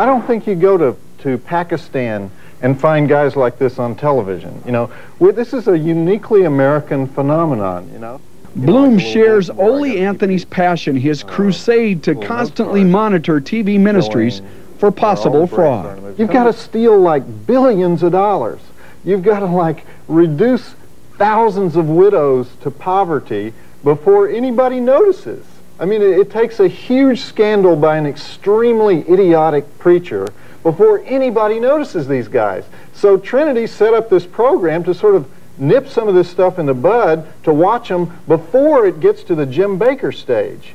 I don't think you go to, to Pakistan and find guys like this on television. You know, this is a uniquely American phenomenon, you know. Bloom shares Ole Anthony's passion, his crusade to constantly monitor TV ministries for possible fraud. You've got to steal like billions of dollars. You've got to like reduce thousands of widows to poverty before anybody notices. I mean, it, it takes a huge scandal by an extremely idiotic preacher before anybody notices these guys. So Trinity set up this program to sort of nip some of this stuff in the bud to watch them before it gets to the Jim Bakker stage.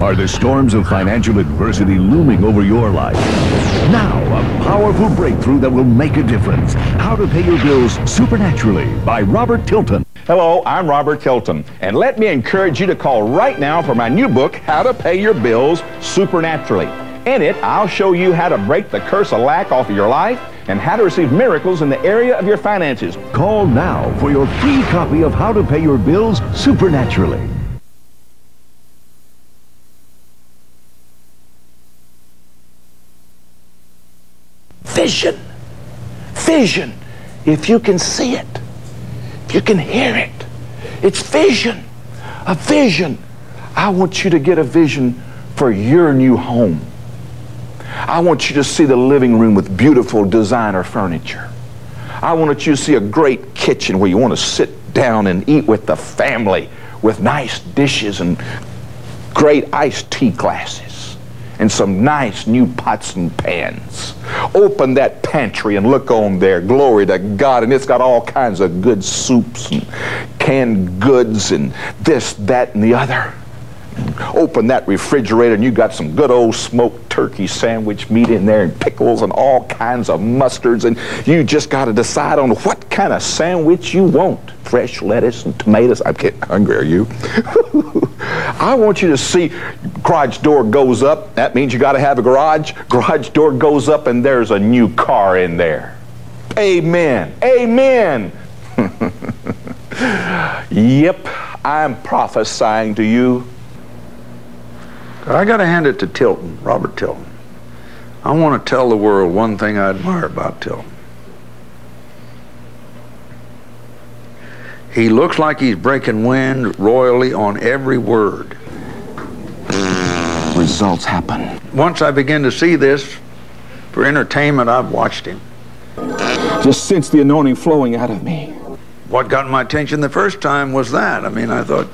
Are the storms of financial adversity looming over your life? Now, a powerful breakthrough that will make a difference. How to Pay Your Bills Supernaturally by Robert Tilton. Hello, I'm Robert Tilton, and let me encourage you to call right now for my new book, How to Pay Your Bills Supernaturally. In it, I'll show you how to break the curse of lack off of your life and how to receive miracles in the area of your finances. Call now for your free copy of How to Pay Your Bills Supernaturally. Vision. Vision. If you can see it, if you can hear it, it's vision. A vision. I want you to get a vision for your new home. I want you to see the living room with beautiful designer furniture. I want you to see a great kitchen where you want to sit down and eat with the family with nice dishes and great iced tea glasses and some nice new pots and pans. Open that pantry and look on there. Glory to God. And it's got all kinds of good soups and canned goods and this, that, and the other. Open that refrigerator and you got some good old smoked turkey sandwich meat in there and pickles and all kinds of mustards and you just got to decide on what kind of sandwich you want. Fresh lettuce and tomatoes. I'm getting hungry, are you? I want you to see garage door goes up. That means you got to have a garage. Garage door goes up and there's a new car in there. Amen. Amen. yep, I'm prophesying to you. I got to hand it to Tilton, Robert Tilton. I want to tell the world one thing I admire about Tilton. He looks like he's breaking wind royally on every word. Results happen. Once I begin to see this for entertainment, I've watched him. Just sense the anointing flowing out of me. What got my attention the first time was that. I mean, I thought,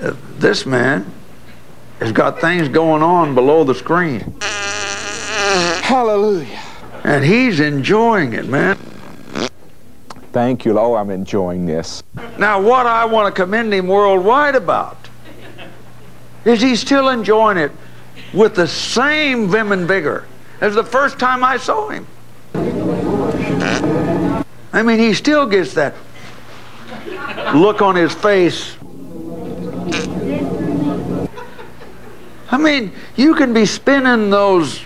uh, this man has got things going on below the screen. Hallelujah. And he's enjoying it, man. Thank you. Oh, I'm enjoying this. Now, what I want to commend him worldwide about is he's still enjoying it with the same vim and vigor as the first time I saw him. I mean, he still gets that look on his face. I mean, you can be spinning those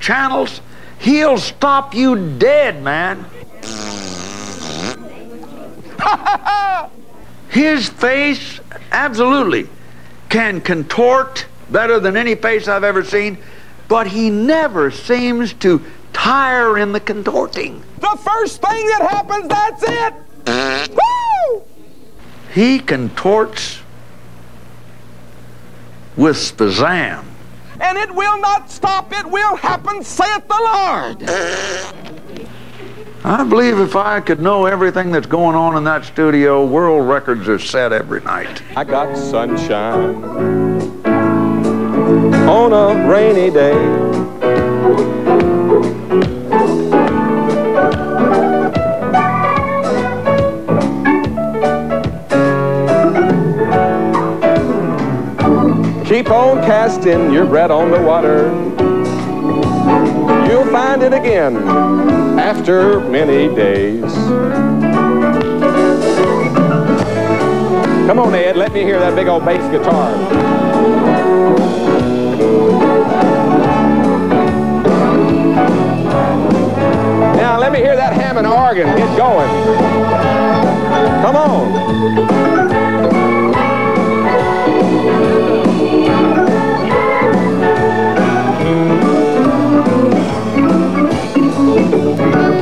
channels, he'll stop you dead, man. His face absolutely can contort better than any face I've ever seen, but he never seems to tire in the contorting. The first thing that happens, that's it. Woo! He contorts with spazam. And it will not stop, it will happen, saith the Lord. I believe if I could know everything that's going on in that studio, world records are set every night. I got sunshine on a rainy day. Keep on casting your bread on the water. You'll find it again after many days. Come on, Ed, let me hear that big old bass guitar. Now let me hear that Hammond organ get going. Come on. Oh,